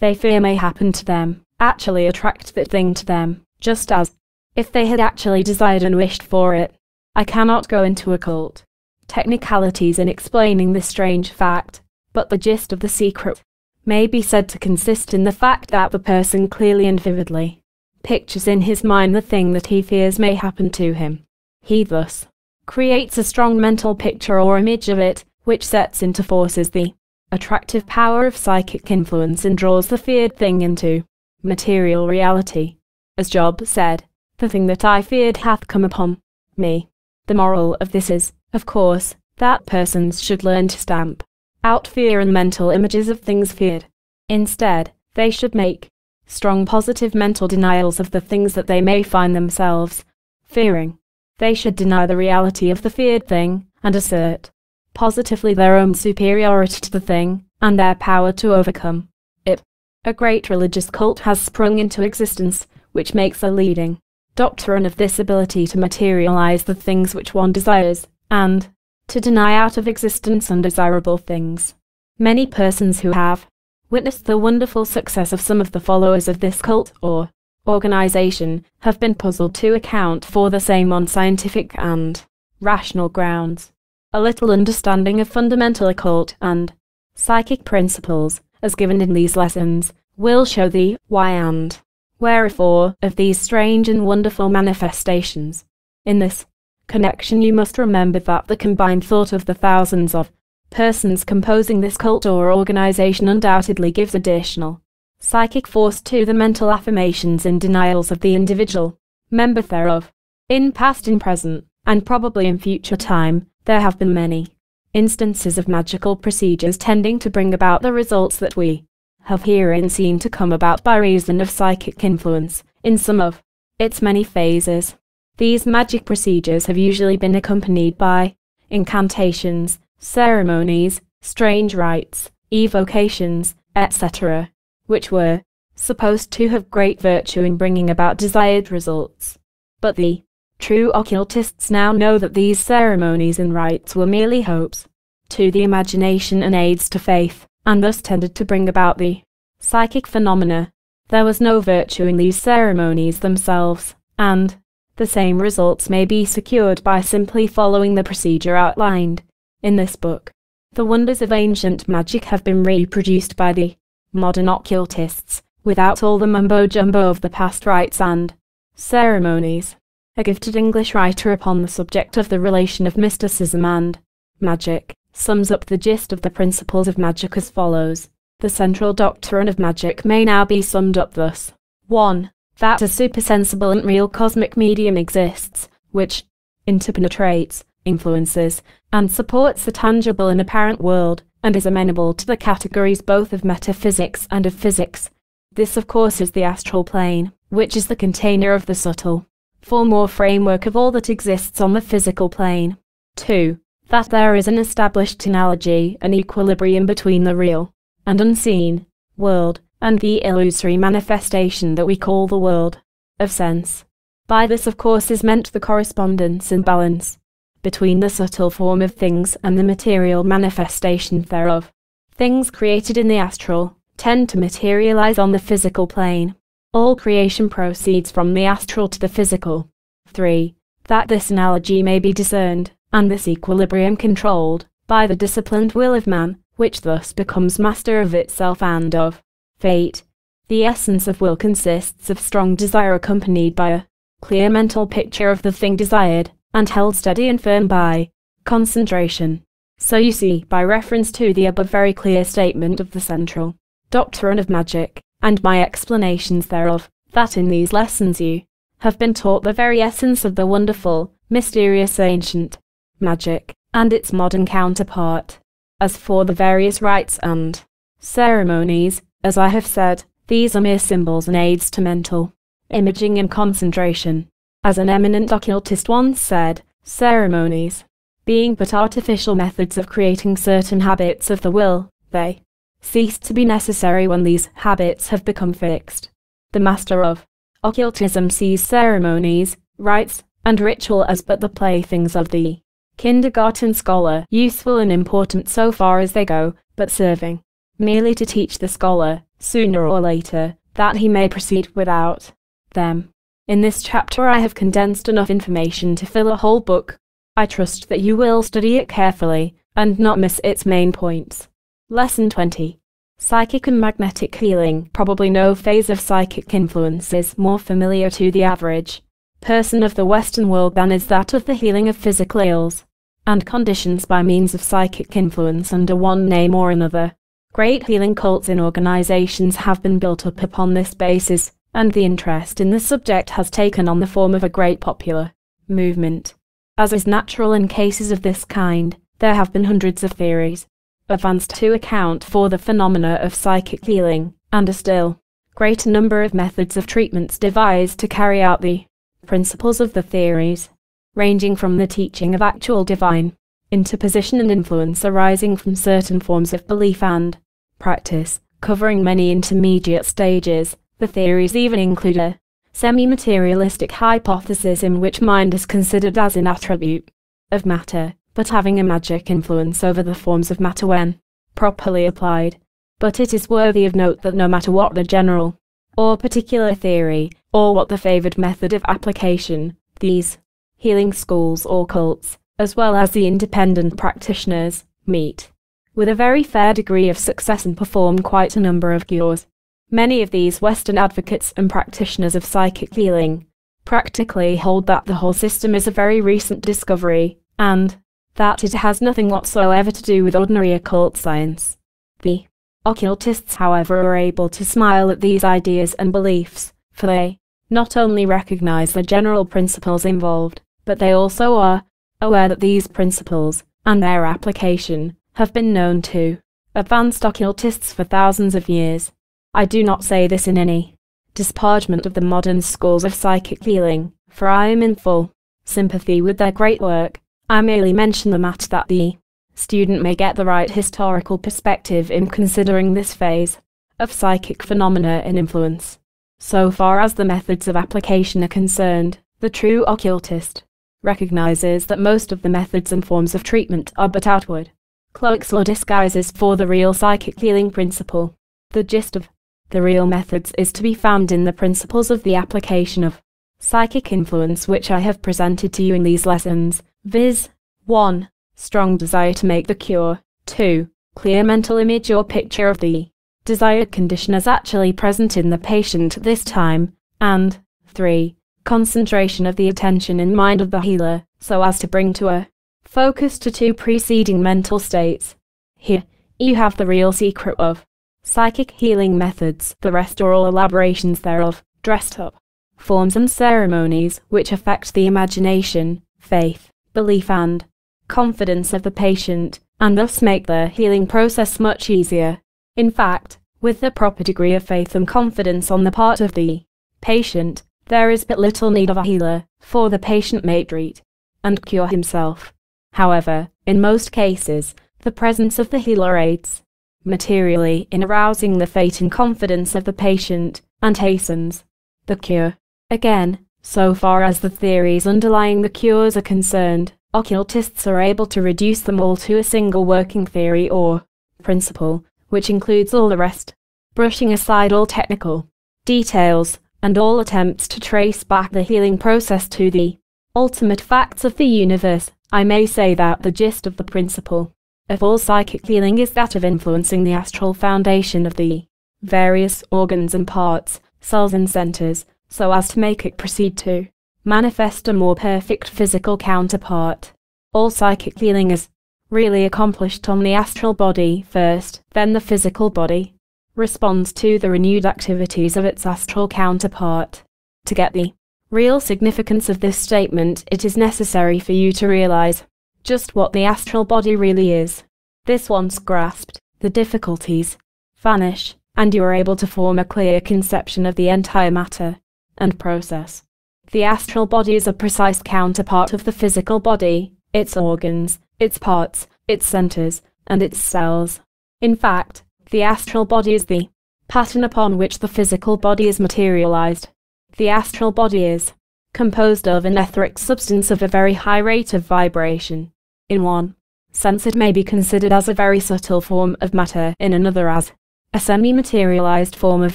they fear may happen to them, actually attract that thing to them, just as if they had actually desired and wished for it. I cannot go into occult technicalities in explaining this strange fact, but the gist of the secret may be said to consist in the fact that the person clearly and vividly pictures in his mind the thing that he fears may happen to him. He thus creates a strong mental picture or image of it, which sets into forces the attractive power of psychic influence and draws the feared thing into material reality. As Job said, the thing that I feared hath come upon me. The moral of this is, of course, that persons should learn to stamp out fear and mental images of things feared. Instead, they should make strong positive mental denials of the things that they may find themselves fearing. They should deny the reality of the feared thing and assert positively their own superiority to the thing and their power to overcome it. A great religious cult has sprung into existence, which makes a leading doctrine of this ability to materialize the things which one desires, and to deny out of existence undesirable things. Many persons who have witnessed the wonderful success of some of the followers of this cult or organization have been puzzled to account for the same on scientific and rational grounds. A little understanding of fundamental occult and psychic principles, as given in these lessons, will show the why and wherefore of these strange and wonderful manifestations. In this connection you must remember that the combined thought of the thousands of persons composing this cult or organization undoubtedly gives additional psychic force to the mental affirmations and denials of the individual member thereof. In past and present, and probably in future time, there have been many instances of magical procedures tending to bring about the results that we have herein seen to come about by reason of psychic influence, in some of its many phases. These magic procedures have usually been accompanied by incantations, ceremonies, strange rites, evocations, etc., which were supposed to have great virtue in bringing about desired results. But the true occultists now know that these ceremonies and rites were merely hopes to the imagination and aids to faith, and thus tended to bring about the psychic phenomena. There was no virtue in these ceremonies themselves, and the same results may be secured by simply following the procedure outlined in this book. The wonders of ancient magic have been reproduced by the modern occultists, without all the mumbo jumbo of the past rites and ceremonies. a gifted English writer upon the subject of the relation of mysticism and magic, sums up the gist of the principles of magic as follows. The central doctrine of magic may now be summed up thus. 1. That a supersensible and real cosmic medium exists, which interpenetrates, influences, and supports the tangible and apparent world, and is amenable to the categories both of metaphysics and of physics. This of course is the astral plane, which is the container of the subtle, form or framework of all that exists on the physical plane. 2. That there is an established analogy, an equilibrium between the real and unseen world and the illusory manifestation that we call the world of sense. By this, of course, is meant the correspondence and balance between the subtle form of things and the material manifestation thereof. Things created in the astral tend to materialize on the physical plane. All creation proceeds from the astral to the physical. 3. That this analogy may be discerned, and this equilibrium controlled, by the disciplined will of man, which thus becomes master of itself and of fate. The essence of will consists of strong desire accompanied by a clear mental picture of the thing desired, and held steady and firm by concentration. So you see, by reference to the above very clear statement of the central doctrine of magic, and my explanations thereof, that in these lessons you have been taught the very essence of the wonderful, mysterious ancient magic, and its modern counterpart. As for the various rites and ceremonies, as I have said, these are mere symbols and aids to mental imaging and concentration. As an eminent occultist once said, ceremonies, being but artificial methods of creating certain habits of the will, they cease to be necessary when these habits have become fixed. The master of occultism sees ceremonies, rites, and ritual as but the playthings of the kindergarten scholar, useful and important so far as they go, but serving merely to teach the scholar, sooner or later, that he may proceed without them. In this chapter I have condensed enough information to fill a whole book. I trust that you will study it carefully, and not miss its main points. Lesson 20. Psychic and magnetic healing. Probably no phase of psychic influence is more familiar to the average person of the Western world than is that of the healing of physical ills and conditions by means of psychic influence under one name or another. Great healing cults in organizations have been built up upon this basis, and the interest in the subject has taken on the form of a great popular movement. As is natural in cases of this kind, there have been hundreds of theories advanced to account for the phenomena of psychic healing, and a still greater number of methods of treatments devised to carry out the principles of the theories, ranging from the teaching of actual divine interposition and influence arising from certain forms of belief and practice, covering many intermediate stages, the theories even include a semi-materialistic hypothesis in which mind is considered as an attribute of matter, but having a magic influence over the forms of matter when properly applied. But it is worthy of note that no matter what the general or particular theory, or what the favored method of application, these healing schools or cults, as well as the independent practitioners, meet with a very fair degree of success and perform quite a number of cures. Many of these Western advocates and practitioners of psychic healing practically hold that the whole system is a very recent discovery, and that it has nothing whatsoever to do with ordinary occult science. The occultists, however, are able to smile at these ideas and beliefs, for they not only recognize the general principles involved, but they also are aware that these principles and their application have been known to advanced occultists for thousands of years. I do not say this in any disparagement of the modern schools of psychic healing, for I am in full sympathy with their great work. I merely mention the matter that the student may get the right historical perspective in considering this phase of psychic phenomena and influence. So far as the methods of application are concerned, the true occultist recognizes that most of the methods and forms of treatment are but outward cloaks or disguises for the real psychic healing principle. The gist of the real methods is to be found in the principles of the application of psychic influence which I have presented to you in these lessons, viz. 1. Strong desire to make the cure. 2. Clear mental image or picture of the desired condition as actually present in the patient this time. And 3. concentration of the attention and mind of the healer, so as to bring to a focus to two preceding mental states. Here, you have the real secret of psychic healing methods, the rest are all elaborations thereof, dressed up forms and ceremonies which affect the imagination, faith, belief, and confidence of the patient, and thus make the healing process much easier. In fact, with the proper degree of faith and confidence on the part of the patient, there is but little need of a healer, for the patient may treat and cure himself. However, in most cases, the presence of the healer aids materially in arousing the faith and confidence of the patient and hastens the cure. Again, so far as the theories underlying the cures are concerned, occultists are able to reduce them all to a single working theory or principle, which includes all the rest, brushing aside all technical details and all attempts to trace back the healing process to the ultimate facts of the universe. I may say that the gist of the principle of all psychic healing is that of influencing the astral foundation of the various organs and parts, cells and centers, so as to make it proceed to manifest a more perfect physical counterpart. All psychic healing is really accomplished on the astral body first, then the physical body responds to the renewed activities of its astral counterpart. To get the real significance of this statement, it is necessary for you to realize just what the astral body really is. This once grasped, the difficulties vanish, and you are able to form a clear conception of the entire matter and process. The astral body is a precise counterpart of the physical body, its organs, its parts, its centers, and its cells. In fact, the astral body is the pattern upon which the physical body is materialized. The astral body is composed of an etheric substance of a very high rate of vibration. In one sense, it may be considered as a very subtle form of matter, in another, as a semi materialized form of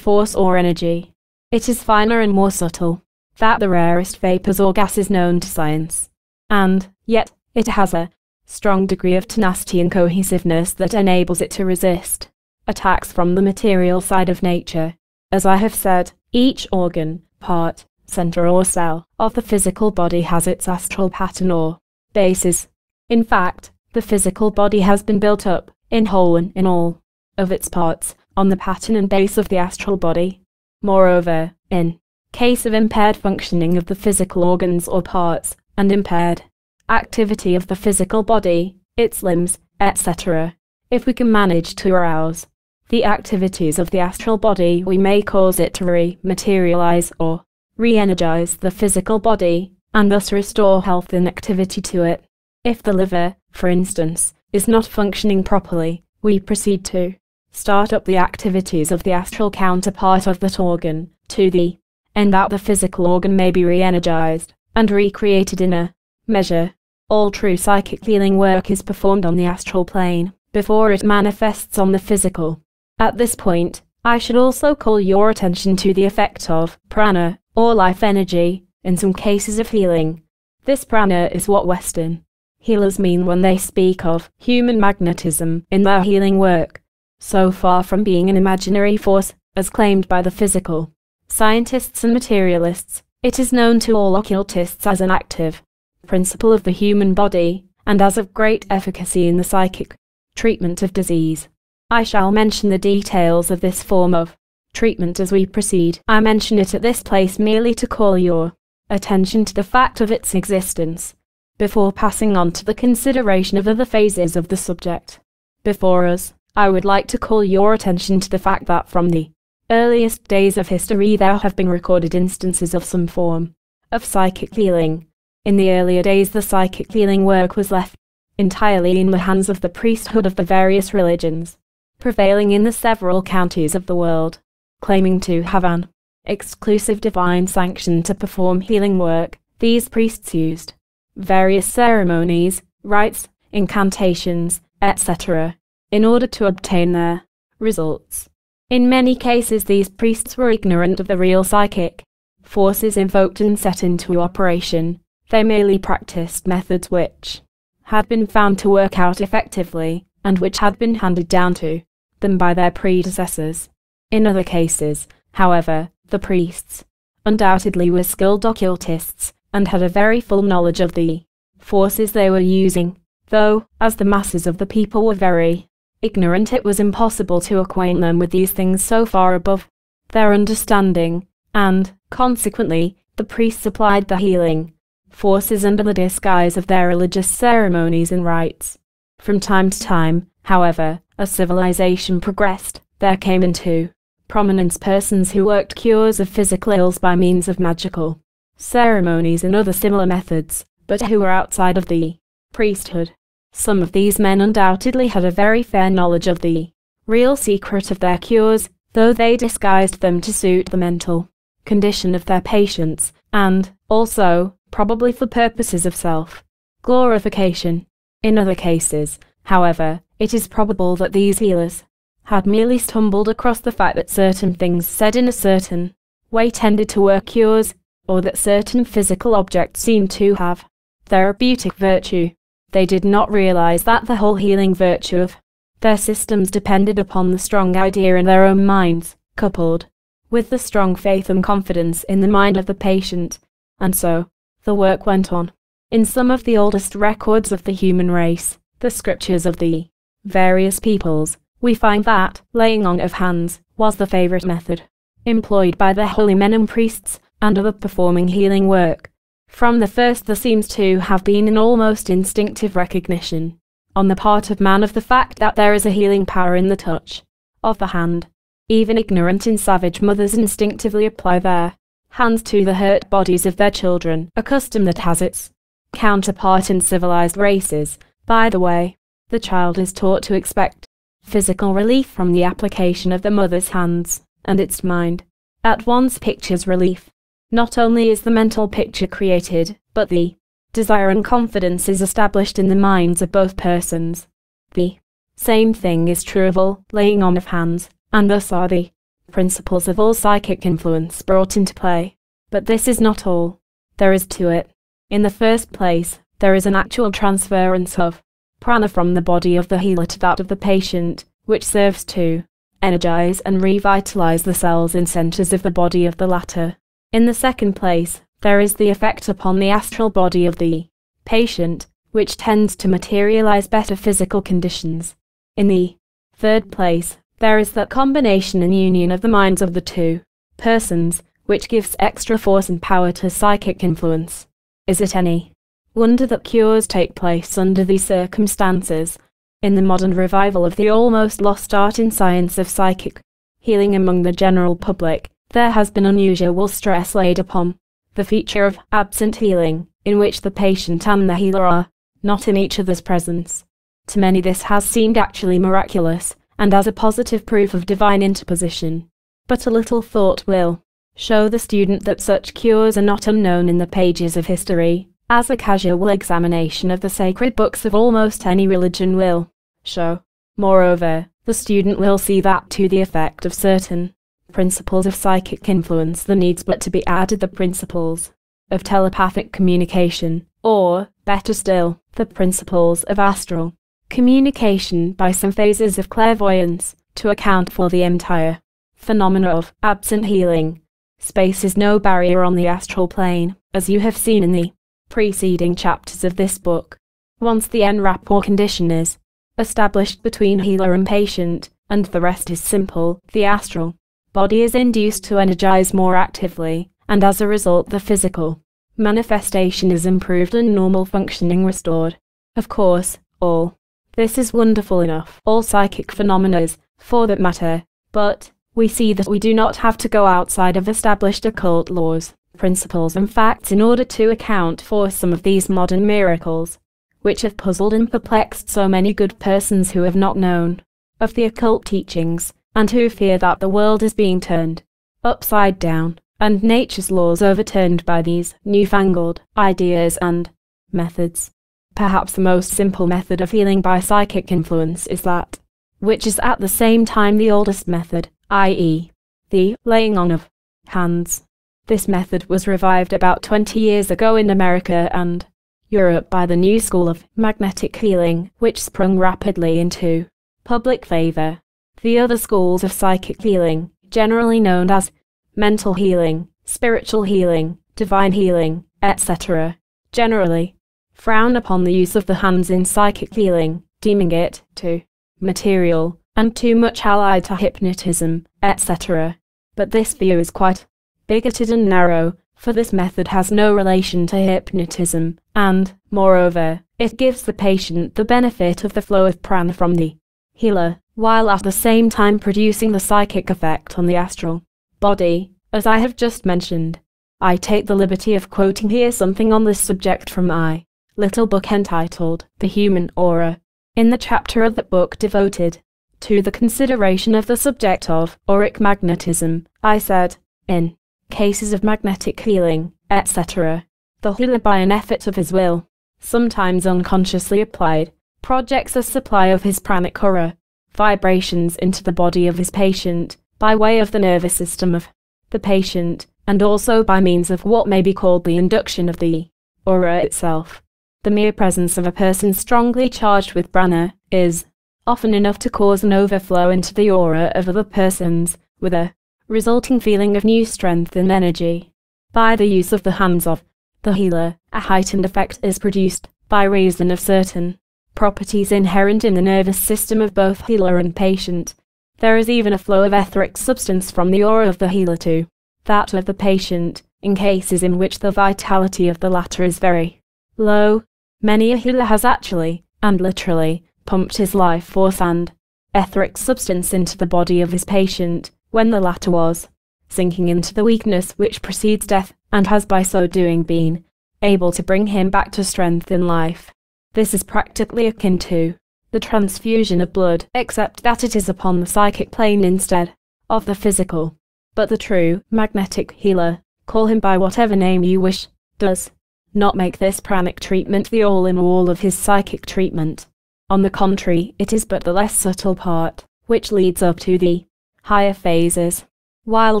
force or energy. It is finer and more subtle, than the rarest vapors or gases known to science. And, yet, it has a strong degree of tenacity and cohesiveness that enables it to resist attacks from the material side of nature. As I have said, each organ, part, center or cell of the physical body has its astral pattern or basis. In fact, the physical body has been built up, in whole and in all, of its parts, on the pattern and base of the astral body. Moreover, in case of impaired functioning of the physical organs or parts, and impaired activity of the physical body, its limbs, etc., if we can manage to arouse the activities of the astral body, we may cause it to re-materialize or re-energize the physical body, and thus restore health and activity to it. If the liver, for instance, is not functioning properly, we proceed to start up the activities of the astral counterpart of that organ, to the end that the physical organ may be re-energized and recreated in a measure. All true psychic healing work is performed on the astral plane, before it manifests on the physical. At this point, I should also call your attention to the effect of prana, or life energy, in some cases of healing. This prana is what Western healers mean when they speak of human magnetism in their healing work so far from being an imaginary force, as claimed by the physical scientists and materialists, it is known to all occultists as an active principle of the human body, and as of great efficacy in the psychic treatment of disease. I shall mention the details of this form of treatment as we proceed. I mention it at this place merely to call your attention to the fact of its existence, before passing on to the consideration of other phases of the subject. Before us, I would like to call your attention to the fact that from the earliest days of history there have been recorded instances of some form of psychic healing. In the earlier days the psychic healing work was left entirely in the hands of the priesthood of the various religions prevailing in the several counties of the world, claiming to have an exclusive divine sanction to perform healing work. These priests used various ceremonies, rites, incantations, etc in order to obtain their results. In many cases these priests were ignorant of the real psychic forces invoked and set into operation. They merely practiced methods which had been found to work out effectively, and which had been handed down to them by their predecessors. In other cases, however, the priests undoubtedly were skilled occultists, and had a very full knowledge of the forces they were using, though, as the masses of the people were very ignorant it was impossible to acquaint them with these things so far above their understanding, and, consequently, the priests applied the healing forces under the disguise of their religious ceremonies and rites. From time to time, however, as civilization progressed, there came into prominence persons who worked cures of physical ills by means of magical ceremonies and other similar methods, but who were outside of the priesthood. Some of these men undoubtedly had a very fair knowledge of the real secret of their cures, though they disguised them to suit the mental condition of their patients, and, also, probably for purposes of self glorification. In other cases, however, it is probable that these healers had merely stumbled across the fact that certain things said in a certain way tended to work cures, or that certain physical objects seemed to have therapeutic virtue. They did not realize that the whole healing virtue of their systems depended upon the strong idea in their own minds, coupled with the strong faith and confidence in the mind of the patient, and so, the work went on. In some of the oldest records of the human race, the scriptures of the various peoples, we find that laying on of hands was the favorite method employed by the holy men and priests and other performing healing work. From the first there seems to have been an almost instinctive recognition on the part of man of the fact that there is a healing power in the touch of the hand. Even ignorant and savage mothers instinctively apply their hands to the hurt bodies of their children, a custom that has its counterpart in civilized races. By the way, the child is taught to expect physical relief from the application of the mother's hands, and its mind at once pictures relief. Not only is the mental picture created, but the desire and confidence is established in the minds of both persons. The same thing is true of all laying on of hands, and thus are the principles of all psychic influence brought into play. But this is not all. There is to it. In the first place, there is an actual transference of prana from the body of the healer to that of the patient, which serves to energize and revitalize the cells and centers of the body of the latter. In the second place, there is the effect upon the astral body of the patient, which tends to materialize better physical conditions. In the third place, there is that combination and union of the minds of the two persons, which gives extra force and power to psychic influence. Is it any wonder that cures take place under these circumstances? In the modern revival of the almost lost art in science of psychic healing among the general public, there has been unusual stress laid upon the feature of absent healing, in which the patient and the healer are not in each other's presence. To many this has seemed actually miraculous, and as a positive proof of divine interposition. But a little thought will show the student that such cures are not unknown in the pages of history, as a casual examination of the sacred books of almost any religion will show. Moreover, the student will see that to the effect of certain principles of psychic influence there needs but to be added the principles of telepathic communication, or, better still, the principles of astral communication by some phases of clairvoyance, to account for the entire phenomena of absent healing. Space is no barrier on the astral plane, as you have seen in the preceding chapters of this book. Once the en rapport condition is established between healer and patient, and the rest is simple, the astral body is induced to energize more actively, and as a result the physical manifestation is improved and normal functioning restored. Of course, all this is wonderful enough, all psychic phenomena, for that matter, but we see that we do not have to go outside of established occult laws, principles and facts in order to account for some of these modern miracles, which have puzzled and perplexed so many good persons who have not known of the occult teachings, and who fear that the world is being turned upside down, and nature's laws overturned by these newfangled ideas and methods. Perhaps the most simple method of healing by psychic influence is that, which is at the same time the oldest method, i.e., the laying on of hands. This method was revived about 20 years ago in America and Europe by the new school of magnetic healing, which sprung rapidly into public favor. The other schools of psychic healing, generally known as mental healing, spiritual healing, divine healing, etc. Generally, frown upon the use of the hands in psychic healing, deeming it too material and too much allied to hypnotism, etc. But this view is quite bigoted and narrow, for this method has no relation to hypnotism, and, moreover, it gives the patient the benefit of the flow of prana from the healer, while at the same time producing the psychic effect on the astral body, as I have just mentioned. I take the liberty of quoting here something on this subject from my little book entitled The Human Aura. In the chapter of that book devoted to the consideration of the subject of auric magnetism, I said, in cases of magnetic healing, etc., the healer by an effort of his will, sometimes unconsciously applied, projects a supply of his pranic aura, vibrations into the body of his patient, by way of the nervous system of the patient, and also by means of what may be called the induction of the aura itself. The mere presence of a person strongly charged with prana is often enough to cause an overflow into the aura of other persons, with a resulting feeling of new strength and energy. By the use of the hands of the healer, a heightened effect is produced by reason of certain properties inherent in the nervous system of both healer and patient. There is even a flow of etheric substance from the aura of the healer to that of the patient, in cases in which the vitality of the latter is very low. Many a healer has actually, and literally, pumped his life force and etheric substance into the body of his patient, when the latter was sinking into the weakness which precedes death, and has by so doing been able to bring him back to strength in life. This is practically akin to the transfusion of blood, except that it is upon the psychic plane instead of the physical. But the true magnetic healer, call him by whatever name you wish, does not make this pranic treatment the all in all of his psychic treatment. On the contrary, it is but the less subtle part, which leads up to the higher phases. While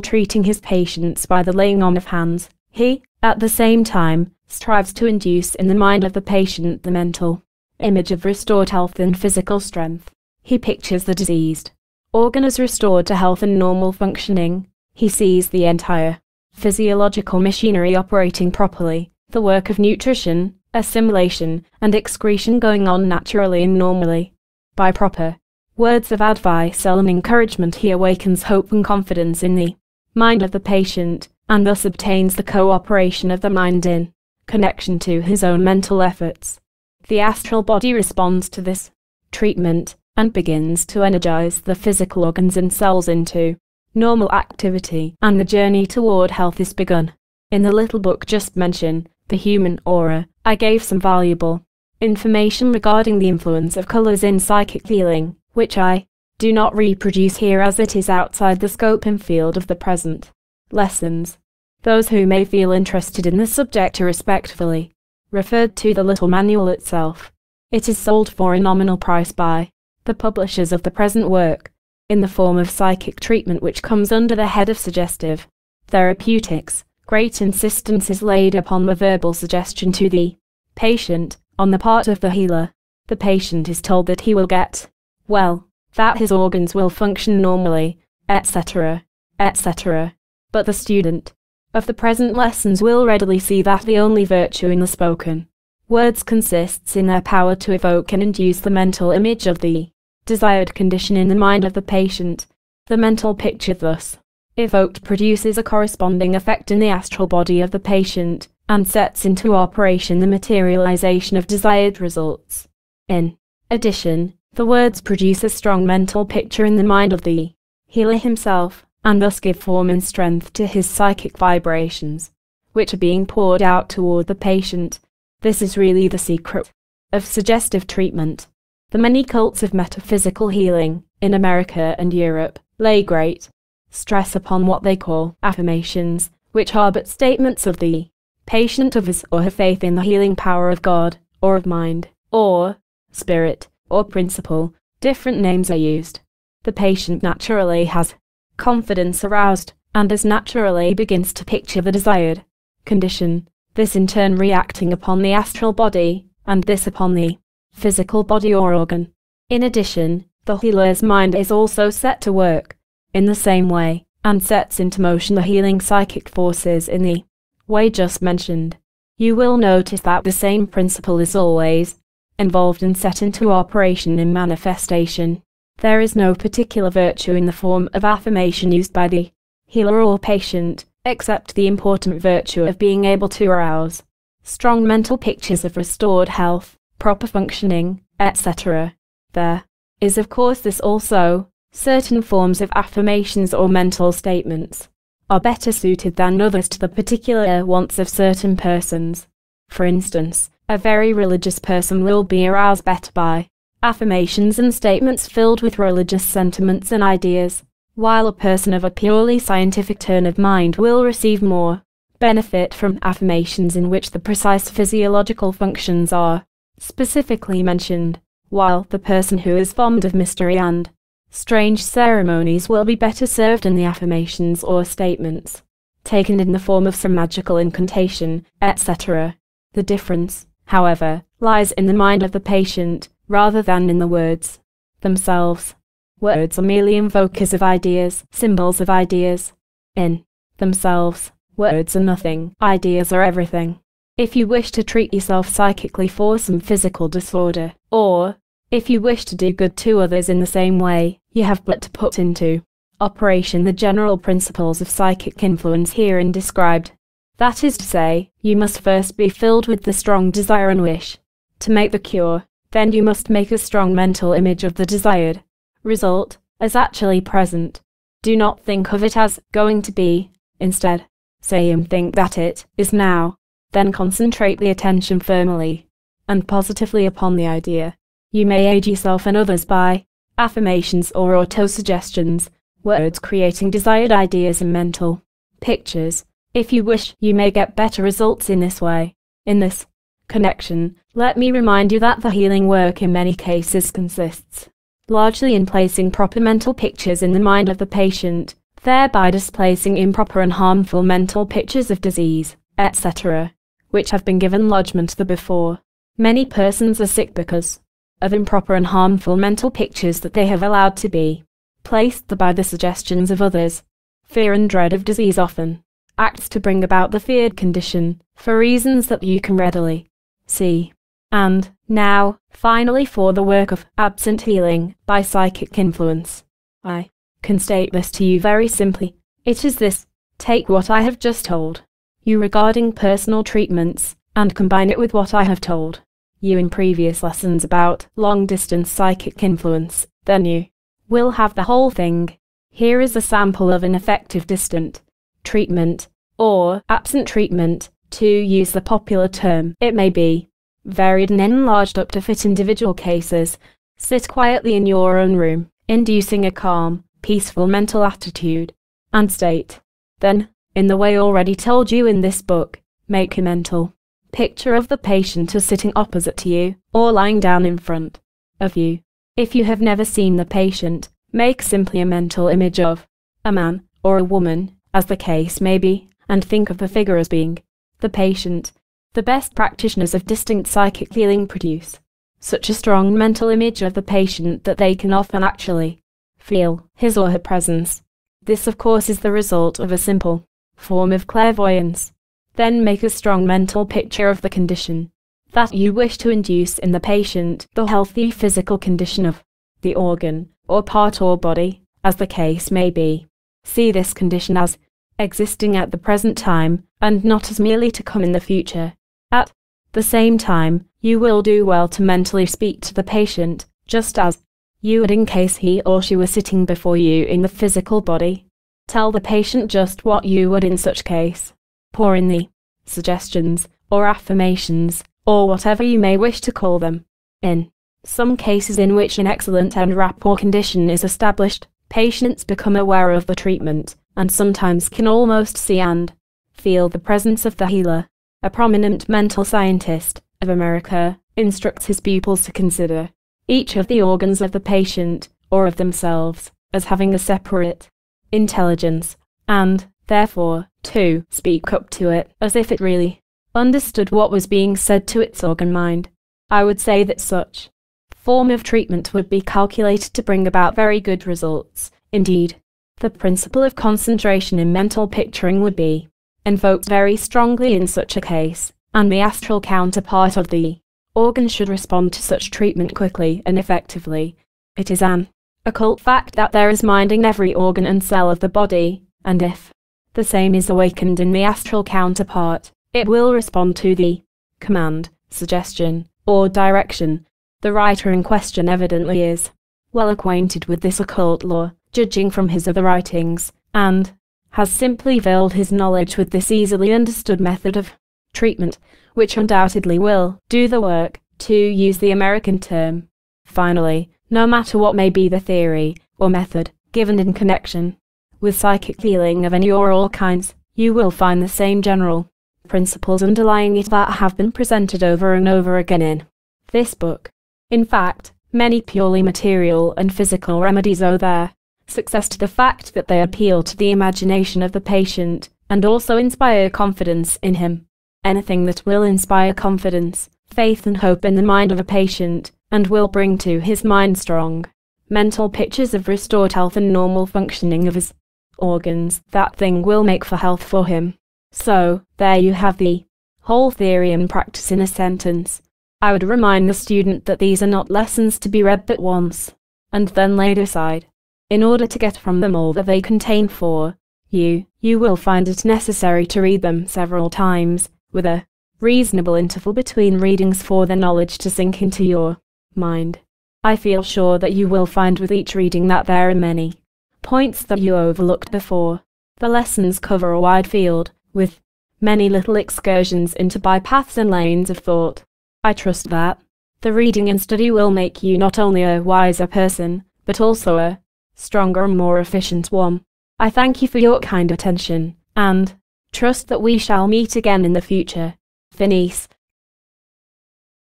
treating his patients by the laying on of hands, he, at the same time, strives to induce in the mind of the patient the mental image of restored health and physical strength. He pictures the diseased organ as restored to health and normal functioning. He sees the entire physiological machinery operating properly, the work of nutrition, assimilation, and excretion going on naturally and normally. By proper words of advice and encouragement he awakens hope and confidence in the mind of the patient, and thus obtains the cooperation of the mind in connection to his own mental efforts. The astral body responds to this treatment and begins to energize the physical organs and cells into normal activity, and the journey toward health is begun. In the little book just mentioned, The Human Aura, I gave some valuable information regarding the influence of colors in psychic healing, which I do not reproduce here as it is outside the scope and field of the present lessons. Those who may feel interested in the subject are respectfully referred to the little manual itself. It is sold for a nominal price by the publishers of the present work, in the form of psychic treatment which comes under the head of suggestive therapeutics. Great insistence is laid upon the verbal suggestion to the patient on the part of the healer. The patient is told that he will get well, that his organs will function normally, etc., etc. But the student, of the present lessons will readily see that the only virtue in the spoken words consists in their power to evoke and induce the mental image of the desired condition in the mind of the patient. The mental picture thus evoked produces a corresponding effect in the astral body of the patient and sets into operation the materialization of desired results. In addition, the words produce a strong mental picture in the mind of the healer himself, and thus give form and strength to his psychic vibrations, which are being poured out toward the patient. This is really the secret of suggestive treatment. The many cults of metaphysical healing in America and Europe lay great stress upon what they call affirmations, which are but statements of the patient of his or her faith in the healing power of God, or of mind, or spirit, or principle. Different names are used. The patient naturally has confidence aroused, and as naturally begins to picture the desired condition, this in turn reacting upon the astral body, and this upon the physical body or organ. In addition, the healer's mind is also set to work, in the same way, and sets into motion the healing psychic forces in the way just mentioned. You will notice that the same principle is always involved and set into operation in manifestation. There is no particular virtue in the form of affirmation used by the healer or patient, except the important virtue of being able to arouse strong mental pictures of restored health, proper functioning, etc. There is, of course, this also. Certain forms of affirmations or mental statements are better suited than others to the particular wants of certain persons. For instance, a very religious person will be aroused better by affirmations and statements filled with religious sentiments and ideas, while a person of a purely scientific turn of mind will receive more benefit from affirmations in which the precise physiological functions are specifically mentioned, while the person who is fond of mystery and strange ceremonies will be better served in the affirmations or statements, taken in the form of some magical incantation, etc. The difference, however, lies in the mind of the patient, rather than in the words themselves. Words are merely invokers of ideas, symbols of ideas. In themselves, words are nothing, ideas are everything. If you wish to treat yourself psychically for some physical disorder, or, if you wish to do good to others in the same way, you have but to put into operation the general principles of psychic influence herein described. That is to say, you must first be filled with the strong desire and wish to make the cure, then you must make a strong mental image of the desired result as actually present. Do not think of it as going to be, instead, say and think that it is now. Then concentrate the attention firmly and positively upon the idea. You may aid yourself and others by affirmations or autosuggestions, words creating desired ideas and mental pictures. If you wish, you may get better results in this way. In this connection, let me remind you that the healing work in many cases consists largely in placing proper mental pictures in the mind of the patient, thereby displacing improper and harmful mental pictures of disease, etc., which have been given lodgment the before. Many persons are sick because of improper and harmful mental pictures that they have allowed to be placed by the suggestions of others. Fear and dread of disease often acts to bring about the feared condition, for reasons that you can readily see. And, now, finally for the work of absent healing by psychic influence. I can state this to you very simply. It is this take what I have just told you regarding personal treatments, and combine it with what I have told you in previous lessons about long distance psychic influence, then you will have the whole thing. Here is a sample of an effective distant treatment, or absent treatment, to use the popular term. It may be varied and enlarged up to fit individual cases. Sit quietly in your own room, inducing a calm, peaceful mental attitude and state. Then, in the way already told you in this book, make a mental picture of the patient as sitting opposite to you or lying down in front of you. If you have never seen the patient, make simply a mental image of a man or a woman, as the case may be, and think of the figure as being the patient. The best practitioners of distinct psychic healing produce such a strong mental image of the patient that they can often actually feel his or her presence. This, of course, is the result of a simple form of clairvoyance. Then make a strong mental picture of the condition that you wish to induce in the patient, the healthy physical condition of the organ, or part or body, as the case may be. See this condition as existing at the present time, and not as merely to come in the future. At the same time, you will do well to mentally speak to the patient, just as you would in case he or she were sitting before you in the physical body. Tell the patient just what you would in such case pour in the suggestions, or affirmations, or whatever you may wish to call them. In some cases in which an excellent en rapport condition is established, patients become aware of the treatment, and sometimes can almost see and feel the presence of the healer. A prominent mental scientist of America instructs his pupils to consider each of the organs of the patient, or of themselves, as having a separate intelligence, and, therefore, to speak up to it as if it really understood what was being said to its organ mind. I would say that such form of treatment would be calculated to bring about very good results, indeed. The principle of concentration in mental picturing would be invoked very strongly in such a case, and the astral counterpart of the organ should respond to such treatment quickly and effectively. It is an occult fact that there is mind in every organ and cell of the body, and if the same is awakened in the astral counterpart, it will respond to the command, suggestion, or direction. The writer in question evidently is well acquainted with this occult law, judging from his other writings, and has simply veiled his knowledge with this easily understood method of treatment, which undoubtedly will do the work, to use the American term. Finally, no matter what may be the theory or method given in connection with psychic healing of any or all kinds, you will find the same general principles underlying it that have been presented over and over again in this book. In fact, many purely material and physical remedies owe their success to the fact that they appeal to the imagination of the patient and also inspire confidence in him. Anything that will inspire confidence, faith and hope in the mind of a patient and will bring to his mind strong mental pictures of restored health and normal functioning of his organs, that thing will make for health for him. So, there you have the whole theory and practice in a sentence. I would remind the student that these are not lessons to be read but once, and then laid aside. In order to get from them all that they contain for you, you will find it necessary to read them several times, with a reasonable interval between readings for the knowledge to sink into your mind. I feel sure that you will find with each reading that there are many points that you overlooked before. The lessons cover a wide field, with many little excursions into bypaths and lanes of thought. I trust that the reading and study will make you not only a wiser person, but also a stronger and more efficient one. I thank you for your kind attention, and trust that we shall meet again in the future. Finis.